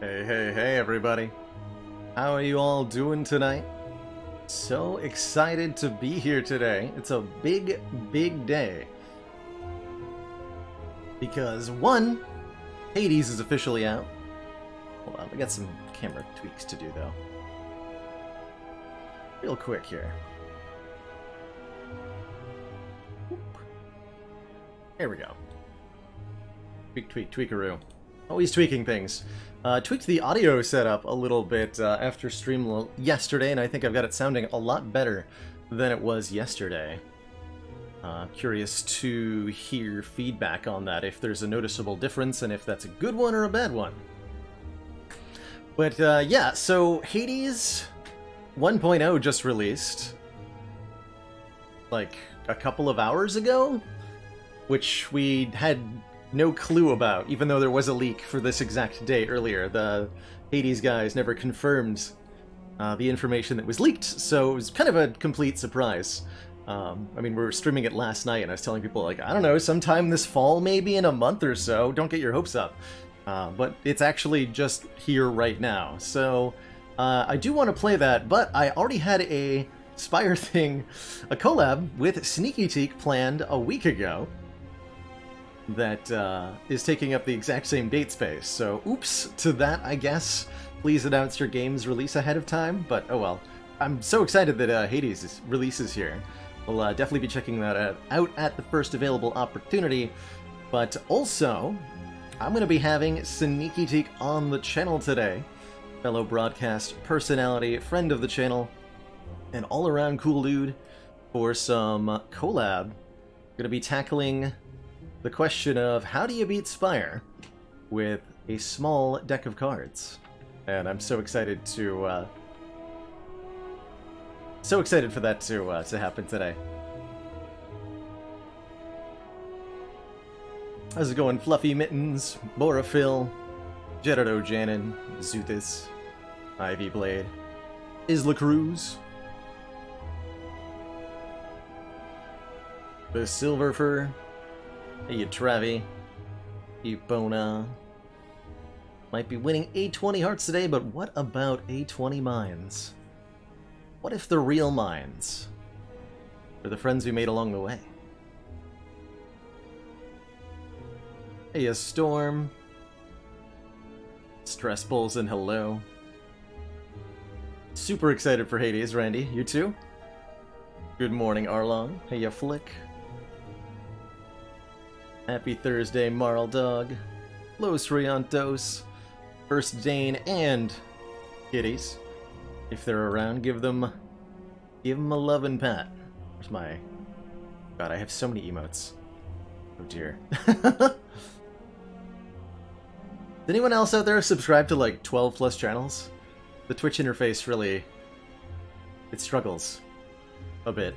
Hey, hey, hey, everybody. How are you all doing tonight? So excited to be here today. It's a big, big day. Because, one, Hades is officially out. Hold on, we got some camera tweaks to do, though. Real quick here. There we go. Tweak, tweak, tweakaroo. Always tweaking things. Uh, tweaked the audio setup a little bit uh, after stream yesterday, and I think I've got it sounding a lot better than it was yesterday. Uh, curious to hear feedback on that, if there's a noticeable difference, and if that's a good one or a bad one. But uh, yeah, so Hades 1.0 just released, like, a couple of hours ago? which we had no clue about, even though there was a leak for this exact day earlier. The Hades guys never confirmed uh, the information that was leaked, so it was kind of a complete surprise. Um, I mean, we were streaming it last night, and I was telling people, like, I don't know, sometime this fall, maybe in a month or so. Don't get your hopes up. Uh, but it's actually just here right now. So uh, I do want to play that, but I already had a Spire thing, a collab with Sneakyteak planned a week ago that uh, is taking up the exact same date space. So, oops to that, I guess. Please announce your game's release ahead of time, but oh well. I'm so excited that uh, Hades is, releases here. We'll uh, definitely be checking that out at the first available opportunity, but also, I'm going to be having Sneakyteak on the channel today. Fellow broadcast personality, friend of the channel, and all-around cool dude for some collab. Going to be tackling the question of how do you beat Spire with a small deck of cards. And I'm so excited to, uh, so excited for that to, uh, to happen today. How's it going, Fluffy Mittens, Boraphil, Jeddo Janin, Zuthis, Ivy Blade, Isla Cruz, the Silver Fur, Hey, you Trevi. You Bona. Might be winning A20 hearts today, but what about A20 mines? What if the real mines are the friends we made along the way? Hey, a Storm. Stress Bulls and hello. Super excited for Hades, Randy. You too? Good morning, Arlong. Hey, you Flick. Happy Thursday, Marl Dog, Los Riantos, First Dane, and Kitties. If they're around, give them, give them a loving pat. Where's my... God, I have so many emotes. Oh dear. Does anyone else out there subscribe to like 12 plus channels? The Twitch interface really... It struggles. A bit.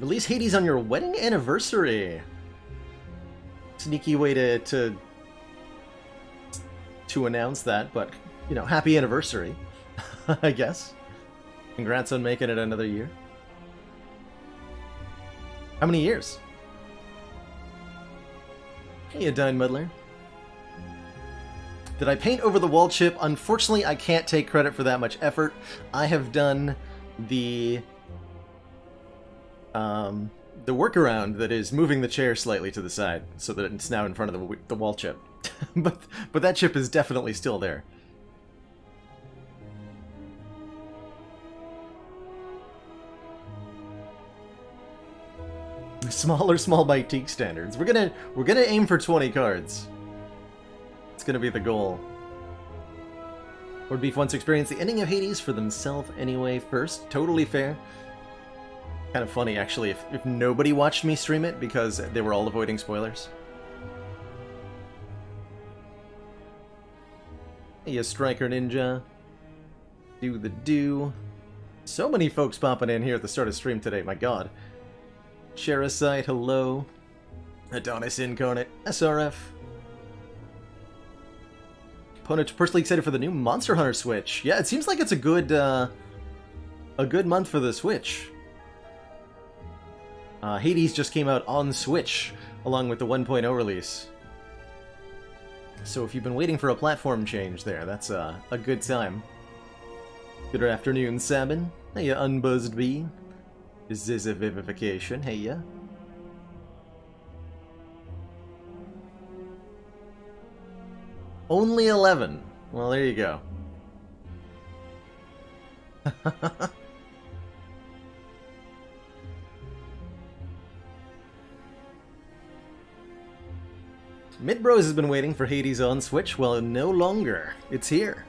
Release Hades on your wedding anniversary. Sneaky way to to to announce that, but you know, happy anniversary, I guess. Congrats on making it another year. How many years? Hey, Dine Muddler. Did I paint over the wall chip? Unfortunately, I can't take credit for that much effort. I have done the um, the workaround that is moving the chair slightly to the side so that it's now in front of the, the wall chip. but but that chip is definitely still there. Smaller small bite teak standards. We're gonna we're gonna aim for 20 cards. It's gonna be the goal. Lord Beef once to experience the ending of Hades for themselves anyway first. Totally fair kind of funny, actually, if, if nobody watched me stream it because they were all avoiding spoilers. Hey, Striker Ninja. Do the do. So many folks popping in here at the start of stream today, my god. Cherasite, hello. Adonis Incarnate, SRF. Opponent personally excited for the new Monster Hunter Switch. Yeah, it seems like it's a good, uh, a good month for the Switch. Uh, Hades just came out on Switch, along with the 1.0 release. So if you've been waiting for a platform change there, that's uh, a good time. Good afternoon, Sabin. Hey, unbuzzed bee. Is this a vivification? Hey, ya. Only 11. Well, there you go. Midbros has been waiting for Hades on Switch. Well, no longer. It's here.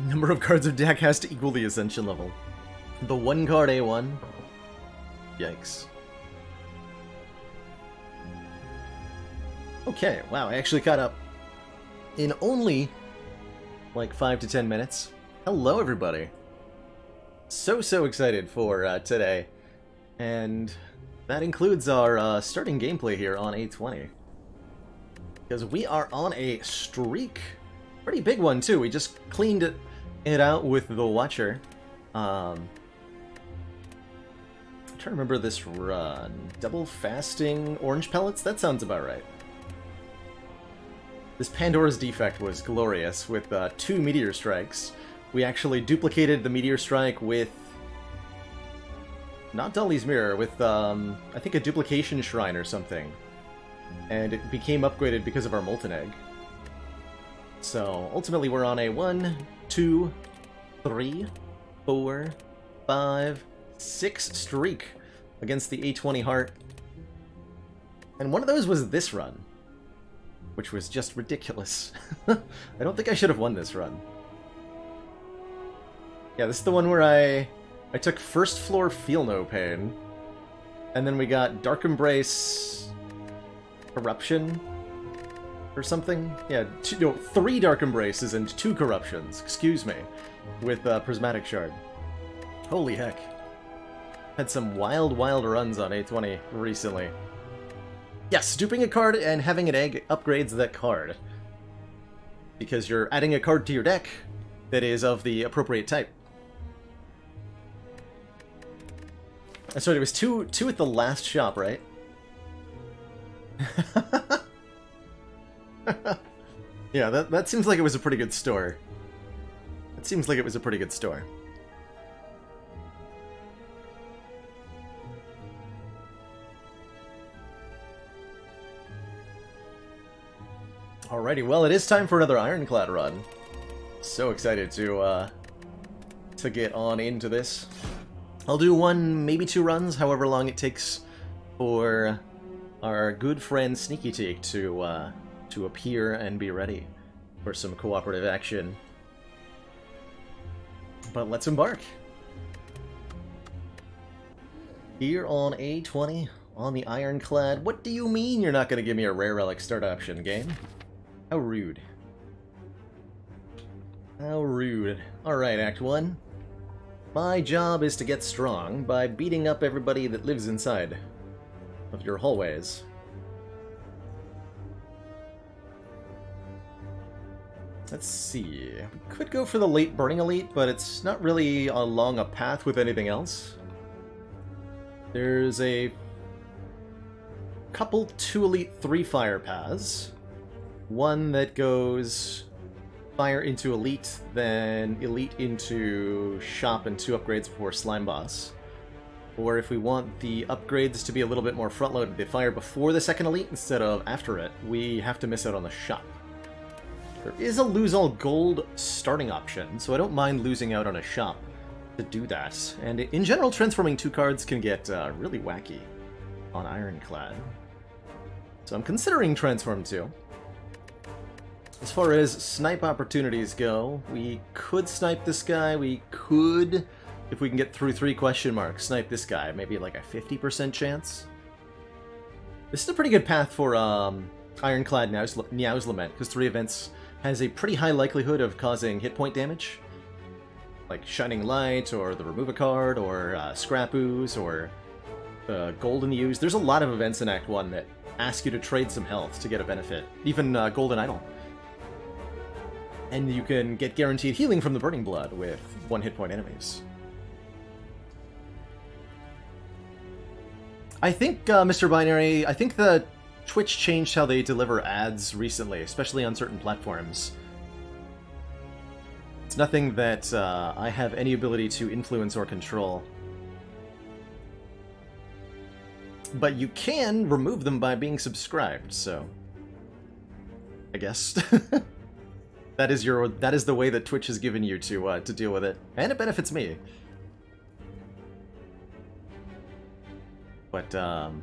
Number of cards of deck has to equal the Ascension level. The one card A1. Yikes. Okay, wow, I actually caught up in only like 5 to 10 minutes. Hello, everybody. So, so excited for uh, today. And that includes our uh, starting gameplay here on A20. Because we are on a streak. Pretty big one, too. We just cleaned it, it out with the Watcher. Um, I'm trying to remember this run. Double fasting orange pellets? That sounds about right. This Pandora's Defect was glorious, with uh, two Meteor Strikes. We actually duplicated the Meteor Strike with... Not Dolly's Mirror, with, um, I think a Duplication Shrine or something. And it became upgraded because of our Molten Egg. So, ultimately we're on a 1, 2, 3, 4, 5, 6 streak against the A20 Heart. And one of those was this run which was just ridiculous. I don't think I should have won this run. Yeah, this is the one where I I took first floor Feel No Pain, and then we got Dark Embrace Corruption or something. Yeah, two, no, three Dark Embraces and two Corruptions, excuse me, with uh, Prismatic Shard. Holy heck. Had some wild, wild runs on A20 recently. Yes, duping a card and having an egg upgrades that card. Because you're adding a card to your deck that is of the appropriate type. Sorry, there was two two at the last shop, right? yeah, that, that seems like it was a pretty good store. It seems like it was a pretty good store. Alrighty, well, it is time for another Ironclad run. So excited to, uh, to get on into this. I'll do one, maybe two runs, however long it takes for our good friend Sneakyteak to, uh, to appear and be ready for some cooperative action. But let's embark. Here on A20, on the Ironclad. What do you mean you're not going to give me a Rare Relic start option, game? How rude. How rude. Alright, Act 1. My job is to get strong by beating up everybody that lives inside of your hallways. Let's see. We could go for the late Burning Elite, but it's not really along a path with anything else. There's a couple 2 Elite 3 Fire paths. One that goes Fire into Elite, then Elite into Shop and two upgrades before Slime Boss. Or if we want the upgrades to be a little bit more front-loaded, they fire before the second Elite instead of after it, we have to miss out on the Shop. There is a lose all gold starting option, so I don't mind losing out on a Shop to do that. And in general, transforming two cards can get uh, really wacky on Ironclad. So I'm considering Transform 2. As far as snipe opportunities go, we could snipe this guy, we could, if we can get through three question marks, snipe this guy, maybe like a 50% chance. This is a pretty good path for um, Ironclad Neow's, Neow's Lament, because three events has a pretty high likelihood of causing hit point damage. Like Shining Light, or the Remove a Card, or uh, Scrap Ooze, or uh, Golden Use. There's a lot of events in Act 1 that ask you to trade some health to get a benefit. Even uh, Golden Idol and you can get guaranteed healing from the Burning Blood with one hit point enemies. I think, uh, Mr. Binary, I think the Twitch changed how they deliver ads recently, especially on certain platforms. It's nothing that uh, I have any ability to influence or control. But you can remove them by being subscribed, so... I guess. that is your that is the way that Twitch has given you to uh, to deal with it. And it benefits me. But um,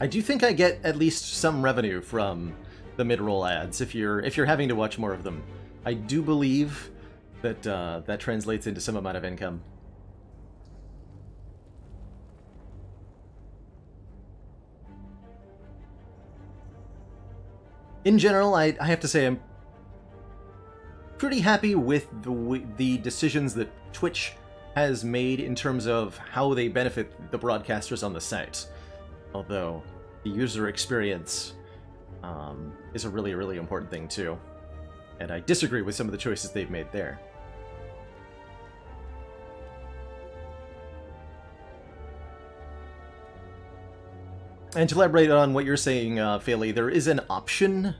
I do think I get at least some revenue from the mid-roll ads if you're if you're having to watch more of them. I do believe that uh, that translates into some amount of income. In general, I, I have to say I'm pretty happy with the the decisions that Twitch has made in terms of how they benefit the broadcasters on the site. Although the user experience um, is a really, really important thing too. And I disagree with some of the choices they've made there. And to elaborate on what you're saying, uh, there is an option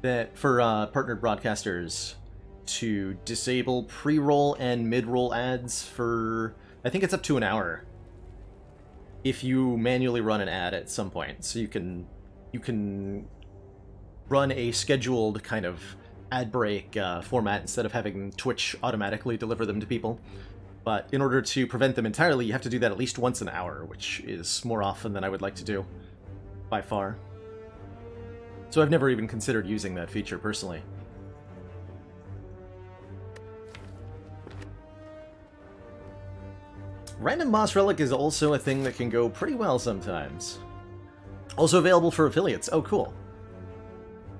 that for uh, partnered broadcasters to disable pre-roll and mid-roll ads for, I think it's up to an hour. If you manually run an ad at some point, so you can you can run a scheduled kind of ad break uh, format instead of having Twitch automatically deliver them to people. But in order to prevent them entirely, you have to do that at least once an hour, which is more often than I would like to do, by far. So I've never even considered using that feature personally. Random Boss Relic is also a thing that can go pretty well sometimes. Also available for affiliates. Oh, cool.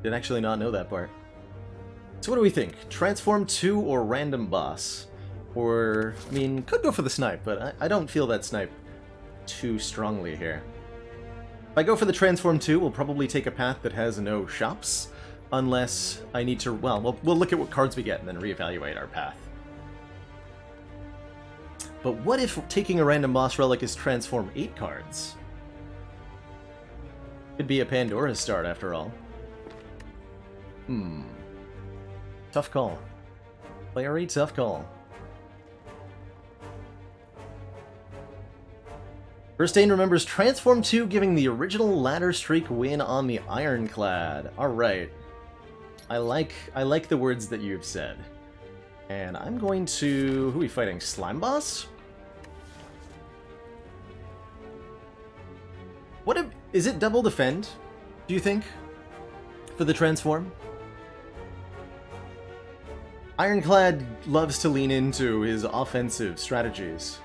Did actually not know that part. So what do we think? Transform 2 or Random Boss? Or, I mean, could go for the Snipe, but I, I don't feel that Snipe too strongly here. If I go for the Transform 2, we'll probably take a path that has no shops, unless I need to, well, we'll, we'll look at what cards we get and then reevaluate our path. But what if taking a random boss relic is transform 8 cards? Could be a Pandora's start after all. Hmm. Tough call. Very tough call. First Dane remembers Transform 2 giving the original ladder streak win on the Ironclad. Alright. I like I like the words that you've said. And I'm going to... Who are we fighting? Slime Boss? What if, is it double defend, do you think? For the transform? Ironclad loves to lean into his offensive strategies.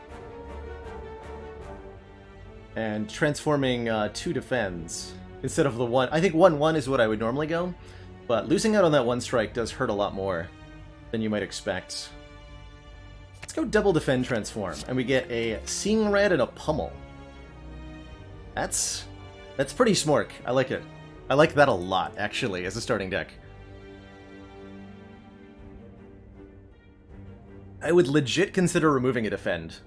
And transforming uh, two defends instead of the one. I think 1-1 is what I would normally go, but losing out on that one strike does hurt a lot more than you might expect. Let's go double defend transform, and we get a Seeing Red and a Pummel. That's that's pretty smork. I like it. I like that a lot, actually, as a starting deck. I would legit consider removing a defend.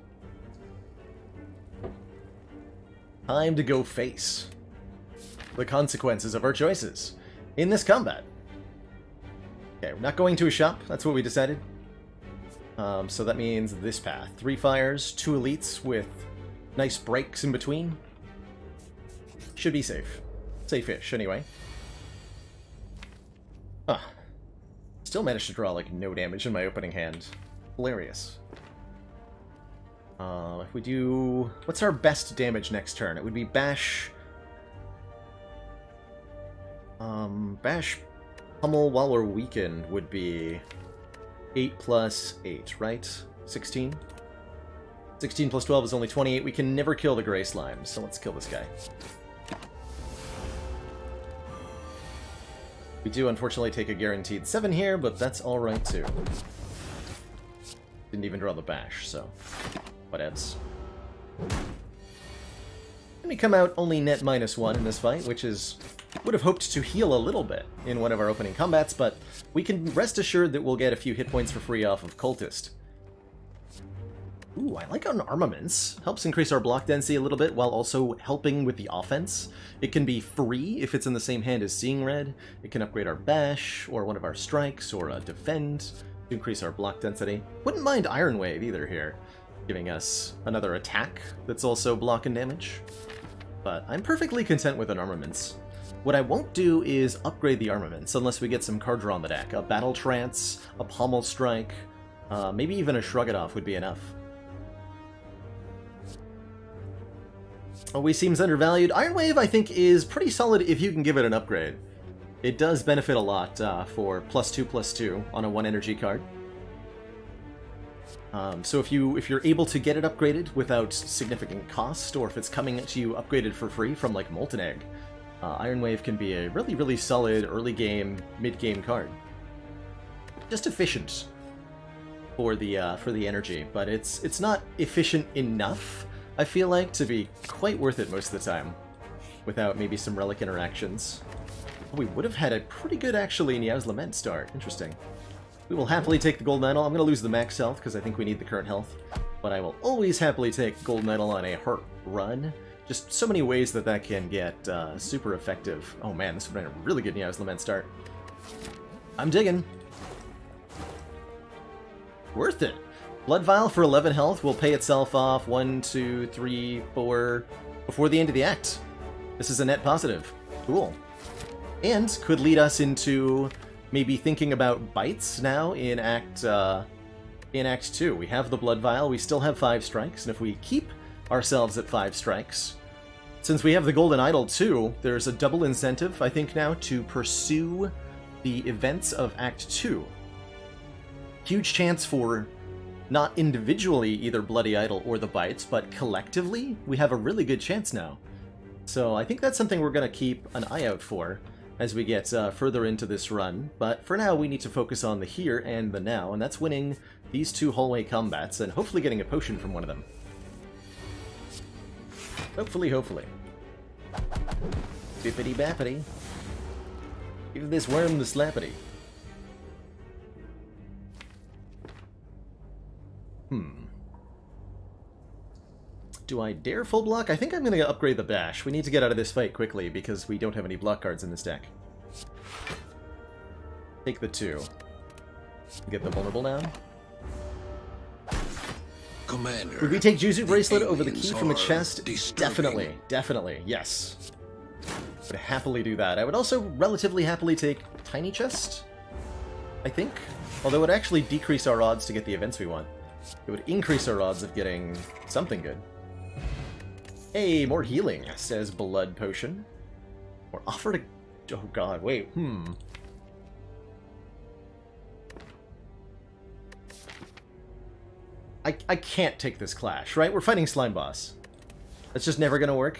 Time to go face. The consequences of our choices in this combat. Okay, we're not going to a shop. That's what we decided. Um, so that means this path. Three fires, two elites with nice breaks in between. Should be safe. Safe-ish, anyway. Ah. Still managed to draw, like, no damage in my opening hand. Hilarious. Uh, if we do... What's our best damage next turn? It would be Bash... Um, Bash Pummel while we're weakened would be 8 plus 8, right? 16? 16 plus 12 is only 28. We can never kill the Gray Slime, so let's kill this guy. We do unfortunately take a guaranteed 7 here, but that's alright too. Didn't even draw the bash, so whatevs. And we come out only net minus 1 in this fight, which is... Would have hoped to heal a little bit in one of our opening combats, but we can rest assured that we'll get a few hit points for free off of Cultist. Ooh, I like on armaments. Helps increase our block density a little bit while also helping with the offense. It can be free if it's in the same hand as Seeing Red. It can upgrade our Bash, or one of our Strikes, or a Defend to increase our block density. Wouldn't mind Iron Wave either here, giving us another attack that's also block and damage. But I'm perfectly content with an armaments. What I won't do is upgrade the armaments unless we get some card draw on the deck. A Battle Trance, a Pommel Strike, uh, maybe even a Shrug It Off would be enough. Always seems undervalued. Iron Wave, I think, is pretty solid if you can give it an upgrade. It does benefit a lot uh, for plus two plus two on a one energy card. Um, so if you if you're able to get it upgraded without significant cost, or if it's coming to you upgraded for free from like Molten Egg, uh, Iron Wave can be a really really solid early game, mid game card. Just efficient for the uh, for the energy, but it's it's not efficient enough I feel like, to be quite worth it most of the time, without maybe some relic interactions. We would have had a pretty good, actually, Neow's Lament start. Interesting. We will happily take the gold medal. I'm going to lose the max health because I think we need the current health. But I will always happily take gold medal on a hurt run. Just so many ways that that can get uh, super effective. Oh man, this would have been a really good Neow's Lament start. I'm digging. Worth it. Blood Vial for 11 health will pay itself off 1, 2, 3, 4 before the end of the act. This is a net positive. Cool. And could lead us into maybe thinking about bites now in Act uh, in Act 2. We have the Blood Vial, we still have 5 strikes, and if we keep ourselves at 5 strikes, since we have the Golden Idol too, there's a double incentive, I think now, to pursue the events of Act 2. Huge chance for not individually either Bloody Idol or the Bites, but collectively, we have a really good chance now. So I think that's something we're going to keep an eye out for as we get uh, further into this run, but for now we need to focus on the here and the now, and that's winning these two hallway combats and hopefully getting a potion from one of them. Hopefully, hopefully. Bippity bappity. Give this worm the slappity. Hmm. Do I dare full block? I think I'm going to upgrade the Bash. We need to get out of this fight quickly because we don't have any block cards in this deck. Take the two. Get the vulnerable down. Commander. Would we take Juzu Bracelet over the key from the chest? Definitely. Definitely. Yes. Would happily do that. I would also relatively happily take Tiny Chest, I think. Although it would actually decrease our odds to get the events we want. It would increase our odds of getting something good. Hey, more healing, says Blood Potion. Or offer to... Oh god, wait, hmm. I, I can't take this clash, right? We're fighting Slime Boss. That's just never gonna work.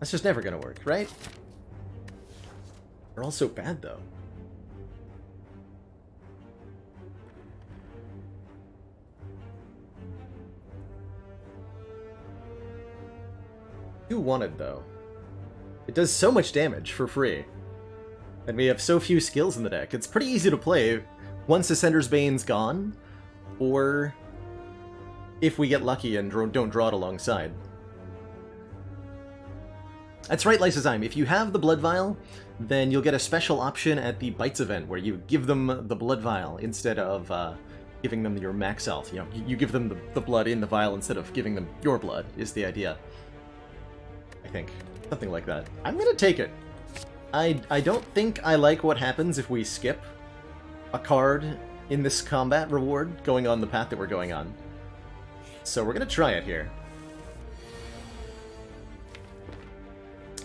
That's just never gonna work, right? They're all so bad, though. Who wanted, though? It does so much damage for free. And we have so few skills in the deck. It's pretty easy to play once Ascender's Bane's gone, or if we get lucky and don't draw it alongside. That's right, Lysozyme. If you have the Blood Vial, then you'll get a special option at the Bites event where you give them the Blood Vial instead of uh, giving them your max health. You know, you give them the, the blood in the vial instead of giving them your blood, is the idea. I think. Something like that. I'm gonna take it. I, I don't think I like what happens if we skip a card in this combat reward going on the path that we're going on. So we're gonna try it here.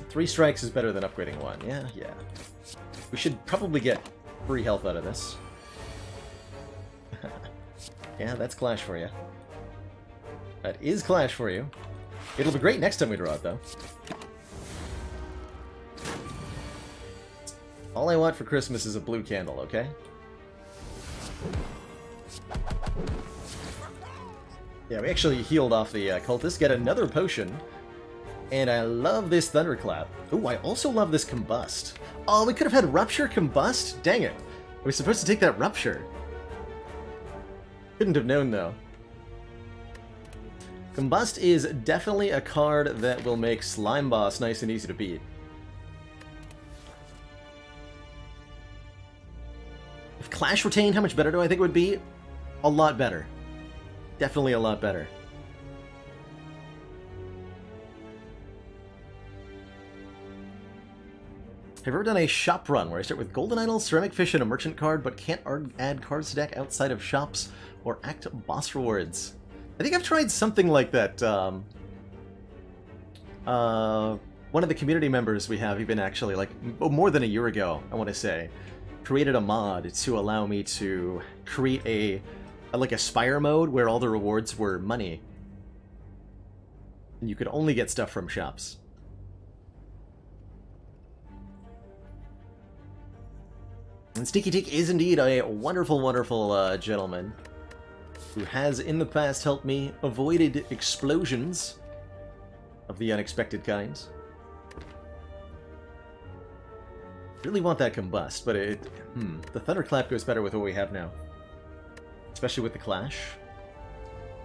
Three strikes is better than upgrading one. Yeah, yeah. We should probably get free health out of this. yeah, that's Clash for you. That is Clash for you. It'll be great next time we draw it, though. All I want for Christmas is a blue candle, okay? Yeah, we actually healed off the uh, cultist, get another potion, and I love this Thunderclap. Oh, I also love this Combust. Oh, we could have had Rupture Combust? Dang it. Are we supposed to take that Rupture? Couldn't have known, though. Combust is definitely a card that will make Slime Boss nice and easy to beat. If Clash retained, how much better do I think it would be? A lot better. Definitely a lot better. Have you ever done a shop run where I start with Golden Idol, Ceramic Fish, and a merchant card, but can't add cards to deck outside of shops or act boss rewards? I think I've tried something like that. Um, uh, one of the community members we have even actually, like, more than a year ago, I want to say, created a mod to allow me to create a, a like a Spire mode where all the rewards were money. And you could only get stuff from shops. And Sneakyteak is indeed a wonderful, wonderful uh, gentleman who has in the past helped me avoided explosions of the unexpected kinds. Really want that combust, but it... Hmm, the Thunderclap goes better with what we have now. Especially with the Clash.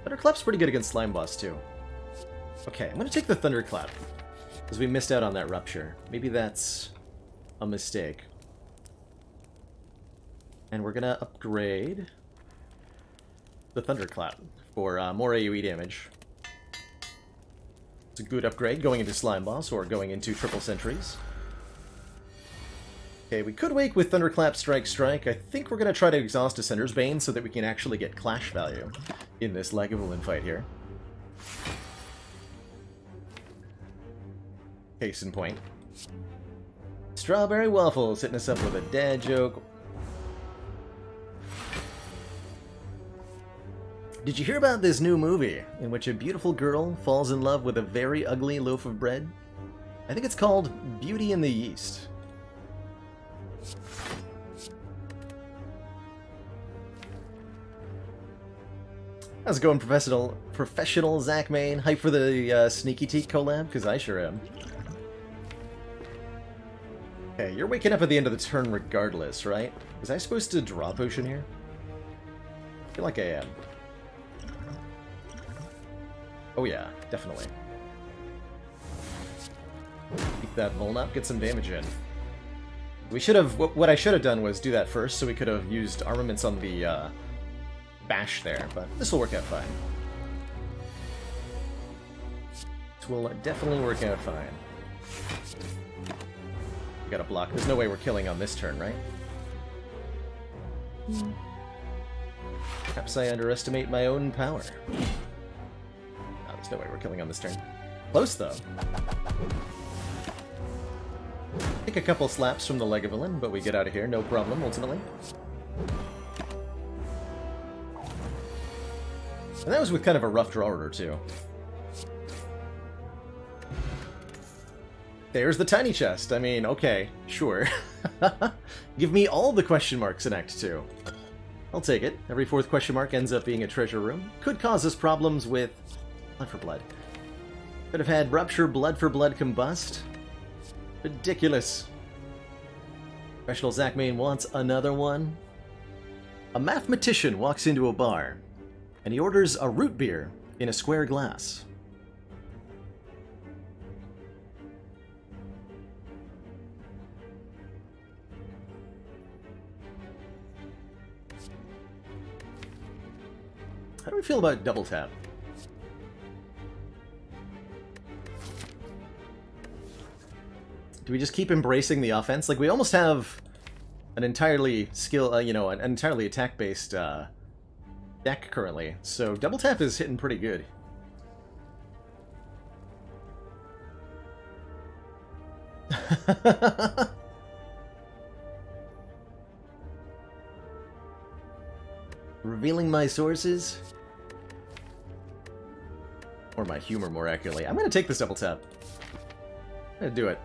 Thunderclap's pretty good against Slime Boss, too. Okay, I'm gonna take the Thunderclap. Because we missed out on that Rupture. Maybe that's a mistake. And we're gonna upgrade the Thunderclap for uh, more AoE damage. It's a good upgrade going into Slime Boss or going into Triple Sentries. Okay, we could wake with Thunderclap Strike Strike. I think we're going to try to exhaust Ascender's Bane so that we can actually get Clash value in this Lagavulin fight here. Case in point. Strawberry Waffles hitting us up with a dad joke. Did you hear about this new movie in which a beautiful girl falls in love with a very ugly loaf of bread? I think it's called Beauty in the Yeast. How's it going, professional professional Zach Main? Hype for the uh, Sneakyteak collab? Because I sure am. Okay, you're waking up at the end of the turn regardless, right? Was I supposed to draw potion here? I feel like I am. Oh yeah, definitely. Keep that Voln up, get some damage in. We should have... What I should have done was do that first, so we could have used armaments on the uh, bash there, but this will work out fine. This will definitely work out fine. We gotta block. There's no way we're killing on this turn, right? Perhaps I underestimate my own power. Oh, there's no way we're killing on this turn. Close, though. Take a couple slaps from the Lagavulin, but we get out of here, no problem, ultimately. And that was with kind of a rough draw order, too. There's the tiny chest. I mean, okay, sure. Give me all the question marks in Act 2. I'll take it. Every fourth question mark ends up being a treasure room. Could cause us problems with blood for blood. Could have had rupture, blood for blood combust. Ridiculous. Professional Zach Main wants another one. A mathematician walks into a bar, and he orders a root beer in a square glass. How do we feel about double tap? Do we just keep embracing the offense? Like, we almost have an entirely skill, uh, you know, an entirely attack-based uh, deck currently. So double tap is hitting pretty good. Revealing my sources? Or my humor, more accurately. I'm gonna take this double tap. I'm gonna do it.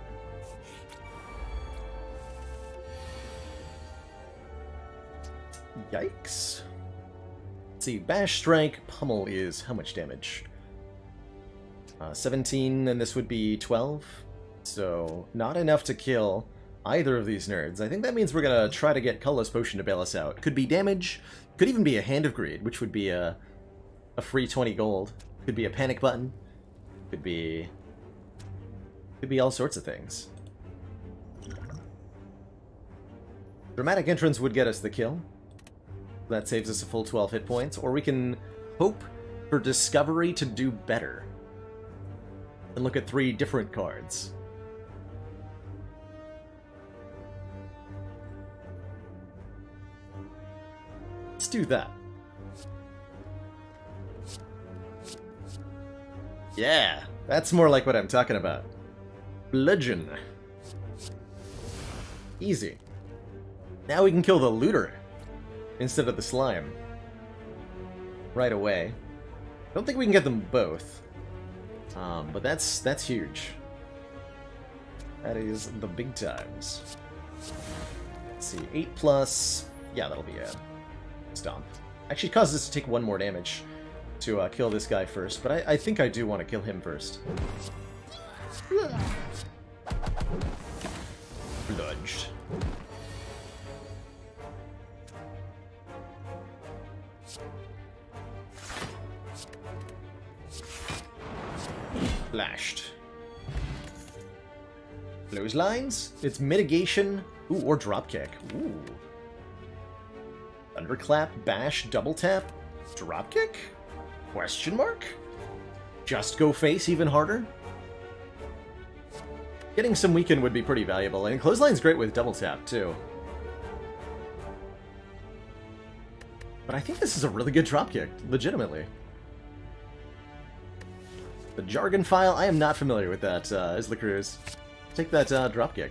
Yikes. Let's see, Bash Strike, Pummel is how much damage? Uh, 17, and this would be 12. So, not enough to kill either of these nerds. I think that means we're gonna try to get Colorless Potion to bail us out. Could be damage, Could even be a Hand of Greed, which would be a, a free 20 gold. Could be a panic button. Could be... Could be all sorts of things. Dramatic Entrance would get us the kill. That saves us a full 12 hit points. Or we can hope for Discovery to do better. And look at three different cards. Let's do that. Yeah, that's more like what I'm talking about. Bludgeon. Easy. Now we can kill the looter instead of the slime. Right away. Don't think we can get them both. Um, but that's that's huge. That is the big times. Let's see, 8 plus... Yeah, that'll be a stomp. Actually causes us to take one more damage to uh, kill this guy first, but I, I think I do want to kill him first. Bludged. Clotheslines? It's mitigation. Ooh, or dropkick. Ooh. Thunderclap, bash, double tap, dropkick? Question mark? Just go face even harder? Getting some weaken would be pretty valuable, and clothesline's great with double tap, too. But I think this is a really good dropkick, legitimately. The jargon file, I am not familiar with that, uh, Isla Cruz. Take that uh, dropkick.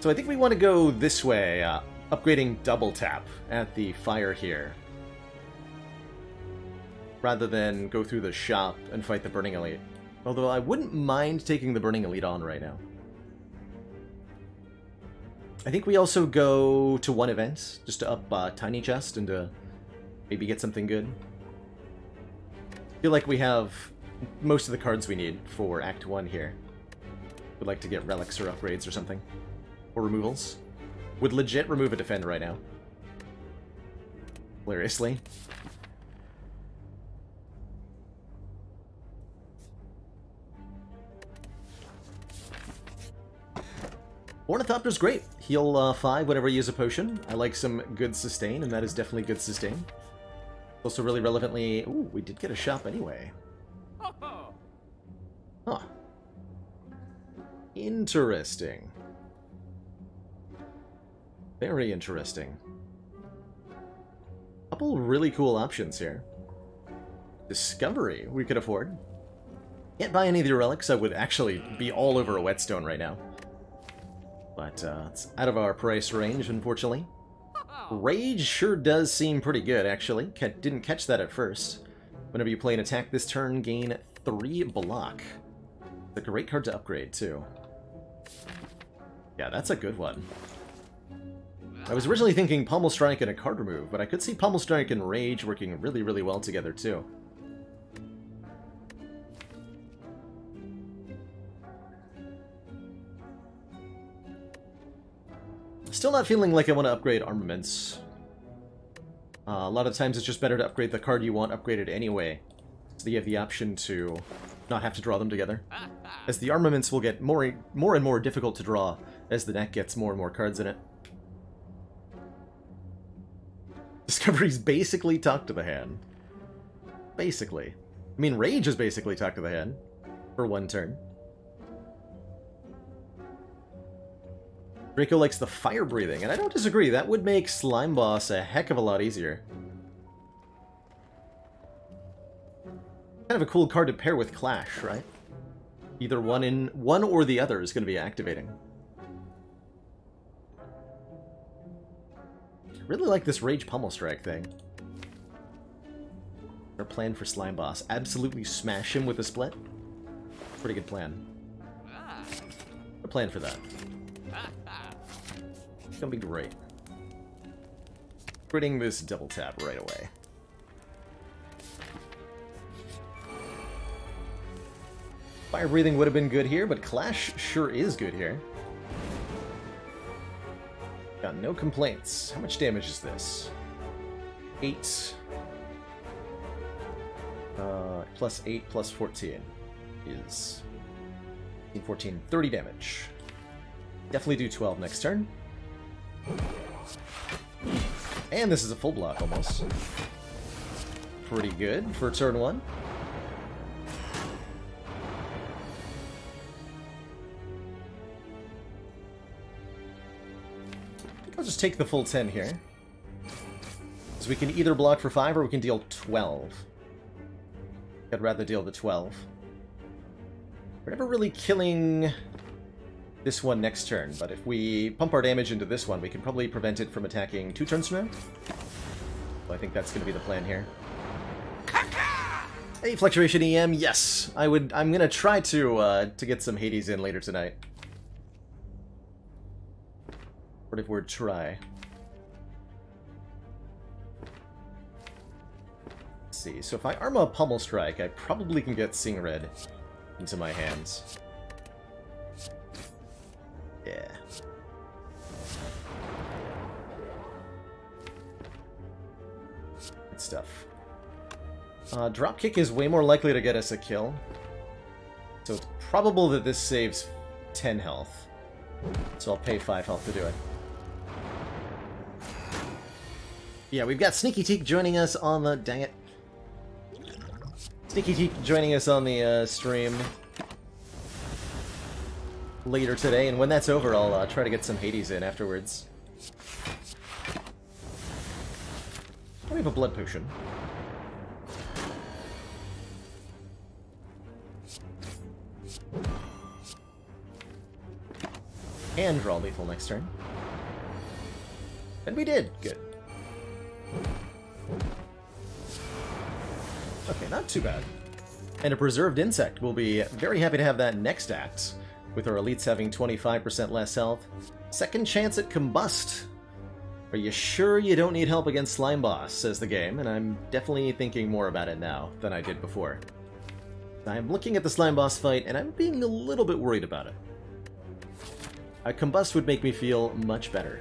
So I think we want to go this way, uh, upgrading double tap at the fire here. Rather than go through the shop and fight the Burning Elite. Although I wouldn't mind taking the Burning Elite on right now. I think we also go to one event, just to up uh, Tiny Chest and to maybe get something good. I feel like we have most of the cards we need for Act 1 here. Would like to get relics or upgrades or something. Or removals. Would legit remove a defend right now. Hilariously. Ornithopter's great. Heal uh, 5 whenever you use a potion. I like some good sustain, and that is definitely good sustain. Also really relevantly... Ooh, we did get a shop anyway. Huh. Interesting. Very interesting. Couple really cool options here. Discovery we could afford. Can't buy any of the relics. I would actually be all over a whetstone right now. But uh, it's out of our price range, unfortunately. Rage sure does seem pretty good, actually. didn't catch that at first. Whenever you play an attack this turn, gain 3 block. It's a great card to upgrade, too. Yeah, that's a good one. I was originally thinking Pummel Strike and a card remove, but I could see Pummel Strike and Rage working really, really well together, too. Still not feeling like I want to upgrade armaments. Uh, a lot of times it's just better to upgrade the card you want upgraded anyway. So you have the option to not have to draw them together. As the armaments will get more, more and more difficult to draw as the deck gets more and more cards in it. Discoveries basically talk to the hand. Basically. I mean, Rage is basically talk to the hand. For one turn. Draco likes the fire breathing, and I don't disagree. That would make Slime Boss a heck of a lot easier. Kind of a cool card to pair with Clash, right? Either one in one or the other is going to be activating. I really like this Rage Pummel Strike thing. Our plan for Slime Boss. Absolutely smash him with a split. Pretty good plan. A plan for that gonna be great. Quitting this double tap right away. Fire breathing would have been good here, but Clash sure is good here. Got no complaints. How much damage is this? 8. Uh, plus 8 plus 14 is 14, 30 damage. Definitely do 12 next turn. And this is a full block almost. Pretty good for turn 1. Just take the full 10 here. So we can either block for 5 or we can deal 12. I'd rather deal the 12. We're never really killing this one next turn, but if we pump our damage into this one, we can probably prevent it from attacking two turns from now. I think that's going to be the plan here. Hey, Fluctuation EM, yes! I would, I'm going to try to, uh, to get some Hades in later tonight. What word try? Let's see, so if I arm a Pummel Strike, I probably can get Seeing Red into my hands. Yeah. Good stuff. Uh, Dropkick is way more likely to get us a kill. So it's probable that this saves 10 health. So I'll pay 5 health to do it. Yeah, we've got Sneakyteak joining us on the... Dang it. Sneakyteak joining us on the uh, stream later today, and when that's over, I'll uh, try to get some Hades in afterwards. We have a blood potion. And draw lethal next turn. And we did. Good. Okay, not too bad. And a preserved insect. We'll be very happy to have that next act, with our elites having 25% less health. Second chance at Combust. Are you sure you don't need help against Slime Boss, says the game, and I'm definitely thinking more about it now than I did before. I'm looking at the Slime Boss fight, and I'm being a little bit worried about it. A Combust would make me feel much better.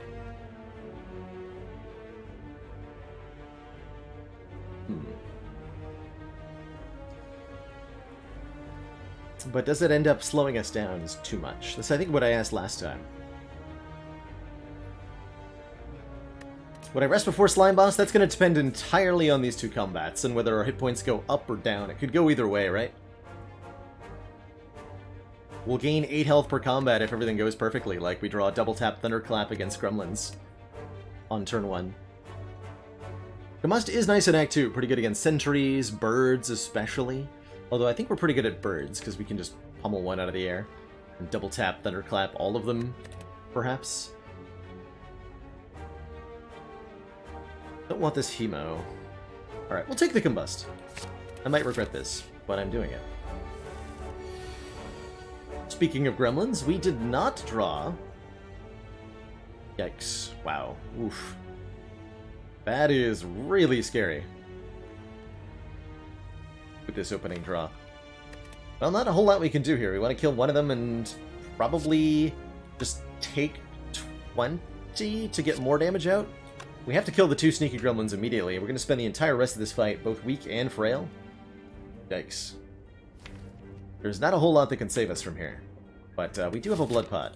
But does it end up slowing us down is too much? That's, I think, what I asked last time. Would I rest before Slime Boss? That's going to depend entirely on these two combats and whether our hit points go up or down. It could go either way, right? We'll gain 8 health per combat if everything goes perfectly, like we draw a double tap Thunderclap against Gremlins on turn 1. Combust is nice in Act 2, pretty good against sentries, birds especially. Although I think we're pretty good at birds, because we can just pummel one out of the air. And double tap, thunderclap all of them, perhaps. Don't want this Hemo. Alright, we'll take the Combust. I might regret this, but I'm doing it. Speaking of gremlins, we did not draw... Yikes. Wow. Oof. That is really scary with this opening draw. Well, not a whole lot we can do here. We want to kill one of them and probably just take 20 to get more damage out. We have to kill the two sneaky gremlins immediately. We're going to spend the entire rest of this fight both weak and frail. Yikes. There's not a whole lot that can save us from here. But uh, we do have a blood pot.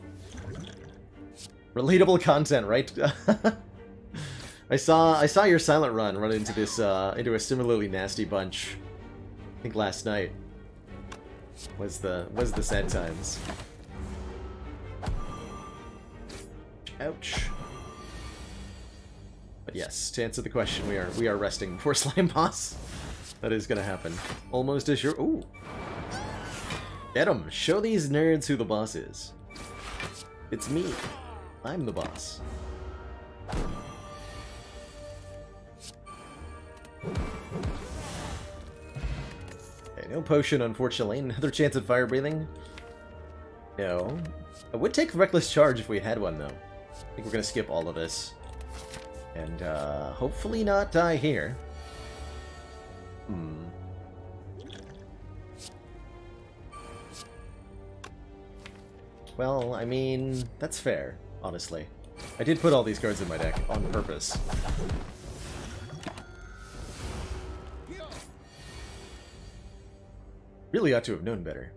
Relatable content, right? I saw I saw your silent run run into this uh, into a similarly nasty bunch I think last night was the was the sad times. Ouch. But yes, to answer the question, we are we are resting for slime boss. That is gonna happen. Almost as sure. Ooh. Get him! Show these nerds who the boss is. It's me. I'm the boss. No potion, unfortunately. Another chance at fire breathing? No. I would take Reckless Charge if we had one, though. I think we're going to skip all of this. And, uh, hopefully not die here. Hmm. Well, I mean, that's fair, honestly. I did put all these cards in my deck on purpose. Really ought to have known better.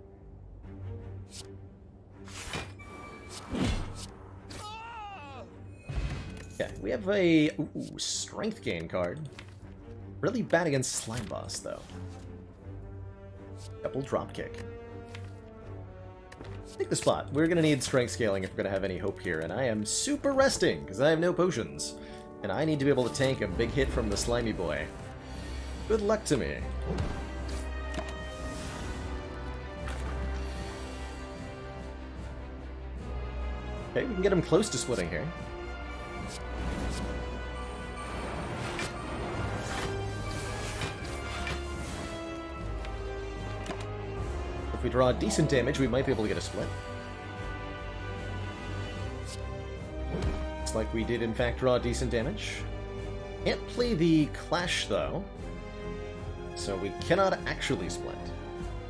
Yeah, we have a ooh, strength gain card. Really bad against Slime Boss, though. Double Dropkick. Take the spot. We're going to need strength scaling if we're going to have any hope here, and I am super resting, because I have no potions. And I need to be able to tank a big hit from the Slimy Boy. Good luck to me. Okay, we can get him close to splitting here. If we draw decent damage, we might be able to get a split. Looks like we did in fact draw decent damage. Can't play the Clash, though. So we cannot actually split.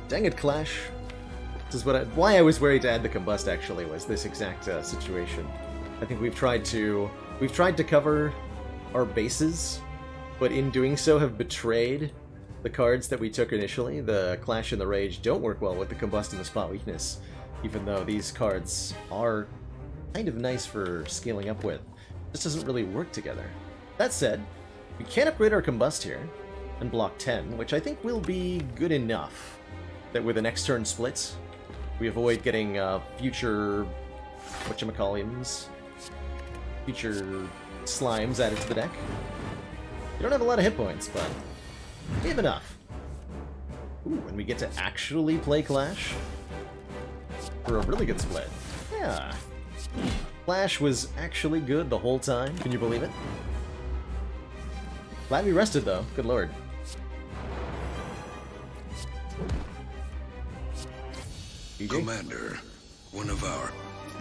Dang it, Clash. Is what I, why I was worried to add the combust. Actually, was this exact uh, situation. I think we've tried to we've tried to cover our bases, but in doing so have betrayed the cards that we took initially. The Clash and the Rage don't work well with the combust and the spot weakness, even though these cards are kind of nice for scaling up with. This doesn't really work together. That said, we can upgrade our combust here and block 10, which I think will be good enough that with the next turn split, we avoid getting uh, future whatchamacalliums, future slimes added to the deck. We don't have a lot of hit points, but we have enough. Ooh, and we get to actually play Clash for a really good split. Yeah. Clash was actually good the whole time. Can you believe it? Glad we rested, though. Good lord. Commander, one of our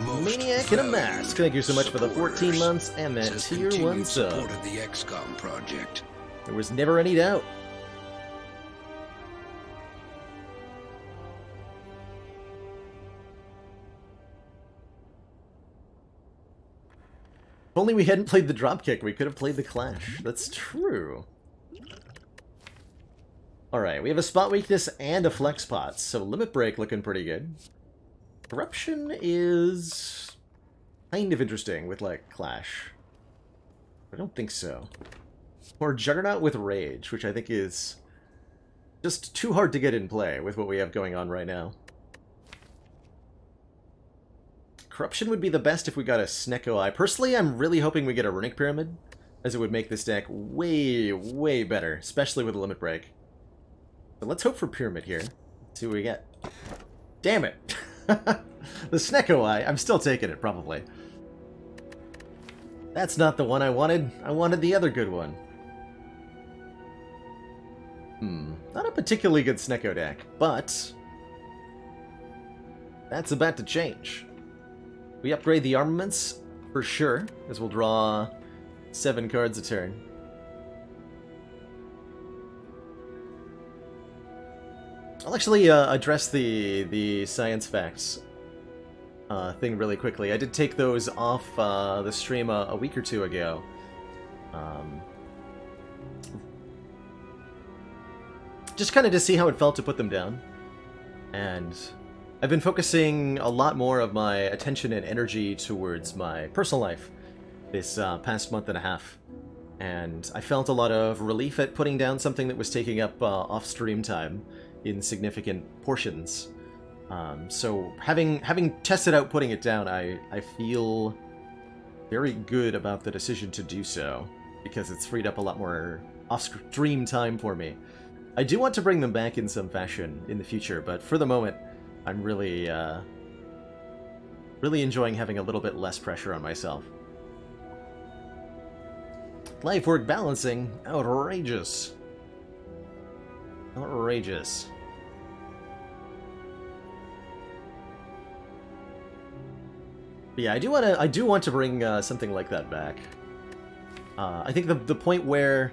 most Maniac in a mask. Thank you so much for the 14 months and that tier continued 1 sub. support of the XCOM project. There was never any doubt. If only we hadn't played the dropkick, we could have played the Clash. That's true. Alright, we have a spot weakness and a flex pot, so limit break looking pretty good. Corruption is kind of interesting with, like, Clash. I don't think so. Or Juggernaut with Rage, which I think is just too hard to get in play with what we have going on right now. Corruption would be the best if we got a Snecko Eye. Personally, I'm really hoping we get a Runic Pyramid, as it would make this deck way, way better, especially with a Limit Break. But let's hope for Pyramid here. see what we get. Damn it! the Snecko Eye, I'm still taking it, probably. That's not the one I wanted. I wanted the other good one. Hmm, not a particularly good Snecko deck, but that's about to change. We upgrade the armaments, for sure, as we'll draw seven cards a turn. I'll actually uh, address the the science facts uh, thing really quickly. I did take those off uh, the stream a, a, week or two ago. Um, just kind of to see how it felt to put them down. And I've been focusing a lot more of my attention and energy towards my personal life this uh, past month and a half. And I felt a lot of relief at putting down something that was taking up uh, off-stream time in significant portions. Um, so having having tested out putting it down, I, I feel very good about the decision to do so, because it's freed up a lot more off-stream time for me. I do want to bring them back in some fashion in the future, but for the moment, I'm really, uh, really enjoying having a little bit less pressure on myself. Life work balancing, outrageous. Outrageous. But yeah, I do want to. I do want to bring uh, something like that back. Uh, I think the the point where,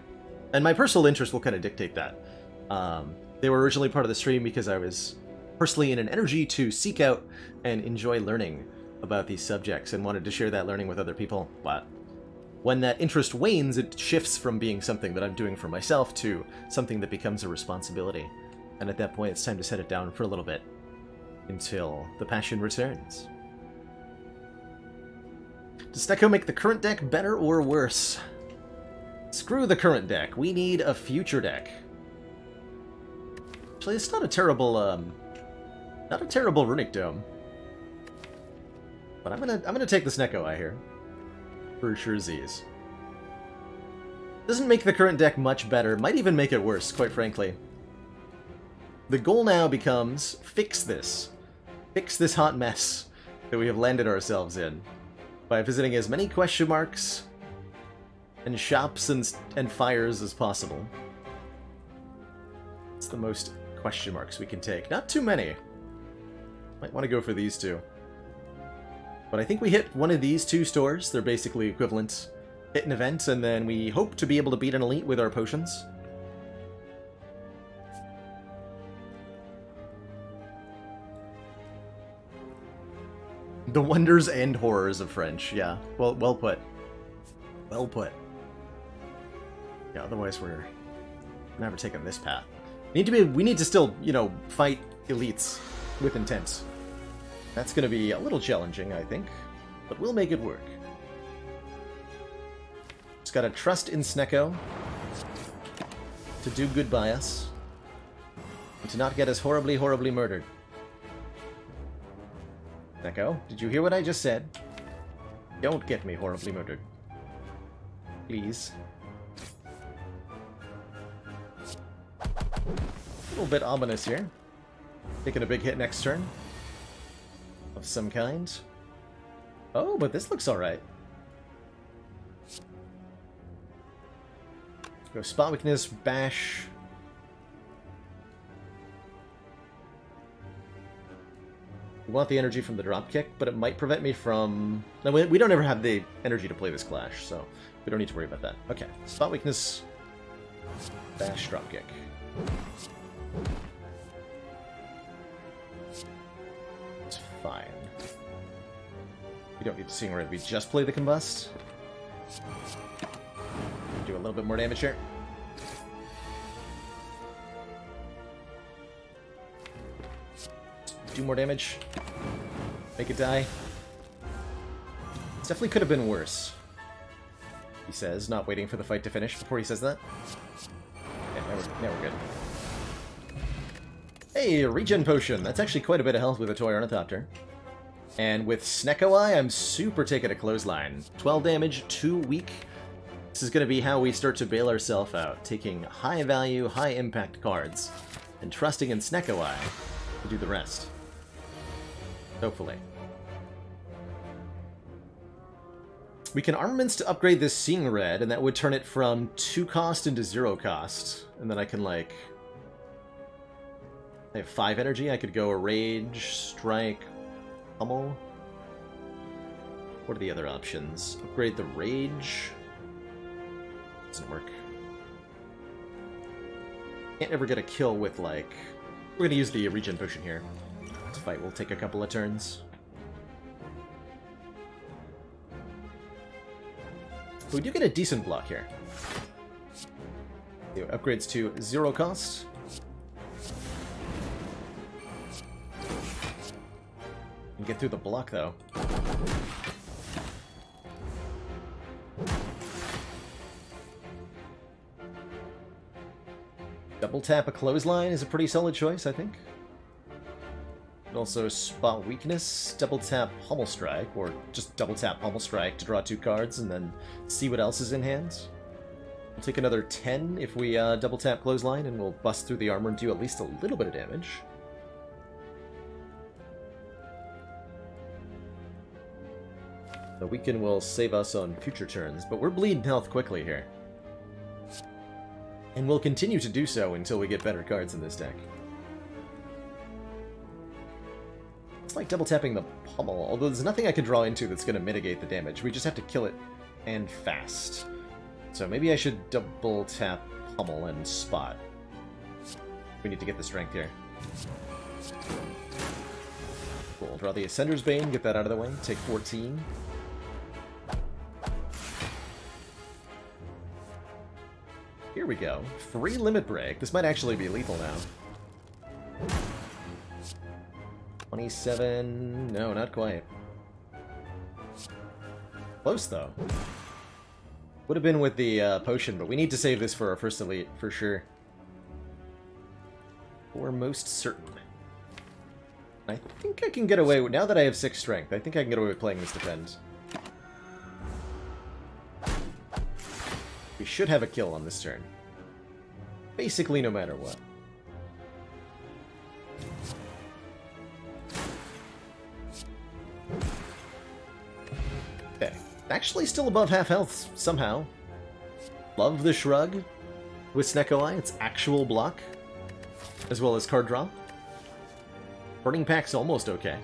and my personal interest will kind of dictate that. Um, they were originally part of the stream because I was personally in an energy to seek out and enjoy learning about these subjects and wanted to share that learning with other people. But when that interest wanes, it shifts from being something that I'm doing for myself to something that becomes a responsibility. And at that point, it's time to set it down for a little bit until the passion returns. Does Snecko make the current deck better or worse? Screw the current deck. We need a future deck. Actually, it's not a terrible, um, not a terrible Runic Dome. But I'm gonna, I'm gonna take the Snecko Eye here. For sure Z's. Doesn't make the current deck much better, might even make it worse, quite frankly. The goal now becomes, fix this. Fix this hot mess that we have landed ourselves in by visiting as many question marks and shops and, and fires as possible. It's the most question marks we can take. Not too many. Might want to go for these two. But I think we hit one of these two stores. They're basically equivalent. Hit an event, and then we hope to be able to beat an elite with our potions. The wonders and horrors of French, yeah. Well, well put. Well put. Yeah, otherwise we're never taking this path. Need to be. We need to still, you know, fight elites with intent. That's going to be a little challenging, I think, but we'll make it work. Just gotta trust in Snecko to do good by us, and to not get us horribly, horribly murdered. Snecko, did you hear what I just said? Don't get me horribly murdered. Please. A little bit ominous here. Taking a big hit next turn of some kind. Oh, but this looks alright. Go spot weakness, bash. Want the energy from the dropkick, but it might prevent me from... No, we don't ever have the energy to play this clash, so we don't need to worry about that. Okay, spot weakness, bash, dropkick. It's fine. We don't need to Seeing Red, we just play the combust. Do a little bit more damage here. Do more damage. Make it die. This definitely could have been worse. He says, not waiting for the fight to finish before he says that. Okay, now we're, now we're good. Hey, regen potion. That's actually quite a bit of health with a toy ornithopter. And with Snecko Eye, I'm super taking a clothesline. 12 damage, 2 weak. This is going to be how we start to bail ourselves out, taking high value, high impact cards, and trusting in Snecko Eye to do the rest. Hopefully. We can armaments to upgrade this Seeing Red, and that would turn it from 2 cost into 0 cost. And then I can, like, I have 5 energy. I could go a Rage, Strike, Pummel. What are the other options? Upgrade the Rage. Doesn't work. Can't ever get a kill with, like... We're gonna use the regen potion here. Fight will take a couple of turns. But we do get a decent block here. It upgrades to zero cost. And get through the block, though. Double tap a clothesline is a pretty solid choice, I think. Also spot weakness, double tap Pummel Strike, or just double tap Pummel Strike to draw two cards and then see what else is in hand. We'll take another 10 if we uh, double tap Clothesline, and we'll bust through the armor and do at least a little bit of damage. The weaken will save us on future turns, but we're bleeding health quickly here. And we'll continue to do so until we get better cards in this deck. It's like double tapping the pummel, although there's nothing I can draw into that's going to mitigate the damage. We just have to kill it and fast. So maybe I should double tap pummel and spot. We need to get the strength here. Cool. Draw the Ascender's Bane, get that out of the way. Take 14. Here we go. Free limit break. This might actually be lethal now. 27... No, not quite. Close, though. Would have been with the uh, potion, but we need to save this for our first elite, for sure. For most certain. I think I can get away with... Now that I have 6 strength, I think I can get away with playing this defend. We should have a kill on this turn. Basically, no matter what. Okay. Actually still above half health, somehow. Love the shrug with Snecko Eye, its actual block, as well as card draw. Burning Pact's almost okay.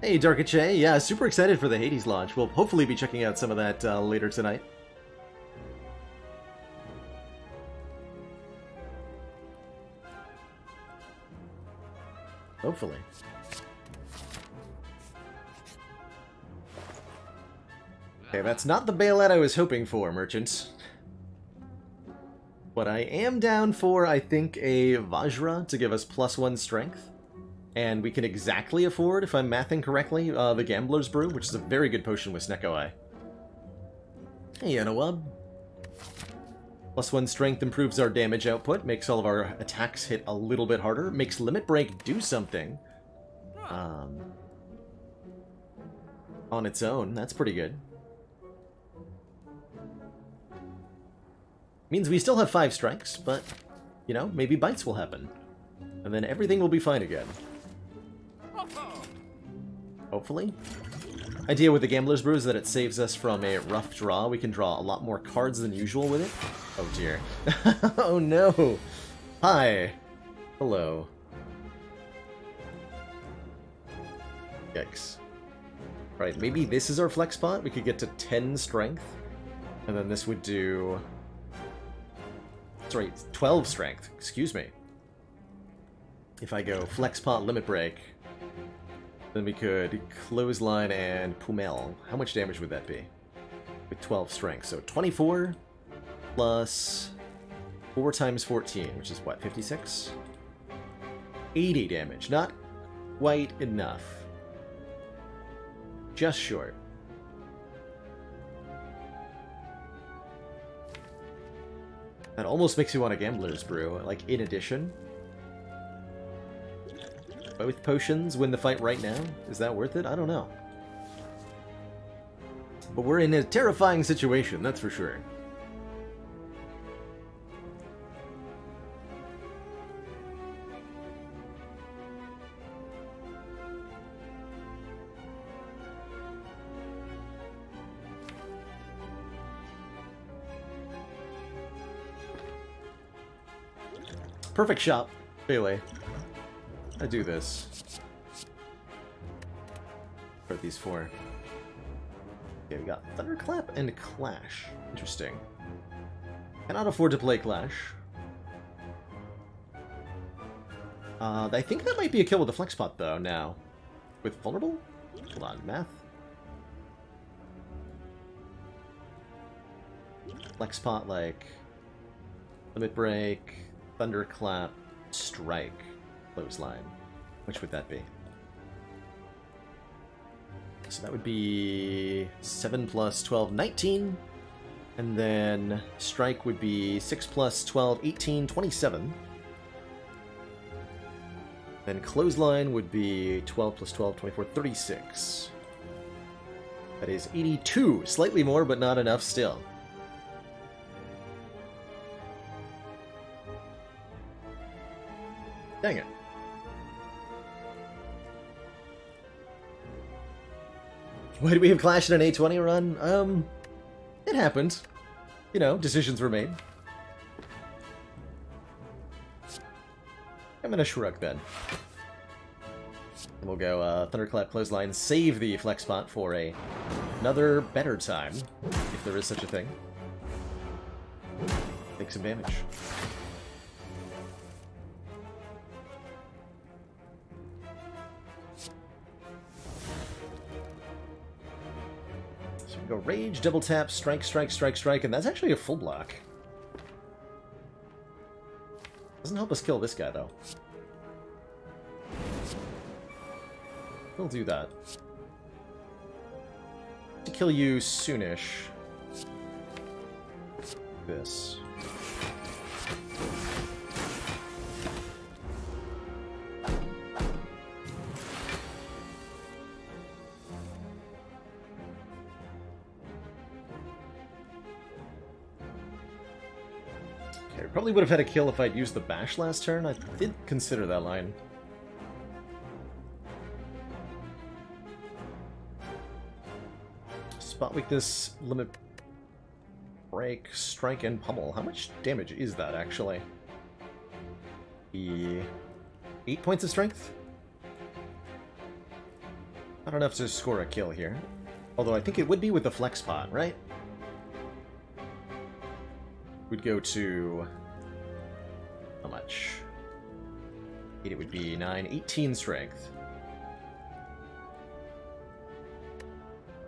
Hey, Darkache, yeah, super excited for the Hades launch. We'll hopefully be checking out some of that uh, later tonight. Hopefully. Okay, that's not the bailout I was hoping for, merchants. But I am down for, I think, a Vajra to give us plus one strength. And we can exactly afford, if I'm mathing correctly, uh, the Gambler's Brew, which is a very good potion with Snecko Eye. Hey, Anawab. Plus one strength improves our damage output, makes all of our attacks hit a little bit harder, makes Limit Break do something. Um, on its own, that's pretty good. Means we still have five strikes, but, you know, maybe bites will happen. And then everything will be fine again. Hopefully. Idea with the Gambler's Brew is that it saves us from a rough draw. We can draw a lot more cards than usual with it. Oh dear. oh no! Hi! Hello. Yikes. Right, maybe this is our flex pot. We could get to 10 strength. And then this would do... Sorry, 12 strength. Excuse me. If I go flex pot limit break, then we could clothesline and Pummel. How much damage would that be? With 12 strength. So 24 plus 4 times 14, which is what, 56? 80 damage. Not quite enough. Just short. That almost makes me want a Gambler's Brew, like, in addition. Both potions win the fight right now? Is that worth it? I don't know. But we're in a terrifying situation, that's for sure. Perfect shot, Bailey. I do this. For these four. Okay, we got Thunderclap and Clash. Interesting. Cannot afford to play Clash. Uh, I think that might be a kill with the Flex Pot, though, now. With Vulnerable? Hold on, math. Flex Pot, like... Limit Break, Thunderclap, Strike, Clothesline. Which would that be? So that would be 7 plus 12, 19. And then Strike would be 6 plus 12, 18, 27. Then Clothesline would be 12 plus 12, 24, 36. That is 82. Slightly more, but not enough still. Dang it. Why did we have Clash in an A20 run? Um, it happened. You know, decisions were made. I'm gonna shrug then. We'll go uh, Thunderclap Clothesline, save the flex pot for a another better time, if there is such a thing. Take some damage. Go Rage, double tap, strike, strike, strike, strike, and that's actually a full block. Doesn't help us kill this guy, though. We'll do that. To kill you soonish. This. Probably would have had a kill if I'd used the bash last turn. I did consider that line. Spot weakness, limit break, strike, and pummel. How much damage is that, actually? The... Eight points of strength? Not enough to score a kill here. Although I think it would be with the flex pot, right? We'd go to... How much? It would be 9, 18 strength.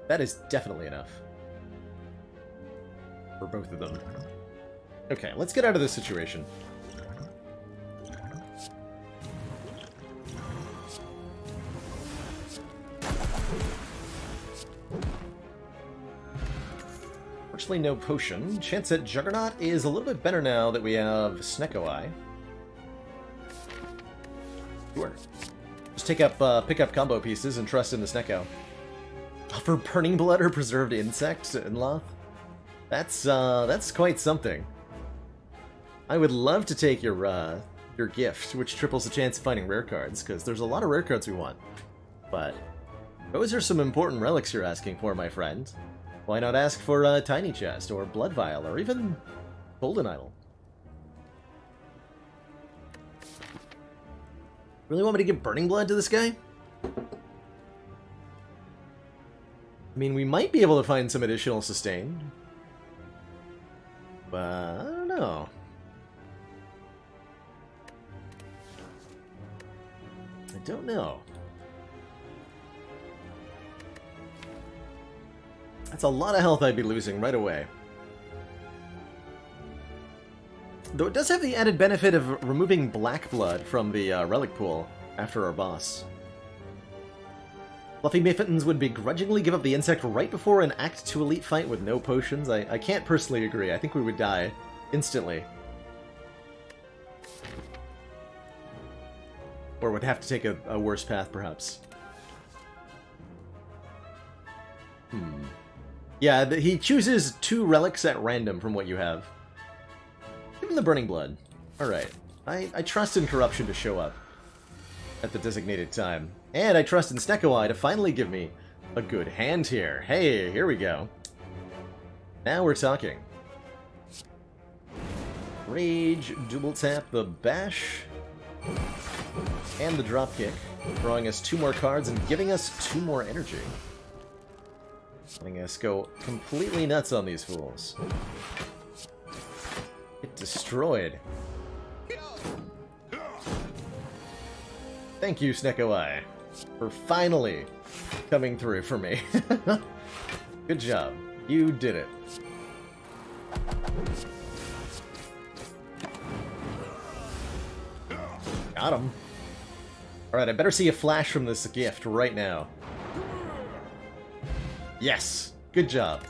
That is definitely enough. For both of them. Okay, let's get out of this situation. Fortunately, no potion. Chance at Juggernaut is a little bit better now that we have Snecko Eye. Sure. Just take up, uh, pick up combo pieces and trust in the Snecko. For Burning Blood or Preserved Insect N'loth? That's, uh, that's quite something. I would love to take your, uh, your gift, which triples the chance of finding rare cards, because there's a lot of rare cards we want. But those are some important relics you're asking for, my friend. Why not ask for a Tiny Chest, or Blood Vial, or even Golden Idol? Really want me to give Burning Blood to this guy? I mean, we might be able to find some additional sustain. But I don't know. I don't know. That's a lot of health I'd be losing right away. Though it does have the added benefit of removing black blood from the uh, relic pool after our boss. Fluffy Mittens would begrudgingly give up the insect right before an Act 2 Elite fight with no potions. I, I can't personally agree. I think we would die instantly. Or would have to take a, a worse path, perhaps. Hmm. Yeah, he chooses two relics at random from what you have. Give him the Burning Blood. Alright. I, I trust in Corruption to show up at the designated time. And I trust in Snecko to finally give me a good hand here. Hey, here we go. Now we're talking. Rage, double tap the bash, and the dropkick, drawing us two more cards and giving us two more energy. Letting us go completely nuts on these fools. Destroyed. Thank you, Snecko Eye, for finally coming through for me. Good job. You did it. Got him. Alright, I better see a flash from this gift right now. Yes! Good job.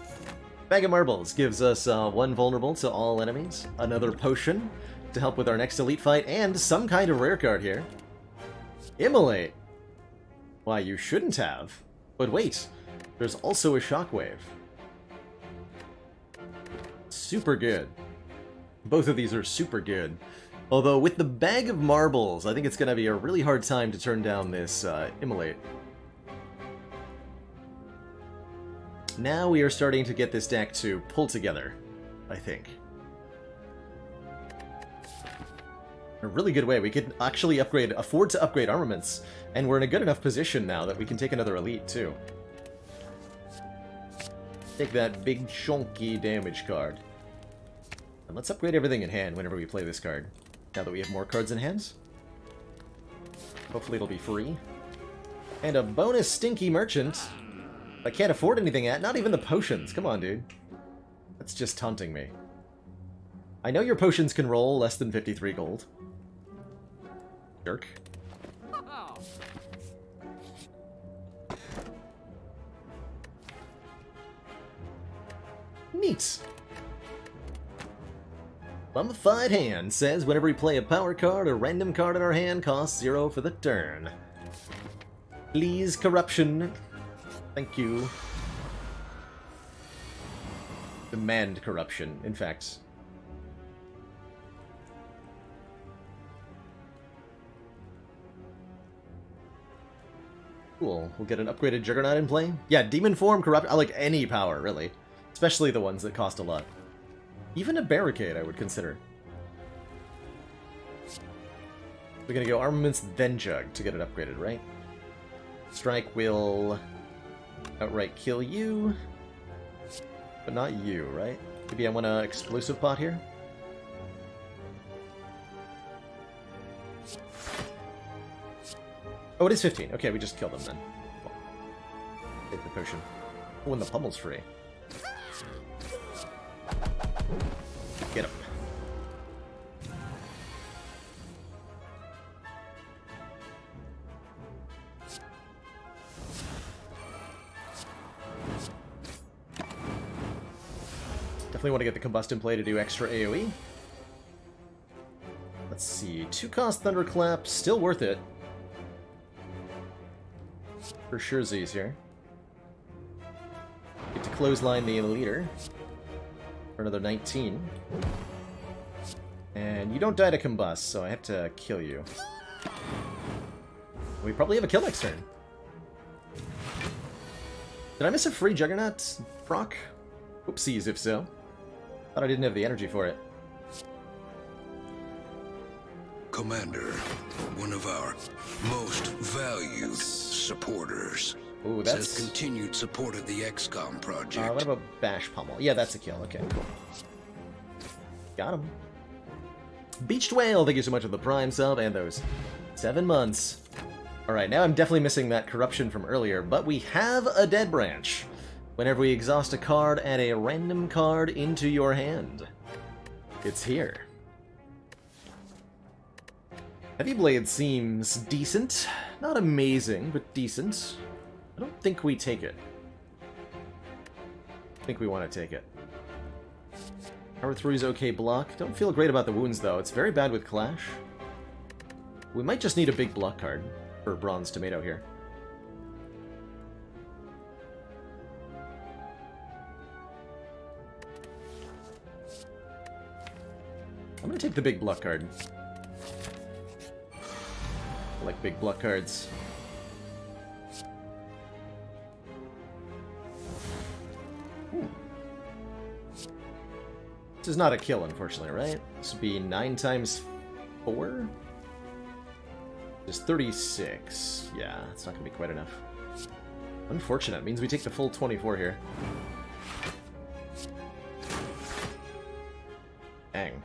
Bag of Marbles gives us uh, one vulnerable to all enemies, another potion to help with our next elite fight, and some kind of rare card here. Immolate! Why, you shouldn't have. But wait, there's also a Shockwave. Super good. Both of these are super good. Although, with the Bag of Marbles, I think it's going to be a really hard time to turn down this uh, Immolate. Now we are starting to get this deck to pull together, I think. a really good way. We could actually upgrade, afford to upgrade armaments, and we're in a good enough position now that we can take another elite too. Take that big chunky damage card. And let's upgrade everything in hand whenever we play this card. Now that we have more cards in hands. Hopefully it'll be free. And a bonus Stinky Merchant. I can't afford anything at, not even the potions. Come on, dude. That's just taunting me. I know your potions can roll less than 53 gold. Jerk. Neat. Mummified Hand says whenever we play a power card, a random card in our hand costs zero for the turn. Please, corruption. Thank you. Demand corruption, in fact. Cool. We'll get an upgraded Juggernaut in play. Yeah, Demon Form, Corrupt... I like any power, really. Especially the ones that cost a lot. Even a Barricade I would consider. We're gonna go Armaments, then Jug to get it upgraded, right? Strike will outright kill you, but not you, right? Maybe I want an Explosive Pot here? Oh, it is 15. Okay, we just killed him then. Take the potion. Oh, and the pummel's free. Definitely want to get the Combustion Play to do extra AoE. Let's see. Two cost Thunderclap, still worth it. For sure Z's here. Get to clothesline the leader. For another 19. And you don't die to combust, so I have to kill you. We probably have a kill next turn. Did I miss a free Juggernaut, Brock? Oopsies, if so. Thought I didn't have the energy for it. Commander, one of our most valued supporters. Ooh, Says that's... continued support of the XCOM project. Uh, what about Bash Pummel? Yeah, that's a kill. Okay, cool. Got him. Beached Whale, thank you so much for the Prime sub and those seven months. Alright, now I'm definitely missing that corruption from earlier, but we have a Dead Branch. Whenever we exhaust a card, add a random card into your hand. It's here. Heavy Blade seems decent. Not amazing, but decent. I don't think we take it. I think we want to take it. Power Through is okay block. Don't feel great about the wounds, though. It's very bad with Clash. We might just need a big block card for Bronze Automaton here. I'm gonna take the big block card. I like big block cards. Hmm. This is not a kill, unfortunately, right? This would be 9 times 4? Just 36. Yeah, it's not to be quite enough. Unfortunate. means we take the full 24 here. Dang.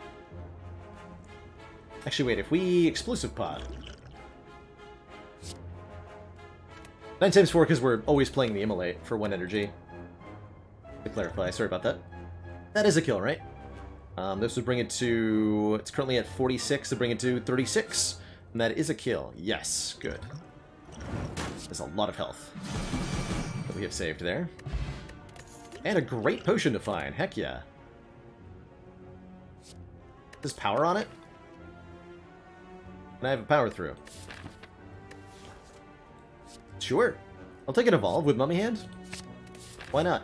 Actually, wait, if we explosive pod. 9 times 4 because we're always playing the Immolate for 1 energy. To clarify, sorry about that. That is a kill, right? Um, this would bring it to... It's currently at 46, to bring it to 36. And that is a kill. Yes, good. There's a lot of health that we have saved there. And a great potion to find. Heck yeah. Does power on it? Can I have a power through? Sure. I'll take an evolve with Mummy Hand. Why not?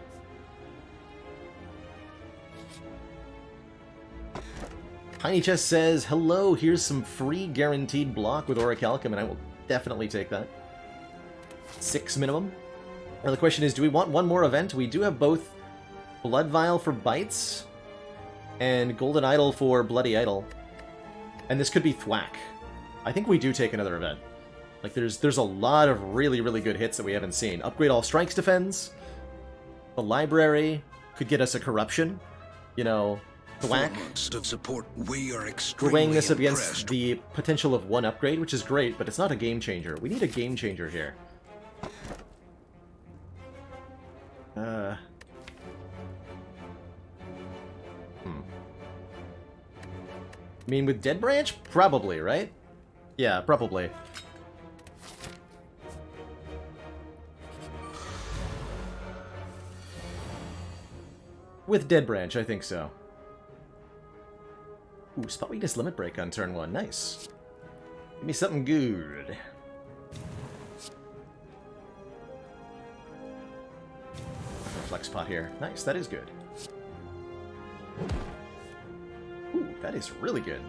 Tiny Chest says, Hello, here's some free guaranteed block with Orichalcum, and I will definitely take that. Six minimum. Now the question is, do we want one more event? We do have both Blood Vial for Bites and Golden Idol for Bloody Idol. And this could be Thwack. I think we do take another event. Like, there's there's a lot of really, really good hits that we haven't seen. Upgrade all strikes defends. The library could get us a corruption. You know, Thwack. Of support, we are weighing this up against the potential of one upgrade, which is great, but it's not a game changer. We need a game changer here. Uh... Hmm. I mean, with Dead Branch? Probably, right? Yeah, probably. With Dead Branch, I think so. Ooh, spot weakness limit break on turn one. Nice. Give me something good. Flex pot here. Nice, that is good. Ooh, that is really good.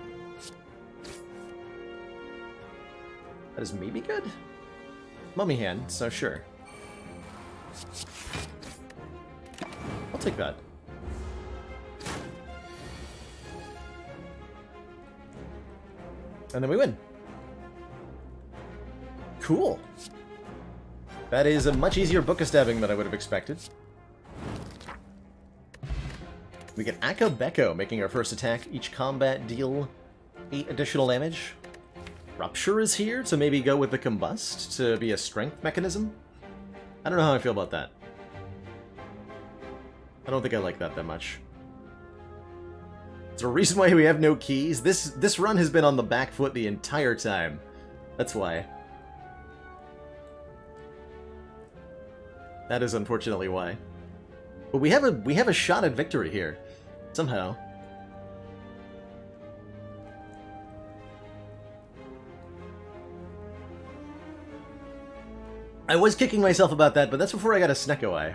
That is maybe good? Mummy hand, so sure. I'll take that. And then we win. Cool. That is a much easier book of stabbing than I would have expected. We get Akabeko, making our first attack. Each combat deal 8 additional damage. Rupture is here to maybe go with the Combust to be a strength mechanism. I don't know how I feel about that. I don't think I like that that much. There's a reason why we have no keys. This this run has been on the back foot the entire time. That's why. That is unfortunately why. But we have a we have a shot at victory here. Somehow. I was kicking myself about that, but that's before I got a Snecko Eye.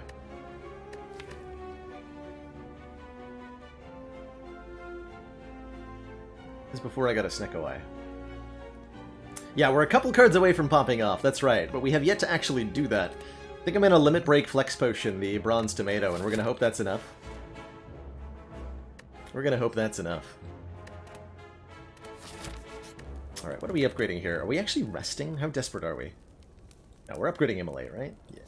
This is before I got a Snecko Eye. Yeah, we're a couple cards away from popping off, that's right, but we have yet to actually do that. I think I'm in a Limit Break Flex Potion, the Bronze Automaton, and we're gonna hope that's enough. We're gonna hope that's enough. Alright, what are we upgrading here? Are we actually resting? How desperate are we? No, we're upgrading Immolate, right? Yeah.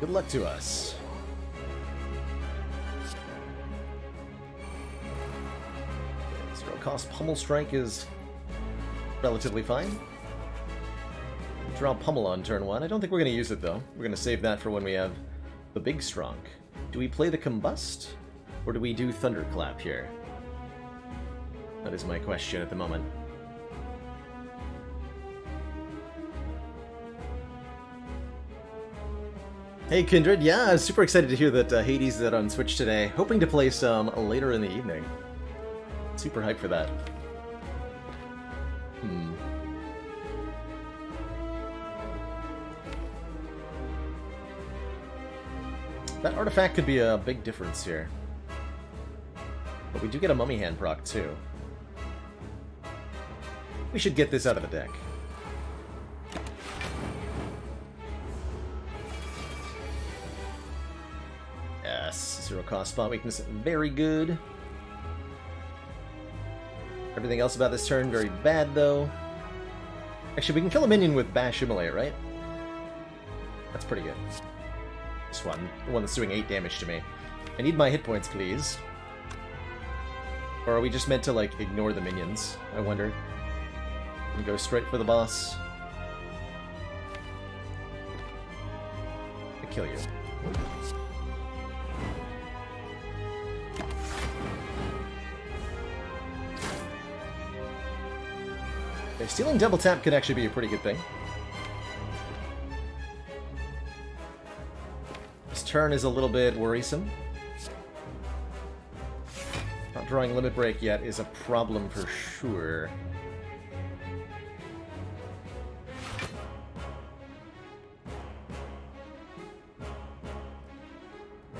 Good luck to us. Zero cost Pummel Strike is relatively fine. Draw Pummel on turn one. I don't think we're going to use it, though. We're going to save that for when we have the Big Strong. Do we play the Combust? Or do we do Thunderclap here? That is my question at the moment. Hey Kindred, yeah, I super excited to hear that uh, Hades is out on Switch today. Hoping to play some later in the evening. Super hyped for that. Hmm. That artifact could be a big difference here. But we do get a Mummy Hand proc, too. We should get this out of the deck. Yes, zero cost spot weakness, very good. Everything else about this turn, very bad, though. Actually, we can kill a minion with Bash Immolate, right? That's pretty good. This one, the one that's doing 8 damage to me. I need my hit points, please. Or are we just meant to, like, ignore the minions? I wonder. And go straight for the boss. I kill you. Okay, stealing double tap could actually be a pretty good thing. This turn is a little bit worrisome. Not drawing limit break yet is a problem for sure.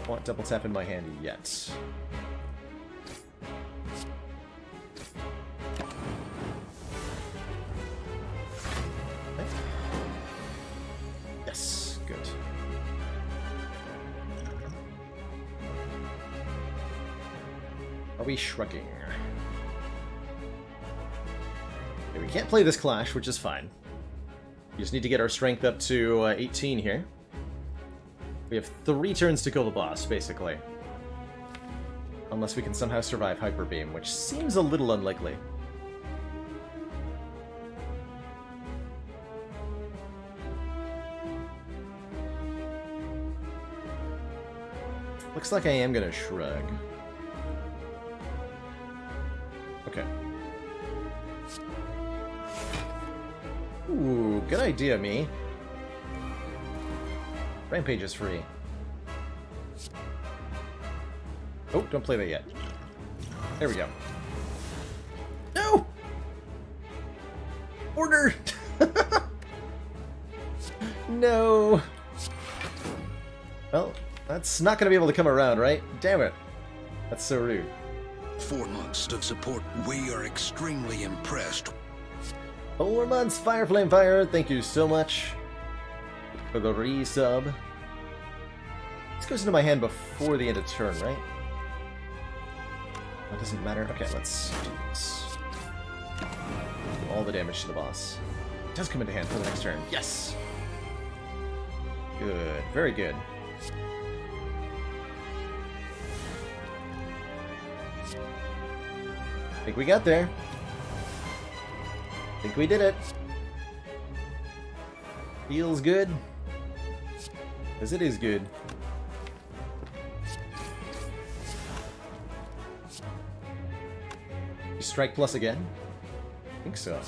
Want double tap in my hand yet. Yes, good. Are we shrugging? Okay, we can't play this clash, which is fine. We just need to get our strength up to uh, 18 here. We have three turns to kill the boss, basically. Unless we can somehow survive Hyper Beam, which seems a little unlikely. Looks like I am gonna shrug. Okay. Ooh, good idea, me. Rampage is free. Oh, don't play that yet. There we go. No! Order! no! Well, that's not going to be able to come around, right? Damn it. That's so rude. Four months of support. We are extremely impressed. Four months, Fire Flame Fire. Thank you so much for the resub. This goes into my hand before the end of turn, right? That doesn't matter. Okay, let's do this. Do all the damage to the boss. It does come into hand for the next turn. Yes! Good. Very good. I think we got there. I think we did it. Feels good. Because it is good. You strike plus again? I think so.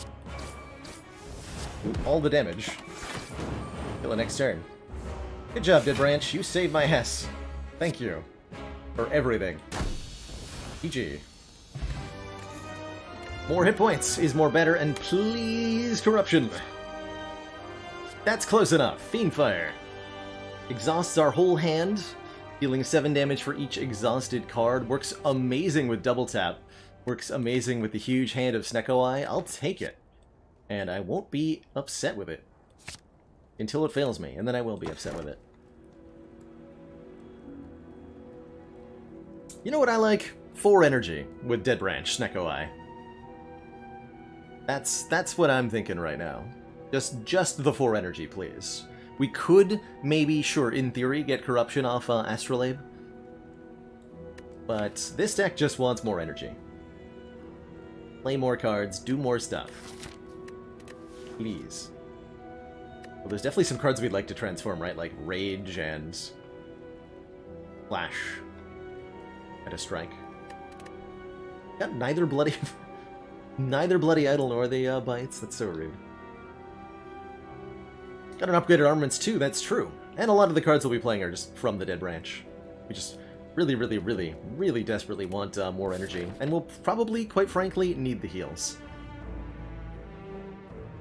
All the damage. Till the next turn. Good job, Dead Branch. You saved my ass. Thank you. For everything. GG. More hit points is more better, and please corruption. That's close enough. Fiendfire. Exhausts our whole hand, dealing 7 damage for each exhausted card. Works amazing with double tap. Works amazing with the huge hand of Snecko Eye. I'll take it. And I won't be upset with it. Until it fails me, and then I will be upset with it. You know what I like? 4 energy with Dead Branch, Snecko Eye. That's that's what I'm thinking right now. Just just the four energy, please. We could maybe, sure, in theory, get corruption off uh, Astrolabe. But this deck just wants more energy. Play more cards, do more stuff. Please. Well, there's definitely some cards we'd like to transform, right? Like Rage and... Flash. At a strike. Got neither bloody... Neither Bloody Idol nor the uh, Bites. That's so rude. Got an upgraded armaments too, that's true. And a lot of the cards we'll be playing are just from the Dead Branch. We just really, really, really, really desperately want uh, more energy. And we'll probably, quite frankly, need the heals.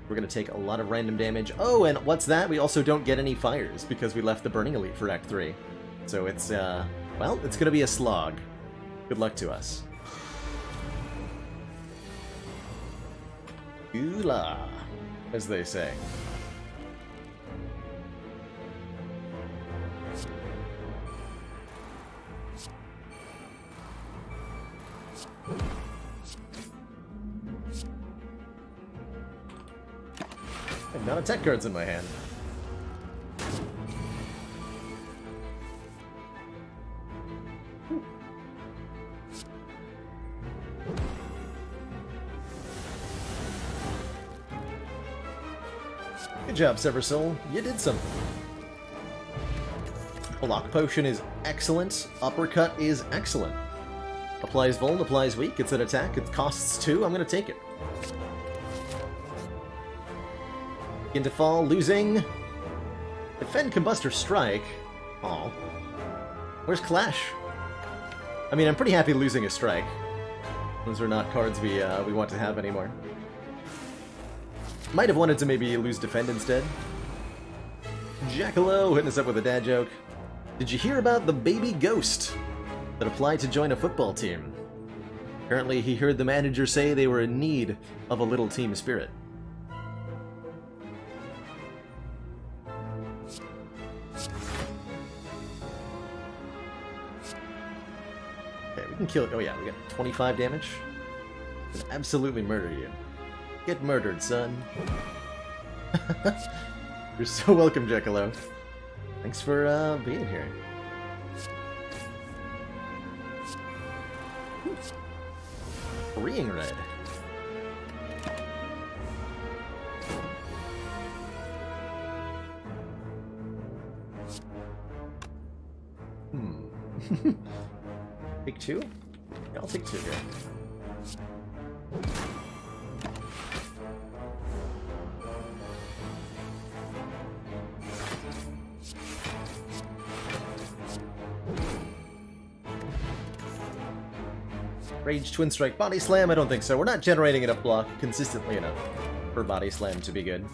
We're going to take a lot of random damage. Oh, and what's that? We also don't get any fires because we left the Burning Elite for Act 3. So it's, uh, well, it's going to be a slog. Good luck to us. Ooh-la, as they say. And not attack cards in my hand. Hmm. Good job, Seversoul. You did something. Block Potion is excellent. Uppercut is excellent. Applies Vuln, applies Weak. It's an attack. It costs two. I'm going to take it. Into fall, losing. Defend Combustor Strike. Aw. Where's Clash? I mean, I'm pretty happy losing a strike. Those are not cards we uh, we want to have anymore. Might have wanted to maybe lose Defend instead. Jackalow hitting us up with a dad joke. Did you hear about the baby ghost that applied to join a football team? Apparently he heard the manager say they were in need of a little team spirit. Can kill it. Oh yeah, we got 25 damage. Absolutely murder you. Get murdered, son. You're so welcome, Jackalow. Thanks for uh, being here. Freeing red. Hmm. take two? Yeah, I'll take two here. Rage Twin Strike Body Slam? I don't think so. We're not generating enough block consistently enough for Body Slam to be good.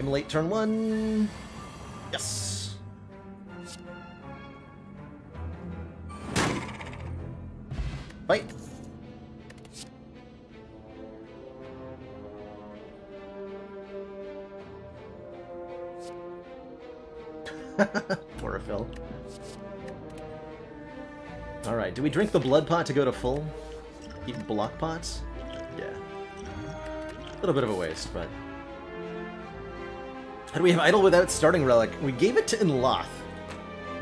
Late turn one. Yes. Fight. Chlorophyll. Alright, do we drink the blood pot to go to full? Keep block pots? Yeah. A little bit of a waste, but... How do we have Idle without starting Relic? We gave it to N'loth.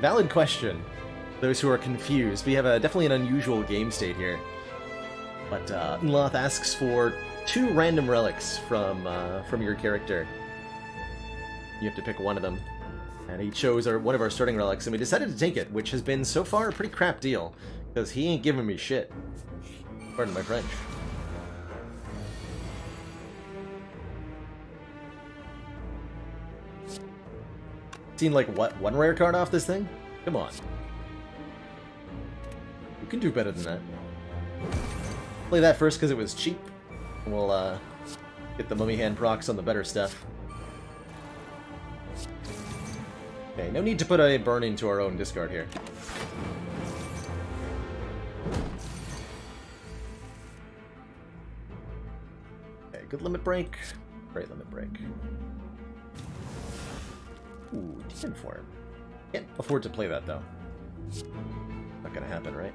Valid question. Those who are confused. We have a definitely an unusual game state here. But uh, N'loth asks for two random relics from uh, from your character. You have to pick one of them. And he chose our, one of our starting relics, and we decided to take it, which has been so far a pretty crap deal. Because he ain't giving me shit. Pardon my French. Seen like what one rare card off this thing? Come on. Can do better than that. Play that first because it was cheap. We'll uh, get the mummy hand procs on the better stuff. Okay, no need to put a burn into our own discard here. Okay, good limit break. Great limit break. Ooh, Demon Form. Can't afford to play that, though. Not gonna happen, right?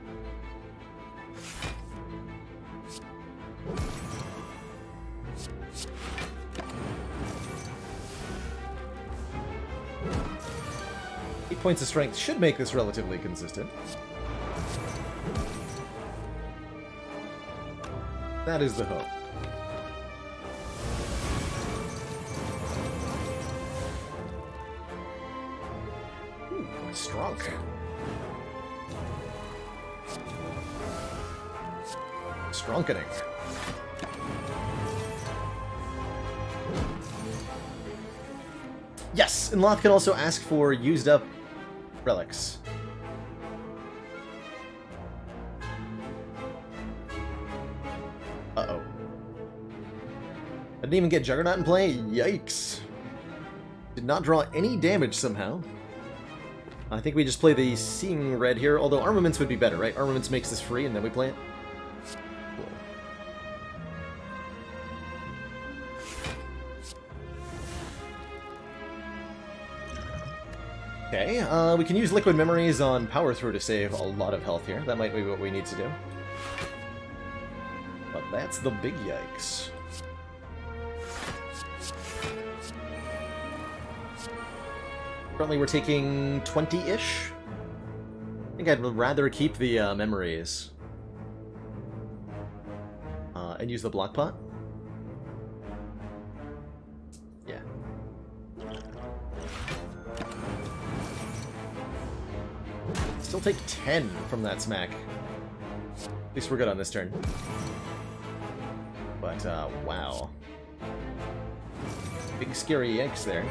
Eight points of strength should make this relatively consistent. That is the hope. Ooh, strong. Stronkening. Yes, N'loth can also ask for used up relics. Uh-oh. I didn't even get Juggernaut in play? Yikes. Did not draw any damage somehow. I think we just play the Seeing Red here, although Armaments would be better, right? Armaments makes this free and then we play it. Okay, uh, we can use Liquid Memories on Power Through to save a lot of health here. That might be what we need to do. But that's the big yikes. Currently we're taking 20-ish. I think I'd rather keep the uh, memories. Uh, and use the block pot. Still take 10 from that smack. At least we're good on this turn. But, uh, wow. Big scary Yanks there.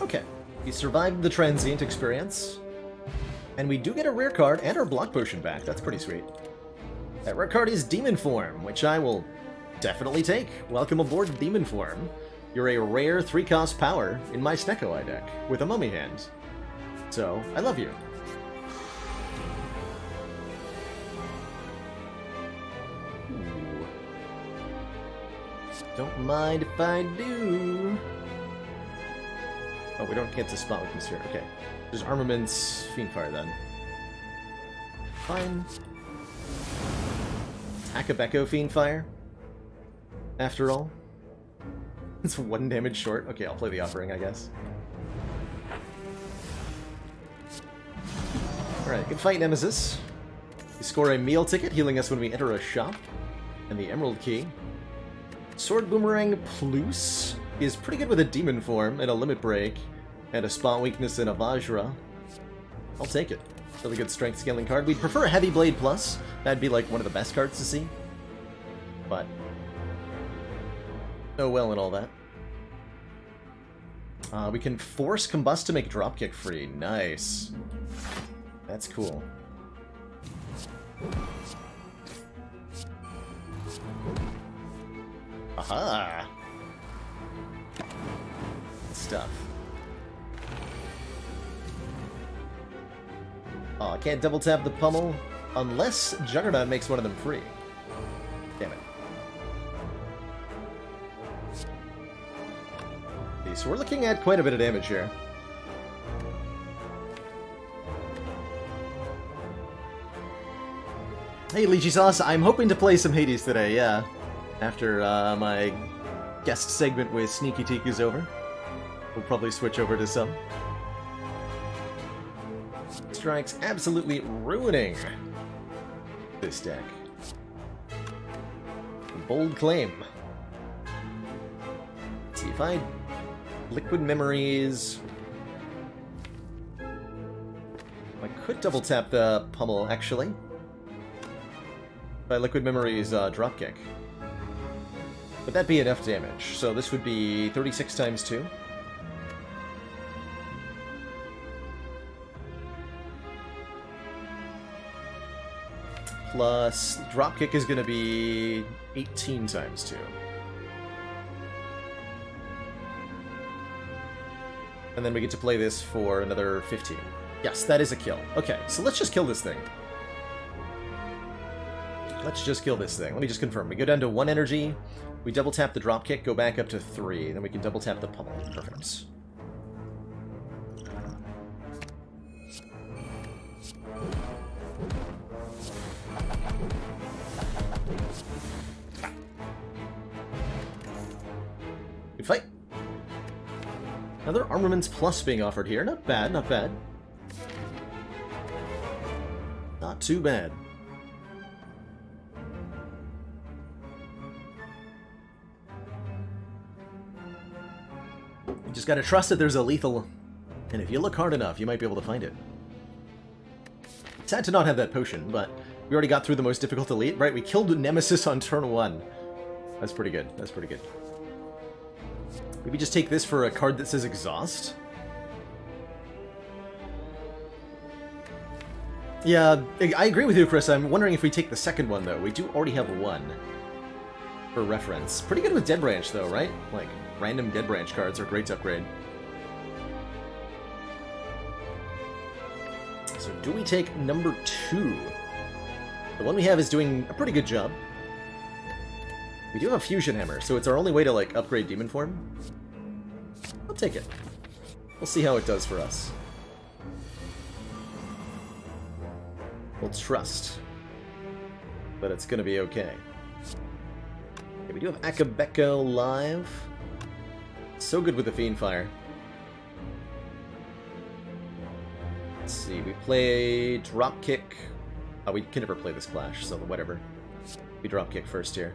Okay, we survived the transient experience, and we do get a rare card and our block potion back. That's pretty sweet. That rare card is Demon Form, which I will definitely take. Welcome aboard Demon Form. You're a rare 3-cost power in my Snecko deck, with a Mummy Hand. So, I love you. Don't mind if I do. Oh, we don't get to spot with Sphere. Okay. There's Armaments Fiendfire then. Fine. Akabeko Fiendfire. After all. It's one damage short. Okay, I'll play the offering, I guess. Alright, good fight, Nemesis. We score a meal ticket, healing us when we enter a shop. And the Emerald Key. Sword Boomerang Plus is pretty good with a Demon form and a Limit Break, and a Spot Weakness and a Vajra. I'll take it. Really good strength scaling card. We'd prefer a Heavy Blade Plus. That'd be like one of the best cards to see. But... Oh well and all that. Uh, we can force Combust to make Dropkick free. Nice. That's cool. Aha! Good stuff. Oh, I can't double tap the pummel unless Juggernaut makes one of them free. Damn it. Okay, so we're looking at quite a bit of damage here. Hey, Lychee Sauce, I'm hoping to play some Hades today, yeah. After uh, my guest segment with Sneakyteak is over. We'll probably switch over to some. Strikes absolutely ruining this deck. Bold claim. Let's see if I liquid memories. I could double tap the pummel actually. By liquid memories uh, dropkick. Would that be enough damage? So this would be 36 times 2. Plus, dropkick is going to be 18 times 2. And then we get to play this for another 15. Yes, that is a kill. Okay, so let's just kill this thing. Let's just kill this thing. Let me just confirm. We go down to 1 energy, we double tap the dropkick, go back up to 3, then we can double tap the pummel. Perfect. Fight. Another Armaments Plus being offered here. Not bad, not bad. Not too bad. You just gotta trust that there's a lethal, and if you look hard enough, you might be able to find it. Sad to not have that potion, but we already got through the most difficult elite, right? We killed Nemesis on turn one. That's pretty good. That's pretty good. Maybe just take this for a card that says Exhaust? Yeah, I agree with you, Chris. I'm wondering if we take the second one, though. We do already have one. For reference. Pretty good with Dead Branch, though, right? Like, random Dead Branch cards are great to upgrade. So do we take number two? The one we have is doing a pretty good job. We do have a Fusion Hammer, so it's our only way to, like, upgrade Demon Form. I'll take it. We'll see how it does for us. We'll trust that it's gonna be okay. okay we do have Akabeko live. So good with the Fiend Fire. Let's see, we play Dropkick. Oh, we can never play this Clash, so whatever. We Dropkick first here.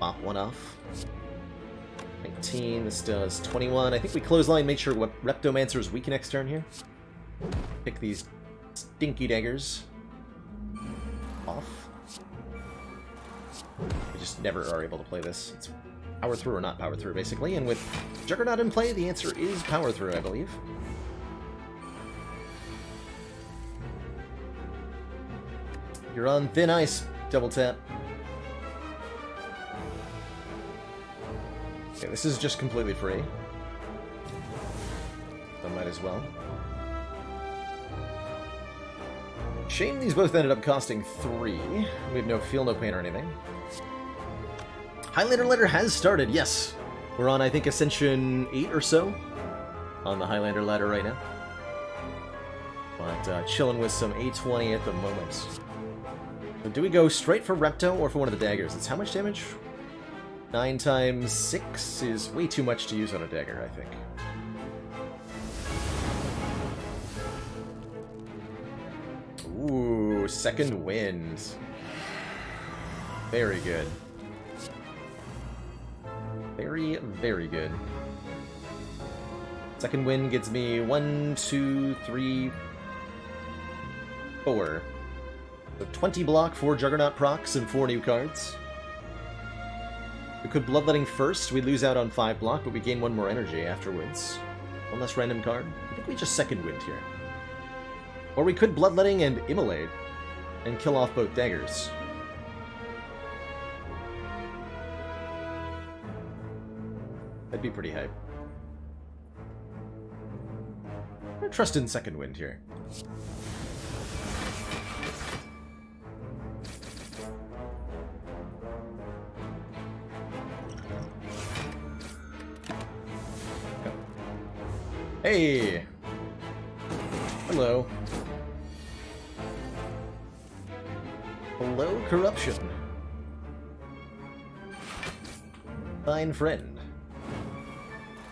Pop one off. 19, this does 21. I think we clothesline, make sure what Reptomancer's weak next turn here. Pick these stinky daggers off. We just never are able to play this. It's power through or not power through, basically. And with Juggernaut in play, the answer is power through, I believe. You're on thin ice, double tap. Okay, this is just completely free. I might as well. Shame these both ended up costing three. We have no feel, no pain, or anything. Highlander ladder has started, yes. We're on, I think, Ascension 8 or so on the Highlander ladder right now. But uh, chilling with some A20 at the moment. Do we go straight for Repto or for one of the daggers? It's how much damage? 9 times 6 is way too much to use on a dagger, I think. Ooh, second wind. Very good. Very, very good. Second wind gets me one, two, three, four. So 20 block, 4 Juggernaut procs, and 4 new cards. We could Bloodletting first, we lose out on 5 block, but we gain 1 more energy afterwards. One less random card. I think we just second wind here. Or we could Bloodletting and Immolate, and kill off both daggers. That'd be pretty hype. I trust in second wind here. Hey! Hello. Hello, corruption. Fine friend.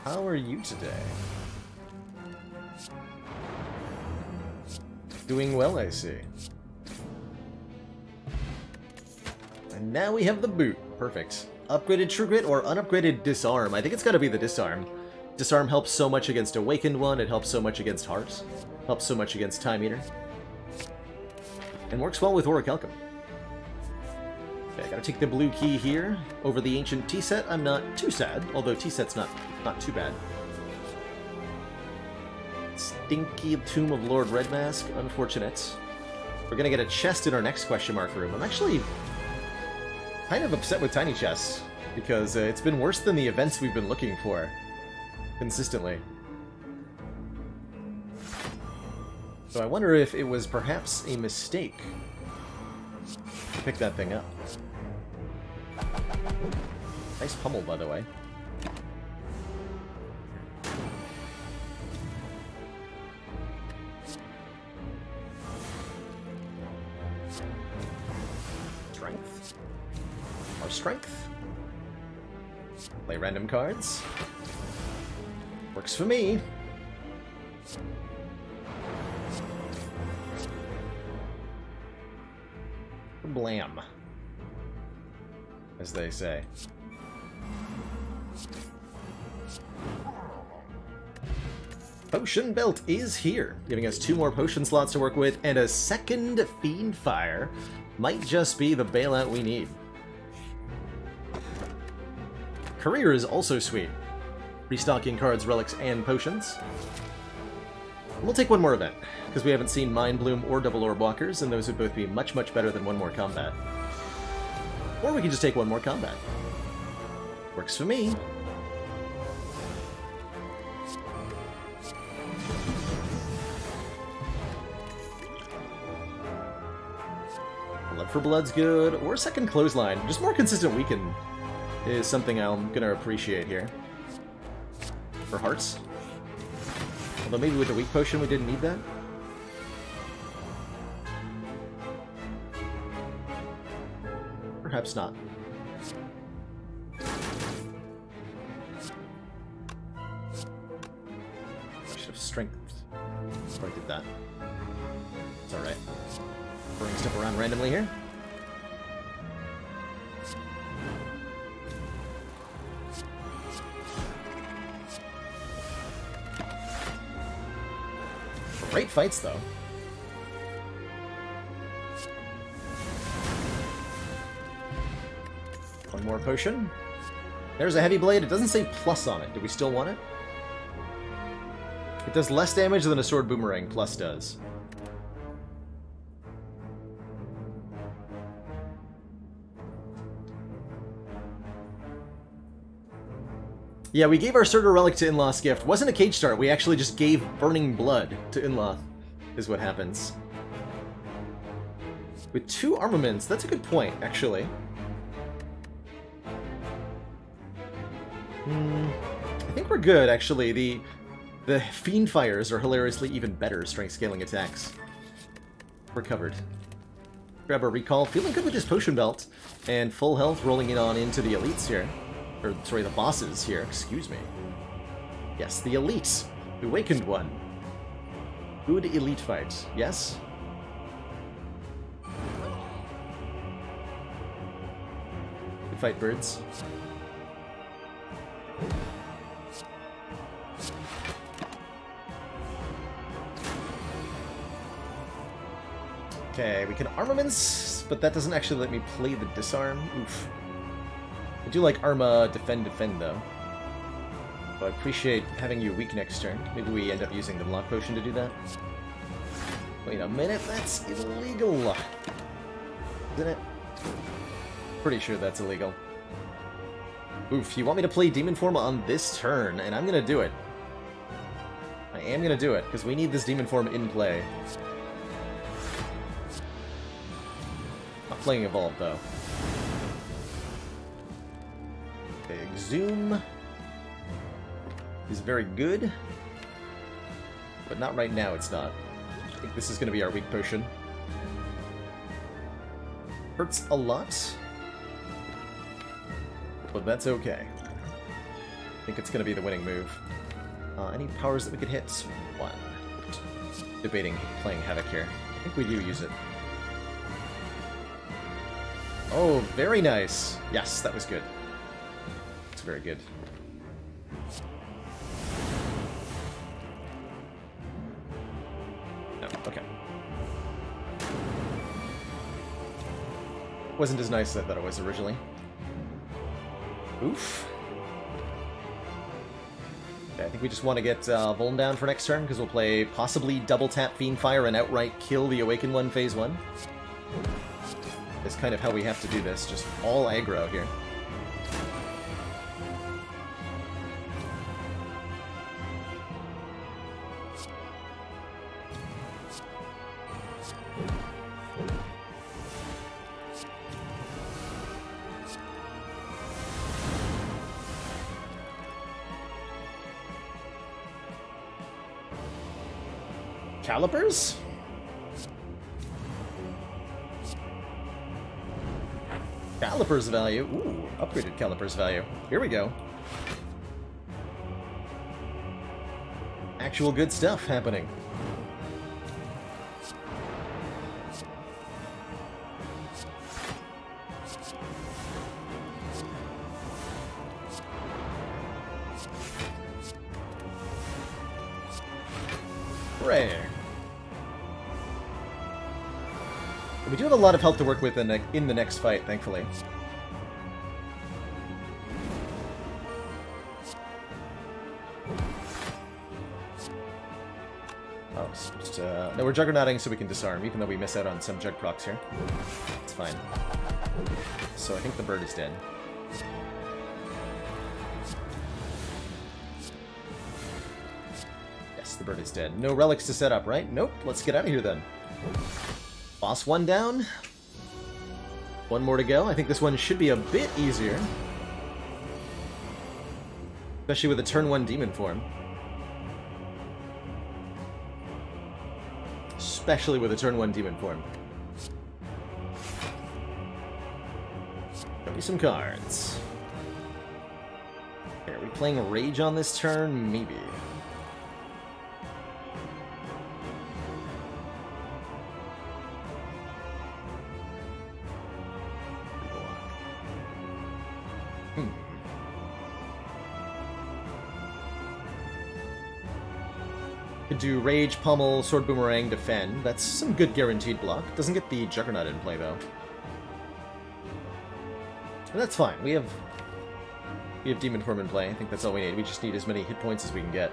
How are you today? Doing well, I see. And now we have the boot. Perfect. Upgraded True Grit or unupgraded Disarm? I think it's gotta be the Disarm. Disarm helps so much against Awakened one, it helps so much against Heart, helps so much against Time Eater. And works well with Orichalcum. Okay, I gotta take the blue key here. Over the Ancient Tea Set, I'm not too sad, although Tea Set's not, not too bad. Stinky Tomb of Lord Redmask, unfortunate. We're gonna get a chest in our next question mark room. I'm actually kind of upset with Tiny Chests, because uh, it's been worse than the events we've been looking for consistently. So I wonder if it was perhaps a mistake to pick that thing up. Nice pummel, by the way. Strength. Our strength. Play random cards. Works for me. Blam. As they say. Potion Belt is here, giving us two more potion slots to work with, and a second Fiend Fire might just be the bailout we need. Courier is also sweet. Restocking cards, relics, and potions. We'll take one more event, because we haven't seen Mind Bloom or Double Orb Walkers, and those would both be much, much better than one more combat. Or we can just take one more combat. Works for me. Blood for Blood's good, or Second Clothesline. Just more consistent weaken is something I'm gonna appreciate here. For hearts. Although maybe with the weak potion we didn't need that. Perhaps not. Should have strength. So I did that. It's alright. Throwing stuff around randomly here. Great fights, though. One more potion. There's a heavy blade. It doesn't say plus on it. Do we still want it? It does less damage than a sword boomerang plus does. Yeah, we gave our starter Relic to N'loth's gift. Wasn't a cage start, we actually just gave Burning Blood to N'loth, is what happens. With two armaments, that's a good point, actually. Hmm, I think we're good, actually. The the Fiend Fires are hilariously even better strength scaling attacks. We're covered. Grab a recall. Feeling good with this potion belt. And full health rolling it on into the elites here. Or, sorry, the bosses here, excuse me. Yes, the elite. The Awakened One. Good elite fight, yes? We fight birds. Okay, we can armaments, but that doesn't actually let me play the disarm. Oof. I do like Arma defend defend though. But I appreciate having you weak next turn. Maybe we end up using the block potion to do that. Wait a minute, that's illegal! Isn't it? Pretty sure that's illegal. Oof, you want me to play Demon Form on this turn, and I'm gonna do it. I am gonna do it, because we need this Demon Form in play. Not playing Evolve, though. Exhume is very good, but not right now, it's not. I think this is gonna be our weak potion. Hurts a lot, but that's okay. I think it's going to be the winning move. Uh, any powers that we could hit? One. Debating playing Havoc here. I think we do use it. Oh, very nice. Yes, that was good. It's very good. No, okay. Wasn't as nice as I thought it was originally. Oof. Okay, I think we just want to get uh, Vuln down for next turn, because we'll play possibly double tap Fiendfire and outright kill the Awakened one phase 1. That's kind of how we have to do this, just all aggro here. Calipers? Calipers value. Ooh, upgraded calipers value. Here we go. Actual good stuff happening. Rare. We do have a lot of health to work with in the, in the next fight, thankfully. Oh, just, uh, no, we're juggernauting so we can disarm, even though we miss out on some jug procs here. It's fine. So I think the bird is dead. Yes, the bird is dead. No relics to set up, right? Nope. Let's get out of here then. Boss one down. One more to go. I think this one should be a bit easier. Especially with a turn one demon form. Especially with a turn one demon form. Show me some cards. Are we playing Rage on this turn? Maybe. Do Rage, Pummel, Sword Boomerang, Defend. That's some good guaranteed block. Doesn't get the Juggernaut in play, though. That's fine. We have we have Demon Form in play. I think that's all we need. We just need as many hit points as we can get.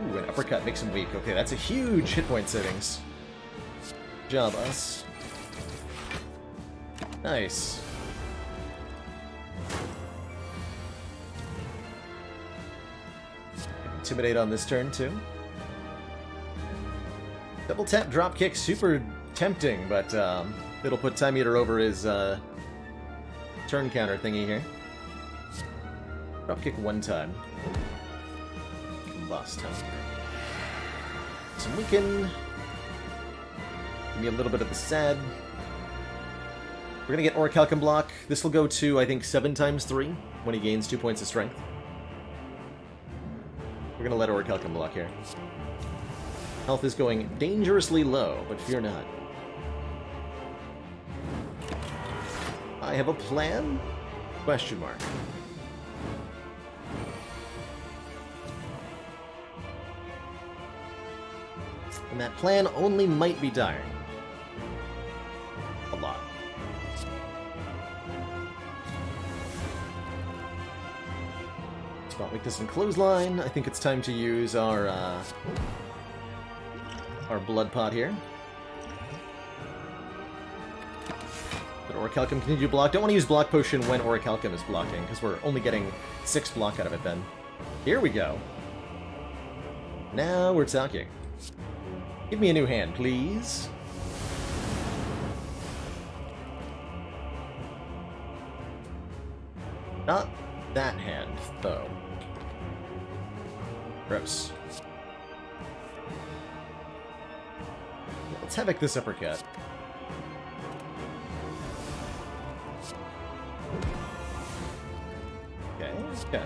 Ooh, an uppercut makes him weak. Okay, that's a huge hit point savings. Good job, us. Nice. Intimidate on this turn, too. Double tap drop kick, super tempting, but um, it'll put Time Eater over his uh, turn counter thingy here. Drop kick one time. Combust, huh? Some weaken. Give me a little bit of the sad. We're gonna get Orichalcum block. This will go to, I think, 7 times 3 when he gains 2 points of strength. We're gonna let Orichalcum block here. Health is going dangerously low, but fear not. I have a plan? Question mark. And that plan only might be dying. A lot. Spot weakness and clothesline. I think it's time to use our uh, our blood pot here. But Orichalcum continue to block. Don't want to use block potion when Orichalcum is blocking, because we're only getting six block out of it then. Here we go. Now we're talking. Give me a new hand, please. Not that hand, though. Gross. Let's havoc this uppercut. Okay, okay.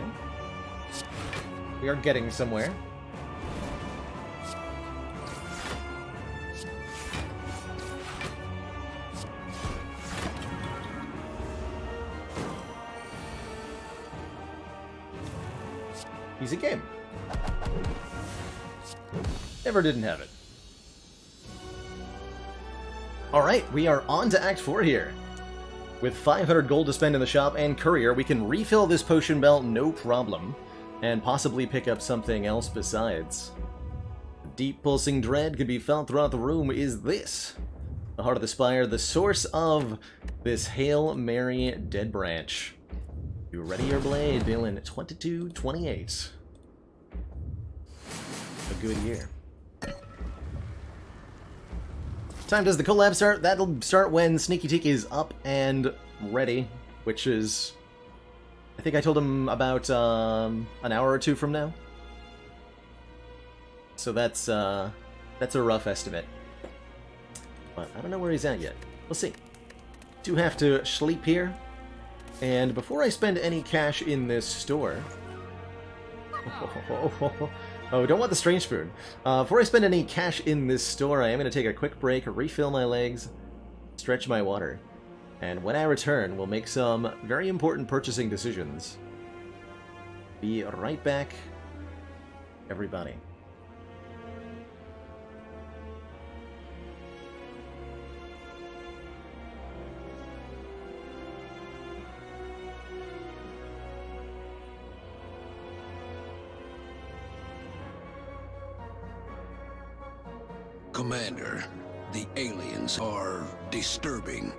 We are getting somewhere. Easy game. Never didn't have it. Alright, we are on to Act 4 here. With 500 gold to spend in the shop and courier, we can refill this potion belt no problem, and possibly pick up something else besides. Deep pulsing dread could be felt throughout the room is this. The Heart of the Spire, the source of this Hail Mary Dead Branch. You ready your blade, Dylan? 2228. A good year. Time does the collab start? That'll start when Sneakyteak is up and ready, which is... I think I told him about um, an hour or two from now. So that's, uh, that's a rough estimate. But I don't know where he's at yet. We'll see. Do have to sleep here. And before I spend any cash in this store... Oh, don't want the strange spoon. Uh, before I spend any cash in this store, I am going to take a quick break, refill my legs, stretch my water. And when I return, we'll make some very important purchasing decisions. Be right back, everybody. Commander, the aliens are disturbing.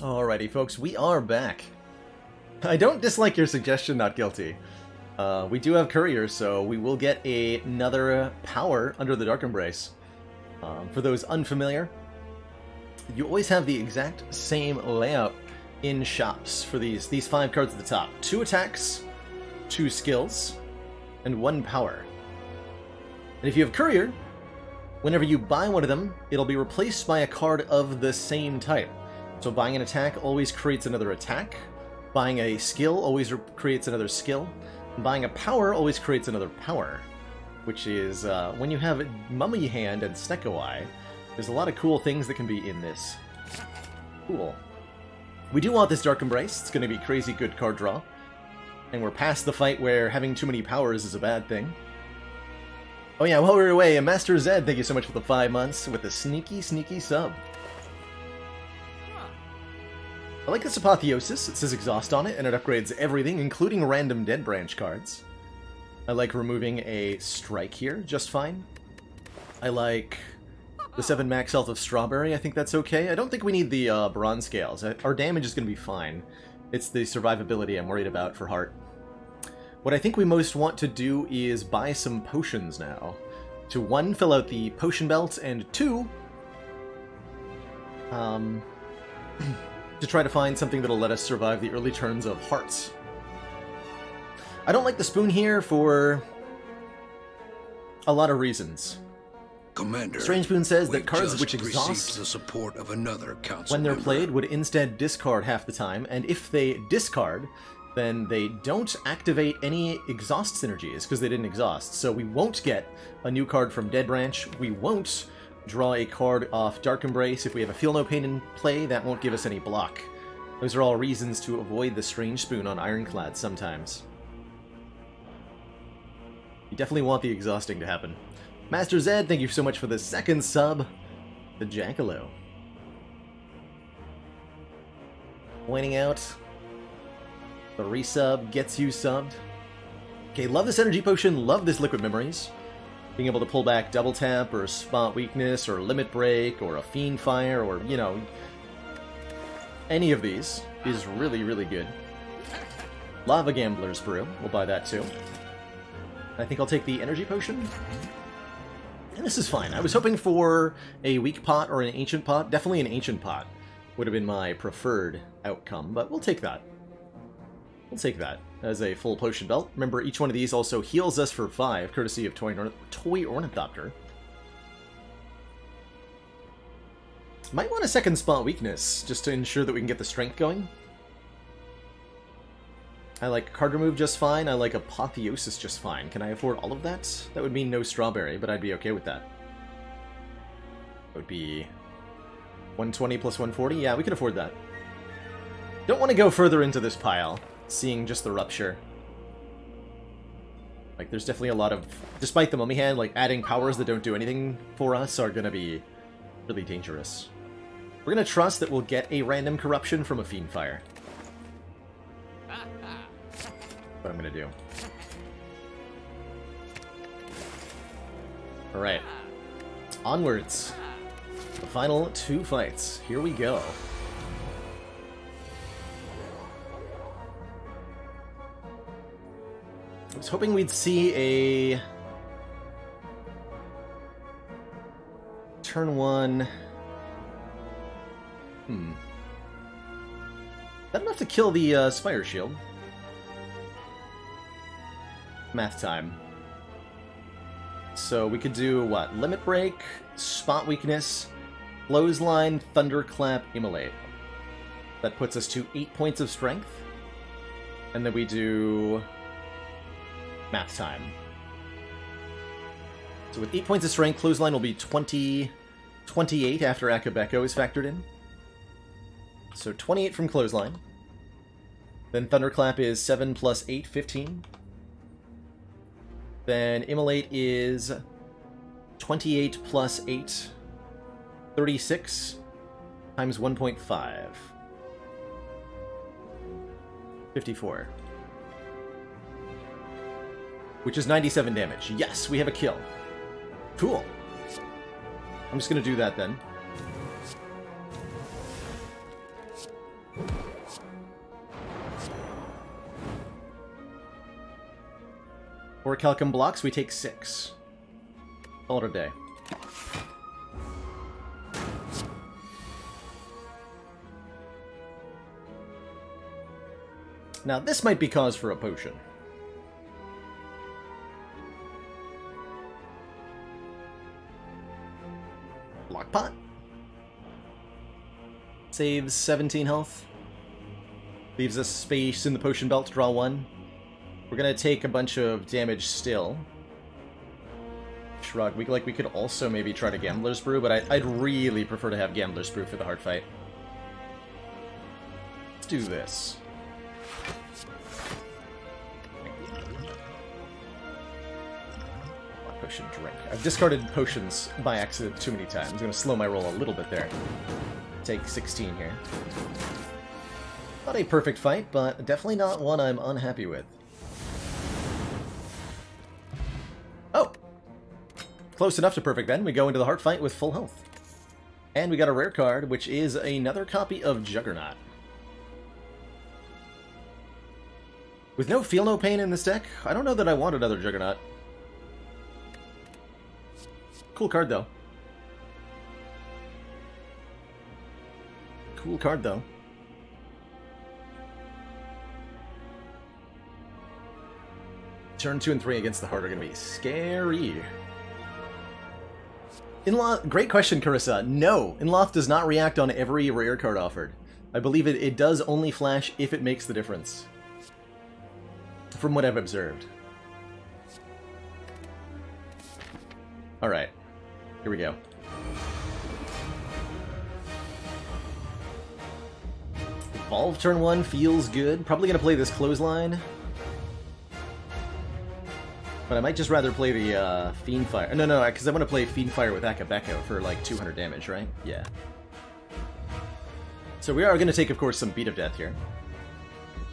Alrighty, folks, we are back. I don't dislike your suggestion, not guilty. Uh, we do have Courier, so we will get a, another power under the Dark Embrace. Um, for those unfamiliar, you always have the exact same layout in shops for these, these five cards at the top. Two attacks, two skills, and one power. And if you have Courier, whenever you buy one of them, it'll be replaced by a card of the same type. So buying an attack always creates another attack, buying a skill always creates another skill, and buying a power always creates another power. Which is, uh, when you have Mummy Hand and Snecko Eye, there's a lot of cool things that can be in this. Cool. We do want this Dark Embrace, it's going to be crazy good card draw. And we're past the fight where having too many powers is a bad thing. Oh yeah, while we are away, Master Zed, thank you so much for the five months with a sneaky, sneaky sub. I like this Apotheosis, it says Exhaust on it, and it upgrades everything, including random Dead Branch cards. I like removing a Strike here, just fine. I like the 7 max health of Strawberry, I think that's okay. I don't think we need the uh, Bronze Scales. Our damage is going to be fine. It's the survivability I'm worried about for Heart. What I think we most want to do is buy some potions now. To one, fill out the potion belt, and two, um, to try to find something that'll let us survive the early turns of hearts. I don't like the spoon here for a lot of reasons. Commander, Strange Spoon says that cards which exhaust the support of another council when they're member. played would instead discard half the time, and if they discard, then they don't activate any exhaust synergies because they didn't exhaust. So we won't get a new card from Dead Branch. We won't draw a card off Dark Embrace. If we have a Feel No Pain in play, that won't give us any block. Those are all reasons to avoid the Strange Spoon on Ironclad sometimes. You definitely want the exhausting to happen. Master Zed, thank you so much for the second sub. The Jackalow. Pointing out. The resub gets you subbed. Okay, love this energy potion, love this liquid memories. Being able to pull back double tap or spot weakness or limit break or a fiend fire or, you know, any of these is really, really good. Lava Gambler's Brew, we'll buy that too. I think I'll take the energy potion. And this is fine. I was hoping for a weak pot or an ancient pot. Definitely an ancient pot would have been my preferred outcome, but we'll take that. We'll take that as a full potion belt. Remember, each one of these also heals us for 5, courtesy of Toy, Toy Ornithopter. Might want a second spot weakness, just to ensure that we can get the strength going. I like card remove just fine, I like Apotheosis just fine. Can I afford all of that? That would mean no Strawberry, but I'd be okay with that. That would be 120 plus 140? Yeah, we can afford that. Don't want to go further into this pile, seeing just the Rupture. Like, there's definitely a lot of... Despite the Mummy Hand, like, adding powers that don't do anything for us are to be really dangerous. We're to trust that we'll get a random corruption from a Fiend Fire. What I'm to do. Alright. Onwards. The final two fights. Here we go. I was hoping we'd see a... Turn one... Hmm. That enough to kill the uh, Spire Shield. Math time. So we could do, what? Limit Break, Spot Weakness, Clothesline, Thunderclap, Immolate. That puts us to 8 points of Strength. And then we do... Math time. So with 8 points of Strength, Clothesline will be 20... 28 after Akabeko is factored in. So 28 from Clothesline. Then Thunderclap is 7 plus 8, 15. Then Immolate is 28 plus 8, 36 times 1.5. 54 which is 97 damage. Yes, we have a kill. Cool. I'm just going to do that then. Orichalcum blocks, we take six. All it day. Now, this might be cause for a potion. Block pot. Saves 17 health. Leaves us space in the potion belt to draw one. We're gonna take a bunch of damage still. Shrug. We like we could also maybe try to Gambler's Brew, but I, would really prefer to have Gambler's Brew for the hard fight. Let's do this. Potion drink. I've discarded potions by accident too many times. I'm gonna slow my roll a little bit there. Take 16 here. Not a perfect fight, but definitely not one I'm unhappy with. Oh! Close enough to perfect then. We go into the heart fight with full health. And we got a rare card, which is another copy of Juggernaut. With no feel no pain in this deck, I don't know that I want another Juggernaut. Cool card, though. Cool card, though. Turn 2 and 3 against the heart are going to be scary. N'loth, great question, Carissa. No, N'loth does not react on every rare card offered. I believe it, it does only flash if it makes the difference. From what I've observed. Alright. Here we go. Evolve turn 1 feels good. Probably going to play this clothesline. But I might just rather play the uh, Fiendfire. No, no, because I want to play Fiendfire with Akabeko for like 200 damage, right? Yeah. So we are going to take, of course, some Beat of Death here.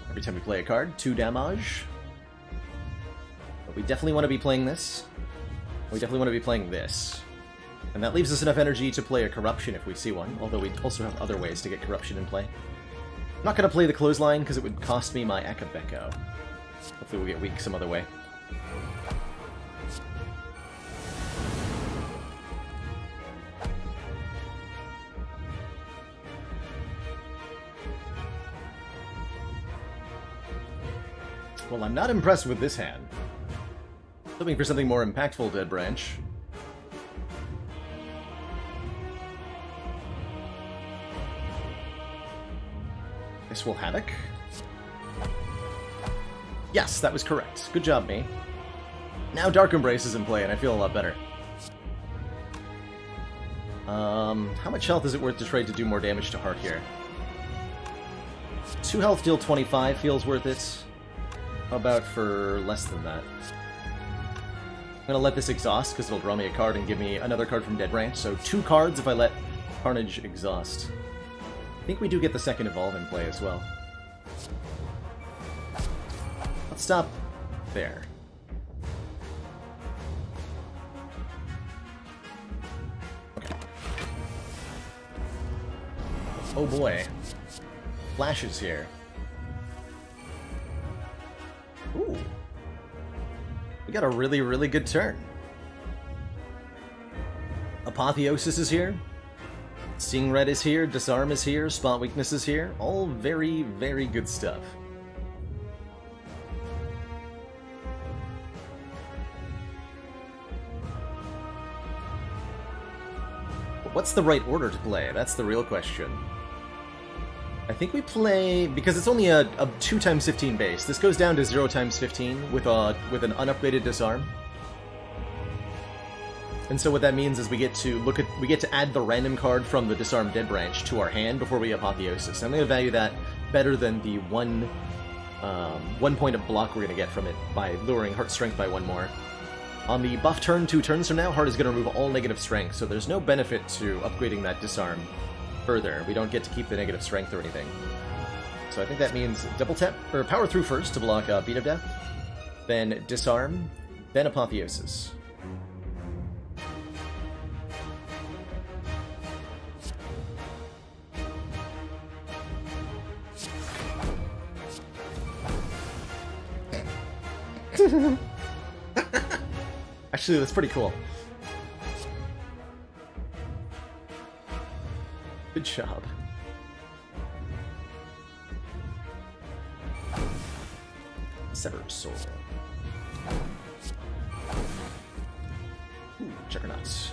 Every time we play a card, 2 damage. But we definitely want to be playing this. We definitely want to be playing this. And that leaves us enough energy to play a Corruption if we see one, although we also have other ways to get Corruption in play. I'm not going to play the Clothesline because it would cost me my Akabeko. Hopefully we'll get weak some other way. Well, I'm not impressed with this hand. Looking for something more impactful, Dead Branch. This will Havoc. Yes, that was correct. Good job, me. Now Dark Embrace is in play, and I feel a lot better. Um, how much health is it worth to trade to do more damage to Heart here? 2 health, deal 25 feels worth it. How about for less than that? I'm gonna let this exhaust because it'll draw me a card and give me another card from Dead Branch. So two cards if I let Carnage exhaust. I think we do get the second Evolve in play as well. Let's stop there. Okay. Oh boy. Flashes here. Ooh. We got a really, really good turn. Apotheosis is here. Seeing Red is here. Disarm is here. Spot Weakness is here. All very, very good stuff. what's the right order to play? That's the real question. I think we play because it's only a, a two times fifteen base. This goes down to zero times fifteen with a with an unupgraded disarm. And so what that means is we get to look at we get to add the random card from the disarm dead branch to our hand before we apotheosis. I'm to value that better than the one um, one point of block we're going to get from it by lowering heart strength by one more. On the buff turn two turns from now, heart is going to remove all negative strength, so there's no benefit to upgrading that disarm further. We don't get to keep the negative strength or anything. So I think that means double tap, or power through first to block uh, Beat of Death, then disarm, then Apotheosis. Actually, that's pretty cool. Good job. Sever Soul. Ooh, Juggernauts.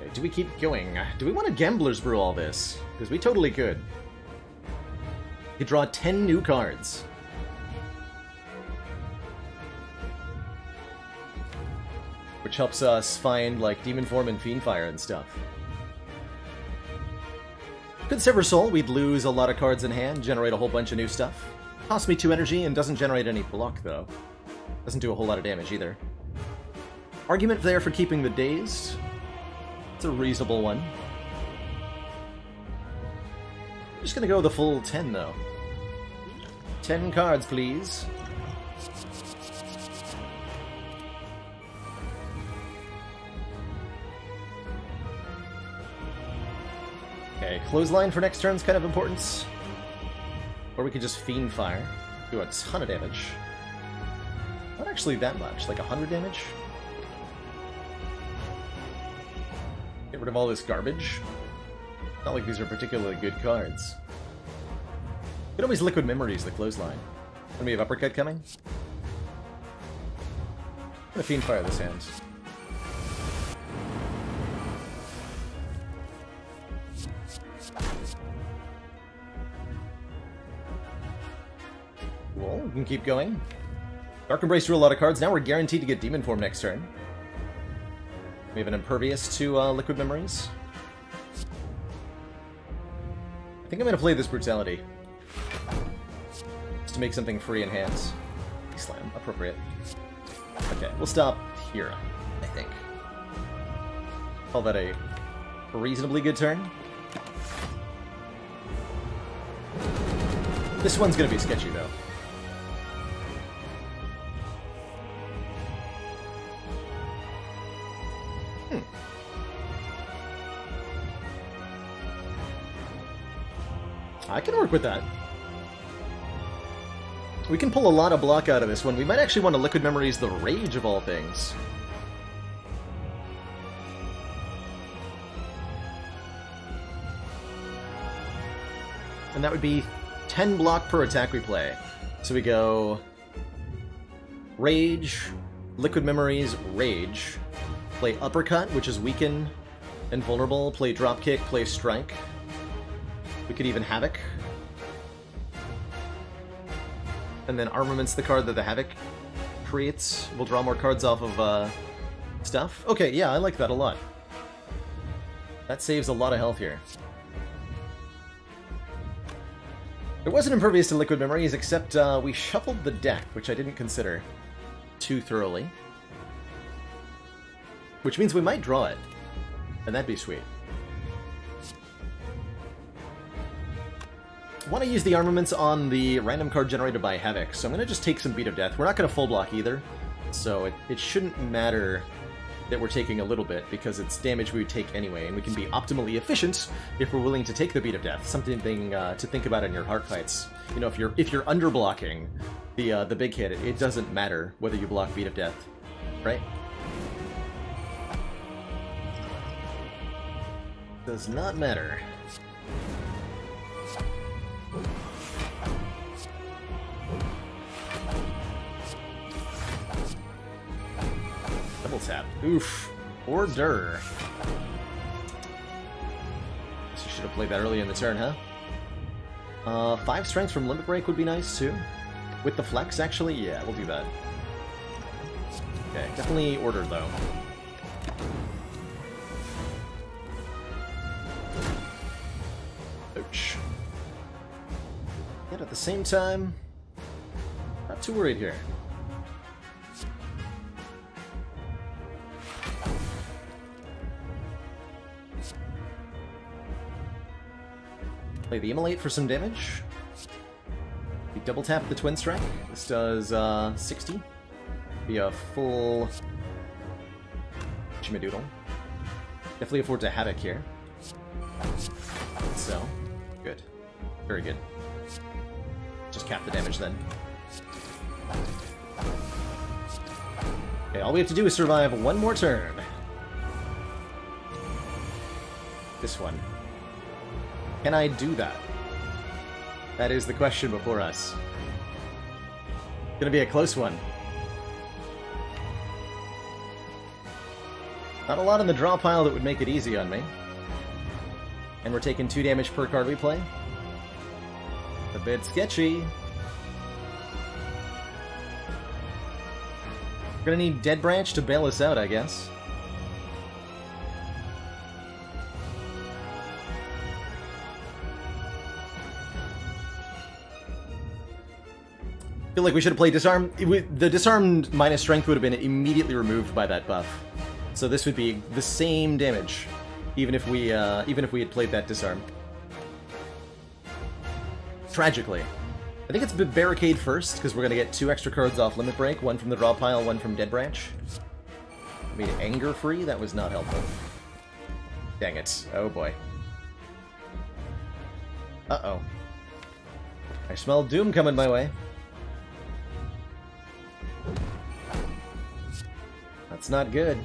Okay, do we keep going? Do we want to Gambler's Brew all this? Because we totally could. You draw 10 new cards. Which helps us find, like, Demon Form and Fiendfire and stuff. Could Sever Soul, we'd lose a lot of cards in hand, generate a whole bunch of new stuff. Costs me 2 energy and doesn't generate any block, though. Doesn't do a whole lot of damage, either. Argument there for keeping the Dazed. It's a reasonable one. I'm just gonna go the full 10, though. 10 cards, please. Okay, clothesline for next turn's kind of importance. Or we could just Fiend Fire. Do a ton of damage. Not actually that much, like 100 damage? Get rid of all this garbage. Not like these are particularly good cards. Could always Liquid Memories the clothesline. When we have Uppercut coming? I'm gonna Fiend Fire this hand. Cool, we can keep going. Dark Embrace drew a lot of cards. Now we're guaranteed to get Demon Form next turn. We have an Impervious to uh, Liquid Memories. I think I'm going to play this Brutality. Just to make something free in hands. Slam, appropriate. Okay, we'll stop here, I think. Call that a reasonably good turn. This one's going to be sketchy, though. Hmm. I can work with that. We can pull a lot of block out of this one. We might actually want to Liquid Memories the Rage of all things. And that would be 10 block per attack we play. So we go... Rage, Liquid Memories, Rage. Play Uppercut, which is Weaken and Vulnerable. Play Dropkick, play Strike. We could even Havoc. And then Armament's the card that the Havoc creates. We'll draw more cards off of uh, stuff. Okay, yeah, I like that a lot. That saves a lot of health here. It wasn't impervious to liquid memories, except uh, we shuffled the deck, which I didn't consider too thoroughly. Which means we might draw it, and that'd be sweet. want to use the armaments on the random card generated by Havoc, so I'm going to just take some Beat of Death. We're not going to full block either, so it, it shouldn't matter that we're taking a little bit, because it's damage we would take anyway, and we can be optimally efficient if we're willing to take the Beat of Death. Something uh, to think about in your heart fights. You know, if you're if you're underblocking the uh, the big hit, it, it doesn't matter whether you block Beat of Death, right? Does not matter. Double tap. Oof. Order. Should have played that early in the turn, huh? Uh, five strengths from Limit Break would be nice, too. With the flex, actually? Yeah, we'll do that. Okay, definitely order, though. Ouch. Yet at the same time, not too worried here. Play the Immolate for some damage. We double tap the Twin Strike. This does uh, 60. Be a full Chimadoodle. Definitely afford to Havoc here. So, good. Very good. Just cap the damage then. Okay, all we have to do is survive one more turn. This one. Can I do that? That is the question before us. Gonna be a close one. Not a lot in the draw pile that would make it easy on me. And we're taking 2 damage per card we play. A bit sketchy. We're gonna need Dead Branch to bail us out, I guess. feel like we should have played Disarm. the Disarmed minus Strength would have been immediately removed by that buff. So this would be the same damage, even if we uh, even if we had played that Disarm. Tragically. I think it's Barricade first, because we're going to get two extra cards off Limit Break, one from the draw pile, one from Dead Branch. Made Anger free? That was not helpful. Dang it. Oh boy. Uh-oh. I smell Doom coming my way. That's not good.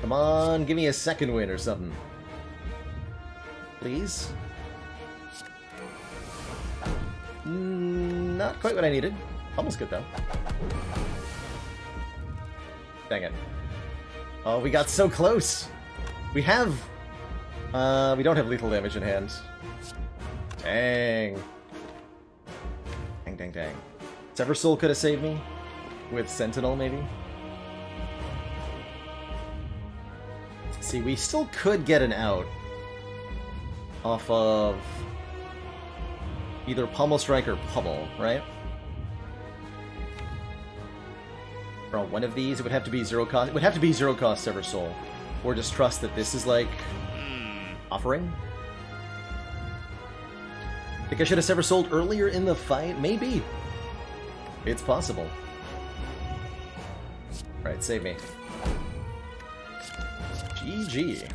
Come on, give me a Second Wind or something. Please? Mm, not quite what I needed. Almost good, though. Dang it. Oh, we got so close! We have... Uh, we don't have lethal damage in hand. Dang. Dang, dang, dang. Sever Soul could have saved me. With Sentinel, maybe? See, we still could get an out off of either Pummel Strike or Pummel, right? Or one of these, it would have to be zero cost. It would have to be zero cost Sever Soul, or just trust that this is like hmm. offering. Think I should have Sever Soul earlier in the fight? Maybe. It's possible. Right, save me. GG.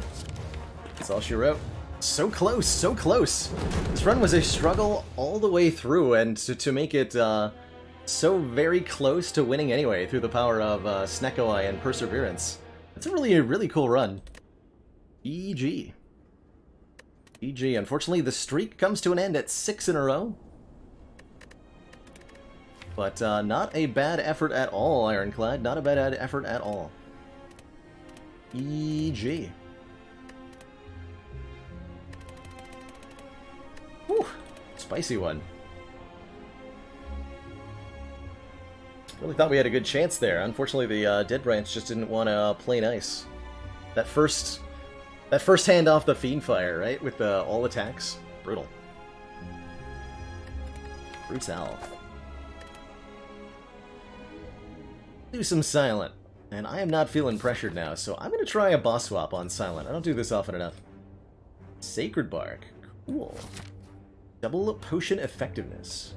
That's all she wrote. So close, so close. This run was a struggle all the way through, and to, to make it uh, so very close to winning anyway through the power of uh, Snecko and Perseverance. It's a really, a really cool run. GG. GG. Unfortunately, the streak comes to an end at six in a row. But uh, not a bad effort at all, Ironclad. Not a bad effort at all. EG. Whew. Spicy one. Really thought we had a good chance there. Unfortunately, the uh, Dead Branch just didn't want to uh, play nice. That first, that first hand off the Fiend Fire, right, with the all attacks, brutal. Brutal. do some Silent. And I am not feeling pressured now, so I'm going to try a boss swap on Silent. I don't do this often enough. Sacred Bark. Cool. Double potion effectiveness.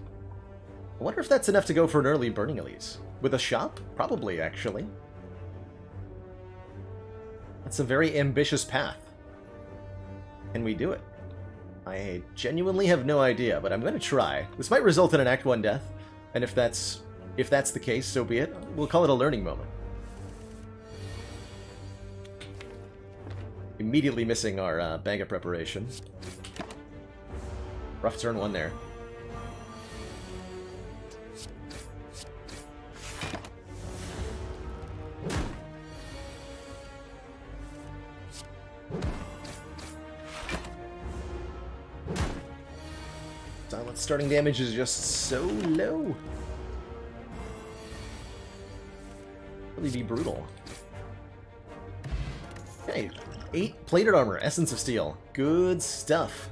I wonder if that's enough to go for an early Burning Elite. With a shop? Probably, actually. That's a very ambitious path. Can we do it? I genuinely have no idea, but I'm going to try. This might result in an Act 1 death, and if that's if that's the case, so be it. We'll call it a learning moment. Immediately missing our uh, bag of preparation. Rough turn one there. Silent starting damage is just so low. really be brutal. Okay, 8 plated armor, Essence of Steel. Good stuff.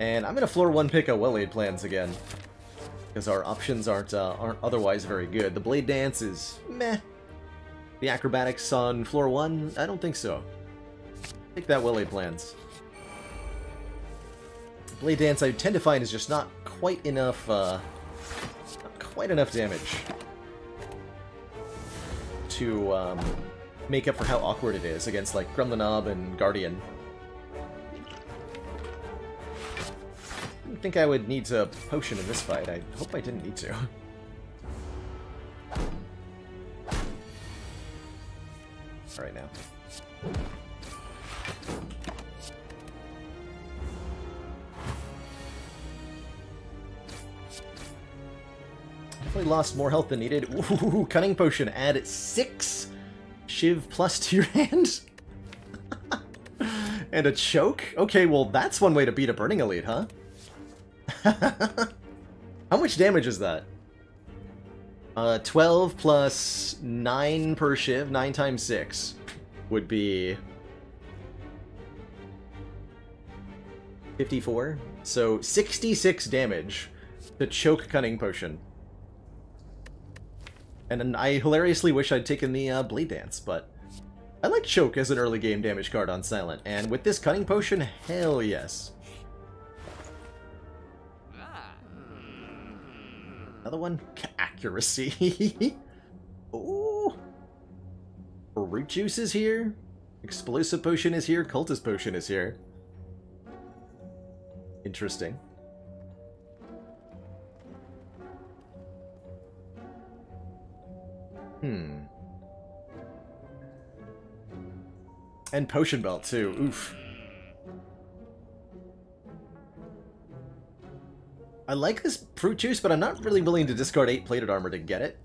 And I'm to floor 1 pick a Well-Laid Plans again. Because our options aren't, uh, aren't otherwise very good. The Blade Dance is meh. The Acrobatics on floor 1? I don't think so. Take that Well-Laid Plans. Blade Dance I tend to find is just not quite enough, uh, not quite enough damage to um, make up for how awkward it is against like Gremlin Nob and Guardian. I think I would need to potion in this fight. I hope I didn't need to. right now. Definitely lost more health than needed. Ooh, Cunning Potion. Add six Shiv plus to your hand. and a choke? Okay, well that's one way to beat a Burning Elite, huh? How much damage is that? Uh, 12 plus 9 per Shiv, 9 times 6 would be 54. So 66 damage to choke Cunning Potion. And I hilariously wish I'd taken the uh, Blade Dance, but I like Choke as an early game damage card on Silent, and with this Cunning Potion, hell yes. Another one? Accuracy. Ooh. Fruit Juice is here. Explosive Potion is here. Cultist Potion is here. Interesting. Hmm. And Potion Belt, too. Oof. I like this fruit juice, but I'm not really willing to discard 8 plated armor to get it.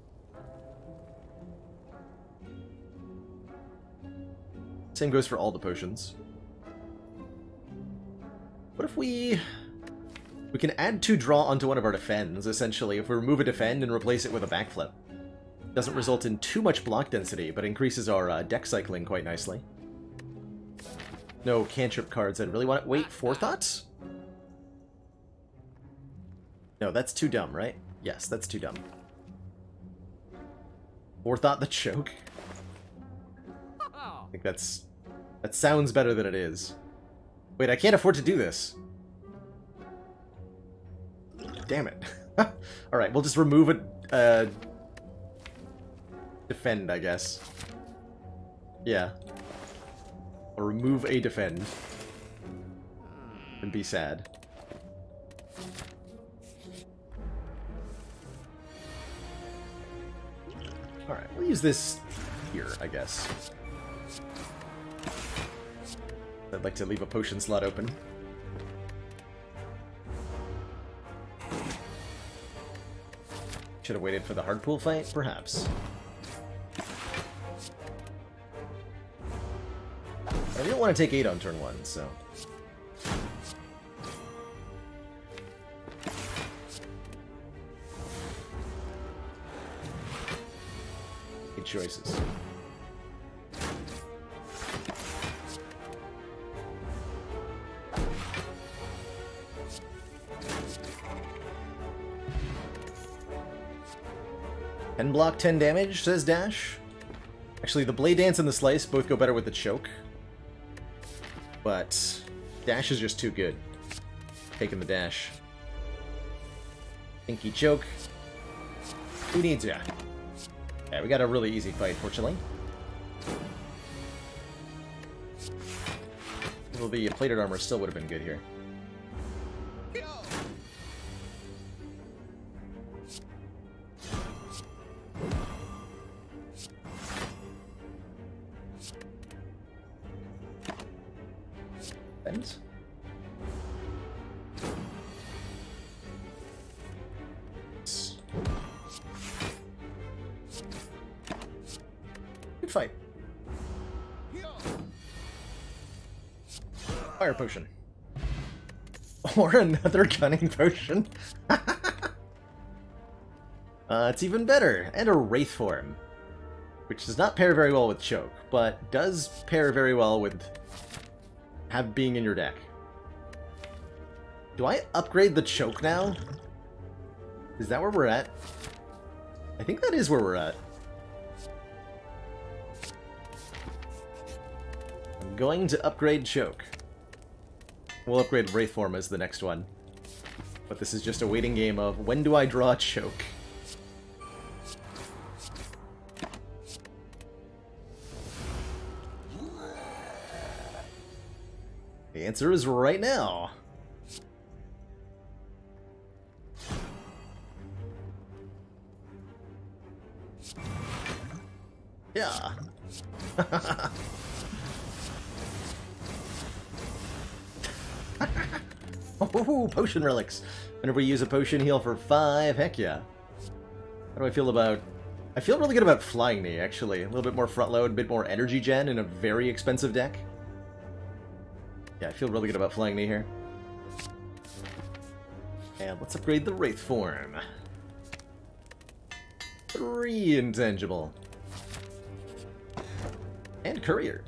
Same goes for all the potions. What if we... We can add 2 draw onto one of our defends, essentially, if we remove a defend and replace it with a backflip. Doesn't result in too much block density, but increases our uh, deck cycling quite nicely. No cantrip cards. I really want to... Wait, Forethought? No, that's too dumb, right? Yes, that's too dumb. Forethought the choke? I think that's... That sounds better than it is. Wait, I can't afford to do this. Damn it. Alright, we'll just remove a... Uh, defend, I guess. Yeah. Or remove a defend. And be sad. Alright, we'll use this here, I guess. I'd like to leave a potion slot open. Should have waited for the hard pool fight, perhaps. I didn't want to take 8 on turn 1, so... Good choices. Ten block, 10 damage, says Dash. Actually, the Blade Dance and the Slice both go better with the Choke. But Dash is just too good. Taking the Dash. Inky Choke. Who needs ya? Yeah, we got a really easy fight, fortunately. Well, the plated armor still would have been good here. Or another cunning potion. uh, it's even better. And a Wraith form. Which does not pair very well with Choke, but does pair very well with have being in your deck. Do I upgrade the Choke now? Is that where we're at? I think that is where we're at. I'm going to upgrade Choke. We'll upgrade Wraithform as the next one. But this is just a waiting game of when do I draw a Choke? The answer is right now. Yeah. oh, potion relics. Whenever we use a potion heal for five, heck yeah. How do I feel about... I feel really good about Flying Knee, actually. A little bit more front load, a bit more energy gen in a very expensive deck. Yeah, I feel really good about Flying Knee here. And let's upgrade the Wraith form. Three intangible. And Courier.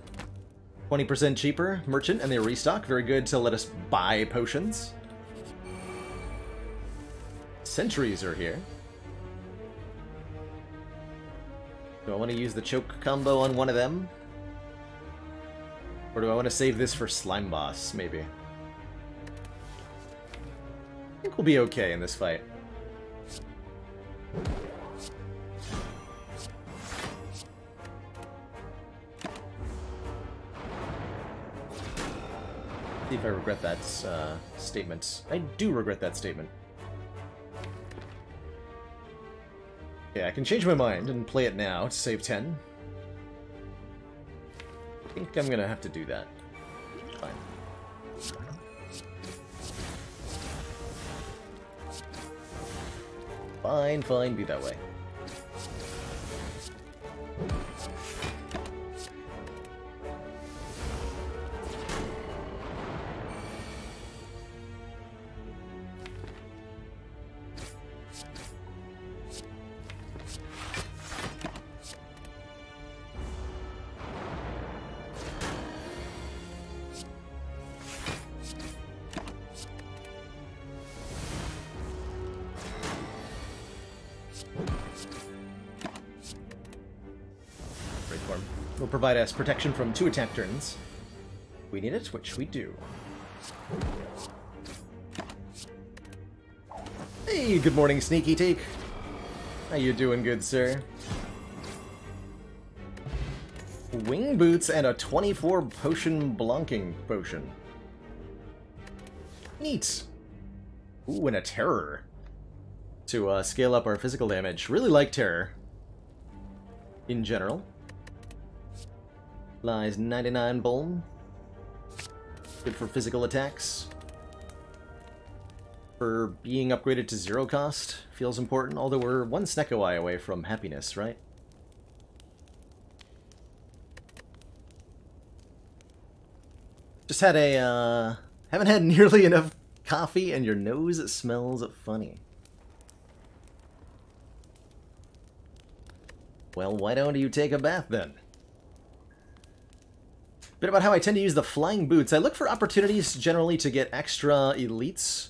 20% cheaper, Merchant, and they restock. Very good to let us buy potions. Sentries are here. Do I want to use the choke combo on one of them? Or do I want to save this for Slime Boss, maybe? I think we'll be okay in this fight. If I regret that uh, statement. I do regret that statement. Yeah, I can change my mind and play it now to save 10. I think I'm gonna have to do that. Fine. Fine, fine, be that way. Provide us protection from two attack turns. We need it, which we do. Hey, good morning, Sneakyteak. How you doing, good sir? Wing boots and a 24 potion blunking potion. Neat. Ooh, and a terror. To uh, scale up our physical damage. Really like terror. In general. Lies 99 Bull. Good for physical attacks. For being upgraded to zero cost feels important, although we're one Snecko Eye away from happiness, right? Just had a, uh, haven't had nearly enough coffee and your nose smells funny. Well, why don't you take a bath then? Bit about how I tend to use the flying boots. I look for opportunities generally to get extra elites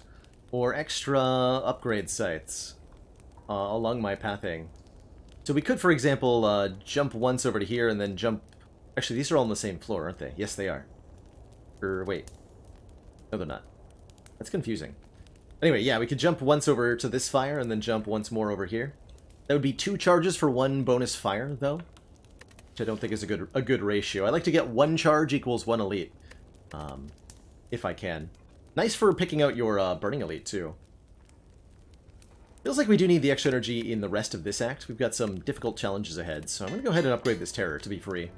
or extra upgrade sites uh, along my pathing. So we could, for example, uh, jump once over to here and then jump... Actually, these are all on the same floor, aren't they? Yes, they are. Or, wait. No, they're not. That's confusing. Anyway, yeah, we could jump once over to this fire and then jump once more over here. That would be two charges for one bonus fire, though which I don't think is a good a good ratio. I like to get one charge equals one elite, um, if I can. Nice for picking out your uh, Burning Elite, too. Feels like we do need the extra energy in the rest of this act. We've got some difficult challenges ahead, so I'm going to go ahead and upgrade this Terror to be free.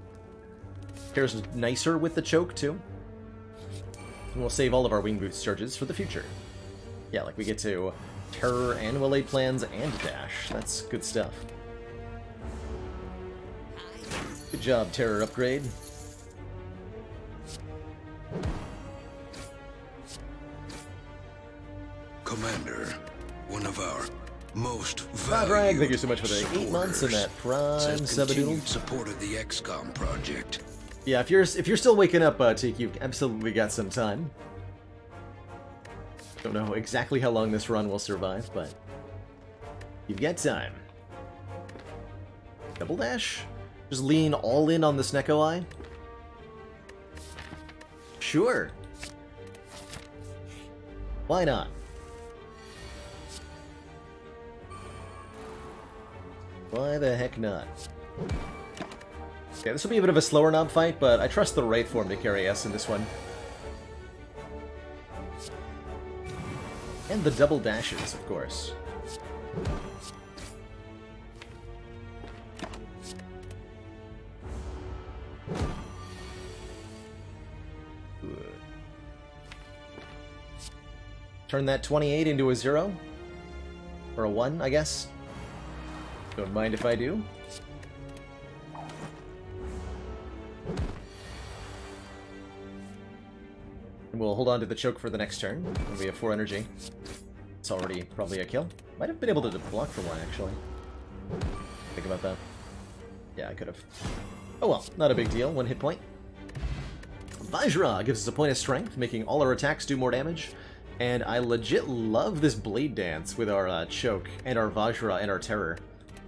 Terror's nicer with the choke, too. And we'll save all of our Wing Boots charges for the future. Yeah, like we get to Terror Annual Aid plans and Dash. That's good stuff. Good job, Terror Upgrade. Commander, one of our most valued thank you so much for the eight months and that prime subadoodle. support of the XCOM project. Yeah, if you're if you're still waking up, uh, Teak, you've absolutely got some time. Don't know exactly how long this run will survive, but you've got time. Double dash? Just lean all in on the Snecko Eye? Sure. Why not? Why the heck not? Okay, this will be a bit of a slower Nob fight, but I trust the Wraith form to carry us in this one. And the double dashes, of course. Turn that 28 into a 0. Or a 1, I guess. Don't mind if I do. And we'll hold on to the choke for the next turn. It'll be a 4 energy. It's already probably a kill. Might have been able to block for one, actually. Think about that. Yeah, I could have. Oh well, not a big deal. One hit point. Vajra gives us a point of strength, making all our attacks do more damage. And I legit love this Blade Dance with our uh, Choke and our Vajra and our Terror.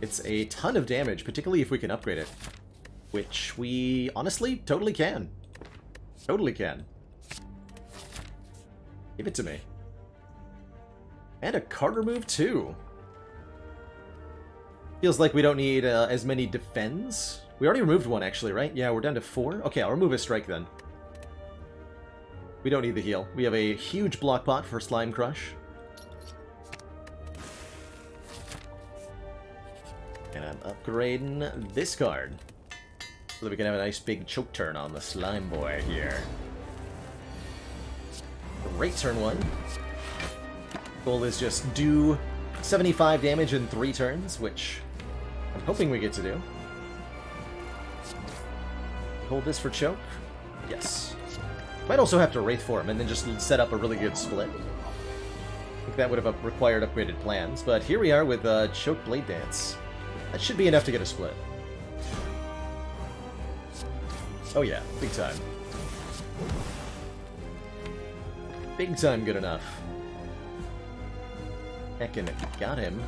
It's a ton of damage, particularly if we can upgrade it. Which we honestly totally can. Totally can. Give it to me. And a card remove too. Feels like we don't need uh, as many defends. We already removed one actually, right? Yeah, we're down to four. Okay, I'll remove a strike then. We don't need the heal. We have a huge block pot for Slime Crush. And I'm upgrading this card. So that we can have a nice big choke turn on the Slime Boy here. Great turn one. Goal is just do 75 damage in three turns, which I'm hoping we get to do. Hold this for choke. Yes. Might also have to Wraith form and then just set up a really good split. I think that would have required upgraded plans, but here we are with uh, Choke Blade Dance. That should be enough to get a split. Oh yeah, big time. Big time good enough. Heckin' got him.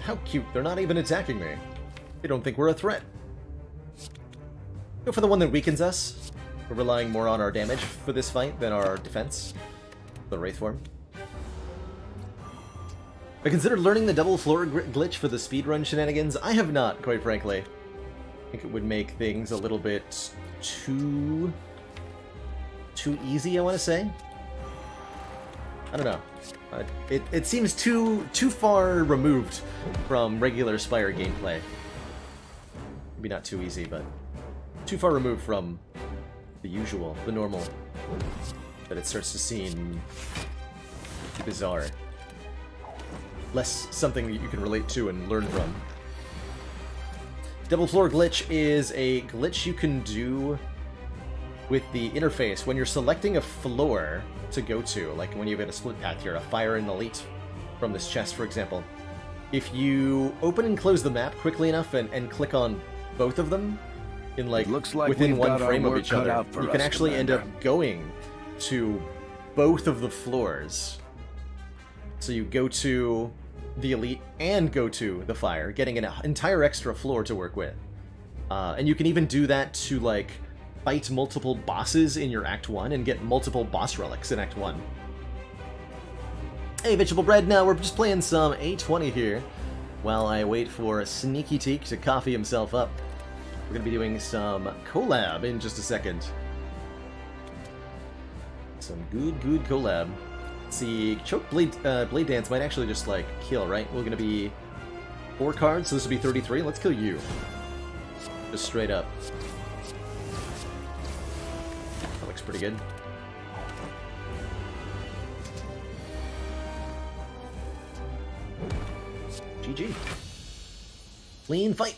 How cute, they're not even attacking me. They don't think we're a threat. Go for the one that weakens us. We're relying more on our damage for this fight than our defense. The Wraith form. I considered learning the double floor glitch for the speedrun shenanigans. I have not, quite frankly. I think it would make things a little bit too... too easy, I want to say. I don't know. Uh, it, it seems too too far removed from regular Spire gameplay. Maybe not too easy, but too far removed from the usual, the normal, that it starts to seem bizarre. Less something that you can relate to and learn from. Double floor glitch is a glitch you can do with the interface when you're selecting a floor to go to, like when you have a split path here, a fire and elite from this chest, for example. If you open and close the map quickly enough and, and click on both of them in like, looks like within one frame of each other, you can actually Commander. end up going to both of the floors. So you go to the elite and go to the fire, getting an entire extra floor to work with. Uh, and you can even do that to like fight multiple bosses in your Act 1 and get multiple boss relics in Act 1. Hey, Vegetable Bread, now we're just playing some A20 here, while I wait for Sneakyteak to coffee himself up. We're going to be doing some collab in just a second. Some good, good collab. Let's see, Choke Blade, uh, Blade Dance might actually just, like, kill, right? We're going to be four cards, so this would be 33. Let's kill you. Just straight up. Looks pretty good. GG. Clean fight.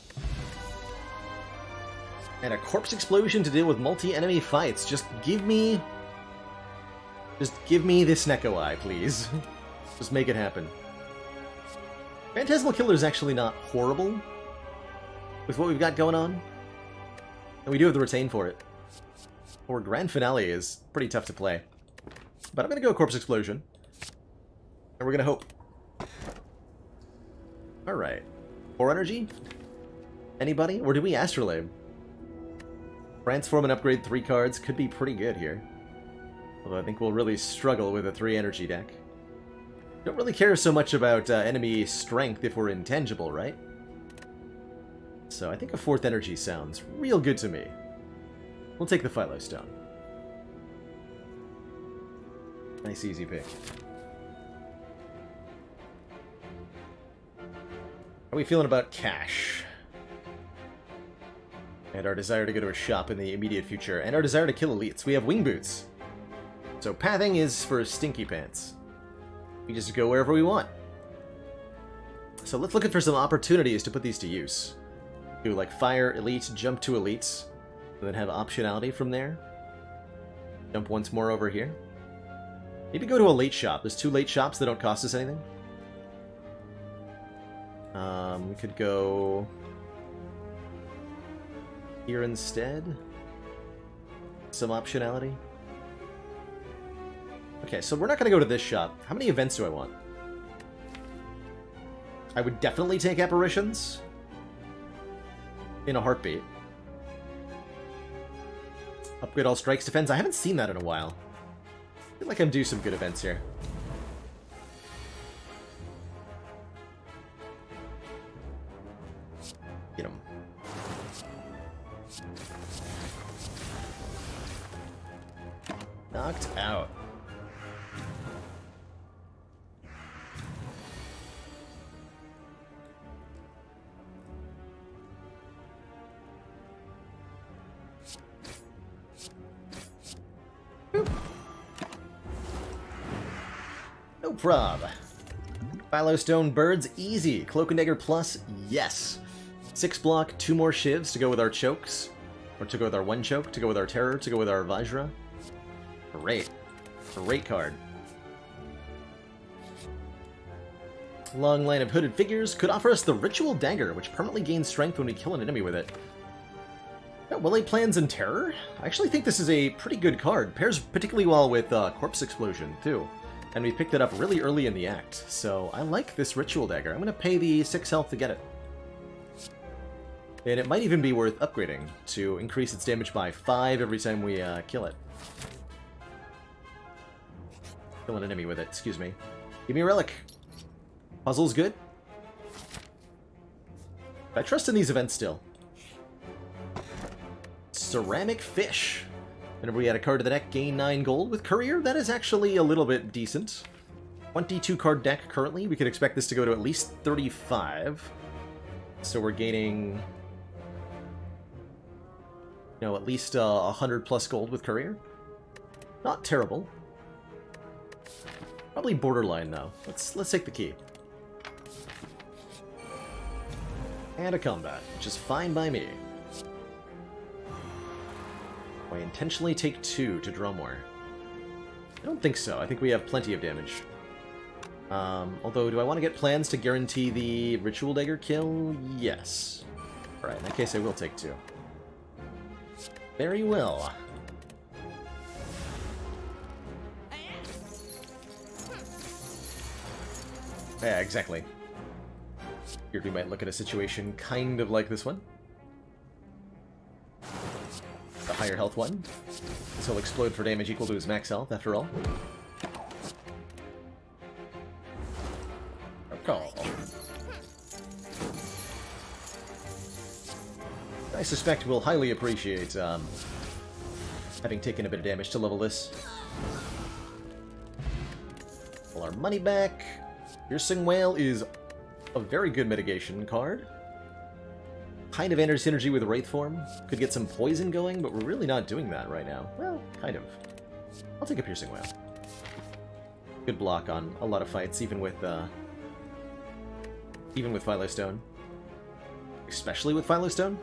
And a corpse explosion to deal with multi-enemy fights. Just give me... Just give me this Snecko Eye, please. Just make it happen. Phantasmal Killer is actually not horrible with what we've got going on. And we do have the retain for it. Or Grand Finale is pretty tough to play. But I'm going to go Corpse Explosion. And we're going to hope. Alright. Four energy? Anybody? Or do we Astrolabe? Transform and upgrade three cards could be pretty good here. Although I think we'll really struggle with a three energy deck. Don't really care so much about uh, enemy strength if we're intangible, right? So I think a fourth energy sounds real good to me. We'll take the Philo Stone. Nice easy pick. How are we feeling about cash? and our desire to go to a shop in the immediate future, and our desire to kill elites. We have wing boots. So pathing is for stinky pants. We just go wherever we want. So let's look for some opportunities to put these to use. Do like fire, elite, jump to elites, and then have optionality from there. Jump once more over here. Maybe go to a late shop. There's two late shops that don't cost us anything. Um, we could go here instead. Some optionality. Okay, so we're not going to go to this shop. How many events do I want? I would definitely take apparitions. In a heartbeat. Upgrade all strikes defense. I haven't seen that in a while. I feel like I'm due some good events here. Get him. Knocked out. No. Philo Stone birds, easy. Cloak and Dagger plus, yes. Six block, two more shivs to go with our chokes. Or to go with our one choke, to go with our terror, to go with our Vajra. Great. Great card. Long line of hooded figures could offer us the Ritual Dagger, which permanently gains strength when we kill an enemy with it. Yeah, Well-laid plans and terror? I actually think this is a pretty good card. Pairs particularly well with uh, Corpse Explosion, too. And we picked it up really early in the act, so I like this Ritual Dagger. I'm going to pay the 6 health to get it. And it might even be worth upgrading to increase its damage by 5 every time we uh, kill it. Kill an enemy with it, excuse me. Give me a relic. Puzzle's good. I trust in these events still. Ceramic Fish. Whenever we add a card to the deck, gain 9 gold. With Courier, that is actually a little bit decent. 22 card deck currently. We could expect this to go to at least 35. So we're gaining... You know, at least uh, 100 plus gold with Courier. Not terrible. Probably borderline, though. Let's, let's take the key. And a combat, which is fine by me. I intentionally take two to draw more. I don't think so. I think we have plenty of damage. Um, although, do I want to get plans to guarantee the Ritual Dagger kill? Yes. Alright, in that case I will take two. Very well. Yeah, exactly. Here we might look at a situation kind of like this one. The higher health one. This will explode for damage equal to his max health, after all. Okay. I suspect we'll highly appreciate um, having taken a bit of damage to level this. All our money back. Piercing Wail is a very good mitigation card. Kind of enters synergy with Wraith Form. Could get some poison going, but we're really not doing that right now. Well, kind of. I'll take a Piercing Wail. Good block on a lot of fights, even with, uh... Even with Philo Stone. Especially with Philo Stone.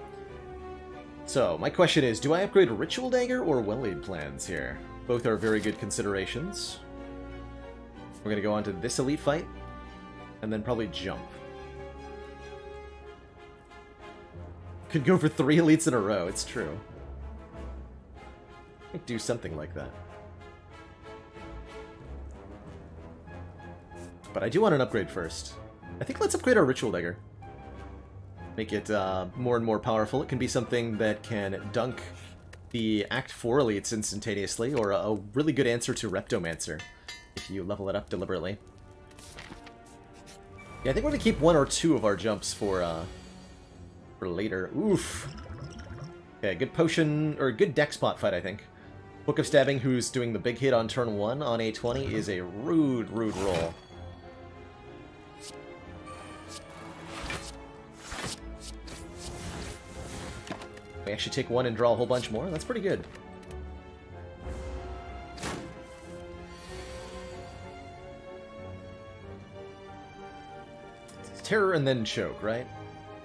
So, my question is, do I upgrade Ritual Dagger or Well-Laid Plans here? Both are very good considerations. We're gonna go on to this elite fight, and then probably jump. Could go for three elites in a row, it's true. Might do something like that. But I do want an upgrade first. I think let's upgrade our Ritual Dagger. Make it uh, more and more powerful. It can be something that can dunk the Act 4 elites instantaneously, or a, really good answer to Reptomancer, if you level it up deliberately. Yeah, I think we're gonna keep one or two of our jumps for, uh, for later. Oof. Okay, good potion, or good deck spot fight, I think. Book of Stabbing, who's doing the big hit on turn 1 on A20, is a rude, rude roll. We actually take one and draw a whole bunch more. That's pretty good. terror and then choke, right?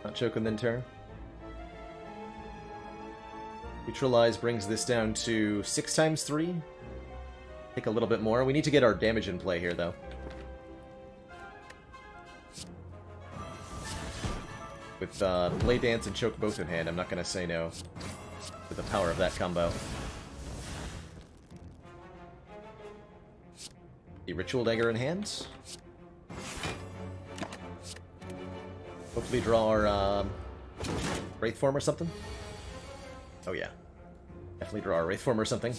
Not choke and then terror. Neutralize brings this down to 6 times 3. Take a little bit more. We need to get our damage in play here, though. With uh, Blade Dance and Choke both in hand, I'm not going to say no to the power of that combo. The Ritual Dagger in hand. Hopefully draw our um, Wraith Form or something. Oh yeah. Definitely draw our Wraith Form or something.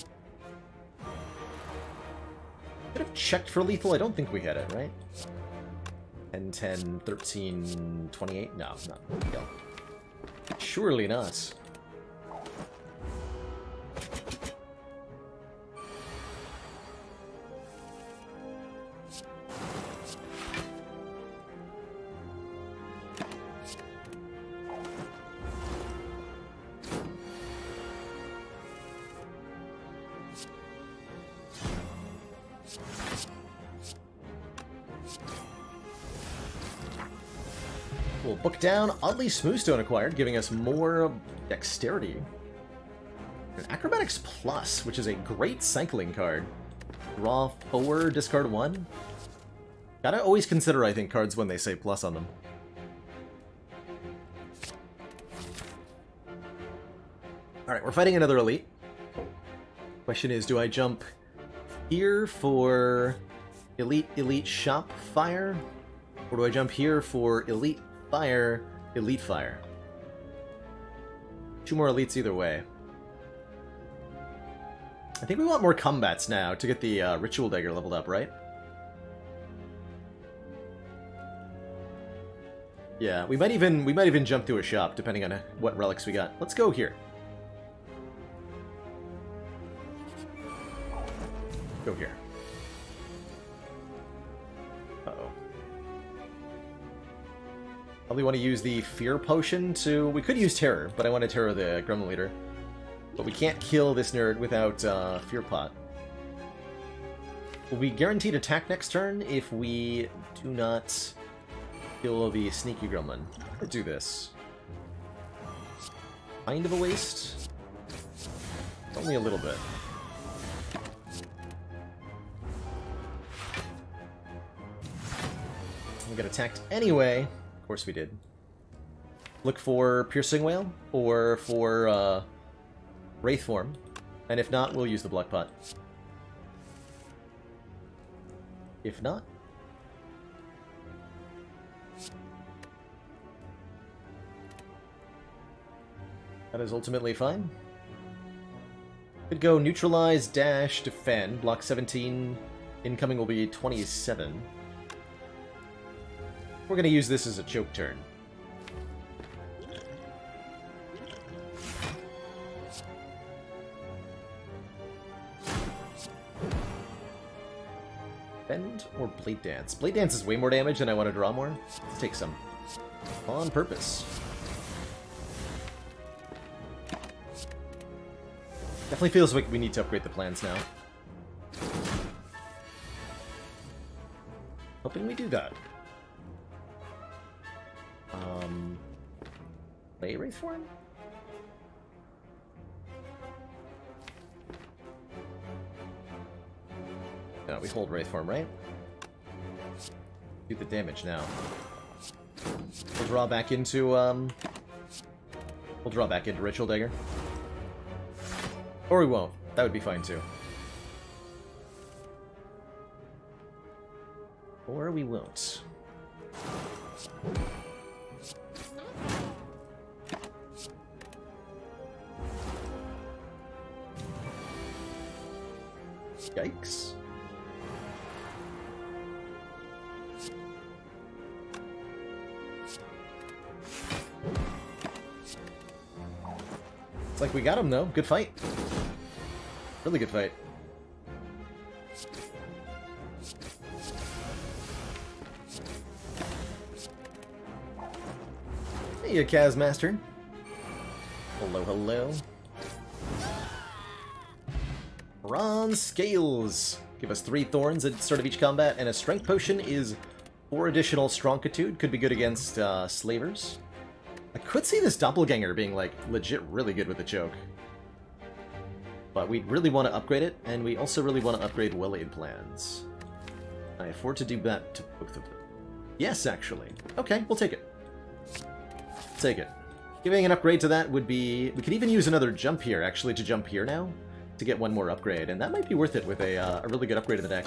Could have checked for lethal. I don't think we had it, right? 10, 10, 13, 28? No, not. Surely not. Down. Oddly Smooth Stone acquired, giving us more dexterity. An Acrobatics Plus, which is a great cycling card. Draw 4, discard 1. Gotta always consider, I think, cards when they say plus on them. Alright, we're fighting another elite. Question is, do I jump here for Elite Elite Shop Fire? Or do I jump here for Elite Fire, Elite Fire. Two more elites either way. I think we want more combats now to get the uh, Ritual Dagger leveled up, right? Yeah, we might even we might even jump to a shop depending on what relics we got. Let's go here. Go here. Probably want to use the Fear Potion to... We could use Terror, but I want to Terror the Gremlin Leader. But we can't kill this nerd without uh, Fear Pot. Will we guaranteed attack next turn if we do not kill the Sneaky Gremlin? Let's do this. Kind of a waste. Only a little bit. We get attacked anyway. Of course we did. Look for Piercing Wail or for uh, Wraith Form. And if not, we'll use the Block Pot. If not... That is ultimately fine. Could go Neutralize, Dash, Defend. Block 17. Incoming will be 27. We're going to use this as a choke turn. Bend or Blade Dance? Blade Dance is way more damage than I want to draw more. Let's take some. On purpose. Definitely feels like we need to upgrade the plans now. Hoping we do that. Um, play Wraith Form? No, we hold Wraith Form, right? Do the damage now. We'll draw back into, um... We'll draw back into Ritual Dagger. Or we won't. That would be fine, too. Or we won't. Yikes. It's like we got him though. Good fight. Really good fight. Hey, you Kaz Master. Hello, hello. Bronze Scales. Give us three thorns at the start of each combat, and a strength potion is four additional strongitude. Could be good against uh, slavers. I could see this doppelganger being like legit really good with the choke. But we really want to upgrade it, and we also really want to upgrade well-laid plans. I afford to do that to both of them. Yes, actually. Okay, we'll take it. Take it. Giving an upgrade to that would be... We could even use another jump here, actually, to jump here now to get one more upgrade, and that might be worth it with a, uh, a really good upgrade in the deck.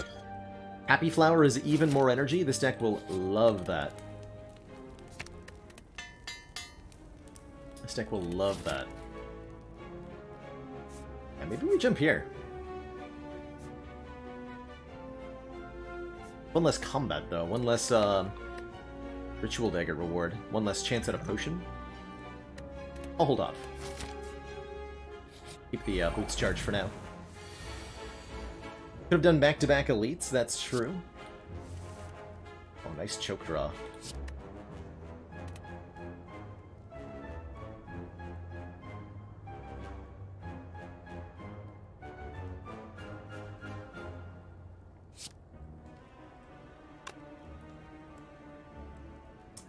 Happy Flower is even more energy. This deck will love that. This deck will love that. And maybe we jump here. One less combat, though. One less, uh, Ritual Dagger reward. One less chance at a potion. I'll hold off. Keep the uh, boots charged for now. Could have done back-to-back -back elites, that's true. Oh, nice choke draw.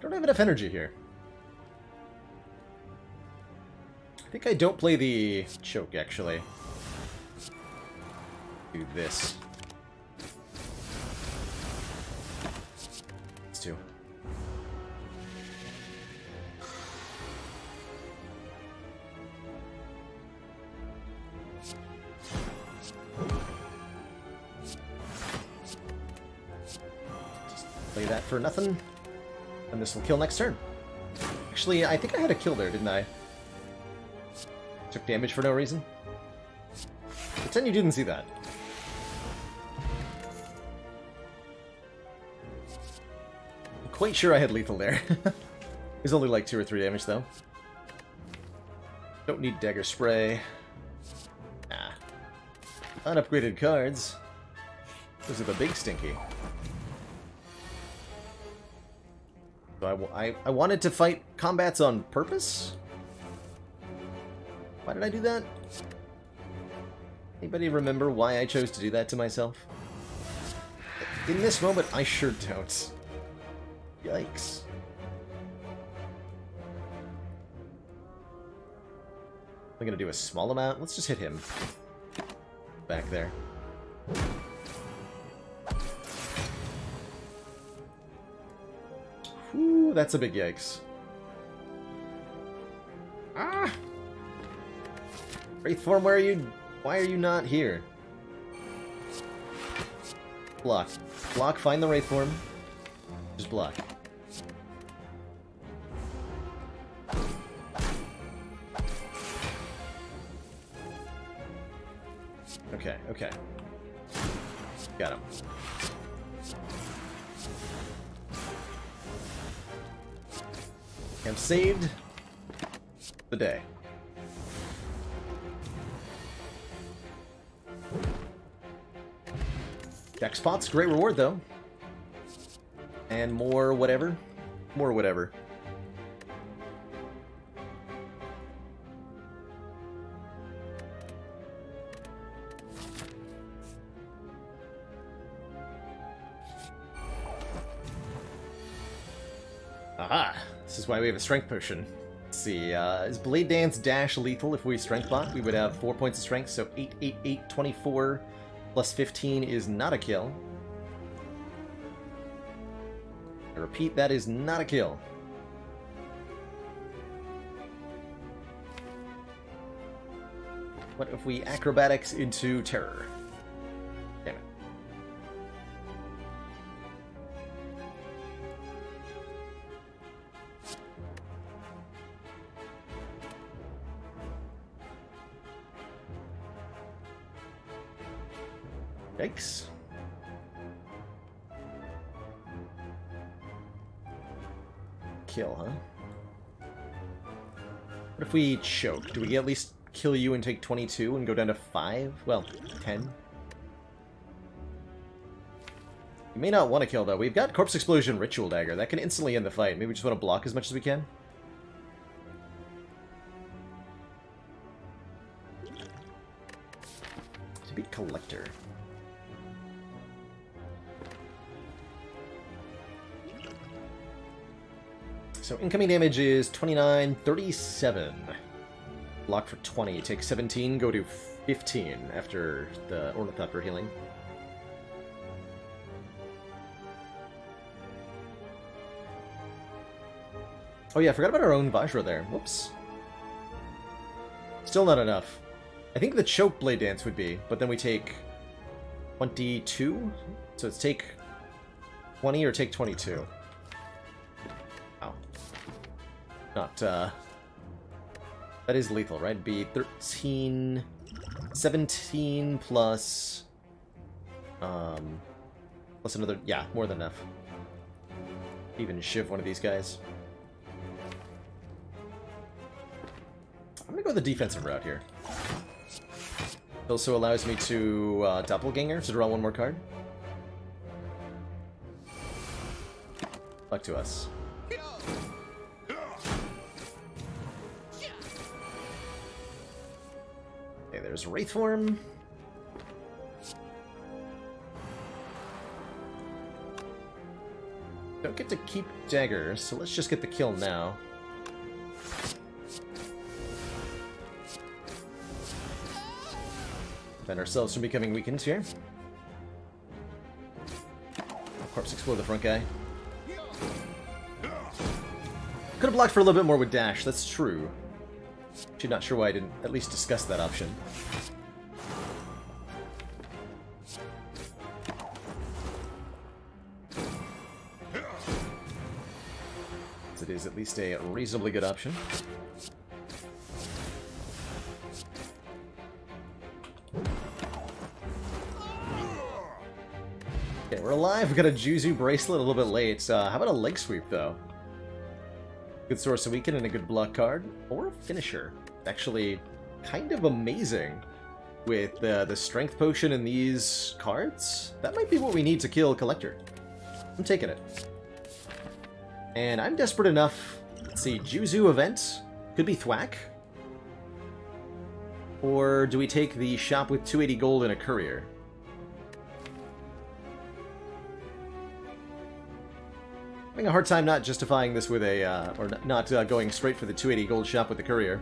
Don't have enough energy here. Think I don't play the choke, actually. Do this. Play that for nothing. And this will kill next turn. Actually, I think I had a kill there, didn't I? Took damage for no reason? Pretend you didn't see that. I'm quite sure I had lethal there. He's only like 2 or 3 damage, though. Don't need Dagger Spray. Nah. Unupgraded cards. Those are the big stinky. So I, I, I wanted to fight combats on purpose? Why did I do that? Anybody remember why I chose to do that to myself? In this moment, I sure don't. Yikes. I'm gonna do a small amount. Let's just hit him. Back there. Whew, that's a big yikes. Ah! Wraithform, where are you? Why are you not here? Block. Block, find the Wraithform. Just block. Okay, okay. Got him. I'm saved the day. Deck spots, great reward though. And more whatever. More whatever. Aha! This is why we have a strength potion. Let's see, uh, is Blade Dance Dash lethal if we strength bot? We would have 4 points of strength, so 8, 8, 8, 24 plus 15 is not a kill. I repeat, that is not a kill. What if we acrobatics into terror? Yikes. Kill, huh? What if we choke? Do we at least kill you and take 22 and go down to 5? Well, 10. You may not want to kill, though. We've got Corpse Explosion Ritual Dagger. That can instantly end the fight. Maybe we just want to block as much as we can? To be Collector. So incoming damage is 29, 37. Block for 20, take 17, go to 15 after the Ornithopter healing. Oh yeah, I forgot about our own Vajra there. Whoops. Still not enough. I think the Choke Blade Dance would be, but then we take 22? So it's take 20 or take 22. Wow. Not, uh... That is lethal, right? It'd be 13... 17 plus... Um... Plus another... Yeah, more than enough. Even shiv one of these guys. I'm gonna go the defensive route here. It also allows me to uh, Doppelganger to draw one more card. Luck to us. Okay, there's Wraith Form. Don't get to keep Dagger, so let's just get the kill now. Prevent ourselves from becoming weakened here. Corpse explode the front guy. Could have blocked for a little bit more with dash, that's true. Actually not sure why I didn't at least discuss that option. It is at least a reasonably good option. Okay, we're alive. We got a Juzu bracelet a little bit late. Uh, how about a leg sweep, though? Good source of weaken and a good block card. Or a finisher. Actually, kind of amazing with uh, the strength potion in these cards. That might be what we need to kill Collector. I'm taking it. And I'm desperate enough... Let's see, Juzu event? Could be Thwack. Or do we take the shop with 280 gold and a courier? Having a hard time not justifying this with a, uh, or not uh, going straight for the 280 gold shop with the courier.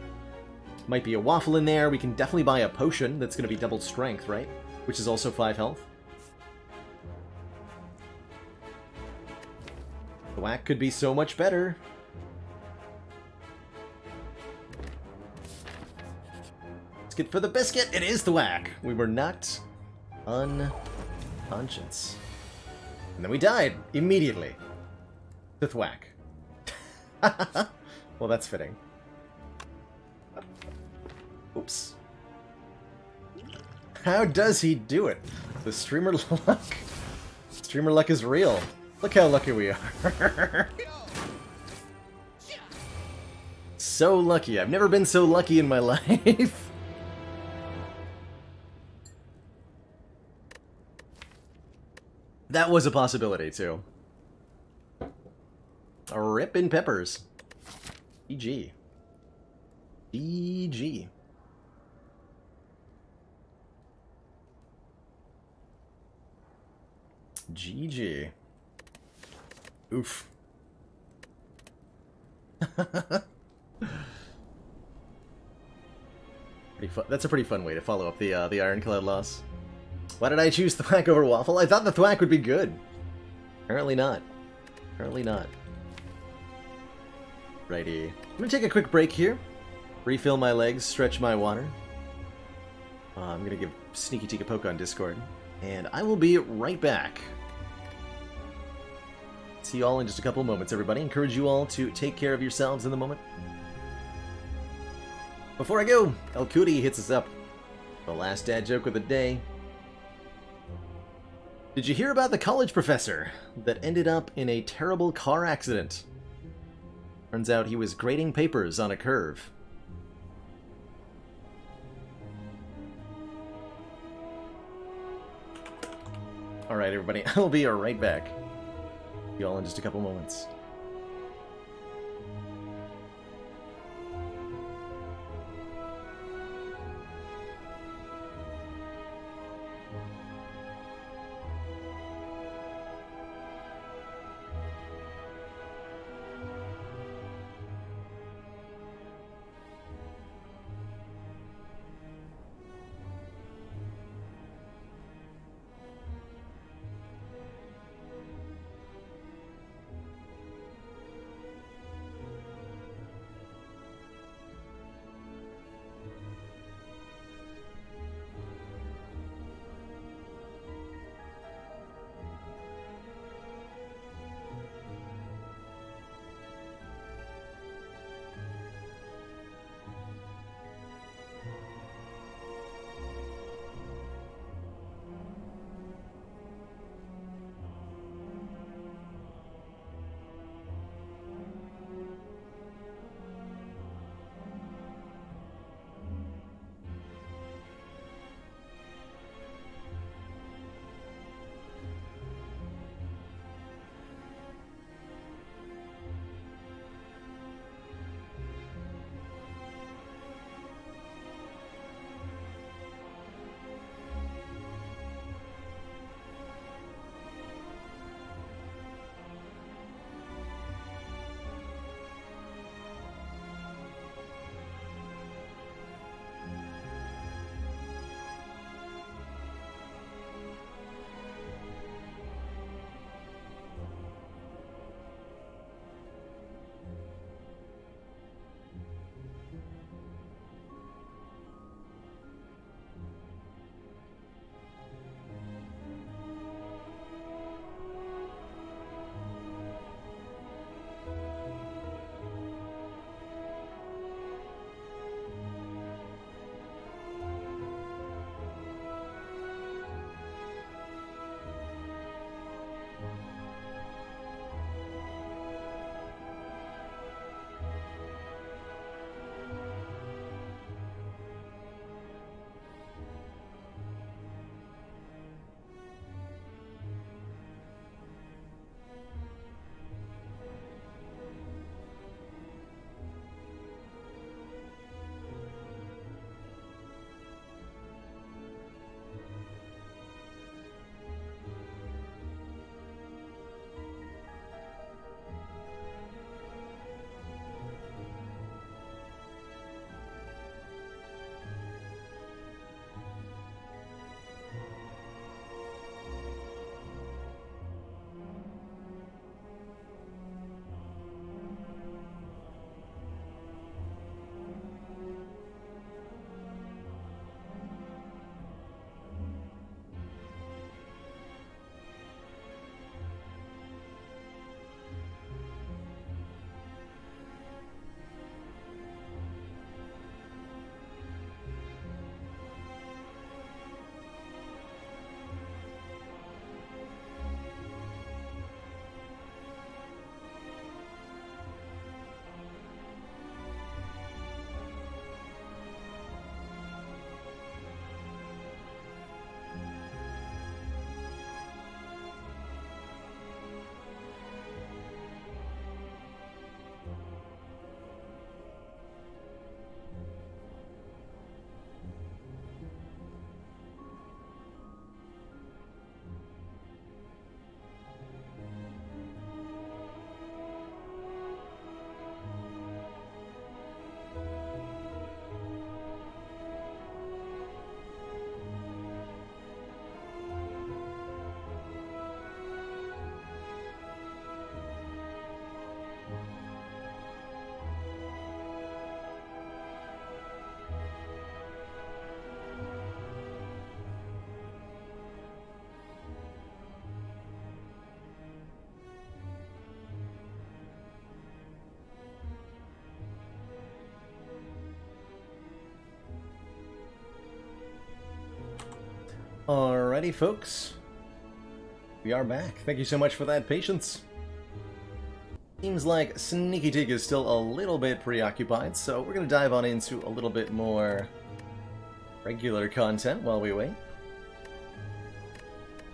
Might be a waffle in there. We can definitely buy a potion that's going to be double strength, right? Which is also 5 health. The whack could be so much better. Get for the biscuit. It is the whack. We were not unconscious. And then we died immediately. The thwack. well, that's fitting. Oops. How does he do it? The streamer luck. Streamer luck is real. Look how lucky we are. so lucky. I've never been so lucky in my life. that was a possibility, too. A rip in peppers. EG. GG. GG. Oof. That's a pretty fun way to follow up the uh, the Ironclad loss. Why did I choose Thwack over Waffle? I thought the Thwack would be good. Apparently not. Apparently not. Righty. I'm gonna take a quick break here. Refill my legs, stretch my water. Uh, I'm gonna give Sneakyteak a poke on Discord. And I will be right back. See you all in just a couple moments, everybody. Encourage you all to take care of yourselves in the moment. Before I go, El Cootie hits us up. The last dad joke of the day. Did you hear about the college professor that ended up in a terrible car accident? Turns out he was grading papers on a curve. Alright, everybody, I'll be right back. See you all in just a couple moments. Alrighty, folks. We are back. Thank you so much for that patience. Seems like Sneakyteak is still a little bit preoccupied, so we're going to dive on into a little bit more regular content while we wait.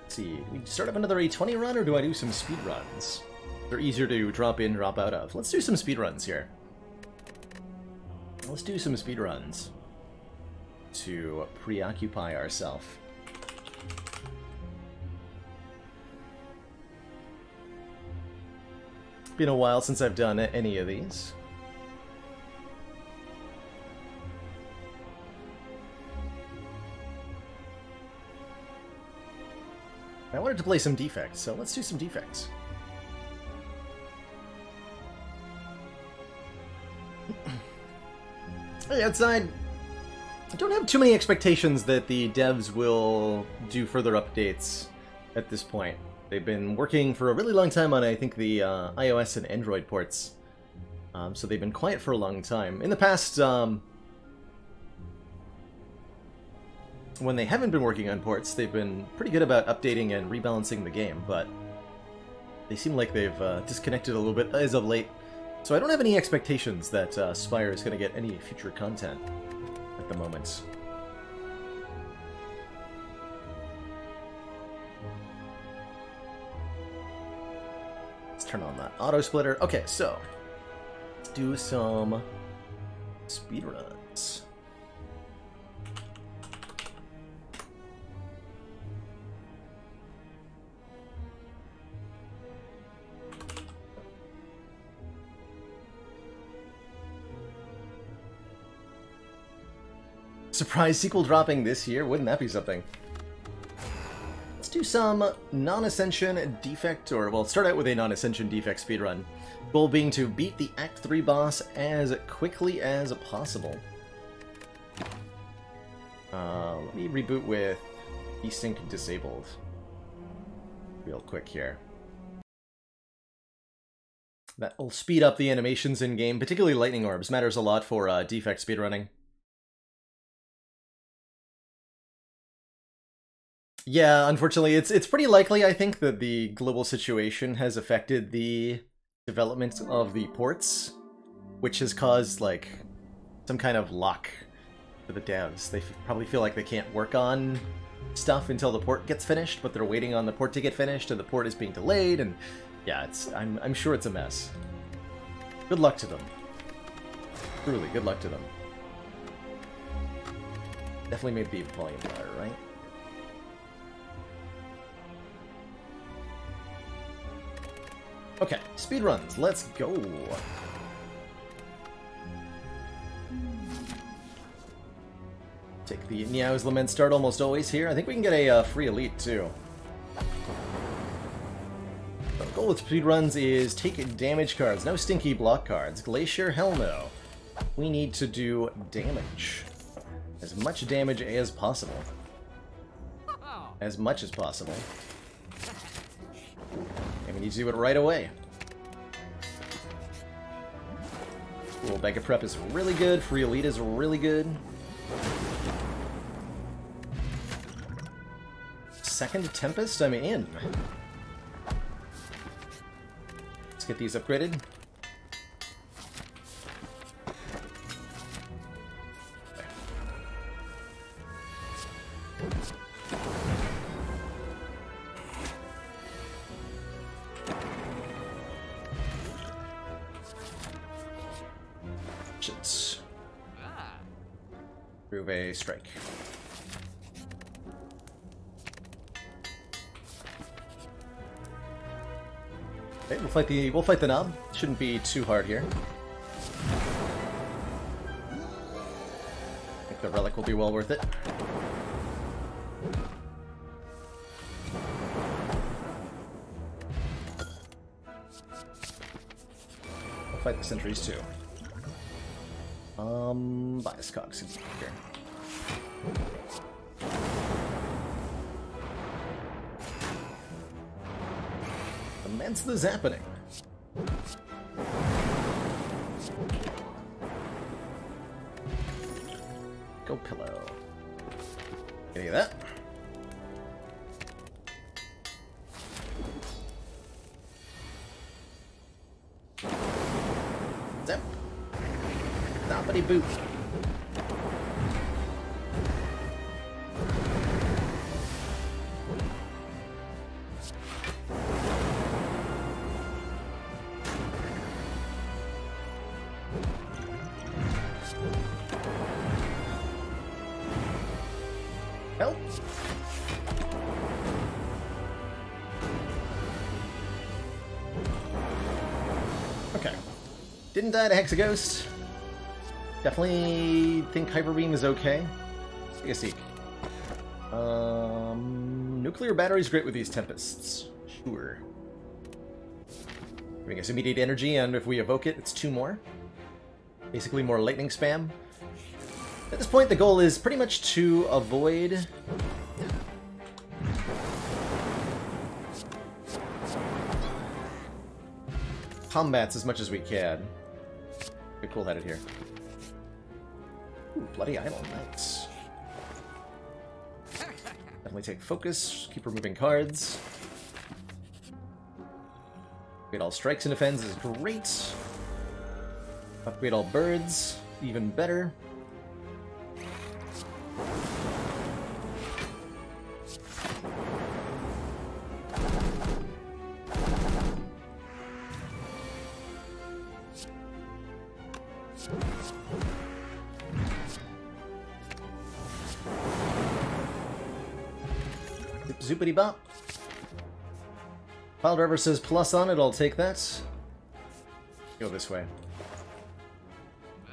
Let's see, we start up another A20 run, or do I do some speed runs? They're easier to drop in, drop out of. Let's do some speed runs here. Let's do some speed runs to preoccupy ourselves. Been a while since I've done any of these. I wanted to play some defects, so let's do some defects. hey, outside! I don't have too many expectations that the devs will do further updates at this point. They've been working for a really long time on, I think, the uh, iOS and Android ports. Um, so they've been quiet for a long time. In the past, um, when they haven't been working on ports, they've been pretty good about updating and rebalancing the game, but they seem like they've uh, disconnected a little bit as of late. So I don't have any expectations that uh, Spire is going to get any future content at the moment. Turn on that auto splitter. Okay, so let's do some speed runs. Surprise sequel dropping this year? Wouldn't that be something? Do some non-ascension defect, or well, start out with a non-ascension defect speedrun. Goal being to beat the Act 3 boss as quickly as possible. Uh, let me reboot with VSync disabled. Real quick here. That will speed up the animations in-game, particularly lightning orbs. Matters a lot for uh, defect speedrunning. Yeah, unfortunately, it's it's pretty likely, I think, that the global situation has affected the development of the ports, which has caused, like, some kind of lock for the devs. They probably feel like they can't work on stuff until the port gets finished, but they're waiting on the port to get finished, and the port is being delayed, and yeah, it's I'm, I'm sure it's a mess. Good luck to them. Truly, good luck to them. Definitely made the volume higher, right? Okay, speed runs. Let's go. Take the Neow's Lament start almost always here. I think we can get a uh, free elite too. The goal with speed runs is take damage cards. No stinky block cards. Glacier, hell no. We need to do damage. As much damage as possible. As much as possible. And we need to do it right away. Cool, Mega Prep is really good, Free Elite is really good. Second Tempest, I'm in. Let's get these upgraded. Fight the we'll fight the Nob. Shouldn't be too hard here. I think the relic will be well worth it. I'll fight the sentries too. Um, bias cogs here. sense the happening. Go pillow. Any of that? Zip. Nobody boot. Didn't die to Hexaghost. Definitely think Hyper Beam is okay. Take a seek. Um, nuclear battery's great with these Tempests. Sure. Giving us immediate energy, and if we evoke it, it's two more. Basically more lightning spam. At this point, the goal is pretty much to avoid... combats as much as we can. Get cool-headed here. Ooh, Bloody Idol, nice. Definitely take focus, keep removing cards. Upgrade all strikes and defends is great. Upgrade all birds, even better. File driver says plus on it, I'll take that. Go this way.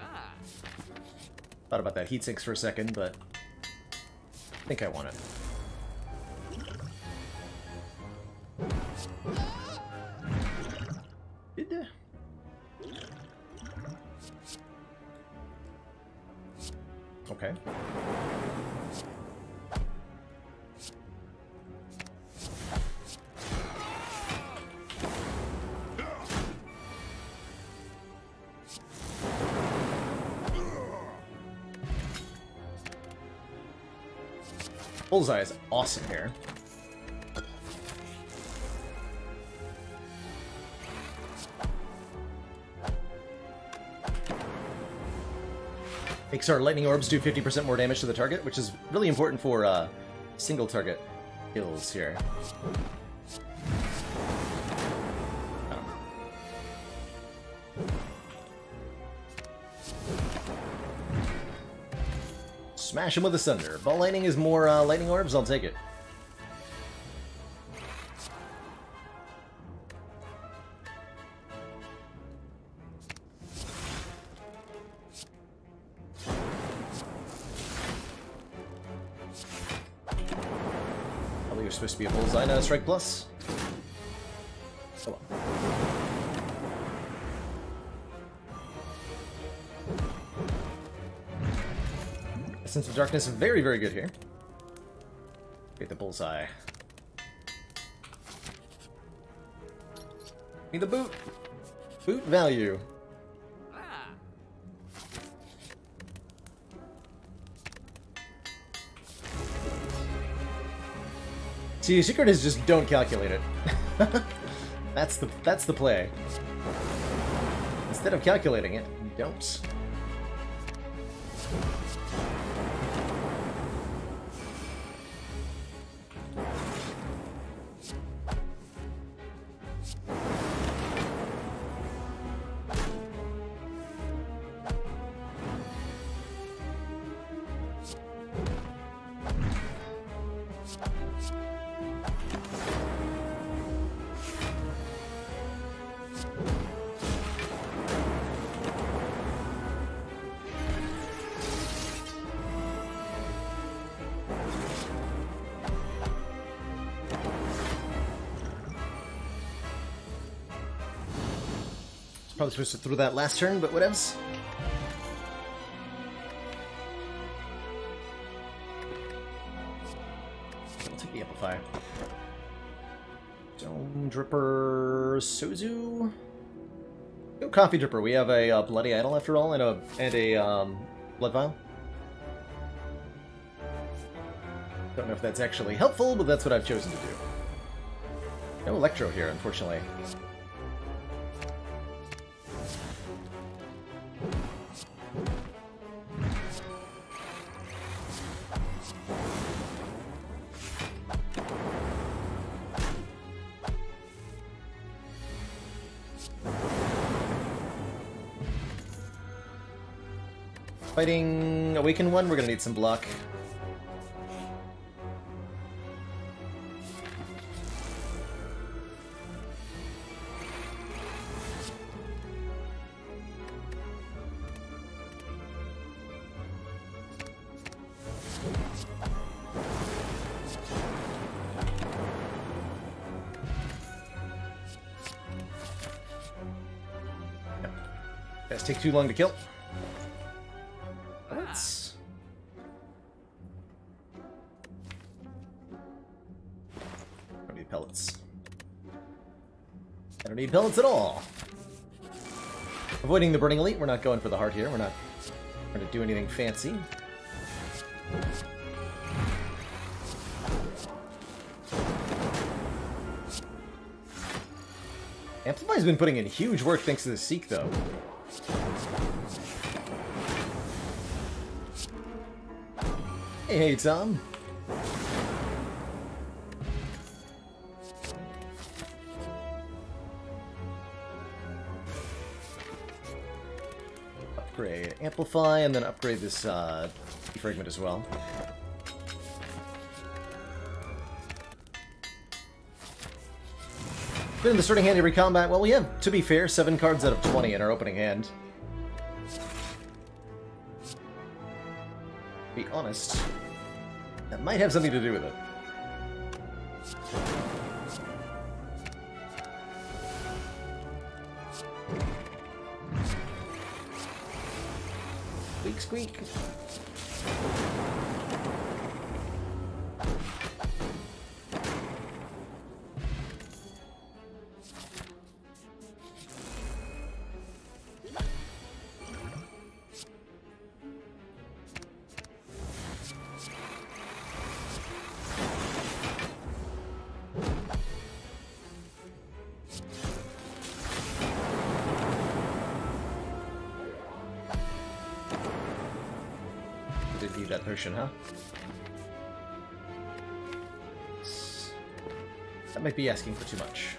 Ah. Thought about that heat sinks for a second, but I think I want it. Bullseye is awesome here. Makes our lightning orbs do 50% more damage to the target, which is really important for uh, single target kills here. Smash him with a Sunder. Ball lightning is more uh, lightning orbs, I'll take it. Probably you're supposed to be a bullseye, not a strike plus. Of Darkness, very, very good here. Get the bullseye. Need the boot. Boot value. See, the secret is just don't calculate it. that's the that's the play. Instead of calculating it, don't. Supposed to throw that last turn, but whatevs. I'll take the Amplify. Dome Dripper Sozu. Go Coffee Dripper. We have a uh, Bloody Idol after all, and a and a um, Blood Vial. Don't know if that's actually helpful, but that's what I've chosen to do. No Electro here, unfortunately. Fighting awakened 1, we're gonna need some block. Too long to kill. Ah. Let's... Don't need pellets. I don't need pellets at all. Avoiding the Burning Elite, we're not going for the heart here. We're not going to do anything fancy. Amplify's been putting in huge work thanks to the Seek, though. Hey, Tom. Upgrade Amplify, and then upgrade this uh, fragment as well. Been in the starting hand every combat. Well, we have, to be fair, 7 cards out of 20 in our opening hand. be honest, might have something to do with it. Huh? That might be asking for too much.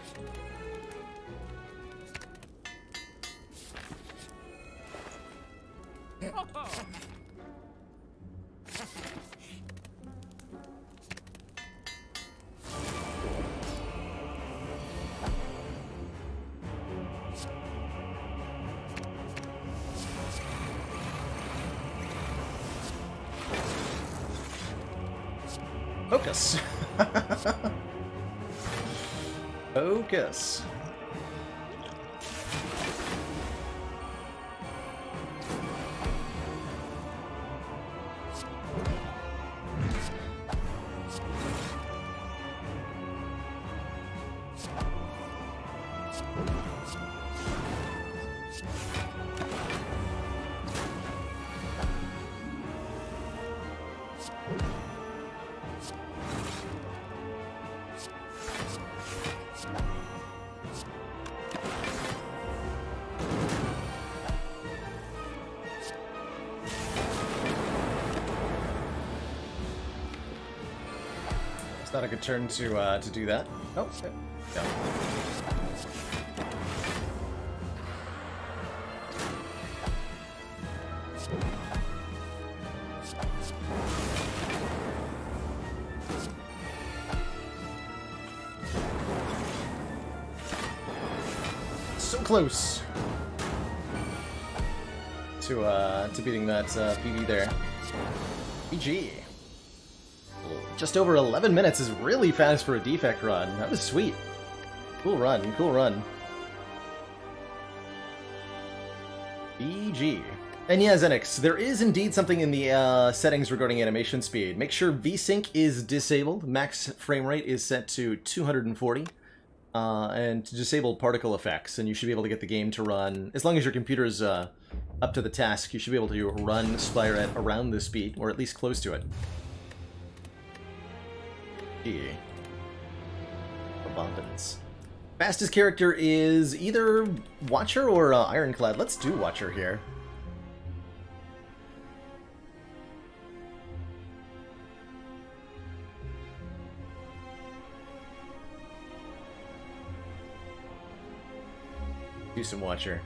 Not a good turn to uh, to do that. Oh. So close to uh, to beating that uh, there. PG. Just over 11 minutes is really fast for a defect run. That was sweet. Cool run, cool run. BG. And yeah, Zenix, there is indeed something in the uh, settings regarding animation speed. Make sure VSync is disabled. Max frame rate is set to 240. Uh, and to disable particle effects, and you should be able to get the game to run, as long as your computer is uh, up to the task, you should be able to run Spire at around this speed, or at least close to it here. Abundance. Fastest character is either Watcher or uh, Ironclad. Let's do Watcher here. Do some Watcher.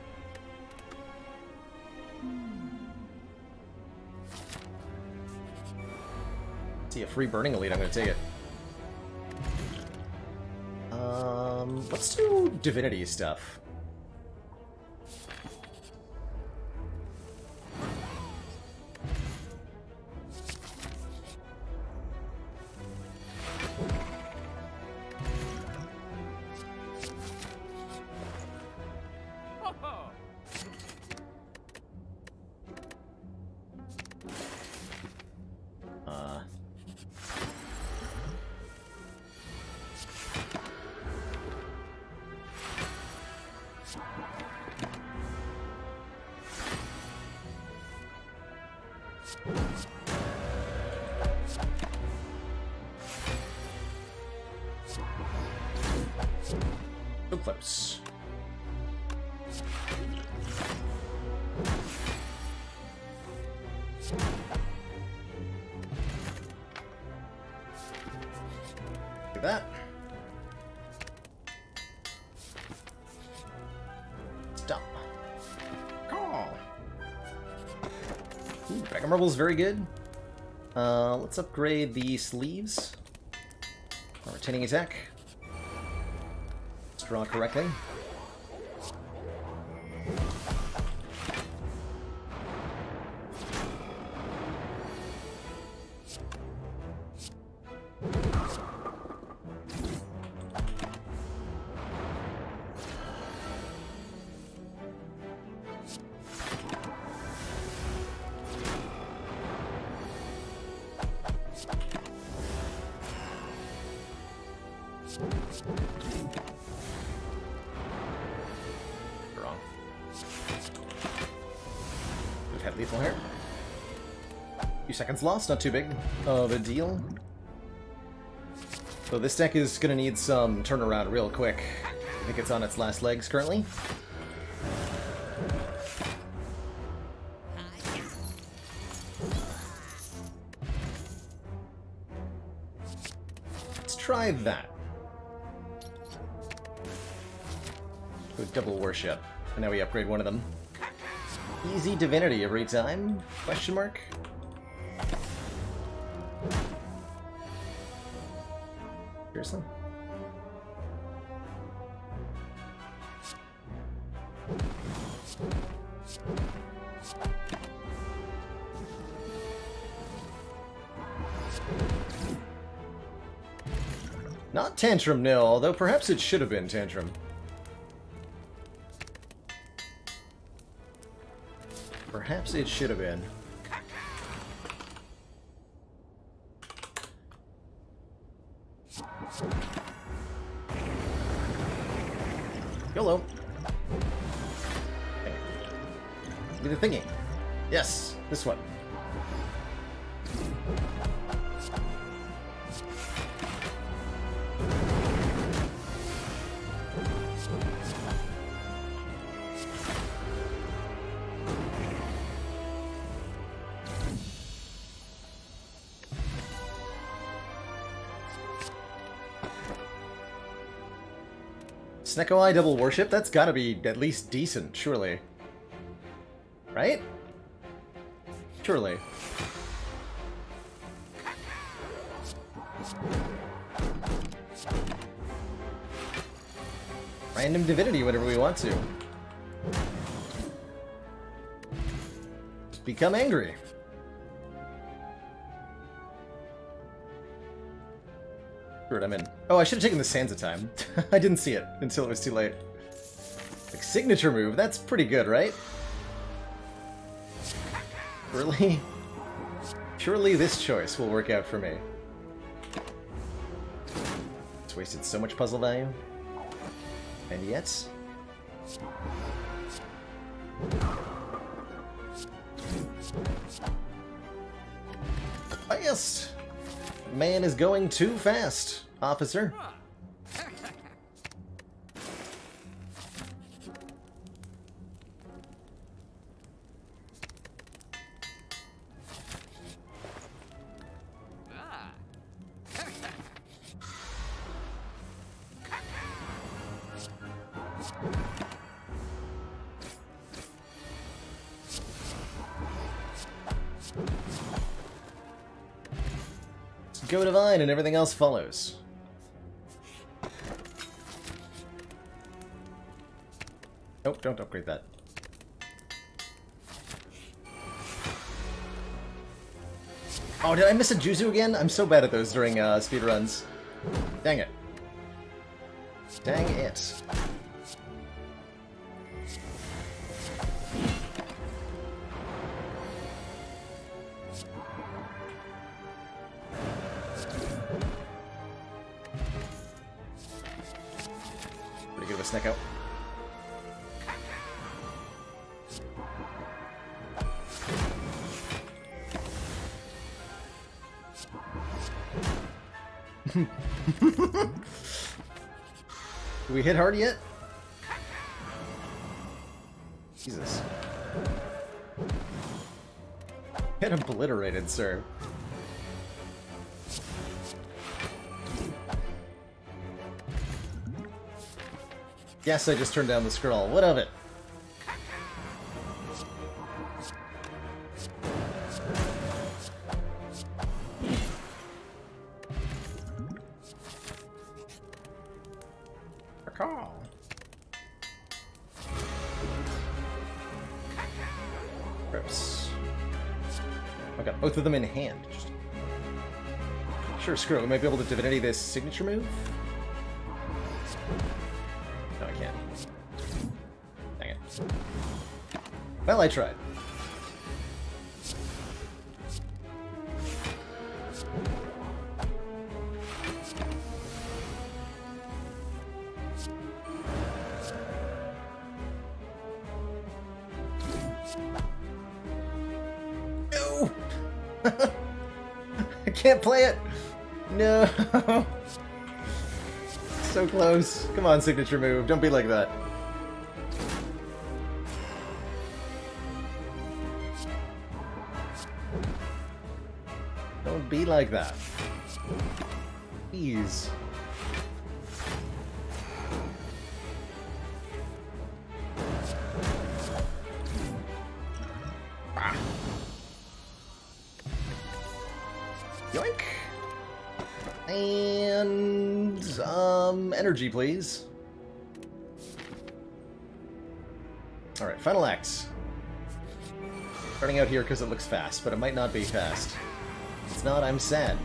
See a free Burning Elite, I'm gonna take it. Let's do Divinity stuff. Very good. Uh, let's upgrade the sleeves. Our retaining attack. Let's draw correctly. Seconds lost, not too big of a deal. So this deck is gonna need some turnaround real quick. I think it's on its last legs currently. Let's try that. Go double worship. And now we upgrade one of them. Easy divinity every time? Question mark? Tantrum Nil, although perhaps it should have been Tantrum. Perhaps it should have been. Snecko Eye Double Worship? That's gotta be at least decent, surely. Right? Surely. Random divinity whenever we want to. Become angry. Screw it, I'm in. Oh, I should have taken the Sands of Time. I didn't see it until it was too late. Like, signature move, that's pretty good, right? Really? Surely this choice will work out for me. It's wasted so much puzzle value. And yet... Fast! Man is going too fast, officer. go divine and everything else follows. Don't upgrade that. Oh, did I miss a Juzu again? I'm so bad at those during uh, speedruns. Dang it. Dang it. Hard yet? Jesus. Get obliterated, sir. Yes, I just turned down the scroll. What of it? Screw it. We might be able to divinity this signature move. No, I can't. Dang it. Well, I tried. Close. Come on, signature move. Don't be like that. Don't be like that. Please. Please. Alright, final act. Starting out here because it looks fast, but it might not be fast. If it's not, I'm sad.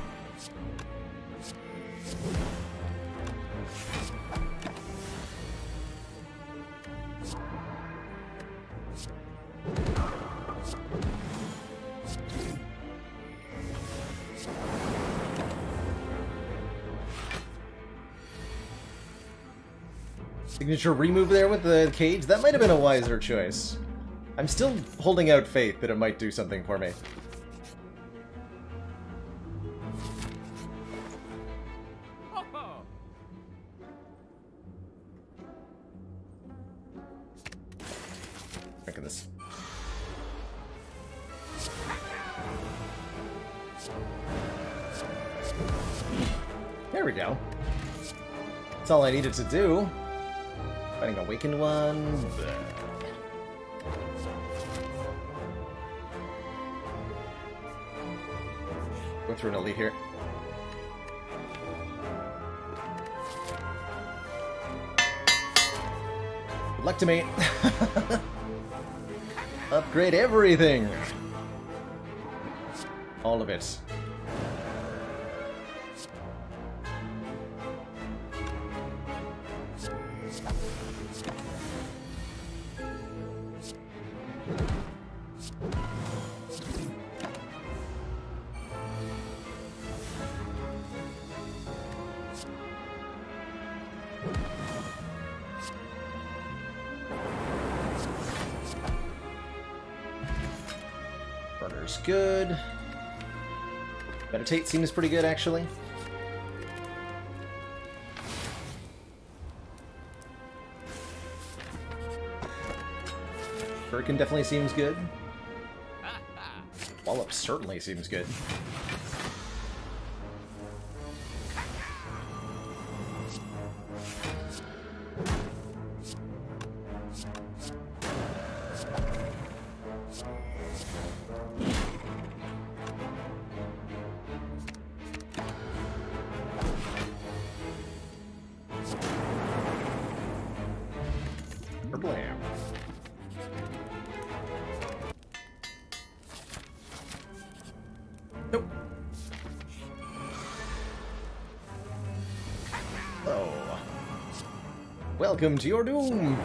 Signature remove there with the cage? That might have been a wiser choice. I'm still holding out faith that it might do something for me. Drinking this. There we go. That's all I needed to do. Awakened one. Go through an elite here. Good luck to me. Upgrade everything. All of it. Meditate seems pretty good, actually. Birkin definitely seems good. Wallop certainly seems good. Welcome to your doom!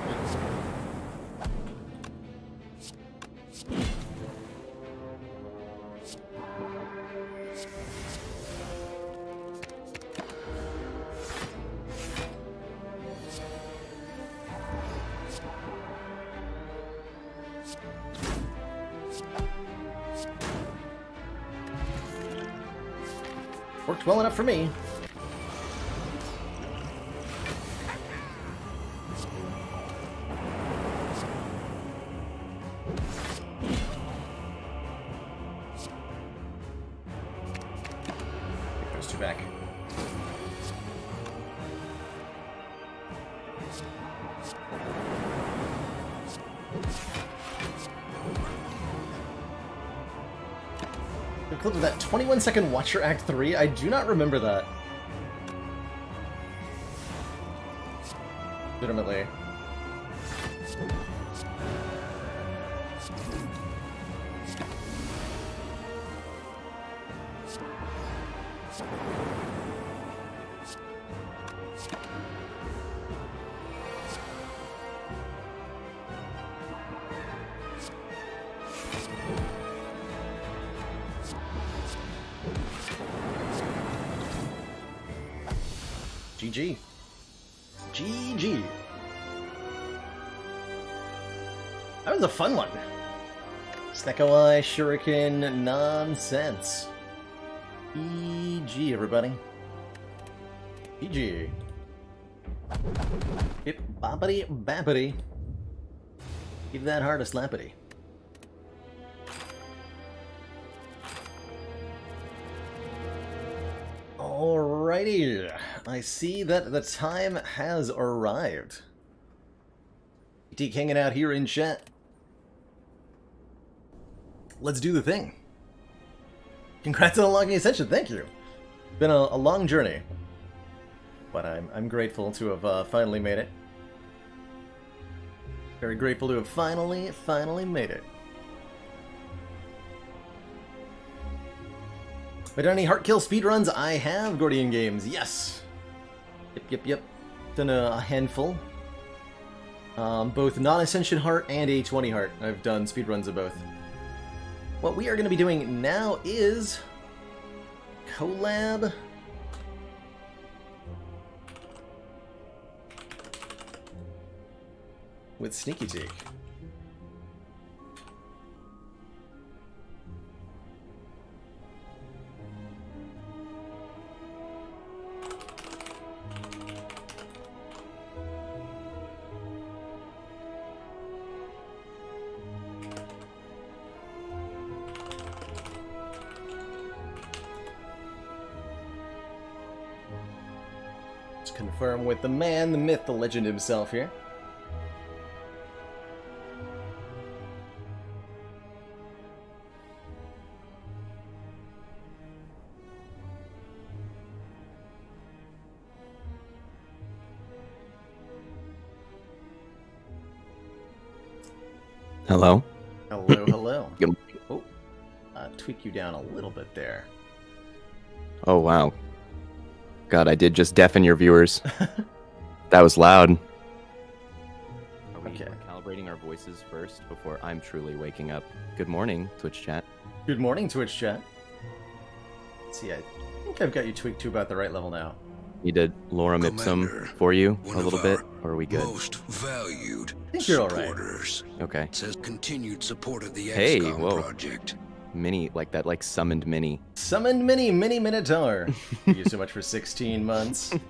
21 second Watcher Act 3? I do not remember that. Fun one. Snecko Eye Shuriken nonsense. GG, everybody. GG. Hip boppity bappity. Give that heart a slappity. Alrighty, I see that the time has arrived. T hanging out here in chat. Let's do the thing. Congrats on unlocking Ascension, thank you. Been a, a long journey, but I'm, I'm grateful to have uh, finally made it. Very grateful to have finally, finally made it. But any heart kill speedruns? I have, Gordian Games, yes. Yep, yep, yep. Done a, a handful. Um, both non-Ascension Heart and a 20 Heart. I've done speedruns of both. What we are going to be doing now is... Collab... With Sneakyteak. With the man, the myth, the legend himself here. Hello. Hello, hello. Oh, uh, tweak you down a little bit there. Oh wow. God, I did just deafen your viewers. that was loud. Are we Okay. calibrating our voices first before I'm truly waking up? Good morning, Twitch chat. Good morning, Twitch chat. Let's see, I think I've got you tweaked to about the right level now. Needed lorem ipsum Commander, for you a little bit, or are we good? Most valued think you're all right. Okay. says continued support of the Hey, whoa. project. Mini, like that, like summoned mini. Summoned Mini Mini Minotaur. Thank you so much for 16 months.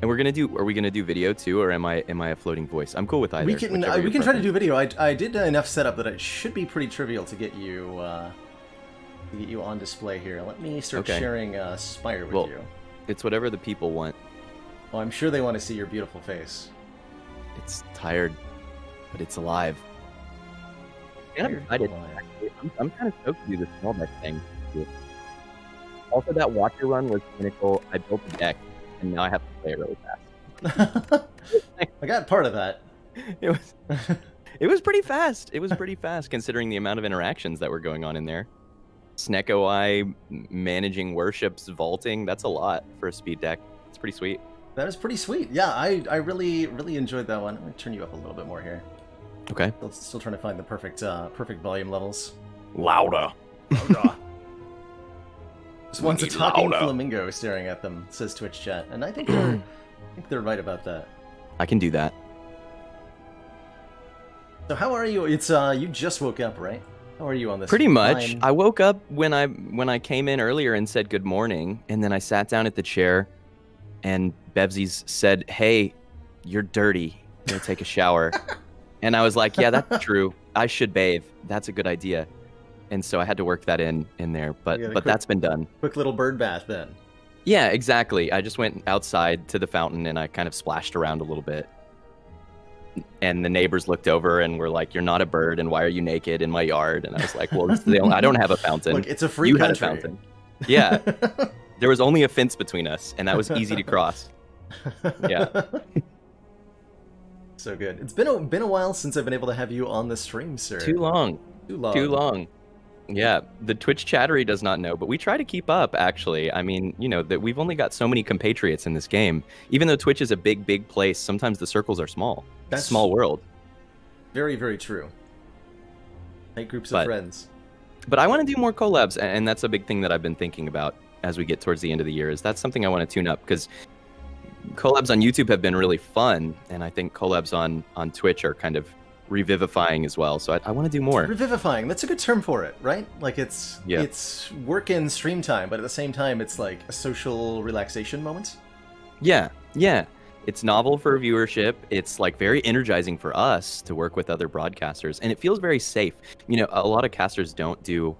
And we're gonna do. Are we gonna do video too, or am I am I a floating voice? I'm cool with either. we can uh, we can try to do video. I, I did uh, enough setup that it should be pretty trivial to get you uh, to get you on display here. Let me start Okay. sharing uh, Spire with Well- you. It's whatever the people want. Oh, I'm sure they want to see your beautiful face. It's tired, but it's alive. And I'm excited. I'm, I'm kind of stoked to do this small deck thing. Also, that Watcher run was pinnacle. I built a deck, and now I have to play it really fast. I got part of that. It was it was pretty fast. It was pretty fast considering the amount of interactions that were going on in there. Snecko Eye managing worships, vaulting. That's a lot for a speed deck. It's pretty sweet. That is pretty sweet. Yeah, I, I really really enjoyed that one. I'm gonna turn you up a little bit more here. Okay. Still, still trying to find the perfect uh, perfect volume levels. Louder. This one's a Need talking louder. flamingo staring at them, says Twitch chat, and I think they're I think they're right about that. I can do that. So how are you? It's uh you just woke up, right? How are you on this? Pretty much. fine- I woke up when I when I came in earlier and said good morning, and then I sat down at the chair, and Bevsies said, "Hey, you're dirty. I'm gonna take a shower." and I was like, "Yeah, that's true. I should bathe. That's a good idea." And so I had to work that in in there, but You got a but quick- that's been done. quick little bird bath then. Yeah, exactly. I just went outside to the fountain and I kind of splashed around a little bit. And the neighbors looked over and were like, "You're not a bird, and why are you naked in my yard?" And I was like, "Well, the only, I don't have a fountain. Look, it's a free you had a fountain. Yeah, there was only a fence between us, and that was easy to cross. Yeah. So good. It's been a, been a while since I've been able to have you on the stream, sir. Too long, Too long. too long. Yeah, the Twitch chattery does not know, but we try to keep up. Actually, I mean, you know that we've only got so many compatriots in this game. Even though Twitch is a big, big place, sometimes the circles are small. That's- Small world. Very, very true. Tight groups But- of friends. but I want to do more collabs, and that's a big thing that I've been thinking about as we get towards the end of the year. Is that's something I want to tune up because collabs on YouTube have been really fun, and I think collabs on on Twitch are kind of revivifying as well. So I, I want to do more. Revivifying. That's a good term for it, right? Like it's Yeah. it's work in stream time, but at the same time, it's like a social relaxation moment. Yeah, yeah. It's novel for viewership. It's like very energizing for us to work with other broadcasters, and it feels very safe. You know, a lot of casters don't do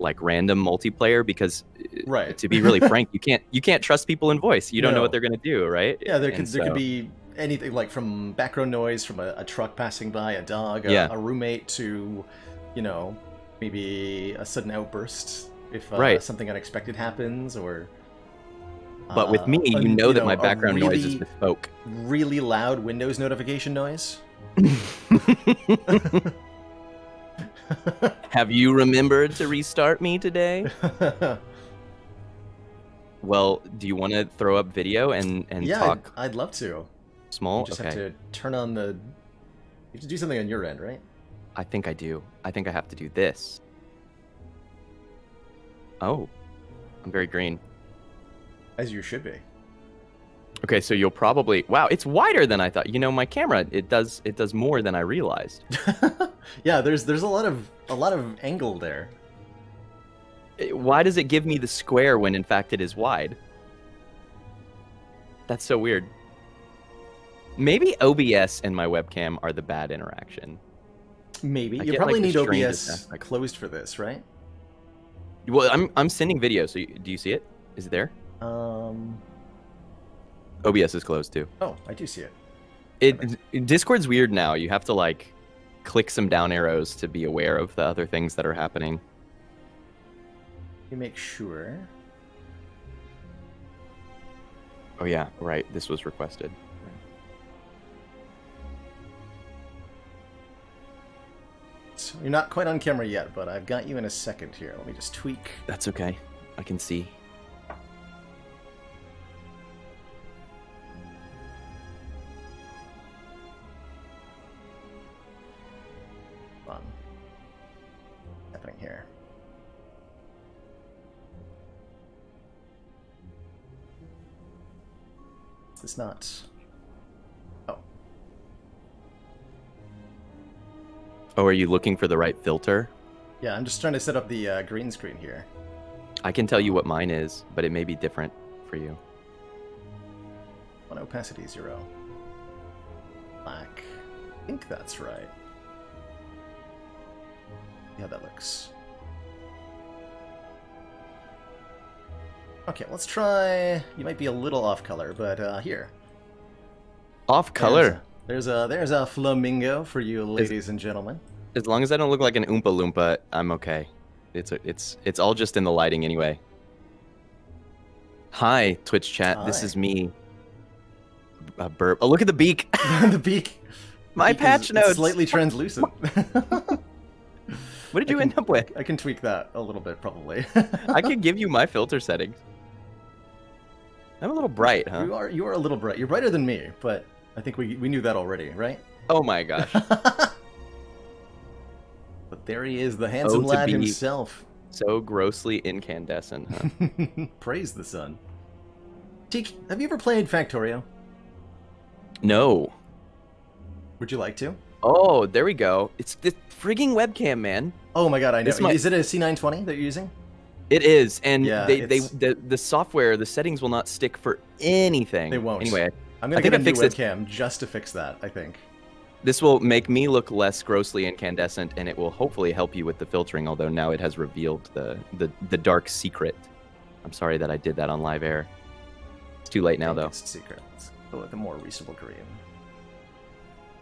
like random multiplayer because, uh, Right. to be really frank, you can't you can't trust people in voice. You don't know what they're gonna do, right? Yeah, there could And there could be anything like from background noise from a, a truck passing by, a dog, a, Yeah. a roommate, to you know maybe a sudden outburst if uh, Right. something unexpected happens, or. But with uh, me, you a- know that my background noise is really, bespoke. really loud Windows notification noise. Have you remembered to restart me today? Well, do you want to throw up video and and yeah, talk I'd, I'd love to. small? You just okay. have to turn on the. You have to do something on your end, right? I think I do. I think I have to do this. Oh, I'm very green. As you should be. Okay, so you'll probably wow, it's wider than I thought. You know, my camera it does it does more than I realized. yeah, there's there's a lot of a lot of angle there. Eh, Why does it give me the square when in fact it is wide? That's so weird. Maybe OBS and my webcam are the bad interaction. Maybe I you get, probably like, need OBS closed for this, right? Well, I'm I'm sending video, so you, do you see it? Is it there? Um. OBS is closed too. Oh, I do see it. It Discord's weird now. You have to like click some down arrows to be aware of the other things that are happening. You make sure. Oh yeah, right. This was requested. So you're not quite on camera yet, but I've got you in a second here. Let me just tweak. That's okay. I can see. Is this not? Oh, Oh, are you looking for the right filter? yeah. I'm just trying to set up the uh, green screen here. I can tell you what mine is, but it may be different for you. One opacity zero. Black. I think that's right. Yeah, that looks. Okay, let's try. You might be a little off color, but uh, here. Off color. There's a there's a flamingo for you, ladies and gentlemen. As long as I don't look like an oompa loompa, I'm okay. It's it's it's all just in the lighting anyway. Hi, Twitch chat. This is me. a burp. Oh, look at the beak. the beak. My beak is- patch it's notes. slightly translucent. What did you I end up with? I can tweak that a little bit, probably. I could give you my filter settings. I'm a little bright, huh? You are you are a little bright. You're brighter than me, but I think we we knew that already, right? Oh my gosh. but there he is, the oh, handsome to lad himself. So grossly incandescent, huh? Praise the sun. Teak, have you ever played Factorio? No. Would you like to? Oh, there we go. It's the frigging webcam, man. Oh my god, I know. Is it a C920 that you're using? It is, and Yeah, they, they the, the software, the settings will not stick for anything. They won't. Anyway, I'm gonna I get a new webcam just to fix that. I think. this will make me look less grossly incandescent, and it will hopefully help you with the filtering. Although now it has revealed the the, the dark secret. I'm sorry that I did that on live air. It's too late now, though. Biggest secret. Oh, Let's with a more reasonable green.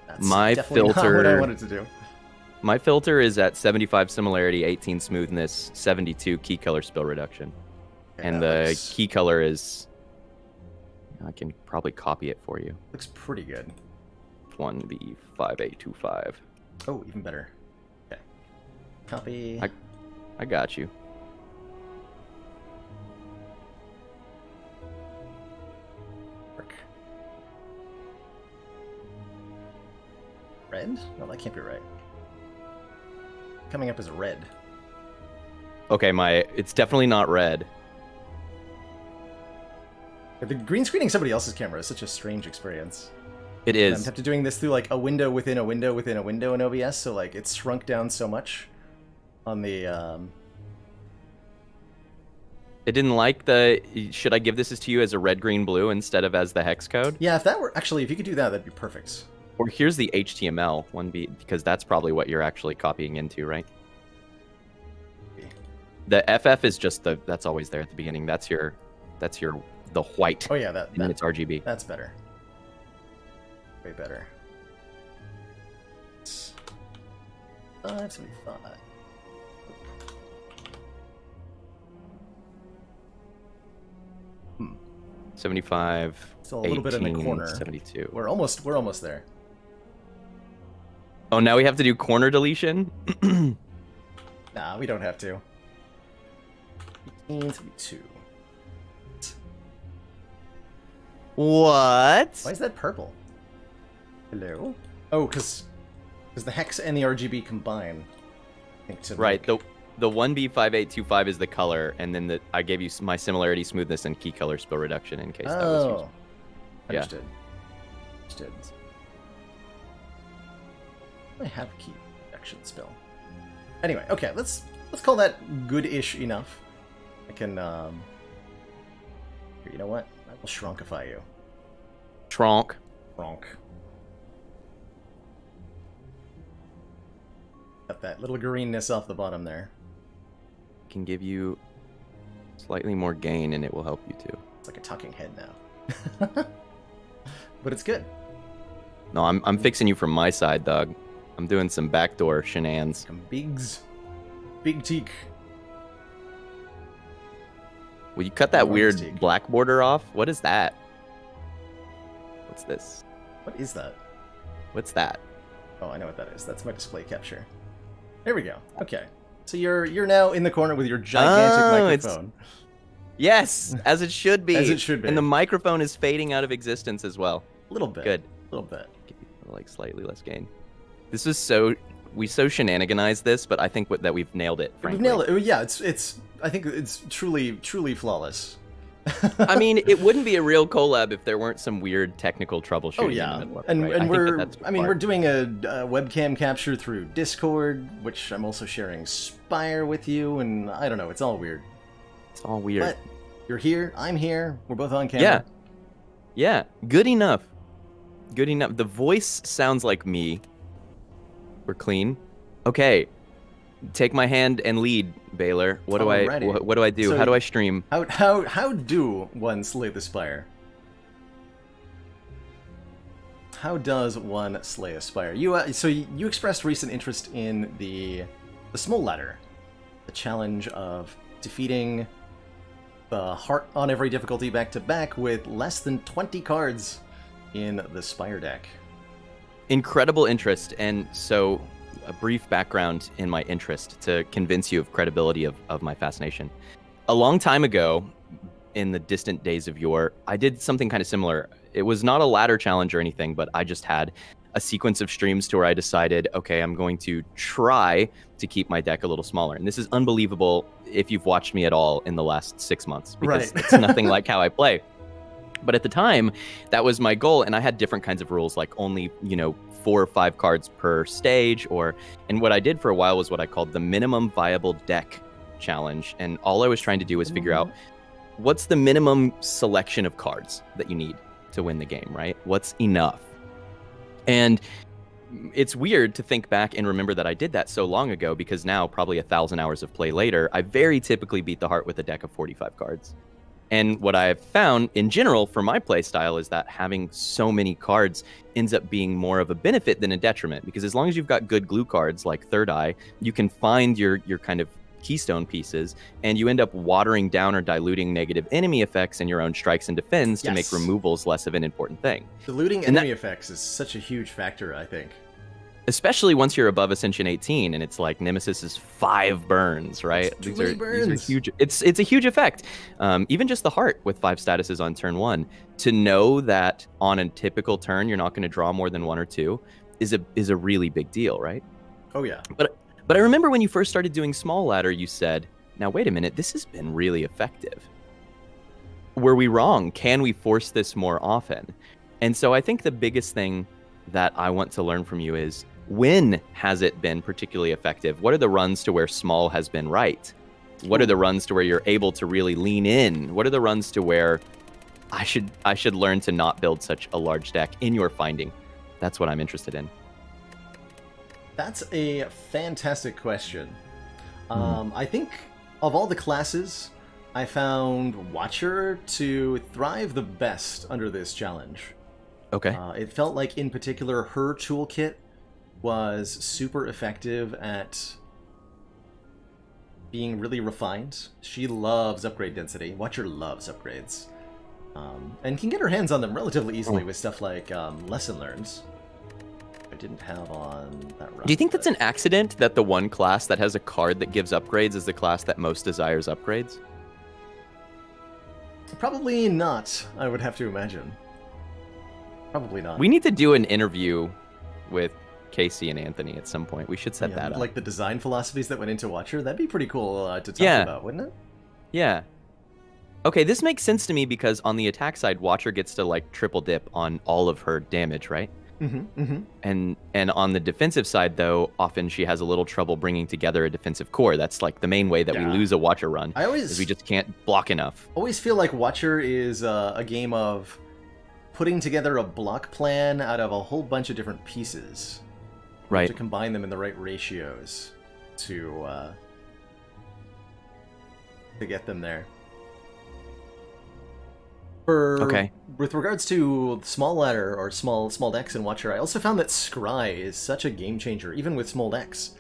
That's My not what I filter- wanted to do. My filter is at 75 similarity, 18 smoothness, 72 key color spill reduction, Okay, and the looks, key color is. I can probably copy it for you. looks pretty good. 1B5825. Oh, even better. Okay. Copy. I- I got you. Work. Red? No, that can't be right. Coming up as red. Okay, my it's definitely not red. The green screening somebody else's camera is such a strange experience. It is. I'm to doing this through like a window within a window within a window in OBS, so like it's shrunk down so much on the um It didn't like the. Should I give this to you as a red, green, blue instead of as the hex code? Yeah, if that were actually if you could do that, that'd be perfect. Or here's the HTML one B because that's probably what you're actually copying into, right? The FF is just the that's always there at the beginning. That's your that's your the white Oh yeah, that, and then that it's RGB. that's better. Way better. Five seventy-five. Hmm. 75 Still a little bit in the corner. 72. We're almost we're almost there. Oh, now we have to do corner deletion? Nah, we don't have to. 1872. what? Why is that purple? Hello? Oh, because because the hex and the RGB combine. I think to Right. make- The the 1B5825 is the color, and then the I gave you my similarity, smoothness, and key color spill reduction in case that was Oh. useful. Yeah. Understood. I have key action spell. Anyway, okay, let's let's call that good-ish enough. I can um here, you know what? I will shrunkify you. Tronk. Bronk. Got that little greenness off the bottom there. can give you slightly more gain, and it will help you too. It's like a talking head now. but it's good. No, I'm I'm fixing you from my side, dog. I'm doing some backdoor shenanigans. Some bigs. Big teak. Will you cut that weird teak. black border off? What is that? What's this? What is that? What's that? Oh, I know what that is. That's my display capture. There we go. Okay. So you're you're now in the corner with your gigantic Oh, it's- microphone. Yes, as it should be. As it should be. And the microphone is fading out of existence as well. A little bit. Good. A little bit. Like slightly less gain. This is so we so shenaniganized this, but I think that we've nailed it. Frankly. We've nailed it. Yeah, it's it's. I think it's truly truly flawless. I mean, it wouldn't be a real collab if there weren't some weird technical troubleshooting. Oh yeah, it, and right? And that we're that's I mean we're doing a, a webcam capture through Discord, which I'm also sharing Spire with you, and I don't know, it's all weird. it's all weird. But you're here, I'm here, we're both on camera. Yeah. Yeah, good enough. Good enough. The voice sounds like me. We're clean. Okay. Take my hand and lead, Baalor. What do I what, what do I do? So How do I stream? How how how do one slay the Spire? How does one slay a Spire? You uh, so you you expressed recent interest in the the small ladder, the challenge of defeating the heart on every difficulty back to back with less than 20 cards in the Spire deck? Incredible interest, and so a brief background in my interest to convince you of credibility of, of my fascination. A long time ago, in the distant days of yore, I did something kind of similar. It was not a ladder challenge or anything, but I just had a sequence of streams to where I decided, okay, I'm going to try to keep my deck a little smaller. And this is unbelievable if you've watched me at all in the last six months because Right. it's nothing like how I play. But at the time, that was my goal, and I had different kinds of rules, like only you know four or five cards per stage, or and what I did for a while was what I called the minimum viable deck challenge, and all I was trying to do was figure out mm-hmm. what's the minimum selection of cards that you need to win the game, right? What's enough? And it's weird to think back and remember that I did that so long ago because now, probably a thousand hours of play later, I very typically beat the heart with a deck of 45 cards. And what I have found in general for my playstyle is that having so many cards ends up being more of a benefit than a detriment because as long as you've got good glue cards like Third Eye, you can find your your kind of keystone pieces and you end up watering down or diluting negative enemy effects in your own strikes and defends to make removals less of an important thing. Diluting And that- enemy effects is such a huge factor, I think. Especially once you're above Ascension 18 and it's like Nemesis is five burns, right? It's these, are, burns. these are huge. It's it's a huge effect. Um, even just the heart with five statuses on turn one. To know that on a typical turn you're not going to draw more than one or two is a is a really big deal, right? Oh yeah. But but I remember when you first started doing small ladder, you said, "Now wait a minute, this has been really effective." Were we wrong? Can we force this more often? And so I think the biggest thing that I want to learn from you is when has it been particularly effective? What are the runs to where small has been right? What are the runs to where you're able to really lean in? What are the runs to where I should I should learn to not build such a large deck in your finding? That's what I'm interested in. That's a fantastic question. Hmm. Um, I think of all the classes, I found Watcher to thrive the best under this challenge. Okay. Uh, it felt like, in particular, her toolkit was super effective at being really refined. She loves upgrade density. Watcher loves upgrades. Um, and can get her hands on them relatively easily Oh. with stuff like um, Lesson Learned. I didn't have on that run. Do you think that's an accident that the one class that has a card that gives upgrades is the class that most desires upgrades? Probably not, I would have to imagine. Probably not. We need to do an interview with Casey and Anthony at some point. We should set Yeah, that up. Like the design philosophies that went into Watcher, that'd be pretty cool uh, to talk Yeah. about, wouldn't it? yeah. Okay, this makes sense to me because on the attack side, Watcher gets to like triple dip on all of her damage, right? Mm-hmm, mm-hmm. And and on the defensive side, though, often she has a little trouble bringing together a defensive core. That's like the main way that Yeah. we lose a Watcher run. I always we just can't block enough. always feel like Watcher is uh, a game of putting together a block plan out of a whole bunch of different pieces Right. to combine them in the right ratios to uh, to get them there. For Okay. with regards to small ladder or small small decks in Watcher, I also found that Scry is such a game changer, even with small decks.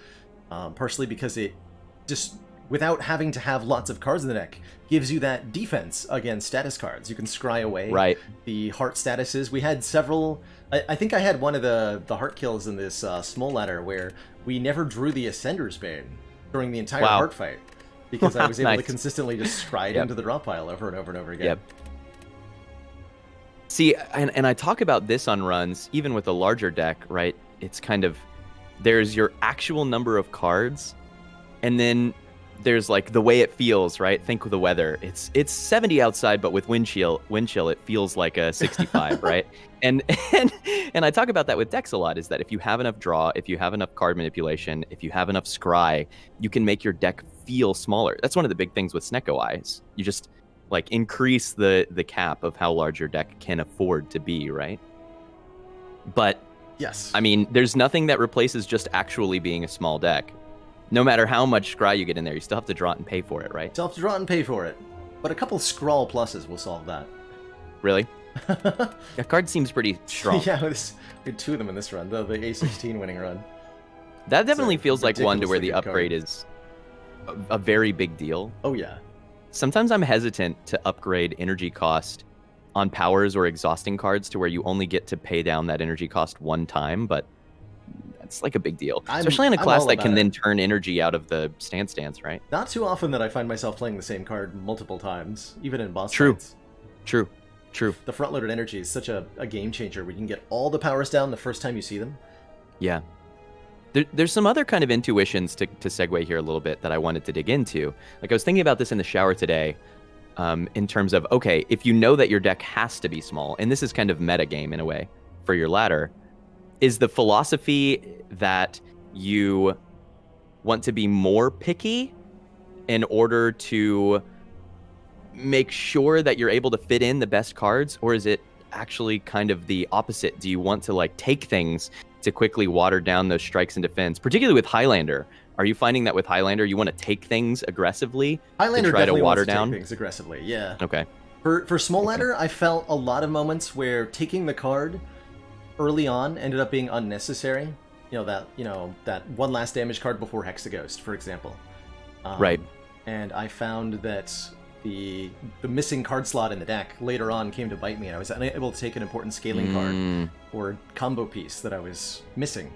Um, partially because it just without having to have lots of cards in the deck gives you that defense against status cards. You can scry away Right. the heart statuses. We had several. I, I think I had one of the the heart kills in this uh, small ladder where we never drew the Ascender's Bane during the entire Wow. heart fight because I was able to consistently just it Yep. into the draw pile over and over and over again. Yep. See, and, and I talk about this on runs, even with a larger deck, right? It's kind of there's your actual number of cards, and then there's like the way it feels, right? Think of the weather. It's it's 70 outside, but with wind chill, wind chill, it feels like a 65, right? And and and I talk about that with decks a lot. Is that if you have enough draw, if you have enough card manipulation, if you have enough scry, you can make your deck feel smaller. That's one of the big things with Snecko Eyes. You just like increase the the cap of how large your deck can afford to be, right? But Yes. I mean, there's nothing that replaces just actually being a small deck. No matter how much scry you get in there, you still have to draw it and pay for it, right? Still have to draw it and pay for it. But a couple scrawl pluses will solve that. Really? That card seems pretty strong. yeah, had two of them in this run, the, the A16 winning run. That definitely feels like one to where the upgrade card. is a, a very big deal. Oh yeah. Sometimes I'm hesitant to upgrade energy cost on powers or exhausting cards to where you only get to pay down that energy cost one time, but that's like a big deal, I'm- especially in a class that can it. then turn energy out of the stance stance, right? Not too often that I find myself playing the same card multiple times, even in boss True. fights. True, true. The front-loaded energy is such a, a game changer. We can get all the powers down the first time you see them. Yeah. There, there's some other kind of intuitions to, to segue here a little bit that I wanted to dig into. Like I was thinking about this in the shower today, um, in terms of okay, if you know that your deck has to be small, and this is kind of meta game in a way for your ladder, is the philosophy that you want to be more picky in order to make sure that you're able to fit in the best cards, or is it actually kind of the opposite? Do you want to like take things to quickly water down those strikes and defense, particularly with Highlander? Are you finding that with Highlander you want to take things aggressively Highlander to try to water to down? things aggressively. Yeah. Okay. For for small Okay. I felt a lot of moments where taking the card early on ended up being unnecessary. You know that you know that one last damage card before Hexaghost, for example. Um, Right. And I found that the the missing card slot in the deck later on came to bite me, and I was unable to take an important scaling card Mm, or combo piece that I was missing.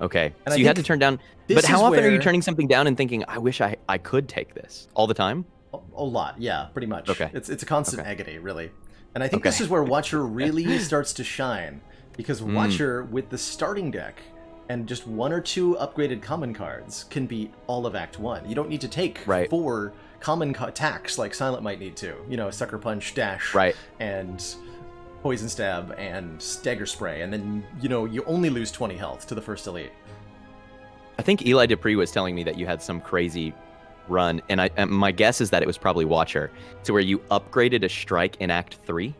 okay. And so I you had to turn down. But how often are you turning something down and thinking, I wish I, I could take this? All the time? A, a lot, yeah, pretty much. Okay. It's it's a constant Okay. agony, really. And I think this is where Watcher really starts to shine because Mm. Watcher with the starting deck and just one or two upgraded common cards can beat all of Act One. You don't need to take Right. four common co- attacks like Silent might need to. You know, Sucker Punch, Dash, Right. and Poison Stab and Dagger Spray, and then you know you only lose 20 health to the first elite. I think Eli Dupree was telling me that you had some crazy run, and I and my guess is that it was probably Watcher, to where you upgraded a strike in Act Three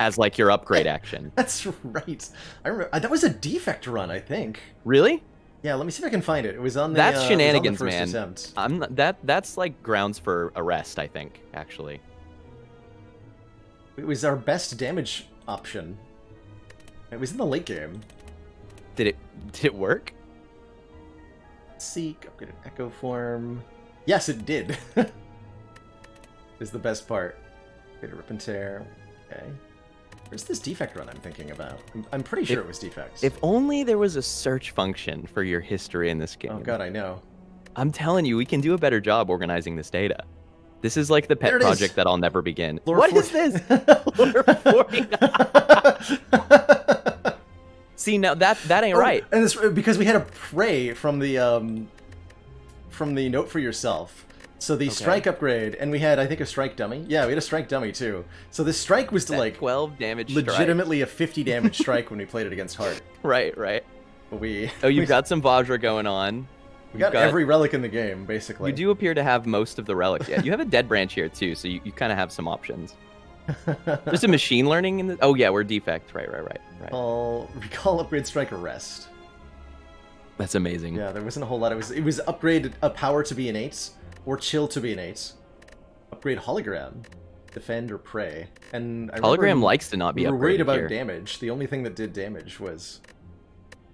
as like your upgrade action. That's right. I remember uh, that was a defect run, I think. Really? Yeah, let me see if I can find it. It was on the That's uh, it was on the shenanigans, first man. Attempt. I'm not, that that's like grounds for arrest. I think actually. It was our best damage option. It was in the late game. Did it did it work? Seek, upgraded Echo Form. Yes, it did. is the best part. Upgraded Rip and Tear. Okay. Where's this defect run I'm thinking about? I'm, I'm pretty sure If- it was defects. If only there was a search function for your history in this game. oh god, I know. I'm telling you, we can do a better job organizing this data. This is like the pet it is. project that I'll never begin. Lore what is four- this? Lore 49. See now that that ain't Oh, right. And it's because we had a prey from the um from the note for yourself. So the strike upgrade, and we had I think a strike dummy. Yeah, we had a strike dummy too. So this strike was to That like 12 damage strike. legitimately a 50 damage strike when we played it against Heart. Right, right. But we Oh, you've we, got some Vajra going on. we got, You've every relic in the game basically. You do appear to have most of the relics. Yeah, you have a dead branch here too, so you, you kind of have some options. There's a machine learning in the. Oh yeah, we're defect. Right, right, right, right. Recall, recall upgrade strike arrest. That's amazing. Yeah, there wasn't a whole lot. It was it was upgrade a power to be innate or chill to be innate. Upgrade hologram, defend or pray. And I Hologram likes to not be we were worried about here. damage. The only thing that did damage was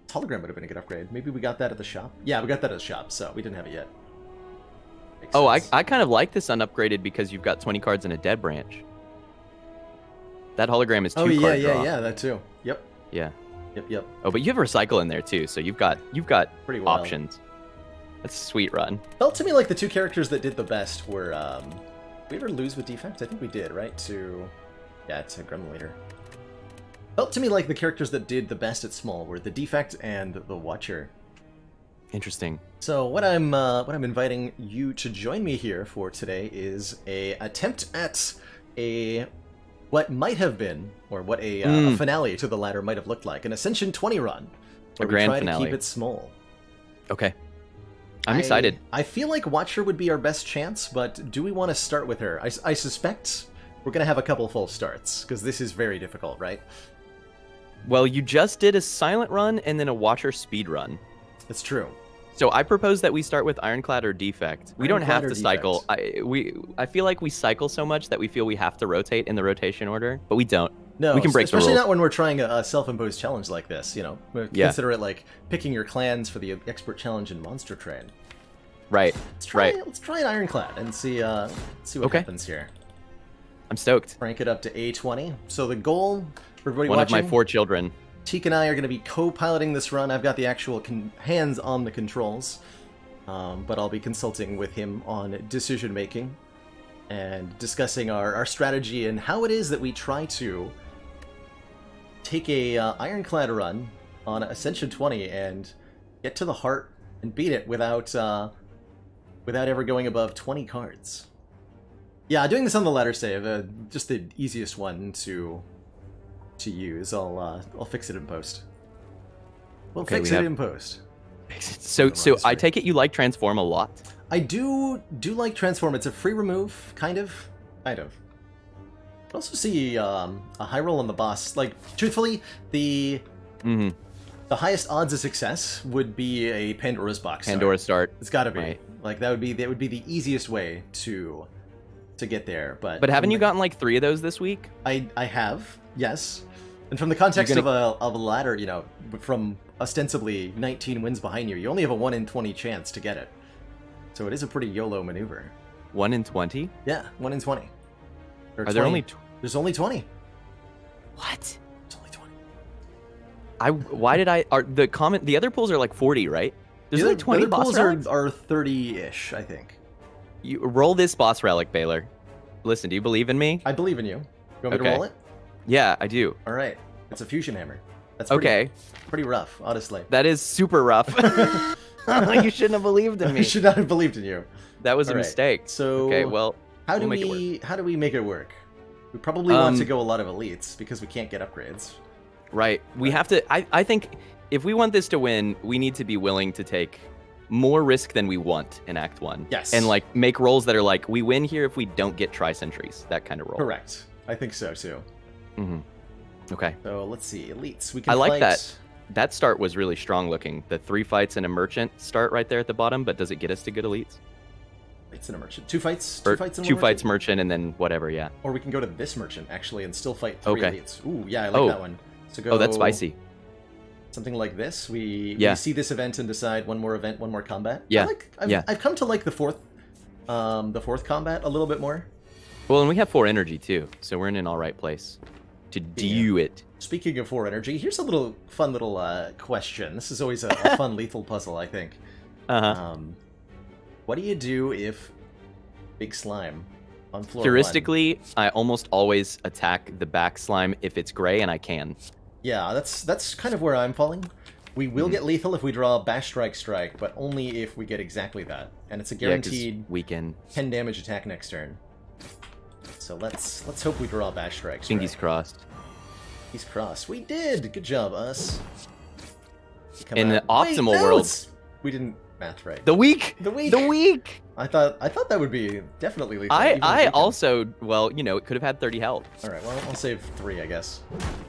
hologram would have been a good upgrade. Maybe we got that at the shop. Yeah, we got that at the shop, so we didn't have it yet. Makes Oh, I, sense. I kind of like this unupgraded because you've got 20 cards in a dead branch. That hologram is oh, two Oh yeah, yeah, draw. yeah, that too. Yep, Yeah. yep, yep. Oh, but you have recycle in there too, so you've got you've got Pretty well. options. That's a sweet run. Felt to me like the two characters that did the best were um we ever lose with defect? I think we did, right? To yeah, to Gremlin Leader. Felt to me like the characters that did the best at small were the defect and the Watcher. Interesting. So what I'm uh, what I'm inviting you to join me here for today is a attempt at a what might have been or what a, uh, a Mm. finale to the ladder might have looked like an Ascension 20 run. Where we grand try to keep it small. Okay. I'm excited. I feel like Watcher would be our best chance, but do we want to start with her? I, I suspect we're going to have a couple full starts, because this is very difficult, right? Well, you just did a silent run and then a watcher speed run. That's true. So I propose that we start with ironclad or defect. We don't have to cycle. I we I feel like we cycle so much that we feel we have to rotate in the rotation order, but we don't. No, We can break the especially not when we're trying a, a self-imposed challenge like this. You know, Yeah. consider it like picking your clans for the expert challenge in Monster Train. Right. Let's try. Right. Let's try an ironclad and see. Uh, see what Okay. happens here. I'm stoked. Crank it up to A20. So the goal for everybody One watching, of my four children. Teak and I are going to be co-piloting this run. I've got the actual hands on the controls, um, but I'll be consulting with him on decision making and discussing our, our strategy and how it is that we try to take a uh, ironclad run on Ascension 20 and get to the heart and beat it without uh, without ever going above 20 cards. Yeah, doing this on the ladder save, uh, just the easiest one to to use. I'll uh, I'll fix it in post. We'll Okay, fix we it have- in post. So so I take it you like transform a lot. I do do like transform. It's a free remove, kind of, kind of. I also see um, a high roll on the boss. Like, truthfully, the hmm the highest odds of success would be a Pandora's box. start. Pandora start. It's got to be. Right. Like that would be that would be the easiest way to to get there. But But haven't you the- gotten like three of those this week? I I have yes, and from the context You're of a of a ladder, you know, from ostensibly 19 wins behind you, you only have a one in 20 chance to get it. So it is a pretty YOLO maneuver. One in twenty. Yeah, one in 20. Or Are there only? Tw- There's only 20. what? It's only 20. I why did I? Are the comment? The other pools are like forty, right? There's the only other, the twenty other boss pools relics? are, are 30-ish, I think. You roll this boss relic, Baalor. Listen, do you believe in me? I believe in you. You want me to roll it? Yeah, I do. All right. It's a fusion hammer. That's pretty, Okay, pretty rough, honestly. that is super rough. you shouldn't have believed in I me. should not have believed in you. That was a All right, mistake. So Okay, well, how do we'll make it we how do we make it work? We probably want Um, to go a lot of elites because we can't get upgrades. right. We have to. I, I think if we want this to win, we need to be willing to take more risk than we want in Act One. Yes. And like make rolls that are like we win here if we don't get tri sentries. That kind of roll. Correct. I think so too. Mm-hmm. Okay. So let's see, elites. We can I like that. That start was really strong looking. The three fights and a merchant start right there at the bottom, but does it get us to good elites? It's in a merchant. Two fights. Two Or fights in two one fights merchant? merchant and then whatever, yeah. Or we can go to this merchant actually and still fight three Okay. elites. Ooh, yeah, I like Oh. that one. So go Oh, that's spicy. Something like this. We, Yeah. we see this event and decide one more event, one more combat. I Yeah, like, I've, yeah. I've come to like the fourth, um, the fourth combat a little bit more. Well, and we have four energy too, so we're in an all right place to do it. Speaking of four energy, here's a little fun little uh, question. This is always a, a fun lethal puzzle, I think. Uh huh. Um, what do you do if big slime on floor one- Heuristically, I almost always attack the back slime if it's gray, and I can. Yeah, that's that's kind of where I'm falling. We will Mhm. get lethal if we draw bash strike strike, but only if we get exactly that, and it's a guaranteed we can. 10 damage attack next turn. So let's let's hope we draw bash strike. Fingers strike. crossed. He's crossed. We did. Good job, us. Come In the out- Wait, optimal no, world- we didn't math right. The week. The week. The week. I thought I thought that would be definitely lethal. I I also well, you know, it could have had 30 health. All right. Well, I'll save three, I guess.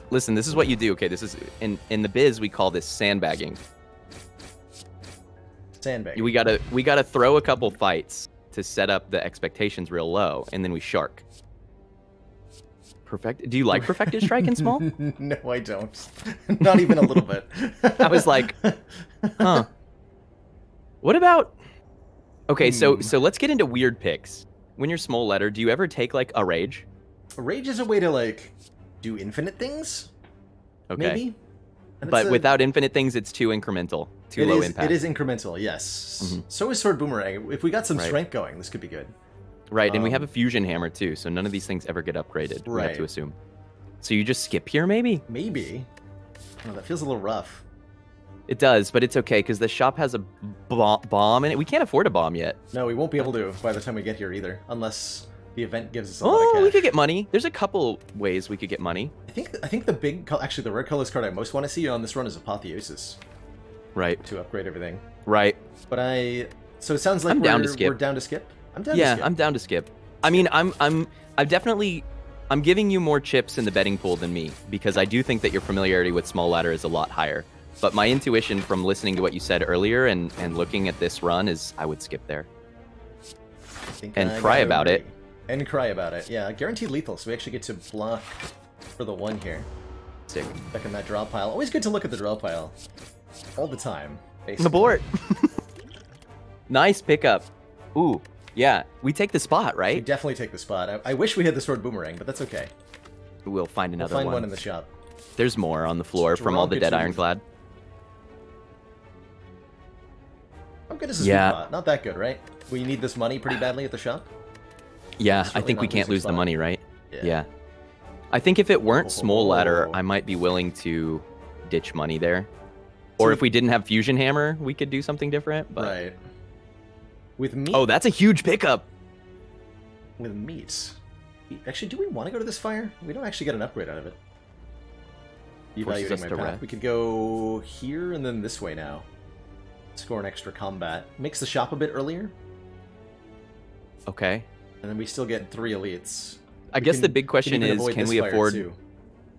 Listen, this is what you do. Okay, this is in in the biz we call this sandbagging. Sandbag. We gotta we gotta throw a couple fights to set up the expectations real low, and then we shark. Perfect. Do you like perfected strike in small? no, I don't. Not even a little bit. I was like, huh. What about? Okay, so Hmm. so let's get into weird picks. When you're small letter, do you ever take like a rage? Rage is a way to like do infinite things. Okay, Maybe. And but a- without infinite things, it's too incremental, too it low is- impact. It is incremental, yes. Mhm. So is sword boomerang. If we got some Right. strength going, this could be good. Right, and we have a Um, fusion hammer too, so none of these things ever get upgraded. We have Right. to assume. So you just skip here, maybe? Maybe. Oh, that feels a little rough. It does, but it's okay because the shop has a bomb in it. We can't afford a bomb yet. No, we won't be able to by the time we get here either, unless the event gives us a Oh, we could get money. There's a couple ways we could get money. I think I think the big, actually the red colors card I most want to see on this run is Apotheosis Right, to upgrade everything. right. But I, so it sounds like I'm we're, down to skip. we're down to skip. I'm down yeah, to skip. I'm down to skip. I mean, I'm I'm I've definitely I'm giving you more chips in the betting pool than me because I do think that your familiarity with small ladder is a lot higher. But my intuition from listening to what you said earlier and and looking at this run is I would skip there. And I cry gotta about it. And cry about it. Yeah, guaranteed lethal. So we actually get to block for the one here. Sick. Back in that draw pile. Always good to look at the draw pile. All the time. Basically. The board. nice pickup. Ooh, Yeah, we take the spot, We right? definitely take the spot. I, I wish we had the sword boomerang, but that's okay. We'll find We'll another find one. one in the shop. There's more on the floor from all the dead ironclad. Oh, How good is this Yeah. yeah. Not that good, right? We need this money pretty badly at the shop. Yeah, I think we can't lose the money, right? Yeah. I think if it weren't small oh. ladder, I might be willing to ditch money there. Or if we didn't have fusion hammer, we could do something different. But Right. With meat. oh, that's a huge pickup. with meat. Actually, do we want to go to this fire? We don't actually get an upgrade out of it. Evaluating my path. We could go here and then this way now. Score an extra combat. Makes the shop a bit earlier, Okay. and then we still get three elites. I We guess the big question is, can we afford too.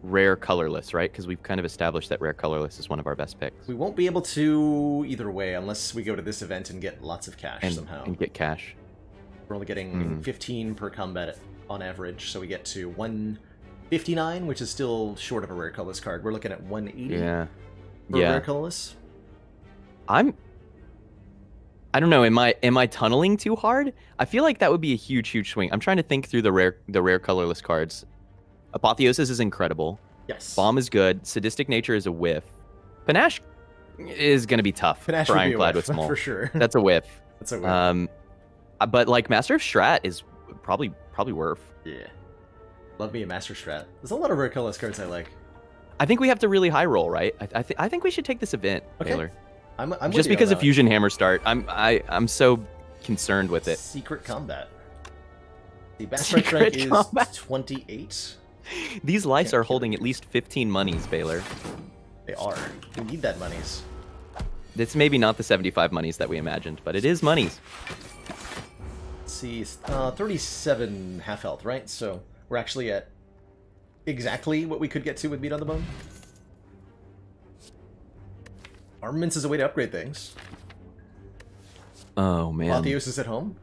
Rare colorless, right? Because we've kind of established that rare colorless is one of our best picks. We won't be able to either way unless we go to this event and get lots of cash and, somehow. and get cash. We're only getting Hmm. 15 per combat on average, so we get to 159, which is still short of a rare colorless card. We're looking at 180 Yeah. for yeah. rare colorless. I'm I don't know, am I am I tunneling too hard? I feel like that would be a huge, huge swing. I'm trying to think through the rare the rare colorless cards. Apotheosis is incredible. Yes. Bomb is good. Sadistic nature is a whiff. Panache is gonna be tough Panache for would be a Ironclad whiff, with small. for sure. That's a whiff. That's a whiff. Um uh, but like Master of Strat is probably probably worth. yeah. Love me a Master Strat. There's a lot of rare colorless cards I like. I think we have to really high roll, right? I, I, th- I think we should take this event, Okay. Taylor. I'm, I'm Just because of. Fusion Hammer start, I'm I I'm so concerned with it. Secret combat. The best strike Secret rank is combat. 28. These lice are holding at least 15 monies, Baalor. They are. We need that monies. It's maybe not the 75 monies that we imagined, but it is monies. Let's see. Uh, 37 half health, right? So we're actually at exactly what we could get to with Meat on the Bone. Armaments is a way to upgrade things. Oh man. Apotheosis at home.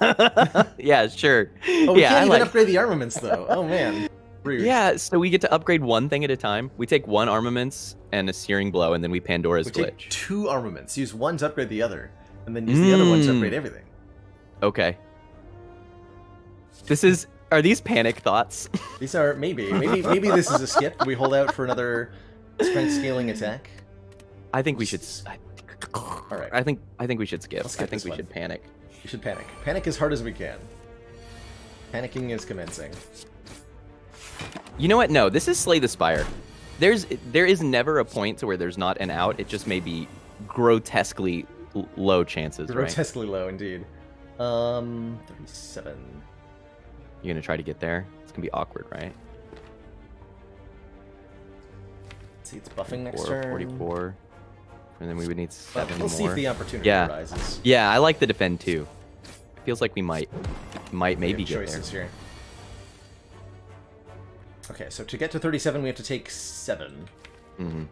yeah, sure. Oh, we yeah, can't I even like. upgrade the armaments, though. Oh, man. Rude. Yeah, so we get to upgrade one thing at a time. We take one armaments and a searing blow, and then we Pandora's We glitch. two armaments. Use one to upgrade the other, and then use the other one to Mm. upgrade everything. Okay. This is. Are these panic thoughts? These are maybe, maybe, maybe this is a skip. We hold out for another strength scaling attack. I think we should. I, All right. I think. I think we should skip. Skip I think we one. should panic. We should panic. Panic as hard as we can. Panicking is commencing. You know what? No, this is Slay the Spire. There's there is never a point to where there's not an out. It just may be grotesquely low chances, right? Grotesquely low, indeed. Um, 37. You're gonna try to get there. It's gonna be awkward, right? Let's see, it's buffing next turn. 44. And then we would need seven we'll more. see if the opportunity Yeah. arises. Yeah, I like the defend too. It feels like we might, might maybe get there. here. Okay, so to get to 37, we have to take 7. Mm -hmm.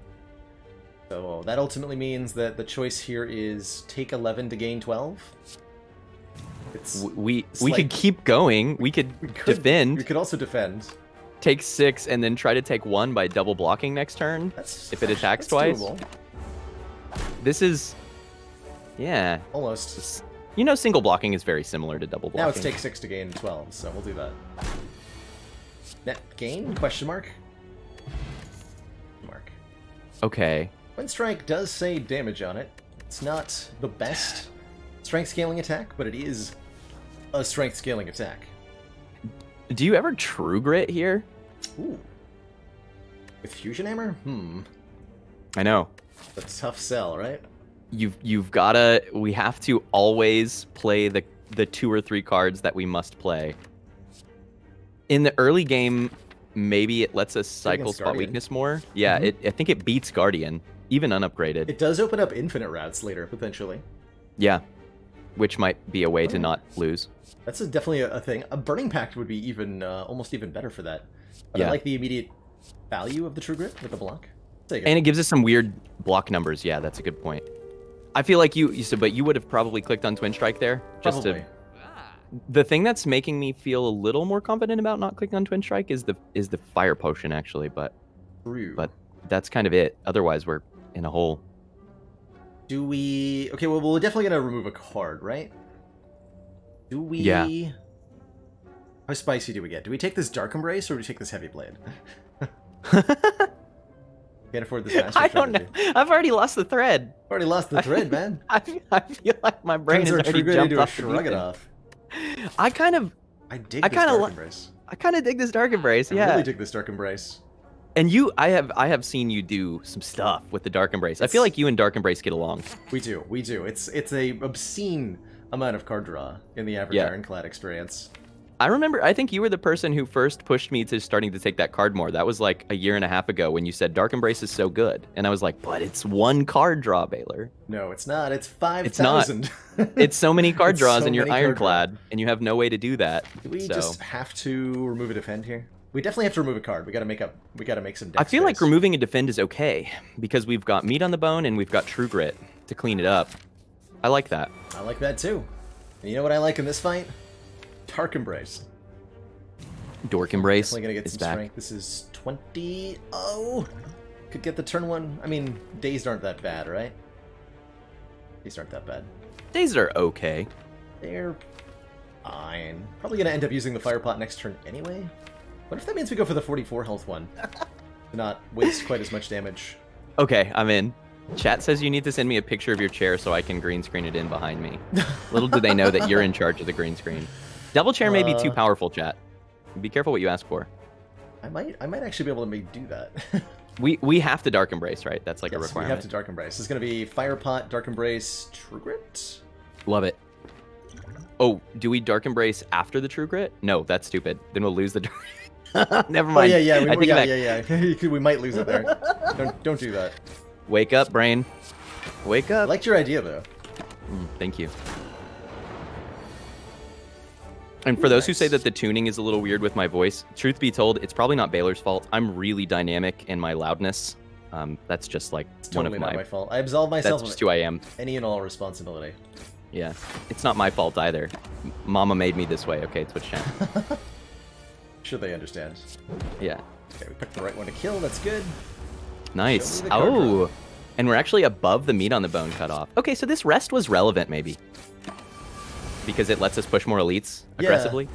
So that ultimately means that the choice here is take 11 to gain 12. It's We we, It's we like- could keep going. We could, we could, defend, We could also defend. take six, and then try to take one by double blocking next turn. That's If it attacks that's twice? doable. This is, yeah. almost. You know, single blocking is very similar to double blocking. Now it's take six to gain 12, so we'll do that. Net gain? Question mark. Mark. Okay. Twin Strike does say damage on it. It's not the best strength scaling attack, but it is a strength scaling attack. Do you ever true grit here? Ooh. With Fusion Hammer? Hmm. I know. A tough sell, right? You've you've gotta. We have to always play the the two or three cards that we must play. In the early game, maybe it lets us cycle spot Guardian. weakness more. Yeah, Mhm. it, I think it beats Guardian, even unupgraded. It does open up infinite routes later, potentially. yeah, which might be a way to Oh. not lose. That's a, definitely a, a thing. A Burning Pact would be even, uh, almost even better for that. But I like the immediate value of the True Grit with the block. It. And it gives us some weird block numbers. Yeah, that's a good point. I feel like you, you said, but you would have probably clicked on Twin Strike there. Just Probably. to the thing that's making me feel a little more confident about not clicking on Twin Strike is the is the fire potion actually, but True. but that's kind of it. Otherwise, we're in a hole. Do we... Okay, well, we're definitely to remove a card, right? Do we... Yeah. How spicy do we get? Do we take this Dark Embrace or do we take this Heavy Blade? Can't afford this master I don't know. I've already lost the thread. Already lost the thread, man. I, I feel like my brain Turns our already jumped off. shrug it off. I kind of, I dig I this Dark li- Embrace. I kind of dig this dark embrace. I Yeah. really dig this Dark Embrace. and you, I have, I have seen you do some stuff with the dark embrace. I feel like you and dark embrace get along. We do, we do. It's it's a obscene amount of card draw in the average Yeah. Ironclad experience. I remember. I think you were the person who first pushed me to starting to take that card more. That was like a year and a half ago when you said Dark Embrace is so good, and I was like, but it's one card draw, Baalor. No, it's not. It's five It's not. It's so many card draws, so and you're many card draw. ironclad, and you have no way to do that. Do we so. just have to remove a defend here? We definitely have to remove a card. We got to make up. We got to make some. I feel like removing a defend is okay because we've got meat on the bone and we've got true grit to clean it up. I like that. I like that too. And you know what I like in this fight? Dark Embrace. Dork embrace Definitely gonna get is some back. strength. This is twenty. Oh, could get the turn one. I mean, dazed aren't that bad, right? These aren't that bad. Days are okay. They're fine. Probably gonna end up using the fire pot next turn anyway. What if that means we go for the 44 health one? to not waste quite as much damage. Okay, I'm in. Chat says you need to send me a picture of your chair so I can green screen it in behind me. Little do they know that you're in charge of the green screen. Double chair may be too Uh, powerful, chat. Be careful what you ask for. I might, I might actually be able to make do that. We we have to dark embrace, right? That's like a yes, we have to Dark Embrace. It's gonna be Fire Pot, Dark Embrace, True Grit. Love it. Oh, do we dark embrace after the true grit? No, that's stupid. Then we'll lose the. dark- Never Oh mind. yeah, yeah, we, I yeah, yeah, yeah. we might lose it there. don't, don't do that. Wake up, brain. Wake I up. liked your idea though. Mm, thank you. And for those who say that the tuning is a little weird with my voice, truth be told, it's probably not Baalor's fault. I'm really dynamic in my loudness. Um, that's just like It's one totally of not my. my fault. I absolve myself that's just who I am. any and all responsibility. Yeah, it's not my fault either. Mama made me this way. Okay, Twitch chat. Should they understand? Yeah, Okay, we picked the right one to kill. That's good. nice. Oh, and we're actually above the meat on the bone cutoff. Okay, so this rest was relevant maybe because it lets us push more elites aggressively.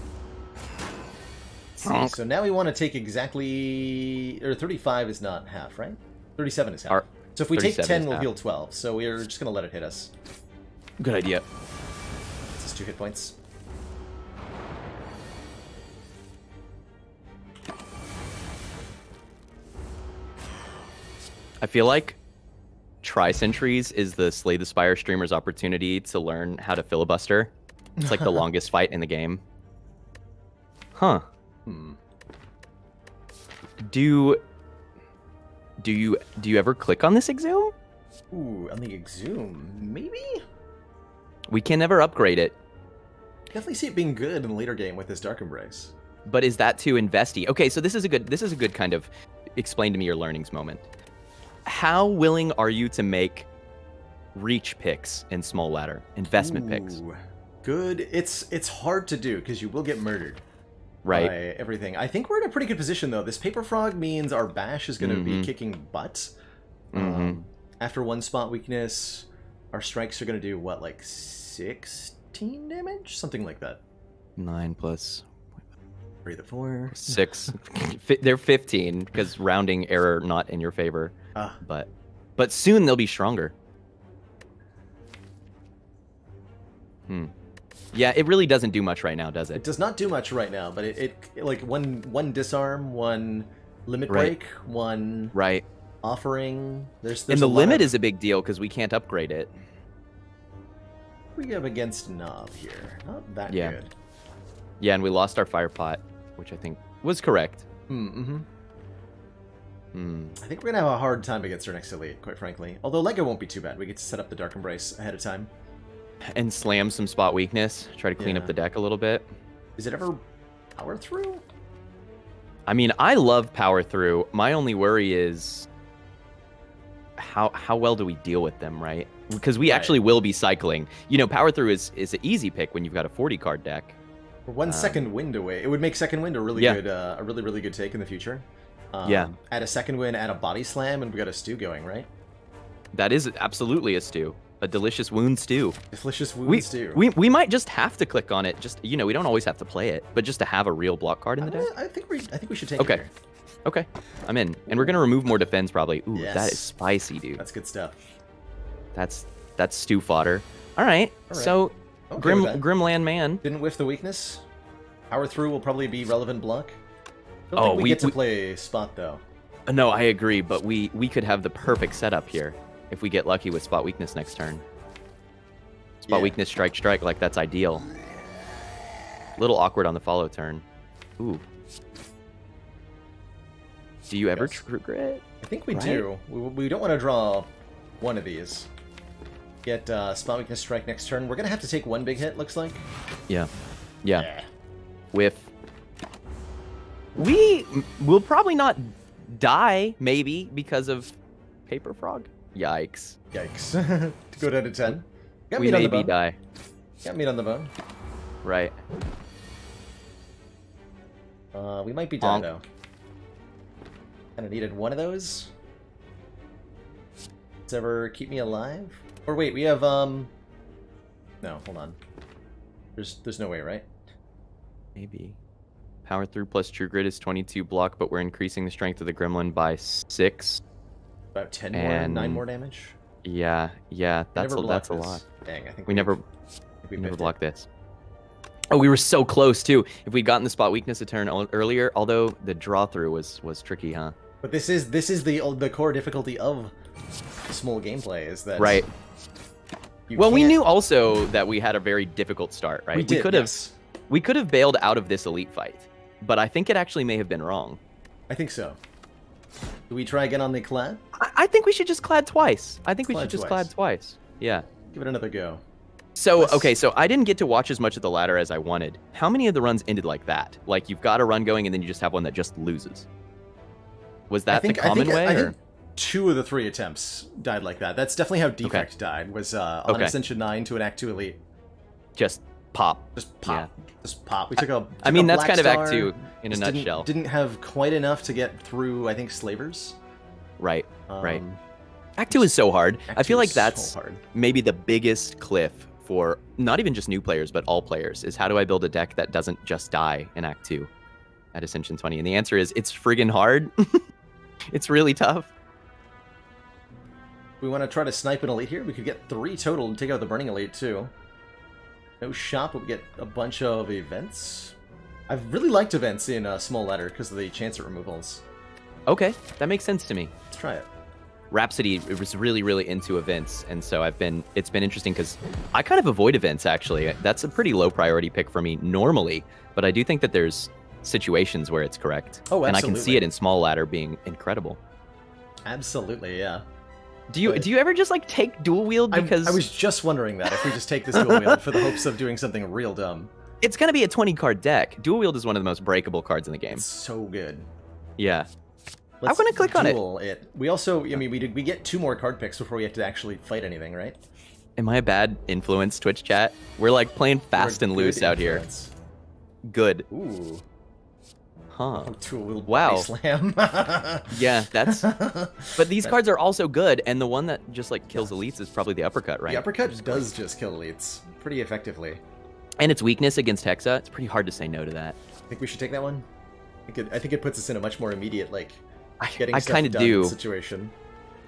Let's So now we want to take exactly, or 35 is not half, right? 37 is half. Our- so if we take 10, we'll half. heal 12. So we're just gonna let it hit us. Good idea. This is two hit points. I feel like Tri Sentries is the Slay the Spire streamer's opportunity to learn how to filibuster. It's like the longest fight in the game. Huh. Hmm. Do do you do you ever click on this exhume? Ooh, on the exhume, maybe. We can never upgrade it, Definitely see it being good in a later game with this Dark Embrace. but is that too investy? Okay, so this is a good this is a good kind of explain to me your learnings moment. How willing are you to make reach picks in small ladder investment picks? Good. It's it's hard to do because you will get murdered Right. by everything. I think we're in a pretty good position though. This paper frog means our bash is going to be Mhm. kicking butt. Mhm. Um, after one spot weakness, our strikes are going to do what, like sixteen damage, something like that. Nine plus Breathe at four. six. They're fifteen because rounding error not in your favor. Ah, But but soon they'll be stronger. Hmm. Yeah, it really doesn't do much right now, does it it? does not do much right now, but it, it like one one disarm, one limit Right. break, one Right. offering. There's, there's and the limit of- is a big deal because we can't upgrade it. we have against Nob here. Not that Yeah. good. Yeah, and we lost our fire pot, which I think was correct. Mm-hmm. Hmm. I think we're gonna have a hard time against our next elite, quite frankly. Although Lego won't be too bad. We get to set up the Dark Embrace ahead of time. And slam some spot weakness. Try to clean Yeah. up the deck a little bit. Is it ever power through? I mean, I love power through. My only worry is how how well do we deal with them, right? Because we Right. actually will be cycling. You know, power through is is an easy pick when you've got a 40 card deck. We're one Um, second wind away. It would make second wind a really Yeah. good, uh, a really really good take in the future. Um, Yeah. Add a second wind, add a body slam, and we got a stew going, right? That is absolutely a stew. A delicious wound stew. Delicious We, wounds too. we we might just have to click on it. Just you know, we don't always have to play it, but just to have a real block card in the deck. I think we I think we should take Okay. it here. Okay, I'm in, and we're gonna remove more defense probably. Ooh, that Yes. is spicy, dude. That's good stuff. That's that's stew fodder. All right, All right. so Okay Grim. Grimland Man. Didn't whiff the weakness. Power through will probably be relevant block. Don't Oh, we, we- get to we- play spot though. No, I agree, but we we could have the perfect setup here if we get lucky with spot weakness next turn. Spot Yeah. weakness, strike, strike, like that's ideal. Little awkward on the follow turn. Ooh. Do you ever Yes. true grit? I think we Right? do. We, we don't want to draw one of these. Get uh, spot weakness strike next turn. We're gonna have to take one big hit. Looks like. Yeah. Yeah. With we will probably not die, maybe because of paper frog. Yikes. Yikes. to go down to ten. Got we meat on the maybe bone. die. Got meat on the bone. Right. Uh, we might be done though. Kind of needed one of those. Does ever keep me alive? Or wait, we have um. No, hold on. There's there's no way, right? Maybe. Power through plus true grit is 22 block, but we're increasing the strength of the gremlin by six. About ten more, nine more damage. Yeah, yeah, that's a, that's a lot. Dang, I think We never we we never biffed it. blocked this. Oh, we were so close too. If we'd gotten the spot weakness a turn earlier, although the draw through was was tricky, huh? But this is this is the the core difficulty of small gameplay is that Right. Well, we can't- knew also that we had a very difficult start, right? we did could have yes. we could have bailed out of this elite fight, but I think it actually may have been wrong. I think so. Do we try again on the clad? I, I think we should just clad twice. I think we Clad should just twice. clad twice. Yeah. Give it another go. So Let's- okay, so I didn't get to watch as much of the ladder as I wanted. How many of the runs ended like that? Like you've got a run going and then you just have one that just loses. Was that think, the common I think, way? I or? think two of the three attempts died like that. That's definitely how Defect died. Was uh, on Okay. Ascension Nine to an Act Two Elite. Just pop. Just pop. Just pop. We took a. I took mean, a that's Black kind of Act Two in a nutshell. Didn't, didn't have quite enough to get through. I think Slavers. Right. Right. Um, Act Two is so hard. Act I feel like is so that's hard. maybe the biggest cliff for not even just new players but all players is how do I build a deck that doesn't just die in Act Two at Ascension 20? And the answer is it's friggin' hard. it's really tough. We want to try to snipe an elite here. We could get three total and take out the burning elite too. No shop, but we get a bunch of events. I've really liked events in uh, small ladder because of the chance at removals. Okay, that makes sense to me. Let's try it. Rhapsody was really, really into events, and so I've been. It's been interesting because I kind of avoid events. Actually, that's a pretty low priority pick for me normally, but I do think that there's situations where it's correct, Oh, and I can see it in small ladder being incredible. Absolutely, yeah. Do you do you ever just like take dual wield because I was just wondering that if we just take this dual wield for the hopes of doing something real dumb. it's gonna be a 20 card deck. Dual wield is one of the most breakable cards in the game. It's so good. Yeah. Let's gonna click on it. it. We also, I mean, we did. We get two more card picks before we have to actually fight anything, right? Am I a bad influence, Twitch chat? We're like playing fast We're and loose out here. Good. Ooh, Huh. Wow. slam. Yeah, that's. But these cards are also good, and the one that just like kills elites is probably the uppercut, right? The uppercut does just kill elites pretty effectively. And its weakness against Hexa, it's pretty hard to say no to that. I think we should take that one. I think it, I think it puts us in a much more immediate, like, I, getting I stuff kind of do. situation.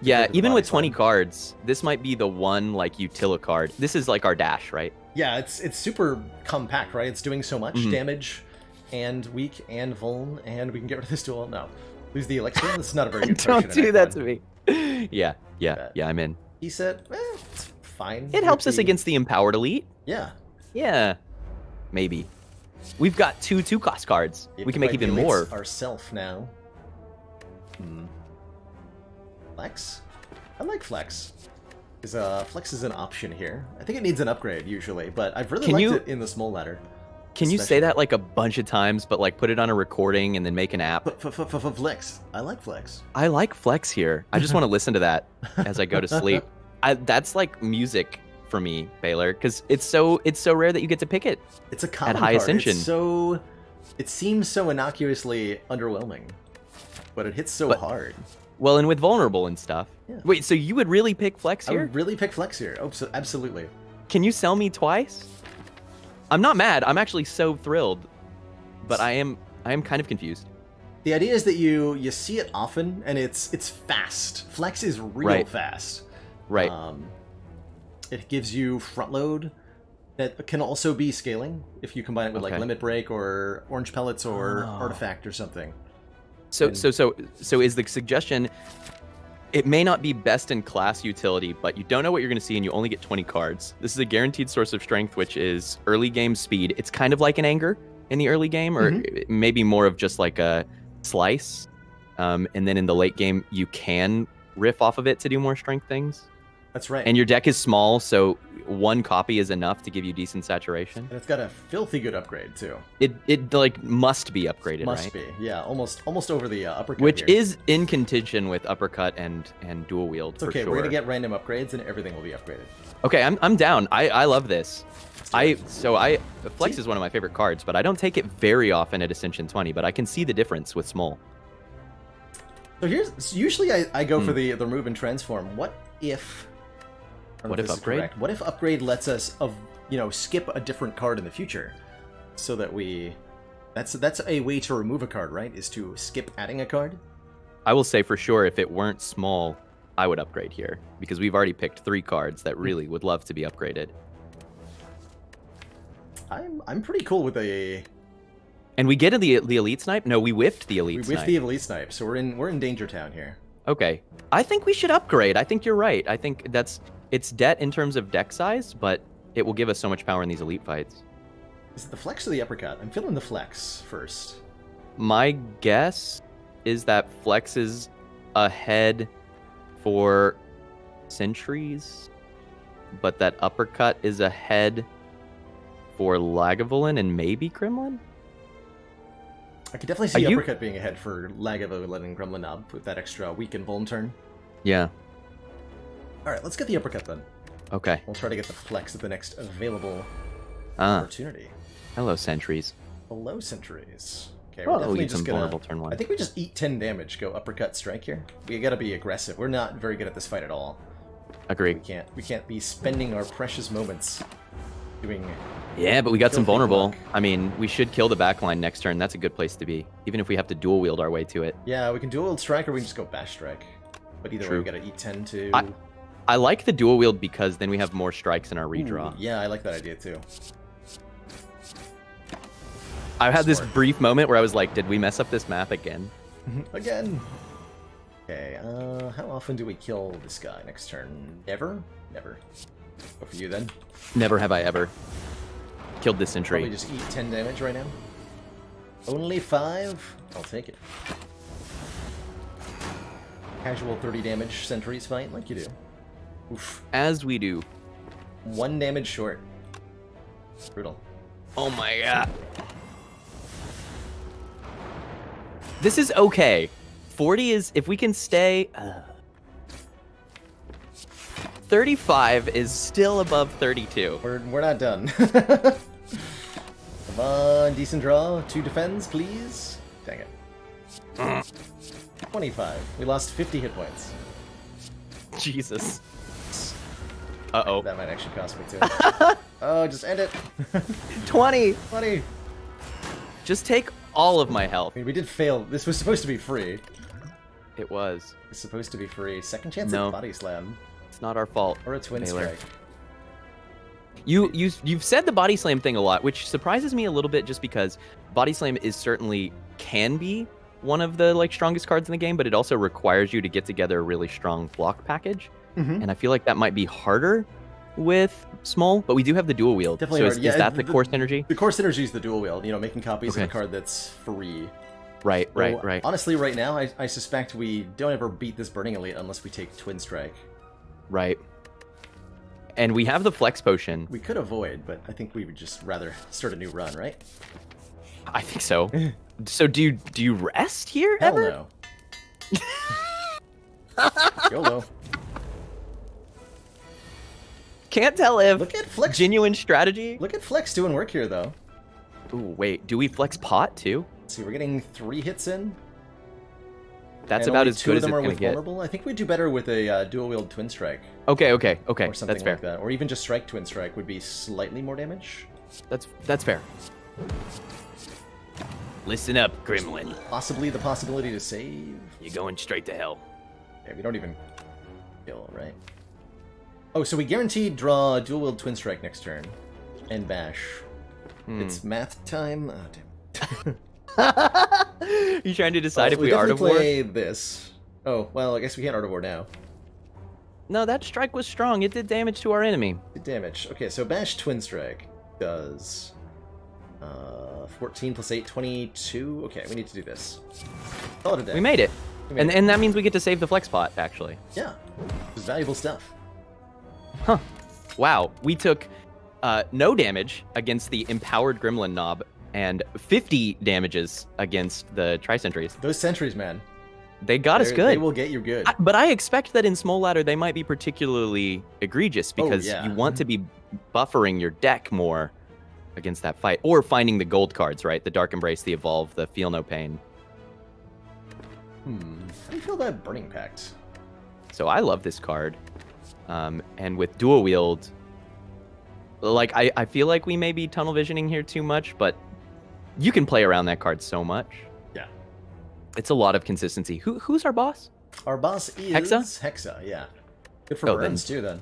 Yeah, compared to the even with 20 slam. cards, this might be the one like utila card. This is like our dash, right? Yeah, it's it's super compact, right? It's doing so much Mhm. damage, and weak, and vuln, and we can get rid of this duel. No, lose the elixir. This is not a very good. Don't do that to me. yeah, yeah, yeah. I'm in. He said, eh, it's fine. It helps with us against the empowered elite. Yeah. Yeah, maybe. We've got two two cost cards. You we can make even more. Ourself now. Hmm. Flex. I like flex. Is uh flex is an option here. I think it needs an upgrade usually, but I've really Can liked you- it in the small ladder. Can you say that like a bunch of times, but like put it on a recording and then make an app? Flex. I like flex. I like Flex here. I just want to listen to that as I go to sleep. I, that's like music for me, Baalor, because it's so it's so rare that you get to pick it. It's a common at high card. ascension. It's so it seems so innocuously underwhelming, but it hits so But- hard. Well, and with vulnerable and stuff. Yeah. Wait, so you would really pick flex I here? would really pick Flex here. Oh, so absolutely. Can you sell me twice? I'm not mad. I'm actually so thrilled, but I am I am kind of confused. The idea is that you you see it often, and it's it's fast. Flex is real Right. fast. Right. Um, it gives you front load that can also be scaling if you combine it with like limit break or orange pellets or Oh. artifact or something. So And- so so so is the suggestion it may not be best in class utility, but you don't know what you're going to see and you only get 20 cards. This is a guaranteed source of strength which is early game speed. It's kind of like an anger in the early game or Mhm. maybe more of just like a slice. Um, and then in the late game you can riff off of it to do more strength things. That's right. And your deck is small, so one copy is enough to give you decent saturation. And it's got a filthy good upgrade too. It it like must be upgraded, Must right? be, yeah, almost almost over the uh, uppercut. Which here. is in contention with uppercut and and dual wield it's okay. sure. We're gonna get random upgrades, and everything will be upgraded. Okay, I'm I'm down. I I love this. I so I flex is one of my favorite cards, but I don't take it very often at Ascension 20. But I can see the difference with small. So here's so usually I, I go for Hmm. the the remove and transform. What if? What if upgrade? What if upgrade lets us of you know skip a different card in the future, so that we. That's that's a way to remove a card, right? Is to skip adding a card. I will say for sure, if it weren't small, I would upgrade here because we've already picked three cards Hmm. that really would love to be upgraded. I'm I'm pretty cool with a And we get in the the elite snipe. No, we whiffed the elite we snipe. the elite snipe, so we're in we're in danger town here. Okay. I think we should upgrade. I think you're right. I think that's it's debt in terms of deck size, but it will give us so much power in these elite fights. Is it the flex or the uppercut? I'm feeling the flex first. My guess is that Flex is ahead for sentries, but that uppercut is ahead for Lagavulin and maybe Gremlin? I could definitely see Are you- uppercut being ahead for Lagavulin and Gremlin Nob with that extra weak and vuln turn. Yeah. All right, let's get the uppercut then. Okay. We'll try to get the flex at the next available Ah, opportunity. hello, sentries. Hello, sentries. Okay, we're definitely just gonna. vulnerable turn one. I think we just eat 10 damage, go uppercut strike here. We gotta be aggressive. We're not very good at this fight at all. Agree. We can't we can't be spending our precious moments doing Yeah, but we got some vulnerable. luck. I mean, we should kill the backline next turn. That's a good place to be, even if we have to dual wield our way to it. Yeah, we can dual wield strike or we can just go bash strike. But either way, we gotta eat 10 to. I- I like the dual wield because then we have more strikes in our Ooh, redraw. yeah, I like that idea too. I had this brief moment where I was like, did we mess up this map again? Again. Okay, uh, how often do we kill this guy next turn? Never? Never. Go for you then. Never have I ever killed this Probably sentry. just eat 10 damage right now. Only 5? I'll take it. Casual 30 damage sentries fight like you do. Oof. As we do. One damage short. Brutal. Oh my god. This is okay. 40 is, if we can stay. Uh, 35 is still above 32. We're, we're not done. Come on, decent draw. Two defends, please. Dang it. 25. We lost 50 hit points. Jesus. Uh oh. That might actually cost me too. oh, just end it. 20. 20. Just take all of my health. I mean, we did fail. This was supposed to be free. It was. It's supposed to be free. Second chance No. at body slam It's not our fault. or a twin Baalor. strike. You you you've said the body slam thing a lot, which surprises me a little bit just because body slam is certainly can be one of the like strongest cards in the game, but it also requires you to get together a really strong block package. Mhm. And I feel like that might be harder with small, but we do have the dual wield. Definitely so is, Yeah, is that the- the, core synergy? The core synergy is the dual wield. You know, making copies of a card that's free. Right, right, So, right. Honestly, right now, I, I suspect we don't ever beat this Burning Elite unless we take Twin Strike. Right. And we have the flex potion. We could avoid, but I think we would just rather start a new run, right? I think so. so do you do you rest here Hell ever? no. YOLO. Can't tell if Look at Flex. genuine strategy. Look at Flex doing work here, though. Ooh, wait, do we flex pot too? Let's see, we're getting three hits in. That's And about as good as them it's gonna get. vulnerable. I think we'd do better with a uh, dual wield twin strike Okay, okay, okay. or something That's fair. like that, or even just strike twin strike would be slightly more damage. That's that's fair. Listen up, Gremlin. Possibly the possibility to save. You're going straight to hell. Yeah, we don't even kill, right? Oh, so we guaranteed draw dual wield twin strike next turn, and bash. Hmm. It's math time. Oh, damn. you trying to decide if we we art of war? play this. Oh well, I guess we can't art of war now. No, that strike was strong. It did damage to our enemy. Good damage. Okay, so bash twin strike does uh, 14 plus 8, 22. Okay, we need to do this. Call it a day. We made it. We made And it. and that means we get to save the flex pot, actually. Yeah, it's valuable stuff. Huh. Wow. We took uh, no damage against the empowered gremlin Nob and 50 damages against the tri-sentries. Those sentries, man. They got us they're- good. They will get you good. I- but I expect that in small ladder they might be particularly egregious Oh, because yeah. you want to be buffering your deck more against that fight or finding the gold cards, right? The Dark Embrace, the Evolve, the Feel No Pain. Hmm. How do you feel about Burning Pact? So I love this card. Um, and with dual wield, like I, I feel like we may be tunnel visioning here too much, but you can play around that card so much. Yeah. It's a lot of consistency. Who who's our boss? Our boss is Hexa? Hexa, yeah. Good for Oh, then- too, then.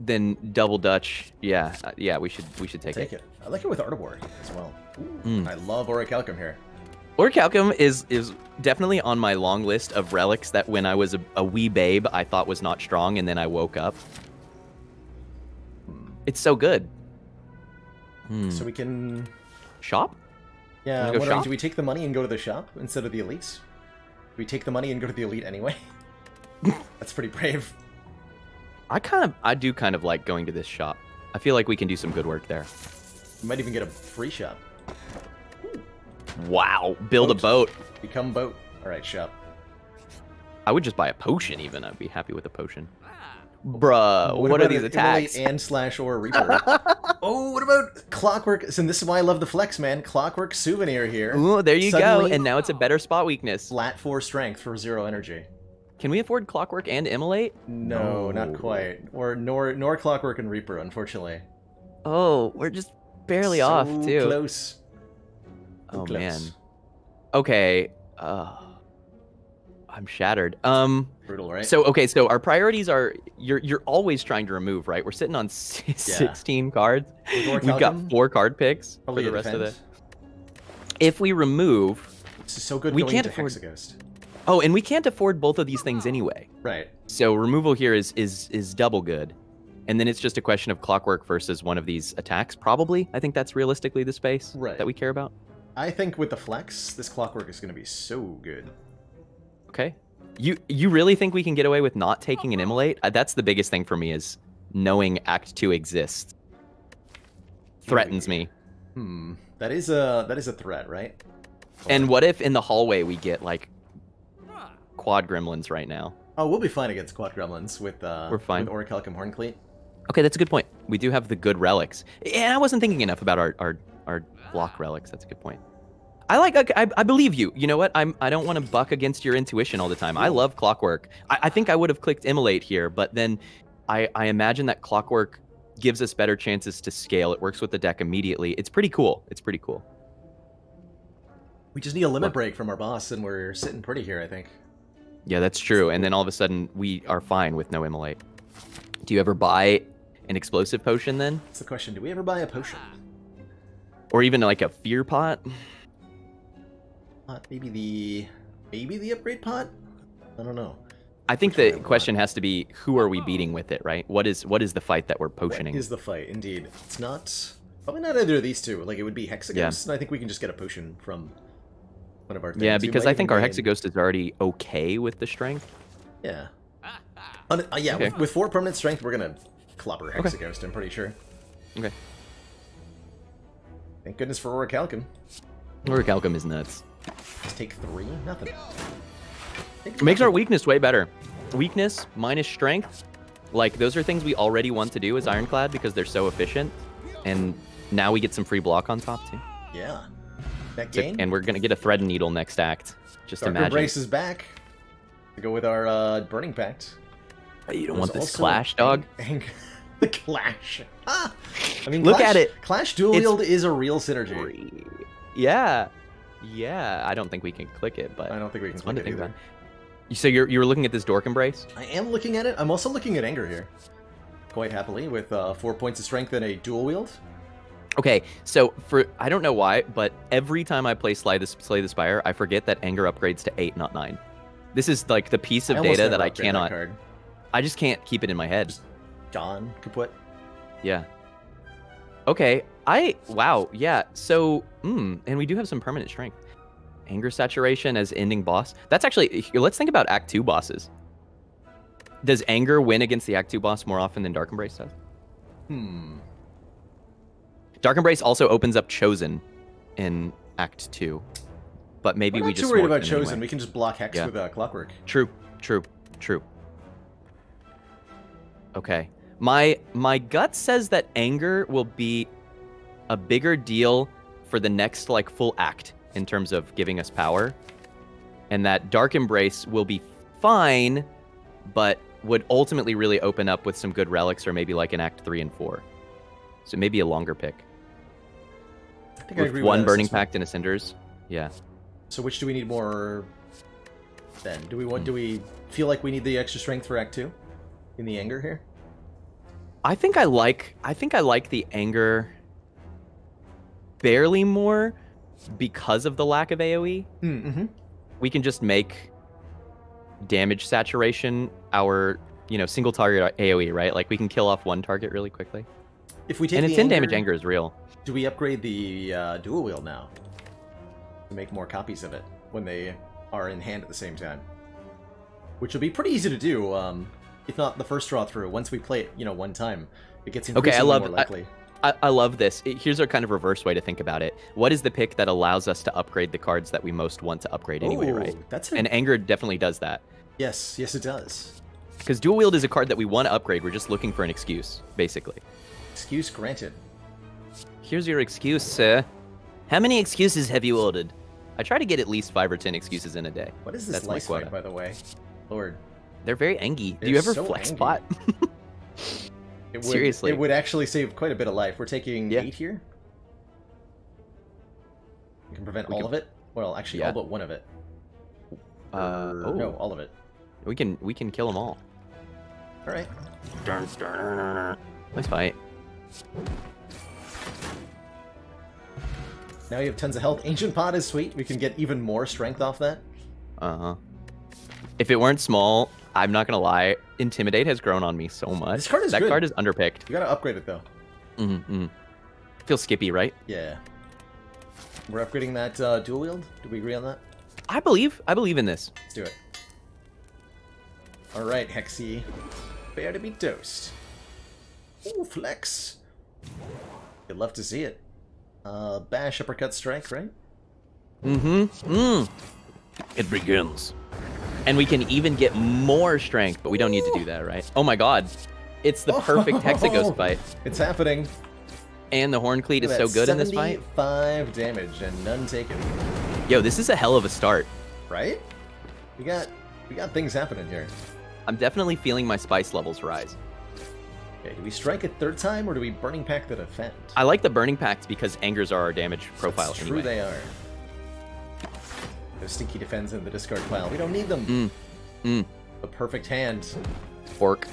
Then double Dutch. Yeah, uh, yeah, we should we should take, Take it. it. I like it with Art of War as well. Ooh, Mm. I love Orichalcum here. Orichalcum is is definitely on my long list of relics that when I was a, a wee babe I thought was not strong, and then I woke up. It's so good. Hmm. So we can. Shop? Yeah, go shop? do we take the money and go to the shop instead of the elites? Do we take the money and go to the elite anyway? That's pretty brave. I kind of, I do kind of like going to this shop. I feel like we can do some good work there. We might even get a free shop. Wow, build a boat. Become boat. All right, shop. I would just buy a potion even. I'd be happy with a potion. Bruh, what, are these attacks? And slash or reaper? oh, what about clockwork? So this is why I love the flex, man. Clockwork souvenir here. Ooh, there you Suddenly- go. And now it's a better spot weakness. Flat four strength for zero energy. Can we afford clockwork and immolate? No, not quite. Or nor nor clockwork and reaper, unfortunately. Oh, we're just barely So off too. Close. Oh close. man. Okay. Uh, I'm shattered. Um. Brutal, right? So okay. So our priorities are you're you're always trying to remove, right? We're sitting on s- 16 cards. We've got four card picks probably for the rest of the. If we remove, This is so good We going can't afford- Hexaghost. oh, and we can't afford both of these things anyway. Right. So removal here is is is double good. And then it's just a question of clockwork versus one of these attacks, probably. I think that's realistically the space Right. that we care about. I think with the flex, this clockwork is going to be so good. Okay. You you really think we can get away with not taking an immolate? Uh, that's the biggest thing for me is knowing Act Two exists. Threatens me. Hmm. That is a that is a threat, right? And what if in the hallway we get like quad gremlins right now? Oh, we'll be fine against quad gremlins with uh We're fine. with Orichalcum Horn Cleat. Okay, that's a good point. We do have the good relics, and I wasn't thinking enough about our our, our block relics. That's a good point. I like. I, I believe you. You know what? I'm. I don't want to buck against your intuition all the time. I love clockwork. I, I think I would have clicked immolate here, but then I I imagine that clockwork gives us better chances to scale. It works with the deck immediately. It's pretty cool. It's pretty cool. We just need a limit break from our boss, and we're sitting pretty here, I think. Yeah, that's true. And then all of a sudden we are fine with no immolate. Do you ever buy an explosive potion then, That's the question. Do we ever buy a potion? Or even like a fear pot? Uh, maybe the maybe the upgrade pot. I don't know. I think Which the question has to be who are we beating with it, right? What is what is the fight that we're potioning? is the fight? Indeed, it's not probably not either of these two. Like it would be Hexaghost, Yeah. and I think we can just get a potion from one of our. Things. yeah, because I think our Hexaghost is already okay with the strength. Yeah. Uh, yeah, Okay. with, with four permanent strength, we're gonna clobber Okay. Hexaghost. I'm pretty sure. Okay. Thank goodness for Orichalcum. Orichalcum is nuts. Let's take three. Nothing. Take Makes our weakness way better. Weakness minus strength, like those are things we already want to do as Ironclad because they're so efficient, and now we get some free block on top too. Yeah. That So- and we're gonna get a thread and needle next act. Just Dark imagine. Embrace is back. To go with our uh, Burning Pact. You don't There's want this clash, dog? the Clash. Ah! I mean, Look Clash- at it. Clash Dual Wield is a real synergy. Yeah. Yeah. I don't think we can click it, but I don't think we can click it either. about. So you're you were looking at this Dark Embrace? I am looking at it. I'm also looking at Anger here. Quite happily, with uh, four points of strength and a dual wield. Okay, so for I don't know why, but every time I play Slay the Slay the Spire, I forget that anger upgrades to eight, not nine. This is like the piece of data that I cannot. card. I just can't keep it in my head. Gone, kaput. Yeah. Okay. I wow. Yeah. So, mm, and we do have some permanent strength. Anger saturation as ending boss. That's actually. Let's think about Act Two bosses. Does anger win against the Act Two boss more often than Dark Embrace does? Hmm. Dark Embrace also opens up Chosen in Act Two, but maybe We're we not just too worried about Chosen. anyway. We can just block Hex Yeah. with uh, Clockwork. True, true, true. Okay. My my gut says that anger will be a bigger deal for the next like full act in terms of giving us power. And that dark embrace will be fine, but would ultimately really open up with some good relics or maybe like in act 3 and 4. So maybe a longer pick. I think I agree one with burning pact and a cinders. Yeah. So which do we need more? Then do we want? Do we feel like we need the extra strength for Act Two? In the anger here. I think I like I think I like the anger barely more because of the lack of AoE. Mm-hmm. We can just make damage saturation our, you know, single target AoE, right? Like we can kill off one target really quickly. If we take And its in damage anger is real. do we upgrade the uh, dual wield now to make more copies of it when they are in hand at the same time? Which will be pretty easy to do, um, if not the first draw through. Once we play it, you know, one time, it gets Okay, I increasingly love- more I- likely. I, I love this. It- here's our kind of reverse way to think about it. What is the pick that allows us to upgrade the cards that we most want to upgrade anyway, Ooh, right? That's a, And anger definitely does that. yes, yes, it does. Because dual wield is a card that we want to upgrade. We're just looking for an excuse, basically. Excuse granted. Here's your excuse, sir. How many excuses have you ordered? I try to get at least five or ten excuses in a day. What is this That's my lice quota. by the way? Lord, They're very angy. Do They're you ever so flex angy. spot? it would, Seriously. it would actually save quite a bit of life. We're taking Yeah. eight here. We can prevent We all can- of it. Well, actually, Yeah. all but one of it. Uh, oh, No, all of it. we can we can kill them all. All right. Darn stern. Nice fight. Now you have tons of health. Ancient Pot is sweet. We can get even more strength off that. Uh huh. If it weren't small, I'm not gonna lie. Intimidate has grown on me so much. This card is that good. card is underpicked. You gotta upgrade it though. Mm-hmm. Feels skippy, right? Yeah. We're upgrading that uh, dual wield. Do we agree on that? I believe. I believe in this. Let's do it. All right, Hexy. Fair to be dosed. Ooh, flex. You'd love to see it. Uh, bash, uppercut, strike, right? Mm-hmm. Mm. It begins. And we can even get more strength, but we don't need to do that, right? Oh my god. It's the perfect Hexaghost fight. It's happening. And the Horn Cleat is so good in this fight. 75 damage and none taken. Yo, this is a hell of a start. Right? We got we got things happening here. I'm definitely feeling my spice levels rise. Okay, do we strike a third time or do we Burning Pact the defend? I like the Burning Pact because angers are our damage profile That's anyway. true they are. Those stinky defends in the discard pile. We don't need them. Mm. Mm. The perfect hand. Fork.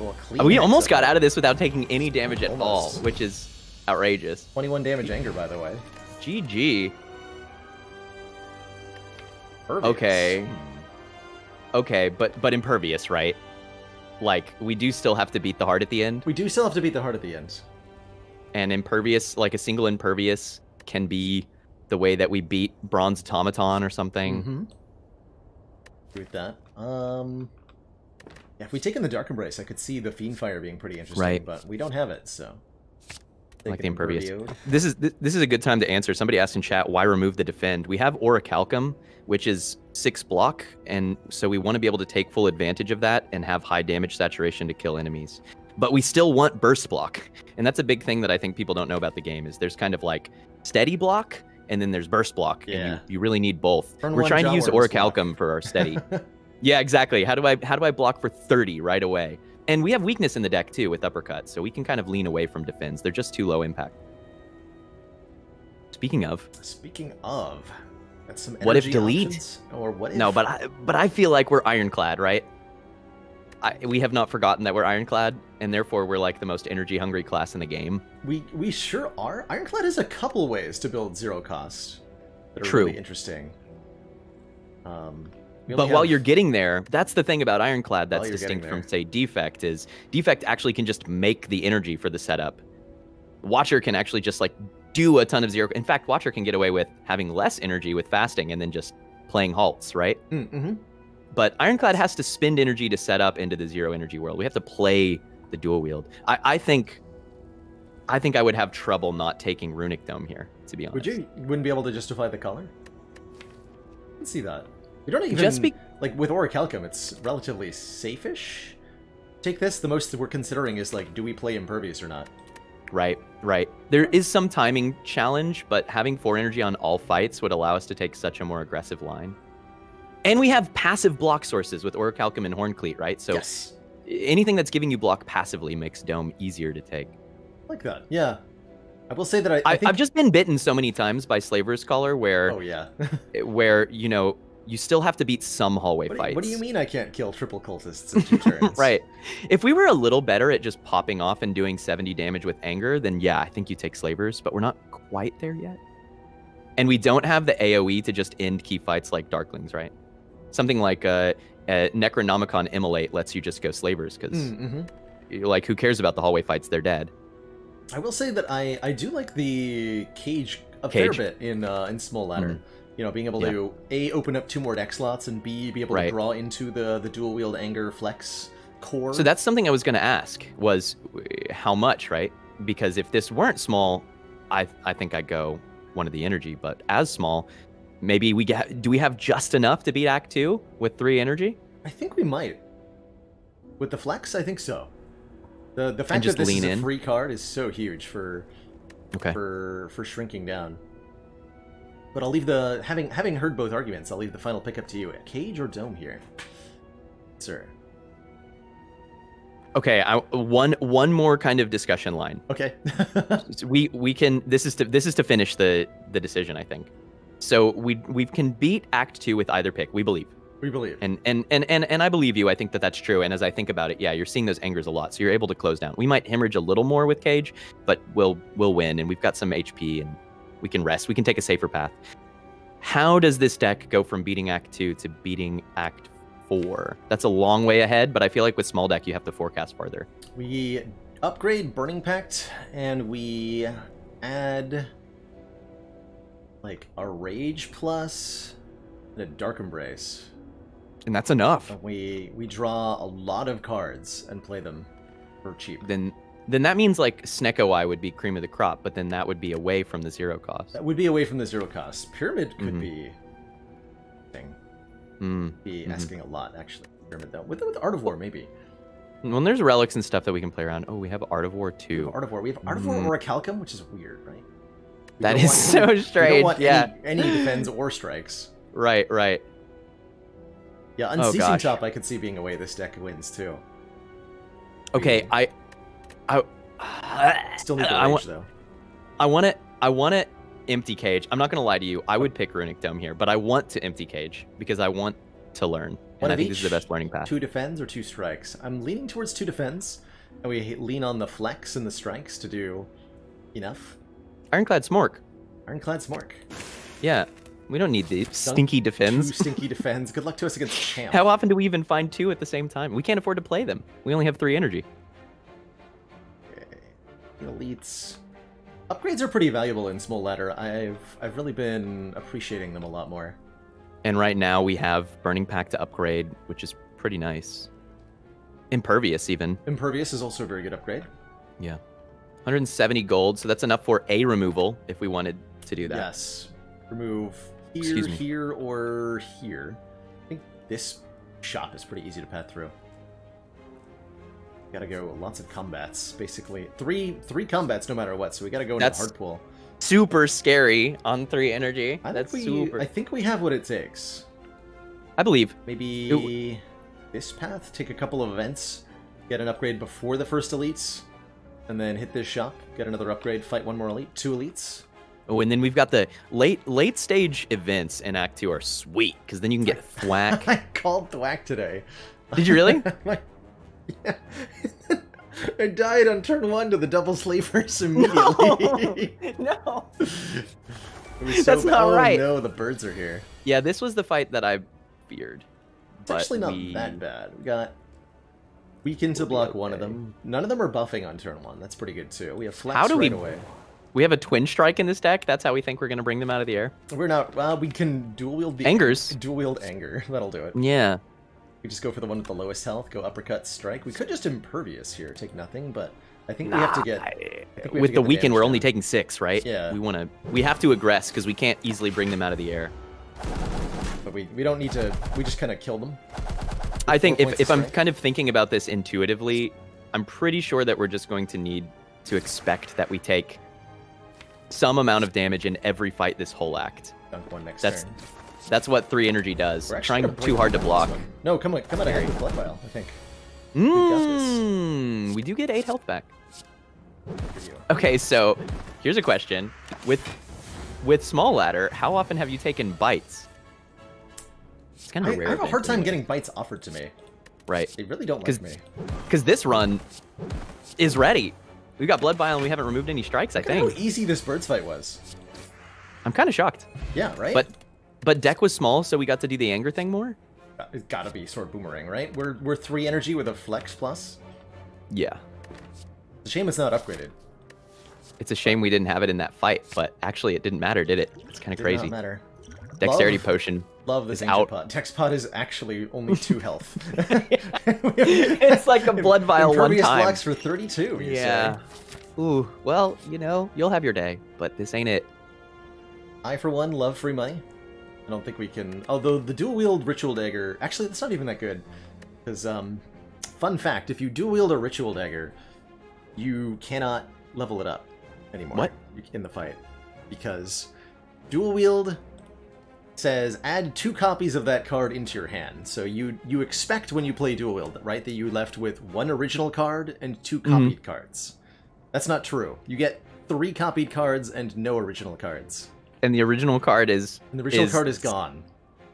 Oh, We almost got out of this without taking any damage at Almost. all, which is outrageous. 21 damage anger, by the way. GG. Okay. Okay, but but impervious, right? Like we do still have to beat the heart at the end, We do still have to beat the heart at the end. and impervious, like a single impervious, can be the way that we beat bronze automaton or something. Mm-hmm. With that. Um, yeah, if we take in the Dark Embrace, I could see the Fiend Fire being pretty interesting, Right. but we don't have it, so. Like the an impervious. This is th- this is a good time to answer. Somebody asked in chat why remove the defend. We have Orichalcum, which is six block, and so we want to be able to take full advantage of that and have high damage saturation to kill enemies. But we still want burst block, and that's a big thing that I think people don't know about the game. Is there's kind of like steady block and then there's burst block. Yeah. And you, you really need both. Turn We're trying to use or burst block. Orichalcum for our steady. yeah, exactly. How do I how do I block for 30 right away? And we have weakness in the deck too with uppercut, so we can kind of lean away from defense. They're just too low impact. Speaking of, Speaking of, that's some What if energy delete? options. Or what if? no, but I, but I feel like we're ironclad, right? I, we have not forgotten that we're ironclad, and therefore we're like the most energy hungry class in the game. we we sure are. Ironclad has a couple ways to build zero cost that are True. really interesting. Um, But while have- you're getting there, that's the thing about Ironclad that's distinct from, say, Defect is Defect actually can just make the energy for the setup. Watcher can actually just like do a ton of zero. In fact, Watcher can get away with having less energy with fasting and then just playing halts, right? Mm, mhm. But Ironclad has to spend energy to set up into the zero energy world. We have to play the dual wield. I, I think, I think I would have trouble not taking Runic Dome here, to be honest. Would you? Wouldn't be able to justify the color? I can see that. You don't even Just be- like with Orichalcum. It's relatively safe-ish. Take this. The most that we're considering is like, do we play Impervious or not? Right, right. There is some timing challenge, but having four energy on all fights would allow us to take such a more aggressive line. And we have passive block sources with Orichalcum and Horn Cleat, right? So yes, anything that's giving you block passively makes Dome easier to take. I like that. Yeah, I will say that I, I I, think. I've just been bitten so many times by Slaver's Collar where, Oh yeah. where you know, you still have to beat some hallway what, do fights. what do you mean I can't kill triple cultists in two turns? Right. If we were a little better at just popping off and doing 70 damage with anger, then yeah, I think you take slavers, but we're not quite there yet. And we don't have the AoE to just end key fights like Darklings, right? Something like uh, uh, Necronomicon Immolate lets you just go slavers because Mm-hmm. like, who cares about the hallway fights? They're dead. I will say that I I do like the cage a Cage. fair bit in uh, in Small Ladder. Mhm. You know, being able Yeah. to a open up two more deck slots and b be able Right. to draw into the the dual wield anger flex core. So that's something I was going to ask was how much, right? Because if this weren't small, I I think I'd go one of the energy, but as small, maybe we get do we have just enough to beat Act 2 with 3 energy? I think we might. With the flex, I think so. The the fact just that this lean is a in? free card is so huge for Okay. for for shrinking down. But I'll leave the having having heard both arguments, I'll leave the final pick up to you. Cage or dome here, sir. Okay, I, one one more kind of discussion line. Okay. We we can this is to this is to finish the the decision, I think. So we we can beat Act 2 with either pick, we believe. we believe. And and and and and I believe you. I think that that's true. And as I think about it, yeah, you're seeing those angers a lot, so you're able to close down. We might hemorrhage a little more with Cage, but we'll we'll win, and we've got some HP, and we can rest. We can take a safer path. How does this deck go from beating Act Two to beating Act Four? That's a long way ahead, but I feel like with small deck, you have to forecast farther. We upgrade Burning Pact and we add like a Rage Plus and a Dark Embrace. And that's enough. And we we draw a lot of cards and play them for cheap. Then then that means like Snecko Eye would be cream of the crop, but then that would be away from the zero cost. That would be away from the zero cost. Pyramid could Mhm. be thing. Mm. Be Mhm. asking a lot actually. Pyramid though. With with Art of War maybe. Well, there's relics and stuff that we can play around. Oh, we have Art of War too. Art of War. We have Art of War Mm. or a Calcum, which is weird, right? That don't so don't strange. want Yeah. any, any defends or strikes. Right, right. Yeah, Oh, Unceasing gosh. Top I could see being away this deck wins too. Okay, I, I Still need the I rage though. I want it. I want to empty cage. I'm not gonna lie to you. I would pick Runic Dome here, but I want to empty cage because I want to learn, One and I think this is the best learning path. Two defends or two strikes? I'm leaning towards two defends, and we lean on the flex and the strikes to do enough. Ironclad Smork. Ironclad Smork. Yeah, we don't need these stinky Two stinky defends. Good luck to us against Champ. How often do we even find two at the same time? We can't afford to play them. We only have three energy. Okay. Elites. Upgrades are pretty valuable in Small Ladder. I've I've really been appreciating them a lot more. And right now we have Burning Pact to upgrade, which is pretty nice. Impervious even. Impervious is also a very good upgrade. Yeah. 170 gold, so that's enough for a removal if we wanted to do that. Yes. Remove here, Excuse me. here, or here. I think this shop is pretty easy to path through. Gotta go lots of combats, basically. Three three combats no matter what, so we gotta go into That's- hard pool. super scary on three energy. I That's we, super. I think we have what it takes. I believe. Maybe this path, take a couple of events, get an upgrade before the first elites, and then hit this shop, get another upgrade, fight one more elite, two elites. Oh, and then we've got the late late stage events in Act Two are sweet because then you can get thwack. I called Thwack today. Did you really? Yeah. I died on turn one to the double slavers immediately. no. Was so That's not oh, right. no, the birds are here. Yeah, this was the fight that I feared. It's actually not we- that bad. We got weaken to We'll be block one of them. None of them are buffing on turn one. That's pretty good too. We have flex How do right we- away. We have a twin strike in this deck. That's how we think we're gonna bring them out of the air. We're not. Well, we can dual wield the Angers. Dual wield anger. That'll do it. Yeah. We just go for the one with the lowest health. Go uppercut strike. We could just impervious here, take nothing. But I think we have to get. Nah, think we have to with get the the weekend, we're only taking six, right? Yeah. We want to. We have to aggress because we can't easily bring them out of the air. But we we don't need to. We just kind of kill them. I think if, if I'm kind of thinking about this intuitively, I'm pretty sure that we're just going to need to expect that we take some amount of damage in every fight this whole act. Dunk one next That's- turn. That's what three energy does. Trying too hard to block. No, come on, come out ahead with blood vial. I think. Mmm. We do get eight health back. Okay, so here's a question: with with small ladder, how often have you taken bites? Kind I, of rare. I have a hard time getting bites offered to me. right They really don't like me. because this run is ready. We got blood vial and we haven't removed any strikes. I Look at how easy this birds fight was. I'm kind of shocked. Yeah, right. But but deck was small, so we got to do the anger thing more. Uh, it's gotta be sword boomerang, right? We're we're three energy with a flex plus. Yeah. It's a shame it's not upgraded. It's a shame we didn't have it in that fight, but actually it didn't matter, did it? It's kind of Did crazy. Matter. Dexterity Love- potion. Love this out. pot. Dex pot is actually only two health. It's like a blood vial one time. blocks for 32. You Yeah. Say. Ooh, well, you know, you'll have your day, but this ain't it. I for one love free money. I don't think we can. Although the dual wield ritual dagger, actually that's not even that good. Because um, fun fact: if you dual wield a ritual dagger, you cannot level it up anymore. What? in the fight? Because dual wield says add two copies of that card into your hand. So you you expect when you play dual wield, right, that you left with one original card and two copied cards. That's not true. You get three copied cards and no original cards. And the original card is And the original is card is gone.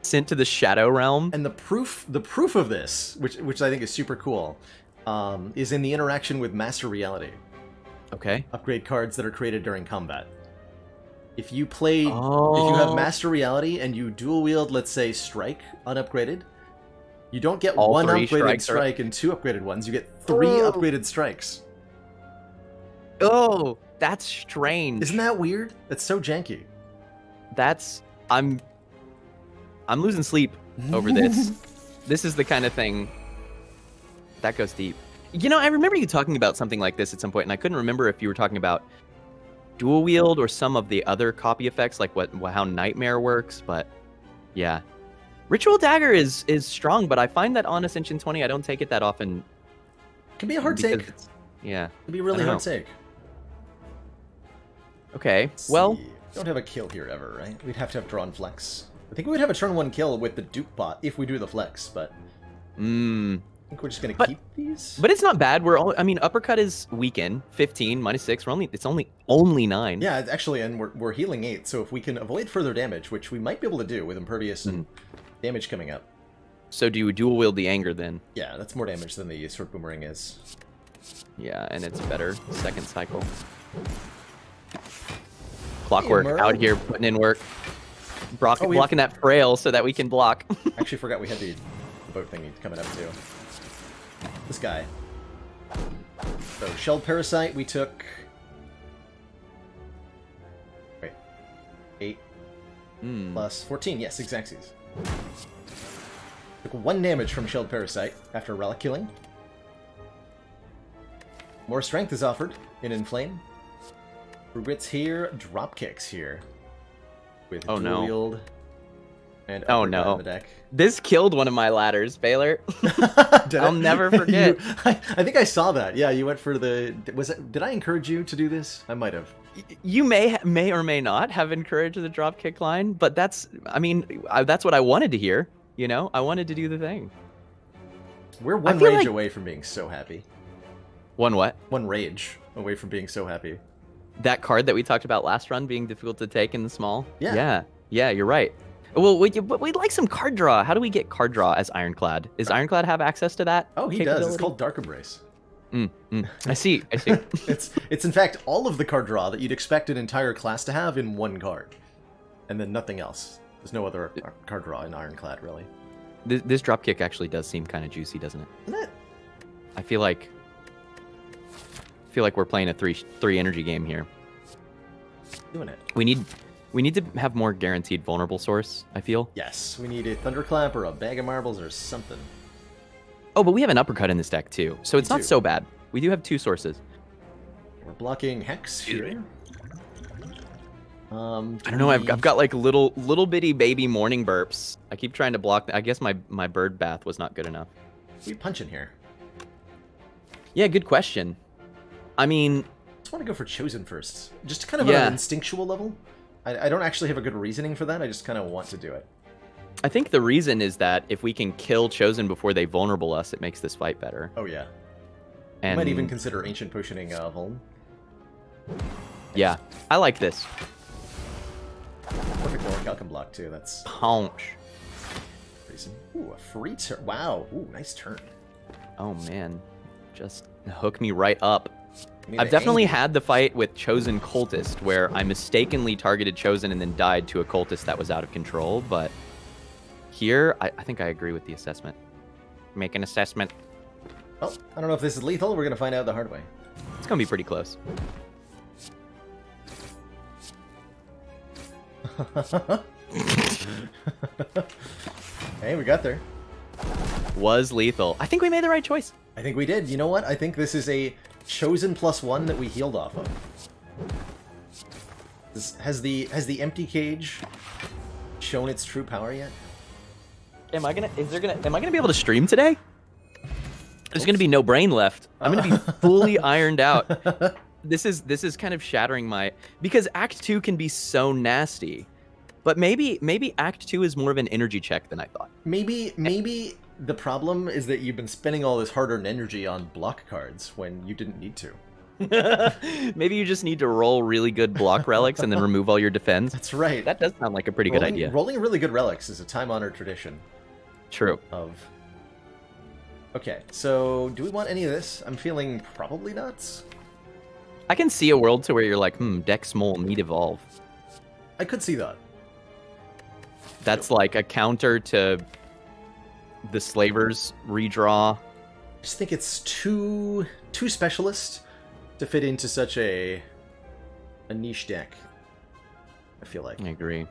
sent to the Shadow Realm. And the proof, the proof of this, which which I think is super cool, um, is in the interaction with Master Reality. Okay. Upgrade cards that are created during combat. If you play, if you Oh. have Master Reality and you dual wield, let's say Strike unupgraded, you don't get All one upgraded strikes are- strike and two upgraded ones. You get three Oh. upgraded strikes. Oh, that's strange. Isn't that weird? That's so janky. That's I'm I'm losing sleep over this. this is the kind of thing that goes deep. You know, I remember you talking about something like this at some point, and I couldn't remember if you were talking about dual wield or some of the other copy effects, like what wh- how Nightmare works. But yeah, Ritual Dagger is is strong, but I find that on Ascension 20, I don't take it that often. Can be a hard take. Yeah. Can be a really hard know. take. Okay. Let's Well, see. don't have a kill here ever, right? We'd have to have drawn flex. I think we would have a turn one kill with the dupe pot if we do the flex, but mm, I think we're just gonna But- keep these. but it's not bad. We're all. I mean, uppercut is weaken 15 minus six. We're only. It's only only nine. yeah, it's actually, and we're, we're healing eight, so if we can avoid further damage, which we might be able to do with impervious and Mm-hmm. damage coming up, So do you dual wield the anger then? yeah, that's more damage than the sword boomerang is. Yeah, and it's better second cycle. Clockwork Merle. out here putting in work. Brock, Oh, we have- blocking that frail so that we can block. Actually, forgot we had the, the boat thingy coming up too. This guy. So shelled parasite, we took. Wait, eight Hmm. plus 14. Yes, exactsies. Took one damage from Shelled Parasite after relic killing. More strength is offered in Inflame. Rugrits here, drop kicks here. With Oh, dual no. wield And Oh, no. the deck. This killed one of my ladders, Baylor. I'll never forget. You- I, I think I saw that. Yeah, you went for the. Was it? Did I encourage you to do this? I might have. You may may or may not have encouraged the drop kick line, but that's I mean I, that's what I wanted to hear. You know, I wanted to do the thing. We're one rage like- away from being so happy. One what? One rage away from being so happy. That card that we talked about last run being difficult to take in the small. Yeah. Yeah. Yeah. You're right. Well, we, we'd like some card draw. How do we get card draw as Ironclad? Does Ironclad have access to that? Oh, he does. It's called Dark Embrace. Mm, mm. I see. I see. it's it's in fact all of the card draw that you'd expect an entire class to have in one card, and then nothing else. There's no other card draw in Ironclad really. this, this drop kick actually does seem kind of juicy, doesn't it? Isn't it? I feel like I feel like we're playing a three three energy game here. Doing it. We need we need to have more guaranteed vulnerable source. I feel. Yes, we need a thunderclap or a bag of marbles or something. Oh, but we have an uppercut in this deck too, so it's We not do. so bad. We do have two sources. We're blocking hex here. Um, I don't know. I've, I've got like little little bitty baby morning burps. I keep trying to block. I guess my my bird bath was not good enough. we punch in here. Yeah, good question. I mean, I just want to go for chosen first, just kind of Yeah. on an instinctual level. I, I don't actually have a good reasoning for that. I just kind of want to do it. I think the reason is that if we can kill chosen before they vulnerable us, it makes this fight better. Oh yeah, And might even consider ancient potioning uh, Vuln. yeah, I like this. Perfect Orichalcum block too. That's Punch. reason. Ooh, a free turn. Wow. Ooh, nice turn. Oh man, just hook me right up. I've definitely angle. had the fight with Chosen Cultist where I mistakenly targeted Chosen and then died to a Cultist that was out of control, but here I, I think I agree with the assessment. Make an assessment. Oh, I don't know if this is lethal. We're gonna find out the hard way. It's gonna be pretty close. hey, we got there. Was lethal. I think we made the right choice. I think we did. You know what? I think this is a chosen plus one that we healed off of. This, has the has the empty cage shown its true power yet? Am I gonna? Is there gonna? Am I gonna be able to stream today? There's gonna be no brain left. I'm gonna be fully ironed out. This is this is kind of shattering my because Act Two can be so nasty, but maybe maybe Act Two is more of an energy check than I thought. Maybe maybe the problem is that you've been spending all this hard-earned energy on block cards when you didn't need to. maybe you just need to roll really good block relics and then remove all your defense. That's right. That does sound like a pretty good idea. Rolling really good relics is a time-honored tradition True. of. Okay, so do we want any of this? I'm feeling probably not. I can see a world to where you're like, hmm, Dex Mole, need evolve. I could see that. That's like a counter to the slavers redraw. I just think it's too too specialist to fit into such a a niche deck. I feel like. I agree.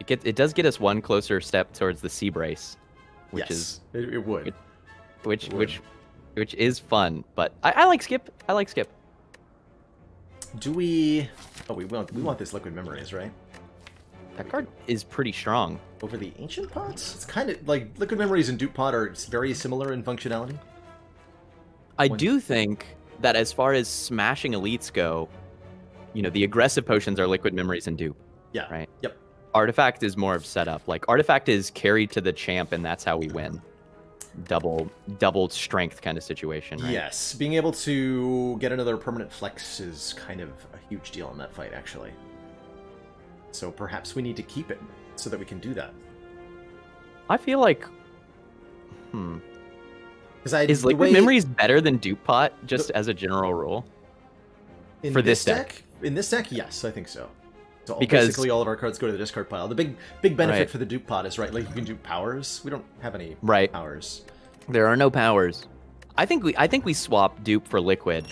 It gets it does get us one closer step towards the sea brace, which yes, it, it would. it- which Would. which which is fun. But I, I like skip. I like skip. Do we? Oh, we want we want this liquid memories, right? That card is pretty strong. Over the ancient pots? It's kind of like liquid memories and dupe pot are very similar in functionality. I When- do think that as far as smashing elites go, you know, the aggressive potions are liquid memories and dupe. Yeah. Right. Yep. Artifact is more of setup. Like artifact is carried to the champ, and that's how we win. Double double strength kind of situation. Right? Yes, being able to get another permanent flex is kind of a huge deal in that fight, actually. So perhaps we need to keep it so that we can do that. I feel like. Hmm. Because I Is liquid way- memories better than dupe pot, just as a general rule? in for this deck? In this deck, yes, I think so. So Because- basically, all of our cards go to the discard pile. The big big benefit Right. for the dupe pot is right, like you can do powers. We don't have any Right. powers. There are no powers. I think we I think we swap dupe for liquid,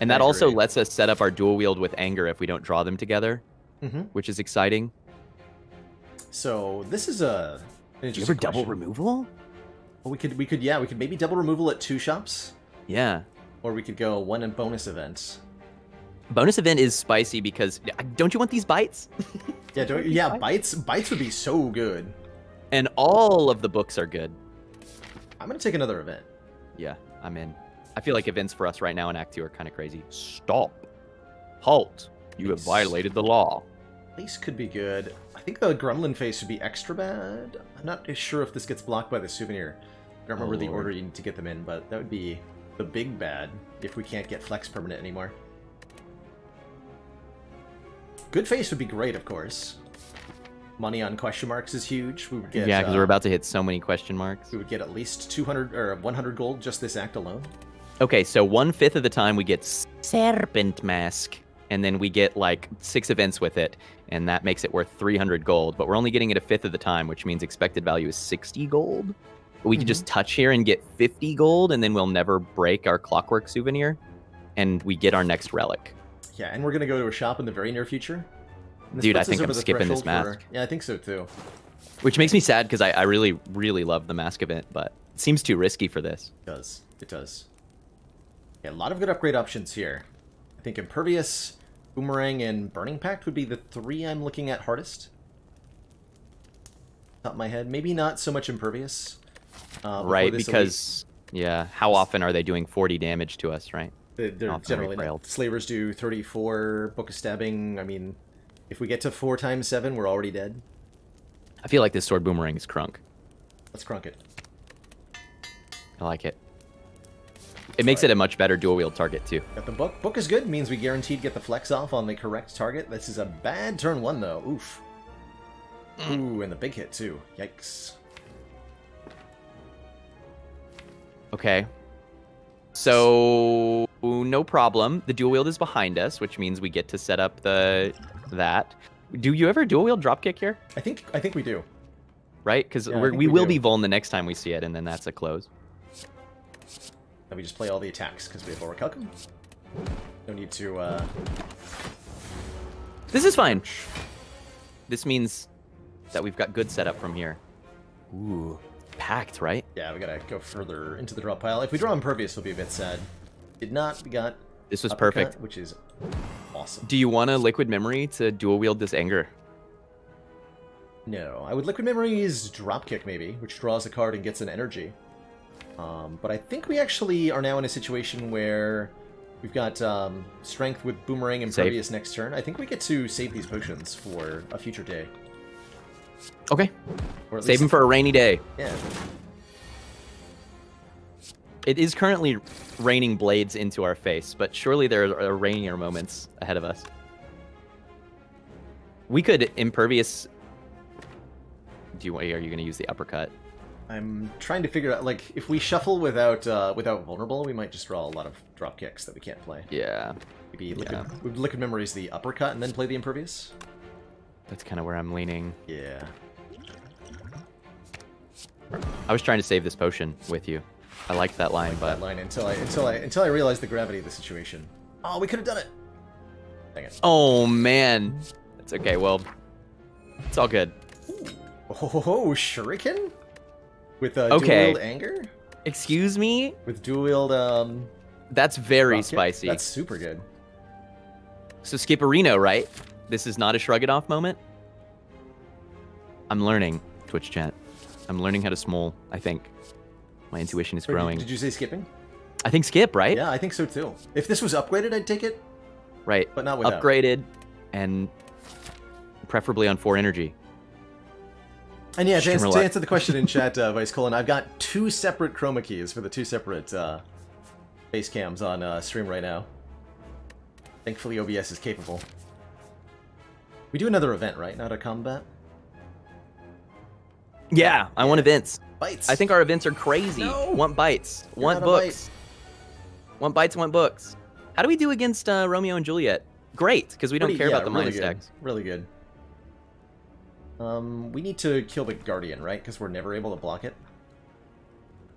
and that also lets us set up our dual wield with anger if we don't draw them together, hmm which is exciting. So this is a. An you ever double removal? Well, we could we could yeah we could maybe double removal at two shops, Yeah. or we could go one and bonus events. Bonus event is spicy because don't you want these bites? Yeah, don't, yeah, bites bites would be so good. And all of the books are good. I'm gonna take another event. Yeah, I'm in. I feel like events for us right now in Act 2 are kind of crazy. Stop. Halt. You have violated the law. Face could be good. I think the Gremlin face would be extra bad. I'm not sure if this gets blocked by the souvenir. I don't remember the order you need to get them in, but that would be the big bad if we can't get flex permanent anymore. Good face would be great, of course. Money on question marks is huge. We would get yeah, because uh, we're about to hit so many question marks. we would get at least 200 or 100 gold just this act alone. Okay, so one fifth of the time we get Serpent Mask, and then we get like six events with it, and that makes it worth 300 gold. But we're only getting it a fifth of the time, which means expected value is 60 gold. But we can just mm-hmm. touch here and get 50 gold, and then we'll never break our clockwork souvenir, and we get our next relic. Yeah, and we're gonna go to a shop in the very near future. Dude, I think I'm skipping this threshold for- mask. Yeah, I think so too. Which makes me sad because I, I really, really love the mask event, but it seems too risky for this. It does. It does. Yeah, a lot of good upgrade options here. I think Impervious, Boomerang, and Burning Pact would be the three I'm looking at hardest. Top of my head. Maybe not so much Impervious. Uh, right? Because, yeah, how often are they doing 40 damage to us, right? they're generally not. Slavers do 34, Book of Stabbing. I mean, if we get to 4 times 7, we're already dead. I feel like this sword boomerang is crunk. Let's crunk it. I like it. It makes it a much better dual wield target too. Got the book. Book is good. Means we guaranteed get the flex off on the correct target. This is a bad turn one though. Oof. Ooh, and the big hit too. Yikes. Okay. So no problem. The dual wield is behind us, which means we get to set up the that. Do you ever dual wield dropkick here? I think I think we do. Right? Because Yeah, we we we will do. be Vuln the next time we see it, and then that's a close. And we just play all the attacks because we have Orichalcum. No need to. uh... This is fine. This means that we've got good setup from here. Ooh, packed, right? Yeah, we gotta go further into the drop pile. If we draw Impervious, it'll be a bit sad. Did not. We got. This was Uppercut, perfect. Which is awesome. Do you want a liquid memory to dual wield this anger? No, I would Liquid Memories Dropkick maybe, which draws a card and gets an energy. Um, but I think we actually are now in a situation where we've got um, Strength with Boomerang and. Impervious next turn. I think we get to save these potions for a future day. Okay, Or save them for a rainy day. Yeah, It is currently raining blades into our face, but surely there are rainier moments ahead of us. We could impervious. Do you? Are you going to use the uppercut? I'm trying to figure out like if we shuffle without uh, without Vulnerable, we might just draw a lot of drop kicks that we can't play. Yeah, Maybe Liquid, Yeah. Liquid Memories the uppercut and then play the Impervious. that's kind of where I'm leaning. Yeah. I was trying to save this potion with you. I liked that line, but that line until I until I until I realized the gravity of the situation. Oh, we could have done it. Dang it. oh man, that's okay. Well, it's all good. Oh, Shuriken? With uh, Okay. dual wield anger? Excuse me. With dual wield um That's very rocket? spicy. That's super good. So Skipperino, right? This is not a shrug it off moment. I'm learning Twitch chat. I'm learning how to small, I think my intuition is Wait, growing. Did, you say skipping? I think skip, right? Yeah, I think so too. If this was upgraded, I'd take it, Right. but not without. Upgraded, and preferably on four energy. And yeah, to answer, to answer the question in chat, uh, Vice Colon, I've got two separate chroma keys for the two separate uh, face cams on uh, stream right now. Thankfully, OBS is capable. We do another event, right? Not a combat? Yeah, I want events. Bites! I think our events are crazy. No! Want bites. You're want a bite. books. Want bites. Want books. How do we do against uh, Romeo and Juliet? Great, because we don't Pretty- care yeah, about the really minus decks. Really good. Um, we need to kill the Guardian, right? Because we're never able to block it.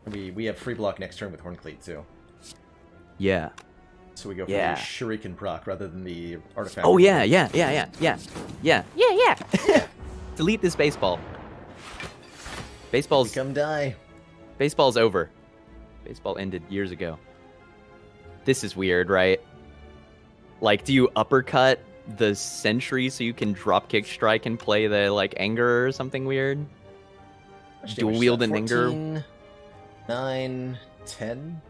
We we have free block next turn with Horn Cleat too. Yeah. So we go for Yeah. the Shuriken proc rather than the artifact. Oh yeah, yeah, yeah, yeah, yeah, yeah, yeah, yeah. Delete this baseball. Baseball's Come die. baseball's over. Baseball ended years ago. This is weird, right? Like, do you uppercut the sentry so you can drop kick strike and play the like anger or something weird? Dual wield and Ninger. 14, 9, 10.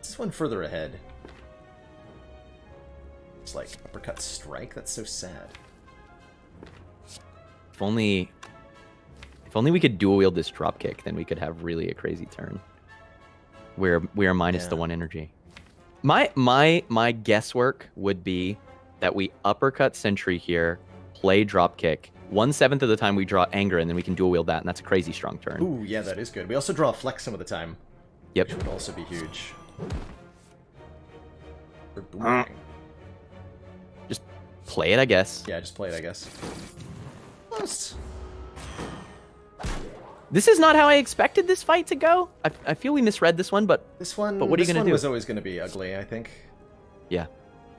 Is this one further ahead? It's like uppercut strike. That's so sad. If only, if only we could dual wield this drop kick, then we could have really a crazy turn. We're we are minus the one energy. My my my guesswork would be that we uppercut sentry here, play drop kick. One seventh of the time we draw anger, and then we can dual wield that, and that's a crazy strong turn. Ooh, yeah, that is good. We also draw a flex some of the time, Yep. which would also be huge. Or uh. boomerang. Play it, I guess. Yeah, just play it, I guess. This is not how I expected this fight to go. I, I feel we misread this one, but This one, But what are you gonna do? This one do? was always going to be ugly, I think. yeah,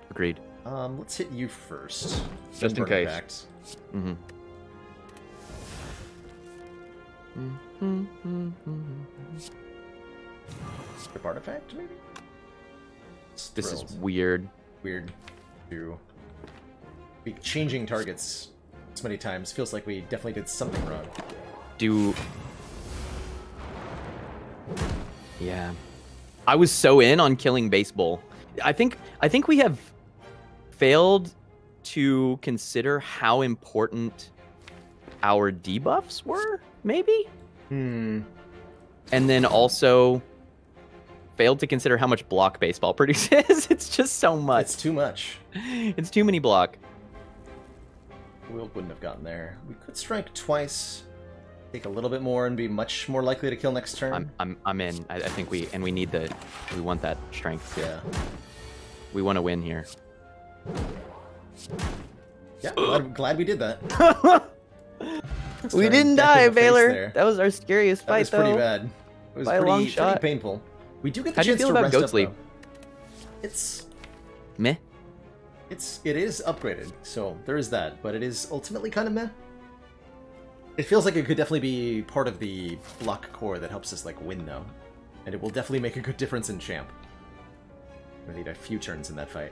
agreed. Um, let's hit you first. Just in case. Pact. Mm-hmm. Strip artifact, maybe? It's This is weird. weird to be changing targets this many times. Feels like we definitely did something wrong. Do yeah, I was so in on killing baseball. I think I think we have failed to consider how important our debuffs were. Maybe. Hmm. and then also failed to consider how much block baseball produces. it's just so much. It's too much. It's too many block. Will wouldn't have gotten there. We could strike twice, take a little bit more, and be much more likely to kill next turn. I'm I'm I'm in. I, I think we and we need the we want that strength. Yeah. We want to win here. Yeah, glad, glad we did that. we Starting didn't die, Baalor. That was our scariest fight, That fight, was though. pretty bad. It was By a pretty, long pretty painful. We do get the How'd you chance feel to about rest Goat up, Sleep? though. It's Meh. It's it is upgraded, so there is that, but it is ultimately kind of meh. It feels like it could definitely be part of the block core that helps us like win though, and it will definitely make a good difference in champ. We need a few turns in that fight.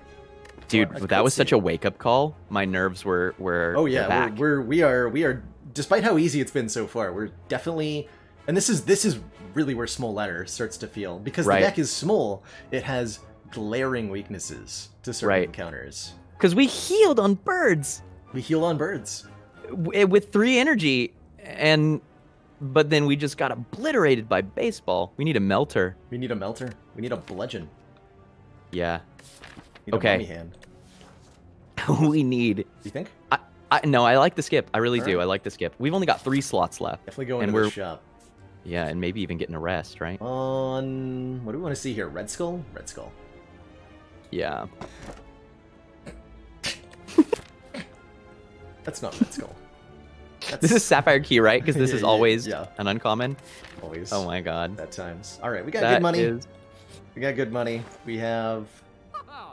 Dude, Or a that was such a wake up call. My nerves were were Oh yeah, back. we're, we're we are we are despite how easy it's been so far, we're definitely and this is this is really where small ladder starts to feel because Right. the deck is small. It has glaring weaknesses to certain Right. encounters. because we healed on birds. We heal on birds. With three energy and but then we just got obliterated by baseball we need a melter We need a melter. We need a bludgeon. yeah need Okay. we need Do you think? I, I no i like the skip i really do Alright. i like the skip we've only got three slots left Definitely go And into the we're- shop. yeah and maybe even getting a rest right On what do we want to see here? Red Skull? Red Skull. yeah That's not Red Skull. That's this is sapphire key right because this Yeah, is always yeah. an uncommon always oh my god at times. All right, we got That good money. is- We got good money. We have.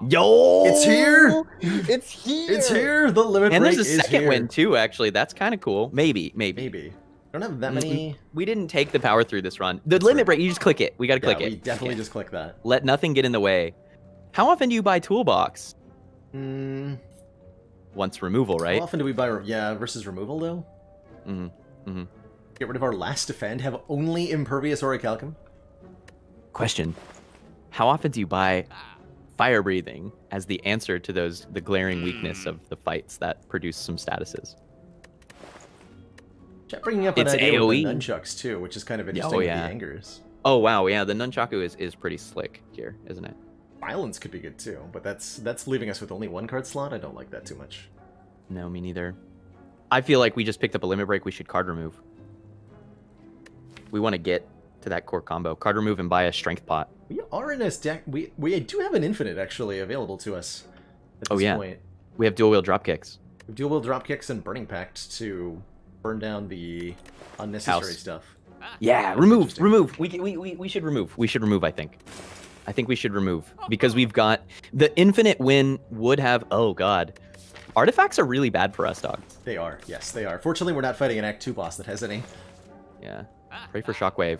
yo It's here! it's here It's here. The limit and break is And there's a second here. win too actually that's kind of cool maybe maybe Maybe. Don't have that many. We didn't take the power through this run. The That's limit right. break, you just click it. We gotta Yeah, click we it. We definitely just click that. let nothing get in the way. How often do you buy toolbox? Mm, Once removal, right? How often do we buy? Yeah, versus removal though. Mm hmm Mm hmm. Get rid of our last defend. Have only impervious orichalcum. Question: How often do you buy fire breathing as the answer to those the glaring weakness of the fights that produce some statuses? Bringing up It's an idea with the AoE. nunchucks too, which is kind of Oh, interesting. with yeah. The angers. Oh wow, yeah, the nunchaku is is pretty slick here, isn't it? Violence could be good too, but that's that's leaving us with only one card slot. I don't like that too much. No, me neither. I feel like we just picked up a limit break. We should card remove. We want to get to that core combo. Card remove and buy a strength pot. We are in a deck. We we do have an infinite actually available to us. At Oh, yeah. Point. We have dual wield drop kicks. We have dual wield drop kicks and burning pact to burn down the unnecessary House. stuff. Yeah, remove, remove. We, we, we, we should remove. We should remove, I think. I think we should remove because we've got the infinite win would have. Oh, God. Artifacts are really bad for us, dog. They are. Yes, they are. Fortunately, we're not fighting an Act Two boss that has any. Yeah. Pray for Shockwave.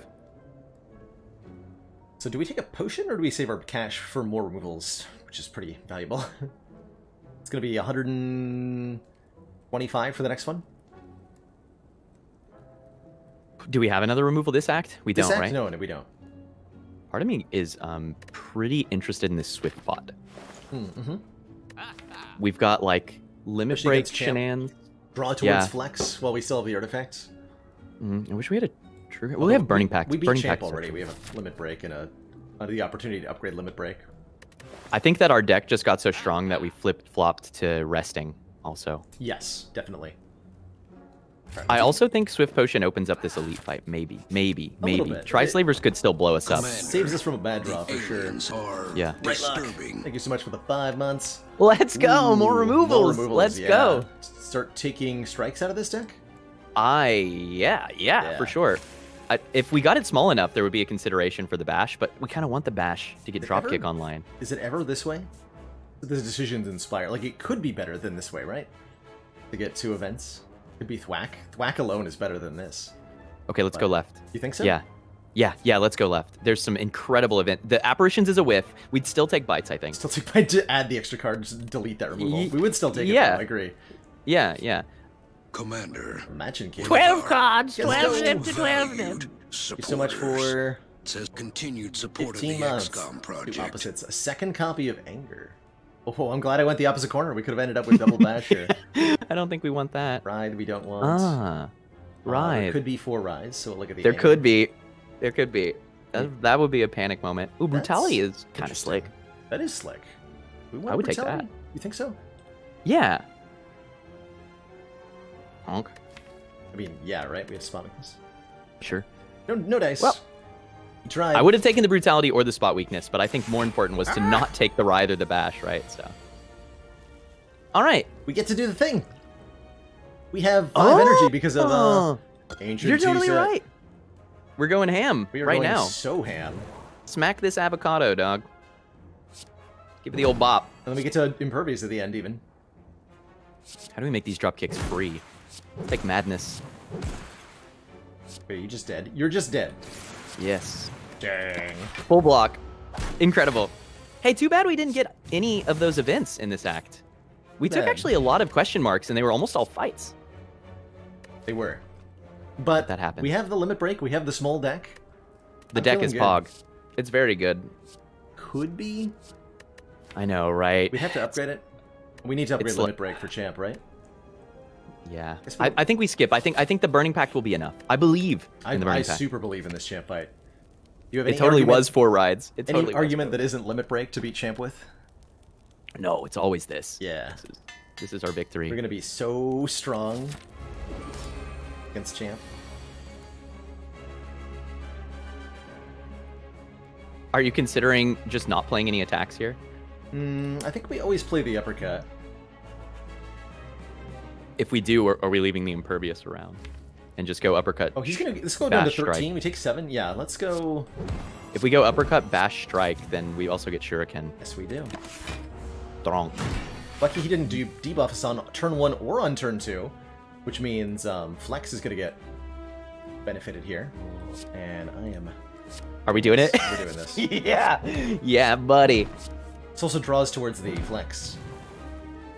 So do we take a potion or do we save our cash for more removals, which is pretty valuable? it's gonna be 140 25 for the next one? Do we have another removal this act? We This don't, act? right? No, no, we don't. Part of me is um pretty interested in this Swift pot. Mm-hmm. We've got like limit Especially break shenanigans. Draw towards Yeah. flex while we still have the artifacts. Mm, I wish we had a true. Well, we have burning pact. We beat burning champ already. We have a limit break and a uh, the opportunity to upgrade limit break. I think that our deck just got so strong that we flip flopped to resting. Also, Yes, definitely. Alright, I also think Swift Potion opens up this elite fight. Maybe, maybe, A maybe. bit. Tri Slavers could still blow us up. Commander, saves us from a bad draw for sure. Yeah. Great luck. disturbing. Thank you so much for the five months. Let's go. Ooh, more, removals. Let's yeah. go. Start taking strikes out of this deck. I yeah, yeah, Yeah. for sure. I, if we got it small enough, there would be a consideration for the bash, but we kind of want the bash to get Did dropkick online. Is it ever this way? The decisions inspire. Like it could be better than this way, right? To get two events. Could be Thwack. Thwack alone is better than this. Okay, let's go left. You think so? Yeah. Yeah, yeah, let's go left. There's some incredible event. The apparitions is a whiff. We'd still take bites, I think. Still take my to add the extra card, just delete that removal. Ye- we would still take it. yeah. Though, I agree. Yeah, yeah. Commander. Imagine King. Twelve cards, twelve go. zip to twelve zip. Valued Thank you so much for says continued support of the months. XCOM Two project. opposites. A second copy of Anger. Oh, I'm glad I went the opposite corner. We could have ended up with double bash here. I don't think we want that. Ride, we don't want. Ah, Uh, there could be four rides, so look at the. There anger. could be. There could be. That, that would be a panic moment. Ooh, brutality is kind of slick. That is slick. We want I would take that. You think so? Yeah. Honk. I mean, yeah, right. We have spot. Sure. No, no dice. Well, Tried. I would have taken the brutality or the spot weakness, but I think more important was to Ah! not take the ride or the bash, right? So. All right. We get to do the thing. We have five energy because of uh, Oh, ancient. You're totally right. We're going ham We are right going now. so ham, Smack this avocado, dog. Give it the old bop. and then we get to impervious at the end. Even How do we make these drop kicks free? Like madness. wait, you just dead. You're just dead. Yes. Dang. Full block. Incredible. Hey, too bad we didn't get any of those events in this act. We took actually a lot of question marks, and they were almost all fights. They were. But That happened. We have the limit break. We have the small deck. The I'm deck is good. Pog. It's very good. Could be. I know, right? We have to upgrade it. We need to upgrade It's limit break for champ, right? Yeah. I. I think we skip. I think I think the burning pact will be enough. I believe I, in the I super believe in this champ fight. You have It totally argument, was four rides. It Any totally argument that isn't limit break to beat champ with? No, it's always this. Yeah. This is, this is our victory. We're gonna be so strong against champ. Are you considering just not playing any attacks here? Mm, I think we always play the uppercut. If we do, are, are we leaving the impervious around? And just go uppercut. Oh, he's gonna. Let's go down to Bash strike. 13. We take seven. Yeah, let's go. If we go uppercut, bash, strike, then we also get shuriken. Yes, we do. Strong. Lucky he didn't do debuff us on turn one or on turn two, which means um, Flex is gonna get benefited here. And I am. Are we doing it? We're doing this. yeah. Yeah, buddy. This also draws towards the Flex,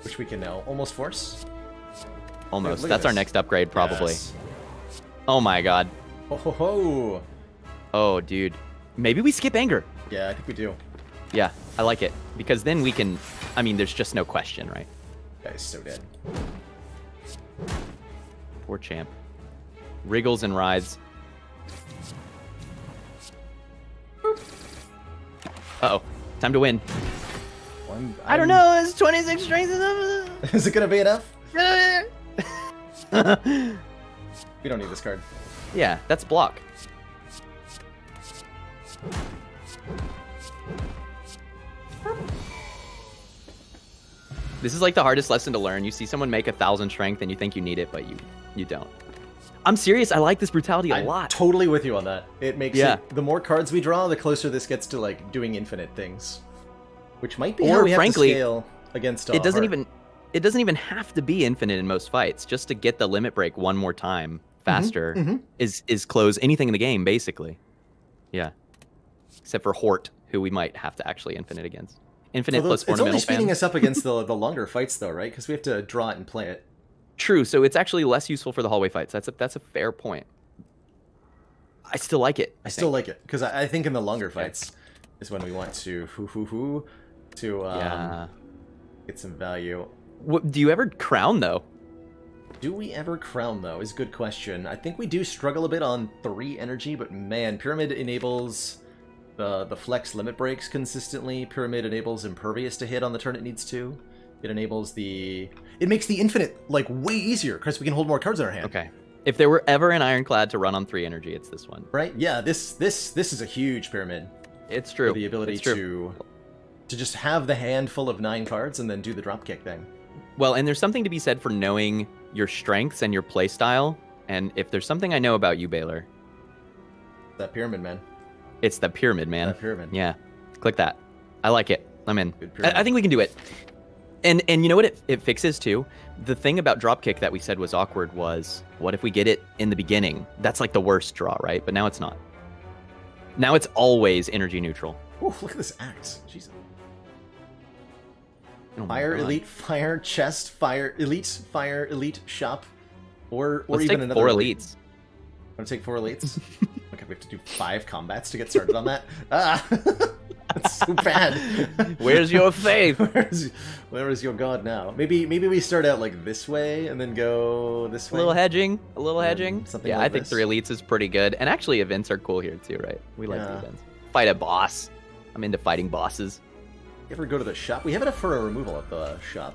which we can now almost force. Almost. That's our next upgrade, probably. Yes. Oh my god. Oh ho ho! Oh, dude. Maybe we skip anger. Yeah, I think we do. Yeah, I like it. Because then we can. I mean, there's just no question, right? Guy's so dead. Poor champ. Wriggles and rides. Uh oh. Time to win. Well, I'm- don't know. Is six strength enough? Is it gonna be enough? We don't need this card. Yeah, that's block. This is like the hardest lesson to learn. You see someone make a thousand strength and you think you need it, but you you don't. I'm serious. I like this brutality a I'm lot. totally with you on that. It makes Yeah. it, the more cards we draw, the closer this gets to like doing infinite things, which might be Or, how we have frankly, to scale against. It doesn't Heart. even it doesn't even have to be infinite in most fights. Just to get the limit break one more time faster mhm. is is close anything in the game basically. Yeah, except for Hort, who we might have to actually infinite against. Infinite Although plus it's, it's only speeding us up against the the longer fights though, right? Because we have to draw it and play it. True. So it's actually less useful for the hallway fights. That's a that's a fair point. I still like it. I still like it because I, I think in the longer fights is when we want to hoo hoo hoo to um, Yeah. get some value. What, do you ever crown though? Do we ever crown though? Is a good question. I think we do struggle a bit on three energy, but man, pyramid enables the the flex limit breaks consistently. Pyramid enables impervious to hit on the turn it needs to. It enables the it makes the infinite like way easier because we can hold more cards in our hand. Okay. If there were ever an ironclad to run on three energy, it's this one. Right? Yeah. This this this is a huge pyramid. It's true. The ability true. to to just have the hand full of nine cards and then do the dropkick thing. Well, and there's something to be said for knowing your strengths and your play style. And if there's something I know about you, Baalor, That pyramid man. it's the pyramid, man. That pyramid. Yeah. Click that. I like it. I'm in. I. I think we can do it. And and you know what it, it fixes too? The thing about dropkick that we said was awkward was what if we get it in the beginning? That's like the worst draw, right? But now it's not. Now it's always energy neutral. Ooh, look at this axe. Jesus. Oh Fire God. elite, fire chest, fire elite, fire elite shop, or or Let's even take another four elite. elites. Want to take four elites? okay, we have to do five combats to get started on that. Ah, that's so bad. Where's your faith? Where's, where is your god now? Maybe maybe we start out like this way and then go this way. A little hedging, a little hedging. something yeah, like I think this. three elites is pretty good. And actually, events are cool here too, right? We like the Yeah. events. Fight a boss. I'm into fighting bosses. Ever go to the shop? We have enough for a removal at the shop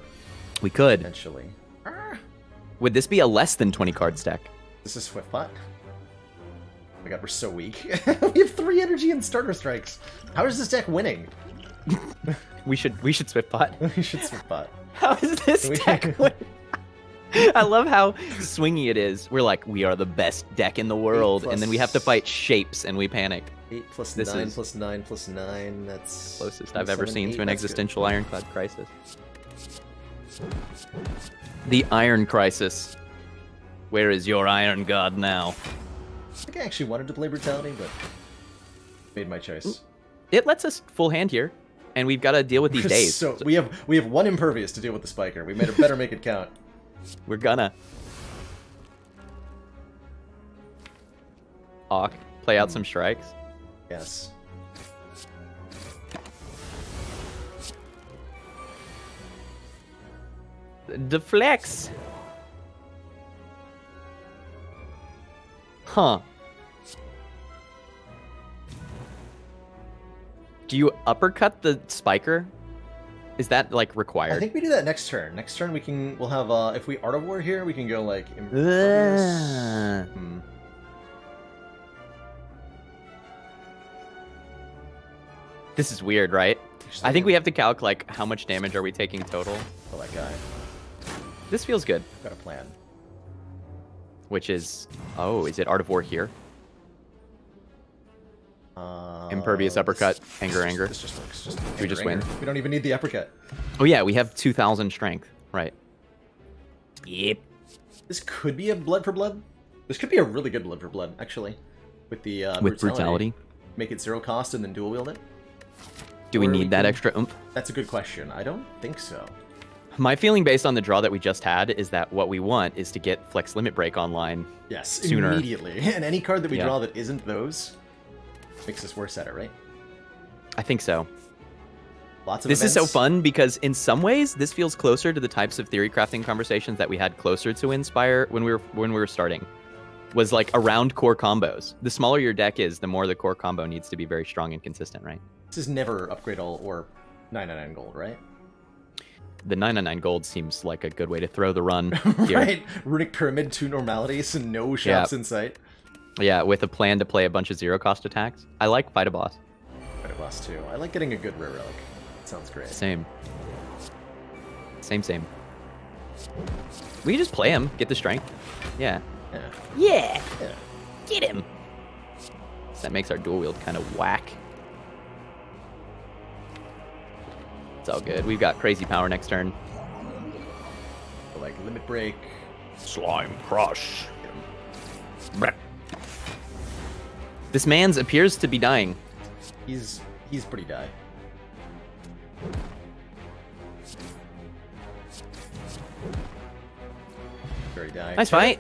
We could. eventually. Ah, Would this be a less than 20 card stack? this is Swift pot. Oh my god, we're so weak. we have three energy and starter strikes. How is this deck winning? We should we should swift pot. we should Swift pot. How is this We- deck? win- I love how swingy it is. We're like, we are the best deck in the world, and then we have to fight shapes, and we panic. Eight plus This nine plus nine plus nine. That's Closest I've ever seen eight, to an that's good. existential ironclad crisis. The Iron Crisis. Where is your Iron God now? I think I actually wanted to play brutality, but made my choice. It lets us full hand here, and we've got to deal with these days. so we have we have one impervious to deal with the spiker. We made it better make it count. We're gonna. Hawk, play out some strikes. Yes. Deflex. Huh. Do you uppercut the spiker? Is that like required? I think we do that next turn. Next turn we can we'll have uh if we art of war here, we can go like This is weird, right? I think we have to calc like how much damage are we taking total. Oh that guy. This feels good. Got a plan. Which is oh, is it Art of War here? Uh, Impervious this- uppercut, anger, anger. This just works. Just we just anger, win? We don't even need the uppercut. Oh yeah, we have 2,000 strength. Right. Yep. This could be a blood for blood. This could be a really good blood for blood, actually. With the uh, With brutality. Make it zero cost and then dual wield it. Do we Or we need that can- extra oomph? That's a good question. I don't think so. My feeling based on the draw that we just had is that what we want is to get Flex Limit Break online. Yes, Sooner. immediately. And any card that we Yeah. draw that isn't those makes us worse at it, right? I think so. Lots of This is so fun because in some ways this feels closer to the types of theory crafting conversations that we had closer to Inspire when we were when we were starting. Was like around core combos. The smaller your deck is, the more the core combo needs to be very strong and consistent, right? This is never upgrade all or 999 gold, right? The 999 gold seems like a good way to throw the run here. right? Runic Pyramid, two normalities, and no shops in sight. Yeah, with a plan to play a bunch of zero cost attacks. I like fight a boss. Fight a Boss too. I like getting a good rare relic. Sounds great. Same. Same, same. We can just play him, get the strength. Yeah. Yeah. Yeah! yeah. Get him! That makes our dual wield kind of whack. It's all good. We've got crazy power next turn. But like limit break. Slime crush. This man's appears to be dying. He's he's pretty die. Very die. Nice fight.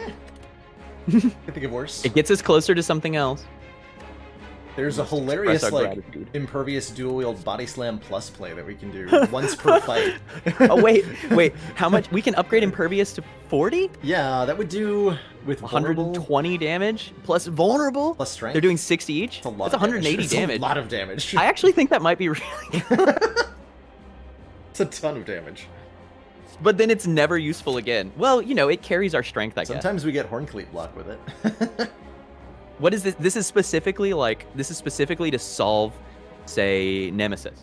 I think of worse. It gets us closer to something else. There's a hilarious like gratitude. impervious dual wield body slam plus play that we can do once per fight. oh wait, wait. How much? We can upgrade impervious to 40? Yeah, that would do with vulnerable 120 damage plus vulnerable. plus strength. They're doing 60 each. It's a lot That's of 180 damage. damage. A lot of damage. I actually think that might be really it's a ton of damage. but then it's never useful again. Well, you know, it carries our strength, I guess. Sometimes we get horn cleat block with it. What is this? This is specifically like this is specifically to solve, say, Nemesis,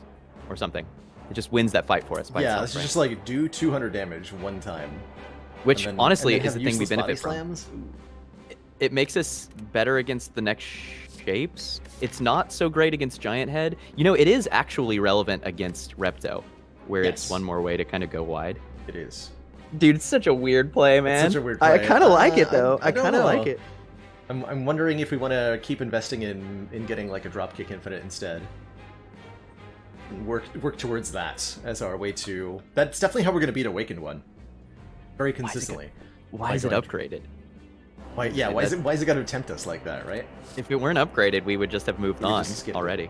or something. It just wins that fight for us by yeah, itself, this is right? just like do 200 damage one time. Which then- honestly is the thing we useless body benefit from. slams. It makes us better against the next shapes. It's not so great against Giant Head. You know, it is actually relevant against Repto, where it's one more way to kind of go wide. It is. Dude, it's such a weird play, man. such a weird play. I kind of like Uh, it though. I- I I, kind of like it. I'm, I'm wondering if we want to keep investing in in getting like a dropkick infinite instead. And work work towards that as our way to. That's definitely how we're gonna beat Awakened One. Very is it consistently. Why is it upgraded? Why? Yeah. Why is it? Why is it got to tempt us like that? Right? If it weren't upgraded, we would just have moved on it. already.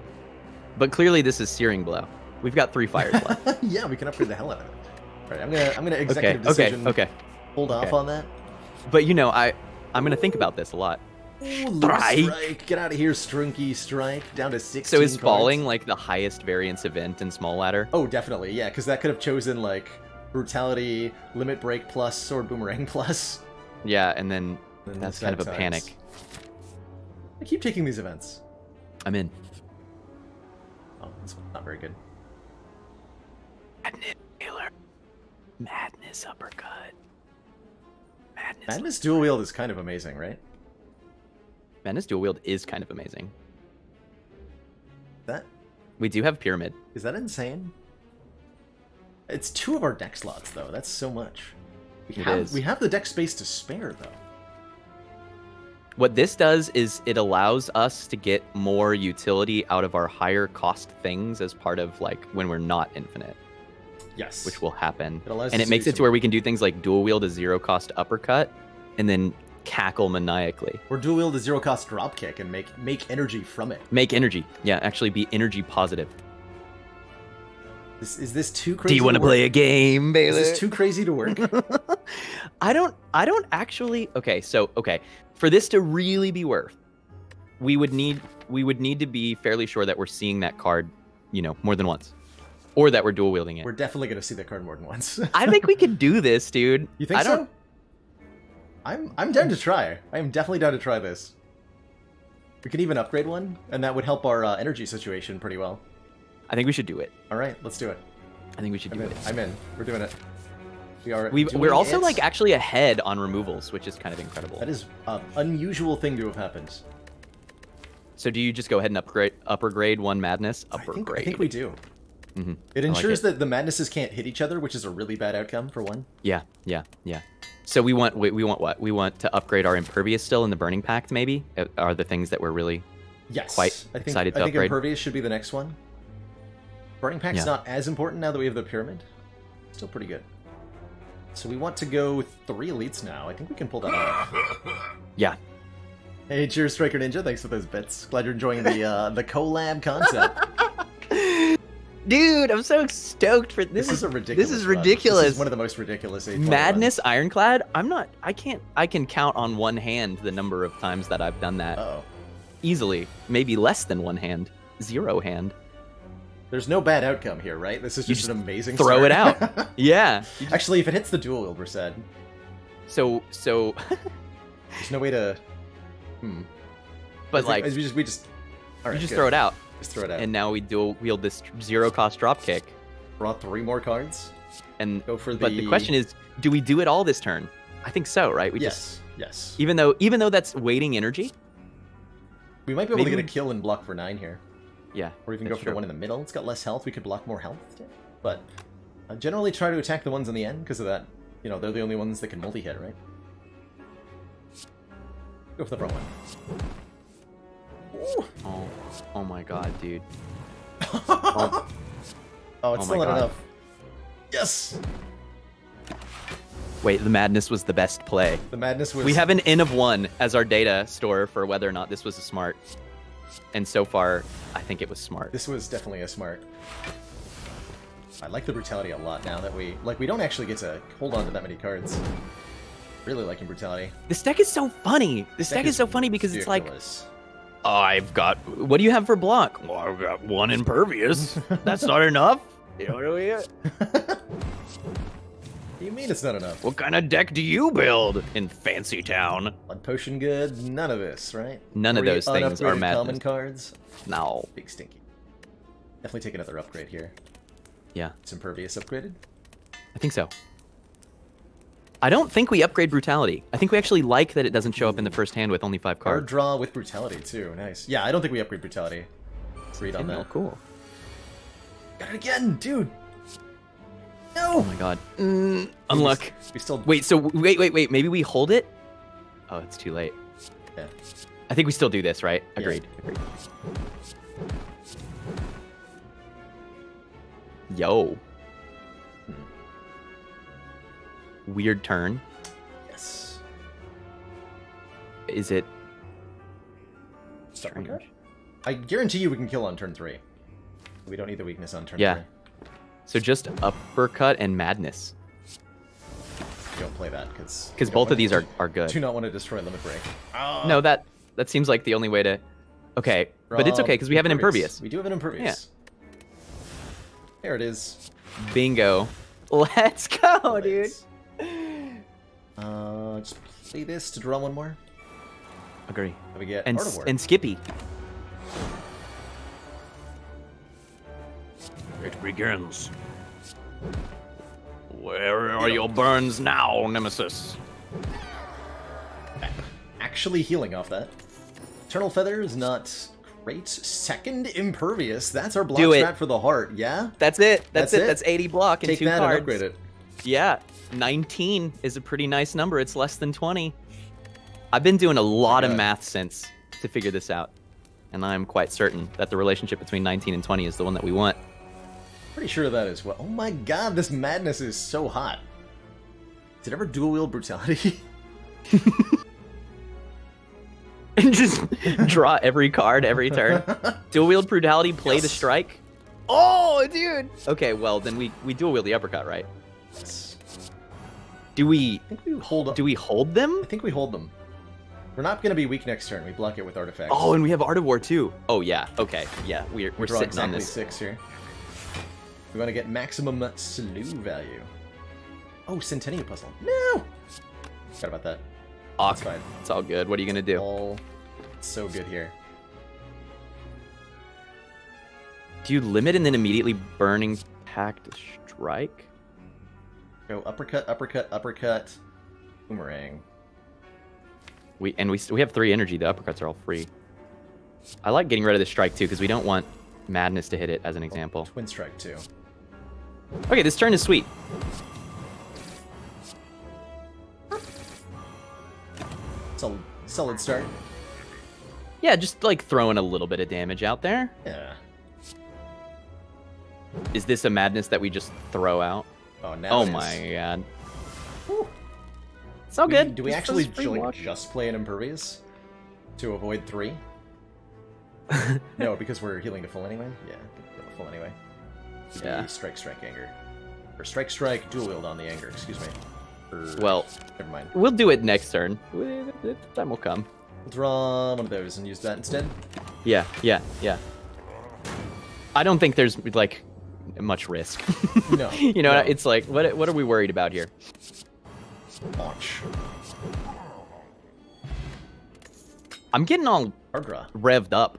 But clearly, this is Searing Blow. We've got three fires left. yeah, we can upgrade the hell out of it. All right, I'm gonna I'm gonna okay, executive okay, decision. okay. Hold off on that. But you know, I I'm gonna think about this a lot. Ooh, Strike. strike. Get out of here, Strunky Strike. Down to six. So is falling like the highest variance event in Small Ladder? Oh, definitely. Yeah, because that could have chosen like brutality, limit break plus, sword boomerang plus. Yeah, and then And that's kind of a times. panic. I keep taking these events. I'm in. Oh, that's not very good. Madness Killer. Madness uppercut. Madness. Madness dual wield is kind of amazing, right? Madness dual wield is kind of amazing. That We do have pyramid. is that insane? It's two of our deck slots though. That's so much. We It have is. we have the deck space to spare though. What this does is it allows us to get more utility out of our higher cost things as part of like when we're not infinite, Yes. which will happen. It and it makes it to where we can do things like dual wield a zero cost uppercut and then cackle maniacally. or dual wield a zero cost drop kick and make make energy from it. Make energy. Yeah, actually be energy positive. This, is this too crazy? Do you want to play a game, Baalor? Is this too crazy to work? I don't I don't actually okay, so okay. For this to really be worth, we would need we would need to be fairly sure that we're seeing that card, you know, more than once. Or that we're dual wielding it. We're definitely gonna see that card more than once. I think we could do this, dude. You think I don't so? I'm I'm down to try. I am definitely down to try this. We could even upgrade one, and that would help our uh, energy situation pretty well. I think we should do it. All right, let's do it. I think we should I'm do in. it. I'm in. We're doing it. We are. We we're also it. like actually ahead on removals, which is kind of incredible. That is an unusual thing to have happened. So do you just go ahead and upgrade upper grade one madness? Upper I think, grade. I think we do. Mhm. It I like ensures it. that the madnesses can't hit each other, which is a really bad outcome for one. Yeah, yeah, yeah. So we want wait, we want what? We want to upgrade our impervious still in the burning pact maybe? Are the things that we're really Yes. Quite I think, excited to I think upgrade. impervious should be the next one. Burning Pact's Yeah. not as important now that we have the pyramid. Still pretty good. So we want to go three elites now. I think we can pull that off. Yeah. Hey, cheers, Striker Ninja. Thanks for those bits. Glad you're enjoying the uh, the collab concept. Dude, I'm so stoked for This, this. is a ridiculous. This is run. ridiculous. This is one of the most ridiculous. Madness Ironclad. I'm not. I can't. I can count on one hand the number of times that I've done that. Uh-oh. easily. Maybe less than one hand. Zero hand. There's no bad outcome here, right? This is just, just an amazing. throw it out. Yeah. Actually, if it hits the dual we're said. So so, There's no way to. Hmm. but think- like we just we just. All right, you just good. throw it out, Just throw it out. and now we dual wield this zero cost drop kick. Draw three more cards. And Go for the. but the question is, do we do it all this turn? I think so, right? We just yes, yes. even though even though that's waiting energy. We might be able maybe to get a kill and block for nine here, Yeah. or even go for true. the one in the middle. It's got less health. We could block more health, but uh, generally try to attack the ones in the end because of that. You know, they're the only ones that can multi-hit, right? Go for the front one. Ooh. Oh, oh my god, dude. Oh, it's Oh still not God. enough. Yes. Wait, the madness was the best play. The madness was. We have an N of one as our data store for whether or not this was a smart. And so far, I think it was smart. This was definitely a smart. I like the brutality a lot now that we like we don't actually get to hold on to that many cards. Really liking brutality. This deck is so funny. This deck, is so funny because it's like ridiculous. I've got. What do you have for block? Well, I've got one impervious. That's not enough. You know what I mean? What do you mean it's not enough? What kind of deck do you build in Fancy Town? Blood potion good? None of this, right? None of those things are unupgraded madness. common cards. No. Big stinky. Definitely take another upgrade here. Yeah, It's impervious upgraded. I think so. I don't think we upgrade brutality. I think we actually like that it doesn't show up in the first hand with only five Card cards. draw with brutality too. Nice. Yeah, I don't think we upgrade brutality. Read on that. cool. Got it again, dude. No. Oh my god. Mm, unluck. We still Wait, so wait, wait, wait. Maybe we hold it? Oh, it's too late. Yeah. I think we still do this, right? Agreed. Agreed. Yo. Weird turn. Yes. Is it strange? I guarantee you we can kill on turn three. We don't need the weakness on turn Yeah. three. So just uppercut and madness. Don't play that because Because both of these are, are good. do not want to destroy limit break. Ah. No, that that seems like the only way to. Okay, but it's okay because we have an impervious. We do have an impervious. Yeah. There it is. Bingo. Let's go, dude. Nice. Uh, just play this to draw one more. Agree. Then we get And Art of War. and Skippy. It begins. Where are your burns now, Nemesis? Actually healing off that. Eternal Feather is not great. Second impervious. That's our block Do strat for the heart. Yeah. That's it. That's That's, it. it? That's 80 block and Take two that cards. and upgrade it. Yeah, 19 is a pretty nice number. It's less than 20. I've been doing a lot of math since to figure this out. And I'm quite certain that the relationship between 19 and 20 is the one that we want. Pretty sure that is what. Oh my god, this madness is so hot. Did it ever dual wield brutality? And just draw every card every turn. Dual wield brutality, play the strike. Oh, dude. Okay, well then we we dual wield the uppercut, right? yes. Do we we hold. do we hold them? I think we hold them. We're not gonna be weak next turn. We block it with artifacts. Oh, and we have Art of War too. Oh yeah. Okay. Yeah, we're we're draw sitting on exactly this. six here. We want to get maximum slew value. Oh, Centennial puzzle. No. Forgot about that. Awk. That's fine. It's all good. What are you gonna do? All so good here. Do you limit and then immediately burning pact strike? Go uppercut, uppercut, uppercut, boomerang. We and we we have three energy. The uppercuts are all free. I like getting rid of the strike too because we don't want madness to hit it as an example. Twin strike too. Okay, this turn is sweet. Solid, solid start. Yeah, just like throwing a little bit of damage out there. Yeah. Is this a madness that we just throw out? Oh, now. oh my god. Whew. So We- good. Do we Just actually those free ju- walk- just play an impervious to avoid three? no, because we're healing to full anyway. Yeah, to full anyway. It'd Yeah. Strike, strike, anger, or strike, strike, dual wield on the anger. Excuse me. Or- Well, never mind. we'll do it next turn. The Time will come. We'll draw one of those and use that instead. Yeah, yeah, yeah. I don't think there's like much risk. No, you know, no. it's like what what are we worried about here? Launch. I'm getting all Hard draw. revved up.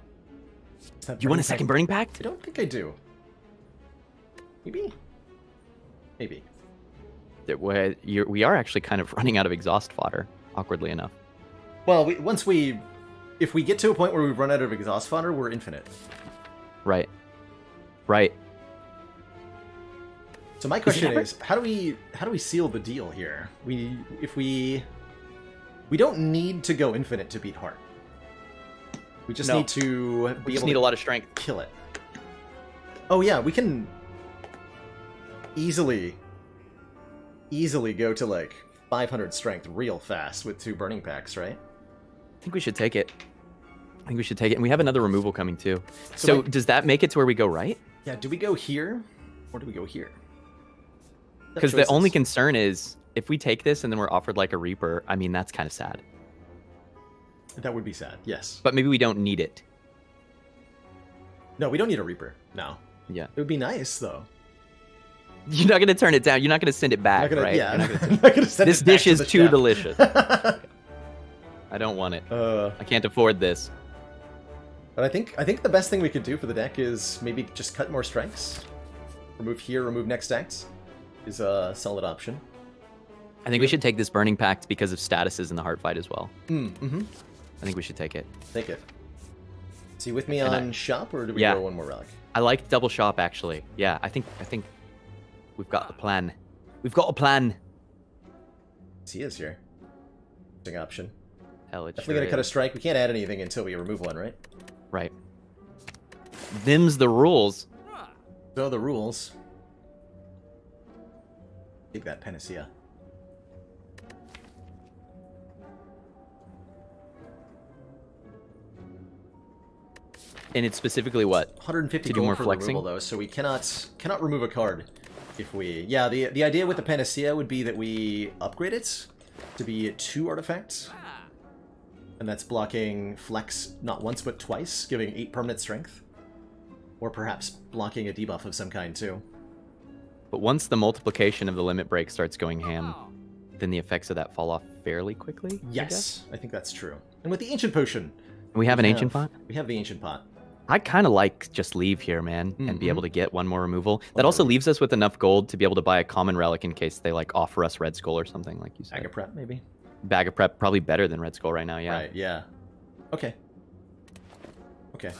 You want a second Pact? burning I don't think I do. Maybe. Maybe. That we you're, we are actually kind of running out of exhaust fodder, awkwardly enough. Well, we, once we, if we get to a point where we run out of exhaust fodder, we're infinite. Right. Right. So my question is, how do we how do we seal the deal here? We if we we don't need to go infinite to beat Heart. We just No. need to We be just able need to a lot of strength. kill it. Oh yeah, we can easily easily go to like 500 strength real fast with two burning pacts, right? I think we should take it. I think we should take it. And we have another removal coming too. So, So, does that make it to where we go right? Yeah, do we go here or do we go here? Tough Because the only concern is if we take this and then we're offered like a Reaper, I mean, that's kind of sad. that would be sad. Yes. But maybe we don't need it. No, we don't need a Reaper. No. Yeah. It would be nice though. You're not going to turn it down. You're not going to send it back, gonna, right? Yeah, You're not gonna I'm not gonna send this it dish to is the too chef. delicious. I don't want it. uh, I can't afford this. but I think I think the best thing we could do for the deck is maybe just cut more strikes. Remove here, remove next act is a solid option. I think we should take this Burning Pact because of statuses in the heart fight as well. Mm, mm-hmm. I think we should take it. Take it. Is he with me And I- on shop or do we Yeah. go one more relic? I like double shop actually. Yeah, I think I think we've got the plan. We've got a plan. He is here. Interesting option. Hell, it Definitely sure gonna cut a strike. We can't add anything until we remove one, right? Right. Them's the rules. So the rules. Take that panacea. And it's specifically what? 150 To do more flexing? removal though, so we cannot cannot remove a card if we. Yeah, the the idea with the panacea would be that we upgrade it to be two artifacts, and that's blocking flex not once but twice, giving eight permanent strength, or perhaps blocking a debuff of some kind too. But once the multiplication of the limit break starts going ham, then the effects of that fall off fairly quickly. I guess? Yes, I, think that's true. And with the ancient potion, We have an we ancient pot. We have the ancient pot. I kind of like just leave here, man, and be Mhm. able to get one more removal. That One also leaves us with enough gold to be able to buy a common relic in case they like offer us Red Skull or something, like you said. Bag of prep maybe. Bag of prep probably better than Red Skull right now. Yeah. Right. Yeah. Okay. Okay.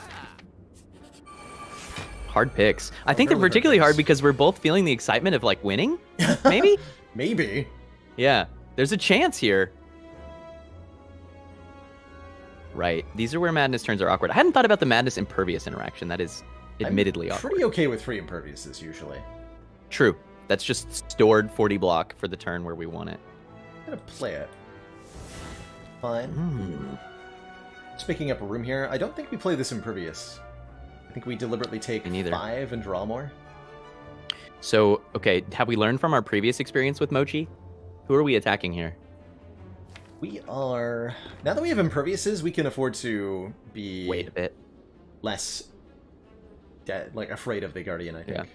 Hard picks. I Oh, think they're really hard particularly hard picks. because we're both feeling the excitement of like winning. Maybe. Maybe. yeah. There's a chance here. Right. These are where madness turns are awkward. I hadn't thought about the madness impervious interaction. That is admittedly I'm awkward. pretty okay with free imperviouses usually. True. That's just stored 40 block for the turn where we want it. I'm gonna play it. Fine. Hmm. Just picking up a room here. I don't think we play this impervious. I think we deliberately take neither. five and draw more. So, okay, have we learned from our previous experience with Mochi? Who are we attacking here? We are now that we have imperviouses, we can afford to be Wait a bit. less de- like afraid of the guardian. I think. Yeah.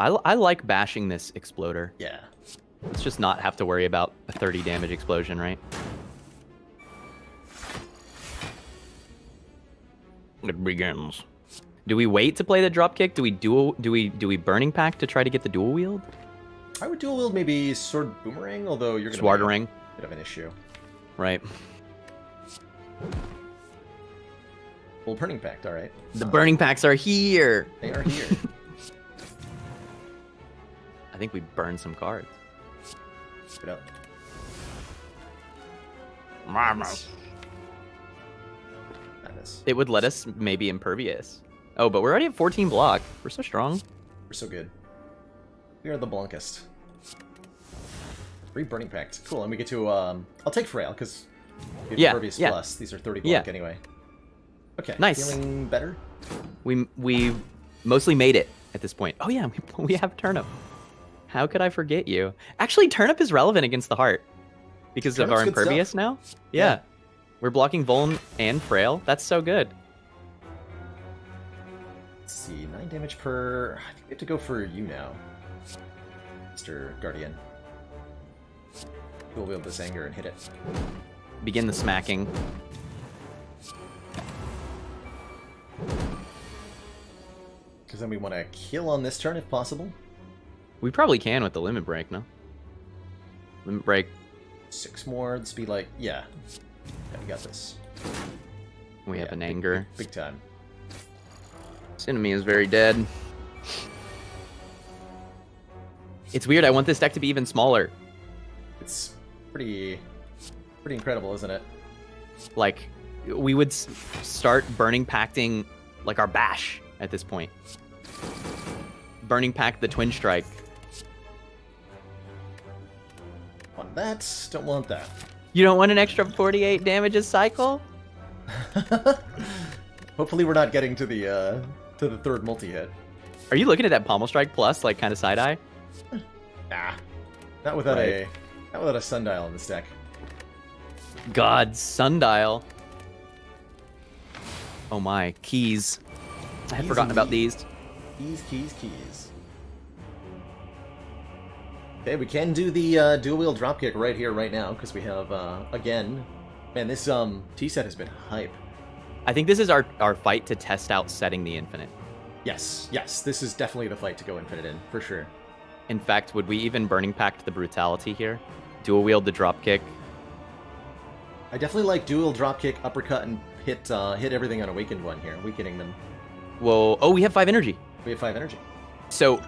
I, I like bashing this exploder. Yeah. Let's just not have to worry about a 30 damage explosion, right? It begins. Do we wait to play the dropkick? Do we dual? Do we do we burning pact to try to get the dual wield? I would dual wield maybe sword boomerang, although you're gonna Swartering, be a bit of an issue. right? Well, burning pact. All right. The burning pacts are here. They are here. I think we burn some cards. Straight up. Madness. It would let us maybe impervious. Oh, but we're already at 14 block. We're so strong. We're so good. We are the blankest. Three burning pact. Cool, and we get to um I'll take frail, because Yeah, impervious yeah. plus. These are 30 block Yeah. anyway. Okay. Nice. Feeling better? We we mostly made it at this point. Oh yeah, we, we have turnip. How could I forget you? Actually, turnip is relevant against the heart because of our impervious now. Yeah. Yeah. we're blocking Vuln and Frail. That's so good. Let's see, nine damage per. I think we have to go for you now, Mr. Guardian. We'll wield this anger and hit it. Begin the smacking. Because then we want to kill on this turn if possible. We probably can with the limit break, no? Limit break. Six more. This be like, yeah, yeah, we got this. We have an big- anger. Big time. This enemy is very dead. It's weird. I want this deck to be even smaller. It's pretty, pretty incredible, isn't it? Like, we would s- start burning pacting like our bash at this point. Burning pact the twin strike. Want that. Don't want that. You don't want an extra 48 damages cycle? Hopefully we're not getting to the uh, to the third multi-hit. Are you looking at that Pummel Strike plus, like kind of side eye? Nah. Not without Right. a not without a sundial in this deck. God, sundial. Oh my, keys. I had Keys forgotten about these. Keys, keys, keys. Okay, we can do the uh, dual wield dropkick right here, right now, because we have uh, again, man, this um Tea Set has been hype. I think this is our, our fight to test out setting the infinite. Yes, yes, this is definitely the fight to go infinite in for sure. In fact, would we even Burning Pact the brutality here? Dual wield the dropkick. I definitely like dual dropkick, uppercut, and hit uh, hit everything on awakened one here, weakening them. Whoa, oh, we have five energy. We have five energy. So,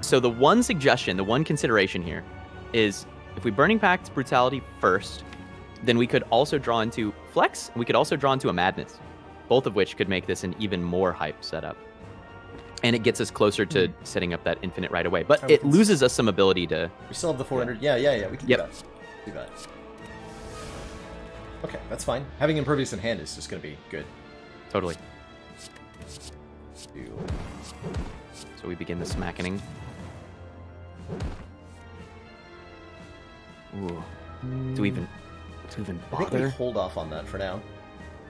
so the one suggestion, the one consideration here, is if we Burning Pact Brutality first, then we could also draw into Flex. and We could also draw into a Madness, both of which could make this an even more hype setup. And it gets us closer to hmm. setting up that infinite right away, but Oh, it loses us some ability to. We still have the 400. Yeah, yeah, yeah. We can Yep. do that. Do that. Okay, that's fine. Having impervious in hand is just going to be good. Totally. So we begin the smacking. Ooh. Do we even, do we even I think we bother? hold off on that for now.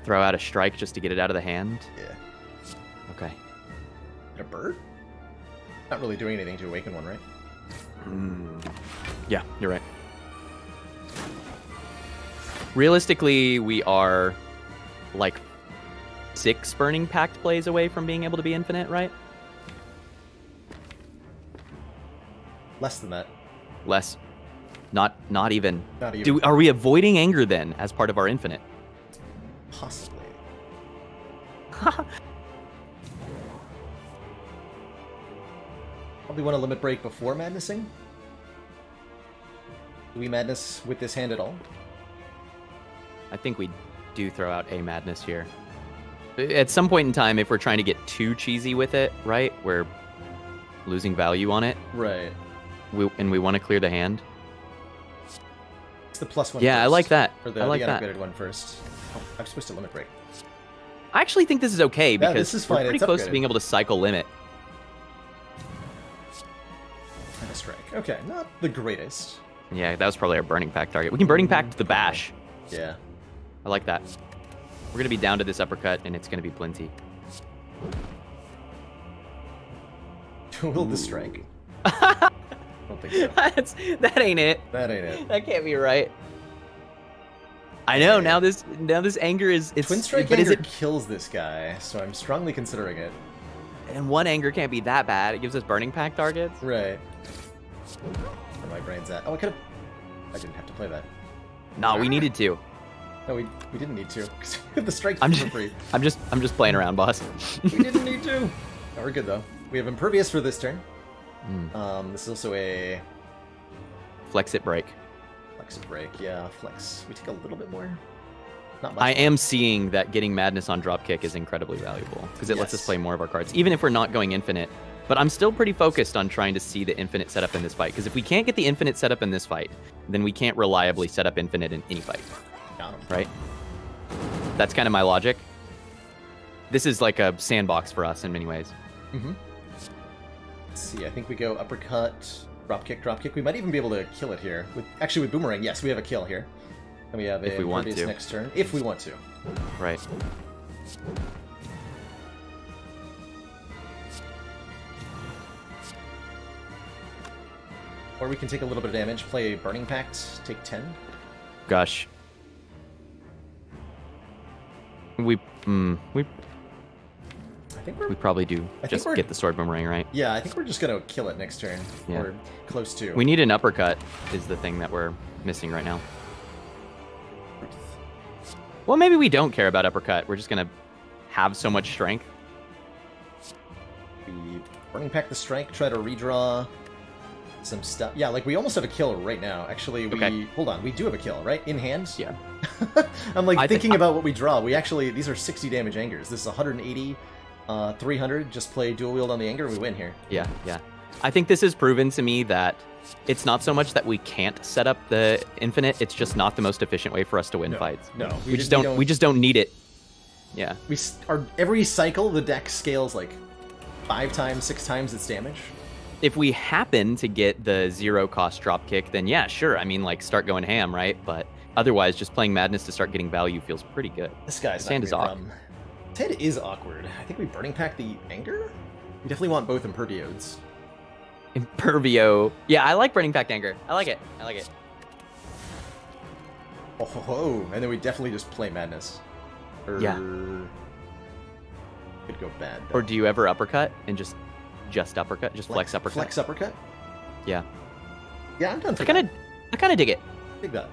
Throw out a strike just to get it out of the hand? Yeah. Okay. A bird? Not really doing anything to awaken one, right? Hmm. Yeah, you're right. Realistically, we are like six Burning Pact plays away from being able to be infinite, right? Less than that. Less. Not not even. Not even. Do are we avoiding anger then as part of our infinite? Possibly. Probably want to limit break before madnessing. Do we madness with this hand at all? I think we do throw out a madness here. At some point in time, if we're trying to get too cheesy with it, right? We're losing value on it, Right. we, and we want to clear the hand. It's the plus one. Yeah, I like that. Or the, I like the that. one first. Oh, I'm supposed to limit break. I actually think this is okay Yeah, because this is we're fine, pretty it's close to being able to cycle limit. And a strike. Okay, not the greatest. Yeah, that was probably our burning pact target. We can burning pact the bash. Yeah. I like that. We're gonna be down to this uppercut, and it's gonna be plenty. Will the strike? I don't think so. That's, that ain't it. That ain't it. That can't be right. I know. Now this now this anger is it's Twin strike but anger is it kills this guy, so I'm strongly considering it. and one anger can't be that bad. It gives us burning pact targets. Right. Where my brain's at? Oh, I could have. I didn't have to play that. No, we needed to. No, we we didn't need to the strike I'm for just, free. I'm just I'm just playing around, boss. We didn't need to. No, we're good though. We have impervious for this turn. Mm. Um, this is also a Flex it break. Flex break. Yeah, flex. We take a little bit more. Not much. I am seeing that getting madness on dropkick is incredibly valuable because it lets us play more of our cards, even if we're not going infinite. But I'm still pretty focused on trying to see the infinite setup in this fight because if we can't get the infinite setup in this fight, then we can't reliably set up infinite in any fight, Got him. right? That's kind of my logic. This is like a sandbox for us in many ways. Mm-hmm. Let's see. I think we go uppercut, drop kick, drop kick. We might even be able to kill it here. With actually with boomerang, yes, we have a kill here. And we have a If we want to. next turn, if we want to. Right. Or we can take a little bit of damage, play Burning Pact, take 10. Gosh. We mm, we think we're we probably do I just get the sword boomerang right. Yeah, I think we're just gonna kill it next turn. Yeah. Or close to. We need an uppercut is the thing that we're missing right now. Well, maybe we don't care about uppercut. We're just gonna have so much strength. We Burning Pact the strike, try to redraw some stuff. Yeah, like we almost have a kill right now. Actually, we Okay. hold on, we do have a kill, right? In hand? Yeah. I'm like I thi- thinking about what we draw. We actually these are 60 damage angers. This is 180, uh, 300. Just play dual wield on the anger, we win here. Yeah, yeah. I think this has proven to me that it's not so much that we can't set up the infinite; it's just not the most efficient way for us to win No, fights. no, we, we just don't, don't- We just don't need it. Yeah. We are every cycle the deck scales like five times, six times its damage. If we happen to get the zero cost drop kick, then yeah, sure. I mean, like start going ham, right? But otherwise, just playing madness to start getting value feels pretty good. This guy's Sand is off. Ted is awkward. I think we burning pact the anger. We definitely want both imperviodes. Impervio. Yeah, I like burning Pact anger. I like it. I like it. Oh, ho, ho. and then we definitely just play madness. Or... Yeah. Could go bad. Or do you ever uppercut and just just uppercut, just flex, uppercut? Flex uppercut. Yeah. Yeah, I'm done for I kind of, I kind of dig it. Dig that.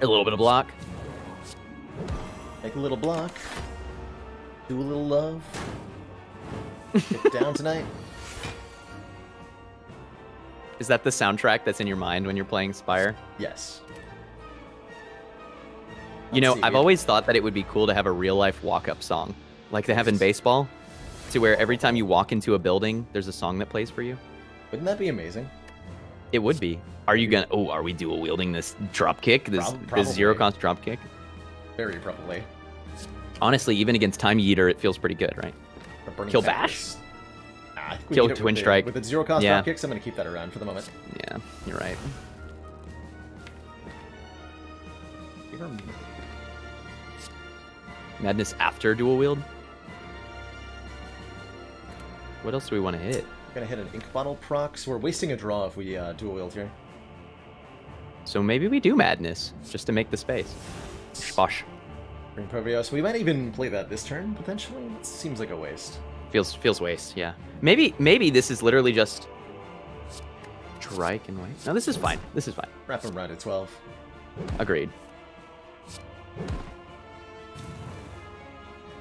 A little bit of block. Make a little block. Do a little love. Get down tonight. Is that the soundtrack that's in your mind when you're playing Spire? Yes. You know, Let's see, I've we- always thought that it would be cool to have a real life walk up song, like they have in baseball, to where every time you walk into a building, there's a song that plays for you. Wouldn't that be amazing? It would be. Are you gonna? Oh, are we dual wielding this drop kick? This, Prob- this zero cost drop kick? Very probably. Honestly, even against Time Eater, it feels pretty good, right? Kill Bash? is- Ah, I think we Kill need it with Twin the- Strike. With the zero cost Yeah. kicks, I'm going to keep that around for the moment. Yeah, you're right. Madness after dual wield. What else do we want to hit? We're Gonna hit an ink bottle proc, so we're wasting a draw if we uh, dual wield here. So maybe we do madness just to make the space. Sposh. Bring Provios. We might even play that this turn, potentially. It seems like a waste. Feels feels waste. Yeah. Maybe maybe this is literally just strike and wait. No, this is fine. This is fine. Wrap him around at 12. Agreed.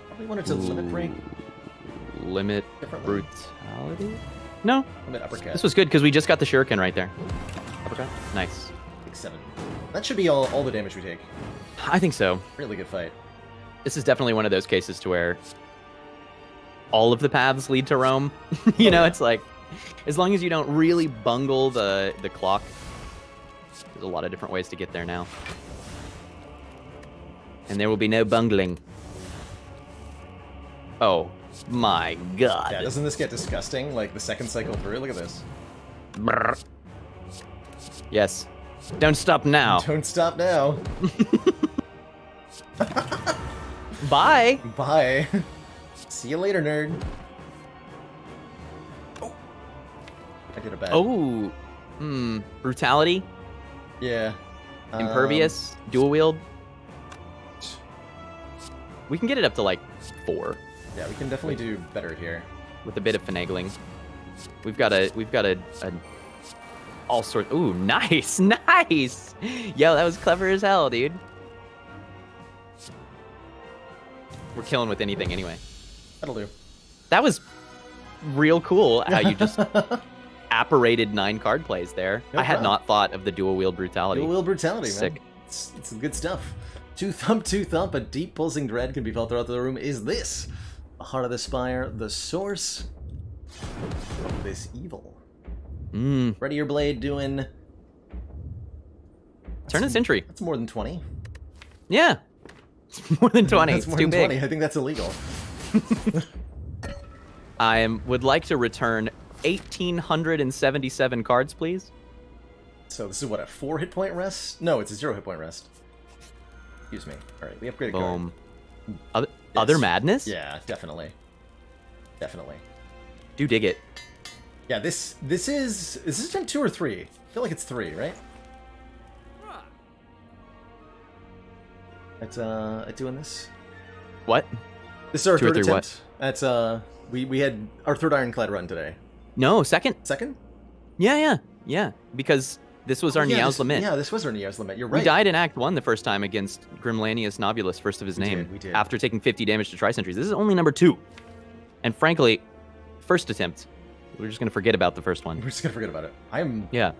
Probably wanted to limit break. Limit Differently. brutality. No, Limit uppercut. this was good because we just got the shuriken right there. Uppercut. Nice. Big 7. That should be all, all the damage we take. I think so. Really good fight. This is definitely one of those cases to where all of the paths lead to Rome. you know, it's like as long as you don't really bungle the the clock. There's a lot of different ways to get there now. And there will be no bungling. Oh my god. Yeah, doesn't this get disgusting? Like the second cycle through? Look at this. Brr. Yes. Don't stop now. Don't stop now. Bye. Bye. See you later, nerd. Oh. I did a bad. Oh. Hmm. Brutality. Yeah. Um, Impervious. dual wield. We can get it up to like four yeah, we can definitely do better here. with a bit of finagling. We've got a. We've got a. a all sorts. Ooh, nice, nice. Yo, that was clever as hell, dude. We're killing with anything anyway. That'll do. That was real cool how you just apparated nine card plays there. No I had not thought of the dual wield brutality. Dual wield brutality, man. Sick. It's, it's good stuff. Two thump, two thump, a deep pulsing dread can be felt throughout the room. Is this the heart of the spire, the source of this evil? Mm, Ready your blade doing. turn of the century. That's more than 20. Yeah. It's more than 20. That's it's more too than big. 20. I think that's illegal. I am, would like to return 1,877 cards, please. So this is what, a 4 hit point rest? No, it's a 0 hit point rest. Excuse me. Alright, we upgraded. Boom. Other, other madness? Yeah, definitely. Definitely. Do dig it. Yeah, this this is is this been two or three? I feel like it's three, right? At uh at doing this. What? This is our Two or third three what? attempt. At uh we we had our third ironclad run today. No, second. Second? Yeah, yeah, yeah. Because this was our Oh, yeah, Neow's this, Lament. Yeah, this was our Neow's Lament. You're right. We died in Act 1 the first time against Grimlanius Nobulus, first of his We name, did, we did. after taking 50 damage to Tri-Sentries. This is only number two. And frankly, first attempt. We're just going to forget about the first one. We're just gonna forget about it. I'm Yeah,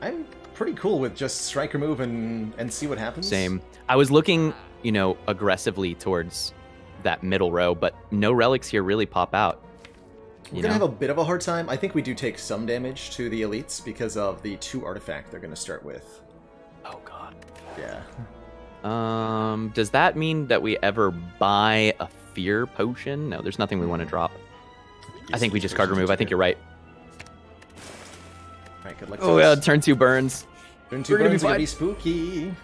I'm pretty cool with just striker move and and see what happens. same. I was looking, you know, aggressively towards that middle row, but no relics here really pop out. We're gonna know? have a bit of a hard time. I think we do take some damage to the elites because of the two artifact they're gonna start with. Oh god. Yeah. Um, does that mean that we ever buy a fear potion? No, there's nothing we want to drop. I think we just card remove. I think you're right. Good luck. Oh yeah, turn two burns. Turn two we're burns gonna fine. be spooky.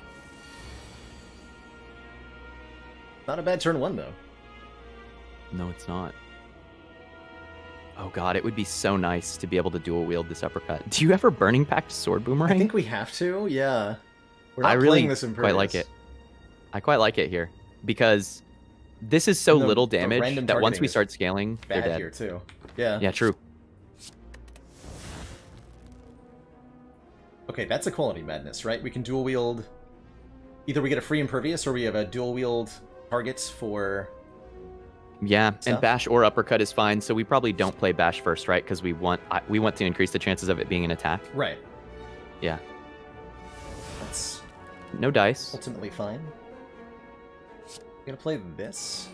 Not a bad turn one though. No, it's not. Oh god, it would be so nice to be able to dual wield this uppercut. Do you ever burning pact sword boomerang? I think we have to. Yeah. We're not I really playing this in quite like it. I quite like it here because this is so the- little damage that once we start scaling, they're dead. here too. Yeah. Yeah, true. Okay, that's a quality madness, right? We can dual wield. Either we get a free impervious, or we have a dual wield targets for. Yeah, and bash or uppercut is fine. So we probably don't play bash first, right? Because we want we want to increase the chances of it being an attack. Right. Yeah. That's No dice. ultimately fine. Gonna play this.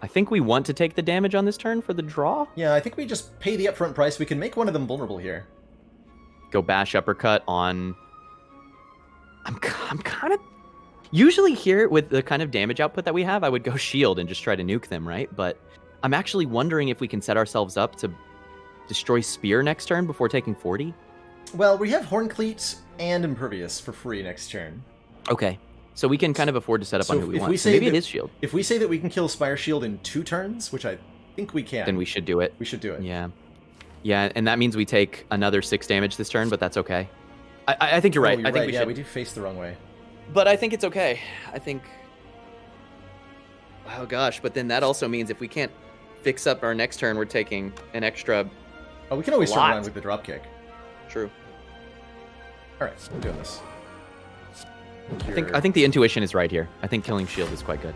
I think we want to take the damage on this turn for the draw. Yeah, I think we just pay the upfront price. We can make one of them vulnerable here. Go bash uppercut on. I'm I'm kind of usually here with the kind of damage output that we have. I would go shield and just try to nuke them, right? But I'm actually wondering if we can set ourselves up to destroy spear next turn before taking 40. Well, we have horn Horncleat and Impervious for free next turn. Okay, so we can kind of afford to set up So on who we if want. we So maybe it that- is shield. If we say that we can kill Spire Shield in two turns, which I think we can, Then we should do it. we should do it. Yeah. Yeah, and that means we take another six damage this turn, but that's okay. I, I think you're Oh, right. you're I think right. we yeah, should. we do face the wrong way. But I think it's okay. I think. Oh gosh, but then that also means if we can't fix up our next turn, we're taking an extra. Oh, we can always turn Lot. around with the drop kick. True. All right, we're doing this. I think I think the intuition is right here. I think killing shield is quite good.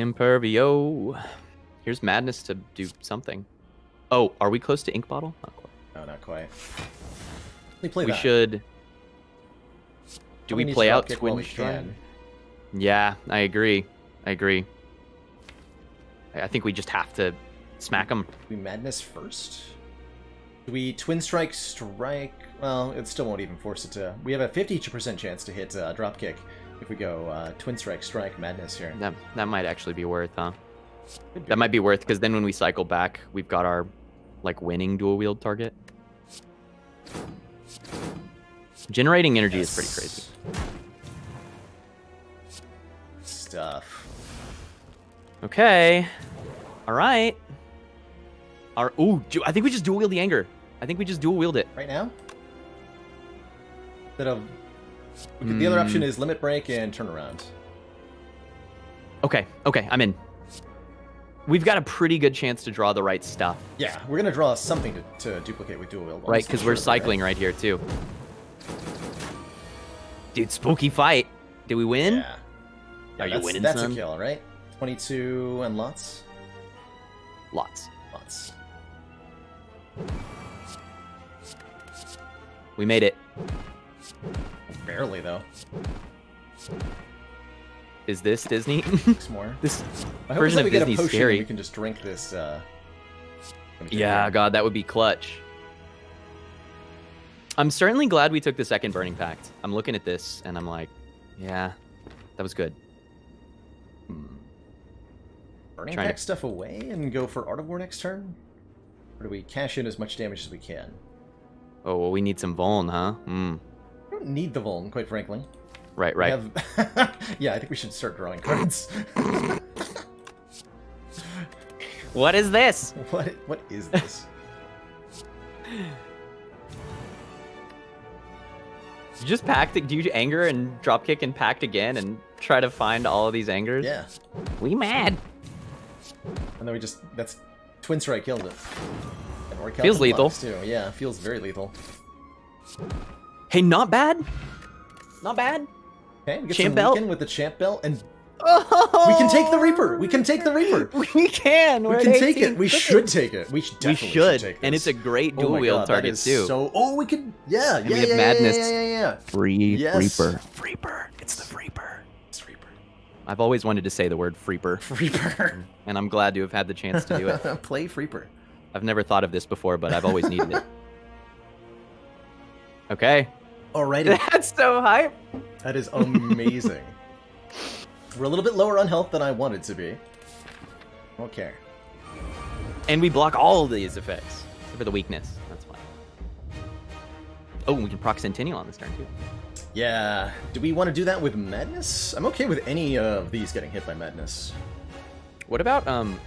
Impervio. Here's madness to do something. Oh, are we close to ink bottle? Not quite. No, not quite. We play we that. should. Do Probably we play out drop kick while twin we strike? Yeah, I agree. I agree. I I think we just have to smack them. We madness first. Do we twin strike strike? Well, it still won't even force it to. We have a 50% chance to hit uh, drop kick if we go uh, twin strike strike madness here. That that might actually be worth, huh? Be. That might be worth because then when we cycle back, we've got our like winning dual wield target. Generating energy is pretty crazy. Stuff. Okay. All right. Our ooh, I think we just dual wield the anger. I think we just dual wield it. Right now? Instead of. Could, The other option Hmm. is limit break and turn around. Okay. Okay, I'm in. We've got a pretty good chance to draw the right stuff, Yeah, we're gonna draw something to, to duplicate with dual wield. right? Because we're cycling right here too. Dude, spooky fight. Did we win? Yeah. Yeah, Are you winning, That's son? a kill, right? 22 and lots? Lots. Lots. We made it. Barely, though. Is this Disney? More. this version of we get a Disney's potion and scary. we can just drink this, uh... Yeah, God, that would be clutch. I'm certainly glad we took the second Burning Pact. I'm looking at this and I'm like, yeah, that was good. Hmm. Burning Trying to- pack stuff away and go for Art of War next turn? Or do we cash in as much damage as we can? Oh, well, we need some Vuln, huh? Hmm. Don't need the Vuln, quite frankly. Right, right. have- yeah, I think we should start drawing cards. What is this? what? What is this? You just packed it. Do you anger and dropkick and packed again and try to find all of these angers? Yeah. We mad. And then we just... That's... Twin Strike killed it. Feels lethal. Too. Yeah, feels very lethal. Hey, not bad. Not bad. Okay, we get Champ some belt? weaken with the champ belt, and Oh, We can take the Reaper. We can take the Reaper. We can. We're We can take 18. it. We Look should take it. We, sh- we definitely should, take and it's a great Oh dual my wield God, target is too. So, oh, we could, yeah, yeah, we have yeah, Madness. yeah, yeah, yeah, yeah. Free Yes. Reaper. Freeper. It's the Freeper. It's Reaper. I've always wanted to say the word Freeper, Reaper. and I'm glad to have had the chance to do it. Play Reaper. I've never thought of this before, but I've always needed it. Okay. Alrighty, That's so hype. that is amazing. We're a little bit lower on health than I wanted to be. Okay. And we block all of these effects. Except for the weakness. That's fine. Oh, and we can proc Centennial on this turn too. Yeah. Do we want to do that with Madness? I'm okay with any of these getting hit by Madness. What about um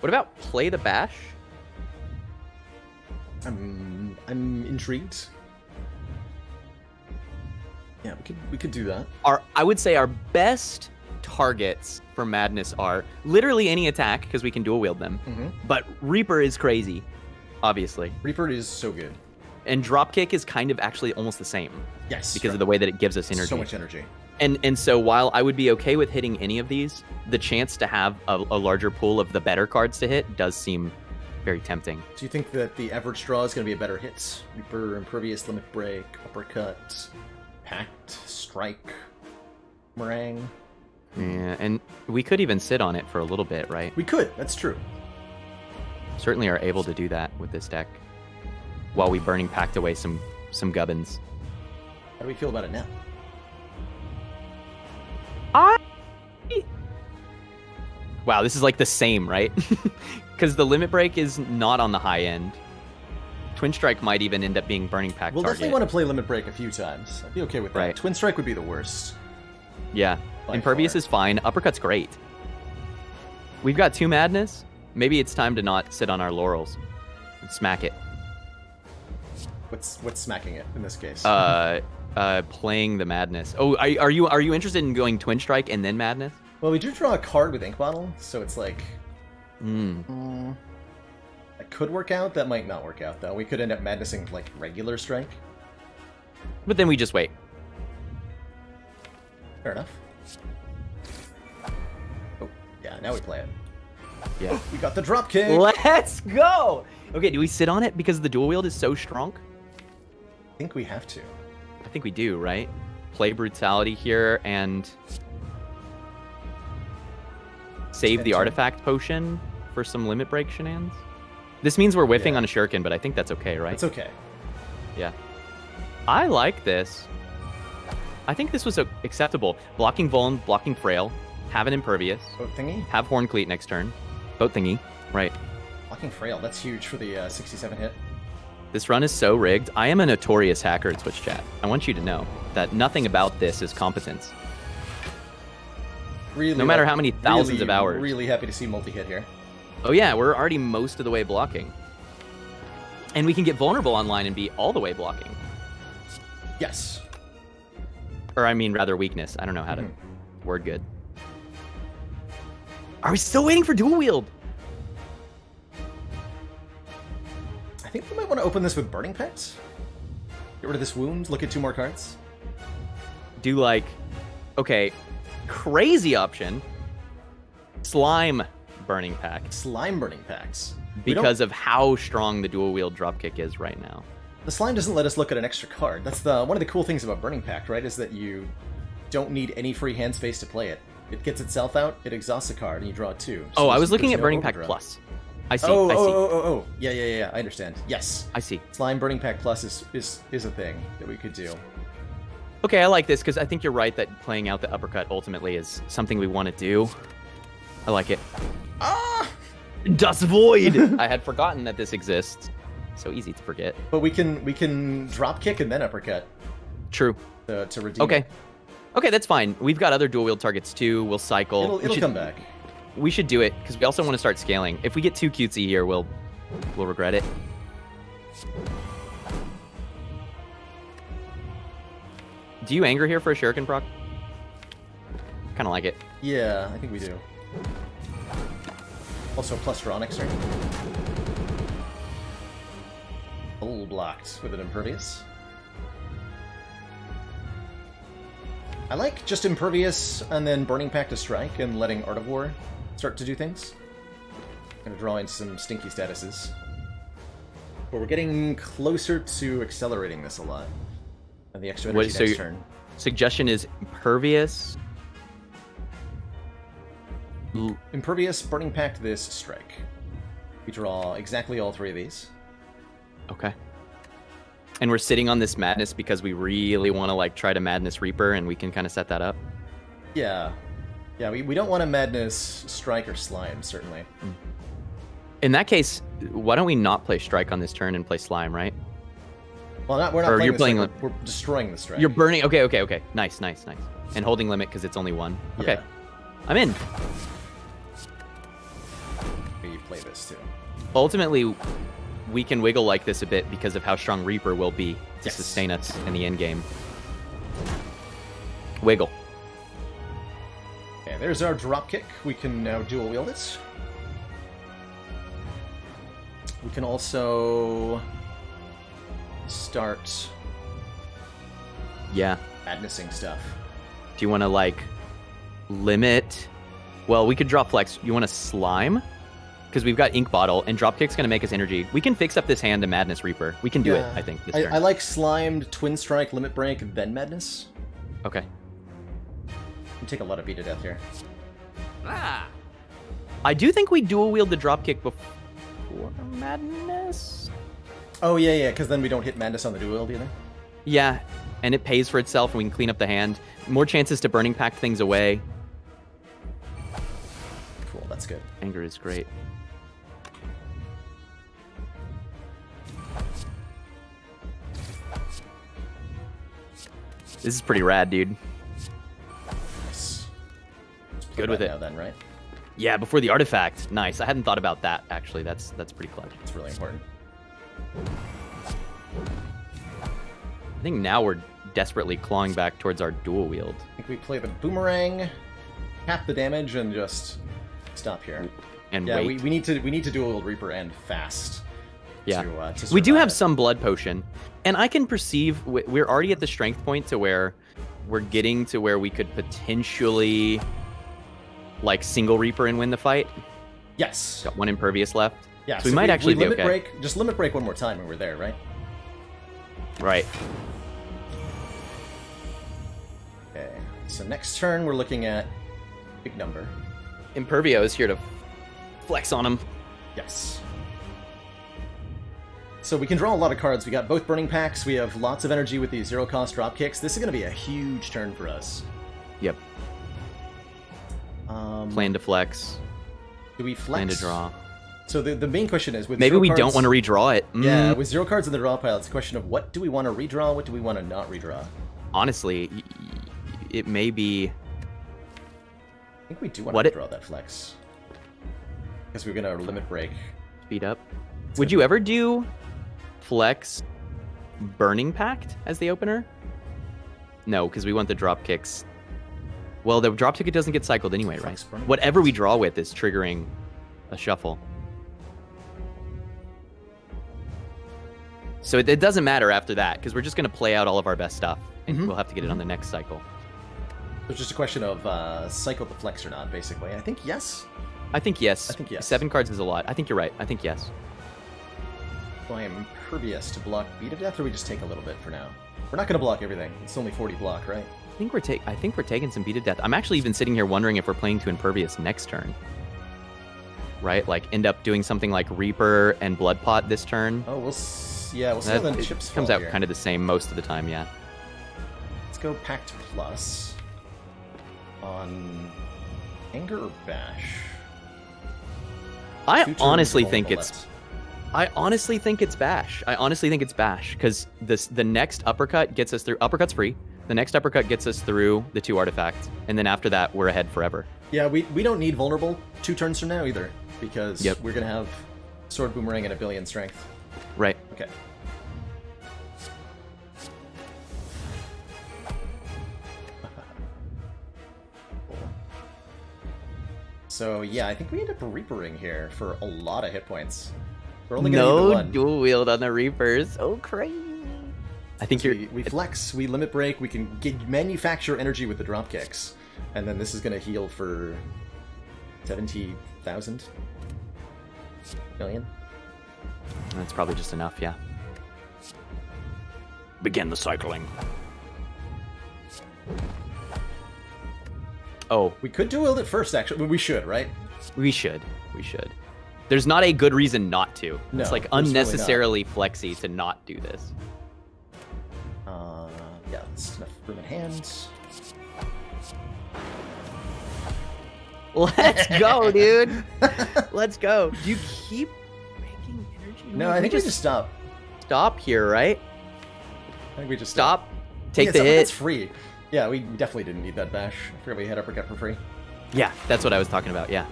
What about play the bash? I'm I'm intrigued. Yeah, we could we could do that. Our I would say our best targets for madness are literally any attack because we can dual wield them. Mm-hmm. But Reaper is crazy, obviously. Reaper is so good. And Dropkick is kind of actually almost the same Yes. because of the way that it gives us energy. So much energy. And and so while I would be okay with hitting any of these, the chance to have a, a larger pool of the better cards to hit does seem very tempting. Do you think that the average draw is going to be a better hit? Reaper, Impervious, Limit Break, Uppercut, Pact, Strike, Meringue. Yeah, and we could even sit on it for a little bit, right? We could. That's true. Certainly are able to do that with this deck, while we burning packed away some some gubbins. How do we feel about it now? I Wow, this is like the same, right? Because the limit break is not on the high end. Twin strike might even end up being burning pact We'll target. definitely want to play Limit Break a few times. I'd be okay with that. Right. Twin Strike would be the worst. Yeah, by impervious far. is fine. Uppercut's great. We've got two madness. Maybe it's time to not sit on our laurels and smack it. What's what's smacking it in this case? Uh, uh, playing the madness. Oh, are, are you are you interested in going twin strike and then madness? well, we do draw a card with Ink Bottle, so it's like Mm, that could work out. That might not work out though. We could end up madnessing like regular strike. But then we just wait. Fair enough. Oh, yeah. Now we play it. Yeah. We got the drop kick. Let's go. Okay, do we sit on it because the dual wield is so strong? I think we have to. I think we do, right? Play brutality here and save the artifact potion for some limit break shenanigans. This means we're whiffing Yeah. on a shuriken, but I think that's okay, right? It's okay. Yeah. I like this. I think this was a- acceptable. Blocking Vuln, blocking Frail, have an Impervious, Boat thingy. have Horn Cleat next turn. Boat thingy. Right. Blocking frail. That's huge for the uh, 67 hit. This run is so rigged. I am a notorious hacker in Twitch chat. I want you to know that nothing about this is competence. Really. No matter how many thousands really, of hours. Really happy to see multi-hit here. Oh yeah, we're already most of the way blocking. And we can get vulnerable online and be all the way blocking. Yes. Or I mean rather weakness. I don't know how to Mhm. word good. Are we still waiting for dual wield? I think we might want to open this with Burning Pets. Get rid of this wound. Look at two more cards. Do like okay, crazy option. Slime burning pact Slime Burning Pacts. Because of how strong the dual wield dropkick is right now. The slime doesn't let us look at an extra card. That's the one of the cool things about Burning Pact, right? Is that you don't need any free hand space to play it. It gets itself out, it exhausts a card, and you draw two. So Oh, I was looking at no Burning Pact. Plus. I see. Oh, I oh, see. oh, oh, oh, yeah, yeah, yeah, yeah. I understand. Yes, I see. Slime Burning Pact Plus is is is a thing that we could do. Okay, I like this because I think you're right that playing out the uppercut ultimately is something we want to do. I like it. Ah! Dust Void! I had forgotten that this exists. So easy to forget. But we can we can drop kick and then uppercut True. to, to redeem. Okay. it. Okay, that's fine. We've got other dual wield targets too. We'll cycle. It'll, We it'll should- come back. We should do it because we also want to start scaling. If we get too cutesy here, we'll we'll regret it. Do you anger here for a shuriken proc? Kind of like it. Yeah, I think we do. Also, plus next turn. Full blocked with an impervious. I like just Impervious and then Burning Pact to strike and letting Art of War start to do things. Gonna draw in some stinky statuses. But we're getting closer to accelerating this a lot. And the extra energy so next turn. Suggestion is impervious. Impervious, Burning Pact, this, strike. We draw exactly all three of these. Okay. And we're sitting on this madness because we really want to like try to madness reaper, and we can kind of set that up. Yeah. Yeah, we, we don't want a Madness Strike or Slime, certainly. Mm-hmm. In that case, why don't we not play strike on this turn and play slime, right? Well, not, we're not Or playing you're playing strike, we're, we're destroying the strike. You're burning. Okay, okay, okay. Nice, nice, nice. And holding limit because it's only one. Okay, Yeah. I'm in. Play this too. Ultimately, we can wiggle like this a bit because of how strong Reaper will be to Yes. sustain us in the end game. Wiggle. Okay, there's our drop kick. We can now dual wield it. We can also start Yeah. madnessing stuff. Do you want to like limit? Well, we could drop flex. You want to slime? Because we've got ink bottle and dropkick's gonna make us energy. We can fix up this hand to madness reaper. We can do Yeah. it. I think I. I like slimed, twin strike, limit break, then madness. okay. You take a lot of beat to death here. Ah! I do think we dual wield the dropkick before madness. Oh yeah, yeah, because then we don't hit madness on the dual wield either. Yeah, and it pays for itself, and we can clean up the hand. More chances to burning pact things away. Cool, that's good. Anger is great. This is pretty rad, dude. Nice. Good with it. now, then, right? Yeah, before the artifact. Nice. I hadn't thought about that actually. That's that's pretty clutch. It's really important. I think now we're desperately clawing back towards our dual wield. I think we play the boomerang, cap the damage, and just stop here. And Yeah, we, we need to we need to dual wield Reaper and fast. Yeah. To, uh, to we do have some blood potion, and I can perceive we- we're already at the strength point to where we're getting to where we could potentially like single reaper and win the fight. Yes. Got one impervious left. Yeah. so we might if actually be limit okay. break. Just limit break one more time, and we're there, right? Right. Okay. So next turn, we're looking at big number. Impervio is here to flex on him. Yes. So we can draw a lot of cards. We got both burning pacts. We have lots of energy with these zero cost drop kicks. This is going to be a huge turn for us. Yep. Um, Plan to flex. do we flex? Plan to draw. So the, the main question is with Maybe zero we don't cards- want to redraw it. Yeah, Mm, with zero cards in the draw pile, it's a question of what do we want to redraw, what do we want to not redraw. honestly, it may be. I think we do want What to it- draw that flex because we're gonna limit break. Speed up. Would you ever do flex burning pact as the opener? No, because we want the drop kicks. Well, the drop ticket doesn't get cycled anyway, right? Flex Burning Whatever we draw with is triggering a shuffle. So it, it doesn't matter after that because we're just going to play out all of our best stuff, and Mhm. we'll have to get it on the next cycle. It's just a question of uh, cycle the flex or not, basically. I think yes. I think yes. I think yes. Seven cards is a lot. I think you're right. I think yes. I am impervious to block beat of death, or we just take a little bit for now. We're not gonna block everything. It's only 40 block, right? I think we're take. I think we're taking some beat of death. I'm actually even sitting here wondering if we're playing to impervious next turn. Right, like end up doing something like Reaper and Blood Pot this turn. Oh, we'll s- yeah, we'll see how That- the it chips comes out here. kind of the same most of the time. Yeah. Let's go Pact Plus on Anger or Bash. I honestly think it's. I honestly think it's Bash. I honestly think it's Bash because this the next uppercut gets us through. Uppercut's free. The next uppercut gets us through the two artifacts, and then after that, we're ahead forever. Yeah, we, we don't need vulnerable two turns from now either, because Yep. we're gonna have Sword Boomerang and a billion strength. Right. Okay. Cool. So yeah, I think we end up Reapering here for a lot of hit points. We're only gonna need the No one. dual wield on the Reapers. Oh crazy. I think you're. We, we flex, we limit break, we can get, manufacture energy with the drop kicks, and then this is going to heal for seventy thousand million. That's probably just enough. Yeah. Begin the cycling. Oh, We could dual wield it first, actually. We should, right? we should. We should. There's not a good reason not to. No, it's like there's really unnecessarily flexy to not do this. Uh, yeah, that's enough room in hands. Let's go, dude. Let's go. Do you keep making energy? No, I think we just stop. stop here, right? I think we just Stop. Take yeah, the it's- hit. It's free. Yeah, we definitely didn't need that bash. I forgot we had uppercut for free. Yeah, that's what I was talking about. Yeah.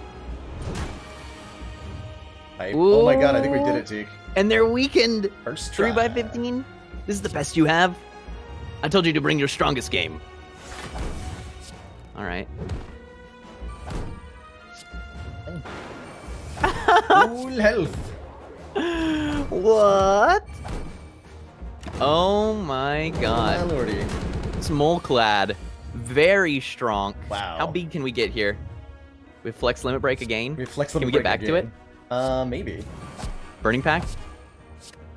I, oh my god, I think we did it, Teak. And they're weakened. First Three by fifteen. This is the best you have. I told you to bring your strongest game. All right. Full health. What? Oh my God! My god. lordy. Small clad. Very strong. Wow. How big can we get here? We flex limit break again? We flex limit break Can we get back to it? Uh, maybe. Burning pact?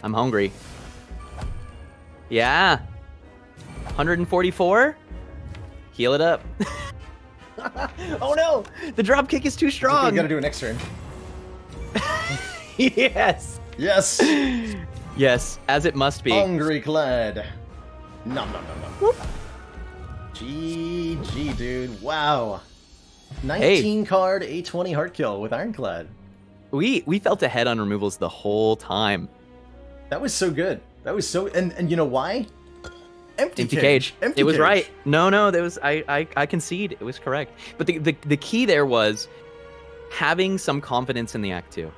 I'm hungry. Yeah. 144? Heal it up. oh no! The drop kick is too strong! We strong. gotta do it next turn. yes. Yes! Yes, as it must be. Hungry clad. Nom nom nom nom. GG, dude. Wow. 19 card A20 heart kill with Ironclad. We we felt ahead on removals the whole time. That was so good. That was so and and you know why? Empty, Empty cage. Empty it was cage. right. No, no, that was I, I I concede. It was correct. But the, the the key there was having some confidence in the act two.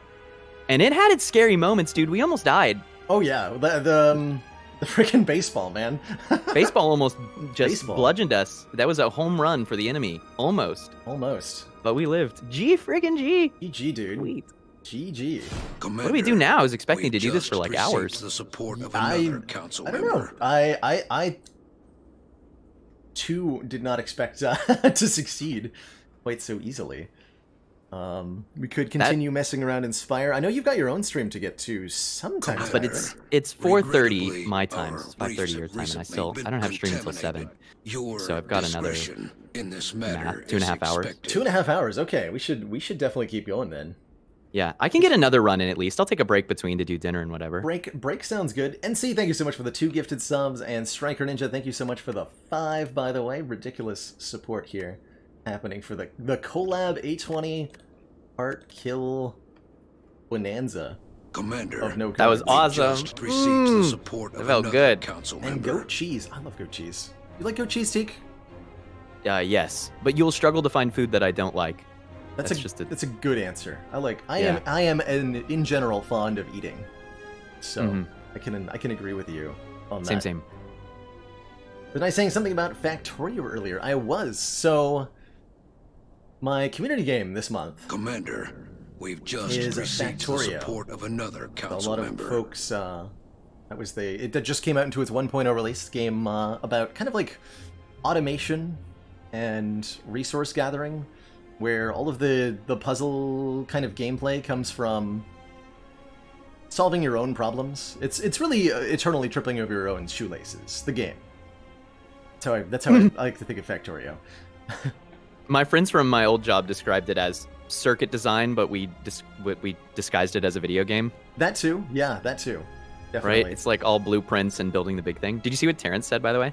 And it had its scary moments, dude. We almost died. Oh yeah, the the, um, the freaking baseball man. Baseball almost just Baseball. bludgeoned us. That was a home run for the enemy. Almost. Almost. But we lived. G friggin' G. GG, dude. Sweet. GG. What do we do now? I was expecting to do this for like hours. The support of I- council I don't know. I I I too did not expect uh, to succeed quite so easily. Um, we could continue messing around in Spire. I know you've got your own stream to get to sometime. But But it's it's 4:30 my time. our It's 5:30 your time, and I still I don't have stream until seven. Your So I've got another discretion in this matter math, two and a is half hours. two and a half hours. Okay, we should we should definitely keep going then. Yeah, I can get another run in at least. I'll take a break between to do dinner and whatever. Break break sounds good. NC, thank you so much for the two gifted subs, and Striker Ninja, thank you so much for the five. By the way, ridiculous support here happening for the the collab A20 Heart Kill Bonanza Commander, of no That was cards. we awesome. just received the Mm, support of felt good. council And goat cheese. I love goat cheese. You like goat cheese, Teak? Uh, yes, but you'll struggle to find food that I don't like. That's, That's a just a- that's a good answer. I like. I Yeah. am. I am, in, in general, fond of eating. So Mhm. I can I can agree with you on Same, that. same. Was I saying something about Factorio earlier? I was. So my community game this month. Commander, we've just Is received the support of another council member. A council lot of member. folks. Uh, that was the. It just came out into its 1.0 release game uh, about kind of like automation and resource gathering, where all of the the puzzle kind of gameplay comes from solving your own problems. It's it's really uh, eternally tripping over your own shoelaces. The game. That's how I, that's how I, I like to think of Factorio. My friends from my old job described it as circuit design, but we dis- we- we disguised it as a video game. That too. Yeah, that too. Definitely. Right? It's like all blueprints and building the big thing. Did you see what Terrence said, by the way?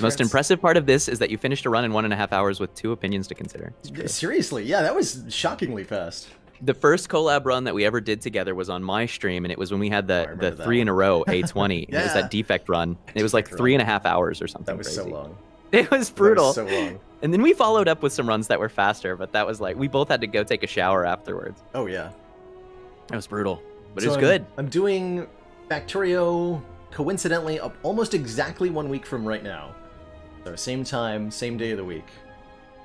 The most impressive part of this is that you finished a run in one and a half hours with two opinions to consider. Seriously, yeah, that was shockingly fast. The first collab run that we ever did together was on my stream, and it was when we had the, oh, remember the that three in a row A20. and It was that defect run. It was like three and a half hours or something. That was so long. It was That brutal. was so long. And then we followed up with some runs that were faster, but that was like we both had to go take a shower afterwards. Oh yeah. It was brutal, but So it was I'm- good. I'm doing Factorio coincidentally almost exactly one week from right now. So same time, same day of the week.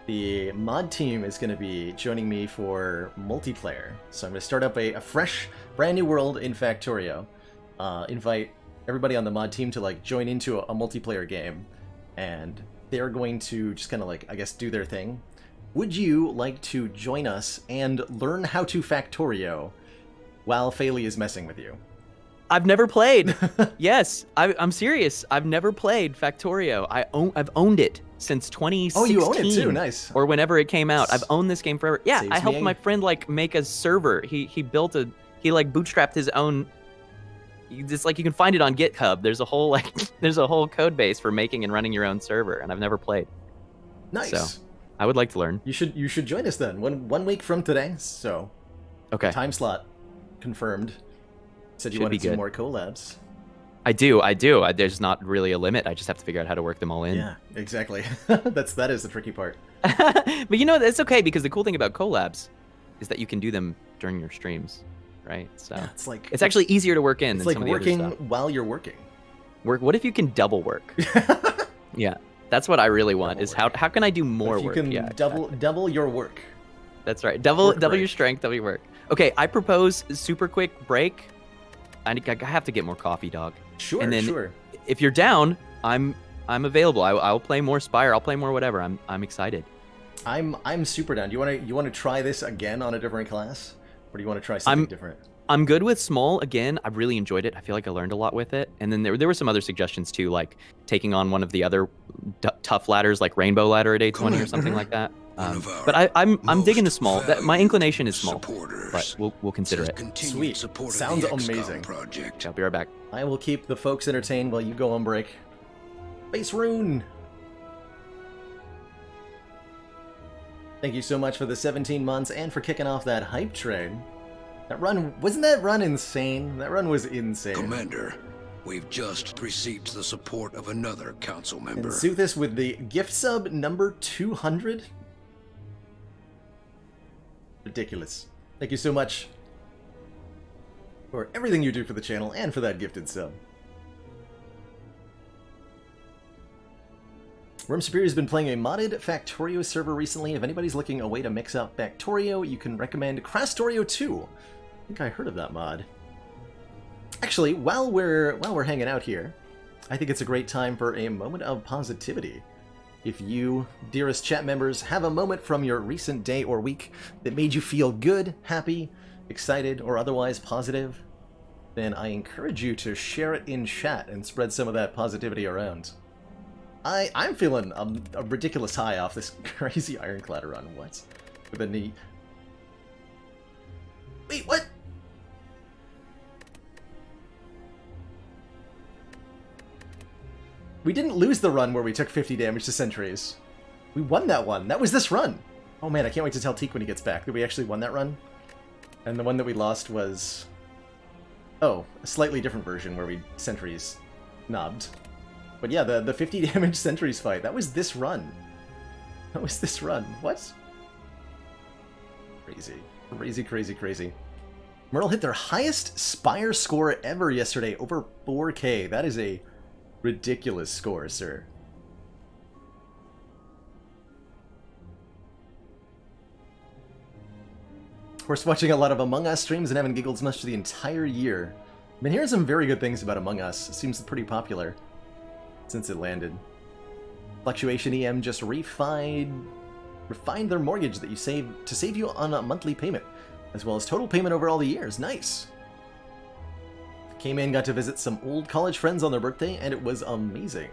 The mod team is going to be joining me for multiplayer. So I'm going to start up a, a fresh, brand new world in Factorio. Uh, invite everybody on the mod team to like join into a, a multiplayer game, and they're going to just kind of like I guess do their thing. Would you like to join us and learn how to Factorio while Faley is messing with you? I've never played. yes, I, I'm serious. I've never played Factorio. I own, I've owned it since 2016. Oh, you own it too. Nice. Or whenever it came out. I've owned this game forever. Yeah, Saves I helped me. my friend like make a server. He he built a he like bootstrapped his own. It's like you can find it on GitHub. There's a whole like there's a whole code base for making and running your own server, and I've never played. nice. so. I would like to learn. You should you should join us then. One one week from today. So Okay, time slot confirmed. Said you Should wanted be some more collabs. I do. I do. I, there's not really a limit. I just have to figure out how to work them all in. Yeah, exactly. That's that is the tricky part. but you know, it's okay because the cool thing about collabs is that you can do them during your streams, right? So Yeah, it's like it's actually easier to work in it's than like some of the working other stuff. while you're working. Work. What if you can double work? yeah, that's what I really want. Double is how work. how can I do more if you work? can yeah, double double your work. That's right. Double Work double your strength, double your work. Okay, I propose super quick break. I, I have to get more coffee, dog. Sure, And then- sure. If you're down, I'm I'm available. I, I'll play more Spire. I'll play more whatever. I'm I'm excited. I'm I'm super down. Do you want to you want to try this again on a different class, or do you want to try something I'm- different? I'm good with small again. I really enjoyed it. I feel like I learned a lot with it. And then there, there were some other suggestions too, like taking on one of the other d- tough ladders, like Rainbow Ladder at A20 or something like that. One Um, but I, I'm I'm digging the small. That, my inclination is small, but we'll we'll consider it. Sweet. Sounds amazing. project. I'll be right back. I will keep the folks entertained while you go on break. Base Rune! Thank you so much for the 17 months and for kicking off that hype train. That run, wasn't that run insane? That run was insane. Commander, we've just received the support of another council member. And Soothis with the gift sub number 200? Ridiculous. Thank you so much for everything you do for the channel and for that gifted sub. Worm Superior has been playing a modded Factorio server recently. If anybody's looking a way to mix up Factorio, you can recommend Krastorio 2. I think I heard of that mod. Actually, while we're while we're hanging out here, I think it's a great time for a moment of positivity. If you, dearest chat members, have a moment from your recent day or week that made you feel good, happy, excited, or otherwise positive, then I encourage you to share it in chat and spread some of that positivity around. I, I'm feeling a, a ridiculous high off this crazy Ironclad run. What? With a knee. Wait, what? We didn't lose the run where we took 50 damage to sentries. We won that one. That was this run. Oh man, I can't wait to tell Teak when he gets back that we actually won that run. And the one that we lost was... Oh, a slightly different version where we sentries knobbed. But yeah, the, the 50 damage sentries fight, that was this run. That was this run. What? Crazy. Crazy, crazy, crazy. Myrtle hit their highest Spire score ever yesterday, over 4k. That is a ridiculous score, sir. Of course, watching a lot of Among Us streams and having giggled much the entire year. Been hearing some very good things about Among Us. It seems pretty popular since it landed. Fluctuation EM just refined refined their mortgage that you save to save you on a monthly payment, as well as total payment over all the years. Nice. Came in, got to visit some old college friends on their birthday, and it was amazing.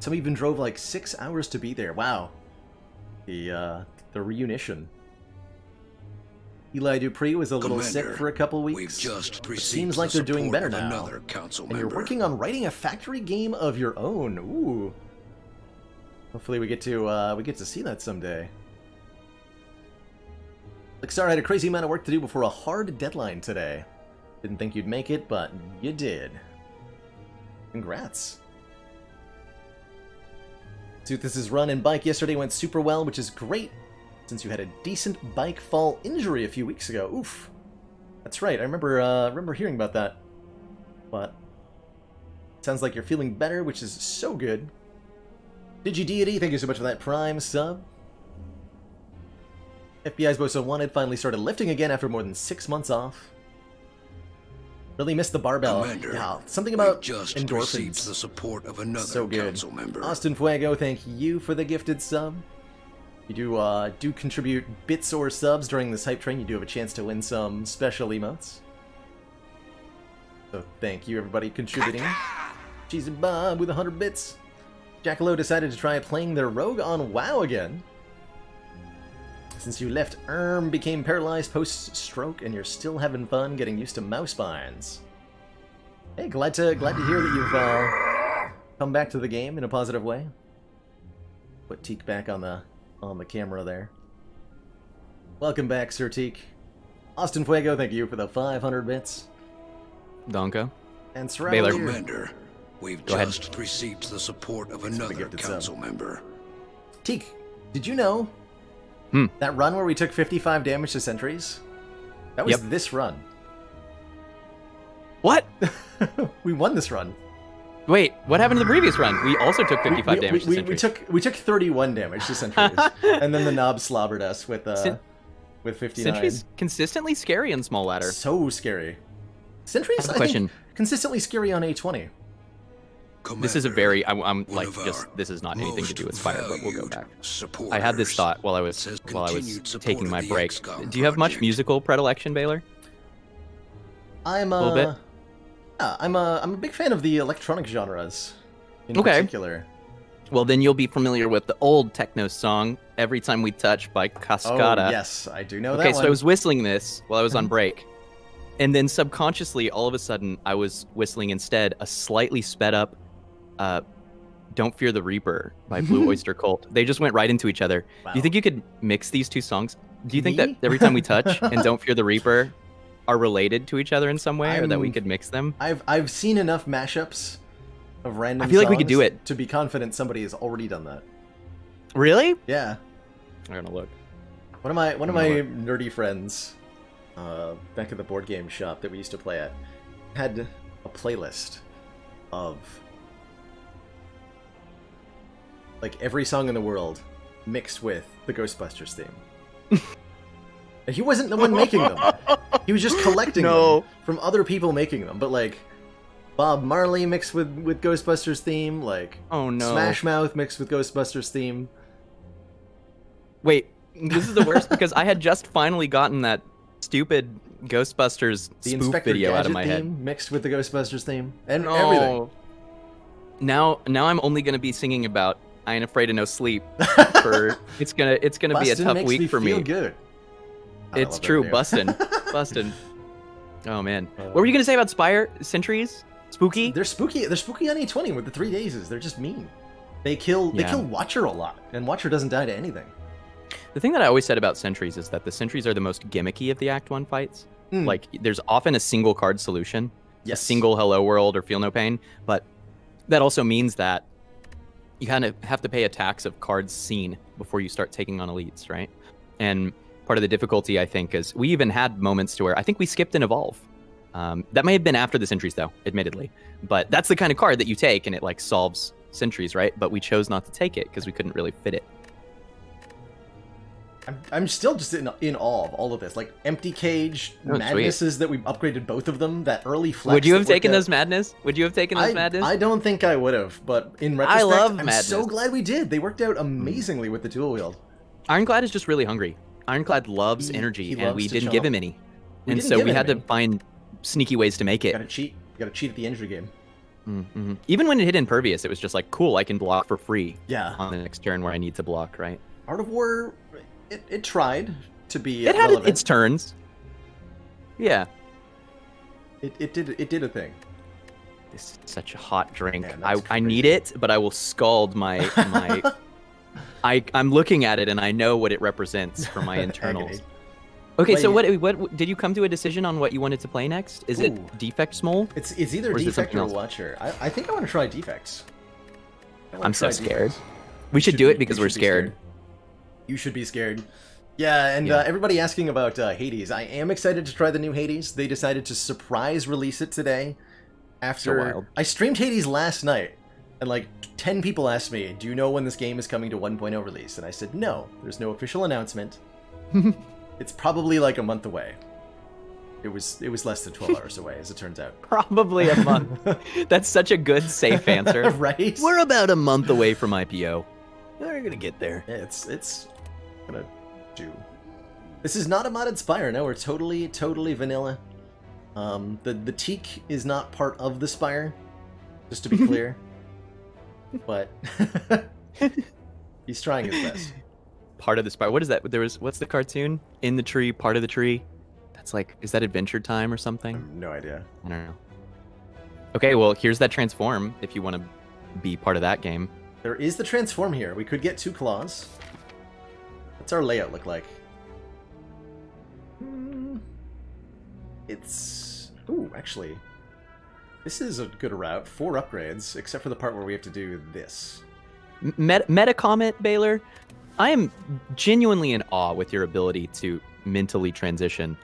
Some even drove like six hours to be there. Wow. The uh, the reunition. Eli Dupree was a little sick for a couple weeks. just seems like the they're doing better now. Another council And you're working on writing a factory game of your own. Ooh. Hopefully we get to uh, we get to see that someday. Lixar had a crazy amount of work to do before a hard deadline today. Didn't think you'd make it, but you did. Congrats. Tooth's run and bike yesterday went super well, which is great, since you had a decent bike fall injury a few weeks ago. Oof. That's right, I remember uh, remember hearing about that. But sounds like you're feeling better, which is so good. DigiDeity, thank you so much for that Prime sub. FBI's Most Wanted finally started lifting again after more than six months off. Really missed the barbell. Commander, yeah, something about just received the support of another So good. council member. Austin Fuego, thank you for the gifted sub. You do uh, do contribute bits or subs during this hype train. You do have a chance to win some special emotes. So thank you everybody contributing. Cheesy Bob with 100 bits. Jackalow decided to try playing their rogue on WoW again. Since you left, Erm became paralyzed post-stroke, and you're still having fun getting used to mouse binds. Hey, glad to glad to hear that you've uh, come back to the game in a positive way. Put Teak back on the on the camera there. Welcome back, Sir Teak. Austin Fuego, thank you for the 500 bits. Donko. And Sorrel Baylor. Commander, we've Go ahead. just received the support of another gifted sub. council member. Teak, did you know Hmm. that run where we took 55 damage to sentries? That was Yep. this run. What? we won this run. Wait, what happened to the previous run? We also took 55 we, damage we, to we, we took we took 31 damage to sentries, and then the Nob slobbered us with uh Sen- with 59. Sentry's consistently scary in small ladder. So scary. Sentries, I I think, consistently scary on A20. This is a very I'm, I'm like just this is not anything to do with fire, but we'll go back. I had this thought while I was while I was taking my the break. XCOM Do you have much project. musical predilection, Baalor? I'm uh, Little bit? Yeah, I'm a I'm a big fan of the electronic genres. In Okay. particular. Well, then you'll be familiar with the old techno song "Every Time We Touch" by Cascada. Oh yes, I do know okay, that Okay, so one. I was whistling this while I was on break, and then subconsciously, all of a sudden, I was whistling instead a slightly sped up uh, "Don't Fear the Reaper" by Blue Oyster Cult. They just went right into each other. Wow. Do you think you could mix these two songs? Do you think that every time we touch and "Don't Fear the Reaper" are related to each other in some way, or that we could mix them? I've I've seen enough mashups of random. I feel like we could do it. to be confident somebody has already done that. Really? Yeah, I'm gonna look. one of my one of my know nerdy friends, uh, back at the board game shop that we used to play at, had a playlist of like every song in the world mixed with the Ghostbusters theme. He wasn't the one making them. He was just collecting No. them from other people making them. But like Bob Marley mixed with with Ghostbusters theme, like Oh no! Smash Mouth mixed with Ghostbusters theme. Wait, this is the worst because I had just finally gotten that stupid Ghostbusters The spoof Inspector video Gadget out of my theme head. mixed with the Ghostbusters theme and No. everything. Now, now I'm only gonna be singing about "I Ain't Afraid of No Sleep." For it's gonna, it's gonna be a tough makes week me for feel me. good. I It's true, bustin', bustin'. Oh man, Uh, what were you gonna say about Spire Sentries? Spooky? They're spooky. They're spooky on A20 with the three dazes. They're just mean. They kill. They Yeah. kill Watcher a lot, and Watcher doesn't die to anything. The thing that I always said about Sentries is that the Sentries are the most gimmicky of the Act One fights. Hmm. Like, there's often a single card solution. Yes. a single hello world or feel no pain but that also means that you kind of have to pay a tax of cards seen before you start taking on elites right? And part of the difficulty i think is we even had moments to where i think we skipped an evolve. Um, that may have been after the sentries though admittedly. But that's the kind of card that you take and it like solves sentries right? But we chose not to take it because we couldn't really fit it I'm, I'm still just in, in awe of all of this. Like empty cage Oh, sweet. madnesses that we upgraded both of them. That early flex. would you have taken those madness would you have taken those I, madness I don't think I would have, but in retrospect, I love I'm madness. so glad we did. They worked out amazingly with the dual wield. Ironclad is just really hungry. Ironclad loves He- energy, he and loves we didn't give him any. We and so we had to find sneaky ways to make it. Gotta cheat. You gotta cheat at the injury game. Mm-hmm. Even when it hit impervious, it was just like, cool, I can block for free Yeah. on the next turn where I need to block, right? Art of War, it, it tried to be It had relevant. its turns. Yeah. It, it did it did a thing. This is such a hot drink. Man, I, I need it, but I will scald my my. I I'm looking at it and I know what it represents for my internals. Okay, so what what did you come to a decision on what you wanted to play next? Is it defect small? It's it's either Or it defect something or? Watcher. I, I think I want to try defects. I'm so scared. defects. We should Should do it because we be scared. You should be scared. Yeah, and Yeah. Uh, everybody asking about uh, Hades. I am excited to try the new Hades. They decided to surprise release it today. After wild. I streamed Hades last night, and like ten people asked me, "Do you know when this game is coming to 1.0 release?" And I said, "No, there's no official announcement. it's probably like a month away." It was it was less than 12 hours away, as it turns out. Probably a month. That's such a good, safe answer. right? We're about a month away from IPO. We're gonna get there. It's it's gonna do. This is not a modded spire. No, we're totally totally vanilla. Um, the the teak is not part of the spire, just to be clear. but he's trying his best. Part of the spire. What is that? There was what's the cartoon? In the tree, part of the tree. That's like, is that Adventure Time or something? No idea. I don't know. Okay, well here's that transform. If you want to be part of that game. There is the transform here. We could get two claws. What's our layout look like? Hmm. It's... Ooh, actually. This is a good route. Four upgrades, except for the part where we have to do this. Meta, meta comment, Baalor. I am genuinely in awe with your ability to mentally transition.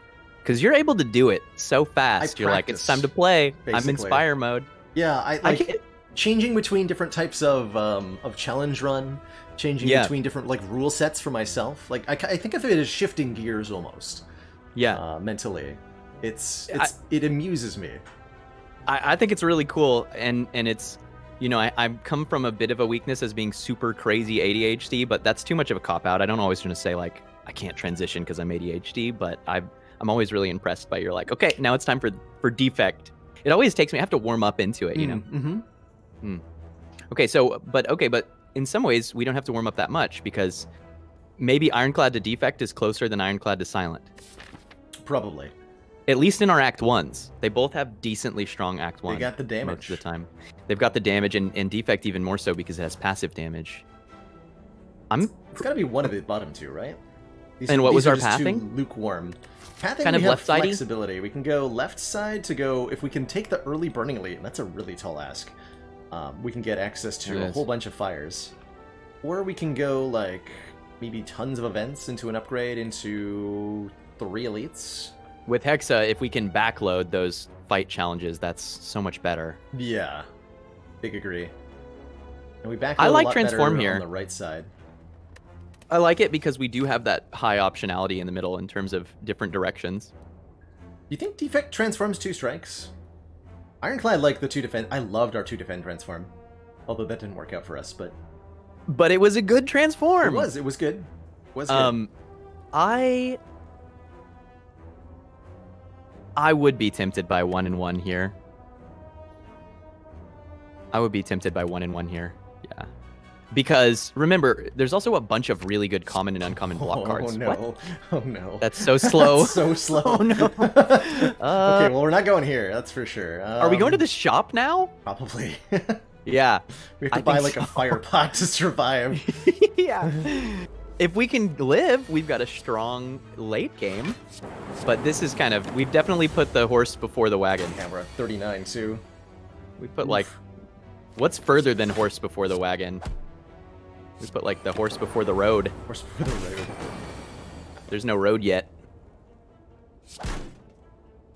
Because you're able to do it so fast. You're like, it's time to play. I'm in basically. Spire mode. Yeah, I I like can't- changing between different types of um, of challenge run, changing Yeah. between different like rule sets for myself. Like I, I think of it as shifting gears almost. Yeah. Uh, mentally, it's I- it's it amuses me. I, I think it's really cool, and and it's, you know, I I've come from a bit of a weakness as being super crazy ADHD, but that's too much of a cop out. I don't always want to say like I can't transition because I'm ADHD, but I I'm always really impressed by your like, okay, now it's time for for defect. It always takes me. I have to warm up into it, you know. Mm-hmm. Okay, so but okay, but in some ways we don't have to warm up that much because maybe Ironclad to defect is closer than Ironclad to silent. Probably. At least in our Act Ones, they both have decently strong Act One. They got the damage. Most of the time. They've got the damage and, and defect even more so because it has passive damage. I'm It's got to be one of the bottom two, right? These, And what was our pathing? Lukewarm. Pathing Kind we of have left-sidey? flexibility. We can go left side to go if we can take the early burning elite, and that's a really tall ask. Um, we can get access to a whole bunch of fires, or we can go like maybe tons of events into an upgrade into three elites. with Hexa. If we can backload those fight challenges, that's so much better. Yeah, big agree. And we back. I like transform here. on the right side. I like it because we do have that high optionality in the middle in terms of different directions. You think defect transforms two strikes? Ironclad like the two defend. I loved our two defend transform, although that didn't work out for us. But But it was a good transform. it was. It was good. Was good. Um, I I would be tempted by one and one here. I would be tempted by one and one here. Yeah. Because remember, there's also a bunch of really good common and uncommon block cards. oh, cards. no! What? Oh no! That's so slow. That's so slow. Oh, no. okay, Uh, well we're not going here. That's for sure. Are we going to Um, the shop now? Probably. Yeah. We have to I buy like a fire pot to survive. yeah. If we can live, we've got a strong late game. But this is kind of we've definitely put the horse before the wagon. yeah, we're at 39 too. We put like what's further than horse before the wagon? We put like the horse before the road. Horse for the road. There's no road yet.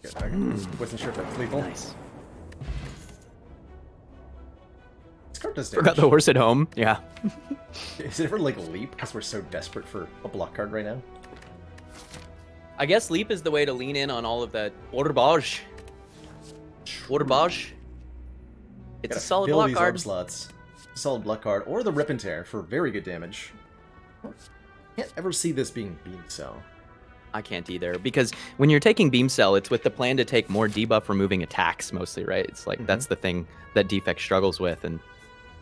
Good, I wasn't sure if that was lethal. Nice. This card does Forgot the horse at home. Yeah. Is it ever like leap because we're so desperate for a block card right now? I guess leap is the way to lean in on all of that orbage. Orbage. It's a solid block card. slots. Solid block card, or the Rip and Tear for very good damage. Can't ever see this being beam cell. I can't either because when you're taking beam cell, it's with the plan to take more debuff removing attacks mostly, right? It's like Mhm. that's the thing that defect struggles with, and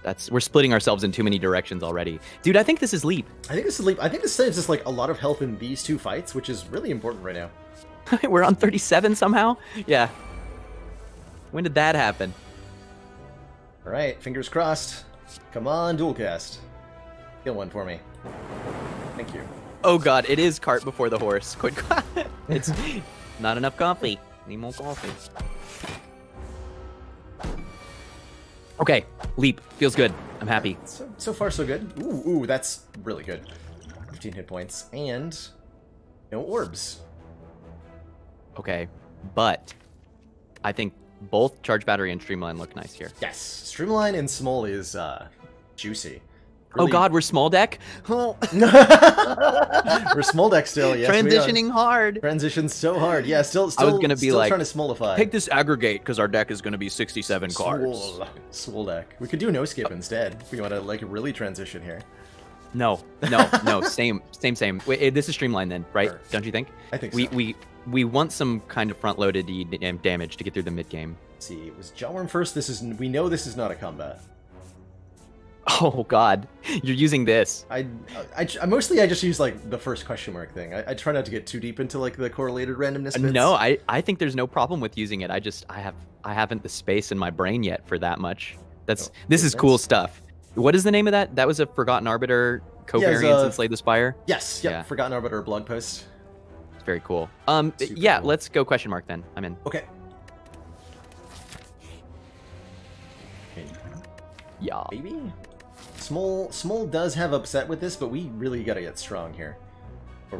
that's we're splitting ourselves in too many directions already, dude. I think this is leap. I think this is leap. I think this saves us like a lot of health in these two fights, which is really important right now. we're on 37 somehow. Yeah. When did that happen? All right, fingers crossed. Come on, dual cast. Kill one for me. Thank you. Oh god, it is cart before the horse. Quit. it's not enough coffee. Need more coffee. Okay, leap feels good. I'm happy. So, so far, so good. Ooh, ooh, that's really good. 15 hit points and no orbs. Okay, but I think both charge battery and streamline look nice here. Yes, Streamline and Small is uh, juicy. Oh God, we're small deck. Oh, We're small deck still, yes. transitioning hard. Transition so hard. Yeah, still, still, I was gonna be like, trying to smolify. Take this aggregate because our deck is going to be 67 cards. Swole. Swole deck. We could do no skip instead. If we want to like really transition here. No, no, no. Same, same, same. Wait, eh, this is streamlined then, right? Sure. Don't you think? I think so. we we want some kind of front-loaded d- damage to get through the mid game. See, it was Jawworm first. This is we know this is not a combat. Oh God, you're using this. I, I, I mostly I just use like the first question mark thing. I, I try not to get too deep into like the correlated randomness. Bits. No, I I think there's no problem with using it. I just I have I haven't the space in my brain yet for that much. That's Oh, this is cool stuff. What is the name of that? That was a Forgotten Arbiter covariance uh, in Slay the Spire. Yes. Yep. Yeah. Forgotten Arbiter blog post. It's very cool. Um, Super yeah, cool. let's go question mark then. I'm in. Okay. Okay, Yeah. Maybe. Small Small does have upset with this, but we really gotta get strong here.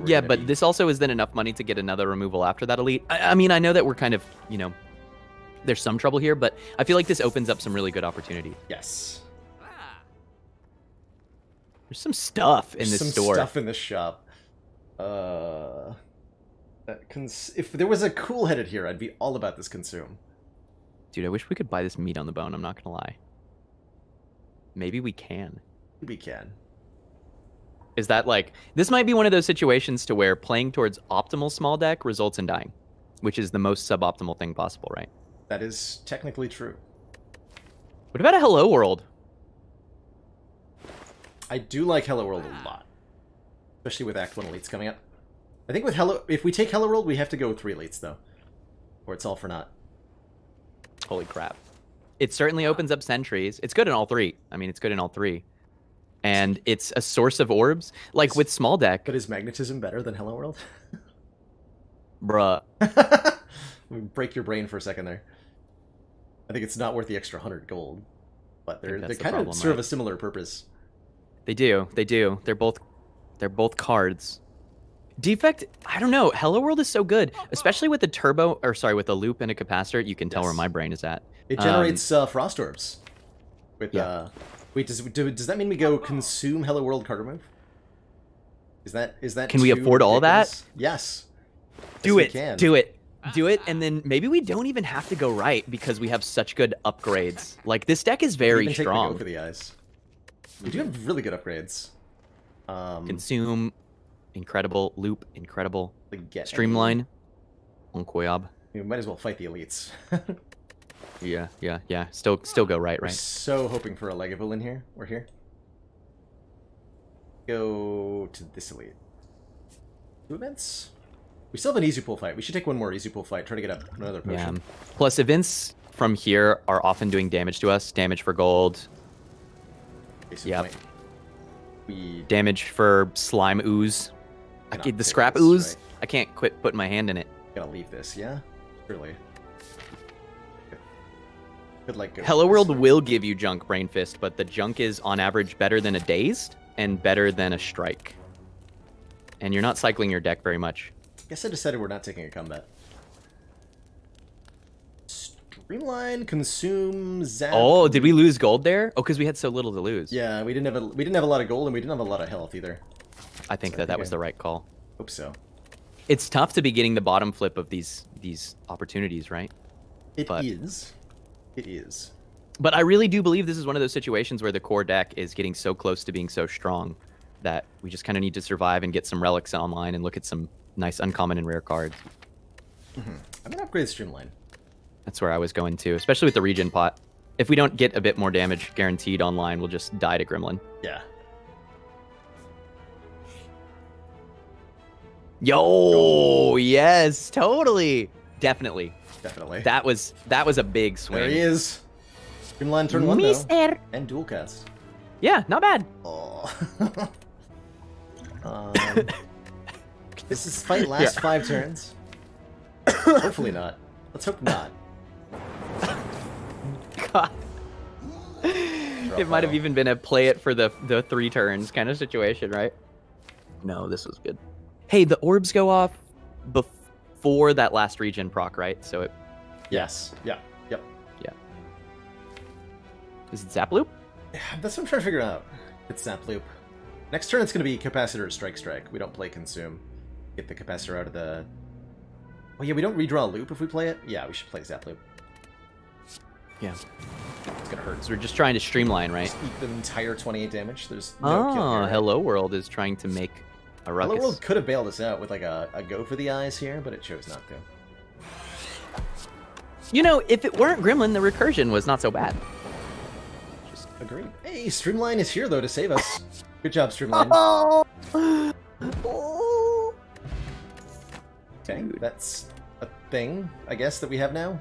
Yeah, but be- this also is then enough money to get another removal after that elite. I, I mean, I know that we're kind of, you know, there's some trouble here, but I feel like this opens up some really good opportunity. yes. There's some stuff in There's this some store. stuff in this shop. Uh, that cons- if there was a cool headed here, I'd be all about this consume. Dude, I wish we could buy this meat on the bone. I'm not gonna lie. Maybe we can. We can. Is that like this might be one of those situations to where playing towards optimal small deck results in dying, which is the most suboptimal thing possible, right? That is technically true. What about a hello world? I do like Hello World a lot, especially with Act One elites coming up. I think with Hello, if we take Hello World, we have to go with three elites though, or it's all for naught. Holy crap. It certainly opens up sentries. It's good in all three. I mean, it's good in all three. And it's a source of orbs. Like with small deck, But is magnetism better than Hello World? bruh. Break your brain for a second there. I think it's not worth the extra hundred gold, but they're they the kind of serve right? a similar purpose. They do. They do. They're both they're both cards. Defect, I don't know. Hello World is so good, especially with the turbo or sorry, with the loop and a capacitor. You can tell where my brain is at. It Um, generates uh, frost orbs. With Yeah. uh, wait, does do, does that mean we go consume Hello World card remove? Is that is that? Can we afford all that? Yes. Do Yes, it. can. Do it. Do it, and then maybe we don't even have to go right because we have such good upgrades. Like this deck is very take the go strong. for the eyes. We do have really good upgrades. Um, Consume, incredible. Loop, incredible. get Streamline, Onkoyab. We might as well fight the elites. Yeah, yeah, yeah. Still, still go right, We're right. so hoping for a Lagavulin in here. We're here. Go to this elite. Two events? We still have an easy pool fight. We should take one more easy pool fight. Try to get up another Yeah. Plus, events from here are often doing damage to us. Damage for gold, Case in Yep. point. We damage for slime ooze. I get the scrap this, ooze. right? I can't quit putting my hand in it. gotta leave this, yeah? Really. Could like go Hello World will give you junk brain fist, but the junk is on average better than a dazed and better than a strike. And you're not cycling your deck very much. I Guess I decided we're not taking a combat. Streamline, consume, zap. Oh, did we lose gold there? Oh, because we had so little to lose. Yeah, we didn't have a we didn't have a lot of gold and we didn't have a lot of health either. I think that that was the right call. Hope so. It's tough to be getting the bottom flip of these these opportunities, right? It is. But- It is. But I really do believe this is one of those situations where the core deck is getting so close to being so strong that we just kind of need to survive and get some relics online and look at some nice uncommon and rare cards. Mm-hmm. I'm gonna upgrade the Streamline. That's where I was going to, especially with the regen pot. If we don't get a bit more damage guaranteed online, we'll just die to Gremlin. Yeah. Yo, yes, totally, definitely. Definitely. That was that was a big swing. there he is. Streamline turn one though. Mister. And dual cast. Yeah, not bad. Oh. um, this is fight last Yeah. five turns. Hopefully not. Let's hope not. God. It might have even been a play it for the the three turns kind of situation, right? No, this was good. Hey, the orbs go off before that last regen proc, right? So it Yes. Yeah. Yep. Yeah. Is it zap loop? Yeah, That's what I'm trying to figure out. It's Zap Loop. Next turn it's going to be Capacitor Strike Strike. We don't play Consume. Get the Capacitor out of the... Oh yeah, we don't redraw Loop if we play it? Yeah, we should play Zap Loop. Yeah. It's going to hurt. So we're just trying to streamline, right? Just eat the entire 28 damage. There's no Oh? Hello World is trying to make a ruckus. Hello World could have bailed us out with like a, a go for the eyes here, but it chose not to. You know, if it weren't Gremlin, the recursion was not so bad. Just agreed. Hey, Streamline is here though to save us. Good job, Streamline. Oh. Okay, that's a thing, I guess, that we have now.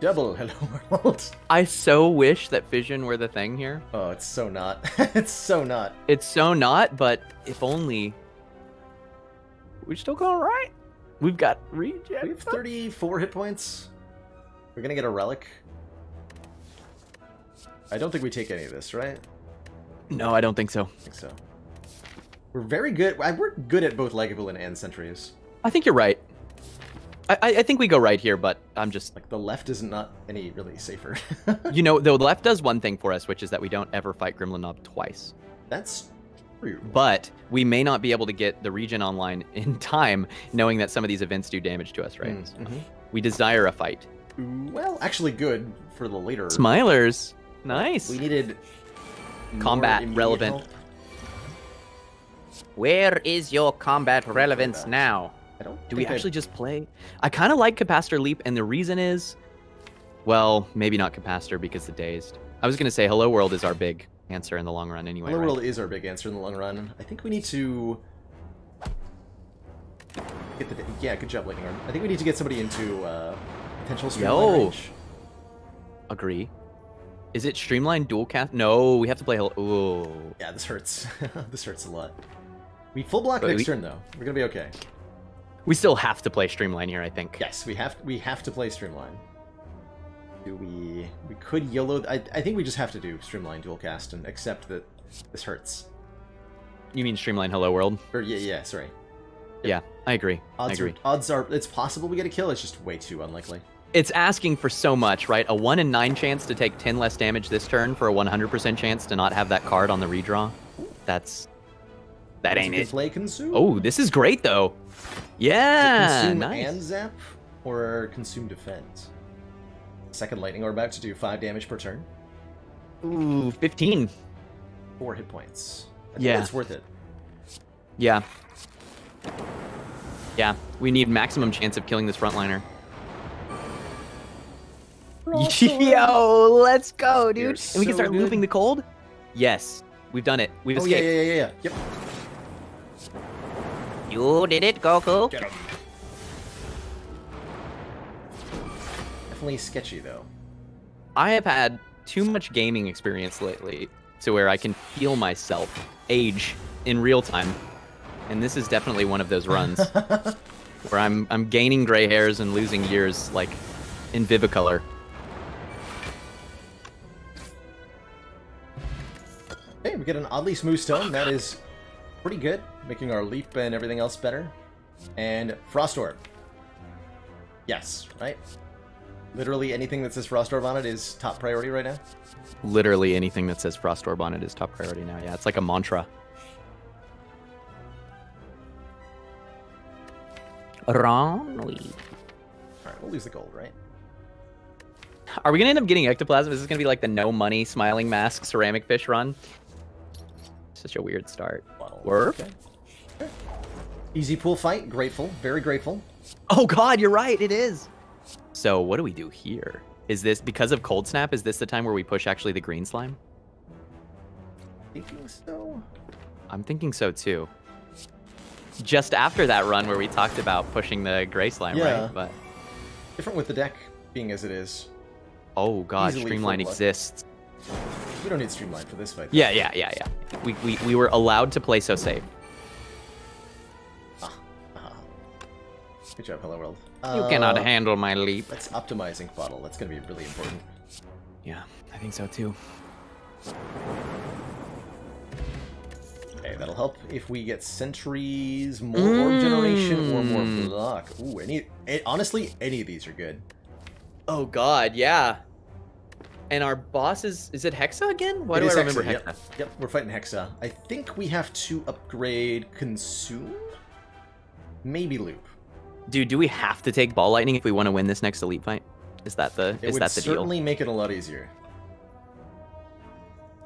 Double Hello World. I so wish that Fission were the thing here. Oh, it's so not. it's so not. It's so not, but if only. We're still going right. We've got regen. We have 34 hit points. We're gonna get a relic. I don't think we take any of this, right? No, I don't think so. I think so. We're very good. We're good at both Lagavulin and Sentries. I think you're right. I, I, I think we go right here, but I'm just. Like the left is not any really safer. You know, though, the left does one thing for us, which is that we don't ever fight Gremlin Nob twice. That's true. But we may not be able to get the regen online in time, knowing that some of these events do damage to us, right? Mm, mhm. We desire a fight. Well, actually, good for the later. Smilers. Nice. We needed Combat relevant. help. Where is your combat relevance now? I don't. Do we think I- actually just play? I kind of like Capacitor Leap, and the reason is, well, maybe not Capacitor because the dazed. I was gonna say Hello World is our big answer in the long run anyway. Hello right? World is our big answer in the long run. I think we need to get the yeah. Good job, Lightning Arm. I think we need to get somebody into uh, potential streamline Yo. range. Agree. Is it Streamline Dual Cast? No, we have to play. Ooh. Yeah, this hurts. this hurts a lot. We full block But next we- turn though. We're gonna be okay. We still have to play Streamline here, I think. Yes, we have we have to play streamline. Do we? We could YOLO. I, I think we just have to do streamline dual cast and accept that this hurts. You mean Streamline Hello World? Or yeah, yeah. Sorry. Yeah, I agree. I Odds agree. are, odds are it's possible we get a kill. It's just way too unlikely. It's asking for so much, right? A 1 in 9 chance to take 10 less damage this turn for a 100% chance to not have that card on the redraw. That's. That ain't it. Play consume. Oh, this is great, though. Yeah, consume nice. and zap, or consume defend. Second lightning orb back to do five damage per turn. Ooh, 15. Four hit points. I think Yeah. it's worth it. Yeah. Yeah, we need maximum chance of killing this frontliner. Yo, let's go, dude. You're and we can so start good. looping the cold? Yes, we've done it. We've Oh yeah, escaped. yeah, yeah, yeah, yeah. Yep. You did it, Goku. Get him. Definitely sketchy though. I have had too much gaming experience lately to where I can feel myself age in real time. And this is definitely one of those runs where I'm I'm gaining gray hairs and losing years like in Vivicolor. Hey, we get an oddly smooth stone. That is pretty good, making our leap and everything else better. And Frost Orb. Yes, right? Literally anything that says Frost Orb on it is top priority right now. Literally anything that says Frost Orb on it is top priority now. Yeah, it's like a mantra. Ronly. Alright, we'll lose the gold, right? Are we gonna end up getting ectoplasm? Is this gonna be like the no money smiling mask ceramic fish run? Such a weird start. Well, Worf? okay. Easy pool fight, grateful, very grateful. Oh god, you're right, it is. So what do we do here? Is this because of cold snap? Is this the time where we push actually the green slime? Thinking so? I'm thinking so too. Just after that run where we talked about pushing the gray slime, Yeah. right? But Different with the deck being as it is. oh god, Easily streamline exists. We don't need Streamline for this fight. Yeah, yeah, yeah, yeah. We, we, we were allowed to play so safe. Ah. Good job, Hello World. You cannot Uh, handle my leap. That's optimizing bottle. That's going to be really important. Yeah, I think so too. Okay, that'll help if we get sentries, more orb generation, or more Mm. block. Ooh, any, eh, honestly, any of these are good. Oh god, yeah. And our boss is is it Hexa again? Why It do is I remember Hexa, Hexa? Yep. yep, we're fighting Hexa. I think we have to upgrade Consume? Maybe Loop. Dude, do we have to take ball lightning if we want to win this next elite fight? Is that the It is that the deal? It would certainly make it a lot easier.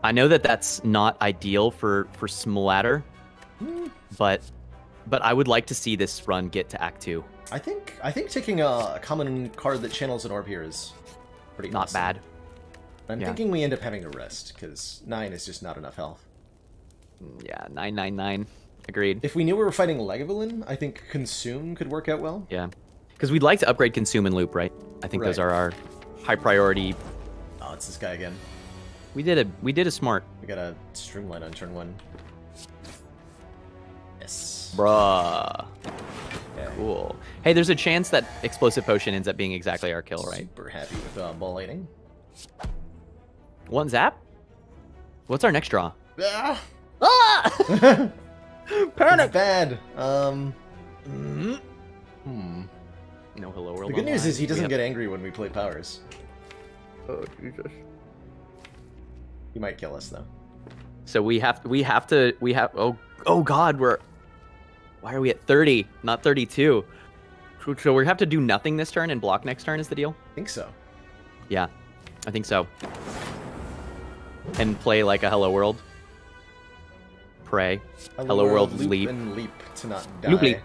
I know that that's not ideal for for Smlatter, Hmm, but but I would like to see this run get to Act Two. I think I think taking a, common card that channels an orb here is pretty Not awesome. bad. I'm Yeah. thinking we end up having to rest because nine is just not enough health. Yeah, nine nine nine. Agreed. If we knew we were fighting Lagavulin, I think Consume could work out well. Yeah, because we'd like to upgrade Consume and Loop, right? I think those are our high priority. Oh, it's this guy again. We did a we did a smart, We got a streamline on turn one. Yes. bruh. Okay. Cool. Hey, there's a chance that explosive potion ends up being exactly our kill, right? Super happy with uh, ball lightning. One zap. What's our next draw? Ah! Ah! It's bad. Um. Mm. Hmm. No hello world. The good news is he doesn't have- get angry when we play powers. Oh Jesus. He might kill us though. So we have we have to we have oh oh god we're why are we at 30 not 32 so, so we have to do nothing this turn and block next turn is the deal I think so. yeah I think so and play like a hello world pray Hello uh, World, loop leap. and leap to not die. Loop, leap.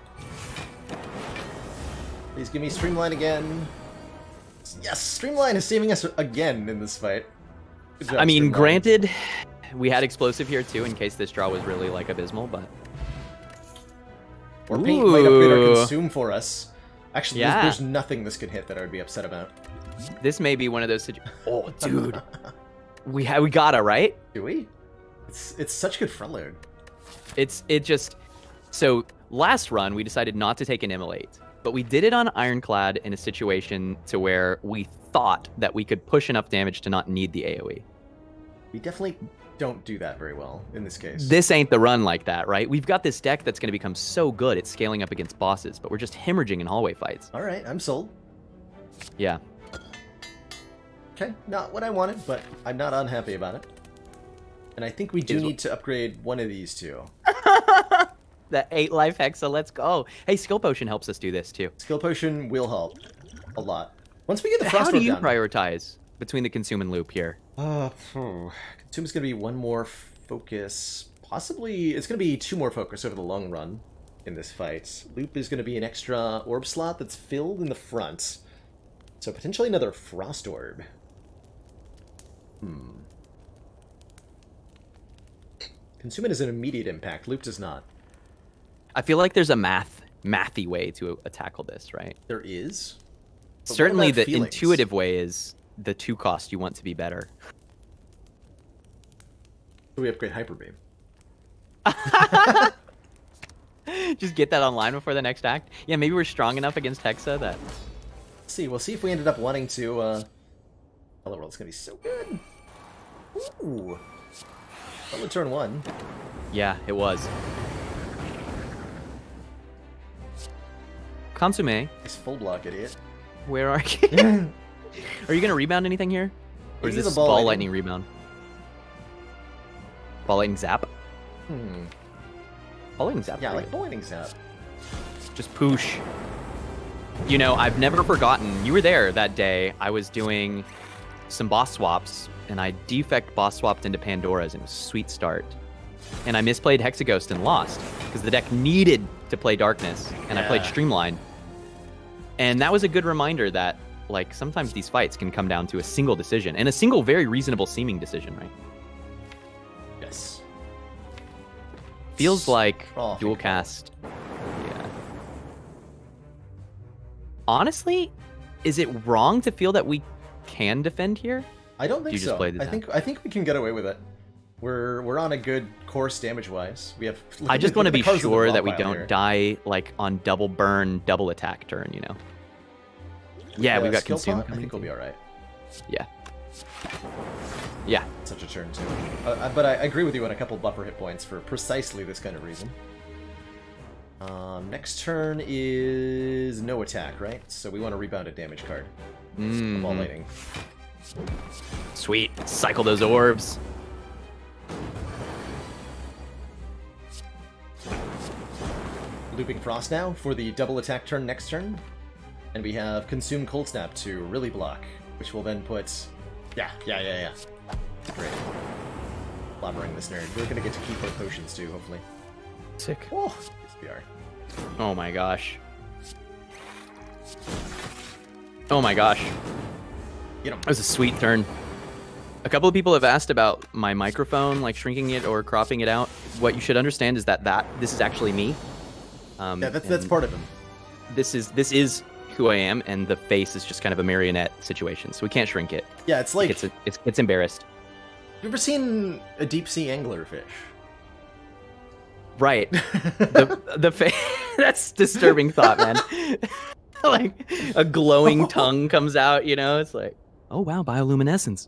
Please give me streamline again. Yes, streamline is saving us again in this fight. Job, I mean Streamline. granted we had explosive here too in case this draw was really like abysmal but Or paint might upgrade Ooh. consume for us. Actually, Yeah. there's, there's nothing this could hit that I would be upset about. this may be one of those situ- oh dude we ha- we gotta right Do we? It's it's such good front load. It's it just so last run we decided not to take an immolate, but we did it on Ironclad in a situation to where we thought that we could push enough damage to not need the AoE. We definitely don't do that very well in this case. This ain't the run like that, right? We've got this deck that's going to become so good at scaling up against bosses, but we're just hemorrhaging in hallway fights. All right, I'm sold. Yeah. Okay, not what I wanted, but I'm not unhappy about it. And I think we do need to upgrade one of these two. That eight life hexa, let's go. Hey, skill potion helps us do this too. Skill potion will help a lot. Once we get the frost How do you down, prioritize between the consume and loop here? Uh, hmm. Consume's gonna be one more focus. Possibly, it's gonna be two more focus over the long run in this fight. Loop is gonna be an extra orb slot that's filled in the front. So potentially another frost orb. Hmm. Consume is an immediate impact. Loop does not. I feel like there's a math mathy way to uh, tackle this, right? There is. Certainly, the feelings? intuitive way is the two cost you want to be better. So we upgrade Hyper Beam. Just get that online before the next act. Yeah, maybe we're strong enough against Hexa that. Let's see, we'll see if we ended up wanting to, uh... Hello World's gonna be so good. Ooh. Hello turn one. Yeah, it was. Consomme, He's full block idiot. where are you? are you gonna rebound anything here, or is this ball ball, lightning. lightning rebound? Ball lightning zap. Hmm. Ball lightning zap. Yeah, like good. bowling zap. just poosh. You know, I've never forgotten. You were there that day. I was doing some boss swaps, and I defect boss swapped into Pandora's, and it was a sweet start. And I misplayed Hexaghost and lost because the deck needed to play Darkness, and I played Streamline. And that was a good reminder that, like, sometimes these fights can come down to a single decision, and a single very reasonable seeming decision, right? Yes. Feels like Oh, dual cast. Yeah. Honestly, is it wrong to feel that we can defend here? I don't think You so. I think I think we can get away with it. We're we're on a good course damage wise. We have. I just want to be the cards in the sure that we don't here. die like on double burn, double attack turn. You know. Yeah, Uh, we've got consume. I think we'll be all right. Yeah. Yeah. Such a turn too. Uh, uh, but I, agree with you on a couple buffer hit points for precisely this kind of reason. Um, next turn is no attack, right? So we want to rebound a damage card. Ball Mhm. Lightning. Sweet. Cycle those orbs. Looping Frost now for the double attack turn next turn. And we have Consume Cold Snap to really block, which will then put... Yeah, yeah, yeah, yeah. Great. Blabbering this nerd. We're gonna get to keep our potions too, hopefully. Sick. Oh, yes, we are. Oh my gosh. Oh my gosh. Get him. That was a sweet turn. A couple of people have asked about my microphone, like shrinking it or cropping it out. What you should understand is that that this is actually me. Um, Yeah, that's that's part of him. This is this is who I am, and the face is just kind of a marionette situation, so we can't shrink it. Yeah, it's like. It's a, it's it's embarrassed. you ever seen a deep sea anglerfish? Right. the the fa- that's disturbing thought, man. like a glowing tongue comes out, you know. It's like, oh wow, bioluminescence.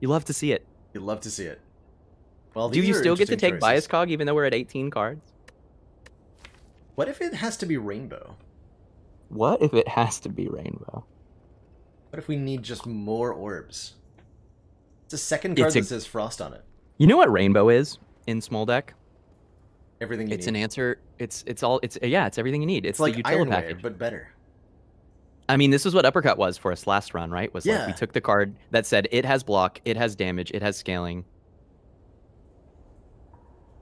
You love to see it. You'd love to see it. Well, Do you still get to take choices. bias cog even though we're at 18 cards? What if it has to be rainbow? What if it has to be rainbow? What if we need just more orbs? It's a second card It's a- that says frost on it. You know what rainbow is in small deck? Everything you need. It's need. an answer. It's it's all it's yeah. It's everything you need. It's, It's like the utility Iron package. but better. I mean, this is what uppercut was for us last run, right? Was like we took the card that said it has block, it has damage, it has scaling.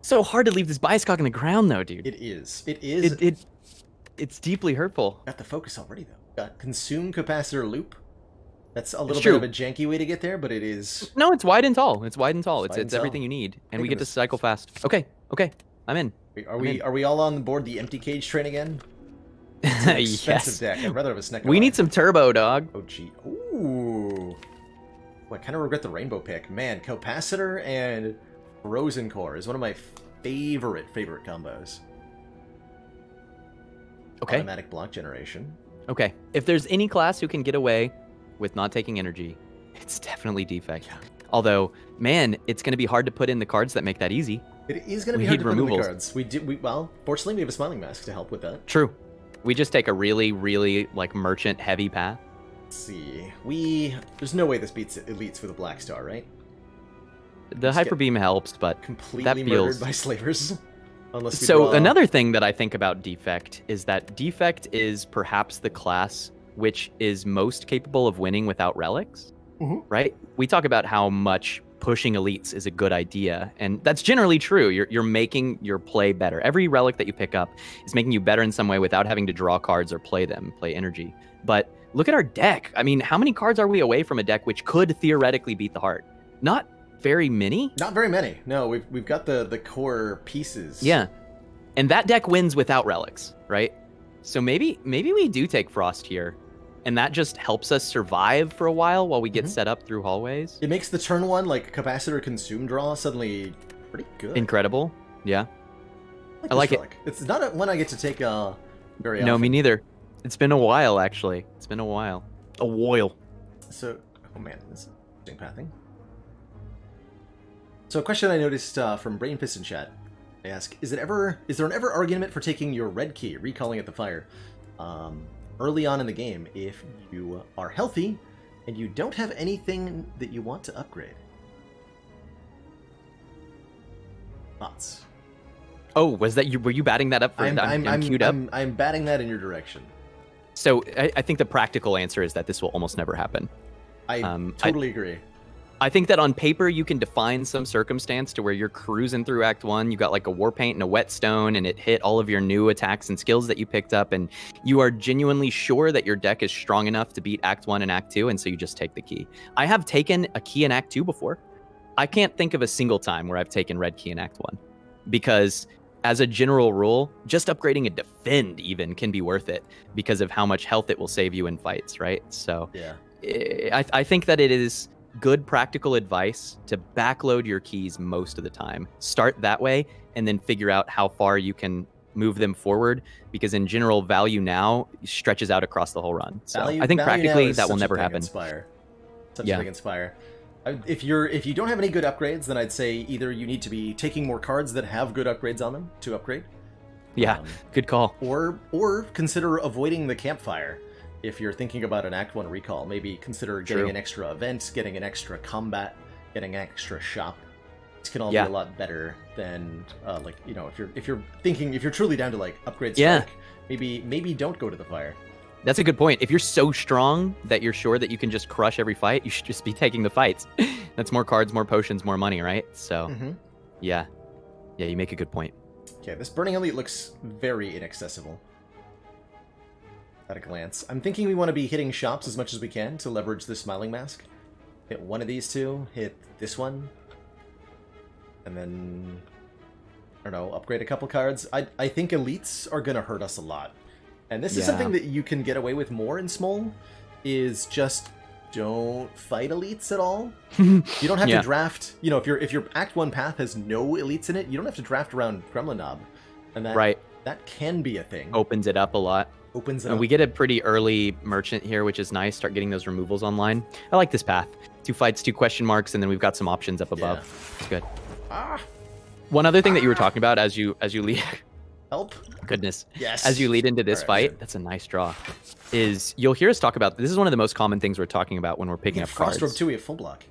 So hard to leave this bias cog on the ground, though, dude. It is. It is. it, it it's deeply hurtful. Got the focus already though. Got consume capacitor loop. That's a little bit of a janky way to get there, but it is. No, it's wide and tall. It's wide and tall. It's and it's everything you need, and we get to cycle fast. Okay, okay, I'm in. Are we in. are we all on board the empty cage train again? It's an expensive yes. deck. I'd rather have a. We need some turbo, dog. Oh gee. Ooh. Well, I kind of regret the rainbow pick. Man, capacitor and frozen core is one of my favorite favorite combos. Okay. Automatic block generation. Okay. If there's any class who can get away with not taking energy, it's definitely defect. Yeah. Although, man, it's going to be hard to put in the cards that make that easy. It is going to We be hard to put in the cards. We do. We well, fortunately, we have a smiling mask to help with that. True. We just take a really, really like merchant heavy path. Let's see. We there's no way this beats elites with a black star, right? The Let's hyper beam helps, but Completely feels- murdered by slavers. Unless we so draw- another thing that I think about defect is that defect is perhaps the class which is most capable of winning without relics. Mhm. Right? We talk about how much pushing elites is a good idea, and that's generally true. You're you're making your play better. Every relic that you pick up is making you better in some way without having to draw cards or play them, play energy. But look at our deck. I mean, how many cards are we away from a deck which could theoretically beat the heart? Not very many. Not very many. No, we've we've got the the core pieces. Yeah. And that deck wins without relics, right? So maybe maybe we do take Frost here. And that just helps us survive for a while while we get Mhm. set up through hallways. It makes the turn one like capacitor consume draw suddenly pretty good. Incredible. Yeah. I this like it. relic. It's not a, one I get to take uh very No, me neither. It's been a while actually. It's been a while. A while. So, oh man, this is interesting pathing. So, a question I noticed uh, from Brain Piston Chat. They ask: Is it ever? Is there an ever argument for taking your red key, recalling at the fire, um, early on in the game if you are healthy and you don't have anything that you want to upgrade? Thoughts? Oh, was that you were you batting that up for I'm, I'm, I'm, I'm I'm, up? I'm, I'm batting that in your direction. So I, I think the practical answer is that this will almost never happen. I Um, I- totally agree. I think that on paper you can define some circumstance to where you're cruising through Act One. You got like a war paint and a whetstone, and it hit all of your new attacks and skills that you picked up, and you are genuinely sure that your deck is strong enough to beat Act One and Act Two, and so you just take the key. I have taken a key in Act Two before. I can't think of a single time where I've taken red key in Act One, because as a general rule, just upgrading a defend even can be worth it because of how much health it will save you in fights, right? So. Yeah. Eh, I, I think that it is good practical advice to backload your keys most of the time. Start that way and then figure out how far you can move them forward because in general value now stretches out across the whole run. So Value- I think practically that will never happen. in Spire. Such Yeah. a thing, in Spire. If you're if you don't have any good upgrades, then I'd say either you need to be taking more cards that have good upgrades on them to upgrade. Yeah, um, good call. or or consider avoiding the campfire. If you're thinking about an Act 1 recall, maybe consider getting True. an extra event, getting an extra combat, getting an extra shop. This can all Yeah. be a lot better than uh, like you know if you're if you're thinking if you're truly down to like upgrade Yeah. maybe maybe don't go to the fire. That's a good point. If you're so strong that you're sure that you can just crush every fight, you should just be taking the fights. That's more cards, more potions, more money, right? So, Mm-hmm. yeah. Yeah, you make a good point. Okay, this Burning Elite looks very inaccessible. At a glance. I'm thinking we want to be hitting shops as much as we can to leverage the Smiling Mask. Hit one of these two, hit this one, and then... I don't know, upgrade a couple cards. I, I think Elites are going to hurt us a lot. And this is something that you can get away with more in Small, is just don't fight Elites at all. You don't have Yeah. to draft. You know, if your if your Act One path has no elites in it, you don't have to draft around Gremlin Nob, and that Right. that can be a thing. Opens it up a lot. Opens it And up. we get a pretty early merchant here, which is nice. Start getting those removals online. I like this path. Two fights, two question marks, and then we've got some options up above. It's good. ah, One other thing that you were talking about as you as you lead help. goodness. Yes. As you lead into this Alright, fight, that's a nice draw. Is you'll hear us talk about this is one of the most common things we're talking about when we're picking up cards. Frostrobe too. We have full block.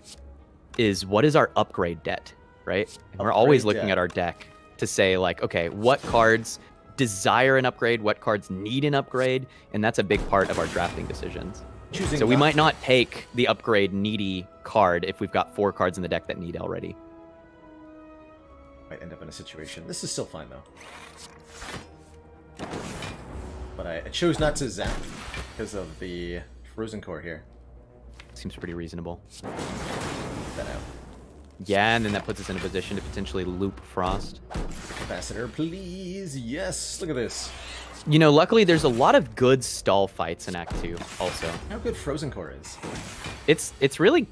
is what is our upgrade debt, right? And we're always looking debt. at our deck to say like, okay, what cards desire an upgrade, what cards need an upgrade, and that's a big part of our drafting decisions. Choosing. So we might not take the upgrade needy card if we've got four cards in the deck that need already. might end up in a situation. This is still fine though. But I, I chose not to zap because of the frozen core here. Seems pretty reasonable. Get that out. Yeah, and then that puts us in a position to potentially loop Frost. Capacitor, please. Yes. Look at this. You know, luckily there's a lot of good stall fights in Act 2 also. How good frozen core is. It's it's really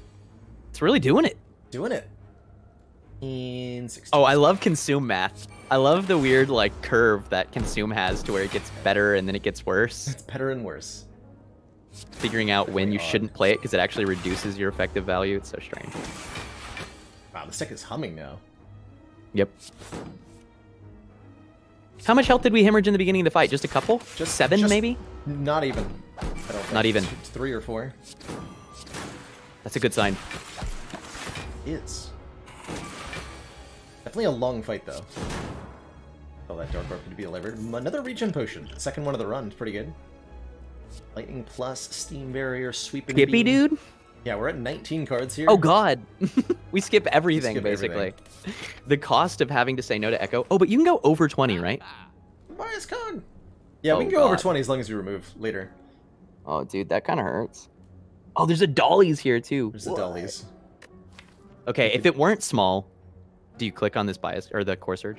it's really doing it. Doing it. In 16. Oh, I love consume math. I love the weird like curve that consume has to where it gets better and then it gets worse. It's better and worse. Figuring out when you shouldn't play it because it actually reduces your effective value. It's so strange. Wow, this deck is humming now. Yep. How much health did we hemorrhage in the beginning of the fight? Just a couple? Just- seven, just- maybe? Not even. I don't think. Not even. It's three or four. That's a good sign. It's Definitely a long fight, though. Oh, that Dark Orb could be delivered. Another regen potion. Second one of the run. Pretty good. Lightning plus, Steam Barrier, sweeping. Skippy, Beam. dude? Yeah, we're at 19 cards here. Oh, God. we skip everything, skip basically. everything. The cost of having to say no to Echo. Oh, but you can go over 20, right? Bias con! Yeah, we Oh, can go over 20 as long as we remove later. Oh, dude, that kind of hurts. Oh, there's a Dolly's here, too. There's the Dollies. Okay, if it weren't small, do you click on this bias or the core surge?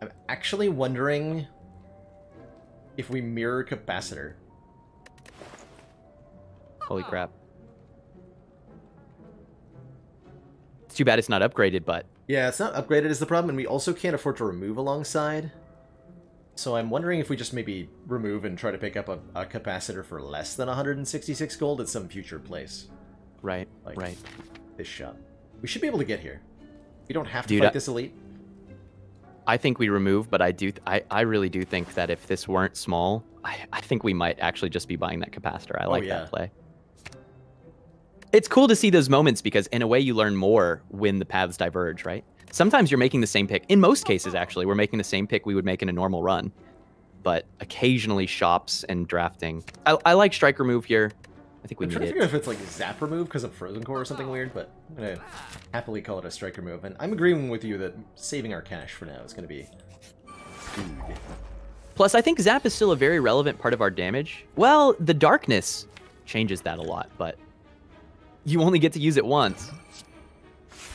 I'm actually wondering if we mirror Capacitor. Holy crap. It's too bad it's not upgraded, but Yeah, it's not upgraded is the problem, and we also can't afford to remove alongside. So I'm wondering if we just maybe remove and try to pick up a, a capacitor for less than 166 gold at some future place. right, Like- right. This shop. We should be able to get here. We don't have to Dude, fight I- this elite. I think we remove, but I do, th- I, I really do think that if this weren't small, I, I think we might actually just be buying that capacitor. I Oh, like yeah. that play. It's cool to see those moments because in a way you learn more when the paths diverge, right? Sometimes you're making the same pick. In most cases, actually, we're making the same pick we would make in a normal run. But occasionally shops and drafting. I, I like striker move here. I think we I'm need trying to it. figure out if it's like zap remove because of frozen core or something weird, but I'm gonna happily call it a striker move. And I'm agreeing with you that saving our cash for now is gonna be good. Plus, I think Zap is still a very relevant part of our damage. Well, the darkness changes that a lot, but you only get to use it once,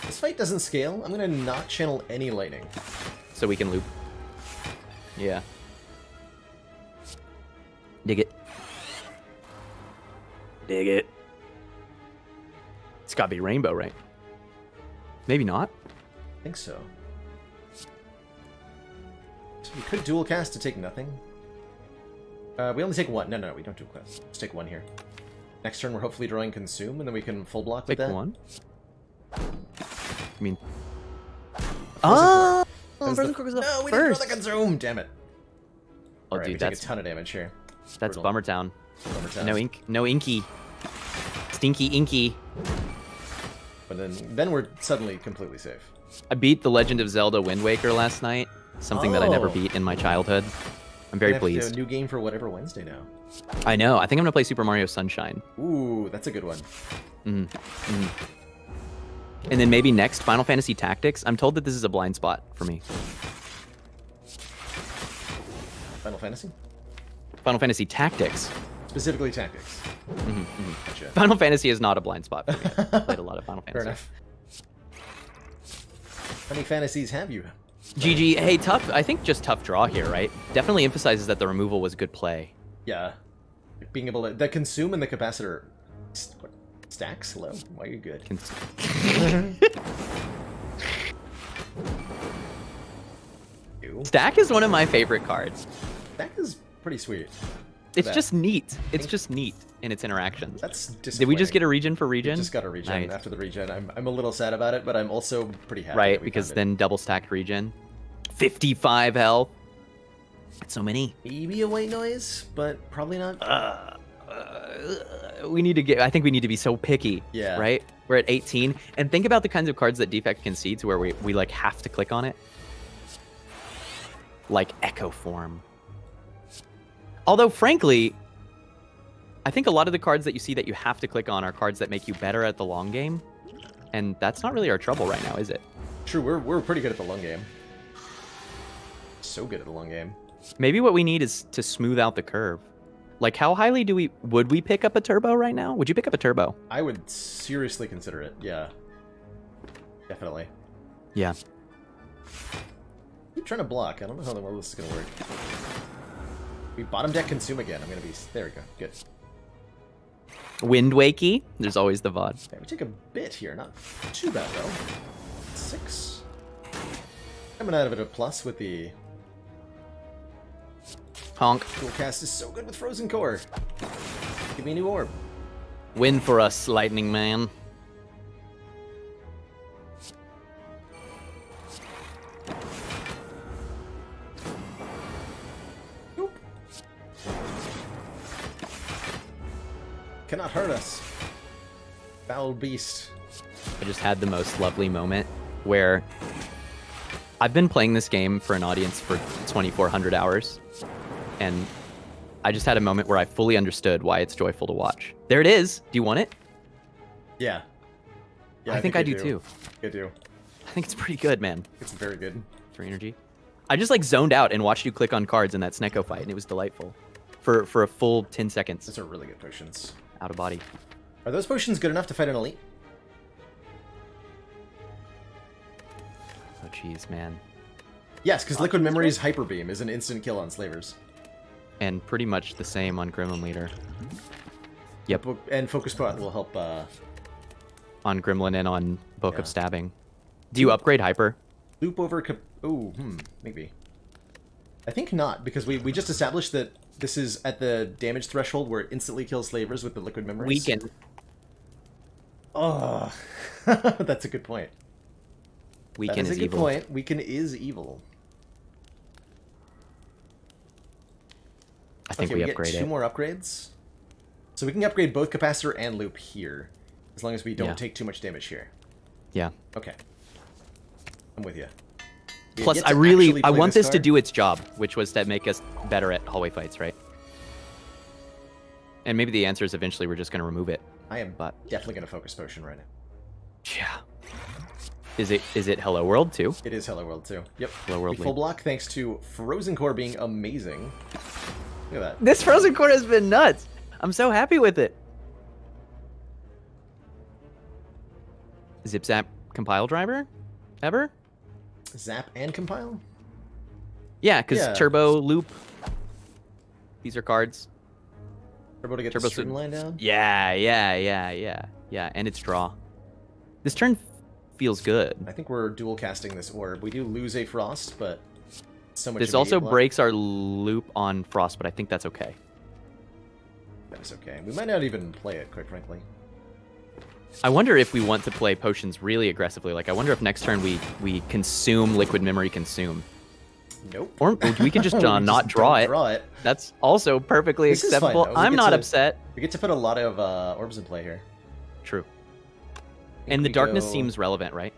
This fight doesn't scale. I'm gonna not channel any lightning. so we can loop. Yeah. Dig it. Dig it. It's gotta be rainbow, right? Maybe not. I think so. So we could dual cast to take nothing. Uh, we only take one. No, no, we don't dual cast. Let's take one here. Next turn, we're hopefully drawing consume, and then we can full block with Pick that. one. I mean, Frozen oh, Oh, That was Frozen the- Core was the No, we didn't first. throw the consume. Damn it. Oh, Alright, we dude, take a ton of damage here. that's brutal. Bummer Town. No ink, no inky, stinky inky. But then, then we're suddenly completely safe. I beat The Legend of Zelda Wind Waker last night. Something that I never Oh. beat in my childhood. I'm very have to do pleased. A new game for whatever Wednesday now. I know. I think I'm gonna play Super Mario Sunshine. Ooh, that's a good one. Mm-hmm, mm-hmm. And then maybe next Final Fantasy Tactics. I'm told that this is a blind spot for me. Final Fantasy? Final Fantasy Tactics. Specifically tactics. Mm-hmm, Gotcha. Final Fantasy is not a blind spot for me. I've played a lot of Final Fantasy. Fair Fantasy. enough. How many fantasies have you? GG. Hey, tough. I think just tough draw here, right? Definitely emphasizes that the removal was good play. Yeah. Being able to... The consume and the capacitor... s- what, Stacks? Hello? Why are you good? Cons- Stack is one of my favorite cards. Stack is pretty sweet. It's That. just neat. It's just neat in its interactions. That's. Did we just get a regen for regen? Just got a regen Nice. after the regen. I'm, I'm a little sad about it, but I'm also pretty happy. right, because then double stacked regen. 55 health. That's so many. Maybe a white noise, but probably not. Uh, we need to get. I think we need to be so picky. Yeah. Right. We're at 18, and think about the kinds of cards that defect concedes, where we we like have to click on it. Like Echo Form. Although, frankly, I think a lot of the cards that you see that you have to click on are cards that make you better at the long game, and that's not really our trouble right now, is it? True, we're, we're pretty good at the long game. So good at the long game. Maybe what we need is to smooth out the curve. Like, how highly do we would we pick up a turbo right now? Would you pick up a turbo? I would seriously consider it. Yeah. Definitely. Yeah. Keep trying to block. I don't know how well this is going to work. We bottom deck consume again. I'm going to be... There we go. Good. Wind Wakey. There's always the VOD. Okay, we take a bit here. Not too bad, though. Six. Coming out of it a plus with the Honk. Cool cast is so good with Frozen Core. Give me a new orb. Win for us, Lightning Man. Cannot hurt us. Foul beast. I just had the most lovely moment where I've been playing this game for an audience for 2,400 hours, and I just had a moment where I fully understood why it's joyful to watch. There it is. Do you want it? Yeah. Yeah, I, think, I we do too. I do. I think it's pretty good, man. It's very good. Three energy. I just like zoned out and watched you click on cards in that Snecko fight, and it was delightful. For for a full 10 seconds Those are really good potions. Out of body. Are those potions good enough to fight an elite? Oh jeez, man. Yes, because Liquid Memory's Hyper Beam is an instant kill on slavers. And pretty much the same on Gremlin Leader. Yep, And Focus Pot will help uh, on Gremlin and on Book Yeah. of Stabbing. Do you upgrade Hyper? loop over... Oh, hmm, maybe. I think not, because we, we just established that this is at the damage threshold where it instantly kills slavers with the Liquid Memories. Weaken. Oh, that's a good point. Weaken is evil. That's a is good evil. point. Weaken is evil. I think okay, we, we, upgrade get two it. more upgrades. So we can upgrade both capacitor and loop here, as long as we don't Yeah. take too much damage here. Yeah. Okay. I'm with you. Plus, I really I want this to do its job, which was to make us better at hallway fights, right? And maybe the answer is eventually we're just going to remove it. I am but- definitely going to focus potion right now. Yeah. Is it is it Hello World too? It is Hello World too. Yep. Hello World full block thanks to Frozen Core being amazing. Look at that. This frozen core has been nuts. I'm so happy with it. Zip Zap compile driver? Ever? Zap and compile. Yeah, because Yeah. Turbo Loop. These are cards. Turbo to get Turbo the streamline down. Yeah, yeah, yeah, yeah, yeah. And it's draw. This turn feels good. I think we're dual casting this orb. We do lose a frost, but so much. This also breaks our loop on Frost, but I think that's okay. That is okay. We might not even play it, quite frankly. I wonder if we want to play potions really aggressively. Like, I wonder if next turn we we consume liquid memory consume, Nope. or we can just uh, not draw don't it. Draw it. That's also perfectly This is fine, acceptable. I'm not to- upset. We get to put a lot of uh, orbs in play here. True. And the darkness go- seems relevant, right?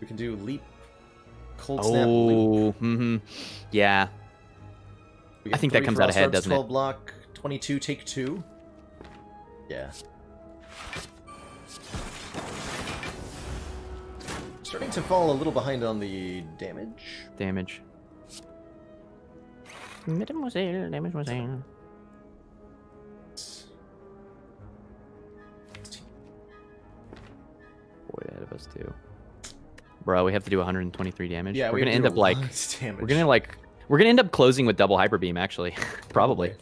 We can do leap, cold snap, leap. Oh, mm-hmm. Yeah. I think that comes out ahead, Orbs, doesn't it? 12 block, 22, take two. Yeah. Starting to fall a little behind on the damage. Damage. Mademoiselle, mademoiselle. Boy, ahead of us too. Bro, we have to do 123 damage. Yeah, we're we gonna end up like damage. we're gonna like we're gonna end up closing with double hyper beam actually, probably.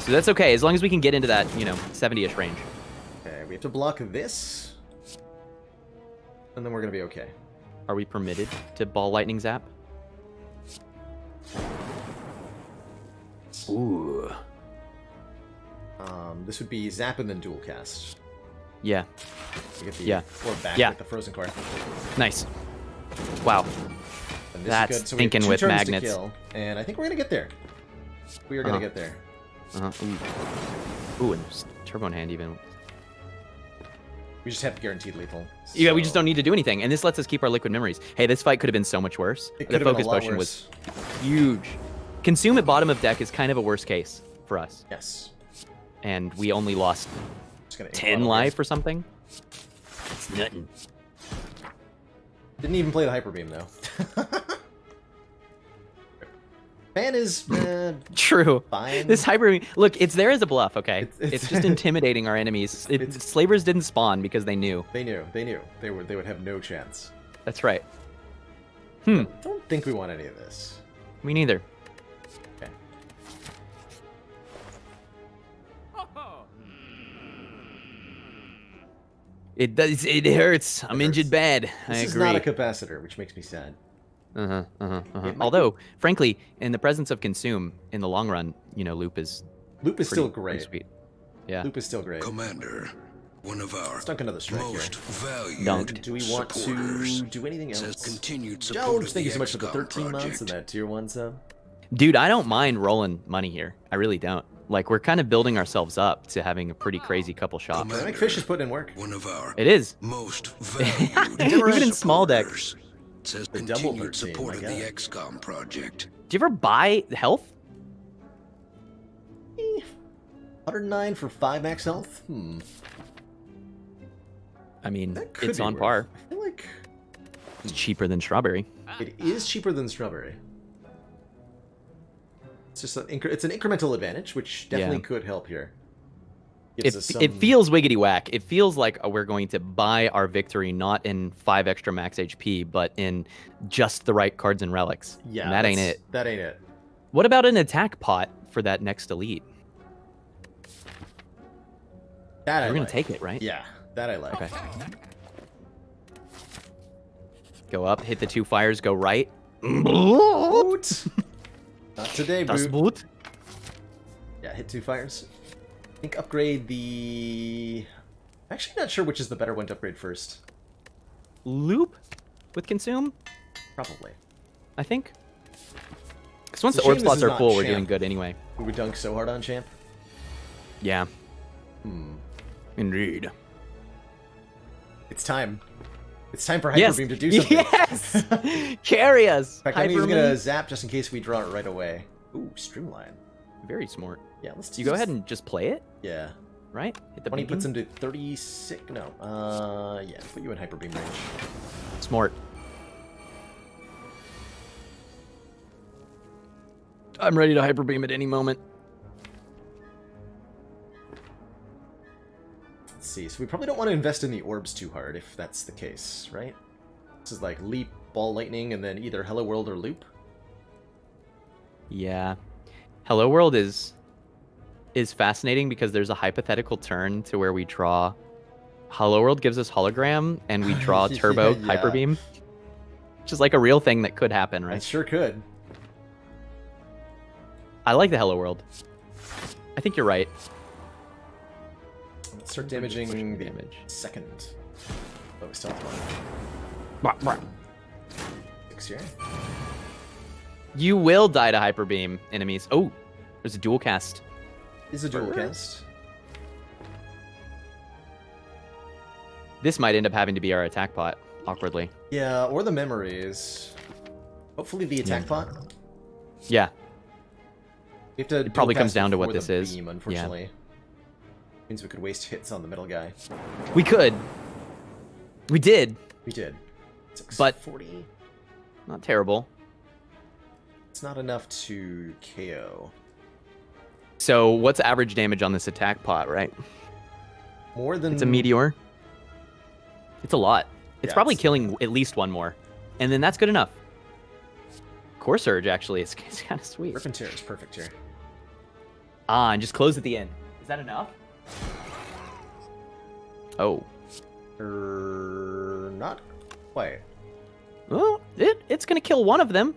So that's okay as long as we can get into that you know 70ish range. Okay, we have to block this. And then we're gonna be okay. Are we permitted to ball lightning zap? Ooh. Um, this would be zap and then dual cast. Yeah. We get the Yeah. or back Yeah. with the frozen core. Nice. Wow. That's. So thinking with magnets. kill, and I think we're gonna get there. We are gonna Uh-huh. get there. Uh-huh. Ooh. Ooh, and turbo hand even. We just have guaranteed lethal. Yeah, we just don't need to do anything, and this lets us keep our liquid memories. Hey, this fight could have been so much worse. It the could have been focus a lot potion worse. was huge. Consume at bottom of deck is kind of a worst case for us, Yes. and we only lost Just gonna ink a lot 10 life or something. It's nothing. Didn't even play the hyper beam though. Fan is uh, True. fine. This hyper look, it's there as a bluff, okay? It's- It's, it's- just intimidating our enemies. It, It's- slavers didn't spawn because they knew. They knew. They knew. They would. They would have no chance. That's right. Hmm. Don't think we want any of this. Me neither. Okay. It does. It hurts. I'm It injured bad. This I is agree. not a capacitor, which makes me sad. Uh huh. Uh huh. Uh-huh. It might Although, frankly, in the presence of consume, in the long run, you know, loop is Loop is pretty, still great. sweet. Yeah. Loop is still great. Commander, one of our Let's dunk another strike here. most valued Dunked. Do we want supporters to do anything says else? continued support Jones, of thank you so much for the XCOM 13 months and project. that tier one sub. Dude, I don't mind rolling money here. I really don't. Like, we're kind of building ourselves up to having a pretty crazy couple shots. Dynamic Fish is putting in work. One of our It is. most valued Even in small deck. Supporters Says The continued 13, support my of the XCOM project. Do you ever buy health? 109 for 5 max health? Hmm. I mean, it's on worth- par. I feel like It's cheaper than strawberry. it is cheaper than strawberry. It's just an incre- it's an incremental advantage, which definitely Yeah. could help here. It, us it feels wiggity whack. It feels like uh, we're going to buy our victory not in five extra max HP, but in just the right cards and relics. Yeah, And that ain't it. That ain't it. What about an attack pot for that next elite? That I We're gonna like. take it, right? Yeah, that I like. Okay. Go up, hit the two fires, go right. Boot. Not today, Das boot. Boot. Yeah, hit two fires. I think upgrade the. I'm Actually, not sure which is the better one to upgrade first. Loop with consume, Probably. I think. Because once the orb slots are full, we're champ. doing good anyway. We would dunk so hard on champ. Yeah, Hmm. indeed. It's time. It's time for Hyper Yes. Beam to do something. Yes. Carry us. In fact, I'm even gonna zap just in case we draw it right away. Ooh, streamline. Very smart. Yeah, let's You go ahead and just play it, Yeah. right? Hit the 20 puts him to 36. No. Uh, yeah, put you in Hyper Beam range. Smart. I'm ready to hyper beam at any moment. Let's see. So we probably don't want to invest in the orbs too hard if that's the case, right? This is like leap, ball, lightning, and then either Hello World or loop. Yeah. Hello World is is fascinating because there's a hypothetical turn to where we draw Hello World gives us hologram and we draw turbo yeah. hyper beam. Which is like a real thing that could happen, right? It sure could. I like the Hello World. I think you're right. Let's start damaging Pushing the damage. second. Oh, stealth one. Bah, bah. Six here. You will die to hyper beam enemies. Oh, there's a dual cast. Is a dual First. cast. This might end up having to be our attack pot, awkwardly. Yeah, or the memories. Hopefully the attack pot. Yeah, We have to It probably comes down to what this the is. Beam, Yeah. unfortunately. Means we could waste hits on the middle guy. we could. We did. We did. But- 40. Not terrible. It's not enough to KO. So what's average damage on this attack pot, right? More than It's a meteor. It's a lot. It's Yeah, probably killing at least one more. And then that's good enough. Core Surge, actually, is it's kind of sweet. Tear is perfect here. Ah, and just close at the end. Is that enough? Oh. Er, not quite. Well, it, it's going to kill one of them.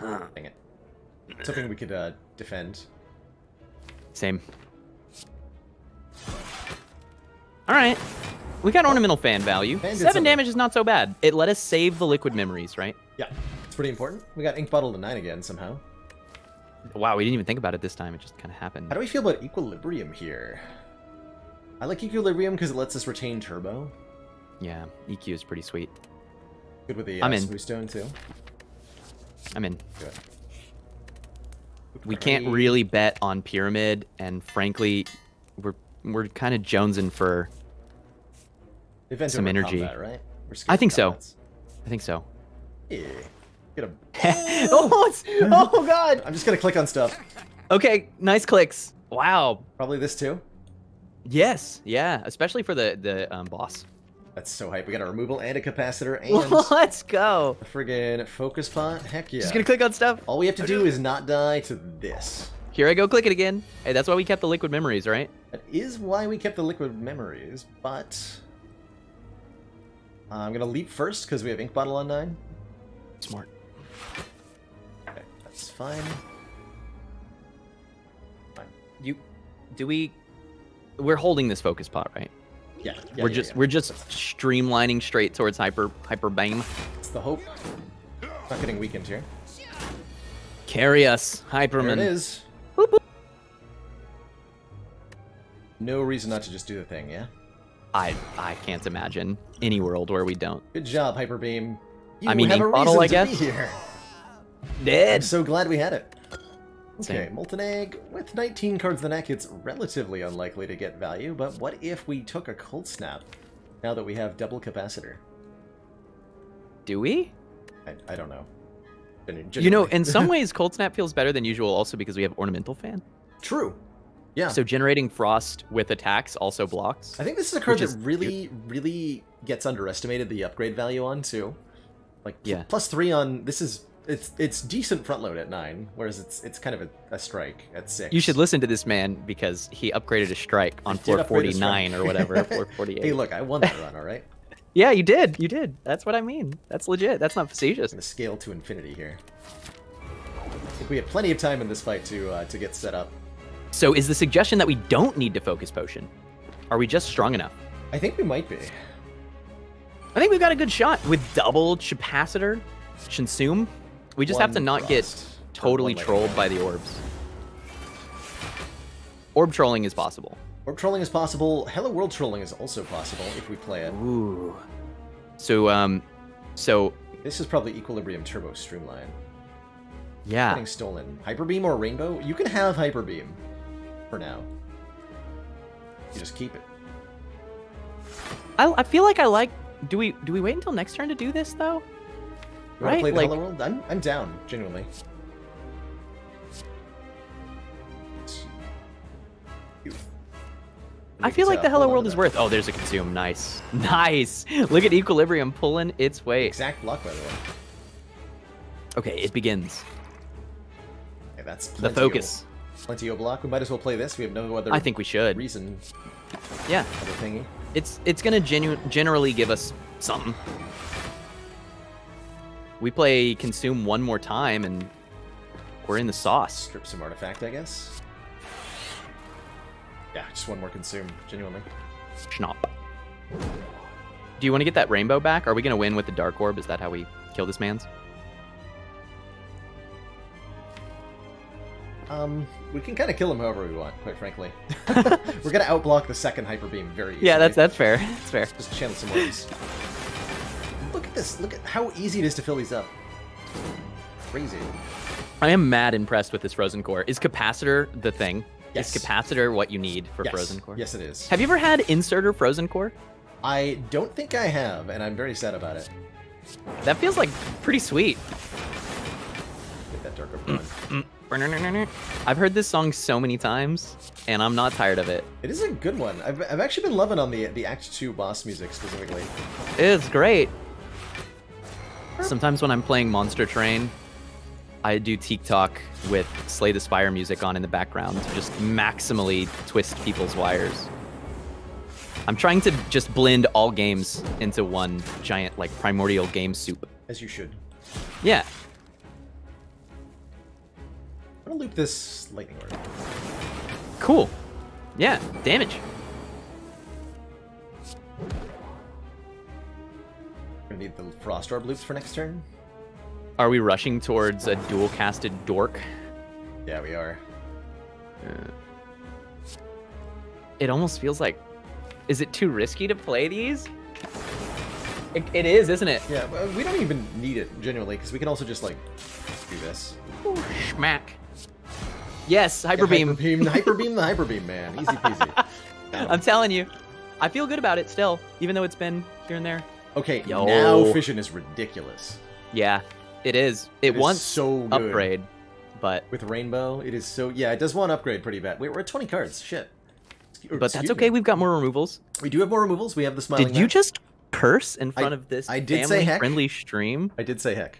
Dang it. Something we could uh, defend. Same. All right. We got ornamental fan value. Fan Seven something. damage is not so bad. It let us save the liquid memories, right? Yeah, it's pretty important. We got ink bottle to nine again somehow. Wow, we didn't even think about it this time. It just kind of happened. How do we feel about equilibrium here? I like equilibrium because it lets us retain turbo. Yeah, EQ is pretty sweet. Good with the uh, I'm in. stone too. I'm in. Good. We can't really bet on pyramid, and frankly, we're we're kind of jonesing for. Event some energy. combat, right? I think so. I think so. Yeah. Get a. oh, it's, oh god. I'm just gonna click on stuff. Okay, nice clicks. Wow. Probably this too. Yes. Yeah. Especially for the the um, boss. That's so hype. We got a removal and a capacitor and Let's go. a friggin' focus pot. Heck yeah. Just gonna click on stuff. All we have to do is not die to this. Here I go. Click it again. Hey, that's why we kept the liquid memories, right? That is why we kept the liquid memories, but uh, I'm gonna leap first because we have ink bottle on nine. Smart. Okay, that's fine. Fine. You. Do we? We're holding this focus pot, right? Yeah, yeah, we're yeah, just yeah. we're just streamlining straight towards hyper hyper beam. It's the hope. Not getting weakened here. Carry us, There it Hyperman. is. No reason not to just do the thing, yeah? I I can't imagine any world where we don't. Good job, Hyper Beam. You I mean, have a bottle, reason I to guess? be here. I'm Dead. so glad we had it. Okay, Same. Molten Egg. With 19 cards in the deck, it's relatively unlikely to get value, but what if we took a Cold Snap now that we have double capacitor? Do we? I, I don't know. Genu- You know, in some ways, Cold Snap feels better than usual, also because we have Ornamental Fan. True. Yeah. So generating Frost with attacks also blocks. I think this is a card that really, really gets underestimated the upgrade value on too. Like Yeah. plus three on this is it's it's decent front load at nine, whereas it's it's kind of a, a strike at six. You should listen to this man because he upgraded a strike on floor 49 or whatever, floor 48. Hey, look, I won that run. All right, Yeah, you did. You did. That's what I mean. That's legit. That's not facetious. I'm scale to infinity here. I think we have plenty of time in this fight to uh, to get set up. So is the suggestion that we don't need to focus potion? Are we just strong enough? I think we might be. I think we've got a good shot with double capacitor, consume. We just have to not get totally trolled by the orbs. Orb trolling is possible. Orb trolling is possible. Hello World trolling is also possible if we play it. Ooh. So um, so This is probably Equilibrium Turbo Streamline. yeah, Getting stolen. Hyper Beam or Rainbow? You can have Hyper Beam for now. You just keep it. I, I feel like I like. Do we do we wait until next turn to do this though? You Right, play the like- Hello World? I'm, I'm down, genuinely. I feel like the Hello World is worth. Oh, there's a consume. Nice, nice. Look at Equilibrium pulling its weight. Exact block, by the way. Okay, it begins. Okay, that's The focus. Plenty of block. We might as well play this. We have no other I think we should. reason. Yeah, Other thingy. it's it's gonna genu- generally give us something. We play consume one more time, and We're in the sauce. Strip some artifact, I guess. Yeah, just one more consume, genuinely. Schnapp. Do you want to get that rainbow back? Are we going to win with the Dark Orb? Is that how we kill this man's? Um, we can kind of kill him however we want, quite frankly. We're gonna outblock the second hyper beam very easily. Yeah, that's that's fair. That's fair. Just channel some words. Look at this. Look at how easy it is to fill these up. Crazy. I am mad impressed with this Frozen Core. Is capacitor the thing? Yes. Is capacitor what you need for yes. Frozen Core? Yes, it is. Have you ever had inserter Frozen Core? I don't think I have, and I'm very sad about it. That feels like pretty sweet. Get that dark orb going. I've heard this song so many times, and I'm not tired of it. It is a good one. I've, I've actually been loving on the the Act 2 boss music specifically. It's great. Sometimes when I'm playing Monster Train, I do TikTok with Slay the Spire music on in the background to just maximally twist people's wires. I'm trying to just blend all games into one giant, like, primordial game soup. As you should. Yeah. I'm gonna loop this lightning orb. Cool. Yeah, damage. Gonna need the frost orb loops for next turn. Are we rushing towards a dual casted dork? Yeah, we are. Uh, it almost feels like. Is it too risky to play these? It, it is, isn't it? Yeah, we don't even need it genuinely because we can also just like do this. Schmack. Yes, hyper beam. Hyper beam, the hyper beam, the hyper beam, man. Easy peasy. I'm telling you, I feel good about it still, even though it's been here and there. Okay, Yo. now fission is ridiculous. Yeah, it is. It, It wants so good. upgrade, but With rainbow, it is so yeah. It does want upgrade pretty bad. Wait, we're at 20 cards. Shit. Excuse- but that's okay. me. We've got more removals. We do have more removals. We have the smiling. Did you just curse in front I- of this I did say heck. family-friendly stream? I did say heck.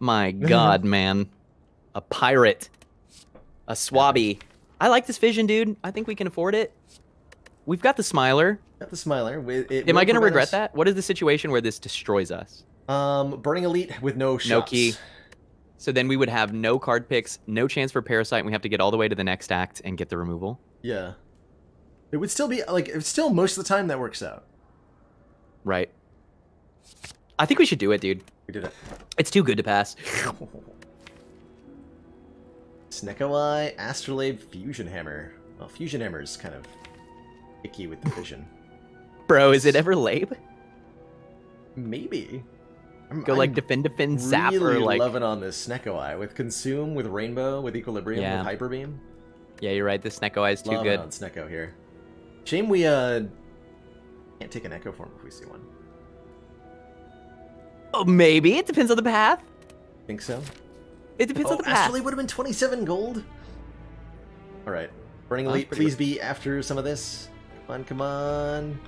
My God, man, a pirate, a swabby. I like this fission, dude. I think we can afford it. We've got the smiler. Got the smiler. It, it Am I going to regret us- that? What is the situation where this destroys us? Um, burning elite with no shots. No key. So then we would have no card picks, no chance for parasite, and we have to get all the way to the next act and get the removal. Yeah. It would still be like it's still most of the time that works out. Right. I think we should do it, dude. We did it. It's too good to pass. Snecko Eye, Astrolabe, Fusion Hammer. Well, Fusion Hammer's kind of icky with the fission. Bro, is it ever late? Maybe. I'm, Go like I'm defend, defend, zap, really or like. loving on this Snecko Eye with Consume, with Rainbow, with Equilibrium, Yeah. with Hyper Beam. Yeah, you're right. This Snecko Eye is too Loving good. on Snecko here. Shame we uh can't take an Echo form if we see one. Oh, maybe it depends on the path. Think so? It depends Oh, on the path. Astrolabe would have been 27 gold. All right, Burning Elite, please be after some of this. Come on, come on.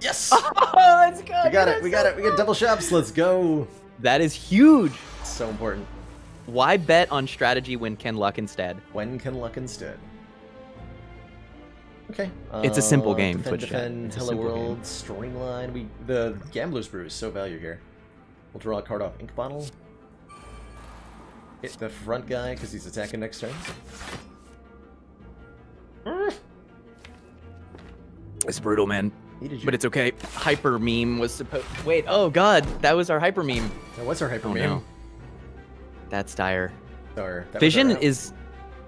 Yes, Oh, let's go. we got it. We got it. We got double shops. Let's go. That is huge. So important. Why bet on strategy when Ken Luck instead? When can luck instead? Okay. It's a simple uh, game, Defend, Twitch defend, It's Hello simple World, game. Streamline. We the Gambler's Brew is so value here. We'll draw a card off Ink Bottle. Hit the front guy because he's attacking next turn. It's brutal, man. But it's okay. Hyper meme was supposed. Wait. Oh God, that was our hyper meme. Now, what's our hyper Oh meme? no. That's dire. Our- that Fission is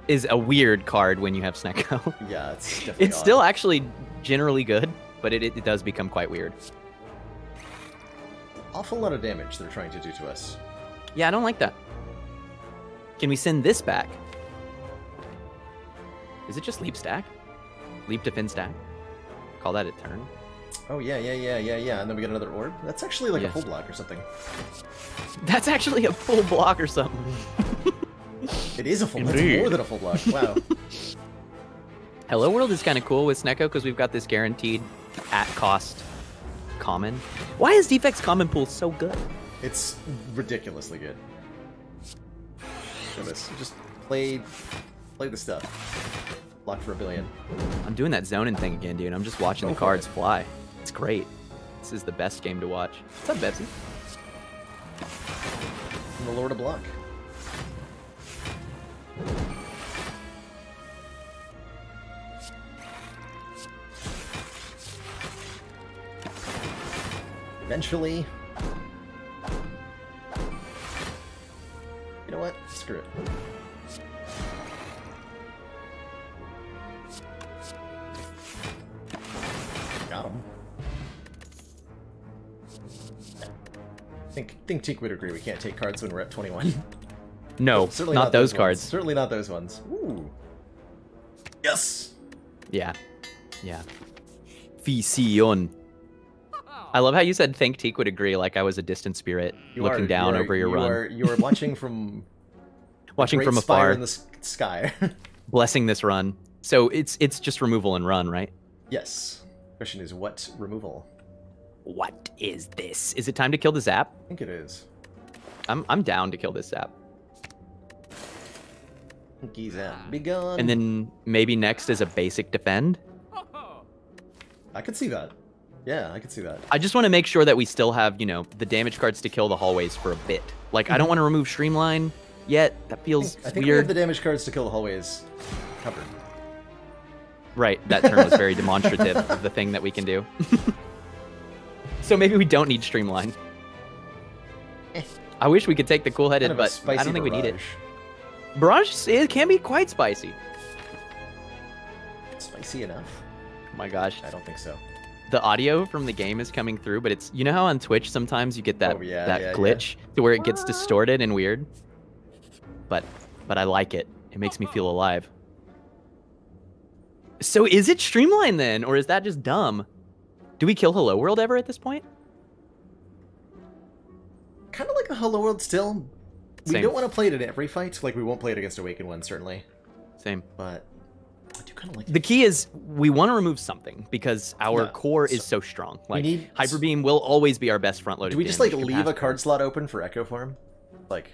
is a weird card when you have Snecko. Yeah, it's definitely. it's odd. still actually generally good, but it, it does become quite weird. awful lot of damage they're trying to do to us. Yeah, I don't like that. Can we send this back? Is it just leap stack? Leap defend stack? Call that a turn? Oh yeah, yeah, yeah, yeah, yeah. And then we get another orb. That's actually like Yes. a full block or something. That's actually a full block or something. It is a full. Indeed. That's more than a full block. Wow. Hello World is kind of cool with Snecko because we've got this guaranteed at cost common. Why is Defect's common pool so good? it's ridiculously good. Look this. Just play, play the stuff. Block for a billion. I'm doing that zoning thing again, dude. I'm just watching Go the for cards it. fly. It's great. This is the best game to watch. What's up, Betsy? I'm the Lord of Block. Eventually. You know what? Screw it. Got him. Think think Teak would agree we can't take cards when we're at 21. No, Certainly not, not, those ones. cards. Certainly not those ones. Ooh. Yes. Yeah. Yeah. Fission. I love how you said think Teak would agree like I was a distant spirit You looking are- down you are- over your you run. Are, you are watching from watching from afar, in the sky. blessing this run. So it's it's just removal and run, right? yes. Question is what removal? What is this? Is it time to kill the zap? I think it is. I'm I'm down to kill this zap. Pinky's out. Ah. Be gone. And then maybe next is a basic defend. I could see that. Yeah, I could see that. I just want to make sure that we still have, you know, the damage cards to kill the hallways for a bit. Like I don't mhm. want to remove streamline yet. That I feels think, I think we have the damage cards to kill the hallways covered. Right, that term was very demonstrative of the thing that we can do. so maybe we don't need streamline. Eh. I wish we could take the cool headed, Kind of but I don't think we need it. barrage. Barrage it can be quite spicy. Spicy enough? Oh my gosh. I don't think so. The audio from the game is coming through, but it's you know how on Twitch sometimes you get that Oh, yeah, that yeah, yeah. glitch to where it gets distorted and weird. But but I like it. It makes me feel alive. So is it streamlined then, or is that just dumb? Do we kill Hello World ever at this point? Kind of like a Hello World still. We don't want to play it in every fight. Like, we won't play it against Awakened One, certainly. Same. But I do kind of like it. The key is we want to remove something because our Yeah, core is so- so strong. Like need- Hyper Beam will always be our best front loaded. Do we just, like, leave a card slot open for Echo Form? Like,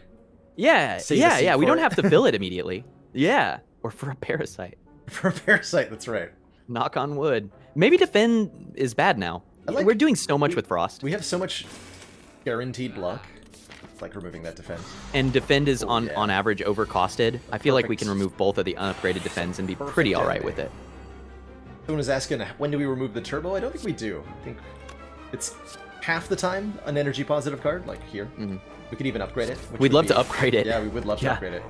Yeah, yeah, yeah. We don't have to fill it immediately. Yeah, or for a parasite. for a Parasite, that's right. Knock on wood. Maybe defend is bad now. Like- We're doing so much we- with frost, We have so much guaranteed block. It's like removing that defense. and defend is on yeah. on average overcosted. I feel like we can remove both of the unupgraded defends and be Perfect pretty all right ending. with it. Someone was asking, when do we remove the turbo? I don't think we do. I think it's half the time an energy positive card, like here. Mhm. We could even upgrade it. We'd love be- to upgrade it. Yeah, we would love to upgrade it.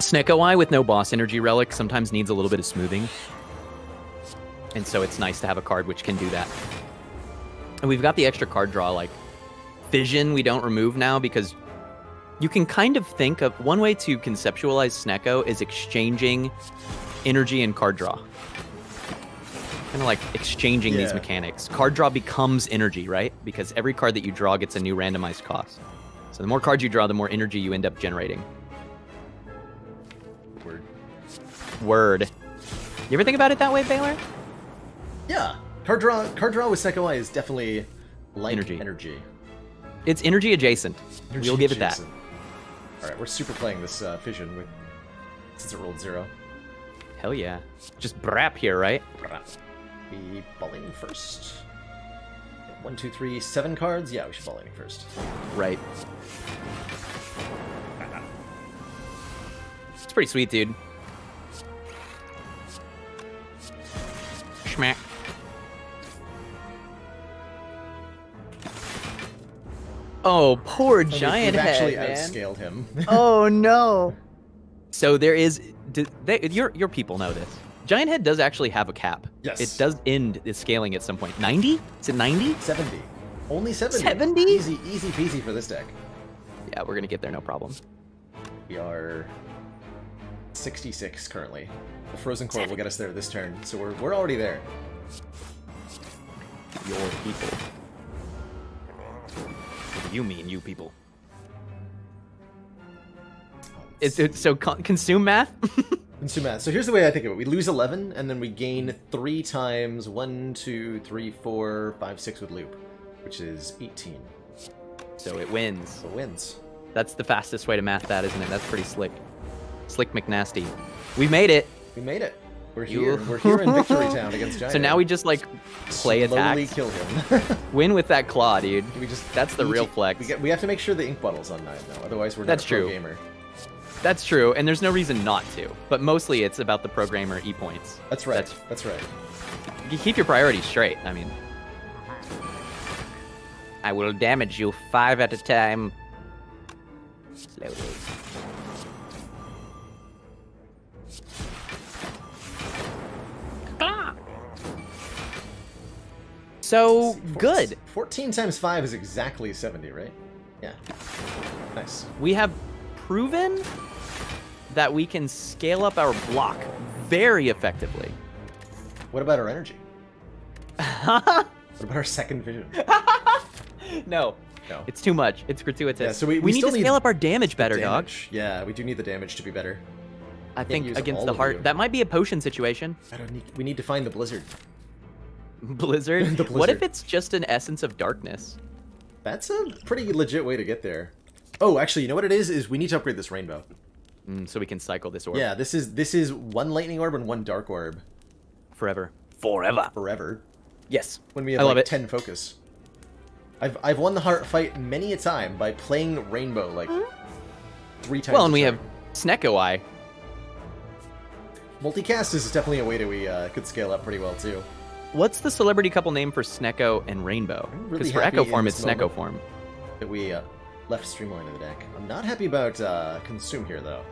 Snecko Eye with no boss energy relic sometimes needs a little bit of smoothing. And so it's nice to have a card which can do that. And we've got the extra card draw, like Vision, we don't remove now because you can kind of think of one way to conceptualize Snecko is exchanging energy and card draw. Kind of like exchanging these mechanics. Card draw becomes energy, right? Because every card that you draw gets a new randomized cost. So the more cards you draw, the more energy you end up generating. Word. Word. You ever think about it that way, Baalor? Yeah, card draw. Card draw with Snecko Eye is definitely light Energy. Energy. It's energy adjacent. Energy we'll give it that. All right, we're super playing this uh, fission with since it rolled zero. Hell yeah. Just brap here, right? Brap. Be balling first. One, two, three, seven cards. Yeah, we should ball in first. Right. It's pretty sweet, dude. Schmack. Oh, poor And we've- giant we've actually head, man. outscaled him. Oh no. So there is. They, your your people know this. Giant head does actually have a cap. Yes. It does end its scaling at some point. 90? Is it 90? 70. Only 70. 70? Easy, easy peasy for this deck. Yeah, we're gonna get there, no problem. We are 66 currently. The Frozen Core will get us there this turn, so we're, we're already there. Your people. What do you mean, you people? It's, it's so con- consume math. Consume math. So here's the way I think of it. We lose 11, and then we gain 3 times 1, 2, 3, 4, 5, 6 with loop, which is 18. so it wins. So wins. That's the fastest way to math that, isn't it? That's pretty slick. Slick McNasty. We made it. We made it. We're here. We're here in Victory Town against Giant. So now we just like play slowly attacks. kill him. Win with that claw, dude. we just That's the real flex. We, get, we have to make sure the ink bottle's on 9, though. Otherwise, we're That's not a pro true. gamer. That's true, and there's no reason not to. But mostly it's about the programmer e points. That's right. That's- That's right. You keep your priorities straight. I mean, I will damage you five at a time. Slowly. So good. 14 times 5 is exactly 70, right? Yeah. Nice. We have proven that we can scale up our block very effectively. What about our energy? What about our second vision? no, No. it's too much. It's gratuitous. Yeah, so we- we, we need to need scale up our damage better, dog. damage. Yeah, we do need the damage to be better. I think against the heart, that might be a potion situation. I don't need. We need to find the blizzard. Blizzard. The What if it's just an essence of darkness? That's a pretty legit way to get there. Oh, actually, you know what it is? Is we need to upgrade this rainbow. Mm, so we can cycle this orb Yeah, this is this is one lightning orb and one dark orb forever. Forever. forever. Yes. When we have I love like it. ten focus. I've I've won the heart fight many a time by playing rainbow like three times. Well, and we turn. have Snecko Eye. multicast is definitely a way that we uh, could scale up pretty well too. What's the celebrity couple name for Snecko and Rainbow? Because really for Echo form, it's moment. form. That we uh, left streamline in the deck. I'm not happy about uh, consume here though.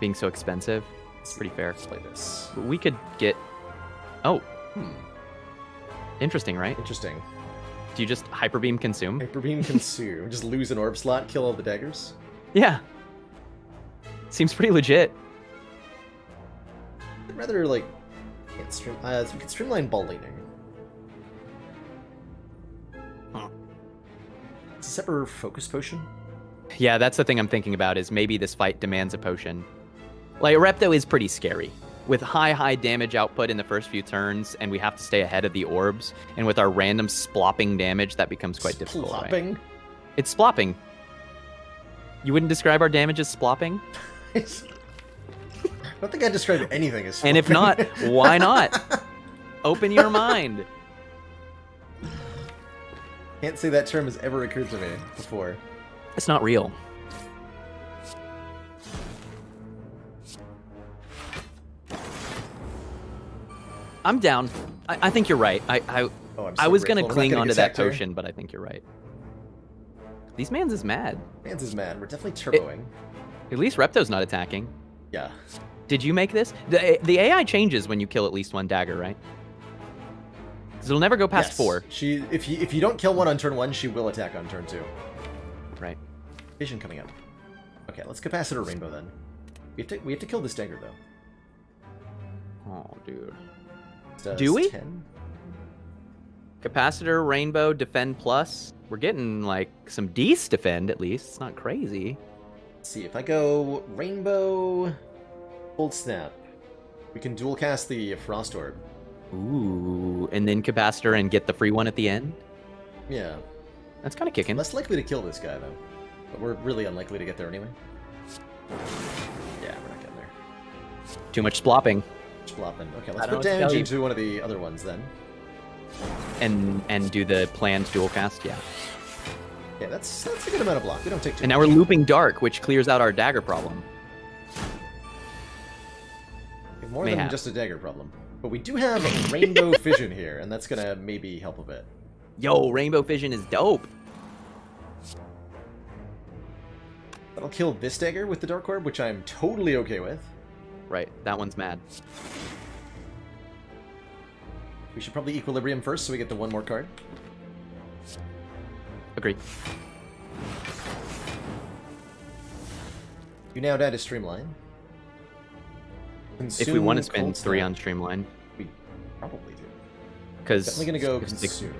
Being so expensive. Let's. Pretty fair. Let's play this. We could get. Oh, Hmm. interesting, right? Interesting. Do you just hyper beam consume? Hyper beam consume. Just lose an orb slot, kill all the daggers. Yeah. Seems pretty legit. I'd rather like can't stream. Uh, we can streamline ball lightning. Huh. Is this ever focus potion? Yeah, that's the thing I'm thinking about. Is maybe this fight demands a potion. Like Repto is pretty scary. With high, high damage output in the first few turns, and we have to stay ahead of the orbs, and with our random splopping damage, that becomes quite difficult. right? It's splopping. You wouldn't describe our damage as splopping? I don't think I described anything as. And if not, why not? Open your mind. Can't say that term has ever occurred to me before. It's not real. I'm down. I, I think you're right. I I, Oh, I'm I so was gonna grateful. Cling onto get that potion, but I think you're right. These mans is mad. Mans is mad. We're definitely turboing. At least Repto's not attacking. yeah. Did you make this? The the AI changes when you kill at least one dagger, right? Because it'll never go past Yes. four. She, if you if you don't kill one on turn one, she will attack on turn two. Right. Vision coming up. Okay, let's capacitor rainbow then. We have to we have to kill this dagger though. Oh, dude. Does Do we? 10? Capacitor, Rainbow, Defend Plus. We're getting like some D's defend at least. It's not crazy. Let's see if I go rainbow, cold snap. We can dual cast the frost orb. Ooh, and then capacitor and get the free one at the end. Yeah. That's kind of kicking. Less likely to kill this guy though, but we're really unlikely to get there anyway. Yeah, we're not getting there. Too much splopping, Flopping. Okay, let's put what to tell damage into one of the other ones then. and and do the planned dual cast. Yeah. Yeah, that's that's a good amount of block. We don't take too And now we're looping dark, which clears out our dagger problem. More may than just a dagger problem. But we do have rainbow fission here, and that's gonna maybe help a bit. Yo, Rainbow Fission is dope. That'll kill this dagger with the dark orb, which I'm totally okay with. Right, that one's mad. We should probably equilibrium first, so we get the one more card. Agree. You now die to streamline. If we want to spend three on Streamline, we probably do. because Definitely gonna go consume.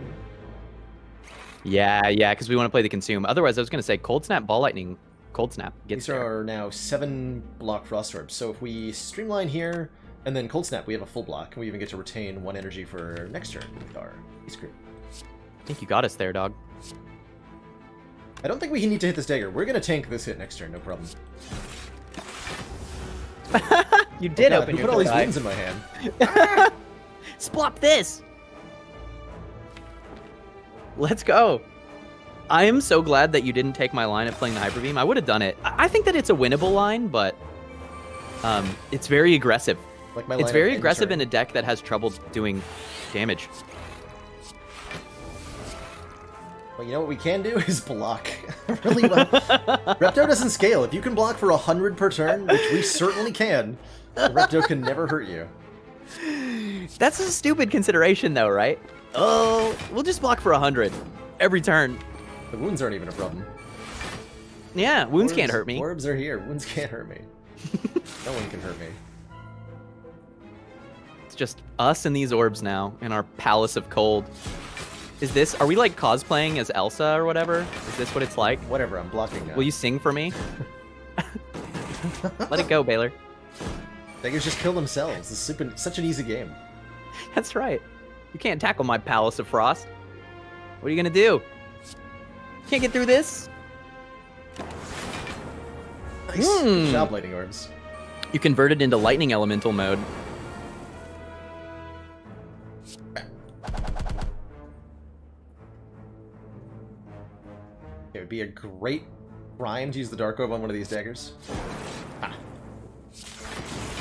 Yeah, yeah, because we want to play the consume. Otherwise, I was gonna say cold snap, ball lightning, cold snap gets These there. are now seven block frost orbs. So if we streamline here and then cold snap, we have a full block, and we even get to retain one energy for next turn with our Beast Group. I think you got us there, dog. I don't think we need to hit this dagger. We're gonna tank this hit next turn, no problem. You did God, open who your put all these wings in my hand. Splop this. Let's go. I am so glad that you didn't take my line of playing the Hyper Beam. I would have done it. I I think that it's a winnable line, but um, it's very aggressive. Like my It's very aggressive in a deck that has trouble doing damage. Well, you know what we can do is block really well. Repto doesn't scale. If you can block for a hundred per turn, which we certainly can, Repto can never hurt you. That's a stupid consideration, though, right? Oh, we'll just block for 100 every turn. The wounds aren't even a problem. Yeah, wounds can't hurt me. Orbs are here. Wounds can't hurt me. no one can hurt me. It's just us and these orbs now in our Palace of Cold. Is this, are we like cosplaying as Elsa or whatever? Is this what it's like? Whatever, I'm blocking now. Will you sing for me? Let it go, Baalor. Daggers just kill themselves. Is super, such an easy game. That's right. You can't tackle my Palace of Frost. What are you gonna do? Can't get through this? Nice. Hmm. Job, Lightning Orbs. You converted into Lightning Elemental mode. Would be a great rhyme to use the Dark Orb on one of these daggers.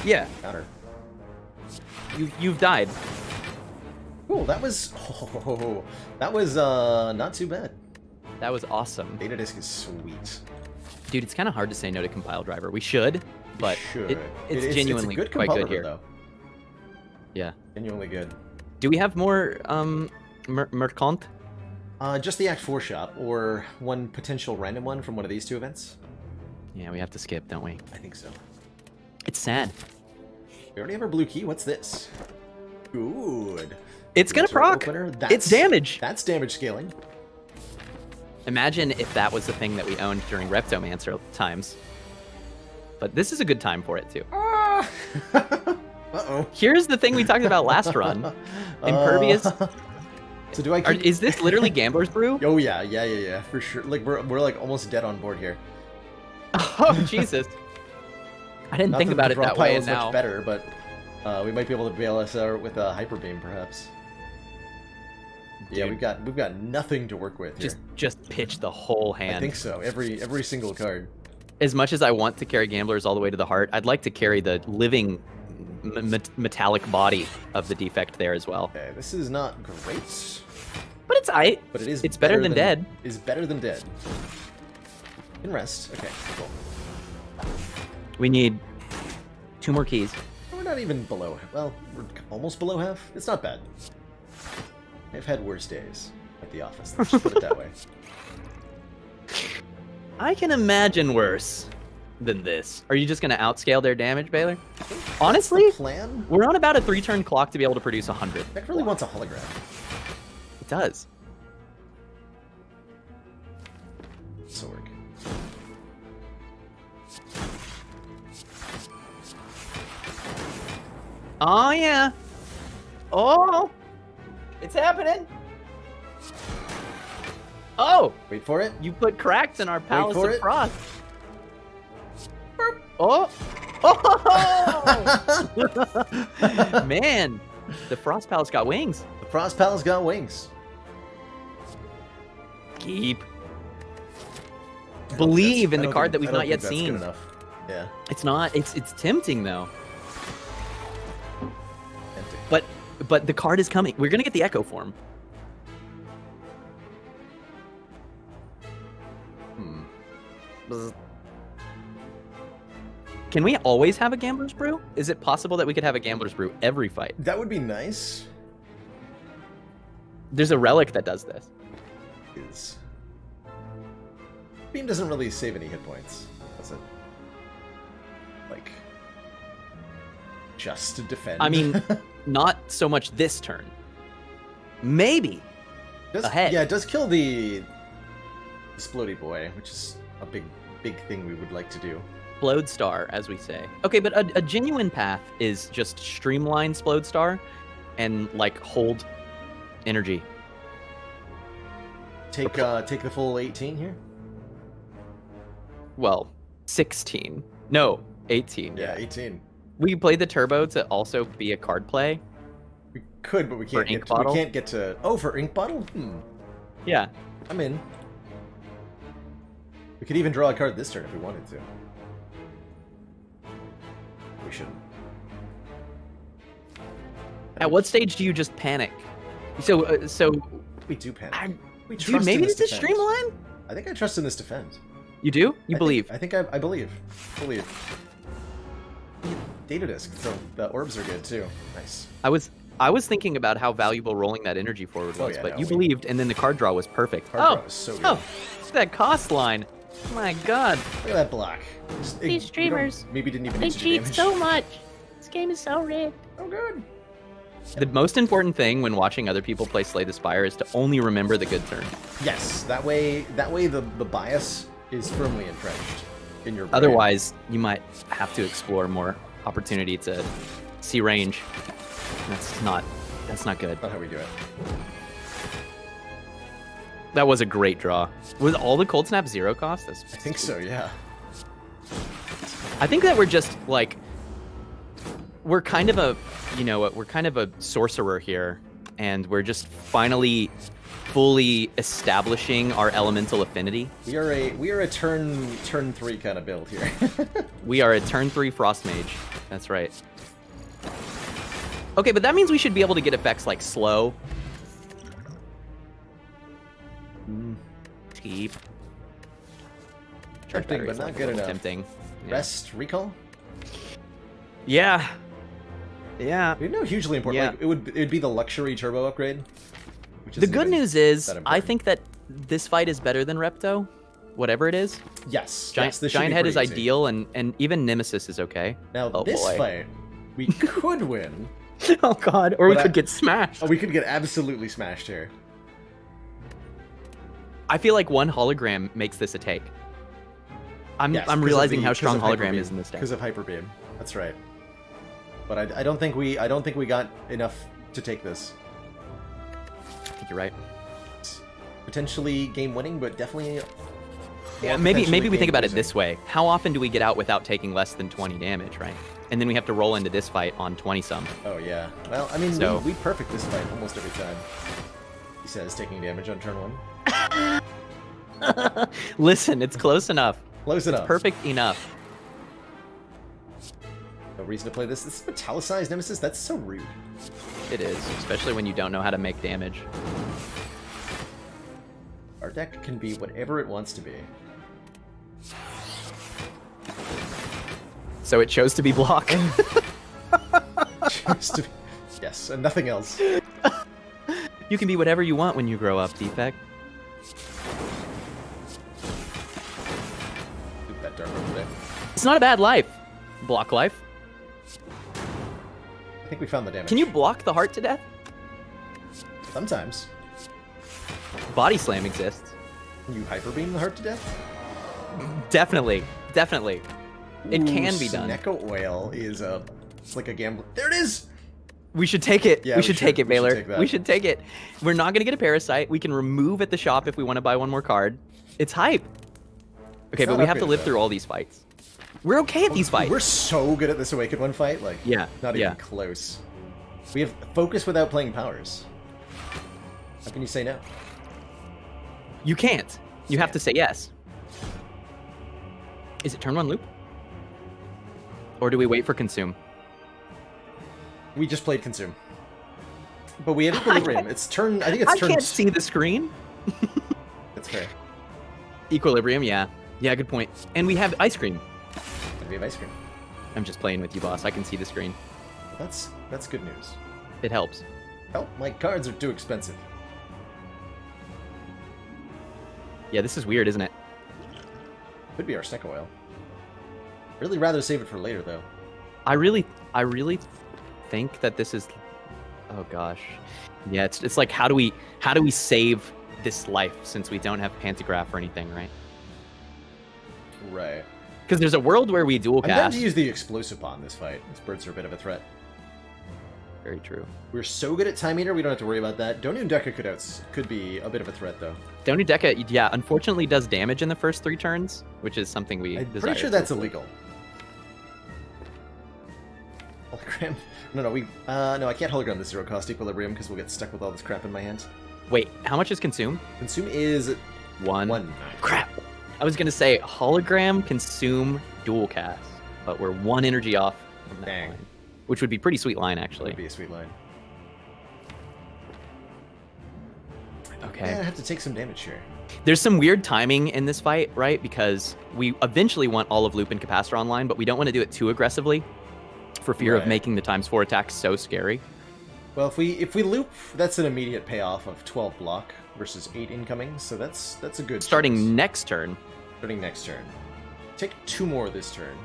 Yeah, Got her. you, you've died. Cool, that was... Oh, that was uh, not too bad. That was awesome. Data Disk is sweet. Dude, it's kind of hard to say no to Compile Driver. We should, but Should. it, it's It- genuinely it's good quite good here. Though. Yeah. Genuinely good. Do we have more um Mer- Mercant? Uh, just the Act 4 shop, or one potential random one from one of these two events? Yeah, we have to skip, don't we? I think so. It's sad. We already have our blue key. What's this? Good. It's gonna proc. It's damage. That's damage scaling. Imagine if that was the thing that we owned during Reptomancer times. But this is a good time for it too. Ah! Uh-oh. Here's the thing we talked about last run. Impervious. Uh, so do I Are, is this literally Gambler's Brew? Oh yeah, yeah, yeah, yeah, for sure. Like we're, we're like almost dead on board here. Oh Jesus! I didn't Not think about it that way, is now much better, but uh, we might be able to bail us out with a hyper beam, perhaps. Yeah, we've got we've got nothing to work with here. just just pitch the whole hand. I think so. Every every single card. as much as I want to carry gamblers all the way to the heart, I'd like to carry the living m- metallic body of the defect there as well. Okay, this is not great, But it's I. but it is. It's better than dead. Is better than dead. Can rest. Okay, cool. We need two more keys. We're not even below. Well, we're almost below half. It's not bad. I've had worse days at the office. Let's just put it that way. I can imagine worse than this. Are you just gonna outscale their damage, Baalor? Honestly, plan. we're on about a three-turn clock to be able to produce a hundred. Deck really wants a hologram. Does. Work. Oh yeah. Oh, it's happening. Oh, Wait for it. you put cracks in our palace of it. frost. Oh. Oh! Man, the Frost Palace got wings. The Frost Palace got wings. Keep. Believe in the card don't that we've don't yet seen. Enough. Yeah. It's not. It's it's tempting though. Empty. But but the card is coming. We're gonna get the Echo form. Hmm. Can we always have a Gambler's Brew? Is it possible that we could have a Gambler's Brew every fight? That would be nice. There's a relic that does this. Is Beam doesn't really save any hit points, does it? Like, just to defend. I mean, not so much this turn. Maybe. does, ahead. Yeah, it does kill the Splody boy, which is a big, big thing we would like to do. Splode Star, as we say. Okay, but a, a genuine path is just streamline Splode Star and like hold energy. Take, uh, take the full 18 here. Well, 16. No, 18. Yeah, 18. We can play the turbo to also be a card play. We could, but we can't get. To, we can't get to. Oh, for ink bottle. Hmm. Yeah. I'm in. We could even draw a card this turn if we wanted to. We shouldn't. At what stage do you just panic? So, uh, so, We do panic. I, we dude, trust in maybe this this is defense. streamline. I think I trust in this defense. You do? You I think- believe? I think I, I believe. Believe. Data Disk, so the orbs are good too. Nice. I was, I was thinking about how valuable rolling that energy forward Oh, was, yeah, but no, you we- believed, and then the card draw was perfect. Card oh, draw is so oh, good. oh, look at that cost line. My God. Look at that block. Just- it- These we streamers, maybe didn't even They need to do cheat damage. so much. This game is so rigged. Oh, good. The most important thing when watching other people play Slay the Spire is to only remember the good turn. Yes, that way. That way, the the bias is firmly entrenched in your. brain. Otherwise, you might have to explore more opportunity to see range. That's not, that's not good. not how we do it. That was a great draw. Was all the cold snap zero cost? That's, I think so. Yeah. I think that we're just like we're kind of a you know we're kind of a sorcerer here, and we're just finally fully establishing our elemental affinity. We are a we are a turn turn three kind of build here. We are a turn three frost mage. That's right. Okay, but that means we should be able to get effects like slow. Mm, Teep. Charge Tempting, but not good enough. Tempting. Yeah. Rest recall. Yeah. Yeah. Know hugely important. Yeah. Like, it would it would be the luxury turbo upgrade. Which The good news is, I think that this fight is better than Repto, whatever it is. yes, Giant, yes, Giant Head is easy. ideal, and, and even Nemesis is okay. Now Oh, this boy. fight, we could win. oh god, or we But I- could get smashed. Oh, we could get absolutely smashed here. I feel like one hologram makes this a take. I'm, Yes, I'm realizing the- how strong hologram is in this deck. Because of hyper beam. That's right. But I, I don't think we I don't think we got enough to take this. I think you're right. Potentially game winning, but definitely. Yeah, maybe maybe we think about it this way: How often do we get out without taking less than 20 damage, right? And then we have to roll into this fight on 20 some. Oh yeah. Well, I mean, So- we, we perfect this fight almost every time. He says taking damage on turn one. Listen, it's close enough. Close enough. Perfect enough. No reason to play this. This is metallicized nemesis. That's so rude. It is, especially when you don't know how to make damage. Our deck can be whatever it wants to be. So it chose to be block. To be- yes, and nothing else. you can be whatever you want when you grow up, Defect. That dark over there. It's not a bad life. Block life. I think we found the damage. Can you block the heart to death? Sometimes. Body slam exists. Can you hyper beam the heart to death? Definitely. Definitely. It Ooh, can be done. Snecko oil is a. It's like a gamble. There it is. We should take it. Yeah, we, we should, should. take it, We should Baalor. take we should take it. We're not gonna get a parasite. We can remove at the shop if we want to buy one more card. It's hype. Okay, It's but we have to live though. through all these fights. We're okay at these fights. We're so good at this Awakened One fight. Like, Yeah, not yeah. even close. We have focus without playing powers. How can you say no? You can't. You have to say yes. Is it turn one loop? Or do we wait for consume? We just played Consume. But we have Equilibrium. It's turn. I think it's I turn. can't see the screen. That's fair. Equilibrium, yeah. Yeah, good point. And we have ice cream. And we have ice cream. I'm just playing with you, boss. I can see the screen. That's that's good news. It helps. Oh, my cards are too expensive. Yeah, this is weird, isn't it? Could be our Snecko oil. Really rather save it for later though. I really, I really think that this is. Oh gosh, yeah. It's it's like how do we how do we save this life since we don't have pantograph or anything, right? Right. Because there's a world where we dual cast. I'm going to use the explosive pawn this fight. These birds are a bit of a threat. Very true. We're so good at Time Eater, we don't have to worry about that. Donu Deca could, outs- could be a bit of a threat, though. Donu Deca, yeah, unfortunately does damage in the first three turns, which is something we. I'm pretty sure that's illegal. Hologram? No, no, we. Uh, no, I can't hologram the zero cost equilibrium because we'll get stuck with all this crap in my hand. Wait, how much is consume? Consume is One. one. Crap. I was gonna say hologram consume dual cast, but we're one energy off from that Dang. line, which would be pretty sweet line actually. would be a sweet line. Okay. Yeah, I have to take some damage here. There's some weird timing in this fight, right? Because we eventually want all of loop and capacitor online, but we don't want to do it too aggressively for fear of making the times four attacks so scary. Well, if we if we loop, that's an immediate payoff of 12 block versus 8 incoming, so that's that's a good Starting choice. next turn, starting next turn. Take two more this turn.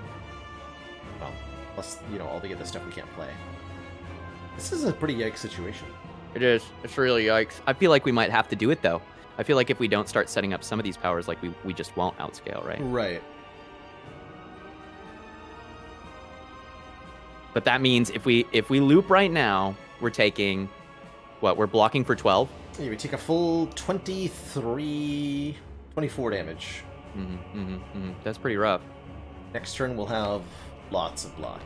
Well, plus you know all the other stuff we can't play. This is a pretty yikes situation. It is. It's really yikes. I feel like we might have to do it though. I feel like if we don't start setting up some of these powers, like we, we just won't outscale, right? Right. But that means if we if we loop right now, we're taking what? We're blocking for 12. Yeah, we take a full 23, 24 damage. Mm-hmm, mm-hmm, mm-hmm. That's pretty rough. Next turn we'll have lots of block.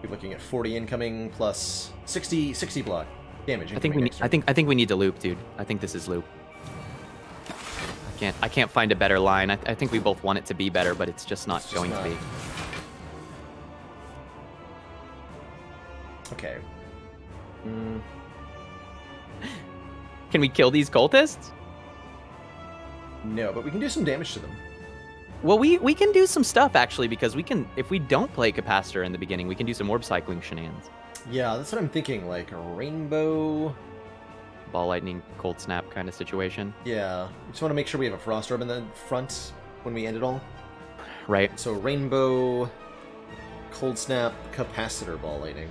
Be looking at 40 incoming plus 60 60 block damage. I think we need, next I think I think we need to loop, dude. I think this is loop. I can't I can't find a better line. I, I think we both want it to be better, but it's just not It's just going not. to be. Okay. Mm, Can we kill these cultists? No, but we can do some damage to them. Well, we we can do some stuff actually because we can if we don't play capacitor in the beginning, we can do some orb cycling shenanigans. Yeah, that's what I'm thinking. Like a rainbow. Ball lightning, cold snap kind of situation, Yeah, we just want to make sure we have a frost orb in the front when we end it all. right? So rainbow, cold snap, capacitor ball lightning.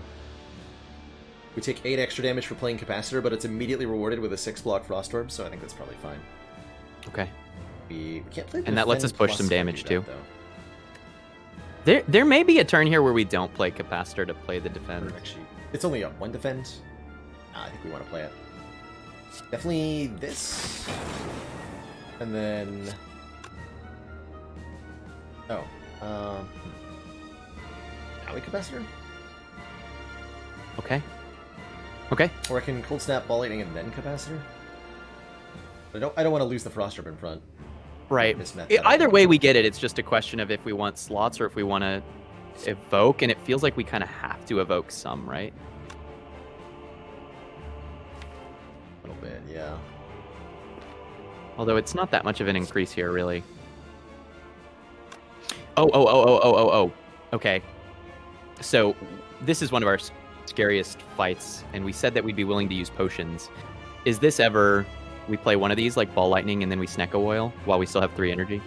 We take eight extra damage for playing capacitor, but it's immediately rewarded with a six block frost orb, so I think that's probably fine. Okay. We, we can't play. And that lets us push some damage, that, too. There there may be a turn here where we don't play capacitor to play the defend. Actually, it's only a one defend. Ah, I think we want to play it. Definitely this, and then. Oh, um, alley capacitor, Okay. Okay. or I can cold snap ball lightning and then capacitor. But I don't. I don't want to lose the frost in front. Right. This method. I- Either way we get it, it's just a question of if we want slots or if we want to evoke, and it feels like we kind of have to evoke some, right? A little bit, yeah. Although it's not that much of an increase here, really. Oh, oh, oh, oh, oh, oh, oh. Okay. So this is one of our scariest fights, and we said that we'd be willing to use potions. Is this ever we play one of these like ball lightning and then we Snecko oil while we still have three energy?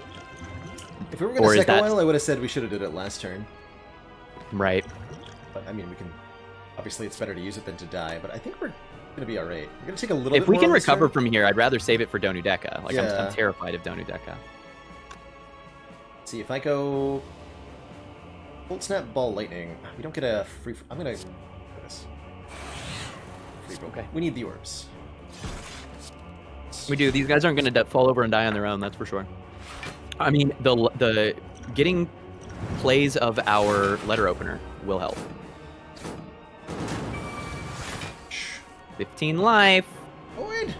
If we were is second that- while, I would have said we should have did it last turn. Right. But I mean, we can. Obviously, it's better to use it than to die. But I think we're gonna be all right. We're gonna take a little. If we can recover turn. from here, I'd rather save it for Donu Deca. Like I'm, I'm terrified of Donu Deca. See if I go. Cold snap ball lightning. We don't get a free. I'm gonna. Free. Okay. We need the orbs. We do. These guys aren't going to fall over and die on their own. That's for sure. I mean, the the getting plays of our letter opener will help. 15 life. Void.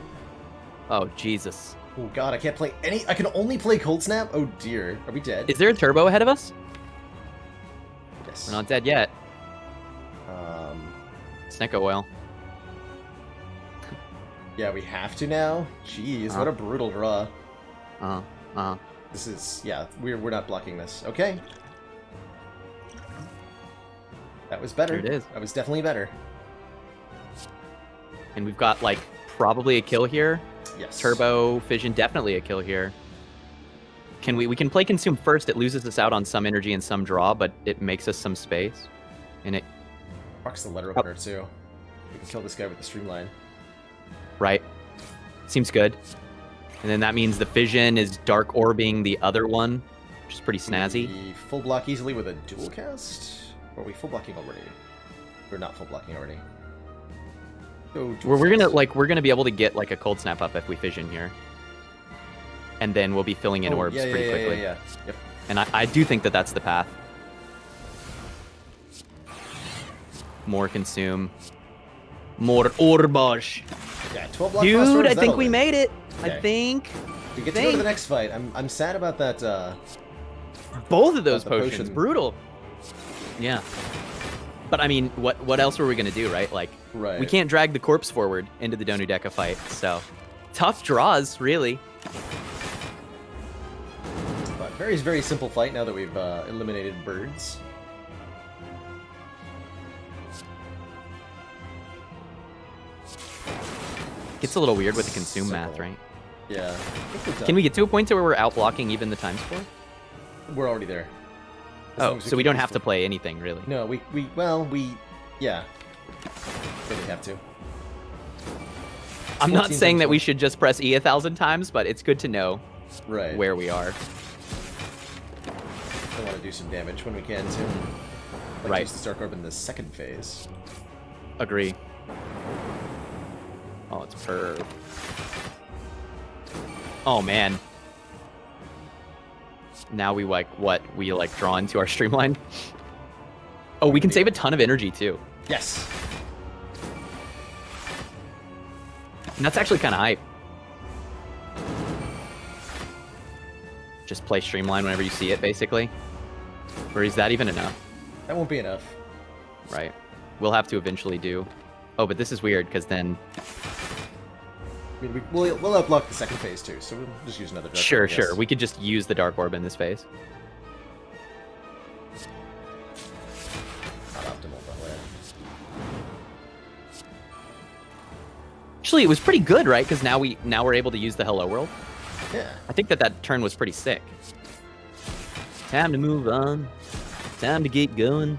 Oh Jesus! Oh god, I can't play any. I can only play cold snap. Oh dear. Are we dead? Is there a turbo ahead of us? yes. We're not dead yet. Um. Snecko oil. Yeah, we have to now. Jeez, Uh-huh. what a brutal draw. Uh huh. Uh huh. This is yeah. We're we're not blocking this. Okay. That was better. There it is. That was definitely better. And we've got like probably a kill here. Yes. Turbo fission definitely a kill here. Can we we can play consume first? It loses us out on some energy and some draw, but it makes us some space. And it Rocks the letter opener too. We can kill this guy with the streamline. Right seems good. And then that means the fission is dark orbing the other one, which is pretty snazzy. We full block easily with a dual cast? Or are we full blocking already? We're not full blocking already. Dual We're, we're gonna like we're gonna be able to get like a cold snap up if we fission here. And then we'll be filling in Oh, orbs yeah, pretty yeah, quickly. Yeah, yeah, Yep. And I, I do think that that's the path. More consume. More orbage. Yeah, 12 block Dude, I think we live. made it. I think. We get to go to the next fight. I'm I'm sad about that. Uh, Both of those potions, potion. brutal. Yeah. But I mean, what what else were we gonna do, right? Like, right. we can't drag the corpse forward into the Donu Deca fight, so tough draws, really. But very very simple fight now that we've uh, eliminated birds. Gets a little weird with the consume Simple. math, right? Yeah. I think we're done. Can we get to a point to where we're outblocking even the time score? We're already there. As Oh, as so we don't have to play anything really. No, we we well we yeah. Really have to. I'm not saying that we should just press E a thousand times, but it's good to know Right. where we are. I want to do some damage when we can too. Like Right. Use the Dark Orb in the second phase. Agree. Oh, it's perv. Oh man. Now we like what we like draw into our streamline. Oh, we can save a ton of energy too. Yes. And that's actually kind of hype. Just play streamline whenever you see it, basically. Or is that even enough? That won't be enough. Right. We'll have to eventually do. Oh, but this is weird because then. I mean, we, we'll we'll outblock the second phase too, so we'll just use another. Dark Sure, Orb, sure. We could just use the Dark Orb in this phase. Not optimal, but whatever. Actually, it was pretty good, right? Because now we now we're able to use the Hello World. Yeah. I think that that turn was pretty sick. Time to move on. Time to get going.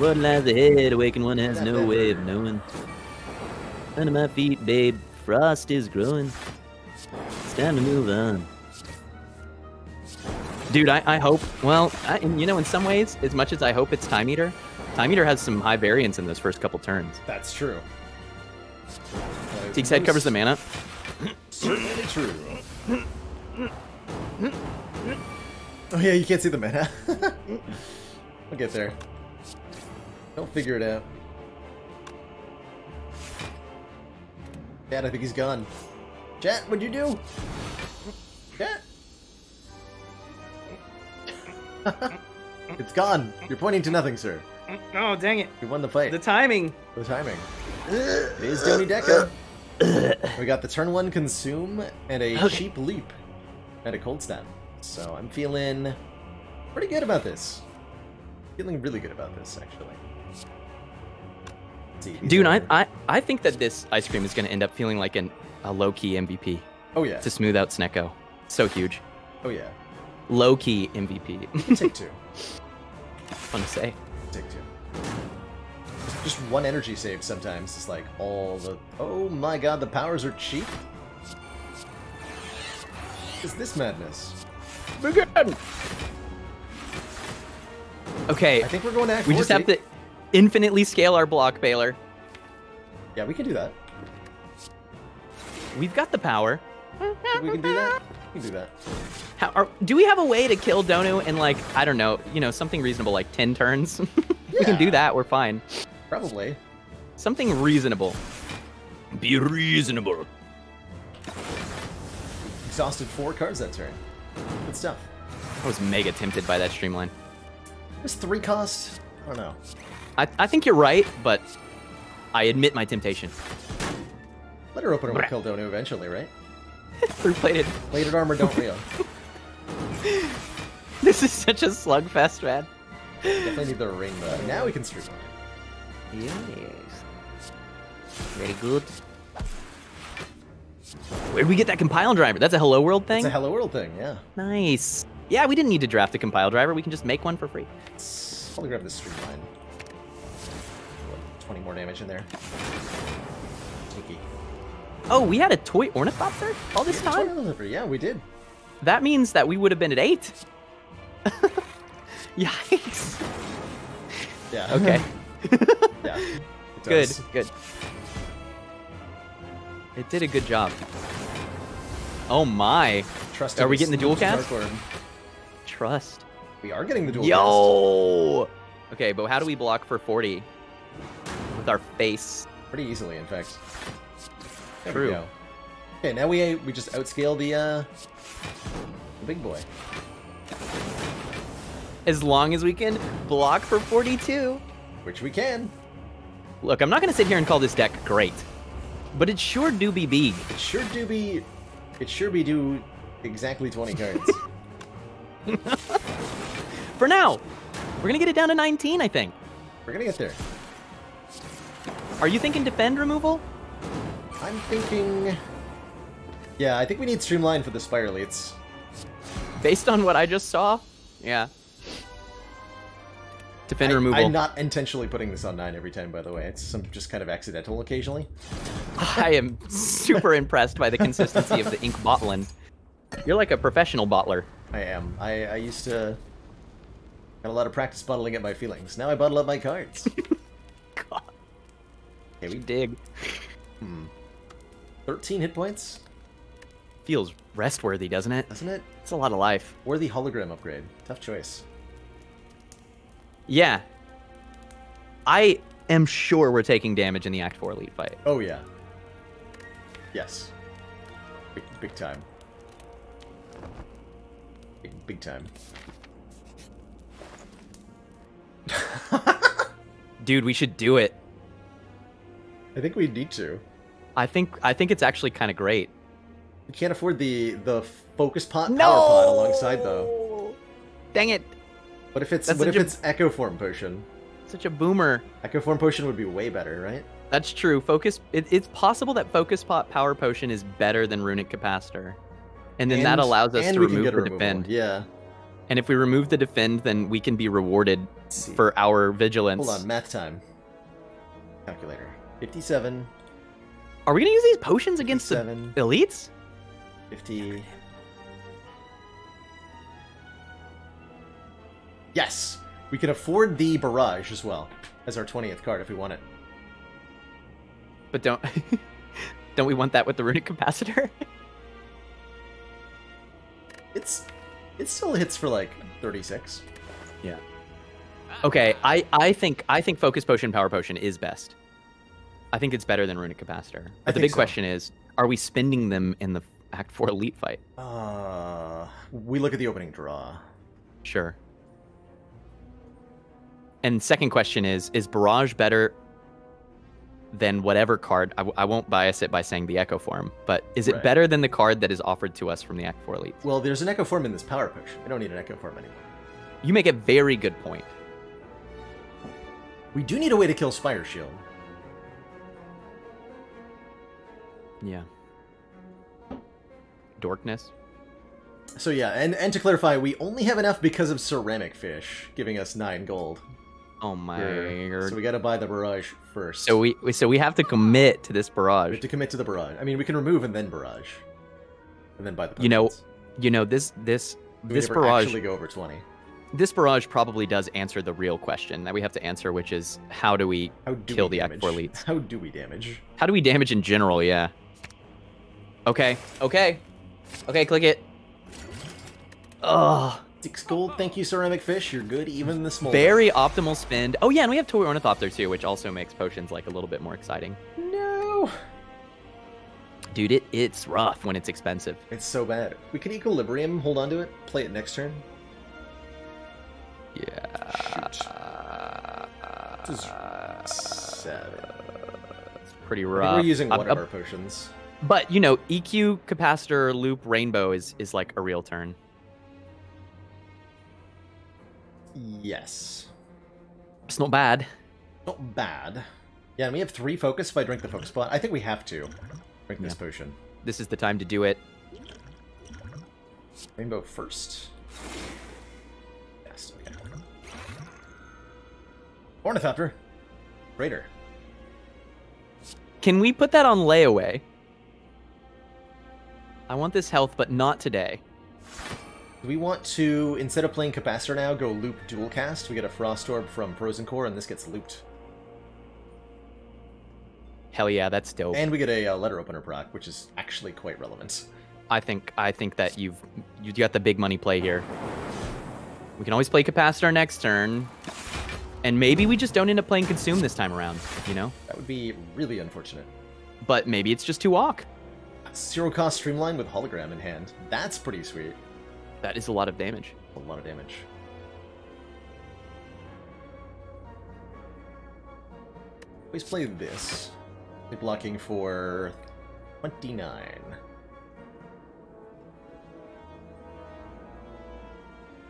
What lies ahead? Awaken one has no way of knowing. Under my feet, babe, frost is growing. It's time to move on. Dude, I, I hope. Well, I, you know, in some ways, as much as I hope it's Time Eater, Time Eater has some high variance in those first couple turns. That's true. That is Teak's head covers the mana. Certainly true. Oh yeah, you can't see the mana. we'll get there. They'll figure it out. Dad, I think he's gone. Chat, what'd you do? Chat? it's gone. You're pointing to nothing, sir. Oh, dang it. You won the fight. The timing. The timing. It is Donu Deca. we got the turn one consume and a Okay. cheap leap and a cold snap. So I'm feeling pretty good about this. Feeling really good about this, actually. These Dude, I, I, I think that this ice cream is going to end up feeling like an, a low key MVP Oh yeah. to smooth out Snecko. So huge. Oh yeah. Low key MVP. Take two. Fun to say. Take two. Just one energy save sometimes is like all the. Oh my god, the powers are cheap. Is this madness? Begin! Okay, I think we're going to act we just have to infinitely scale our block, Baalor. Yeah, we can do that. We've got the power. We can do that. We can do that. How, are, do we have a way to kill Donu in like, I don't know, you know, something reasonable like 10 turns? we can do that, we're fine. Probably. Something reasonable. Be reasonable. Exhausted four cards that turn. Good stuff. I was mega tempted by that streamline. This three cost? I don't know. I, I think you're right, but I admit my temptation. Letter opener will Brah. kill Donu eventually, right? Three plated. Plated armor don't real. This is such a slugfest, man. Definitely need the ring though. Now we can streamline. Yes. Very good. Where'd we get that compile driver? That's a Hello World thing? It's a Hello World thing, yeah. nice. Yeah, we didn't need to draft a compile driver. We can just make one for free. Let's probably grab this streamline. What, 20 more damage in there. Sneaky. Oh, we had a toy ornithopter all this Yeah, time? Yeah, we did. That means that we would have been at eight. Yikes. Yeah. Okay. yeah. Good, good. It did a good job. Oh my. Trust Are we getting the dual cast? Trust. We are getting the dual cast. Yo! Okay, but how do we block for 40? With our face. Pretty easily, in fact. There True. we go. Okay, now we we just outscale the uh the big boy. As long as we can block for 42. Which we can. Look, I'm not going to sit here and call this deck great, but it sure do be big. It sure do be it sure be do exactly 20 cards. For now, we're going to get it down to 19, I think. We're gonna get there. Are you thinking defend removal? I'm thinking Yeah, I think we need streamline for the spiralates. Based on what I just saw? Yeah. Defend I, removal. I'm not intentionally putting this on 9 every time, by the way. It's some just kind of accidental occasionally. I am super impressed by the consistency of the ink bottling. You're like a professional bottler. I am. I, I used to... Got a lot of practice bottling up my feelings. Now I bottle up my cards. God, Okay, we dig. Hmm. 13 hit points, Feels rest worthy, doesn't it? doesn't it? It's a lot of life. Or the hologram upgrade. Tough choice. Yeah. I am sure we're taking damage in the Act 4 elite fight. Oh, yeah. Yes. Big, big time. Big, big time. Dude, we should do it. I think we need to. I think I think it's actually kind of great. We can't afford the the focus pot power pot alongside though. Dang it. What if it's That's what if a- it's Echo Form Potion? Such a boomer. Echo Form Potion would be way better, right? That's true. Focus. It, it's possible that Focus Pot Power Potion is better than Runic Capacitor, and then that allows us to remove the removal. defend. Yeah. And if we remove the defend, then we can be rewarded for our vigilance. Hold on, math time. Calculator. 57, Are we gonna use these potions against the elites? 50. Yes! We can afford the barrage as well as our 20th card if we want it. But don't don't we want that with the Runic Capacitor? It's it still hits for like 36. yeah okay, I I think I think Focus Potion Power Potion is best. I think it's better than Runic Capacitor. But the big so. question is, are we spending them in the Act 4 elite fight? Uh, we look at the opening draw. Sure. And second question is is Barrage better than whatever card? I, w- I won't bias it by saying the Echo form, but is it Right. better than the card that is offered to us from the Act 4 Elite? Well, there's an Echo Form in this power Push. We don't need an Echo Form anymore. You make a very good point. We do need a way to kill Spire Shield. Yeah. Dorkness. So yeah, and, and to clarify, we only have enough because of Ceramic Fish, giving us 9 gold. Oh my Here. So we gotta buy the barrage first. So we we- so we have to commit to this We barrage. have to commit to the barrage. I mean, we can remove and then barrage. And then buy the You know. You know this this We this never barrage actually go over 20. this barrage probably does answer the real question that we have to answer, which is how do we How do kill we the Act 4 elites? How do we damage? How do we damage in general? Yeah. Okay. Okay. Okay. Click it. Ugh. Six gold, thank you, Ceramic Fish. You're good, even this the small. Very optimal spend. Oh yeah, and we have Toy Ornithopter too, which also makes potions like a little bit more exciting. No! Dude, it it's rough when it's expensive. It's so bad. We can Equilibrium, hold on to it, play it next turn. Yeah. Shoot. This is sad. It's pretty I rough. we're using Uh, one uh, of our potions. But you know, EQ, capacitor, loop, rainbow is is like a real turn. Yes. It's not bad. Not bad. Yeah, and we have three focus if I drink the focus pot. I think we have to drink this potion. This is the time to do it. Rainbow first. Yes, okay. Ornithopter. Raider. Can we put that on layaway? I want this health, but not today. We want to, instead of playing Capacitor now, go loop dual cast? We get a Frost Orb from Frozen Core, and this gets looped. Hell yeah, that's dope. And we get a uh, Letter Opener proc, which is actually quite relevant. I think I think that you've you got the big money play here. We can always play capacitor next turn, and maybe we just don't end up playing consume this time around. You know, That would be really unfortunate. but maybe it's just too walk. Zero cost streamline with hologram in hand. That's pretty sweet. That is a lot of damage. A lot of damage. Always play this. Be blocking for 29.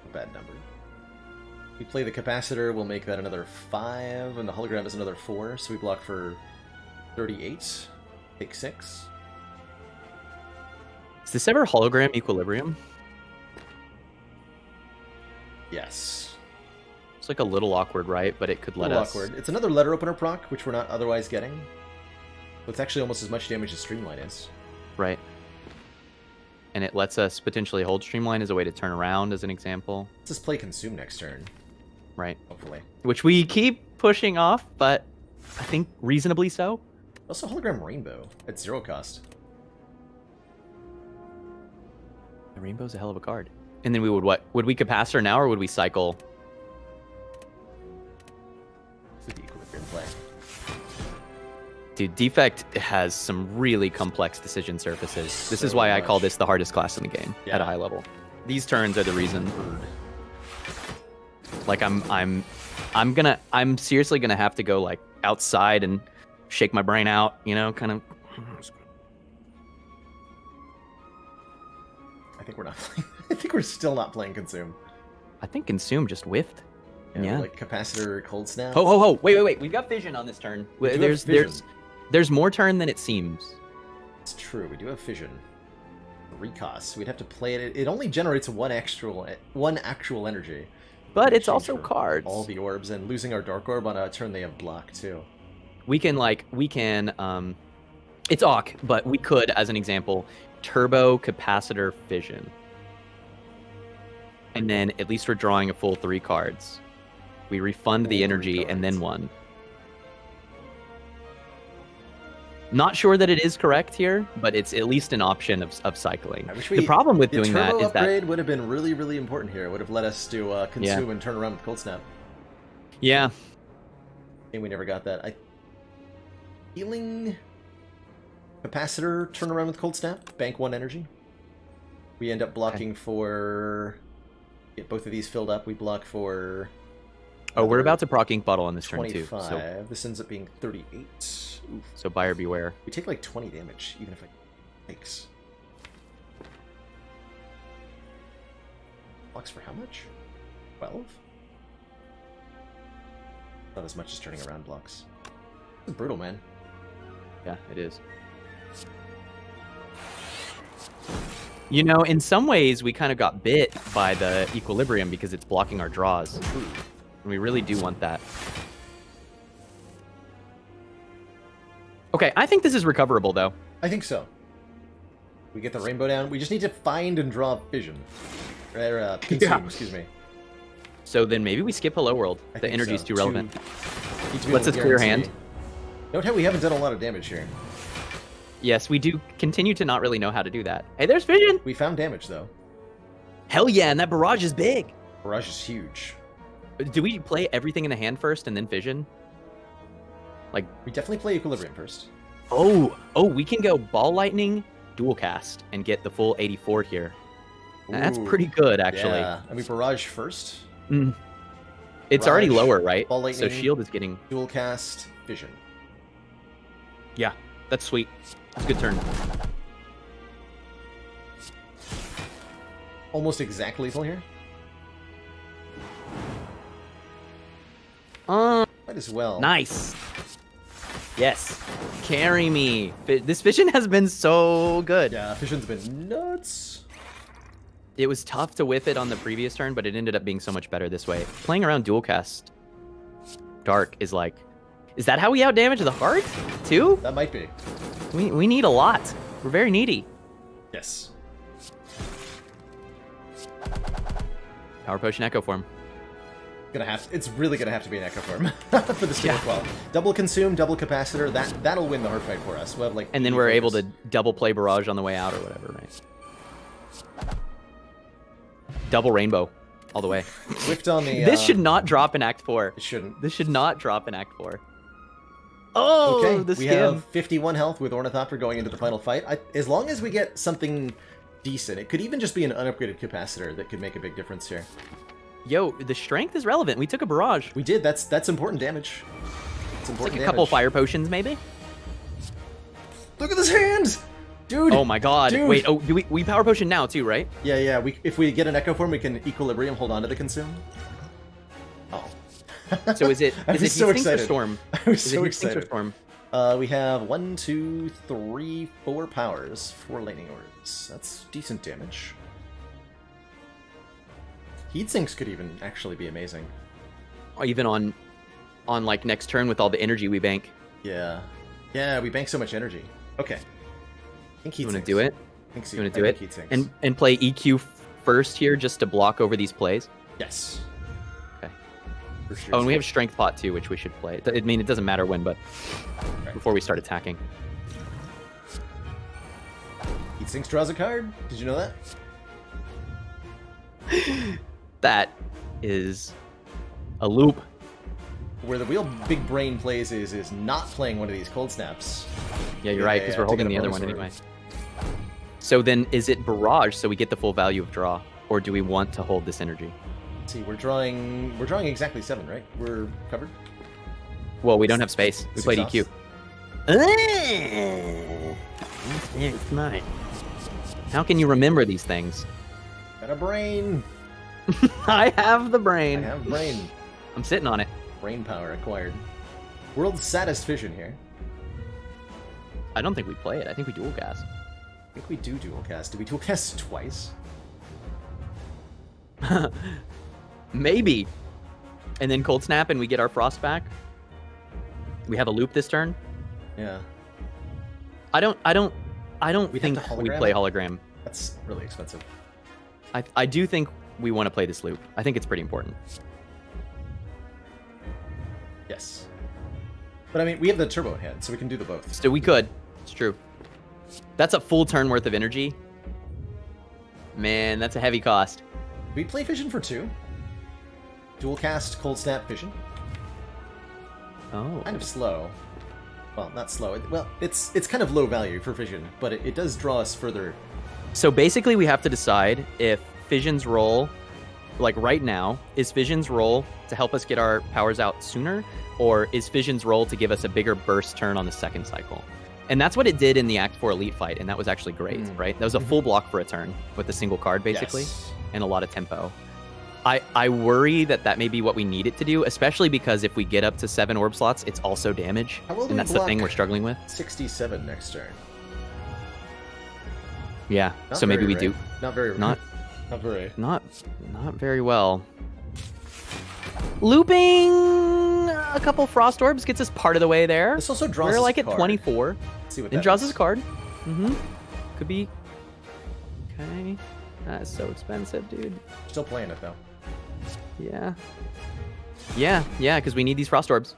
A bad number. We play the capacitor, we'll make that another 5, and the hologram is another 4, so we block for 38. Take 6. Is this ever hologram equilibrium? Yes. It's like a little awkward, right? But it could let us. awkward. It's another letter opener proc, which we're not otherwise getting. But it's actually almost as much damage as Streamline is. Right. And it lets us potentially hold Streamline as a way to turn around, as an example. Let's just play Consume next turn, Right. hopefully. Which we keep pushing off, but I think reasonably so. Also, Hologram Rainbow at zero cost. The Rainbow's a hell of a card. And then we would what? Would we capacitor now or would we cycle? With the Equilibrium play. Dude, Defect has some really complex decision surfaces. This is So why I call this the hardest class in the game at a high level. These turns are the reason. Like I'm I'm I'm gonna I'm seriously gonna have to go like outside and shake my brain out, you know, kind of think we're not playing. I think we're still not playing Consume. I think consume just whiffed. Yeah. Like Capacitor Cold Snap. Ho ho ho! Wait wait wait! We've got vision on this turn. We There's there's there's more turn than it seems. It's true. We do have Fission. Three costs. We'd have to play it. It only generates one actual one actual energy. But it's also cards. All the orbs and losing our Dark Orb on a turn they have block too. we can like we can um it's awk but we could as an example turbo capacitor fission. And then at least we're drawing a full three cards. We refund the Full three energy and then one. Not sure that it is correct here but it's at least an option of, of cycling. I wish the problem with The doing that turbo that upgrade would have been really, really important here. It would have let us to uh, consume and turn around with Cold Snap. yeah. And we never got that. I healing capacitor turn around with Cold Snap. Bank one energy. We end up blocking for get both of these filled up. We block for oh we're about to proc ink bottle on this turn too 25. so This ends up being 38. Oof. so buyer beware We take like 20 damage, even if I... takes. Blocks for how much? 12? Not as much as turning around blocks. This is brutal, man. Yeah, it is. You know, in some ways, we kind of got bit by the equilibrium because it's blocking our draws. And we really do want that. Okay, I think this is recoverable, though. I think so. We get the rainbow down. We just need to find and draw vision. Or, uh, consume, Yeah. excuse me. So then maybe we skip Hello World. I The think energy's so. too relevant. Need to be Lets able us clear hand. Note how we haven't done a lot of damage here. Yes, we do continue to not really know how to do that. Hey, there's Vision! We found damage, though. Hell yeah, and that barrage is big! Barrage is huge. Do we play everything in the hand first and then Vision? Like, We definitely play Equilibrium first. Oh, oh, we can go ball lightning, dual cast, and get the full 84 here. Now, That's pretty good, actually. Yeah. I mean, Barrage first. Mm. It's already lower, right? ball Lightning, So shield is getting. Dual cast, Vision. Yeah, that's sweet. That's a good turn. Almost exact lethal here. Uh, Might as well. nice. Yes, carry me. This vision has been so good. Yeah, Vision's been nuts. It was tough to whiff it on the previous turn, but it ended up being so much better this way. Playing around dual cast dark is like, is that how we outdamage the heart too? That might be. We we need a lot. We're very needy. Yes. Power potion echo form. Gonna have. It's really gonna have to be an Echo Form for this to Yeah. work well. Double consume, double capacitor. That that'll win the hard fight for us. We'll have like. And then we're able to double play barrage on the way out or whatever, right? Double rainbow all the way. whiffed on the. This uh, should not drop in Act 4. It shouldn't. This should not drop in Act 4. Oh, okay, the we have 51 health with Ornithopter going into the final fight. I, as long as we get something decent, it could even just be an unupgraded capacitor that could make a big difference here. Yo, the strength is relevant. We took a barrage. We did. That's that's important damage. It's important like a couple fire potions, maybe. Look at this hand, dude. Oh my god. Dude. Wait, oh, do we, we power potion now too, right? Yeah, yeah. We if we get an echo form, we can equilibrium hold on to the consume. Oh. So is it is it so or excited. Storm? I was Is so it heat sinks or excited. Storm? Uh, we have one, two, three, four powers, four lightning orbs. That's decent damage. Heat sinks could even actually be amazing. Or even on on like next turn with all the energy we bank. Yeah. Yeah, we bank so much energy. Okay. I think heat You want to do it? I think so. You want to do it? Heat. And and play EQ first here just to block over these plays. yes. For sure. Oh, and we have strength pot too, which we should play. I mean, it doesn't matter when, but Right. before we start attacking. Heat sinks draws a card. Did you know that? That is a loop. Where the real big brain plays is is not playing one of these cold snaps. Yeah, you're Yeah, right, because yeah, we're holding the other one anyway. So then, is it barrage so we get the full value of draw, or do we want to hold this energy? Let's see, we're drawing we're drawing exactly seven, right? We're covered. Well, we don't have space. We played offs. EQ. It's mine. How can you remember these things? Got a brain. I have the I brain. have brain. I'm sitting on it. Brain power acquired. World's saddest vision here. I don't think we play it. I think we dual cast. I think we do dual cast. Did we dual cast twice? Maybe. And then cold snap, and we get our frost back. We have a loop this turn. Yeah. I don't. I don't. I don't We'd think we play hologram. That's really expensive. I I do think we want to play this loop. I think it's pretty important. Yes. But I mean, we have the turbo hand, so we can do the both. So we could. It's true. That's a full turn worth of energy. Man, that's a heavy cost. We play fission for two? Dual cast, cold snap, fission. Oh. Kind of slow. Well, not slow. It- Well, it's it's kind of low value for fission, but it, it does draw us further. So basically, we have to decide if Fission's role, like right now, is Fission's role to help us get our powers out sooner, or is Fission's role to give us a bigger burst turn on the second cycle? And that's what it did in the Act 4 Elite fight, and that was actually great, Mm. right? That was a full block for a turn with a single card, basically, Yes. and a lot of tempo. I, I worry that that may be what we need it to do, especially because if we get up to seven orb slots, it's also damage. And that's the thing we're struggling with. 67 next turn. Yeah. Not so maybe we do? Not very. not Not very. not not very well. Looping a couple frost orbs gets us part of the way there. This also draws. We're like at card. 24. Let's see what that draws is. us a card. Mm-hmm. Could be. Okay. That's so expensive, dude. Still playing it though. Yeah. Yeah, yeah, because we need these frost orbs.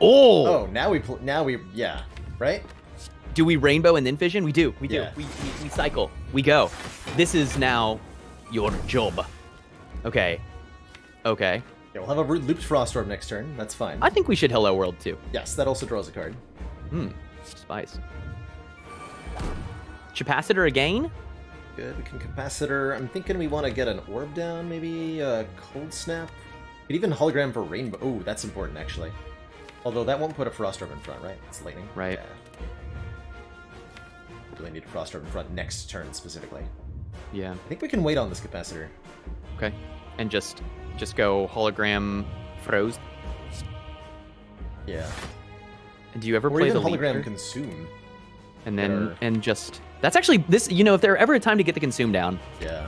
Oh! Oh, now we pl- now we yeah, right? Do we rainbow and then fission? We do. We do. Yeah. We, we, we cycle. We go. This is now your job. Okay. Okay. Yeah, we'll have a looped frost orb next turn. That's fine. I think we should Hello World too. Yes, that also draws a card. Hmm. Spice. Capacitor again? Good. We can capacitor. I'm thinking we want to get an orb down, maybe a cold snap. Could even hologram for rainbow. Oh, that's important actually. Although that won't put a frost orb in front, right? It's lightning. Right. Yeah. Really need a frost orb in front next turn specifically. Yeah. I think we can wait on this capacitor. Okay. And just just go hologram froze. Yeah. And do you ever Or play the hologram leader? consume. and then or- and just that's actually this you know if there ever a time to get the consume down Yeah.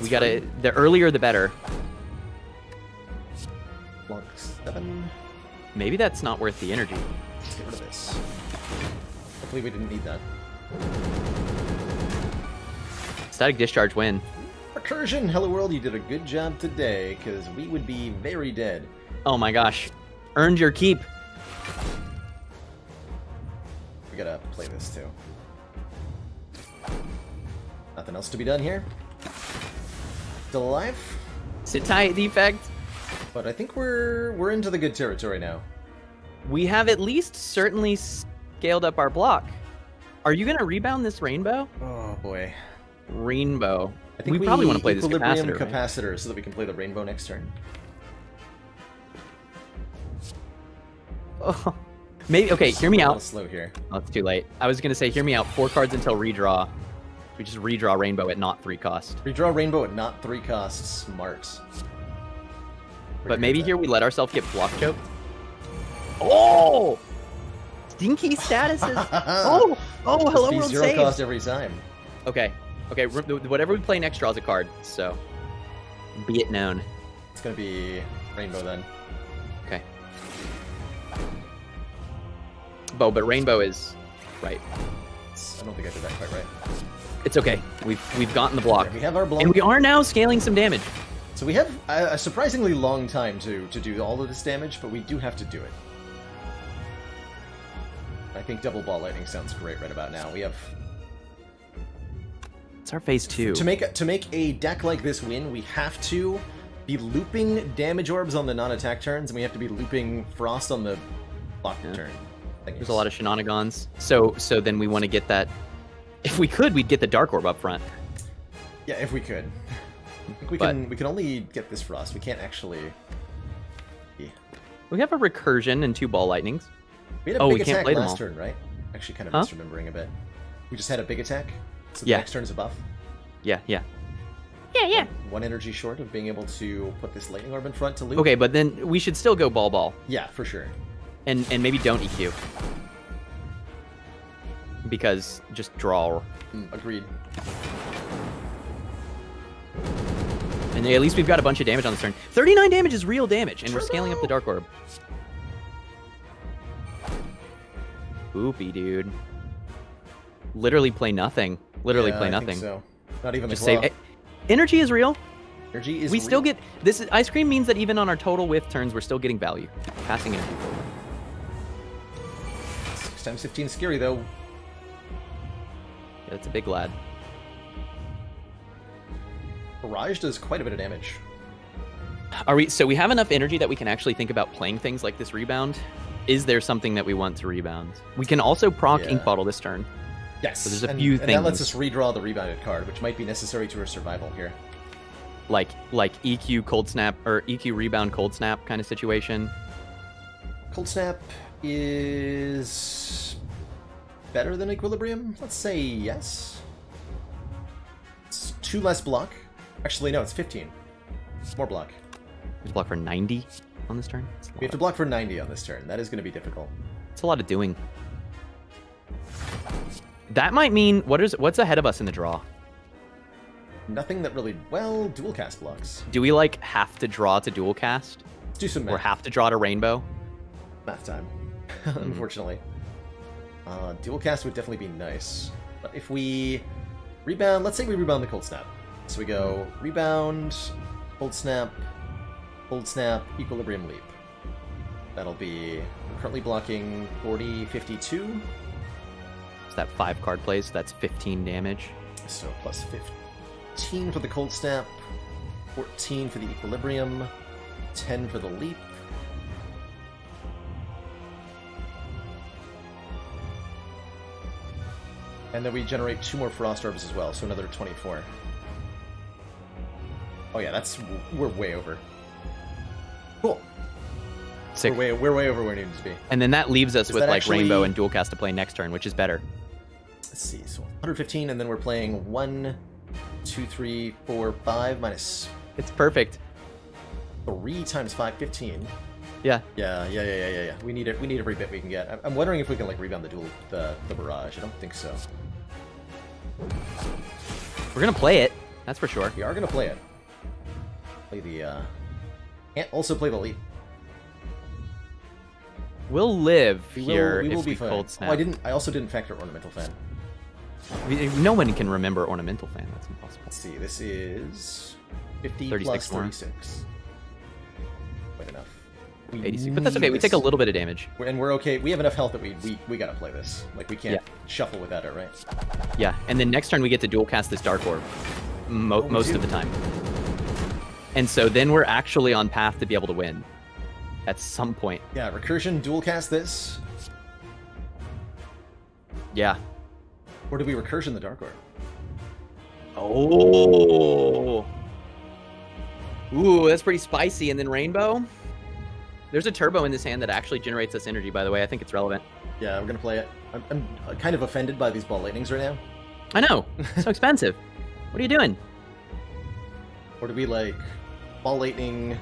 we gotta the earlier the better Block seven. maybe that's not worth the energy Let's get rid of this. Hopefully we didn't need that. static discharge win Recursion, Hello World, you did a good job today, because we would be very dead. oh my gosh earned your keep We gotta play this too. Nothing else to be done here. Still alive? sit tight defect But I think we're we're into the good territory now. We have at least certainly scaled up our block. Are you gonna rebound this rainbow? Oh boy. Rainbow. I think we, probably want to play this equilibrium capacitor. right? capacitor so that we can play the rainbow next turn. Oh. Maybe okay. Hear me out. slow here. Oh, it's too late. I was gonna say, hear me out. Four cards until redraw. We just redraw rainbow at not three cost. Redraw rainbow at not three costs. Smart. But maybe here we let ourselves get block choked. Oh! Stinky statuses. oh! Oh, oh hello, Be world zero save. cost every time. Okay. Okay, whatever we play next draws a card, so. Be it known. It's gonna be rainbow then. Bo, but rainbow is. Right. I don't think I did that quite right. It's okay. We've we've gotten the block. Okay, we have our block. And we are now scaling some damage. So we have a, a surprisingly long time to to do all of this damage, but we do have to do it. I think double ball lightning sounds great right about now. We have It's our phase two. to make to make a deck like this win, we have to be looping damage orbs on the non-attack turns, and we have to be looping frost on the block Yeah. turn. There's a lot of shenanigans. So so then we want to get that. If we could, we'd get the dark orb up front. yeah, if we could. I think we But- can we can only get this frost. We can't actually. We have a recursion and two ball lightnings. We had a Oh, big we can't attack play them last all. turn, right? Actually, kind of Huh? misremembering a bit. We just had a big attack, so the Yeah. next turn's a buff. Yeah, yeah. Yeah, yeah. One energy short of being able to put this lightning orb in front to loop. Okay, but then we should still go ball ball Yeah, for sure. And and maybe don't EQ because just draw. Mm, agreed. And at least we've got a bunch of damage on this turn. 39 damage is real damage, and we're scaling up the Dark Orb. Oopie, dude. Literally play nothing. Literally Yeah, play I think nothing. so. Not even Just the eh, energy is real. Energy is we still get this. Is, ice cream means that even on our total whiff turns, we're still getting value. Passing energy forward. Times fifteen scary though. Yeah, that's a big lad. Barrage does quite a bit of damage. Are we? So we have enough energy that we can actually think about playing things like this rebound. Is there something that we want to rebound? We can also proc Yeah. ink bottle this turn. Yes. So there's a and, few and that lets us redraw the rebounded card, which might be necessary to our survival here. like like EQ cold snap or EQ rebound cold snap kind of situation. Cold snap is better than equilibrium. Let's say yes. It's two less block. Actually, no, it's fifteen. More block. Just block for 90 on this turn. We have to block for 90 on this turn. That is going to be difficult. it's a lot of doing. That might mean what is what's ahead of us in the draw? Nothing that really, well, dual cast blocks. Do we like have to draw to dual cast Let's do some or math, have to draw to rainbow? math time. unfortunately. Uh, dual cast would definitely be nice. But if we rebound, let's say we rebound the cold snap. So we go rebound, cold snap, cold snap, equilibrium leap. That'll be currently blocking 40, 52, Is that five card plays? That's 15 damage. so plus 15 for the cold snap, 14 for the equilibrium, 10 for the leap. And then we generate two more frost orbs as well, so another 24. Oh yeah, that's we're way over. Cool. Sick. We're way we're way over where we need to be. And then that leaves us Is with like actually- rainbow and dual cast to play next turn, which is better. Let's see, so 115, and then we're playing one, two, three, four, five minus It's perfect. three times five, 15. Yeah. Yeah, yeah, yeah, yeah, yeah, yeah. We need it. We need every bit we can get. I'm- I'm wondering if we can like rebound the dual, the the barrage. I don't think so. We're gonna play it. That's for sure. We are gonna play it. Play the. uh Can't also play the leap. We'll live We will, here we will if be we fine. cold Oh, snap. I didn't. I also didn't factor ornamental fan. No one can remember ornamental fan. That's impossible. Let's see. This is 50 36 plus more. 36. Quite enough. We 86, but that's okay. We take a little bit of damage. And we're okay. We have enough health that we we, we gotta play this. Like we can't Yeah. shuffle without it, right? Yeah, and then next turn we get to dual cast this dark orb. Mo- Oh, most do. of the time. And so then we're actually on path to be able to win at some point. Yeah, recursion, dual cast this, Yeah. or do we recursion the Dark Orb? Oh. Ooh, that's pretty spicy. And then rainbow. There's a turbo in this hand that actually generates us energy. By the way, I think it's relevant. Yeah, we're gonna play it. I'm, I'm kind of offended by these ball lightnings right now. I know. So expensive. What are you doing? Or do we like ball lightning,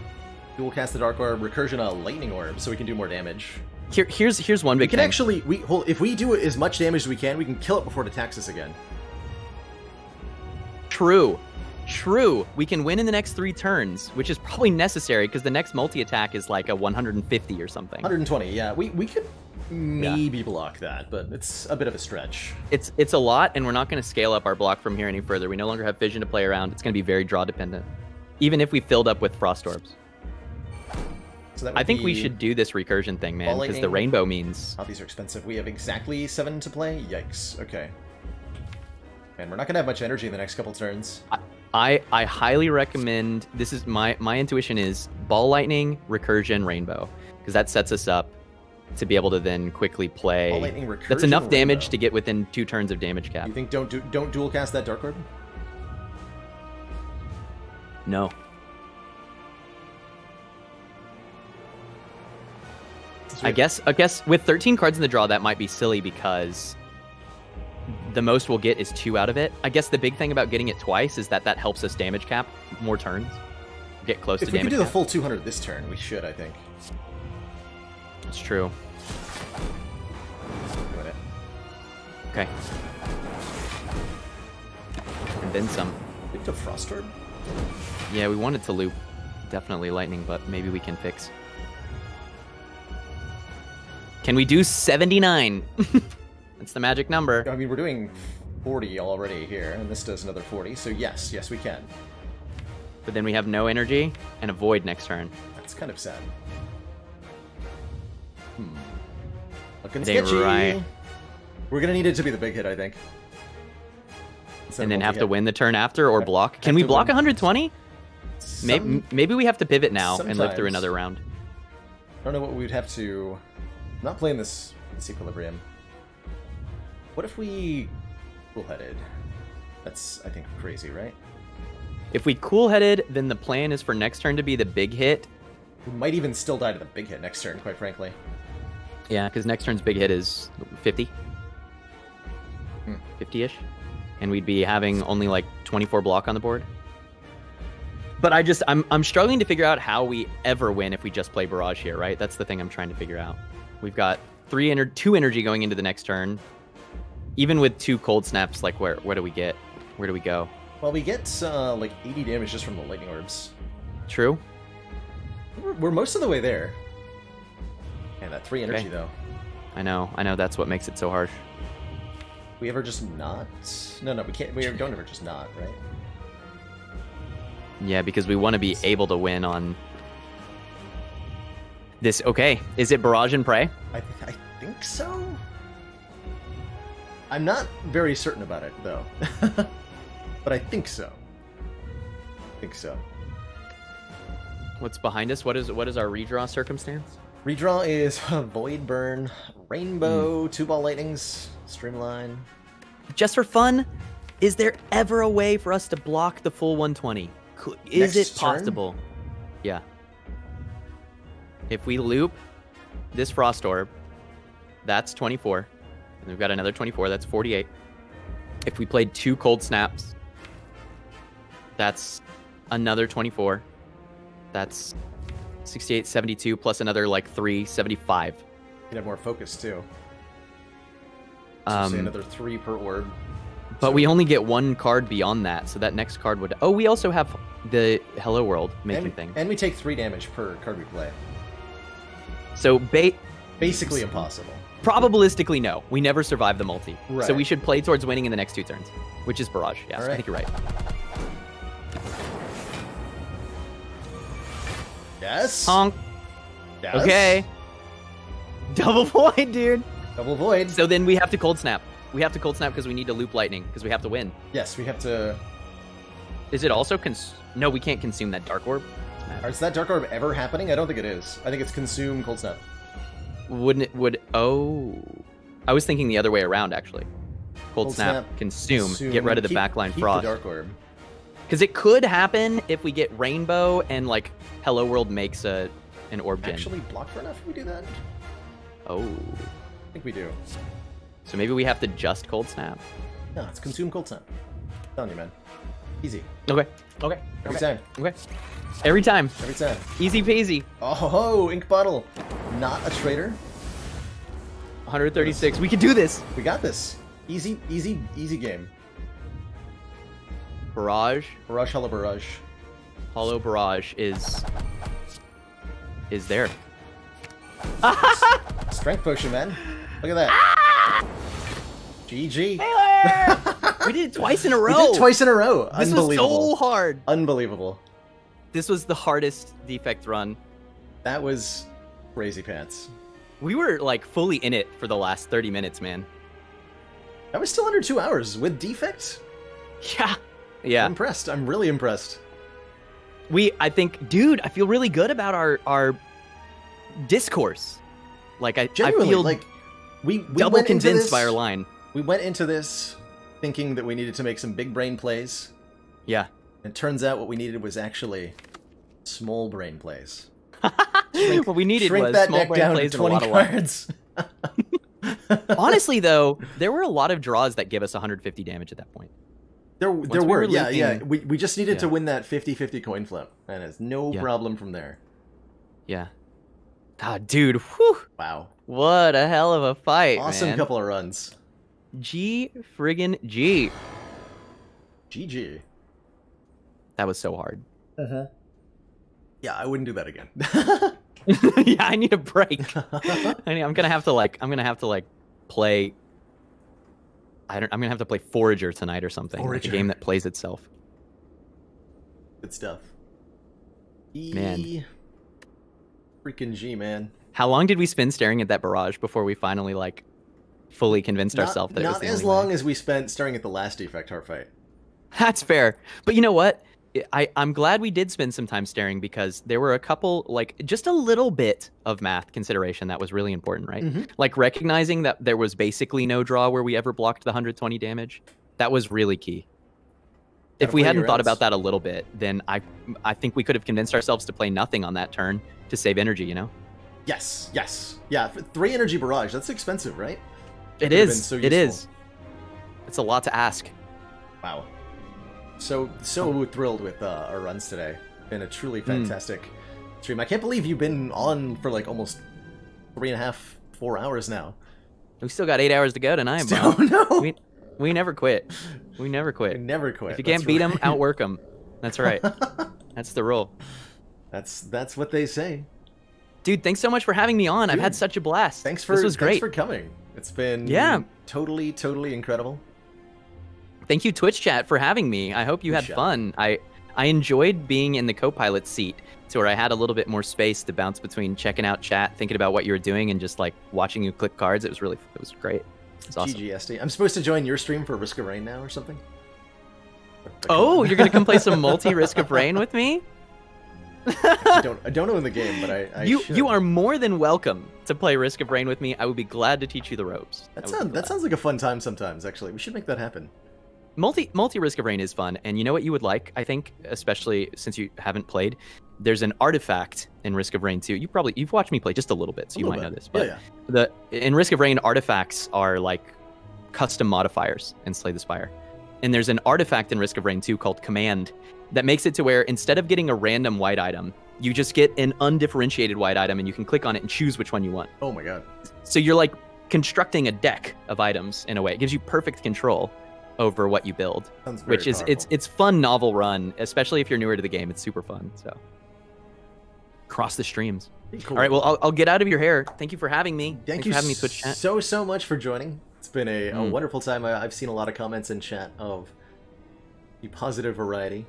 dual cast the Dark Orb, recursion a lightning orb so we can do more damage? Here, here's here's one We big can thing. actually we hold if we do as much damage as we can, we can kill it before it attacks us again. True. True. We can win in the next three turns, which is probably necessary because the next multi attack is like a 150 or something. 120, yeah. We we could maybe block that, but it's a bit of a stretch. It's it's a lot, and we're not going to scale up our block from here any further. We no longer have vision to play around. It's going to be very draw dependent, even if we filled up with frost orbs. So that I think we should do this recursion thing, man, because the rainbow means Oh, these are expensive. We have exactly seven to play. Yikes. Okay. Man, we're not gonna have much energy in the next couple turns. I I I highly recommend. This is my my intuition is ball lightning, recursion, rainbow, because that sets us up to be able to then quickly play. Ball lightning, That's recursion, enough damage rainbow. to get within two turns of damage cap. You think don't do, don't dual cast that dark orb? No. I guess I guess with 13 cards in the draw that might be silly because the most we'll get is two out of it. I guess the big thing about getting it twice is that that helps us damage cap more turns. Get close If to damage. If we can do the full 200 this turn, we should. I think. It's true. Okay. And then some. Loop to frost orb. Yeah, we wanted to loop definitely lightning, but maybe we can fix. Can we do 79? That's the magic number. I mean, we're doing 40 already here, and this does another 40. So yes, yes, we can. But then we have no energy and a void next turn. That's kind of sad. Hmm. Looking sketchy. right. We're gonna need it to be the big hit, I think. Instead and then have to win the turn after or block. Can we block win. 120? Maybe, Some- maybe we have to pivot now and live through another round. I don't know what we'd have to. I'm not playing this this equilibrium. What if we cool-headed? That's I think crazy, right? If we cool-headed, then the plan is for next turn to be the big hit. We might even still die to the big hit next turn, quite frankly. Yeah, because next turn's big hit is 50. Hmm. 50-ish. And we'd be having only like 24 block on the board. But I just, I'm, I'm struggling to figure out how we ever win if we just play Barrage here, right? That's the thing I'm trying to figure out. We've got three ener- two energy going into the next turn. Even with two cold snaps, like where, where do we get? Where do we go? Well, we get uh, like 80 damage just from the lightning orbs. True? We're, we're most of the way there. And that three energy Okay. though. I know, I know that's what makes it so harsh. We ever just not? No, no, we can't. We don't ever just not, right? Yeah, because we want to be able to win on this. Okay, is it Barrage and Pray? I, I think so. I'm not very certain about it though, but I think so. I think so. What's behind us? What is what is our redraw circumstance? Redraw is Void Burn. Rainbow, hmm. Two Ball Lightnings, Streamline. Just for fun, is there ever a way for us to block the full 120? Could, is Next it turn? possible? Yeah. If we loop this Frost Orb, that's 24. And we've got another 24, that's 48. If we played two Cold Snaps, that's another 24. That's 68, 72, plus another like 3, 75. You can have more focus too. So Um, another three per orb. But we only get one card beyond that, so that next card would. Oh, we also have the Hello World making and, thing. and we take three damage per card we play. So, ba- Basically impossible. Probabilistically, no. We never survive the multi. So we should play towards winning in the next two turns, which is Barrage. Yes, All I think you're right. Yes. Honk. Yes. Okay. Double void, dude. Double void. So then we have to cold snap. We have to cold snap because we need to loop lightning because we have to win. Yes, we have to. Is it also cons- No, we can't consume that dark orb. Is that Dark Orb ever happening? I don't think it is. I think it's consume Cold Snap. Wouldn't it? Would oh? I was thinking the other way around actually. Cold, Cold snap, snap, consume, Consume, get rid of the keep- backline keep frost. The Dark Orb. Because it could happen if we get rainbow and like Hello World makes a an orb gen. Actually, block for enough if we do that? oh, I think we do. so maybe we have to just cold snap. No, it's consume Cold Snap. I'm telling you, man. Easy. Okay. Okay. Every okay. time. Okay. Every time. Every time. Easy peasy. Oh, ho, ho, Ink Bottle. Not a traitor. 136. We can do this. We got this. Easy, easy, easy game. Barrage. Barrage, Hollow Barrage. Hollow barrage is is there. Strength potion, man. Look at that. Ah! GG. we did it twice in a row. We did it twice in a row. This was so hard. Unbelievable. This was the hardest defect run. That was crazy pants. We were like fully in it for the last 30 minutes, man. That was still under two hours with defects. Yeah. I'm Yeah. impressed. I'm really impressed. We I think dude, I feel really good about our our discourse. Like I, I Genuinely, feel like we, we double convinced this, by our line. We went into this thinking that we needed to make some big brain plays. Yeah. It turns out what we needed was actually small brain plays. what we needed Shrink was that small deck brain down to plays a 20 lot of cards. Honestly though, there were a lot of draws that give us 150 damage at that point. There, there we were, were yeah, yeah. We, we just needed to win that 50-50 coin flip, and it's no Yeah. problem from there. Yeah. God, dude, whew, Wow, what a hell of a fight, awesome man. couple of runs. G friggin' G. GG. That was so hard. Uh-huh. Yeah, I wouldn't do that again. yeah, I need a break. I need, I'm gonna have to like, I'm gonna have to like play. I don't. I'm gonna have to play Forager tonight or something. Like Forager. a game that plays itself. Good stuff. Man. E- Freaking G, man. How long did we spend staring at that barrage before we finally like fully convinced Not, ourselves that it was the as only long way? as we spent staring at the last defect heart fight. That's fair. But you know what? I, I'm glad we did spend some time staring because there were a couple, like, just a little bit of math consideration that was really important, right? Mhm. Like, recognizing that there was basically no draw where we ever blocked the 120 damage. That was really key. Gotta If we hadn't thought about that a little bit, then I, I think we could have convinced ourselves to play nothing on that turn to save energy, you know? Yes, yes. Yeah, three energy barrage, that's expensive, right? It is. so it is. It's a lot to ask. Wow. So so thrilled with uh, our runs today. Been a truly Hmm. fantastic stream. I can't believe you've been on for like almost three and a half, four hours now. We still got eight hours to go tonight, Oh bro. no! we, we never quit. We never quit. never quit. If you can't That's beat them, right. outwork them. That's right. That's the rule. That's that's what they say. Dude, thanks so much for having me on. I've had such a blast. Thanks for this was thanks great. for coming. It's been Yeah. totally totally incredible. Thank you, Twitch chat, for having me. I hope you had fun. I I enjoyed being in the co-pilot seat, to where I had a little bit more space to bounce between checking out chat, thinking about what you were doing, and just like watching you click cards. It was really it was great. It was awesome. GGSD. I'm supposed to join your stream for Risk of Rain now or something. Oh, you're gonna come play some multi Risk of Rain with me? I don't I don't know in the game, but I, I you should. you are more than welcome to play Risk of Rain with me. I would be glad to teach you the ropes. That sounds that sounds like a fun time sometimes. Actually, we should make that happen. Multi multi risk of rain is fun and you know what you would like i think especially since you haven't played? There's an artifact in risk of rain too. You probably you've watched me play just a little bit so A you might little know this but yeah, the in risk of rain artifacts are like custom modifiers in slay the spire. And there's an artifact in risk of rain too called command that makes it to where instead of getting a random white item you just get an undifferentiated white item and you can click on it and choose which one you want. Oh my god. so you're like constructing a deck of items in a way. It gives you perfect control over what you build Sounds which is it's powerful. it's fun novel run especially if you're newer to the game it's super fun so cross the streams Cool. all right well I'll, I'll get out of your hair thank you for having me Thank Thanks you for having me twitch chat so so much for joining. It's been a, a Mm. wonderful time. I, I've seen a lot of comments in chat of the positive variety.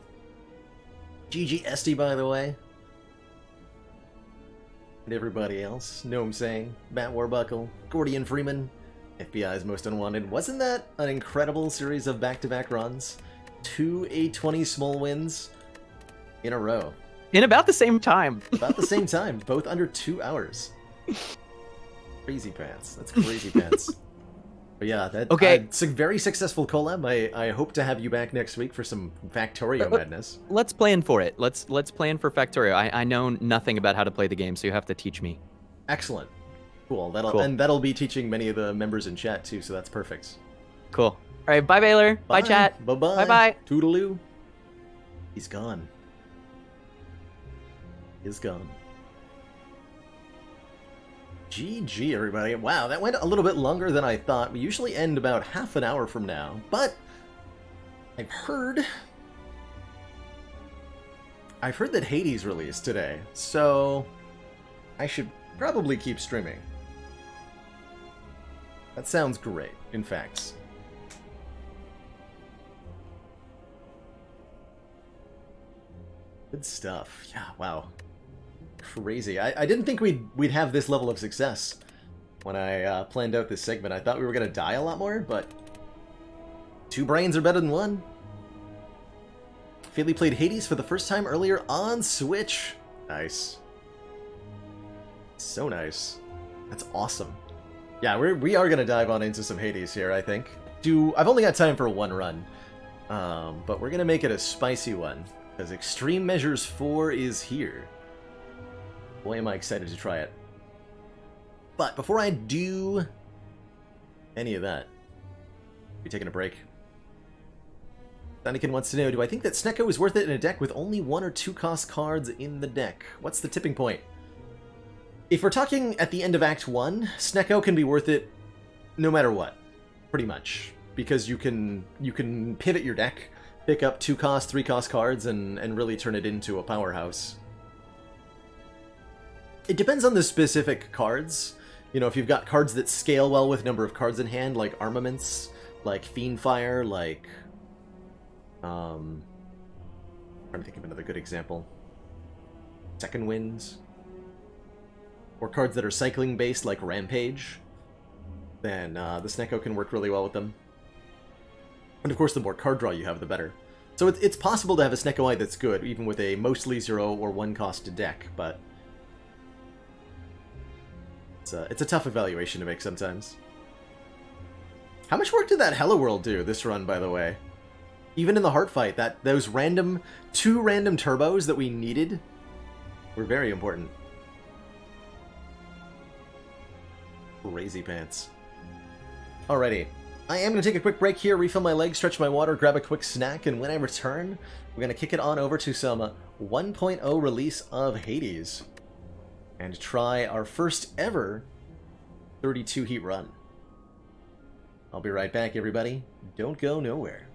GG Esty, by the way. And everybody else. Know what I'm saying? Matt Warbuckle, Gordian Freeman, FBI's Most Unwanted. Wasn't that an incredible series of back-to-back runs? Two A20 small wins. in a row. In about the same time. About the same time, both under two hours. Crazy pants. That's crazy pants. But yeah, that Okay. uh, it's a very successful collab. I, I hope to have you back next week for some Factorio madness. Let's plan for it. Let's let's plan for Factorio. I, I know nothing about how to play the game, so you have to teach me. Excellent. Cool. That'll Cool. and that'll be teaching many of the members in chat too, so that's perfect. Cool. All right, bye Baalor. Bye, chat. Bye bye. Bye-bye. Toodaloo. He's gone. He's gone. GG, everybody. Wow, that went a little bit longer than I thought. We usually end about half an hour from now, but I've heard. I've heard that Hades released today, so I should probably keep streaming. That sounds great, in fact. Good stuff. Yeah, wow. Crazy. I, I didn't think we'd we'd have this level of success when I uh, planned out this segment. I thought we were gonna die a lot more, but two brains are better than one. Philly played Hades for the first time earlier on Switch. Nice. So nice. That's awesome. Yeah, we're, we are gonna dive on into some Hades here, I think. Do I've only got time for one run, um, but we're gonna make it a spicy one because Extreme Measures 4 is here. Boy, am I excited to try it. But before I do any of that, we taking a break. Anakin wants to know, do I think that Snecko is worth it in a deck with only one or two cost cards in the deck? What's the tipping point? If we're talking at the end of Act 1, Snecko can be worth it no matter what, pretty much. Because you can you can pivot your deck, pick up two cost, three cost cards, and, and really turn it into a powerhouse. It depends on the specific cards. You know, if you've got cards that scale well with number of cards in hand, like armaments, like Fiendfire, like um, trying to think of another good example. Second Winds. Or cards that are cycling based, like Rampage. Then uh, the Snecko can work really well with them. And of course, the more card draw you have, the better. So it's, it's possible to have a Snecko Eye that's good, even with a mostly zero or one cost deck, but it's a, it's a tough evaluation to make sometimes. How much work did that Hello World do this run, by the way? Even in the heart fight, that those random two random turbos that we needed were very important. Crazy pants. Alrighty. I am going to take a quick break here, refill my legs, stretch my water, grab a quick snack, and when I return, we're going to kick it on over to some 1.0 release of Hades and try our first ever 32 heat run. I'll be right back, everybody. Don't go nowhere.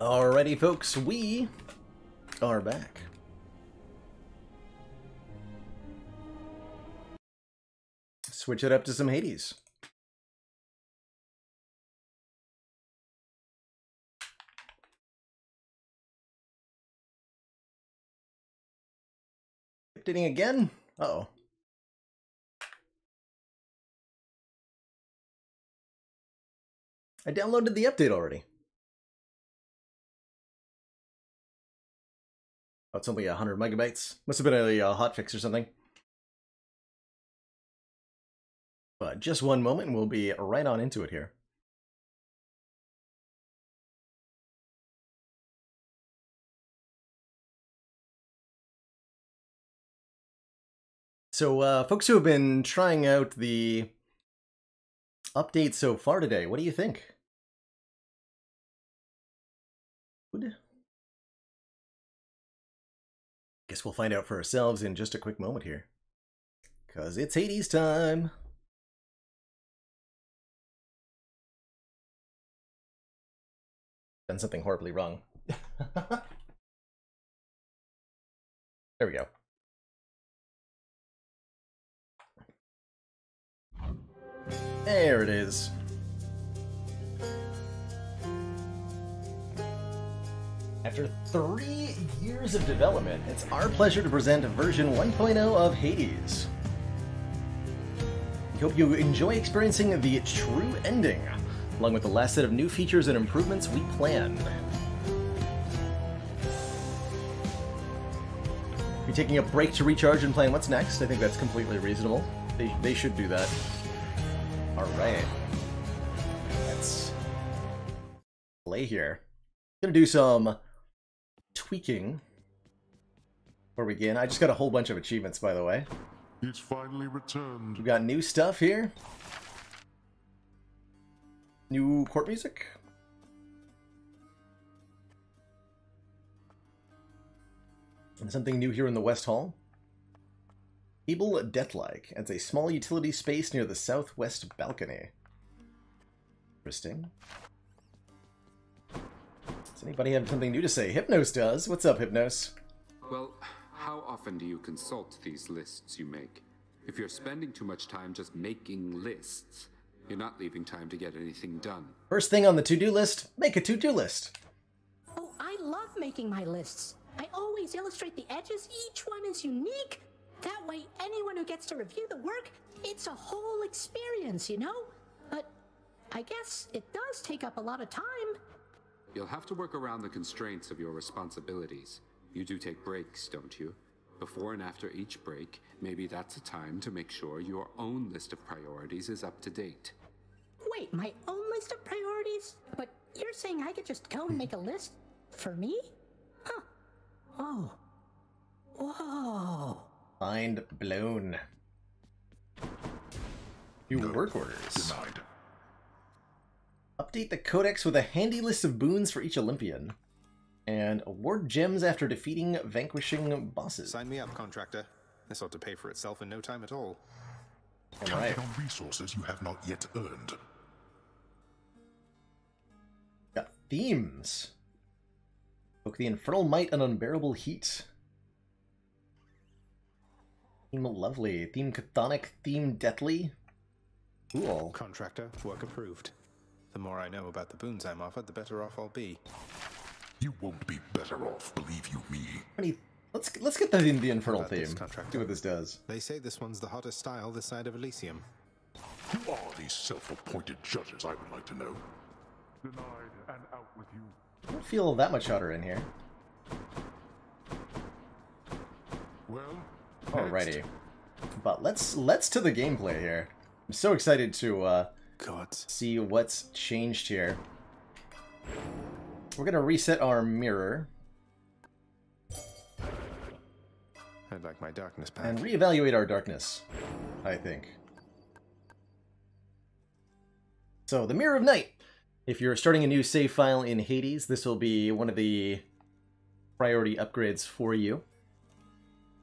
Alrighty, folks, we are back. Switch it up to some Hades. Updating again? Uh oh I downloaded the update already. Oh, it's only 100 megabytes. Must have been a, a hotfix or something. But just one moment we'll be right on into it here. So, uh, folks who have been trying out the update so far today, what do you think? Good. Guess we'll find out for ourselves in just a quick moment here. Because it's Hades time! Done something horribly wrong. there we go. There it is. After three years of development, it's our pleasure to present version 1.0 of Hades. We hope you enjoy experiencing the true ending, along with the last set of new features and improvements we plan. Be taking a break to recharge and plan what's next. I think that's completely reasonable. They, they should do that. Alright. Let's play here. Gonna do some tweaking before we begin. I just got a whole bunch of achievements, by the way. It's finally returned. We got new stuff here. New court music. And something new here in the West Hall. Able Deathlike adds a small utility space near the southwest balcony. Interesting. Does anybody have something new to say? Hypnos does. What's up, Hypnos? Well, how often do you consult these lists you make? If you're spending too much time just making lists, you're not leaving time to get anything done. First thing on the to-do list, make a to-do list. Oh, I love making my lists. I always illustrate the edges. Each one is unique. That way, anyone who gets to review the work, it's a whole experience, you know? But I guess it does take up a lot of time. You'll have to work around the constraints of your responsibilities. You do take breaks, don't you? Before and after each break, maybe that's a time to make sure your own list of priorities is up to date. Wait, my own list of priorities? But you're saying I could just go and make a list for me? Huh. Oh. Whoa. Mind blown. New No. work orders. Denied. Update the codex with a handy list of boons for each Olympian. And award gems after defeating vanquishing bosses. Sign me up, contractor. This ought to pay for itself in no time at all. Alright. Counting on resources you have not yet earned. Got themes. Book the Infernal Might and Unbearable Heat. Theme lovely. Theme chthonic. Theme deathly. Cool. Contractor, work approved. The more I know about the boons I'm offered, the better off I'll be. You won't be better off, believe you me. Pretty- Let's let's get that in the Infernal About this theme. contract? See what this does. They say this one's the hottest style this side of Elysium. Who are these self-appointed judges, I would like to know? Denied and out with you. I don't feel that much hotter in here. Well, Alrighty. But let's let's to the gameplay here. I'm so excited to uh, Gods. see what's changed here. We're gonna reset our mirror I'd like my darkness back. and reevaluate our darkness, I think. So, the Mirror of Night. If you're starting a new save file in Hades, this will be one of the priority upgrades for you.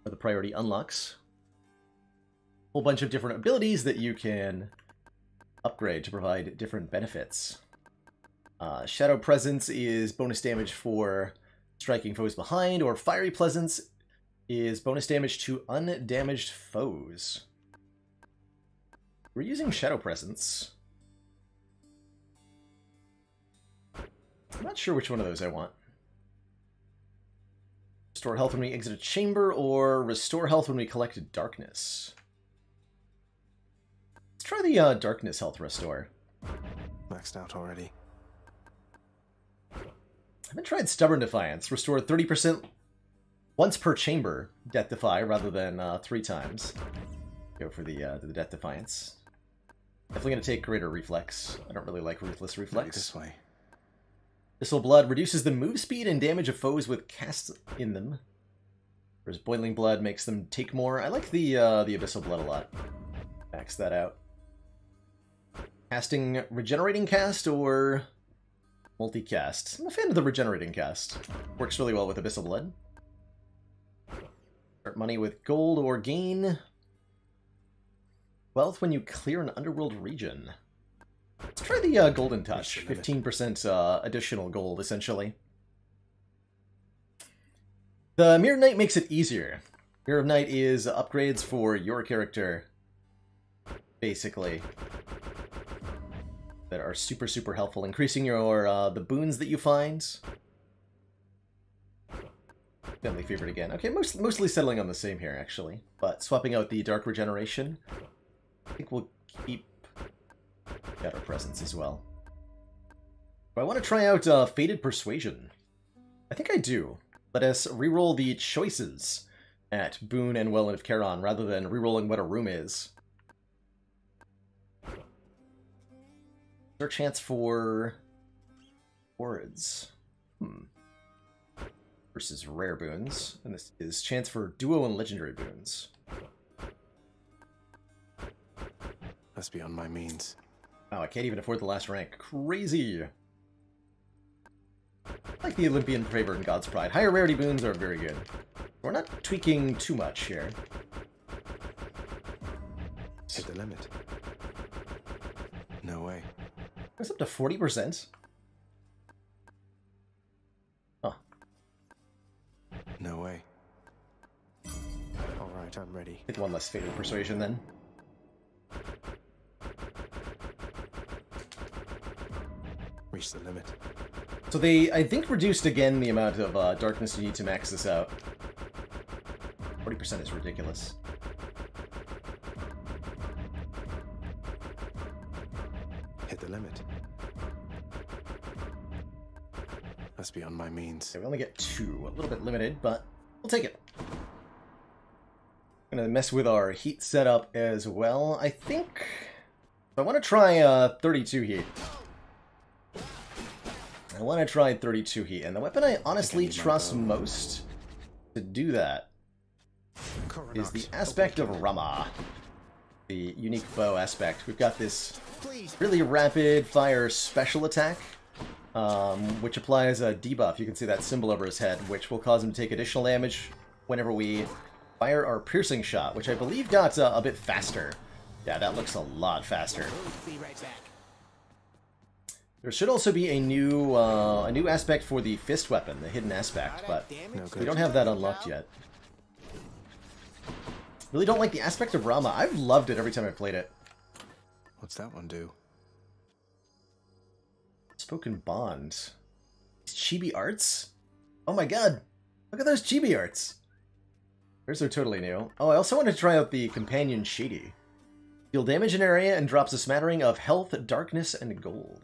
Or the priority unlocks. A Whole bunch of different abilities that you can upgrade to provide different benefits. Uh, Shadow Presence is bonus damage for striking foes behind, or Fiery Presence is bonus damage to undamaged foes. We're using Shadow Presence. I'm not sure which one of those I want. Restore health when we exit a chamber, or restore health when we collect darkness. Let's try the uh, darkness health restore. Maxed out already. I haven't tried Stubborn Defiance. Restore 30% once per chamber, Death Defy, rather than uh, three times. Go for the, uh, the Death Defiance. Definitely going to take Greater Reflex. I don't really like Ruthless Maybe Reflex. this way. Abyssal Blood reduces the move speed and damage of foes with casts in them. Whereas Boiling Blood makes them take more. I like the uh, the Abyssal Blood a lot. Max that out. Casting Regenerating Cast or Multicast? I'm a fan of the Regenerating Cast. Works really well with Abyssal Blood. Start money with gold or gain wealth when you clear an underworld region. Let's try the uh, Golden Touch. 15% uh, additional gold, essentially. The Mirror Night makes it easier. Mirror of Night is upgrades for your character, basically, that are super, super helpful. Increasing your uh, the boons that you find. Family favorite again. Okay, most, mostly settling on the same here, actually. But swapping out the Dark Regeneration, I think we'll keep better Presence as well. But I want to try out uh, Fated Persuasion. I think I do. Let us reroll the choices at Boon and Welland of Charon rather than rerolling what a room. Is there a chance for words? Hmm. Versus rare boons. And this is chance for duo and legendary boons. That's beyond my means. Oh, I can't even afford the last rank. Crazy! Like the Olympian Favor and God's Pride. Higher rarity boons are very good. We're not tweaking too much here. Hit the limit. No way. It's up to 40%. Huh. No way. Alright, I'm ready. Hit one less Fated Persuasion then. Reach the limit. So they, I think, reduced again the amount of uh, darkness you need to max this out. 40% is ridiculous. Beyond my means. Okay, we only get two. A little bit limited, but we'll take it. I'm Gonna mess with our heat setup as well. I think... I want to try uh, 32 heat. I want to try 32 heat, and the weapon I honestly need my trust most to do that is the aspect of Rama. The unique bow aspect. We've got this really rapid fire special attack, um, which applies a debuff. You can see that symbol over his head, which will cause him to take additional damage whenever we fire our piercing shot, which I believe got uh, a bit faster. Yeah, that looks a lot faster. There should also be a new uh, a new aspect for the fist weapon, the hidden aspect, but No we don't have that unlocked yet. Really don't like the aspect of Rama. I've loved it every time I've played it. What's that one do? Spoken Bond. Chibi arts? Oh my god! Look at those chibi arts! Those are totally new. Oh, I also want to try out the Companion Shady. Deal damage in area and drops a smattering of health, darkness, and gold.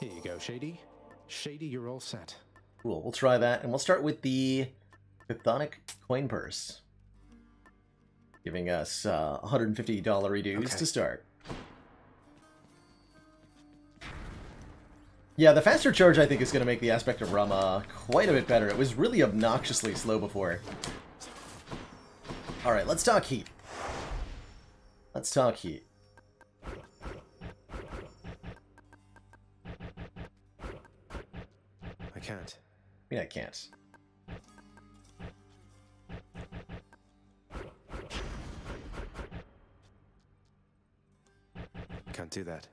Here you go, Shady. Shady, you're all set. Cool, we'll try that, and we'll start with the Chthonic Coin Purse. Giving us uh, $150 reduce Okay. to start. Yeah, the faster charge I think is going to make the aspect of Rama quite a bit better. It was really obnoxiously slow before. Alright, let's talk heat. Let's talk heat. I can't. I mean, I can't. Can't do that.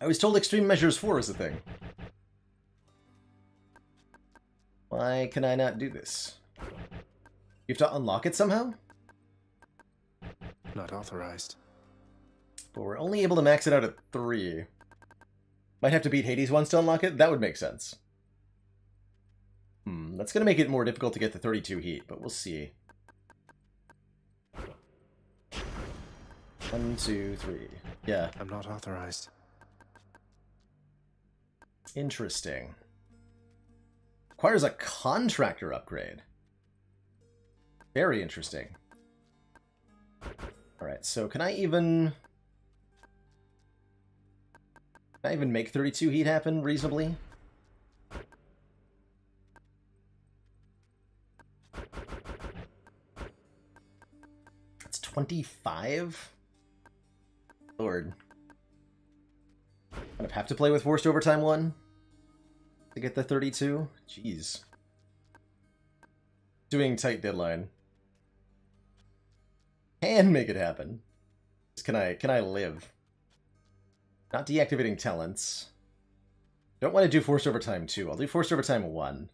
I was told Extreme Measures 4 is a thing. Why can I not do this? You have to unlock it somehow? Not authorized. But we're only able to max it out at 3. Might have to beat Hades once to unlock it? That would make sense. Hmm, that's going to make it more difficult to get the 32 heat, but we'll see. One, two, three. Yeah. I'm not authorized. Interesting. Requires a contractor upgrade. Very interesting. Alright, so can I even... Can I even make 32 heat happen reasonably? It's 25? Lord. Kind of have to play with Forced Overtime 1 to get the 32? Jeez. Doing tight deadline. Can make it happen. Can I can I live? Not deactivating talents. Don't want to do Forced Overtime 2. I'll do Forced Overtime 1.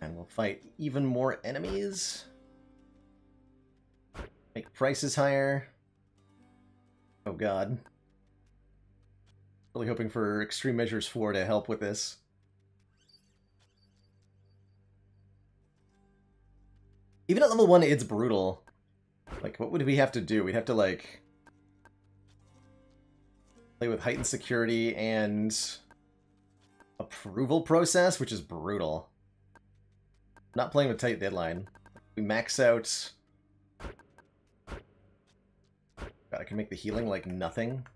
And we'll fight even more enemies. Make prices higher. Oh god. Really hoping for Extreme Measures 4 to help with this. Even at level 1, it's brutal. Like, what would we have to do? We'd have to, like... Play with heightened security and... Approval process, which is brutal. Not playing with tight deadline. We max out... God, I can make the healing like nothing.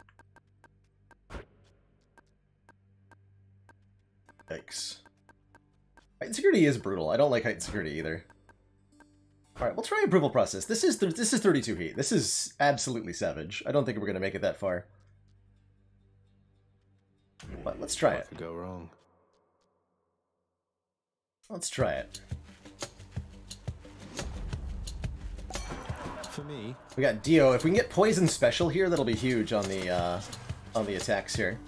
Yikes. Heightened security is brutal. I don't like heightened security either. Alright, we'll try approval process. This is this is 32 heat. This is absolutely savage. I don't think we're going to make it that far. But let's try it. Could go wrong. Let's try it. For me, We got Dio. If we can get poison special here, that'll be huge on the uh, on the attacks here.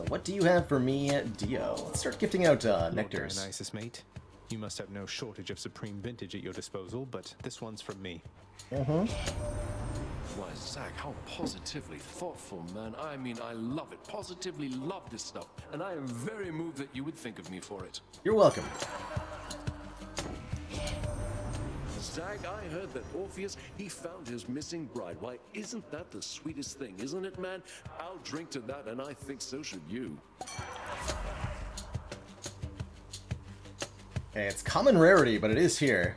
But what do you have for me, Dio? Let's start gifting out uh, Lord nectars. Dionysus, mate. You must have no shortage of supreme vintage at your disposal, but this one's from me. Uh-huh. Why, Zag, how positively thoughtful, man. I mean, I love it. Positively love this stuff. And I am very moved that you would think of me for it. You're welcome. Zag, I heard that Orpheus, he found his missing bride. Why, isn't that the sweetest thing, isn't it, man? I'll drink to that, and I think so should you. Okay, it's common rarity, but it is here.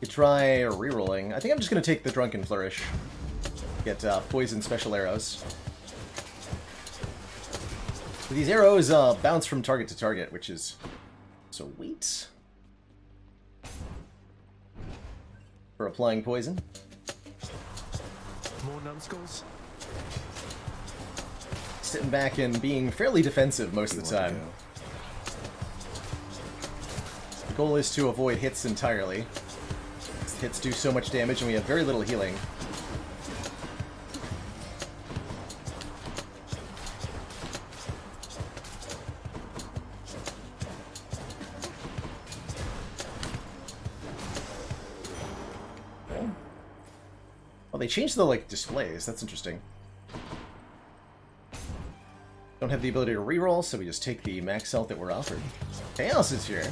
You try rerolling. I think I'm just going to take the Drunken Flourish. Get uh, poison special arrows. These arrows uh, bounce from target to target, which is so sweet. For applying poison. More numbskulls? Sitting back and being fairly defensive most of the You want to time. The goal is to avoid hits entirely. Hits do so much damage and we have very little healing. They changed the, like, displays. That's interesting. Don't have the ability to reroll, so we just take the max health that we're offered. Chaos is here.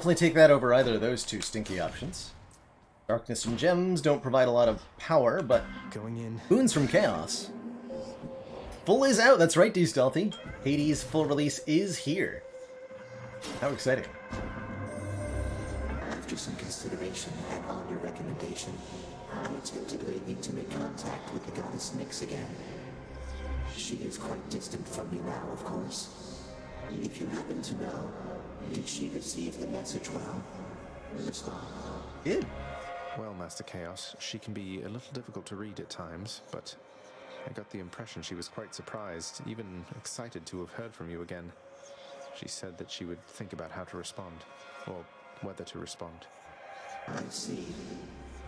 Definitely take that over either of those two stinky options. Darkness and gems don't provide a lot of power, but Going in. boons from chaos. Full is out, that's right, D-Stealthy. Hades full release is here. How exciting. After some consideration and on your recommendation, I attempted lately to make contact with the goddess Nyx again. She She is quite distant from me now, of course. If you happen to know, did she receive the message well? Respond. Did. Well, Master Chaos, she can be a little difficult to read at times, but I got the impression she was quite surprised, even excited to have heard from you again. She said that she would think about how to respond, or whether to respond. I see.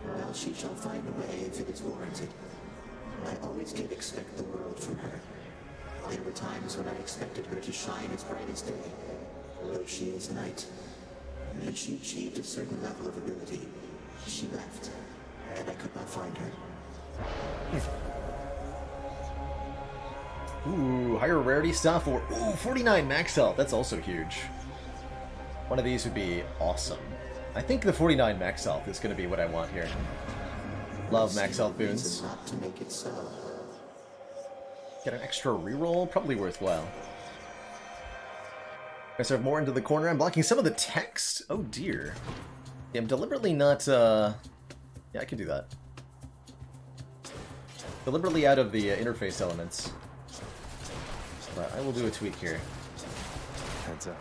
Well, she shall find a way if it is warranted. I always did expect the world from her. There were times when I expected her to shine as bright as day, though she is night. And she achieved a certain level of ability. She left, and I could not find her. Hmm. Ooh, higher rarity stuff or ooh, 49 max health. That's also huge. One of these would be awesome. I think the 49 max health is going to be what I want here. Love max health boons. Not to make it so. Get an extra reroll, probably worthwhile. I serve more into the corner. I'm blocking some of the text. Oh dear. Yeah, I'm deliberately not. Uh... Yeah, I can do that. Deliberately out of the uh, interface elements. But I will do a tweak here. Heads up.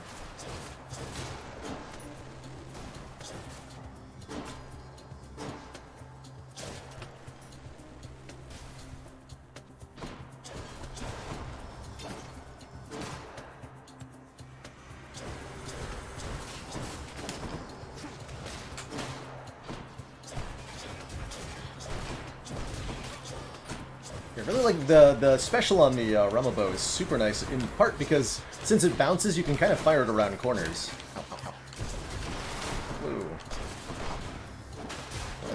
The special on the uh, Rama bow is super nice, in part because since it bounces, you can kind of fire it around corners. Ow.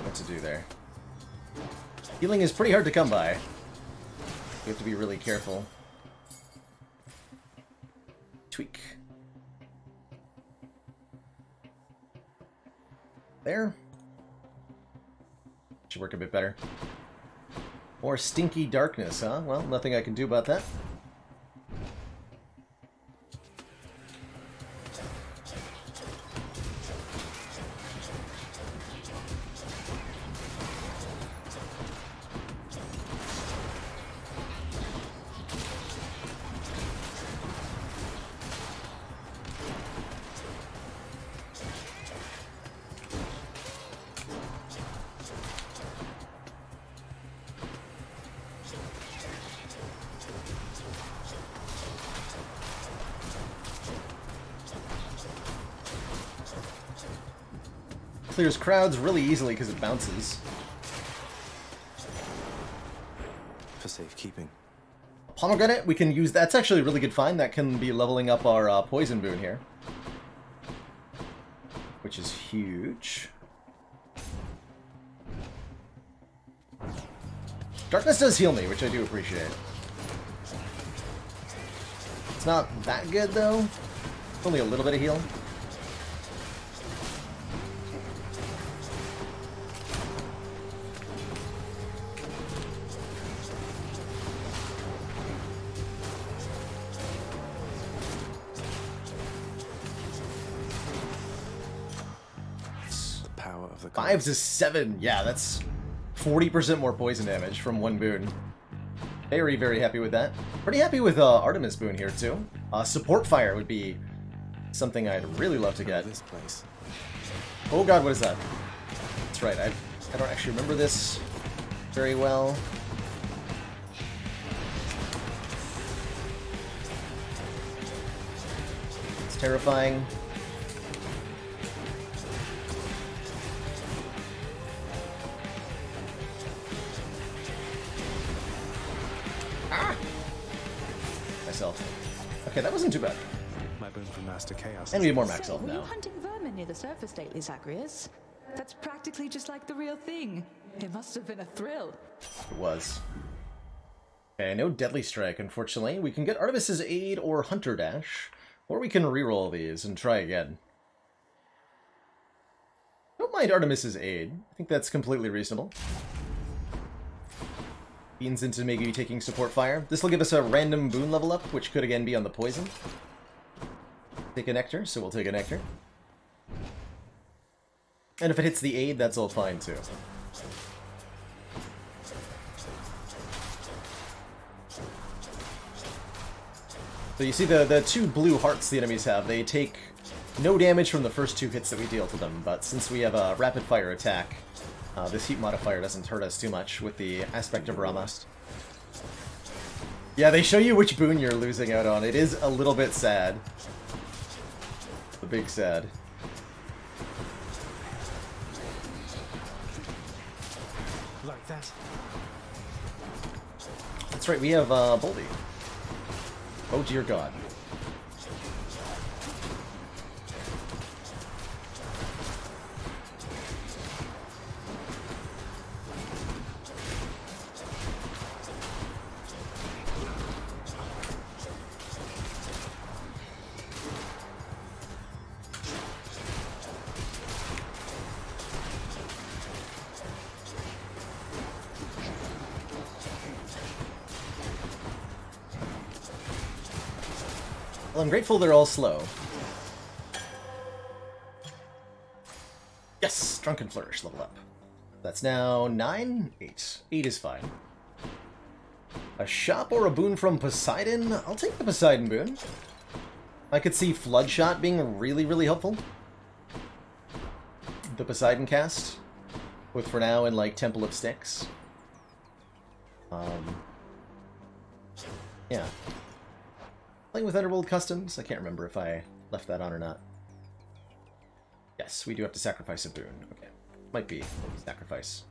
What to do there. Healing is pretty hard to come by. You have to be really careful. Tweak. There. Should work a bit better. More stinky darkness, huh? Well, nothing I can do about that. Clears crowds really easily because it bounces. For safekeeping. Pomegranate, we can use... That's actually a really good find. That can be leveling up our uh, poison boon here. Which is huge. Darkness does heal me, which I do appreciate. It's not that good, though. It's Only a little bit of heal. Five to seven. Yeah, that's 40% more poison damage from one boon. Very, very happy with that. Pretty happy with uh, Artemis boon here, too. Uh, support fire would be something I'd really love to get. This place. Oh god, what is that? That's right, I, I don't actually remember this very well. It's terrifying. Master Chaos. And we have more max health Were you now. hunting vermin near the surface lately, Zagreus? That's practically just like the real thing. It must have been a thrill. It was. Okay, no Deadly Strike, unfortunately. We can get Artemis's Aid or Hunter Dash, or we can reroll these and try again. Don't mind Artemis's Aid. I think that's completely reasonable. Beans into maybe taking support fire. This will give us a random boon level up, which could again be on the poison. Take a Nectar, so we'll take a Nectar. And if it hits the aid, that's all fine too. So you see the, the two blue hearts the enemies have, they take no damage from the first two hits that we deal to them, but since we have a rapid fire attack, uh, this heat modifier doesn't hurt us too much with the aspect of Rama. Yeah, they show you which boon you're losing out on. It is a little bit sad. The big sad. Like that. That's right, we have uh, Boldy. Oh dear god. I'm grateful they're all slow. Yes! Drunken Flourish, level up. That's now 9? 8. 8 is fine. A shop or a boon from Poseidon? I'll take the Poseidon boon. I could see Floodshot being really, really helpful. The Poseidon cast. With for now in like Temple of Styx. Um, yeah. Playing with Underworld Customs? I can't remember if I left that on or not. Yes, we do have to sacrifice a boon. Okay. Might be sacrifice.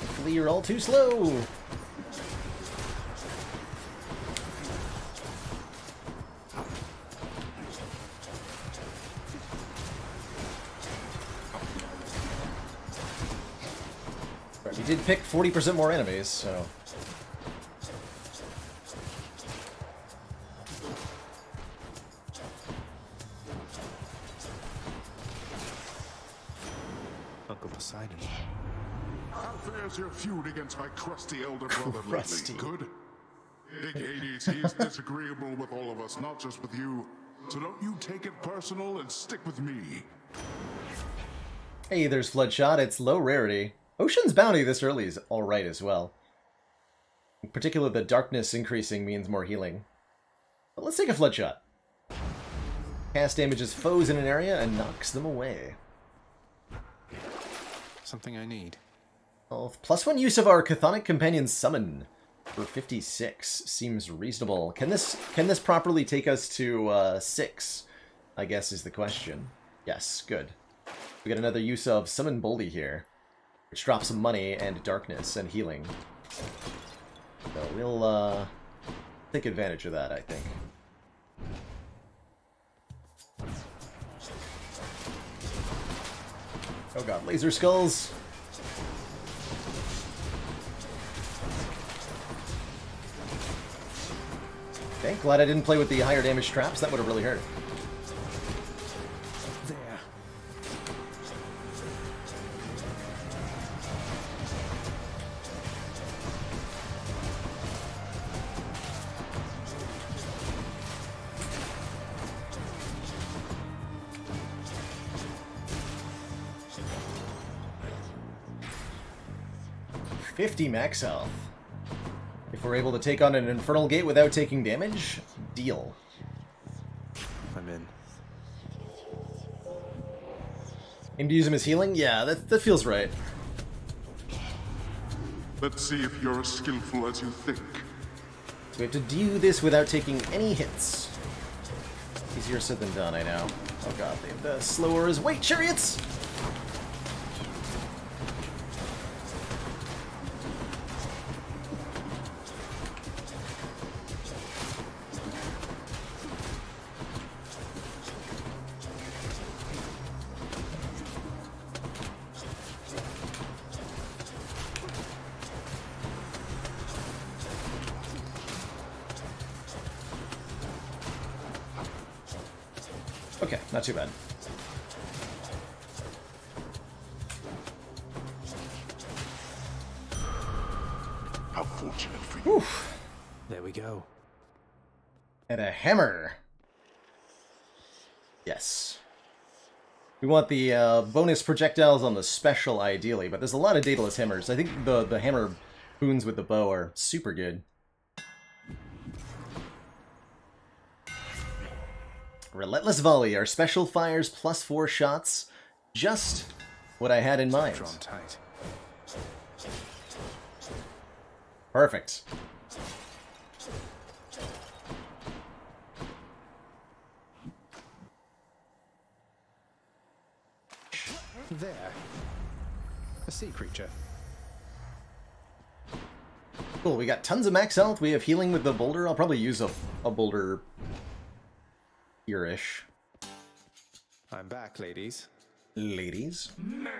Hopefully you're all too slow! Did pick 40% more enemies, so... Uncle Poseidon. How fares your feud against my crusty elder brother Crusty. lately? Good? Big Hades, he is disagreeable with all of us, not just with you. So don't you take it personal and stick with me. Hey, there's Floodshot. It's low rarity. Ocean's Bounty this early is alright as well. In particular, the darkness increasing means more healing. But let's take a Floodshot. Cast damages foes in an area and knocks them away. Something I need. Well, plus one use of our Chthonic Companion Summon for 56 seems reasonable. Can this can this properly take us to uh, 6? I guess is the question. Yes, good. We got another use of Summon Boldy here, which drops some money and darkness and healing. So we'll uh, take advantage of that, I think. Oh god, laser skulls! Okay, glad I didn't play with the higher damage traps. That would have really hurt. 50 max health. If we're able to take on an Infernal Gate without taking damage, deal. I'm in. Aim to use him as healing? Yeah, that, that feels right. Let's see if you're as skillful as you think. So we have to do this without taking any hits. Easier said than done, I know. Oh god, they have the slower as weight chariots! We want the uh, bonus projectiles on the special, ideally, but there's a lot of Daedalus hammers. I think the, the hammer boons with the bow are super good. Relentless Volley, our special fires plus four shots. Just what I had in mind. Perfect. There. A sea creature. Cool, we got tons of max health. We have healing with the boulder. I'll probably use a, a boulder here-ish. I'm back, ladies. Ladies? Murder.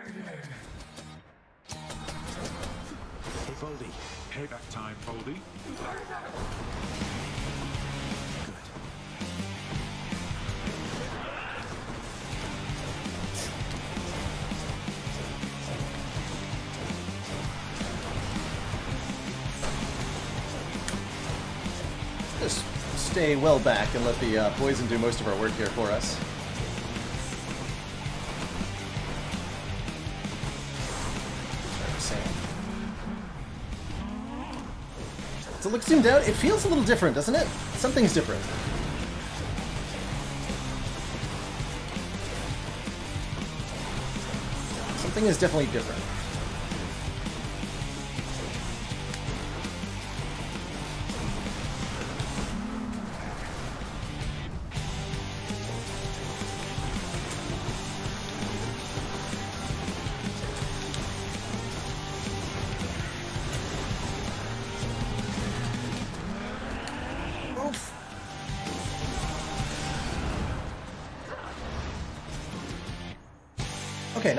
Hey, Baldy. Payback time, Baldy. Stay well back and let the uh, poison do most of our work here for us. So look zoomed out, it feels a little different, doesn't it? Something's different. Something is definitely different.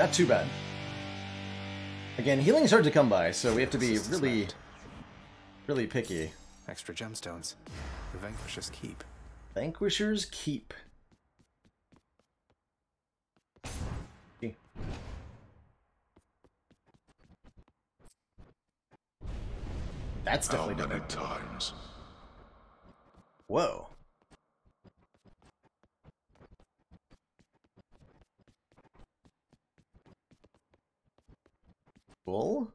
Not too bad. Again, healing's hard to come by, so we have to be really, really picky. Extra gemstones. The Vanquisher's Keep. Vanquisher's Keep. That's definitely How many different. times? Whoa. Cool.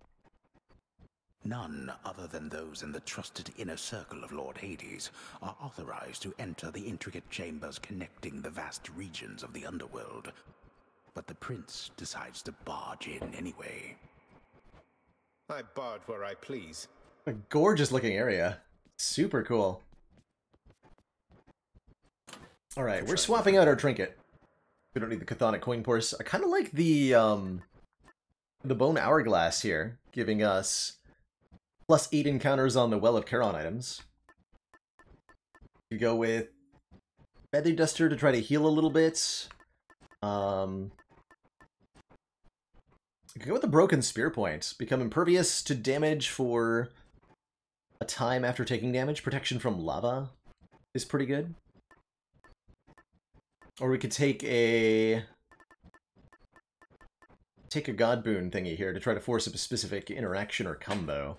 None other than those in the trusted inner circle of Lord Hades are authorized to enter the intricate chambers connecting the vast regions of the underworld. But the prince decides to barge in anyway. I barge where I please. A gorgeous looking area. Super cool. Alright, we're swapping out our trinket. We don't need the Chthonic Coin Purse. I kind of like the, um, the Bone Hourglass here, giving us plus 8 encounters on the Well of Charon items. You go with Feather Duster to try to heal a little bit. Um, you go with the Broken Spear Point. Become impervious to damage for a time after taking damage. Protection from lava is pretty good. Or we could take a... Take a God Boon thingy here to try to force a specific interaction or combo.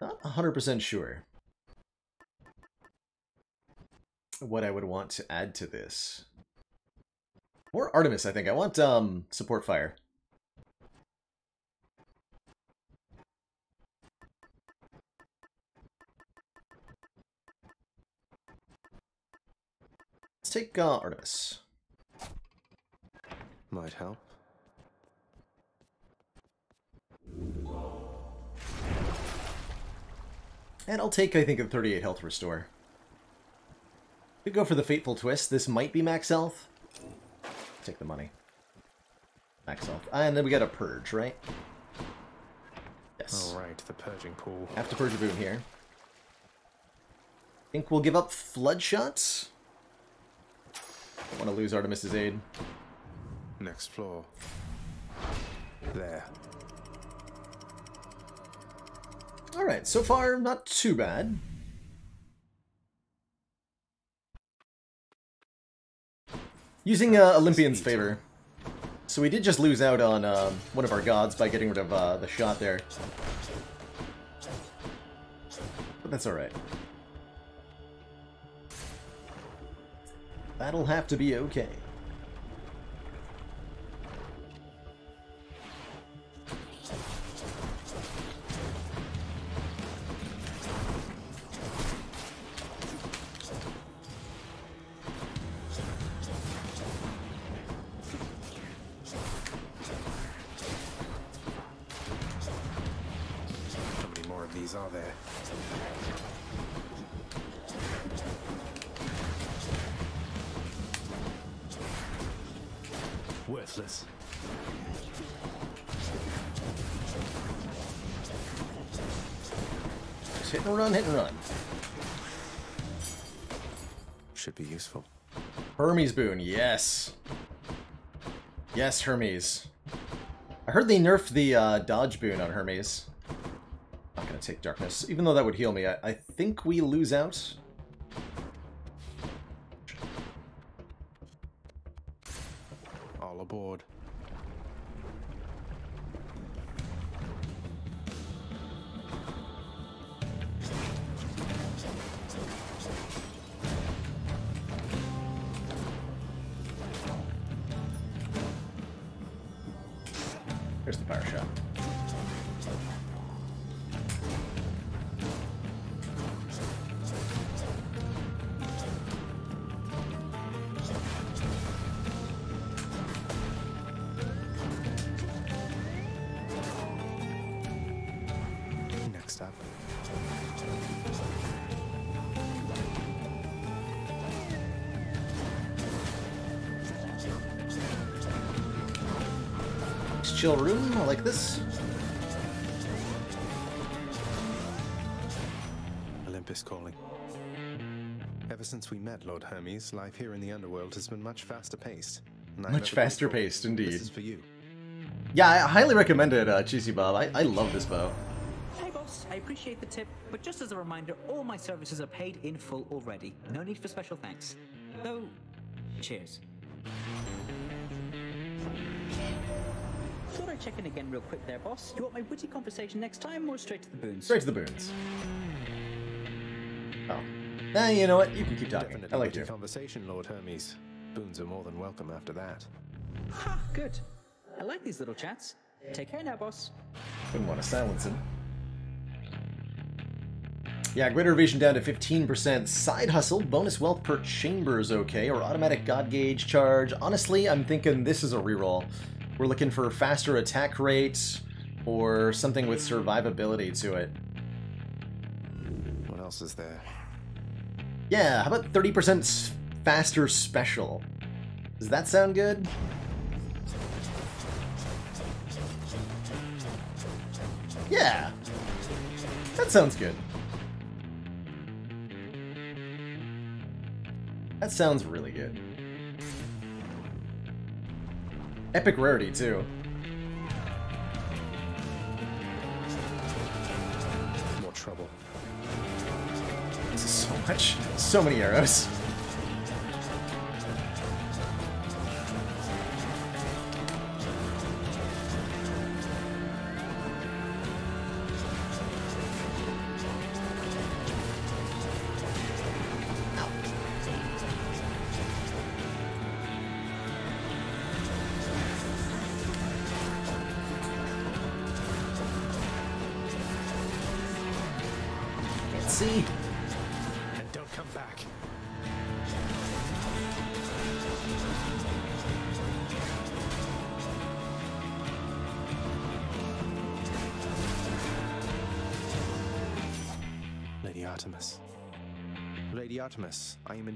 Not 100% sure what I would want to add to this. More Artemis, I think. I want um support fire. Let's take uh, Artemis. Might help. And I'll take, I think, a 38 health restore. We go for the Fateful Twist. This might be max health. Take the money. Max health. Ah, and then we got a Purge, right? Yes. All right, the purging pool. Have to Purge a boon here. think we'll give up Flood Shots. Don't want to lose Artemis's aid. Next floor. There. Alright, so far, not too bad. Using uh, Olympian's favor. So we did just lose out on um, one of our gods by getting rid of uh, the shot there. But that's alright. That'll have to be okay. Hermes boon, yes. Yes, Hermes. I heard they nerfed the uh, dodge boon on Hermes. I'm not gonna take darkness, even though that would heal me. I, I think we lose out. Chill room, I like this. Olympus calling. Ever since we met, Lord Hermes, life here in the underworld has been much faster paced. Much faster paced, indeed. This is for you. Yeah, I highly recommend it, uh, Cheesy Bob. I, I love this bow. Hey boss, I appreciate the tip, but just as a reminder, all my services are paid in full already. No need for special thanks. Though, cheers. Thought I'd check in again real quick there, boss. You want my witty conversation next time or straight to the boons? Straight to the boons. Oh. Eh, you know what? You can keep talking. Definitely I like witty you. conversation, Lord Hermes. Boons are more than welcome after that. Ha, good. I like these little chats. Take care now, boss. Wouldn't want to silence him. Yeah, greater evasion down to 15%. Side hustle, bonus wealth per chamber is okay, or automatic god gauge charge. Honestly, I'm thinking this is a reroll. We're looking for faster attack rate, or something with survivability to it. What else is there? Yeah, how about 30% faster special? Does that sound good? Yeah. That sounds good. That sounds really good. Epic rarity, too. More trouble. This is so much. So many arrows.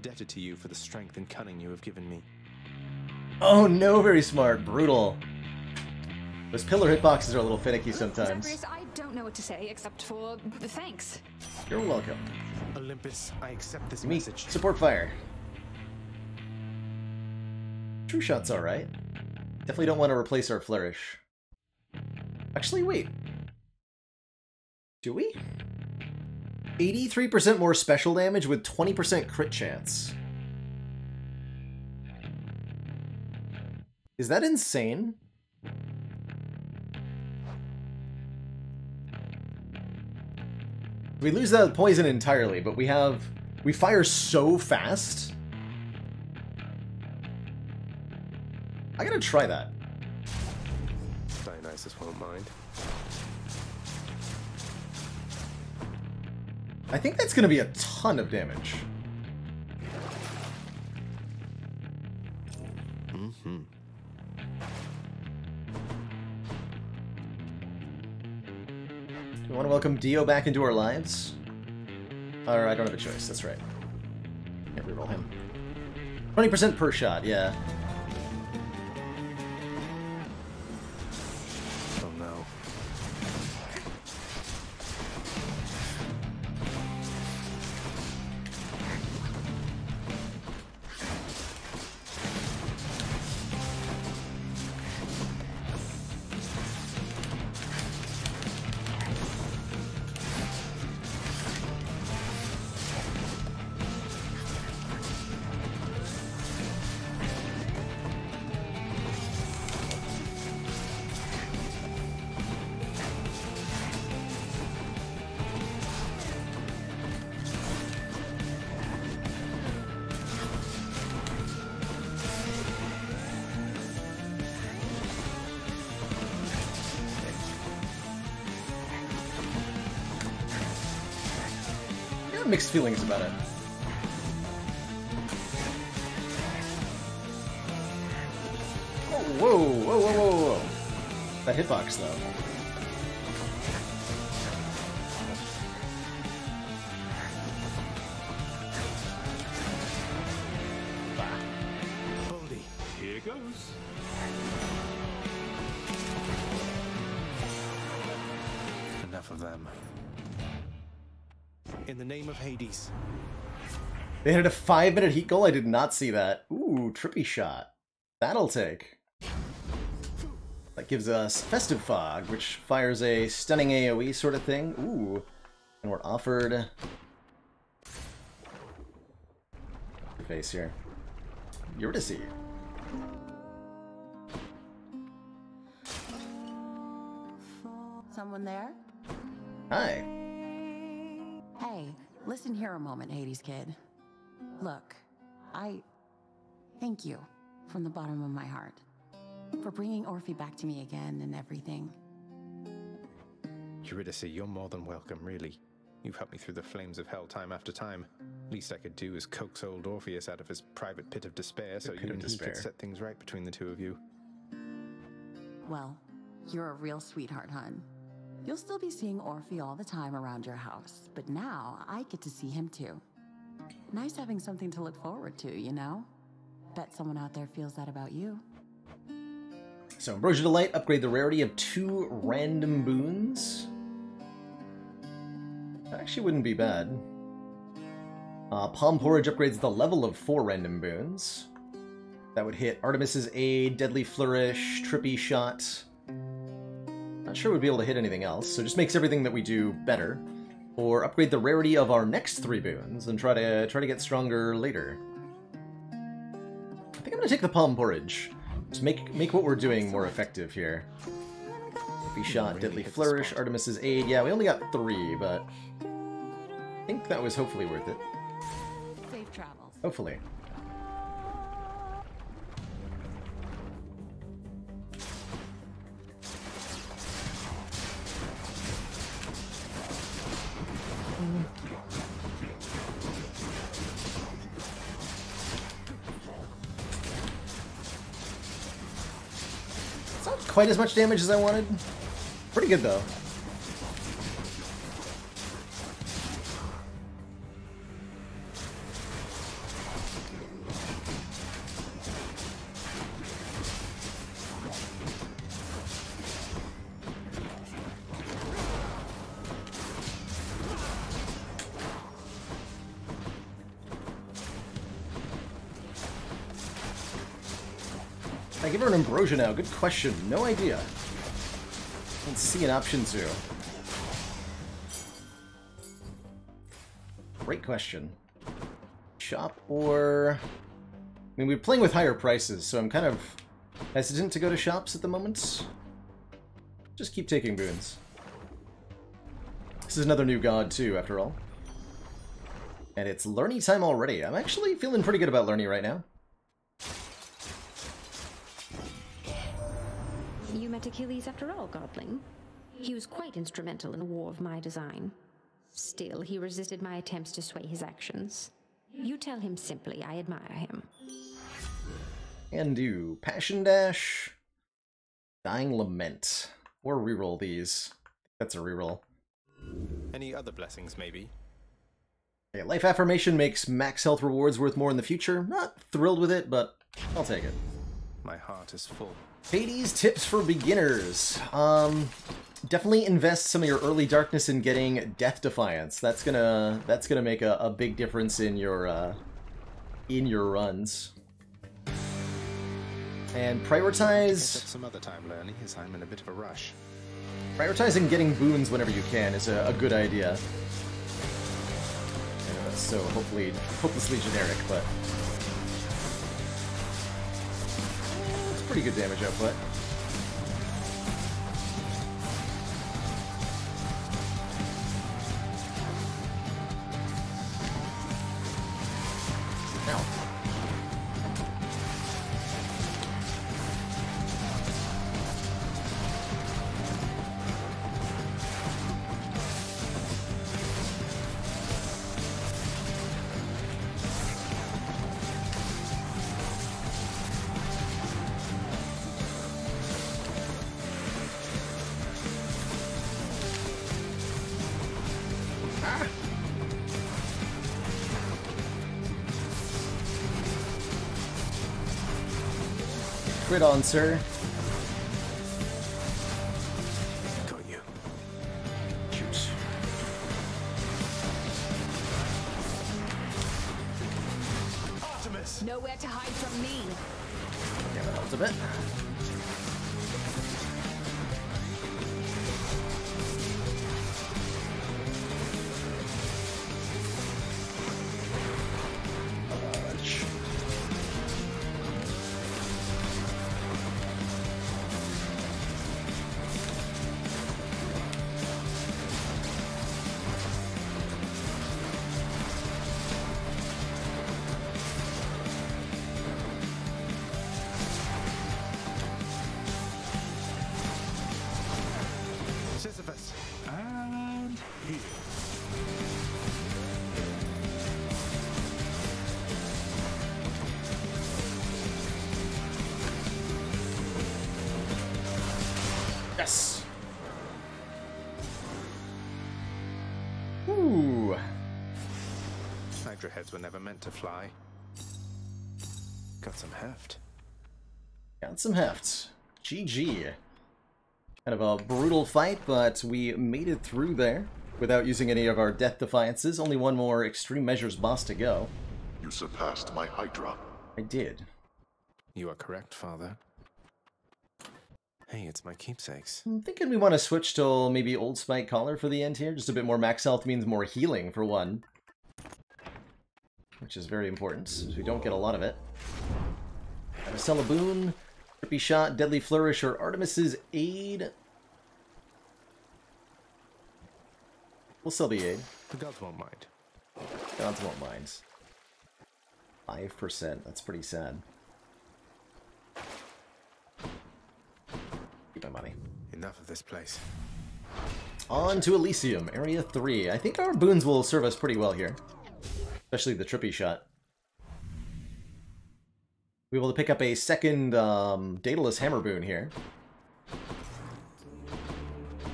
Indebted to you for the strength and cunning you have given me. Oh no, very smart. Brutal. Those pillar hitboxes are a little finicky sometimes. Zagreus, I don't know what to say except for thanks. You're welcome. Olympus, I accept this Me, message. support fire. True shot's alright. Definitely don't want to replace our flourish. Actually, wait. Do we? 83% more special damage with 20% crit chance. Is that insane? We lose that poison entirely, but we have... We fire so fast. I gotta try that. Dionysus won't mind. I think that's gonna be a ton of damage. Mm-hmm. Do we want to welcome Dio back into our lives? Or I don't have a choice, that's right. Can't reroll him. 20% per shot, yeah. Feelings about it. Oh, whoa, whoa, whoa, whoa, whoa. That hitbox, though. They had a five minute heat goal? I did not see that. Ooh, trippy shot. That'll take. That gives us Festive Fog, which fires a stunning AoE sort of thing. Ooh. And we're offered... Your Face here. Eurydice. Someone there? Hi. Hey, listen here a moment, Hades kid. Look, I thank you from the bottom of my heart for bringing Orphe back to me again and everything. Eurydice, you're more than welcome, really. You've helped me through the flames of hell time after time. Least I could do is coax old Orpheus out of his private pit of despair so you of and he could set things right between the two of you. Well, you're a real sweetheart, hun. You'll still be seeing Orphe all the time around your house, but now I get to see him too. Nice having something to look forward to, you know? Bet someone out there feels that about you. So, Ambrosia Delight, upgrade the rarity of two random boons. That actually wouldn't be bad. Uh, Pom Porridge upgrades the level of four random boons. That would hit Artemis's Aid, Deadly Flourish, Trippy Shot. Not sure we'd be able to hit anything else, so just makes everything that we do better. Or upgrade the rarity of our next three boons and try to try to get stronger later. I think I'm gonna take the Pom Porridge. Just make make what we're doing more effective here. Be shot, Deadly Flourish, Artemis's Aid. Yeah, we only got three, but I think that was hopefully worth it. Safe travels. Hopefully. Quite as much damage as I wanted. Pretty good though. Ambrosia now. Good question. No idea. Let's see an option two. Great question. Shop or... I mean, we're playing with higher prices, so I'm kind of hesitant to go to shops at the moment. Just keep taking boons. This is another new god, too, after all. And it's Lernie time already. I'm actually feeling pretty good about Lernie right now. You met Achilles after all, Godling. He was quite instrumental in the war of my design. Still, he resisted my attempts to sway his actions. You tell him simply I admire him. And do Passion Dash, Dying Lament. Or reroll these. That's a reroll. Any other blessings, maybe? Okay, Life Affirmation makes max health rewards worth more in the future. Not thrilled with it, but I'll take it. My heart is full. Hades tips for beginners. Um, definitely invest some of your early darkness in getting Death Defiance. That's gonna that's gonna make a, a big difference in your uh, in your runs. And prioritize some other time, Lernie, as I'm in a bit of a rush. prioritizing getting boons whenever you can is a, a good idea. I know that's so hopefully hopelessly generic, but pretty good damage output. On, sir. Were never meant to fly. Got some heft. Got some heft. GG. Kind of a brutal fight, but we made it through there without using any of our death defiances. Only one more extreme measures boss to go. You surpassed my Hydra. I did. You are correct, Father. Hey, it's my keepsakes. I'm thinking we want to switch to maybe Old Spike Collar for the end here. Just a bit more max health means more healing for one. Which is very important, since we don't get a lot of it. Gotta sell a boon, Trippy Shot, Deadly Flourish, or Artemis's Aid. We'll sell the Aid. The gods won't mind. Gods won't mind. 5%, that's pretty sad. Keep my money. Enough of this place. On to Elysium, Area 3. I think our boons will serve us pretty well here. Especially the trippy shot. We will pick up a second um, Daedalus Hammer boon here.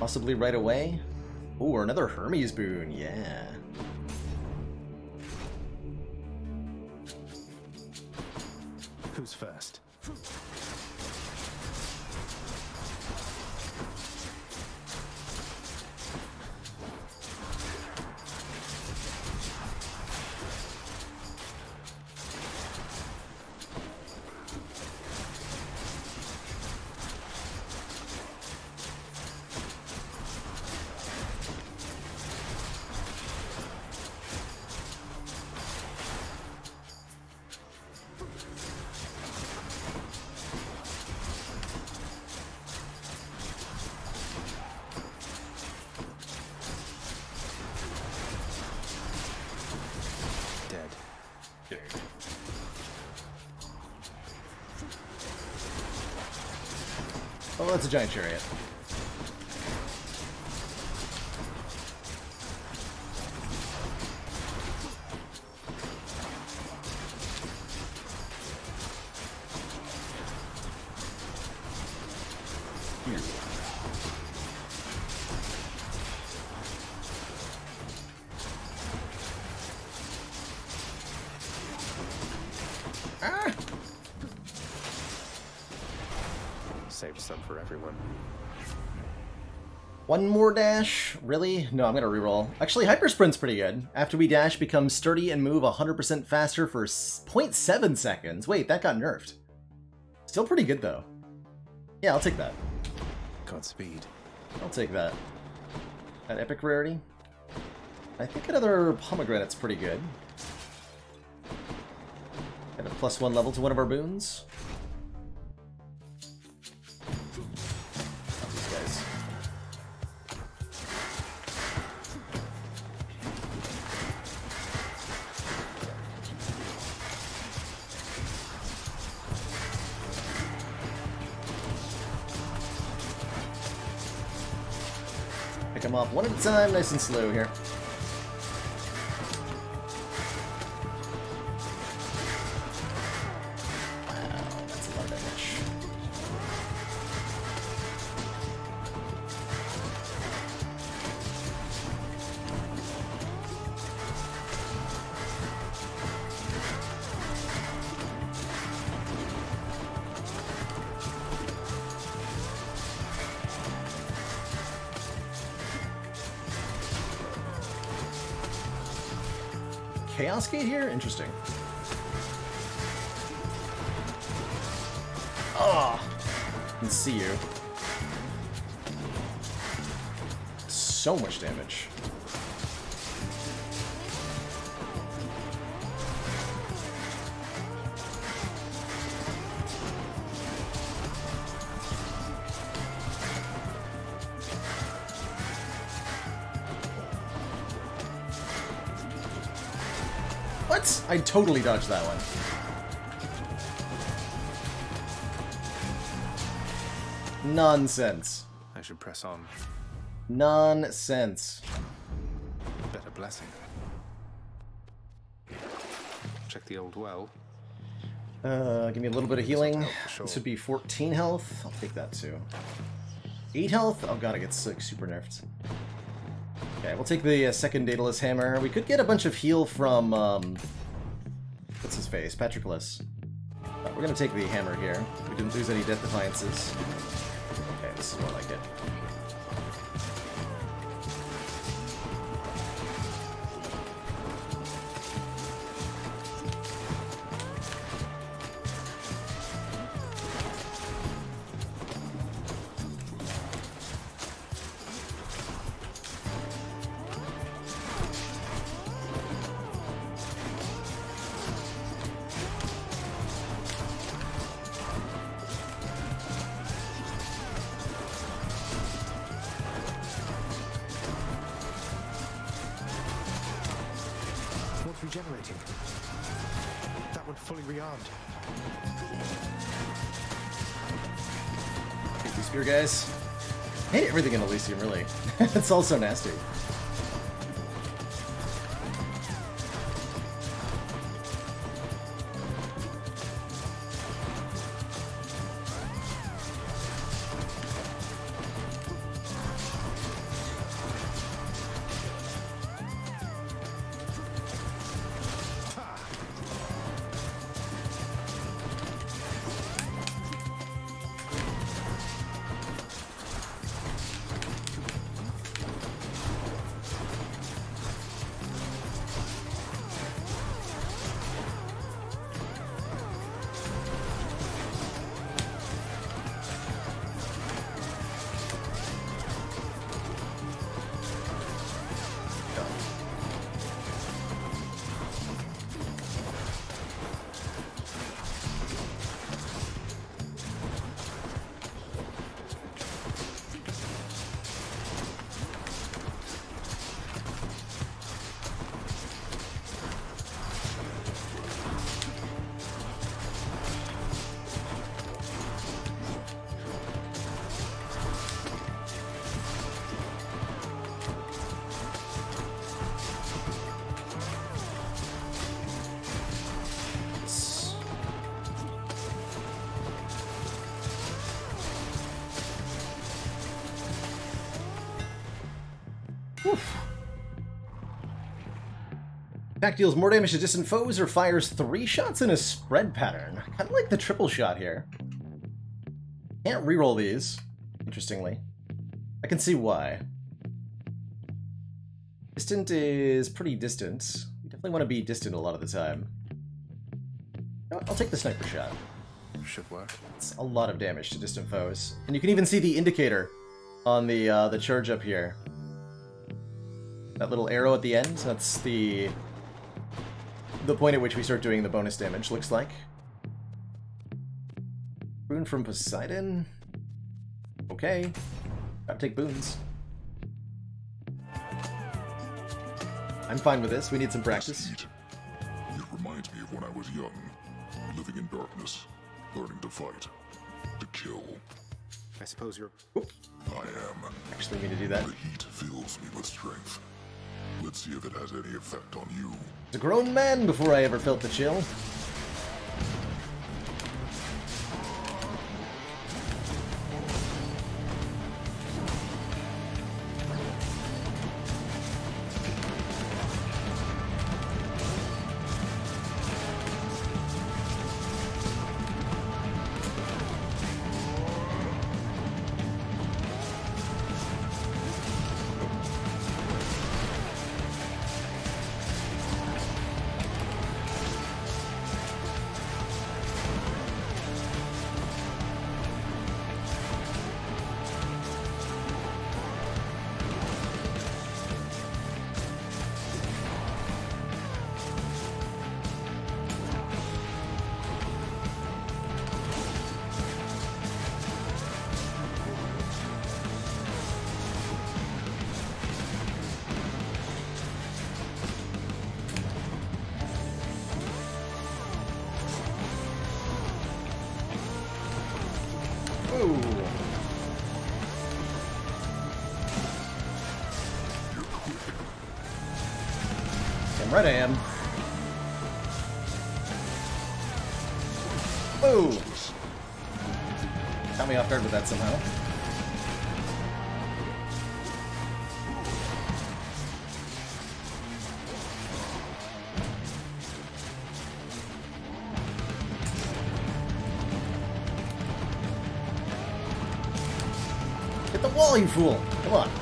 Possibly right away. Ooh, or another Hermes boon, yeah. Who's first? Giant chariot. One more dash? Really? No, I'm gonna reroll. Actually, Hyper Sprint's pretty good. After we dash, become sturdy and move 100% faster for 0.7 seconds. Wait, that got nerfed. Still pretty good, though. Yeah, I'll take that. Godspeed. I'll take that. That epic rarity. I think another pomegranate's pretty good. Get a plus one level to one of our boons. Time, nice and slow here. Gate here? Interesting. Oh, I can see you. So much damage. Totally dodged that one. Nonsense. I should press on. Nonsense. Better blessing. Check the old well. Uh, give me a little bit of healing. This would be 14 health. I'll take that too. 8 health? Oh god, it get like, super nerfed. Okay, we'll take the uh, second Daedalus Hammer. We could get a bunch of heal from, um... What's his face? Patroclus. We're gonna take the hammer here. We didn't lose any Death Defiances. it's all so nasty. Attack deals more damage to distant foes or fires three shots in a spread pattern. Kind of like the triple shot here. Can't reroll these, interestingly. I can see why. Distant is pretty distant. We definitely want to be distant a lot of the time. You know? I'll take the sniper shot. Should work. It's a lot of damage to distant foes. And you can even see the indicator on the uh, the charge up here. That little arrow at the end, that's the the point at which we start doing the bonus damage, looks like. Boon from Poseidon? Okay. Gotta take boons. I'm fine with this. We need some practice. It reminds me of when I was young, living in darkness, learning to fight, to kill. I suppose you're. I am. Actually, need to do that. The heat fills me with strength. Let's see if it has any effect on you. As a grown man before I ever felt the chill. Damn right I am. Ooh. Got me off guard with that somehow. Hit the wall, you fool! Come on.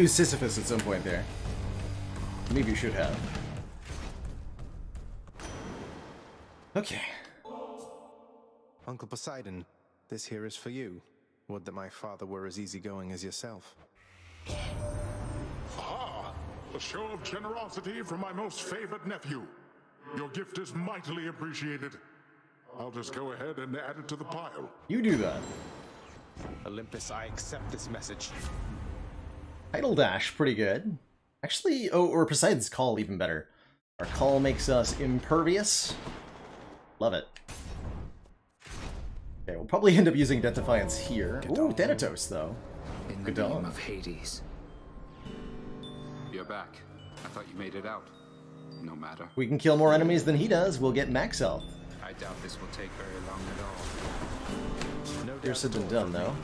I could used Sisyphus at some point there. Maybe you should have. Okay. Uncle Poseidon, this here is for you. Would that my father were as easygoing as yourself. Ah, a show of generosity from my most favored nephew. Your gift is mightily appreciated. I'll just go ahead and add it to the pile. You do that. Olympus, I accept this message. Tidal Dash, pretty good. Actually, oh, or Poseidon's Call, even better. Our call makes us impervious. Love it. Okay, we'll probably end up using Death Defiance here. Ooh, Thanatos, though. In the Good name of Hades. You're back. I thought you made it out. No matter. We can kill more enemies than he does, we'll get max health. I doubt this will take very long at all. No Here's said and done, though.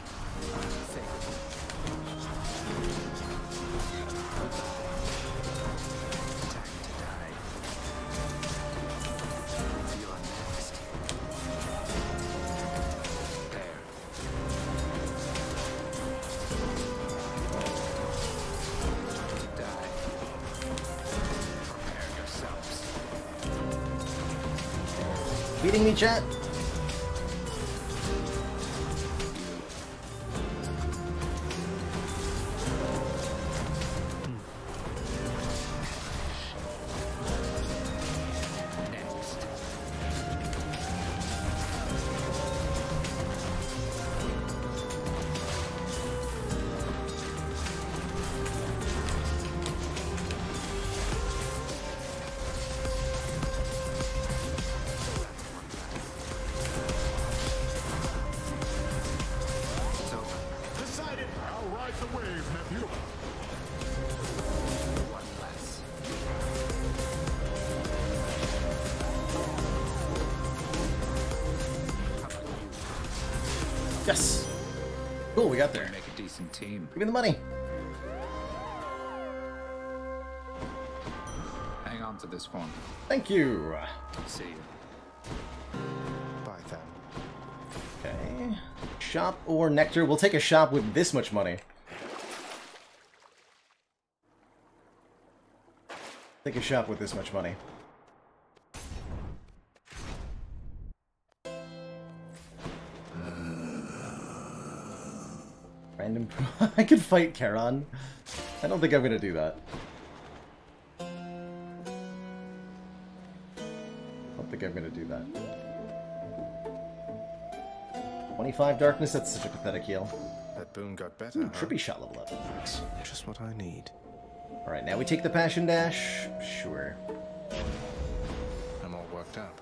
Me, chat? A decent team. Give me the money. Hang on to this one. Thank you. See you. Bye, Tham. Okay. Shop or nectar? We'll take a shop with this much money. Take a shop with this much money. Random. I could fight Charon. I don't think I'm gonna do that. I don't think I'm gonna do that. 25 darkness, that's such a pathetic heal. That boon got better. Ooh, huh? trippy shot level up. Just what I need. Alright, now we take the Passion Dash. Sure. I'm all worked up.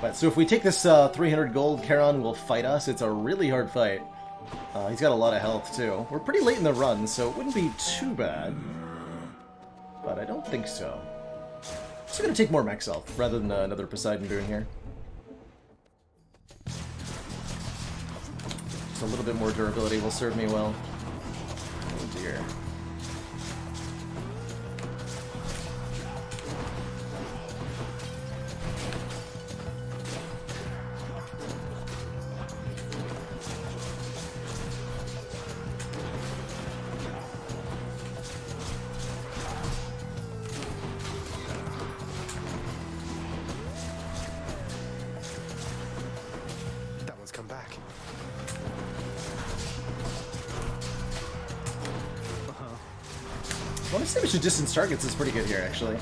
But so if we take this uh, 300 gold, Charon will fight us. It's a really hard fight. Uh, he's got a lot of health too. We're pretty late in the run, so it wouldn't be too bad. But I don't think so. Just gonna take more max health rather than uh, another Poseidon boon here. Just a little bit more durability will serve me well. Oh dear. Targets is pretty good here, actually.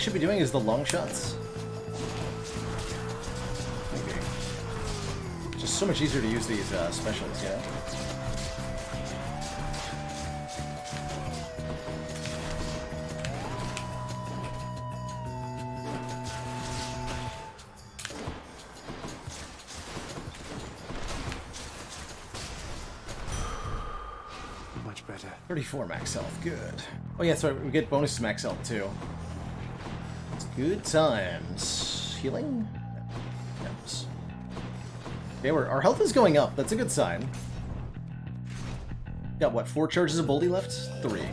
Should be doing? Is the long shots? Maybe. Just so much easier to use these uh, specials, yeah. Much better. 34 max health, good. Oh yeah, sorry, we get bonus to max health too. Good times. Healing? Yes. Okay, we're, our health is going up. That's a good sign. Got what, four charges of Boldy left? Three.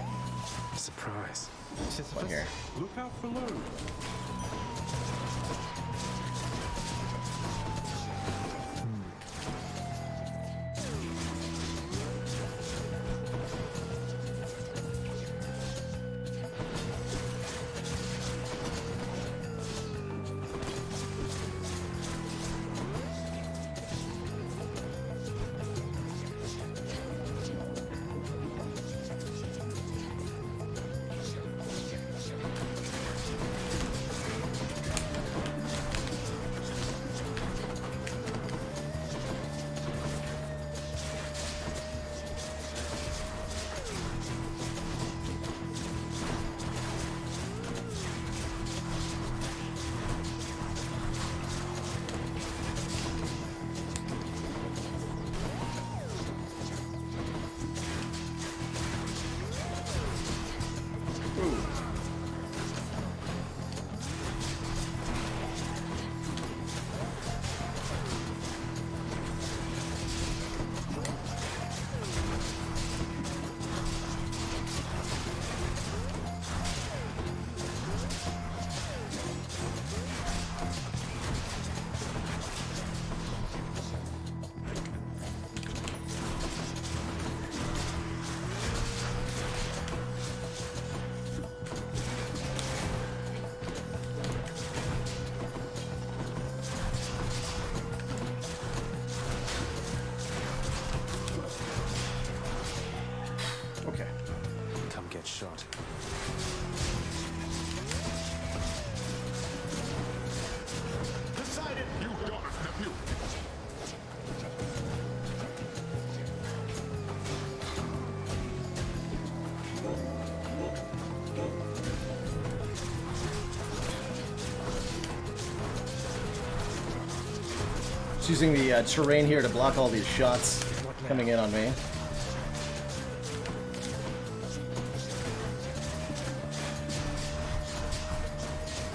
Using the uh, terrain here to block all these shots coming in on me.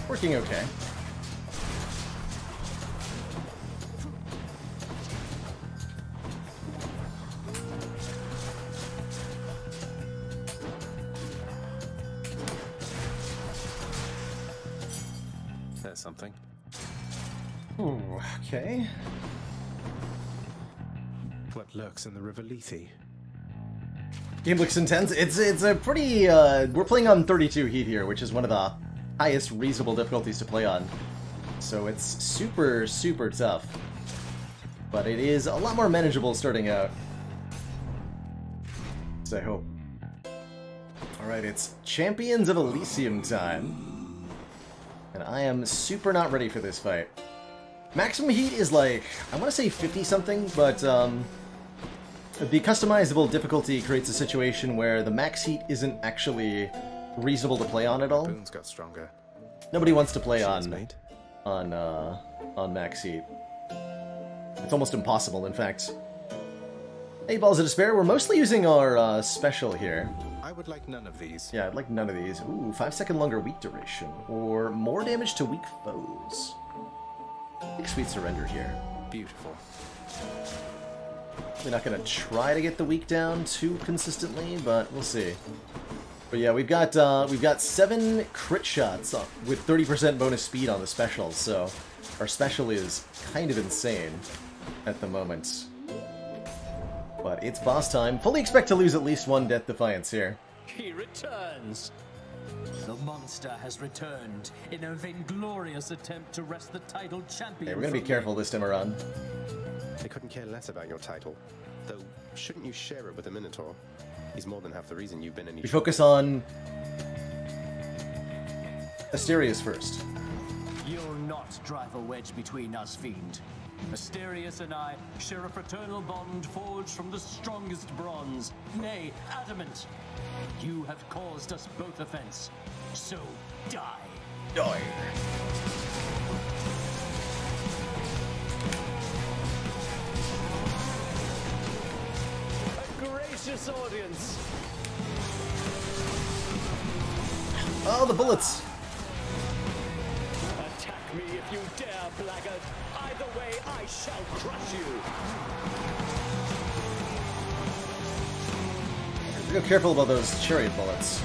Working okay. Lurks in the River Lethe? Game looks intense. It's it's a pretty. Uh, we're playing on 32 heat here, which is one of the highest reasonable difficulties to play on. So it's super super tough, but it is a lot more manageable starting out. So I hope. All right, it's Champions of Elysium time, and I am super not ready for this fight. Maximum heat is like I want to say 50 something, but um, the customizable difficulty creates a situation where the max heat isn't actually reasonable to play on at all. Boons got stronger. Nobody wants to play on made. on uh, on max heat. It's almost impossible, in fact. Eight balls of despair. We're mostly using our uh, special here. I would like none of these. Yeah, I'd like none of these. Ooh, five second longer weak duration, or more damage to weak foes. I think sweet surrender here. Beautiful. We're not gonna try to get the weak down too consistently, but we'll see. But yeah, we've got uh, we've got seven crit shots with 30% bonus speed on the special, so our special is kind of insane at the moment. But it's boss time. Fully expect to lose at least one Death Defiance here. He returns. The monster has returned in a vainglorious attempt to wrest the title champion. Okay, we're gonna be careful this time around. They couldn't care less about your title. Though, shouldn't you share it with the Minotaur? He's more than half the reason you've been any We focus on Asterius first. You'll not drive a wedge between us, Fiend. Asterius and I share a fraternal bond forged from the strongest bronze, nay, adamant. You have caused us both offense, so die. Die. A gracious audience. Oh, the bullets! Attack me if you dare, blackguard. Either way, I shall crush you. Real careful about those chariot bullets.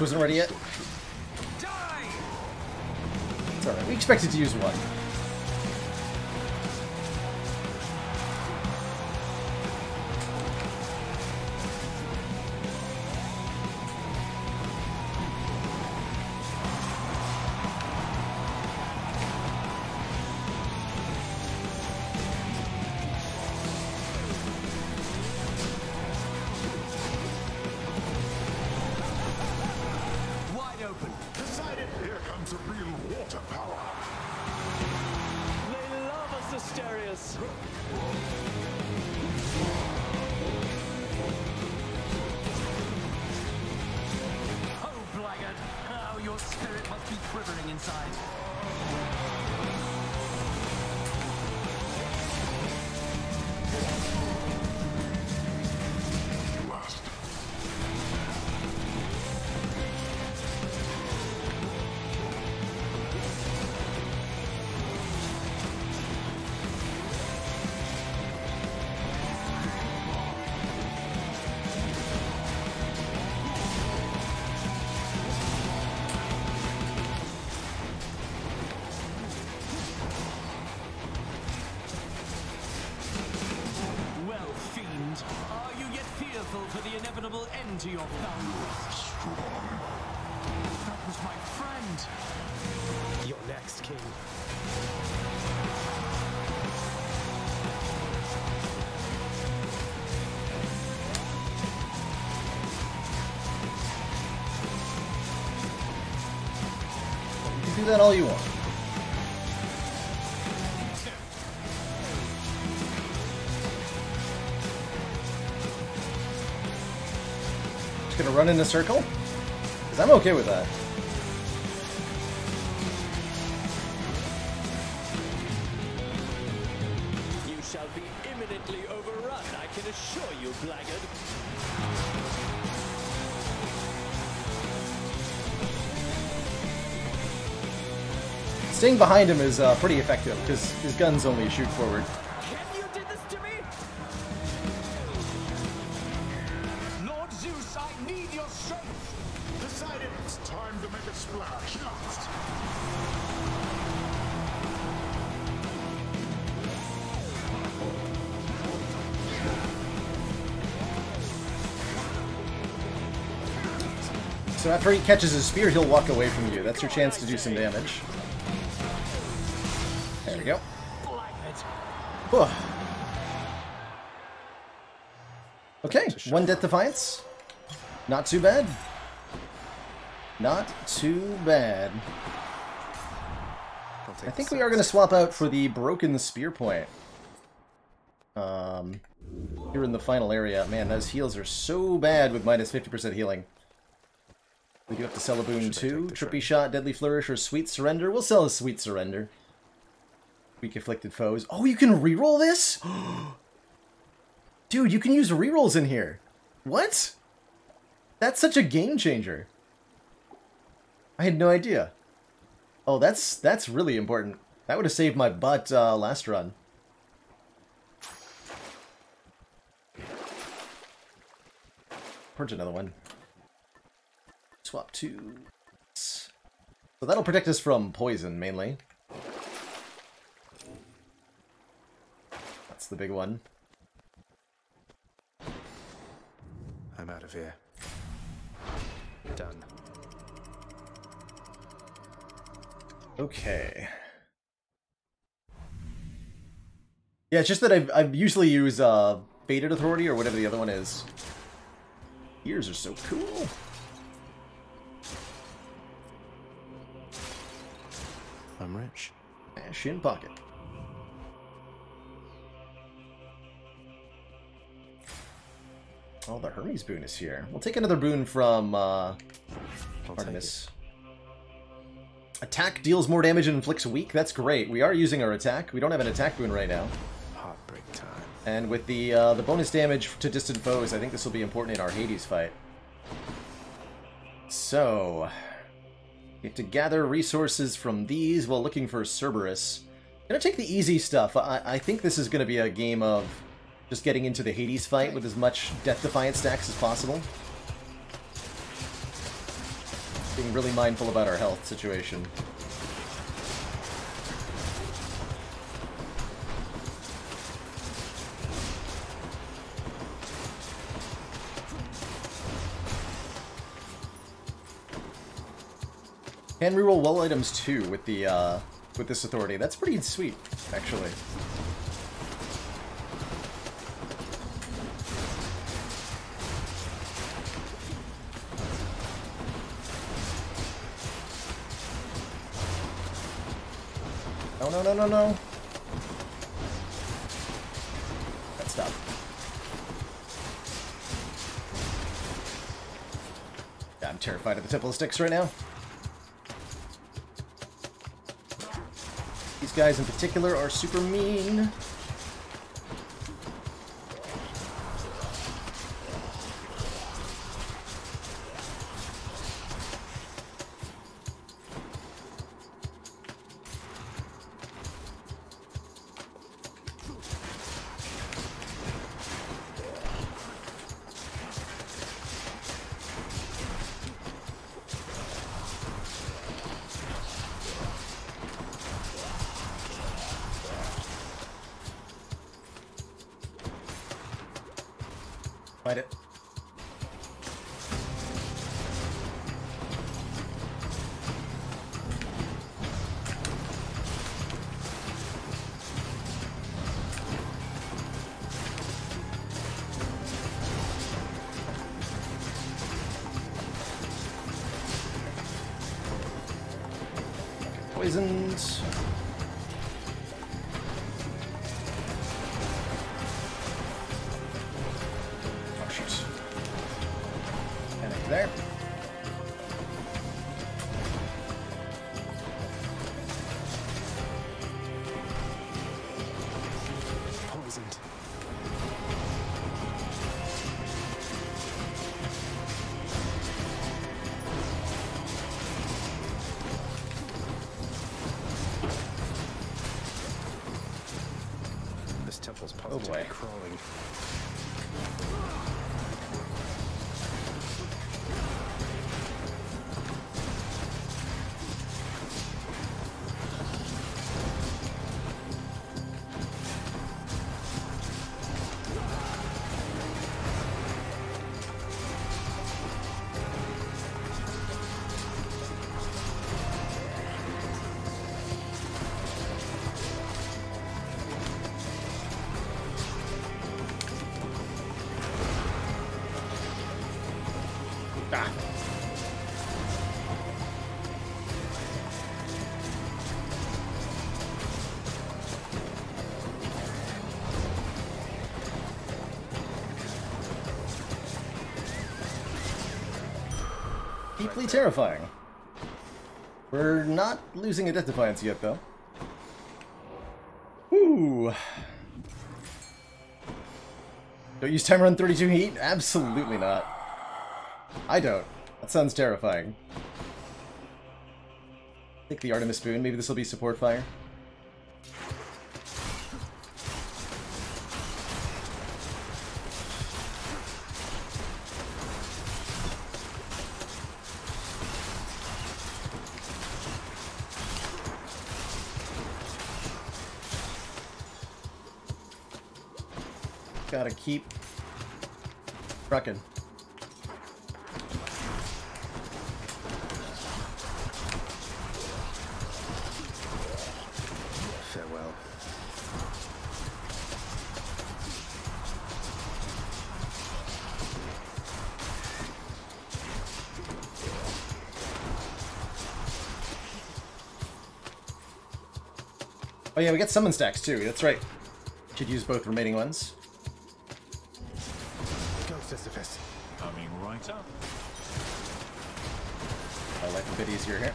Wasn't ready yet. It's alright, we expected to use one. That all you want. Just gonna run in a circle? Because I'm okay with that. Behind him is uh, pretty effective, because his guns only shoot forward. Lord Zeus, I need your strength. Decided it's time to make a splash. So after he catches his spear, he'll walk away from you. That's your chance to do some damage. There we go. Whew. Okay, one Death Defiance. Not too bad. Not too bad. I think we are going to swap out for the Broken Spear Point. Um, here in the final area. Man, those heals are so bad with minus 50% healing. We do have to sell a boon too. Trippy Shot, Deadly Flourish, or Sweet Surrender. We'll sell a Sweet Surrender. Weak Afflicted Foes. Oh, you can reroll this? Dude, you can use rerolls in here. What? That's such a game changer. I had no idea. Oh, that's that's really important. That would have saved my butt uh, last run. Purge another one. Swap two. So that'll protect us from poison, mainly. The big one. I'm out of here. Done. Okay. Yeah, it's just that I've, I've usually use uh, Fated Authority or whatever the other one is. Ears are so cool. I'm rich. Cash in pocket. Oh, the Hermes boon is here. We'll take another boon from uh, Artemis. Attack deals more damage and inflicts weak. That's great. We are using our attack. We don't have an attack boon right now. Heartbreak time. And with the uh, the bonus damage to distant foes, I think this will be important in our Hades fight. So, we have to gather resources from these while looking for Cerberus. Gonna take the easy stuff. I, I think this is gonna be a game of just getting into the Hades fight with as much Death Defiant stacks as possible. Being really mindful about our health situation. Can reroll well items too with the uh, with this authority. That's pretty sweet, actually. No, no, no. Stop. I'm terrified of the Temple of Styx right now. These guys in particular are super mean. Terrifying. We're not losing a Death Defiance yet, though. Ooh. Don't use timer on 32 heat? Absolutely not. I don't. That sounds terrifying. Take the Artemis Spoon. Maybe this will be support fire. Oh yeah, we get summon stacks too. That's right. Should use both remaining ones. Go, Sisyphus. Coming right up. I like a bit easier here.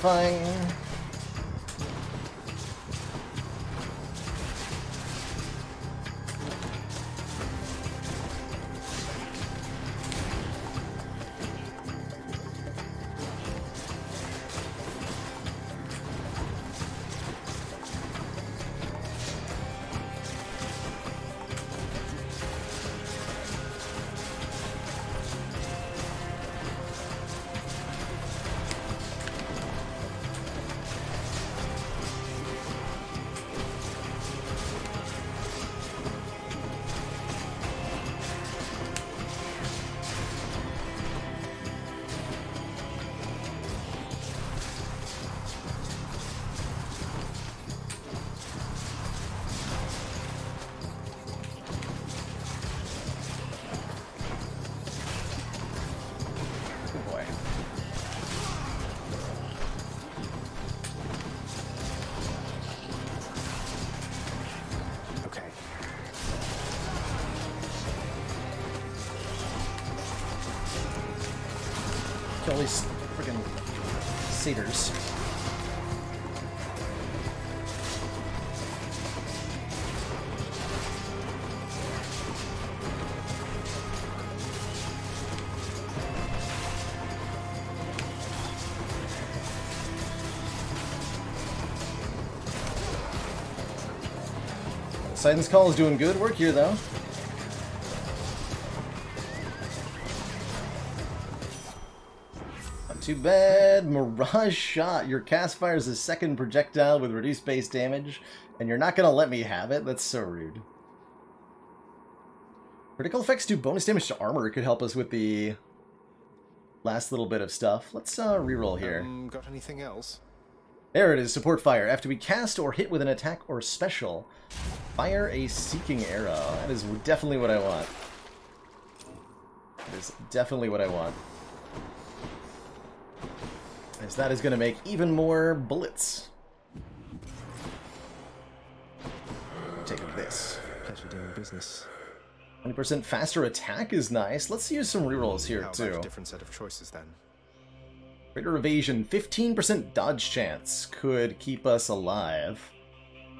Terrifying. Poseidon's Call is doing good work here, though. Not too bad. Mirage Shot. Your cast fires a second projectile with reduced base damage, and you're not going to let me have it? That's so rude. Critical effects do bonus damage to armor. It could help us with the last little bit of stuff. Let's uh, reroll here. Um, got anything else? There it is, support fire. After we cast or hit with an attack or special, fire a seeking arrow. That is definitely what I want. That is definitely what I want. As that is going to make even more bullets. Take this. Pleasure doing business. 20% faster attack is nice. Let's use some rerolls here, How too. a different set of choices then? Greater evasion, 15% dodge chance could keep us alive.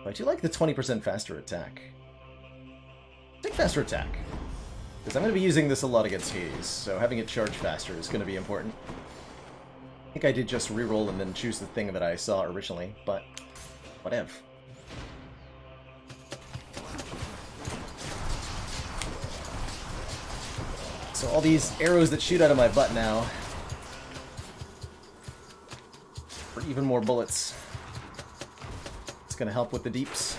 But I do like the 20% faster attack. Take faster attack. Because I'm going to be using this a lot against Hades, so having it charge faster is going to be important. I think I did just reroll and then choose the thing that I saw originally, but whatever. So all these arrows that shoot out of my butt now for even more bullets. It's gonna help with the deeps.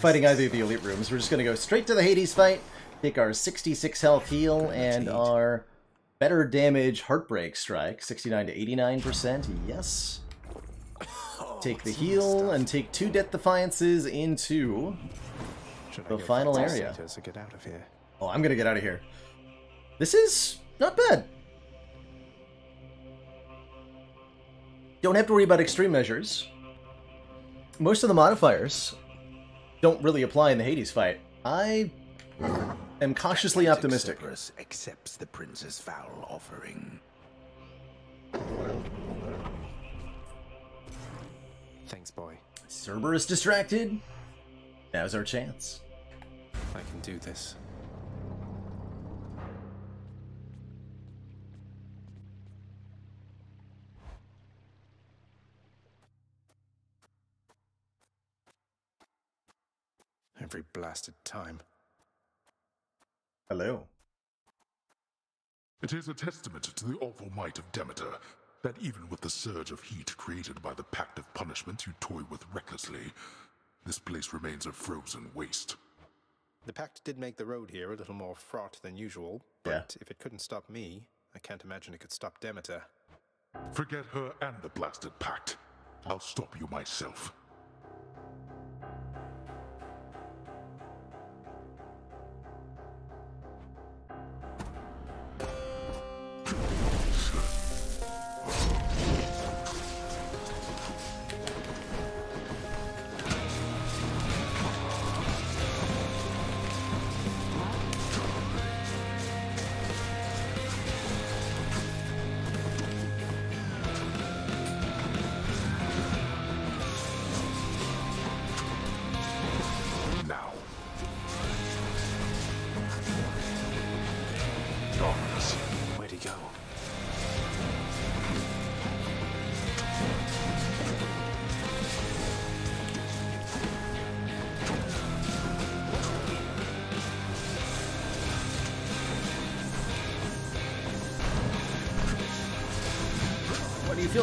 Fighting either of the elite rooms. We're just gonna go straight to the Hades fight, take our 66 health heal and our better damage heartbreak strike, 69 to 89%. Yes. Take the heal and take two Death Defiances into the final area. Get out of here? Oh, I'm gonna get out of here. This is not bad. Don't have to worry about extreme measures. Most of the modifiers don't really apply in the Hades fight. I am cautiously optimistic. Cerberus accepts the prince's foul offering. Thanks, boy. Cerberus distracted. Now's our chance. I can do this. Every blasted time. Hello. It is a testament to the awful might of Demeter that even with the surge of heat created by the Pact of Punishment you toy with recklessly, this place remains a frozen waste. The pact did make the road here a little more fraught than usual, but if it couldn't stop me, I can't imagine it could stop Demeter. Forget her and the blasted pact. I'll stop you myself.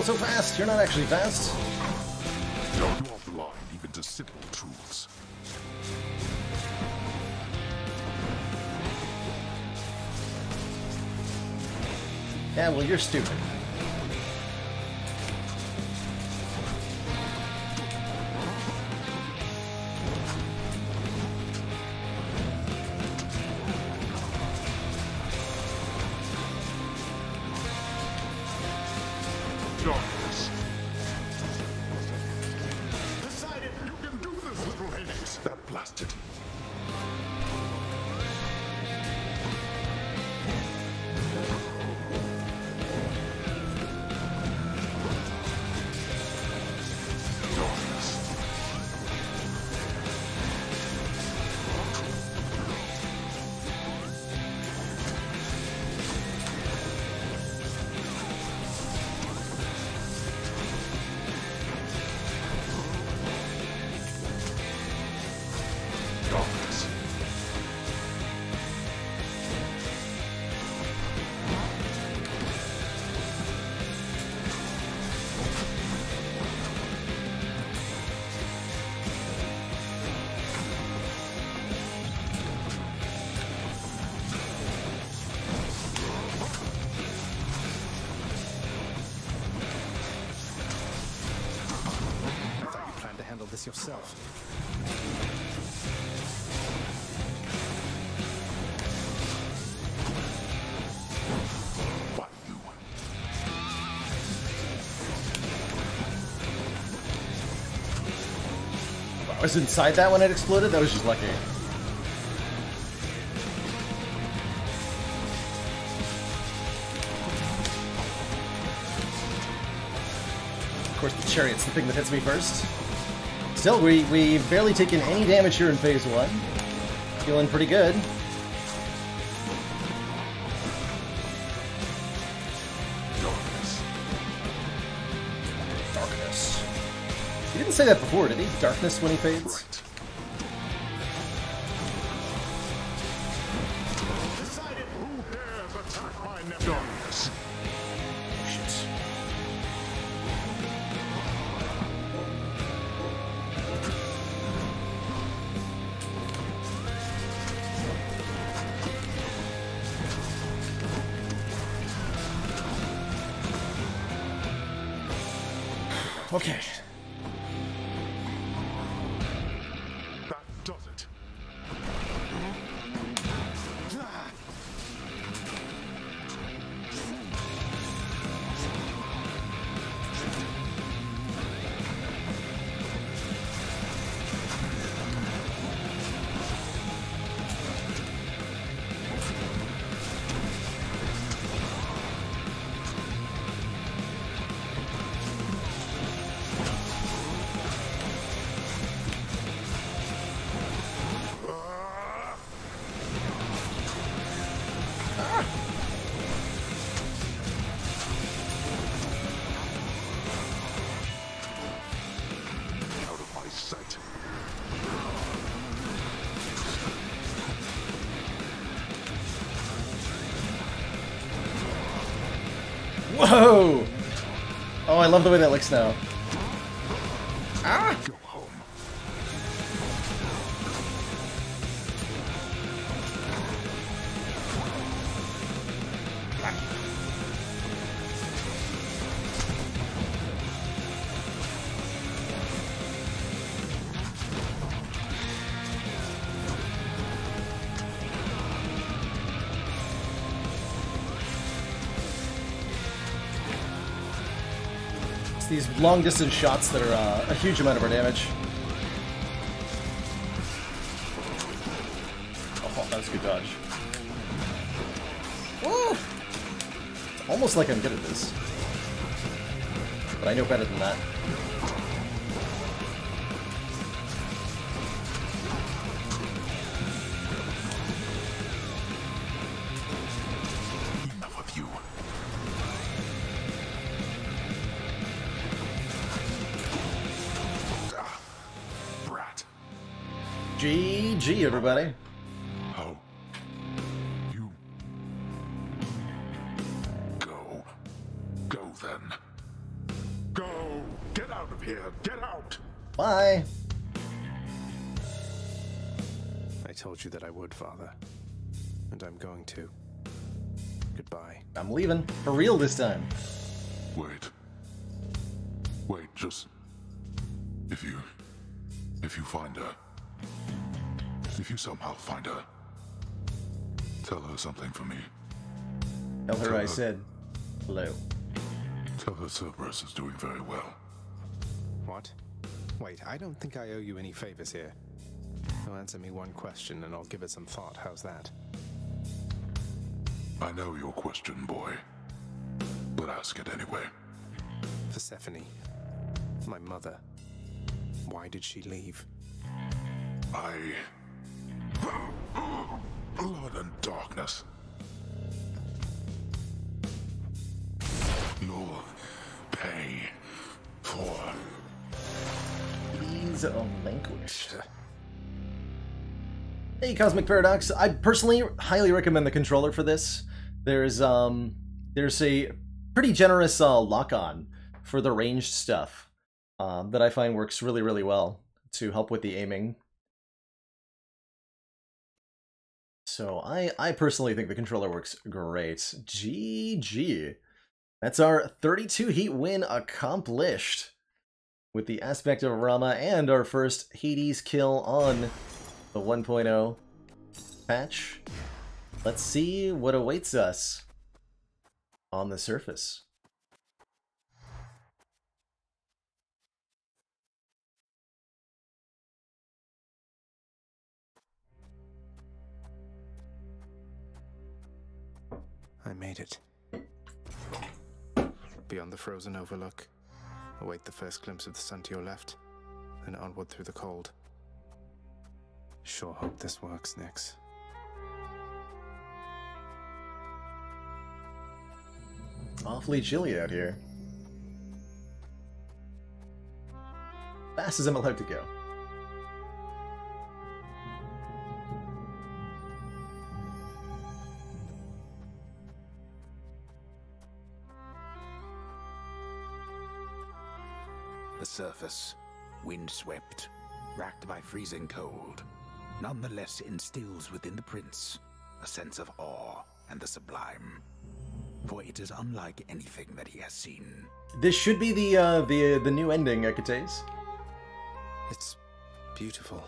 so fast! You're not actually fast! You're blind even to simple truths. Yeah, well, you're stupid. Was inside that when it exploded? That was just lucky. Of course, the chariot's the thing that hits me first. Still, we, we've barely taken any damage here in Phase 1. Feeling pretty good. Say that before, did he? Darkness when he fades? I love the way that looks now. Long distance shots that are uh, a huge amount of our damage. Oh, that was a good dodge. Woo! Almost like I'm good at this. But I know better than that. For real this time. Wait. Wait, just. If you. If you find her. If you somehow find her. Tell her something for me. Tell her I said hello. Tell her Cerberus is doing very well. What? Wait, I don't think I owe you any favors here. You'll answer me one question and I'll give it some thought. How's that? I know your question, boy. But ask it anyway. Persephone. My mother. Why did she leave? I. Blood and darkness. You'll pay for. He's vanquished. Hey, Cosmic Paradox. I personally highly recommend the controller for this. There's um, there's a pretty generous uh, lock-on for the ranged stuff um, that I find works really, really well to help with the aiming. So I, I personally think the controller works great. GG. That's our 32 heat win accomplished with the aspect of Rama and our first Hades kill on the 1.0 patch. Let's see what awaits us on the surface. I made it. Beyond the frozen overlook, await the first glimpse of the sun to your left, then onward through the cold. Sure hope this works, Nyx. Awfully chilly out here. Fast as I'm allowed to go. The surface, windswept, racked by freezing cold, nonetheless instills within the prince a sense of awe and the sublime. For it is unlike anything that he has seen. This should be the uh, the the new ending, Ekates. It's beautiful.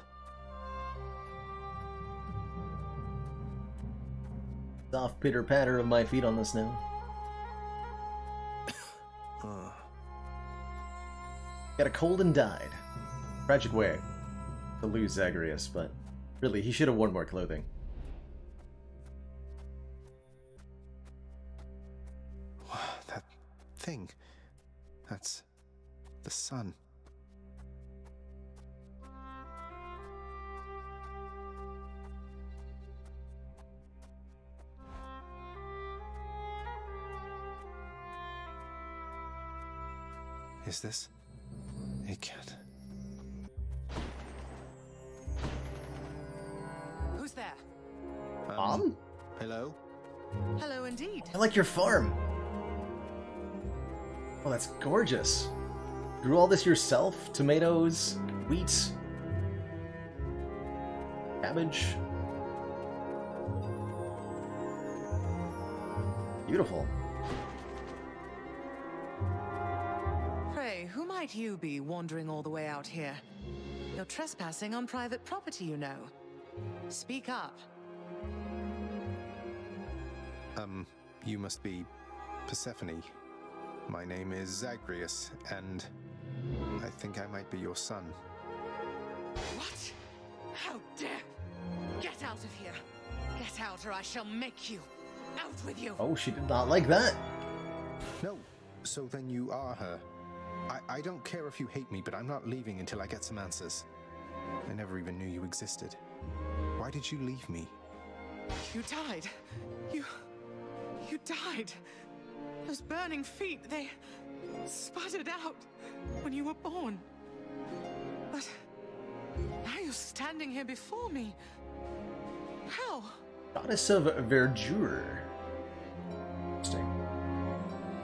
Soft pitter patter of my feet on the snow. Got a cold and died. Tragic way to lose Zagreus, but really, he should have worn more clothing. Thing. That's the sun. Is this a cat? Who's there? Um, Mom? Hello? Hello, indeed. I like your farm. Oh, that's gorgeous. Grew all this yourself? Tomatoes, wheat, cabbage. Beautiful. Pray, who might you be wandering all the way out here? You're trespassing on private property, you know. Speak up. Um, you must be Persephone. My name is Zagreus, and I think I might be your son. What? How dare! Get out of here! Get out, or I shall make you! Out with you! Oh, she did not like that. No, so then you are her. I, I don't care if you hate me, but I'm not leaving until I get some answers. I never even knew you existed. Why did you leave me? You died. You. You died. Those burning feet, they sputtered out when you were born. But now you're standing here before me. How? Goddess of Verdure. Interesting.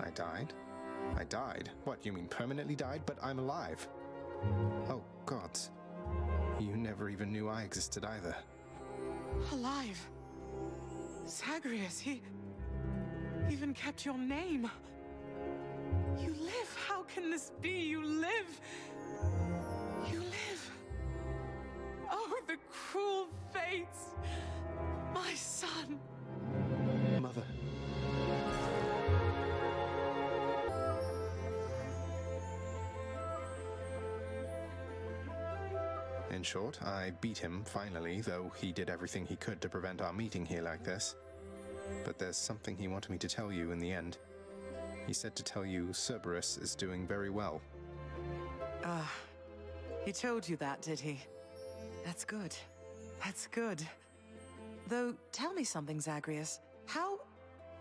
I died? I died? What, you mean permanently died? But I'm alive. Oh, gods. You never even knew I existed either. Alive. Zagreus, he. Even kept your name. You live. How can this be? You live. You live. Oh, the cruel fates. My son. Mother. In short, I beat him finally, though he did everything he could to prevent our meeting here like this. But there's something he wanted me to tell you in the end. He said to tell you Cerberus is doing very well. Ah, he told you that, did he? That's good. That's good. Though, tell me something, Zagreus. How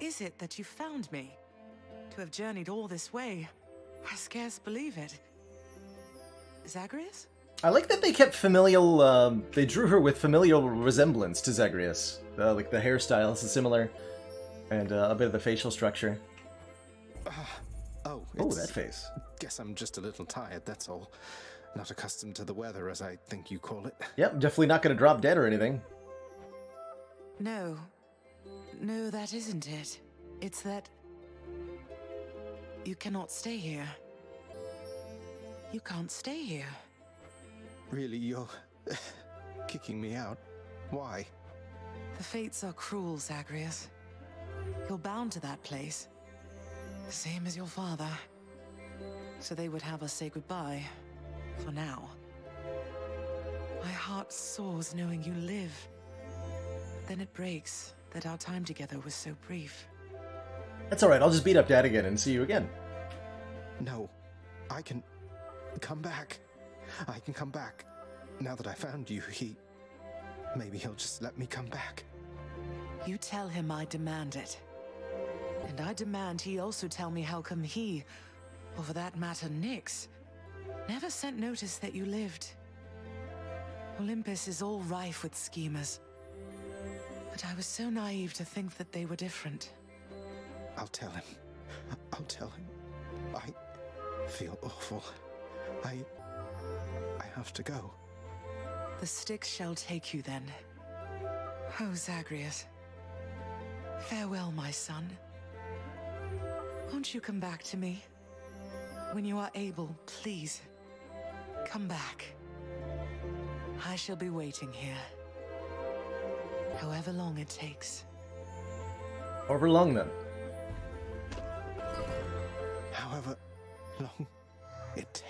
is it that you found me? To have journeyed all this way, I scarce believe it. Zagreus? I like that they kept familial. Um, they drew her with familial resemblance to Zagreus. Uh, like the hairstyles is similar, and uh, a bit of the facial structure. Oh, Oh, it's- that face. Guess I'm just a little tired, that's all. Not accustomed to the weather, as I think you call it. Yep, definitely not going to drop dead or anything. No. No, that isn't it. It's that. You cannot stay here. You can't stay here. Really, you're kicking me out? Why? The fates are cruel, Zagreus. You're bound to that place. Same as your father. So they would have us say goodbye. For now. My heart soars knowing you live. Then it breaks that our time together was so brief. That's all right. I'll just beat up Dad again and see you again. No. I can come back. I can come back. Now that I found you, he. Maybe he'll just let me come back. You tell him I demand it. And I demand he also tell me how come he, or for that matter Nyx, never sent notice that you lived. Olympus is all rife with schemers. But I was so naive to think that they were different. I'll tell him. I'll tell him. I feel awful. I. I have to go. The Styx shall take you then. Oh, Zagreus. Farewell, my son. Won't you come back to me? When you are able, please. Come back. I shall be waiting here. However long it takes. Over long then. However long it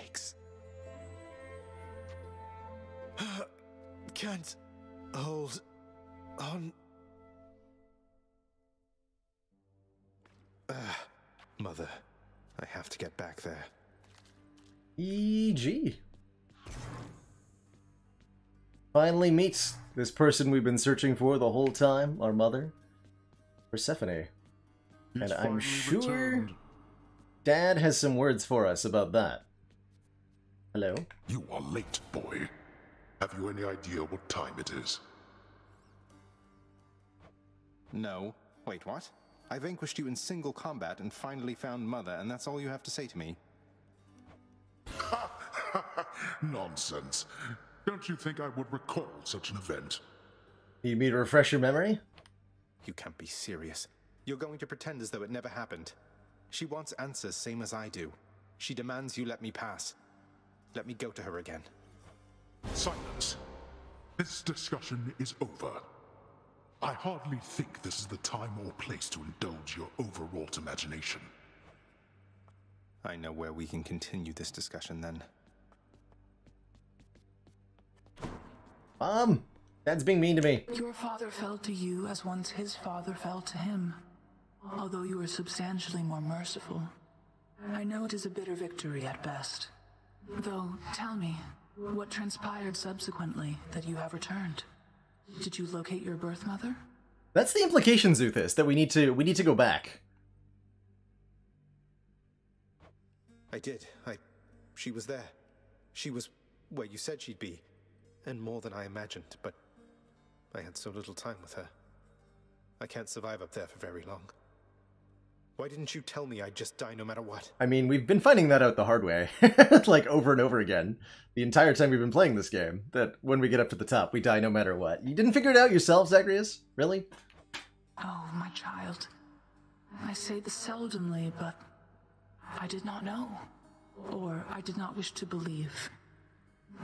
Can't hold on. Ah, mother, I have to get back there. E.G. Finally meets this person we've been searching for the whole time, our mother, Persephone. And I'm sure returned. Dad has some words for us about that. Hello? You are late, boy. Have you any idea what time it is? No. Wait, what? I vanquished you in single combat and finally found Mother, and that's all you have to say to me? Nonsense. Don't you think I would recall such an event? Need me to refresh your memory? You can't be serious. You're going to pretend as though it never happened. She wants answers, same as I do. She demands you let me pass. Let me go to her again. Silence. This discussion is over. I hardly think this is the time or place to indulge your overwrought imagination. I know where we can continue this discussion then. Um, Mom! Dad's being mean to me. Your father fell to you as once his father fell to him, although you were substantially more merciful. I know it is a bitter victory at best. Though, tell me, what transpired subsequently that you have returned? Did you locate your birth mother? That's the implication, Zuthis, that we need to we need to go back. I did. I. She was there. She was where you said she'd be. And more than I imagined, but I had so little time with her. I can't survive up there for very long. Why didn't you tell me I'd just die no matter what? I mean, we've been finding that out the hard way, like over and over again, the entire time we've been playing this game. That when we get up to the top, we die no matter what. You didn't figure it out yourself, Zagreus? Really? Oh, my child. I say this seldomly, but I did not know, or I did not wish to believe,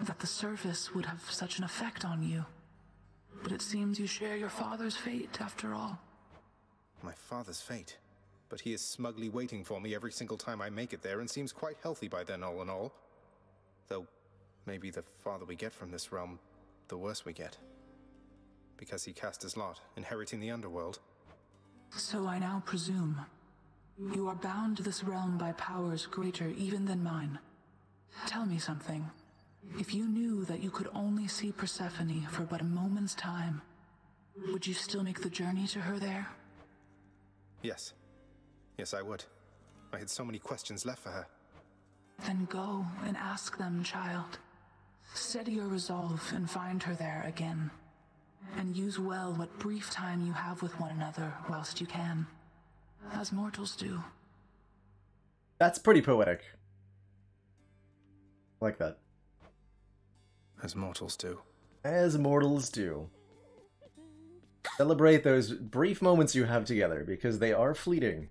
that the service would have such an effect on you. But it seems you share your father's fate, after all. My father's fate. But he is smugly waiting for me every single time I make it there and seems quite healthy by then, all in all. Though, maybe the farther we get from this realm, the worse we get. Because he cast his lot, inheriting the underworld. So I now presume you are bound to this realm by powers greater even than mine. Tell me something. If you knew that you could only see Persephone for but a moment's time, would you still make the journey to her there? Yes. Yes, I would. I had so many questions left for her. Then go and ask them, child. Steady your resolve and find her there again. And use well what brief time you have with one another whilst you can. As mortals do. That's pretty poetic. I like that. As mortals do. As mortals do. Celebrate those brief moments you have together, because they are fleeting.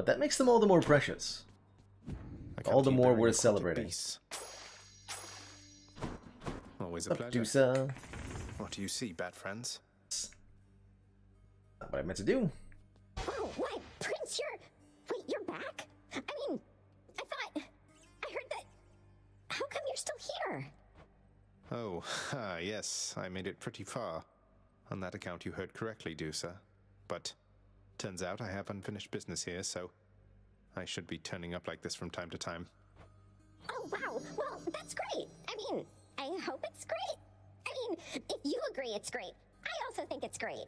But that makes them all the more precious. All the more worth celebrating. Always a Up, pleasure. Dusa. What do you see, bad friends? Not what I meant to do. Oh, what? Prince, you're. Wait, you're back? I mean, I thought. I heard that. How come you're still here? Oh, ah, yes, I made it pretty far. On that account, you heard correctly, Dusa. But turns out I have unfinished business here, so I should be turning up like this from time to time. Oh, wow. Well, that's great. I mean, I hope it's great. I mean, if you agree it's great, I also think it's great.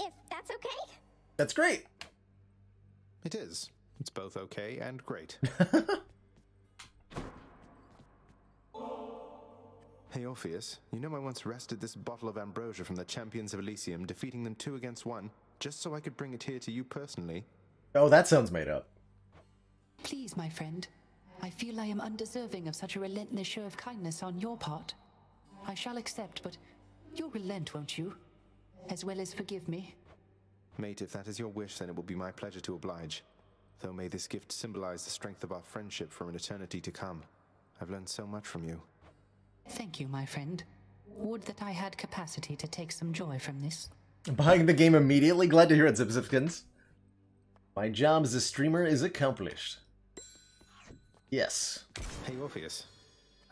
If that's okay? That's great. It is. It's both okay and great. hey, Orpheus, you know I once wrested this bottle of ambrosia from the champions of Elysium, defeating them two against one, just so I could bring it here to you personally. Oh, that sounds made up. Please, my friend. I feel I am undeserving of such a relentless show of kindness on your part. I shall accept, but you'll relent, won't you? As well as forgive me. Mate, if that is your wish, then it will be my pleasure to oblige. Though may this gift symbolize the strength of our friendship for an eternity to come. I've learned so much from you. Thank you, my friend. Would that I had capacity to take some joy from this. Buying the game immediately. Glad to hear it, Zipzipkins. My job as a streamer is accomplished. Yes. Hey, Orpheus.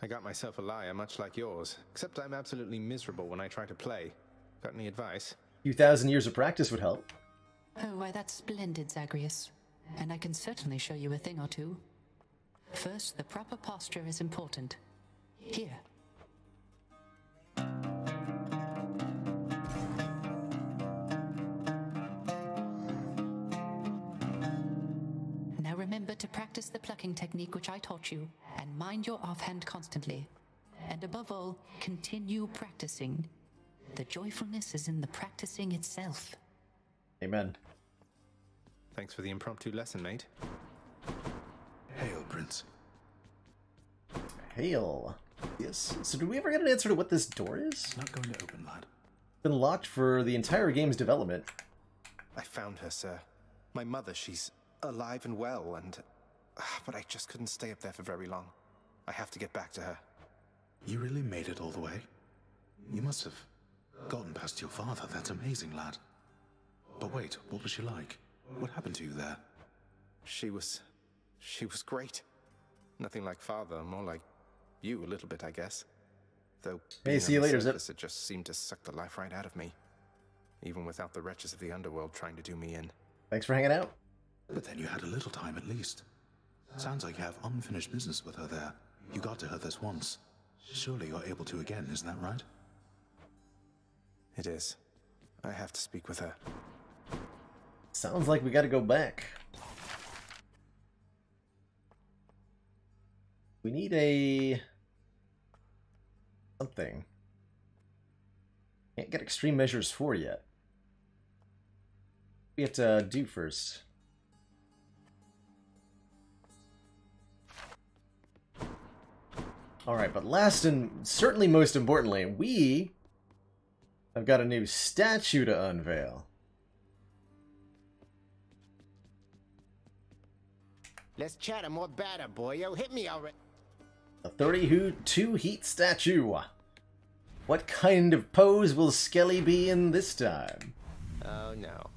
I got myself a lyre much like yours, except I'm absolutely miserable when I try to play. Got any advice? A few thousand years of practice would help. Oh, why, that's splendid, Zagreus. And I can certainly show you a thing or two. First, the proper posture is important. Here. Remember to practice the plucking technique which I taught you, and mind your offhand constantly. And above all, continue practicing. The joyfulness is in the practicing itself. Amen. Thanks for the impromptu lesson, mate. Hail, Prince. Hail. Yes. So did we ever get an answer to what this door is? Not going to open, lad. Been locked for the entire game's development. I found her, sir. My mother, she's alive and well, and. ah, But I just couldn't stay up there for very long. I have to get back to her. You really made it all the way? You must have gotten past your father. That's amazing, lad. But wait, what was she like? What happened to you there? She was. She was great. Nothing like father, more like you a little bit, I guess. Though. Hey, see you the later, Zip. surface, It just seemed to suck the life right out of me. Even without the wretches of the underworld trying to do me in. Thanks for hanging out. But then you had a little time at least. Sounds like you have unfinished business with her there. You got to her this once. Surely you're able to again, isn't that right? It is. I have to speak with her. Sounds like we gotta go back. We need a... something. Can't get extreme measures 4 yet. We have to do first. Alright, but last and certainly most importantly, we have got a new statue to unveil. Less chatter, more batter, boyo. Hit me already. A 32 heat statue. What kind of pose will Skelly be in this time? Oh no.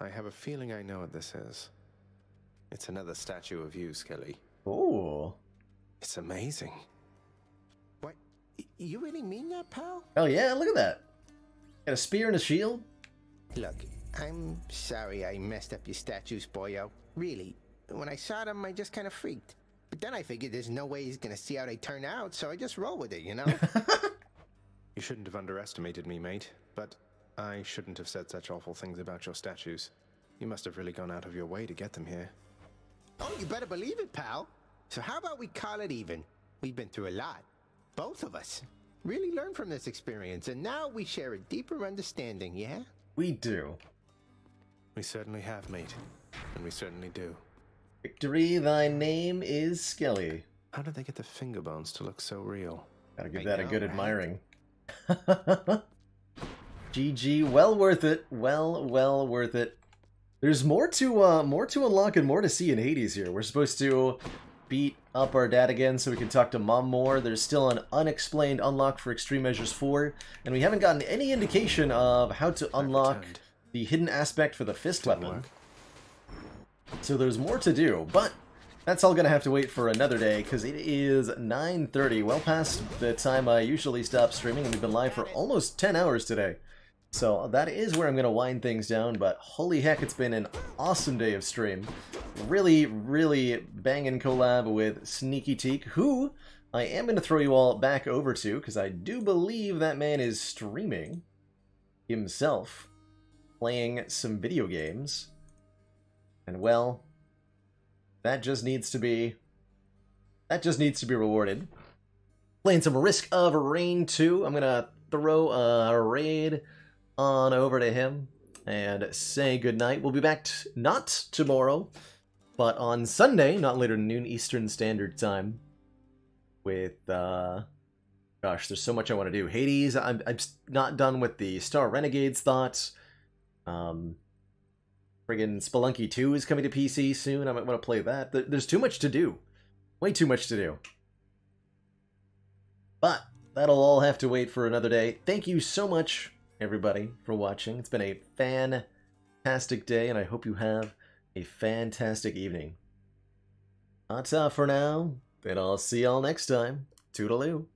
I have a feeling I know what this is. It's another statue of you, Skelly. Ooh. It's amazing. What? Y- You really mean that, pal? Oh yeah, look at that. Got a spear and a shield. Look, I'm sorry I messed up your statues, boyo. Really. When I saw them, I just kind of freaked. But then I figured there's no way he's gonna see how they turn out, so I just roll with it, you know? You shouldn't have underestimated me, mate. But I shouldn't have said such awful things about your statues. You must have really gone out of your way to get them here. oh, you better believe it, pal. So how about we call it even? We've been through a lot. Both of us. Really learned from this experience, and now we share a deeper understanding, yeah? We do. We certainly have, mate. And we certainly do. Victory, thy name is Skelly. How did they get the finger bones to look so real? Gotta give I that a good right? admiring. GG, well worth it. Well, well worth it. There's more to uh more to unlock and more to see in Hades here. We're supposed to beat up our dad again so we can talk to mom more. There's still an unexplained unlock for Extreme Measures 4, and we haven't gotten any indication of how to unlock the hidden aspect for the fist weapon. So there's more to do, but that's all gonna have to wait for another day because it is 9:30, well past the time I usually stop streaming, and we've been live for almost 10 hours today. So that is where I'm gonna wind things down. But holy heck, it's been an awesome day of stream. Really, really banging collab with Sneakyteak, who I am gonna throw you all back over to because I do believe that man is streaming himself, playing some video games. And well, that just needs to be that just needs to be rewarded. Playing some Risk of Rain 2. I'm gonna throw a raid on over to him and say goodnight. We'll be back not tomorrow, but on Sunday, not later than noon Eastern Standard Time. With uh gosh, there's so much I want to do. Hades, I'm I'm not done with the Star Renegades thoughts. Um friggin' Spelunky 2 is coming to PC soon. I might want to play that. There's too much to do. Way too much to do. But that'll all have to wait for another day. Thank you so much, everybody, for watching. It's been a fantastic day, and I hope you have a fantastic evening. Ta-ta for now, and I'll see y'all next time. Toodaloo.